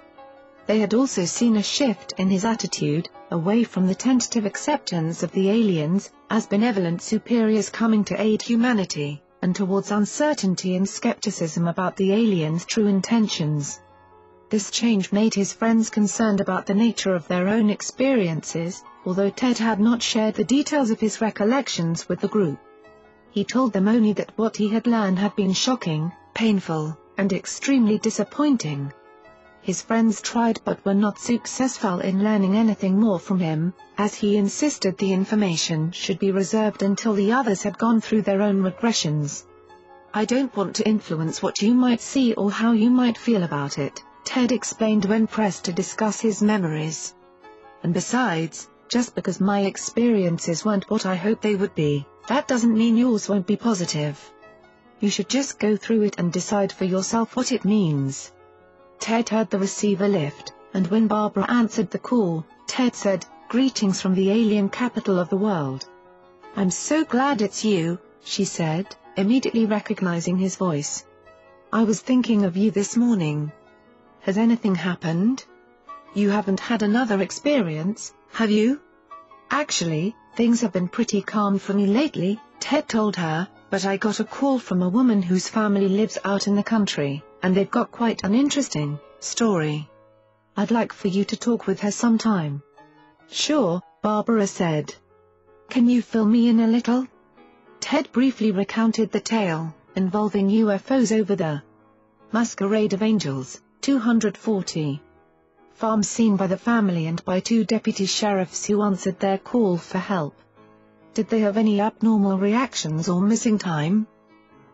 They had also seen a shift in his attitude, away from the tentative acceptance of the aliens, as benevolent superiors coming to aid humanity, and towards uncertainty and skepticism about the aliens' true intentions. This change made his friends concerned about the nature of their own experiences, although Ted had not shared the details of his recollections with the group. He told them only that what he had learned had been shocking, painful, and extremely disappointing. His friends tried but were not successful in learning anything more from him, as he insisted the information should be reserved until the others had gone through their own regressions. I don't want to influence what you might see or how you might feel about it, Ted explained when pressed to discuss his memories. And besides, just because my experiences weren't what I hoped they would be, that doesn't mean yours won't be positive. you should just go through it and decide for yourself what it means. Ted heard the receiver lift, and when Barbara answered the call, Ted said, Greetings from the alien capital of the world. I'm so glad it's you, she said, immediately recognizing his voice. I was thinking of you this morning. Has anything happened? You haven't had another experience, have you? Actually, things have been pretty calm for me lately, Ted told her, but I got a call from a woman whose family lives out in the country, and they've got quite an interesting story. I'd like for you to talk with her sometime. Sure, Barbara said. Can you fill me in a little? Ted briefly recounted the tale, involving UFOs over the Masquerade of Angels, 240 farm seen by the family and by two deputy sheriffs who answered their call for help. Did they have any abnormal reactions or missing time?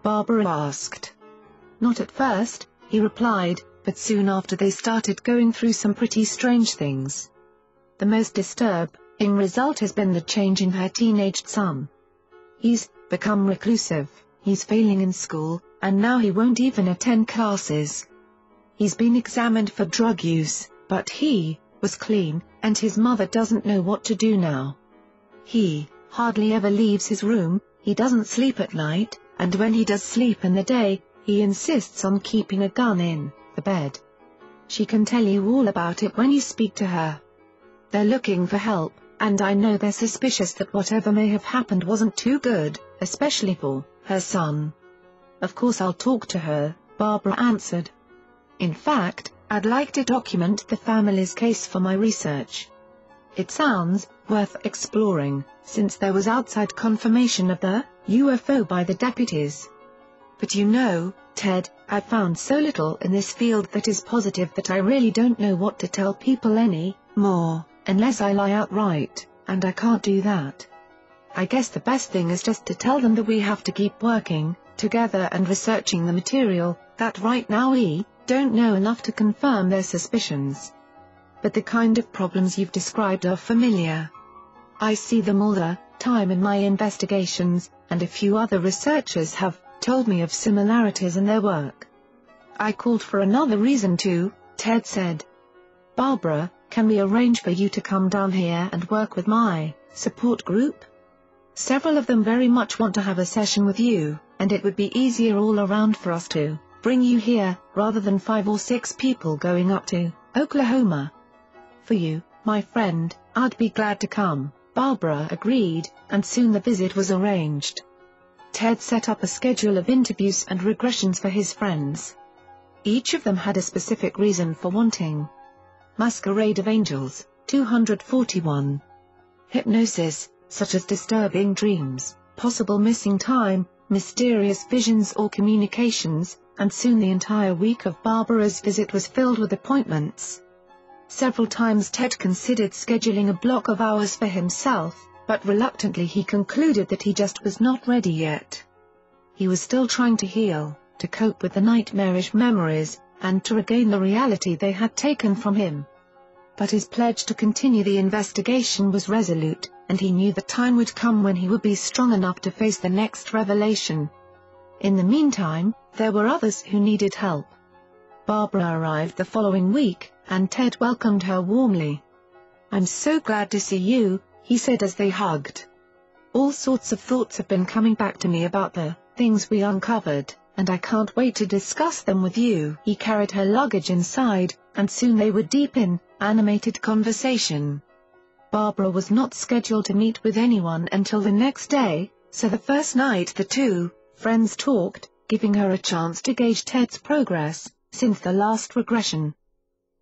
Barbara asked. Not at first, he replied, but soon after they started going through some pretty strange things. The most disturbing result has been the change in her teenaged son. He's become reclusive, he's failing in school, and now he won't even attend classes. He's been examined for drug use, but he was clean, and his mother doesn't know what to do now. He hardly ever leaves his room, he doesn't sleep at night, and when he does sleep in the day, he insists on keeping a gun in the bed. She can tell you all about it when you speak to her. They're looking for help, and I know they're suspicious that whatever may have happened wasn't too good, especially for her son. Of course I'll talk to her, Barbara answered. In fact, I'd like to document the family's case for my research. It sounds worth exploring, since there was outside confirmation of the UFO by the deputies. But you know, Ted, I've found so little in this field that is positive that I really don't know what to tell people any more, unless I lie outright, and I can't do that. I guess the best thing is just to tell them that we have to keep working together and researching the material, that right now we don't know enough to confirm their suspicions. But the kind of problems you've described are familiar. I see them all the time in my investigations, and a few other researchers have told me of similarities in their work. I called for another reason too, Ted said. Barbara, can we arrange for you to come down here and work with my support group? Several of them very much want to have a session with you, and it would be easier all around for us to bring you here, rather than five or six people going up to Oklahoma. For you, my friend, I'd be glad to come, Barbara agreed, and soon the visit was arranged. Ted set up a schedule of interviews and regressions for his friends. Each of them had a specific reason for wanting. Masquerade of Angels, 241. Hypnosis, such as disturbing dreams, possible missing time, mysterious visions or communications, and soon the entire week of Barbara's visit was filled with appointments. Several times Ted considered scheduling a block of hours for himself, but reluctantly he concluded that he just was not ready yet. He was still trying to heal, to cope with the nightmarish memories, and to regain the reality they had taken from him. But his pledge to continue the investigation was resolute, and he knew the time would come when he would be strong enough to face the next revelation. In the meantime, there were others who needed help. Barbara arrived the following week, and Ted welcomed her warmly. I'm so glad to see you, he said as they hugged. All sorts of thoughts have been coming back to me about the things we uncovered, and I can't wait to discuss them with you. He carried her luggage inside, and soon they were deep in animated conversation. Barbara was not scheduled to meet with anyone until the next day, so the first night the two friends talked, giving her a chance to gauge Ted's progress, since the last regression.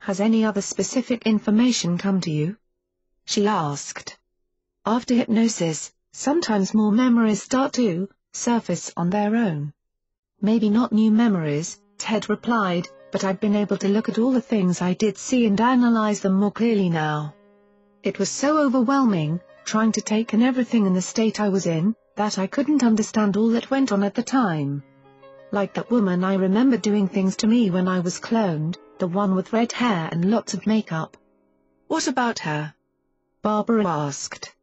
Has any other specific information come to you? She asked. After hypnosis, sometimes more memories start to surface on their own. Maybe not new memories, Ted replied, but I've been able to look at all the things I did see and analyze them more clearly now. It was so overwhelming, trying to take in everything in the state I was in, that I couldn't understand all that went on at the time. Like that woman I remember doing things to me when I was cloned, the one with red hair and lots of makeup. What about her? Barbara asked.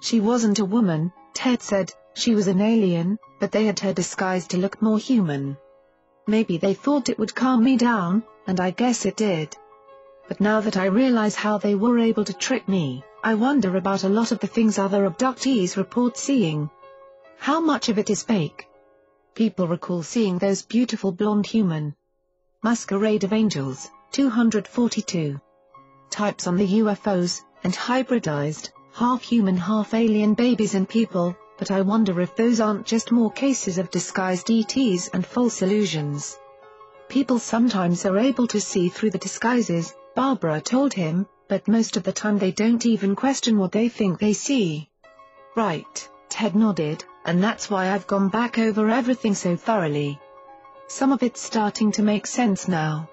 She wasn't a woman, Ted said, she was an alien, but they had her disguised to look more human. Maybe they thought it would calm me down, and I guess it did. But now that I realize how they were able to trick me, I wonder about a lot of the things other abductees report seeing. How much of it is fake? People recall seeing those beautiful blonde human masquerade of angels, 242 types on the UFOs, and hybridized, half-human half-alien babies and people, but I wonder if those aren't just more cases of disguised ETs and false illusions. People sometimes are able to see through the disguises, Barbara told him, but most of the time they don't even question what they think they see. Right, Ted nodded, and that's why I've gone back over everything so thoroughly. Some of it's starting to make sense now.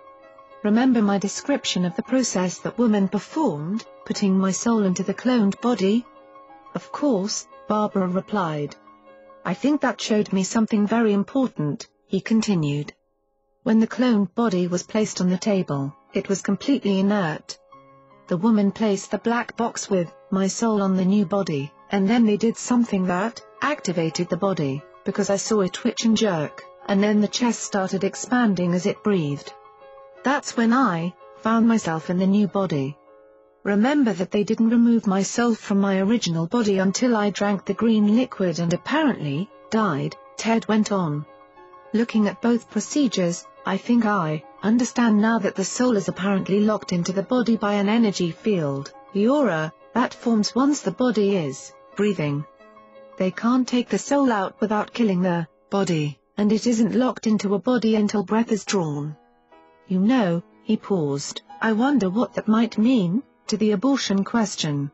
Remember my description of the process that woman performed, putting my soul into the cloned body? Of course, Barbara replied. I think that showed me something very important, he continued. When the cloned body was placed on the table, it was completely inert. The woman placed the black box with my soul on the new body, and then they did something that activated the body, because I saw it twitch and jerk, and then the chest started expanding as it breathed. That's when I found myself in the new body. Remember that they didn't remove my soul from my original body until I drank the green liquid and apparently, died, Ted went on. Looking at both procedures, I think I understand now that the soul is apparently locked into the body by an energy field, the aura, that forms once the body is breathing. They can't take the soul out without killing the body, and it isn't locked into a body until breath is drawn. You know, he paused, I wonder what that might mean, to the abortion question.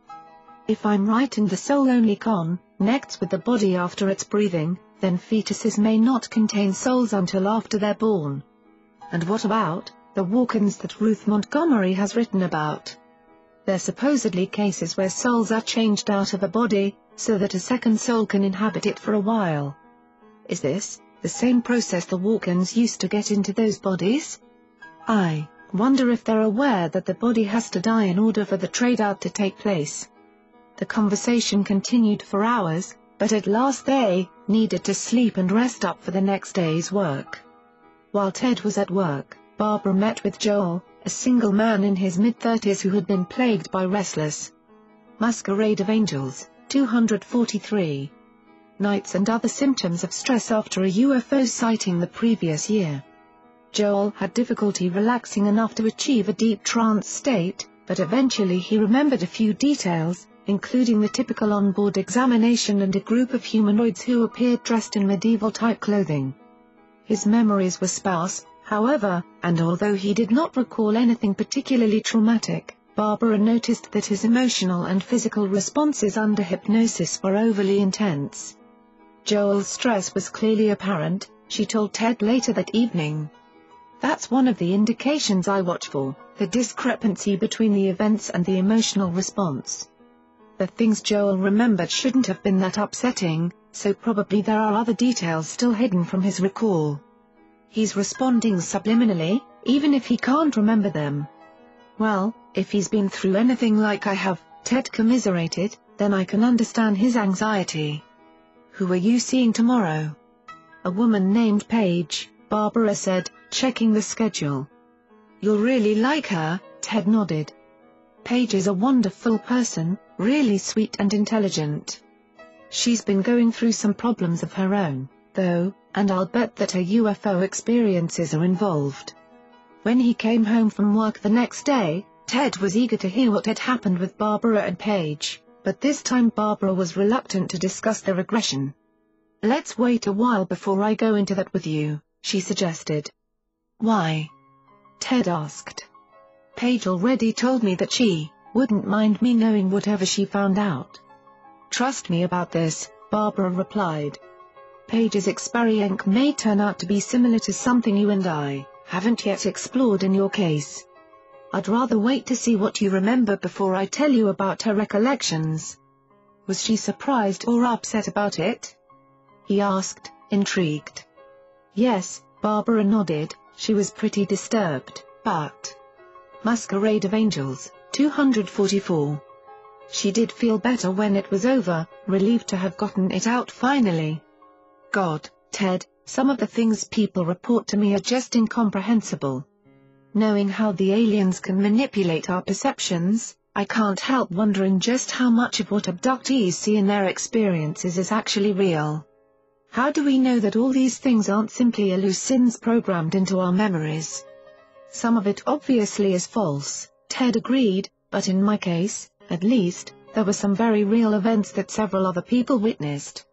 If I'm right and the soul only connects with the body after it's breathing, then fetuses may not contain souls until after they're born. And what about, the walk-ins that Ruth Montgomery has written about? They're supposedly cases where souls are changed out of a body, so that a second soul can inhabit it for a while. Is this, the same process the walk-ins used to get into those bodies? I wonder if they're aware that the body has to die in order for the trade-out to take place. The conversation continued for hours, but at last they needed to sleep and rest up for the next day's work. While Ted was at work, Barbara met with Joel, a single man in his mid-thirties who had been plagued by restless masquerade of angels, 243 nights and other symptoms of stress after a UFO sighting the previous year. Joel had difficulty relaxing enough to achieve a deep trance state, but eventually he remembered a few details, including the typical on-board examination and a group of humanoids who appeared dressed in medieval-type clothing. His memories were sparse, however, and although he did not recall anything particularly traumatic, Barbara noticed that his emotional and physical responses under hypnosis were overly intense. Joel's stress was clearly apparent, she told Ted later that evening. That's one of the indications I watch for, the discrepancy between the events and the emotional response. The things Joel remembered shouldn't have been that upsetting, so probably there are other details still hidden from his recall. He's responding subliminally, even if he can't remember them. Well, if he's been through anything like I have, Ted commiserated, then I can understand his anxiety. Who are you seeing tomorrow? A woman named Paige, Barbara said, checking the schedule. You'll really like her, Ted nodded. Paige is a wonderful person, really sweet and intelligent. She's been going through some problems of her own, though, and I'll bet that her UFO experiences are involved. When he came home from work the next day, Ted was eager to hear what had happened with Barbara and Paige, but this time Barbara was reluctant to discuss the regression. Let's wait a while before I go into that with you, she suggested. Why? Ted asked. Paige already told me that she wouldn't mind me knowing whatever she found out. Trust me about this, Barbara replied. Paige's experience may turn out to be similar to something you and I haven't yet explored in your case. I'd rather wait to see what you remember before I tell you about her recollections. Was she surprised or upset about it? He asked, intrigued. Yes, Barbara nodded, she was pretty disturbed, but... Masquerade of Angels, 244. she did feel better when it was over, relieved to have gotten it out finally. God, Ted, some of the things people report to me are just incomprehensible. Knowing how the aliens can manipulate our perceptions, I can't help wondering just how much of what abductees see in their experiences is actually real. How do we know that all these things aren't simply hallucinations programmed into our memories? Some of it obviously is false, Ted agreed, but in my case, at least, there were some very real events that several other people witnessed.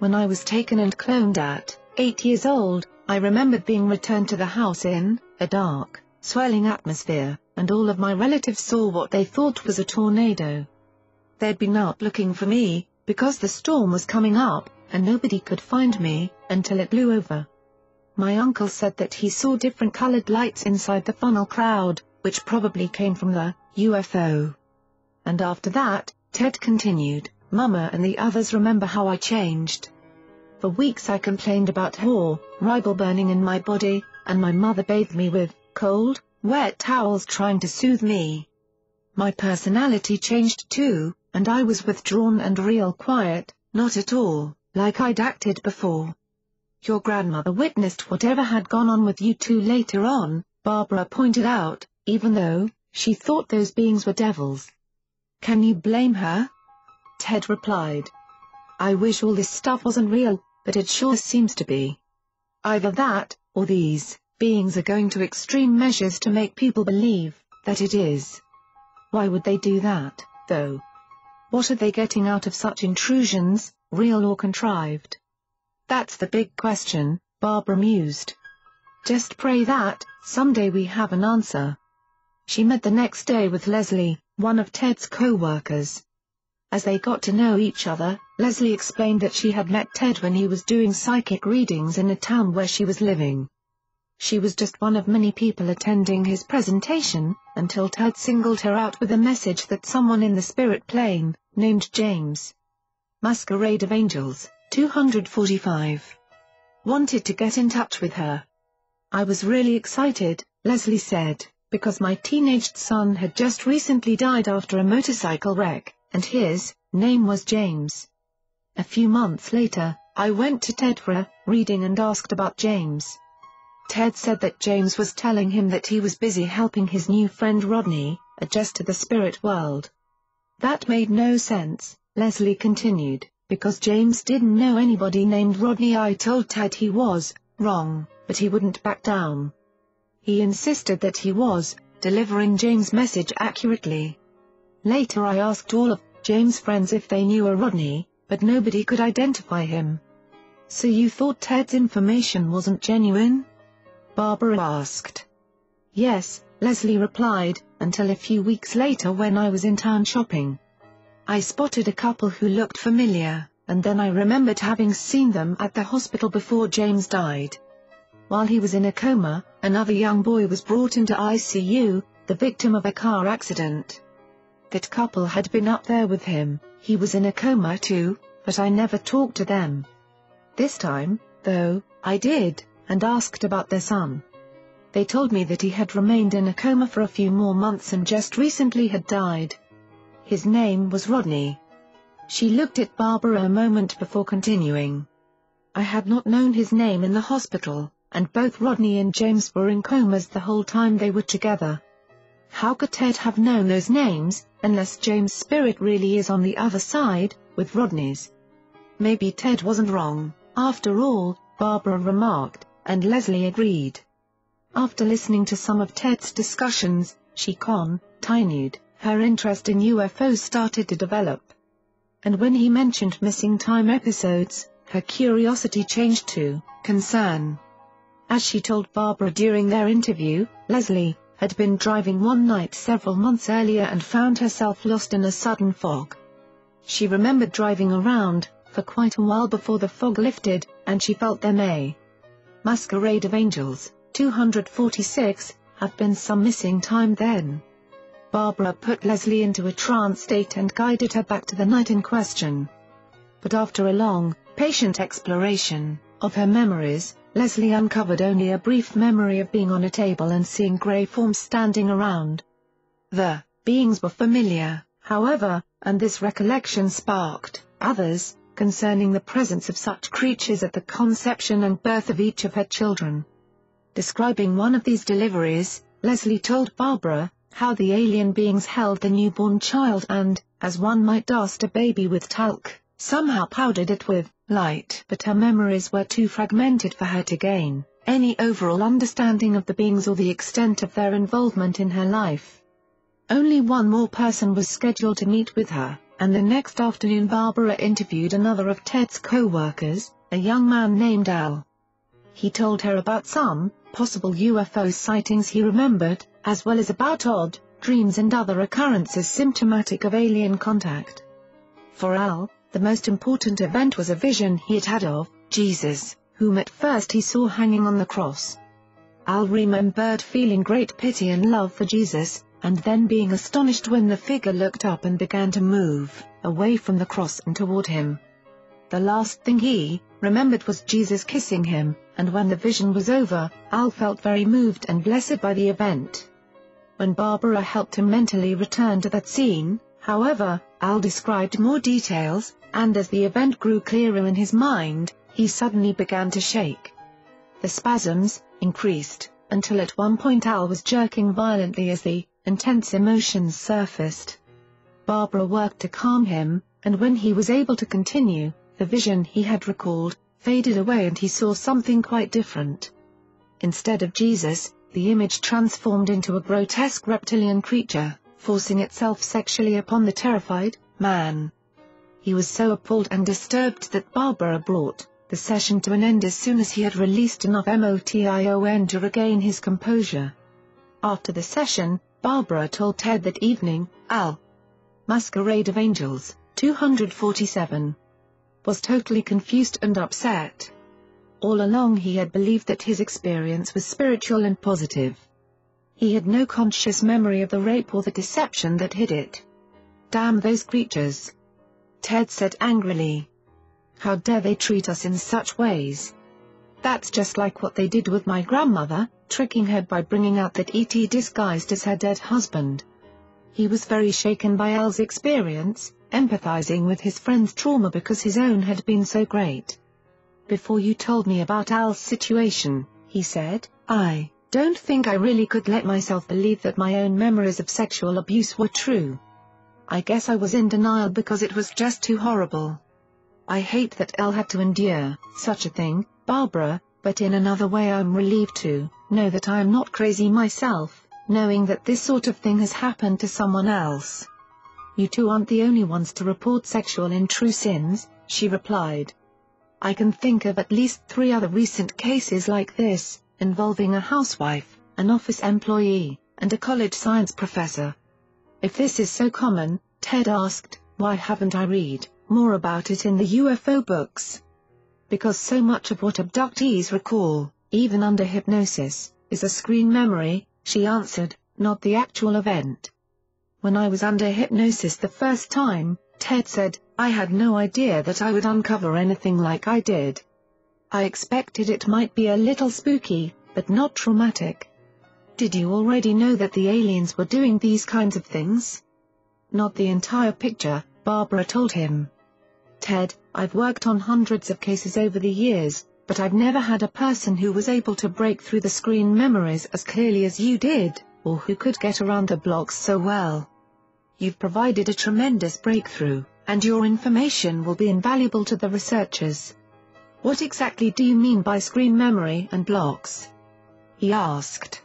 When I was taken and cloned at eight years old, I remembered being returned to the house in a dark, swirling atmosphere, and all of my relatives saw what they thought was a tornado. They'd been out looking for me, because the storm was coming up, and nobody could find me, until it blew over. My uncle said that he saw different colored lights inside the funnel cloud, which probably came from the UFO. And after that, Ted continued, Mama and the others remember how I changed. For weeks I complained about horrible burning in my body, and my mother bathed me with cold, wet towels trying to soothe me. My personality changed too, and I was withdrawn and real quiet, not at all, like I'd acted before. Your grandmother witnessed whatever had gone on with you two later on, Barbara pointed out, even though, she thought those beings were devils. Can you blame her? Ted replied. I wish all this stuff wasn't real, but it sure seems to be. Either that, or these beings are going to extreme measures to make people believe that it is. Why would they do that, though? What are they getting out of such intrusions, real or contrived? That's the big question, Barbara mused. Just pray that, someday we have an answer. She met the next day with Leslie, one of Ted's co-workers. As they got to know each other, Leslie explained that she had met Ted when he was doing psychic readings in a town where she was living. She was just one of many people attending his presentation, until Ted singled her out with a message that someone in the spirit plane, named James Masquerade of Angels, 245, wanted to get in touch with her. I was really excited, Leslie said, because my teenaged son had just recently died after a motorcycle wreck and his name was James. A few months later, I went to Ted for a reading and asked about James. Ted said that James was telling him that he was busy helping his new friend Rodney adjust to the spirit world. That made no sense, Leslie continued, because James didn't know anybody named Rodney. I told Ted he was wrong, but he wouldn't back down. He insisted that he was delivering James' message accurately. Later I asked all of James' friends if they knew a Rodney, but nobody could identify him. So you thought Ted's information wasn't genuine? Barbara asked. Yes, Leslie replied, until a few weeks later when I was in town shopping. I spotted a couple who looked familiar, and then I remembered having seen them at the hospital before James died. While he was in a coma, another young boy was brought into ICU, the victim of a car accident. That couple had been up there with him, he was in a coma too, but I never talked to them. This time, though, I did, and asked about their son. They told me that he had remained in a coma for a few more months and just recently had died. His name was Rodney. She looked at Barbara a moment before continuing. I had not known his name in the hospital, and both Rodney and James were in comas the whole time they were together. How could Ted have known those names, unless James' spirit really is on the other side, with Rodney's? Maybe Ted wasn't wrong, after all, Barbara remarked, and Leslie agreed. After listening to some of Ted's discussions, she con, continued, her interest in UFOs started to develop. And when he mentioned missing time episodes, her curiosity changed to concern. As she told Barbara during their interview, Leslie, had been driving one night several months earlier and found herself lost in a sudden fog. She remembered driving around, for quite a while before the fog lifted, and she felt there may. Masquerade of Angels, 246, have been some missing time then. Barbara put Leslie into a trance state and guided her back to the night in question. But after a long, patient exploration of her memories, Leslie uncovered only a brief memory of being on a table and seeing grey forms standing around. The beings were familiar, however, and this recollection sparked others, concerning the presence of such creatures at the conception and birth of each of her children. Describing one of these deliveries, Leslie told Barbara, how the alien beings held the newborn child and, as one might dust a baby with talc, somehow powdered it with light. But her memories were too fragmented for her to gain any overall understanding of the beings or the extent of their involvement in her life. Only one more person was scheduled to meet with her, and the next afternoon Barbara interviewed another of Ted's co-workers, a young man named Al. He told her about some, possible UFO sightings he remembered, as well as about odd, dreams and other occurrences symptomatic of alien contact. For Al, the most important event was a vision he had had of Jesus, whom at first he saw hanging on the cross. Al remembered feeling great pity and love for Jesus, and then being astonished when the figure looked up and began to move, away from the cross and toward him. The last thing he remembered was Jesus kissing him, and when the vision was over, Al felt very moved and blessed by the event. When Barbara helped him mentally return to that scene, however, Al described more details, and as the event grew clearer in his mind, he suddenly began to shake. The spasms increased, until at one point Al was jerking violently as the intense emotions surfaced. Barbara worked to calm him, and when he was able to continue, the vision he had recalled, faded away and he saw something quite different. Instead of Jesus, the image transformed into a grotesque reptilian creature, forcing itself sexually upon the terrified man. He was so appalled and disturbed that Barbara brought the session to an end as soon as he had released enough motion to regain his composure. After the session, Barbara told Ted that evening, Al. Masquerade of Angels, 247. Was totally confused and upset. All along he had believed that his experience was spiritual and positive. He had no conscious memory of the rape or the deception that hid it. Damn those creatures! Ted said angrily. How dare they treat us in such ways? That's just like what they did with my grandmother, tricking her by bringing out that E.T. disguised as her dead husband. He was very shaken by Al's experience, empathizing with his friend's trauma because his own had been so great. Before you told me about Al's situation, he said, I don't think I really could let myself believe that my own memories of sexual abuse were true. I guess I was in denial because it was just too horrible. I hate that Al had to endure such a thing, Barbara, but in another way I'm relieved to know that I am not crazy myself, knowing that this sort of thing has happened to someone else. You two aren't the only ones to report sexual intrusions, she replied. I can think of at least three other recent cases like this, involving a housewife, an office employee, and a college science professor. If this is so common, Ted asked, why haven't I read more about it in the UFO books? because so much of what abductees recall, even under hypnosis, is a screen memory, she answered, not the actual event. When I was under hypnosis the first time, Ted said, I had no idea that I would uncover anything like I did. I expected it might be a little spooky, but not traumatic. Did you already know that the aliens were doing these kinds of things? Not the entire picture, Barbara told him. Ted, I've worked on hundreds of cases over the years, but I've never had a person who was able to break through the screen memories as clearly as you did, or who could get around the blocks so well. You've provided a tremendous breakthrough, and your information will be invaluable to the researchers. What exactly do you mean by screen memory and blocks? He asked.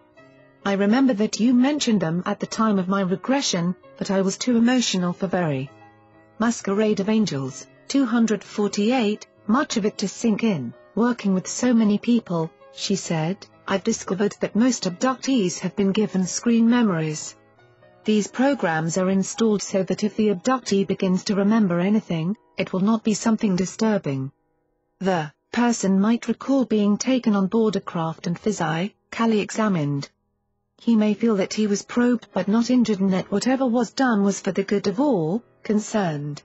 I remember that you mentioned them at the time of my regression, but I was too emotional for very Masquerade of Angels. 248, much of it to sink in. Working with so many people, she said, I've discovered that most abductees have been given screen memories. These programs are installed so that if the abductee begins to remember anything, it will not be something disturbing. The person might recall being taken on board a craft and physically examined. He may feel that he was probed but not injured and that whatever was done was for the good of all concerned.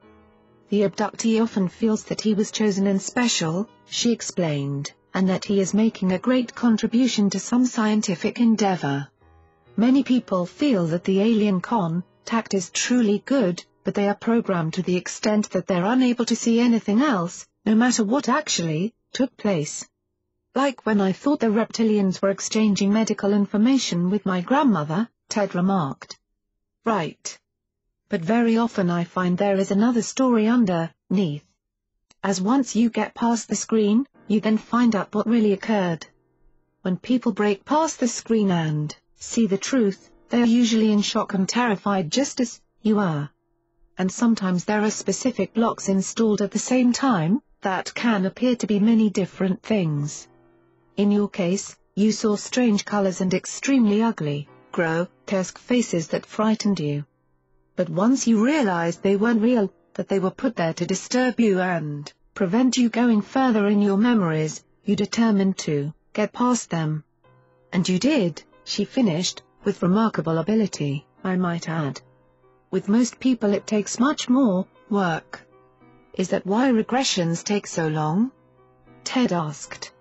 The abductee often feels that he was chosen and special, she explained, and that he is making a great contribution to some scientific endeavor. Many people feel that the alien contact is truly good, but they are programmed to the extent that they're unable to see anything else, no matter what actually took place. Like when I thought the reptilians were exchanging medical information with my grandmother, Ted remarked. Right. But very often I find there is another story underneath. As once you get past the screen, you then find out what really occurred. When people break past the screen and see the truth, they are usually in shock and terrified just as you are. And sometimes there are specific blocks installed at the same time, that can appear to be many different things. In your case, you saw strange colors and extremely ugly, grotesque faces that frightened you. But once you realized they weren't real, that they were put there to disturb you and prevent you going further in your memories, you determined to get past them. And you did, she finished, with remarkable ability, I might add. With most people it takes much more work. Is that why regressions take so long? Ted asked.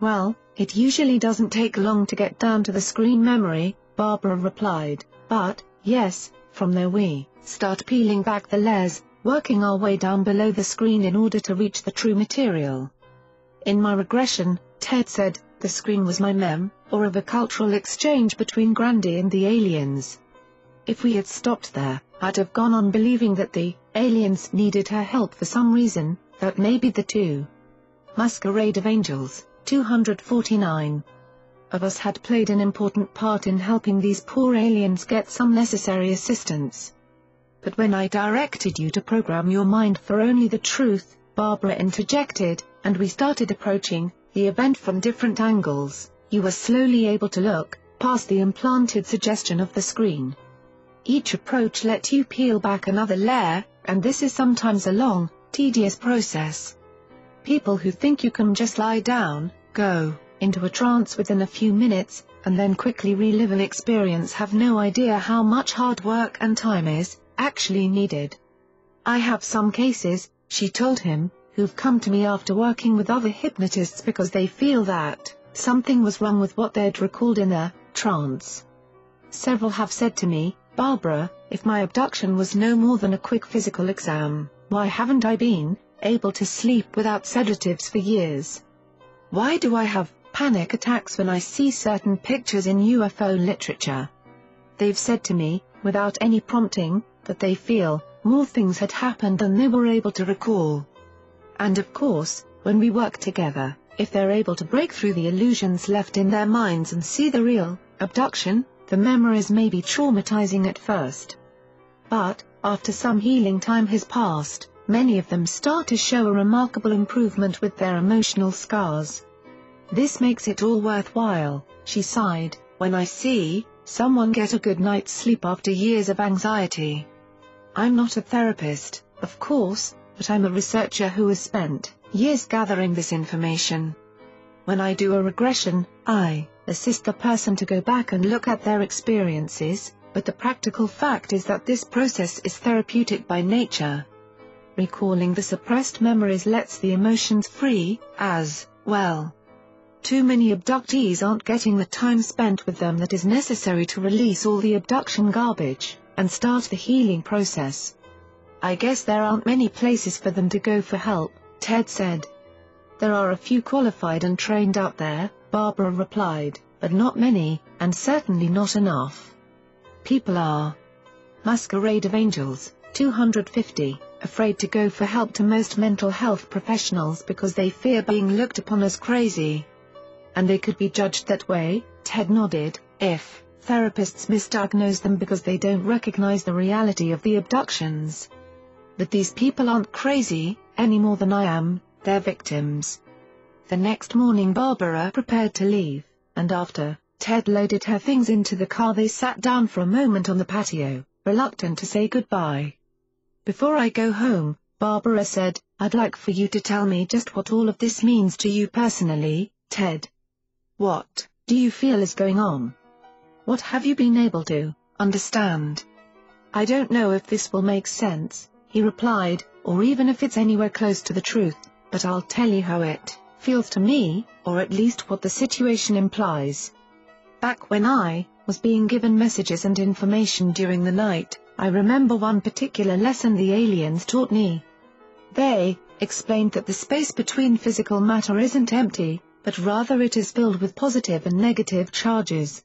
Well, it usually doesn't take long to get down to the screen memory, Barbara replied, but, yes, from there we start peeling back the layers, working our way down below the screen in order to reach the true material. In my regression, Ted said, the screen was my mem, or of a cultural exchange between Grandy and the aliens. If we had stopped there, I'd have gone on believing that the aliens needed her help for some reason, that maybe the two. Masquerade of Angels 249. Of us had played an important part in helping these poor aliens get some necessary assistance. But when I directed you to program your mind for only the truth, Barbara interjected, and we started approaching the event from different angles, you were slowly able to look past the implanted suggestion of the screen. Each approach let you peel back another layer, and this is sometimes a long, tedious process. People who think you can just lie down, go into a trance within a few minutes, and then quickly relive an experience have no idea how much hard work and time is actually needed. I have some cases, she told him, who've come to me after working with other hypnotists because they feel that something was wrong with what they'd recalled in a trance. Several have said to me, Barbara, if my abduction was no more than a quick physical exam, why haven't I been able to sleep without sedatives for years? Why do I have panic attacks when I see certain pictures in UFO literature? They've said to me, without any prompting, that they feel more things had happened than they were able to recall. And of course, when we work together, if they're able to break through the illusions left in their minds and see the real abduction, the memories may be traumatizing at first. But, after some healing time has passed, many of them start to show a remarkable improvement with their emotional scars. This makes it all worthwhile, she sighed, when I see someone get a good night's sleep after years of anxiety. I'm not a therapist, of course, but I'm a researcher who has spent years gathering this information. When I do a regression, I assist the person to go back and look at their experiences, but the practical fact is that this process is therapeutic by nature. Recalling the suppressed memories lets the emotions free, as well. Too many abductees aren't getting the time spent with them that is necessary to release all the abduction garbage and start the healing process. I guess there aren't many places for them to go for help, Ted said. There are a few qualified and trained out there, Barbara replied, but not many, and certainly not enough. People are Masquerade of Angels, 250, afraid to go for help to most mental health professionals because they fear being looked upon as crazy. And they could be judged that way, Ted nodded, if therapists misdiagnose them because they don't recognize the reality of the abductions. But these people aren't crazy, any more than I am, they're victims. The next morning Barbara prepared to leave, and after, Ted loaded her things into the car they sat down for a moment on the patio, reluctant to say goodbye. Before I go home, Barbara said, I'd like for you to tell me just what all of this means to you personally, Ted. What do you feel is going on? What have you been able to understand? I don't know if this will make sense, he replied, or even if it's anywhere close to the truth, but I'll tell you how it feels to me, or at least what the situation implies. Back when I was being given messages and information during the night, I remember one particular lesson the aliens taught me. They explained that the space between physical matter isn't empty, but rather it is filled with positive and negative charges.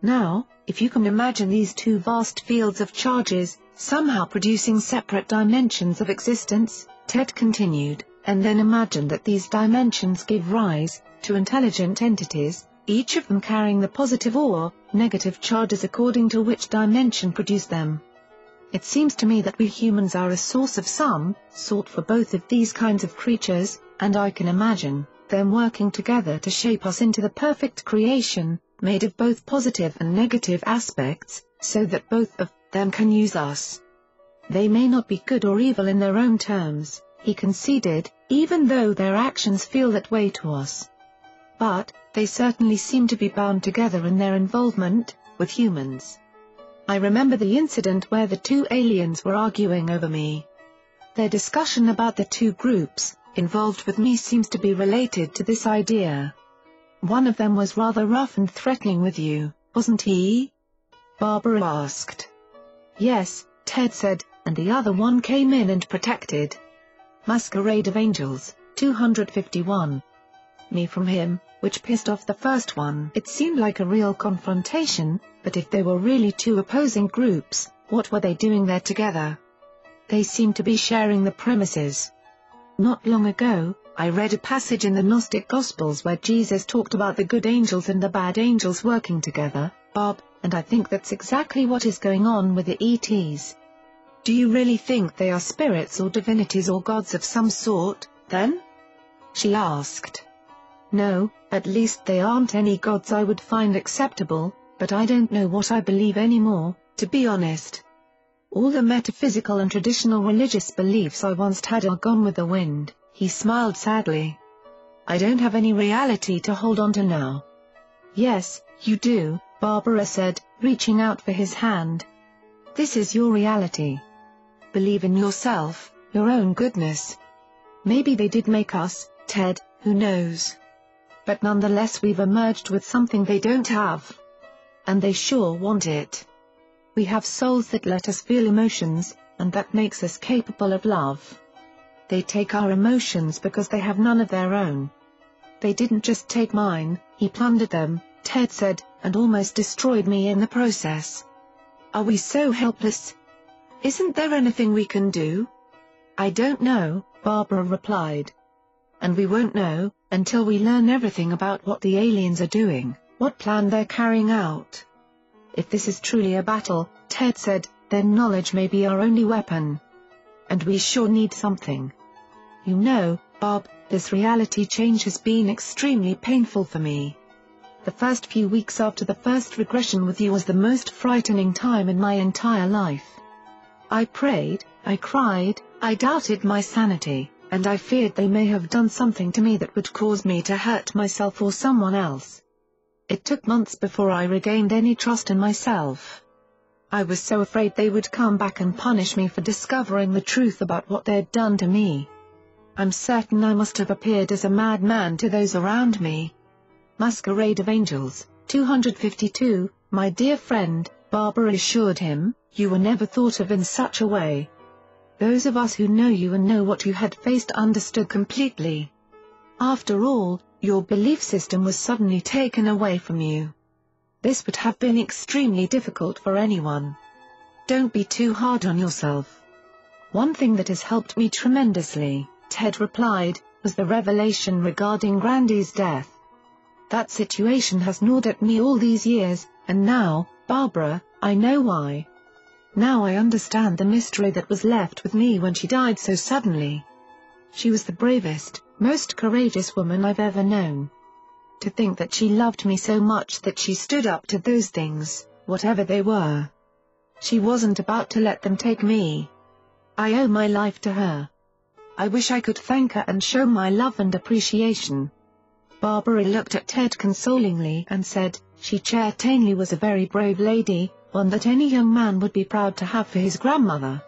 Now, if you can imagine these two vast fields of charges, somehow producing separate dimensions of existence, Ted continued, and then imagine that these dimensions give rise to intelligent entities, each of them carrying the positive or negative charges according to which dimension produced them. It seems to me that we humans are a source of some sort for both of these kinds of creatures, and I can imagine them working together to shape us into the perfect creation, made of both positive and negative aspects, so that both of them can use us. They may not be good or evil in their own terms, he conceded, even though their actions feel that way to us. But, they certainly seem to be bound together in their involvement, with humans. I remember the incident where the two aliens were arguing over me. Their discussion about the two groups, involved with me seems to be related to this idea. One of them was rather rough and threatening with you, wasn't he? Barbara asked. Yes, Ted said, and the other one came in and protected. Masquerade of Angels, 251. Me from him, which pissed off the first one. It seemed like a real confrontation, but if they were really two opposing groups, what were they doing there together? They seemed to be sharing the premises. Not long ago, I read a passage in the Gnostic Gospels where Jesus talked about the good angels and the bad angels working together, Bob, and I think that's exactly what is going on with the ETs. Do you really think they are spirits or divinities or gods of some sort, then? She asked. No, at least they aren't any gods I would find acceptable, but I don't know what I believe anymore, to be honest. All the metaphysical and traditional religious beliefs I once had are gone with the wind, he smiled sadly. I don't have any reality to hold on to now. Yes, you do, Barbara said, reaching out for his hand. This is your reality. Believe in yourself, your own goodness. Maybe they did make us, Ted, who knows? but nonetheless we've emerged with something they don't have. And they sure want it. We have souls that let us feel emotions, and that makes us capable of love. They take our emotions because they have none of their own. They didn't just take mine, he plundered them, Ted said, and almost destroyed me in the process. Are we so helpless? Isn't there anything we can do? I don't know, Barbara replied. And we won't know, until we learn everything about what the aliens are doing, what plan they're carrying out. If this is truly a battle, Ted said, then knowledge may be our only weapon. And we sure need something. You know, Bob, this reality change has been extremely painful for me. The first few weeks after the first regression with you was the most frightening time in my entire life. I prayed, I cried, I doubted my sanity and I feared they may have done something to me that would cause me to hurt myself or someone else. It took months before I regained any trust in myself. I was so afraid they would come back and punish me for discovering the truth about what they'd done to me. I'm certain I must have appeared as a madman to those around me. Masquerade of Angels, 252, my dear friend, Barbara assured him, you were never thought of in such a way. Those of us who know you and know what you had faced understood completely. After all, your belief system was suddenly taken away from you. This would have been extremely difficult for anyone. Don't be too hard on yourself. One thing that has helped me tremendously, Ted replied, was the revelation regarding Grandy's death. That situation has gnawed at me all these years, and now, Barbara, I know why. Now I understand the mystery that was left with me when she died so suddenly. She was the bravest, most courageous woman I've ever known. To think that she loved me so much that she stood up to those things, whatever they were. She wasn't about to let them take me. I owe my life to her. I wish I could thank her and show my love and appreciation. Barbara looked at Ted consolingly and said, She Chair Tainley was a very brave lady, one that any young man would be proud to have for his grandmother.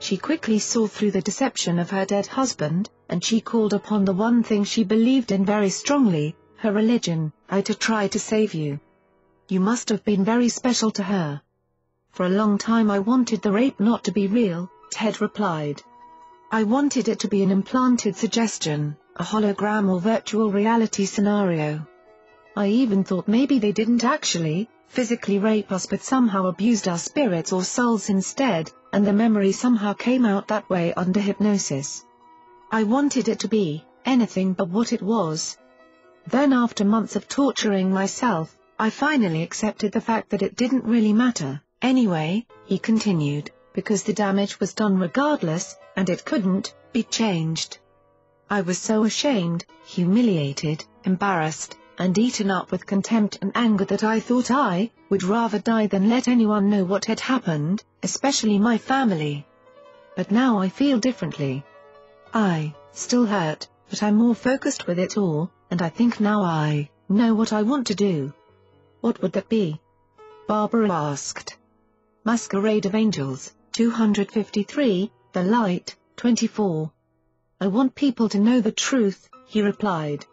She quickly saw through the deception of her dead husband, and she called upon the one thing she believed in very strongly, her religion, I to try to save you. You must have been very special to her. For a long time I wanted the rape not to be real, Ted replied. I wanted it to be an implanted suggestion, a hologram or virtual reality scenario. I even thought maybe they didn't actually, physically rape us but somehow abused our spirits or souls instead, and the memory somehow came out that way under hypnosis. I wanted it to be, anything but what it was. Then after months of torturing myself, I finally accepted the fact that it didn't really matter, anyway, he continued, because the damage was done regardless, and it couldn't, be changed. I was so ashamed, humiliated, embarrassed, and eaten up with contempt and anger that I thought I, would rather die than let anyone know what had happened, especially my family. But now I feel differently. I, still hurt, but I'm more focused with it all, and I think now I, know what I want to do. What would that be? Barbara asked. Masquerade of Angels, 253, The Light, 24. I want people to know the truth, he replied.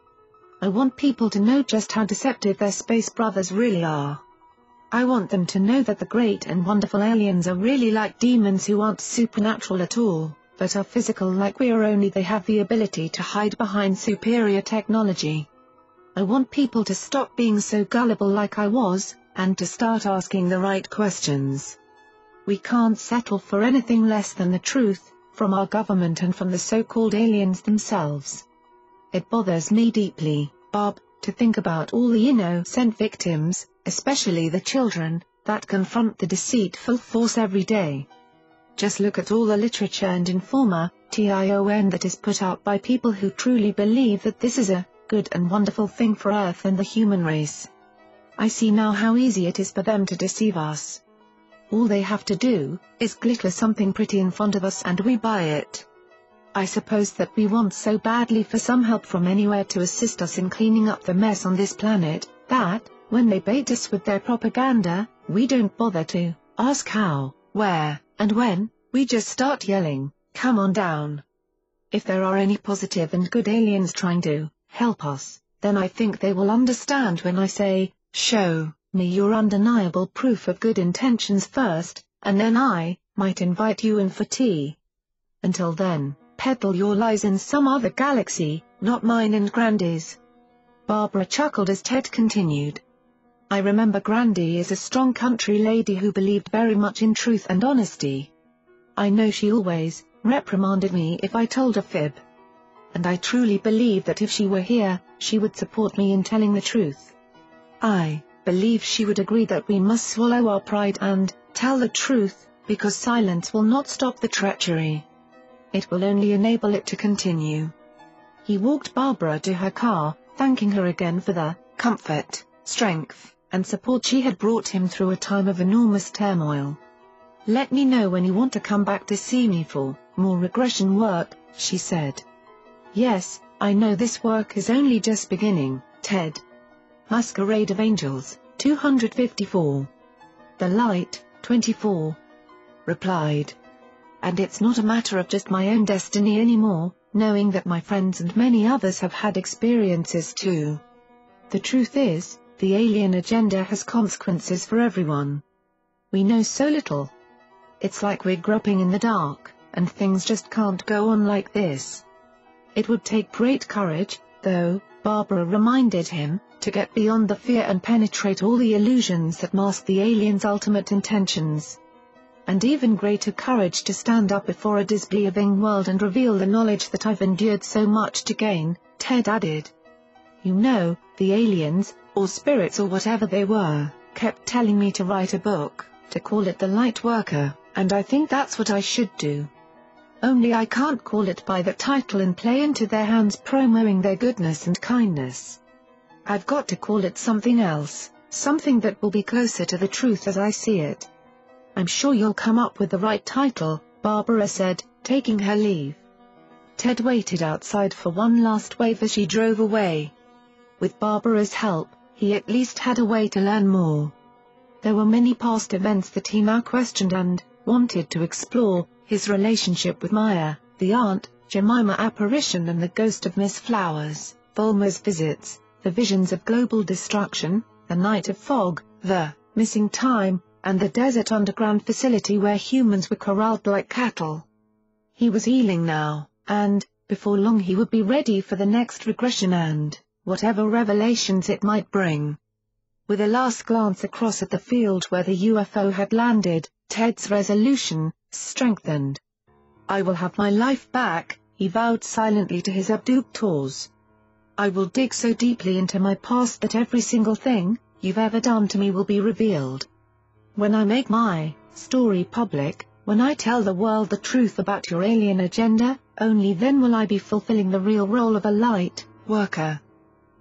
I want people to know just how deceptive their space brothers really are. I want them to know that the great and wonderful aliens are really like demons who aren't supernatural at all, but are physical like we are only they have the ability to hide behind superior technology. I want people to stop being so gullible like I was, and to start asking the right questions. We can't settle for anything less than the truth, from our government and from the so-called aliens themselves. It bothers me deeply, Bob, to think about all the innocent victims, especially the children, that confront the deceitful force every day. Just look at all the literature and informer, TION that is put out by people who truly believe that this is a good and wonderful thing for Earth and the human race. I see now how easy it is for them to deceive us. All they have to do, is glitter something pretty in front of us and we buy it. I suppose that we want so badly for some help from anywhere to assist us in cleaning up the mess on this planet, that, when they bait us with their propaganda, we don't bother to ask how, where, and when, we just start yelling, come on down. If there are any positive and good aliens trying to help us, then I think they will understand when I say, show me your undeniable proof of good intentions first, and then I might invite you in for tea. Until then peddle your lies in some other galaxy, not mine and Grandy's. Barbara chuckled as Ted continued. I remember Grandy is a strong country lady who believed very much in truth and honesty. I know she always reprimanded me if I told a fib. And I truly believe that if she were here, she would support me in telling the truth. I believe she would agree that we must swallow our pride and tell the truth, because silence will not stop the treachery it will only enable it to continue. He walked Barbara to her car, thanking her again for the comfort, strength, and support she had brought him through a time of enormous turmoil. Let me know when you want to come back to see me for more regression work, she said. Yes, I know this work is only just beginning, Ted. Masquerade of Angels, 254. The Light, 24. Replied and it's not a matter of just my own destiny anymore, knowing that my friends and many others have had experiences too. The truth is, the alien agenda has consequences for everyone. We know so little. It's like we're groping in the dark, and things just can't go on like this. It would take great courage, though, Barbara reminded him, to get beyond the fear and penetrate all the illusions that mask the alien's ultimate intentions and even greater courage to stand up before a disbelieving world and reveal the knowledge that I've endured so much to gain, Ted added. You know, the aliens, or spirits or whatever they were, kept telling me to write a book, to call it The Light Worker, and I think that's what I should do. Only I can't call it by that title and play into their hands promoting their goodness and kindness. I've got to call it something else, something that will be closer to the truth as I see it. I'm sure you'll come up with the right title, Barbara said, taking her leave. Ted waited outside for one last wave as she drove away. With Barbara's help, he at least had a way to learn more. There were many past events that he now questioned and wanted to explore, his relationship with Maya, the aunt, Jemima apparition and the ghost of Miss Flowers, Bulmer's visits, the visions of global destruction, the night of fog, the missing time, and the desert underground facility where humans were corralled like cattle. He was healing now, and, before long he would be ready for the next regression and, whatever revelations it might bring. With a last glance across at the field where the UFO had landed, Ted's resolution, strengthened. I will have my life back, he vowed silently to his abductors. I will dig so deeply into my past that every single thing you've ever done to me will be revealed. When I make my story public, when I tell the world the truth about your alien agenda, only then will I be fulfilling the real role of a light worker.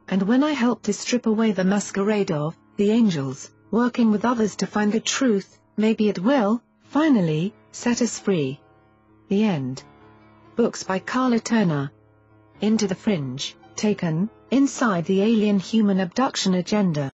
And when I help to strip away the masquerade of the angels, working with others to find the truth, maybe it will, finally, set us free. The End. Books by Karla Turner. Into the Fringe, Taken, Inside the Alien Human Abduction Agenda.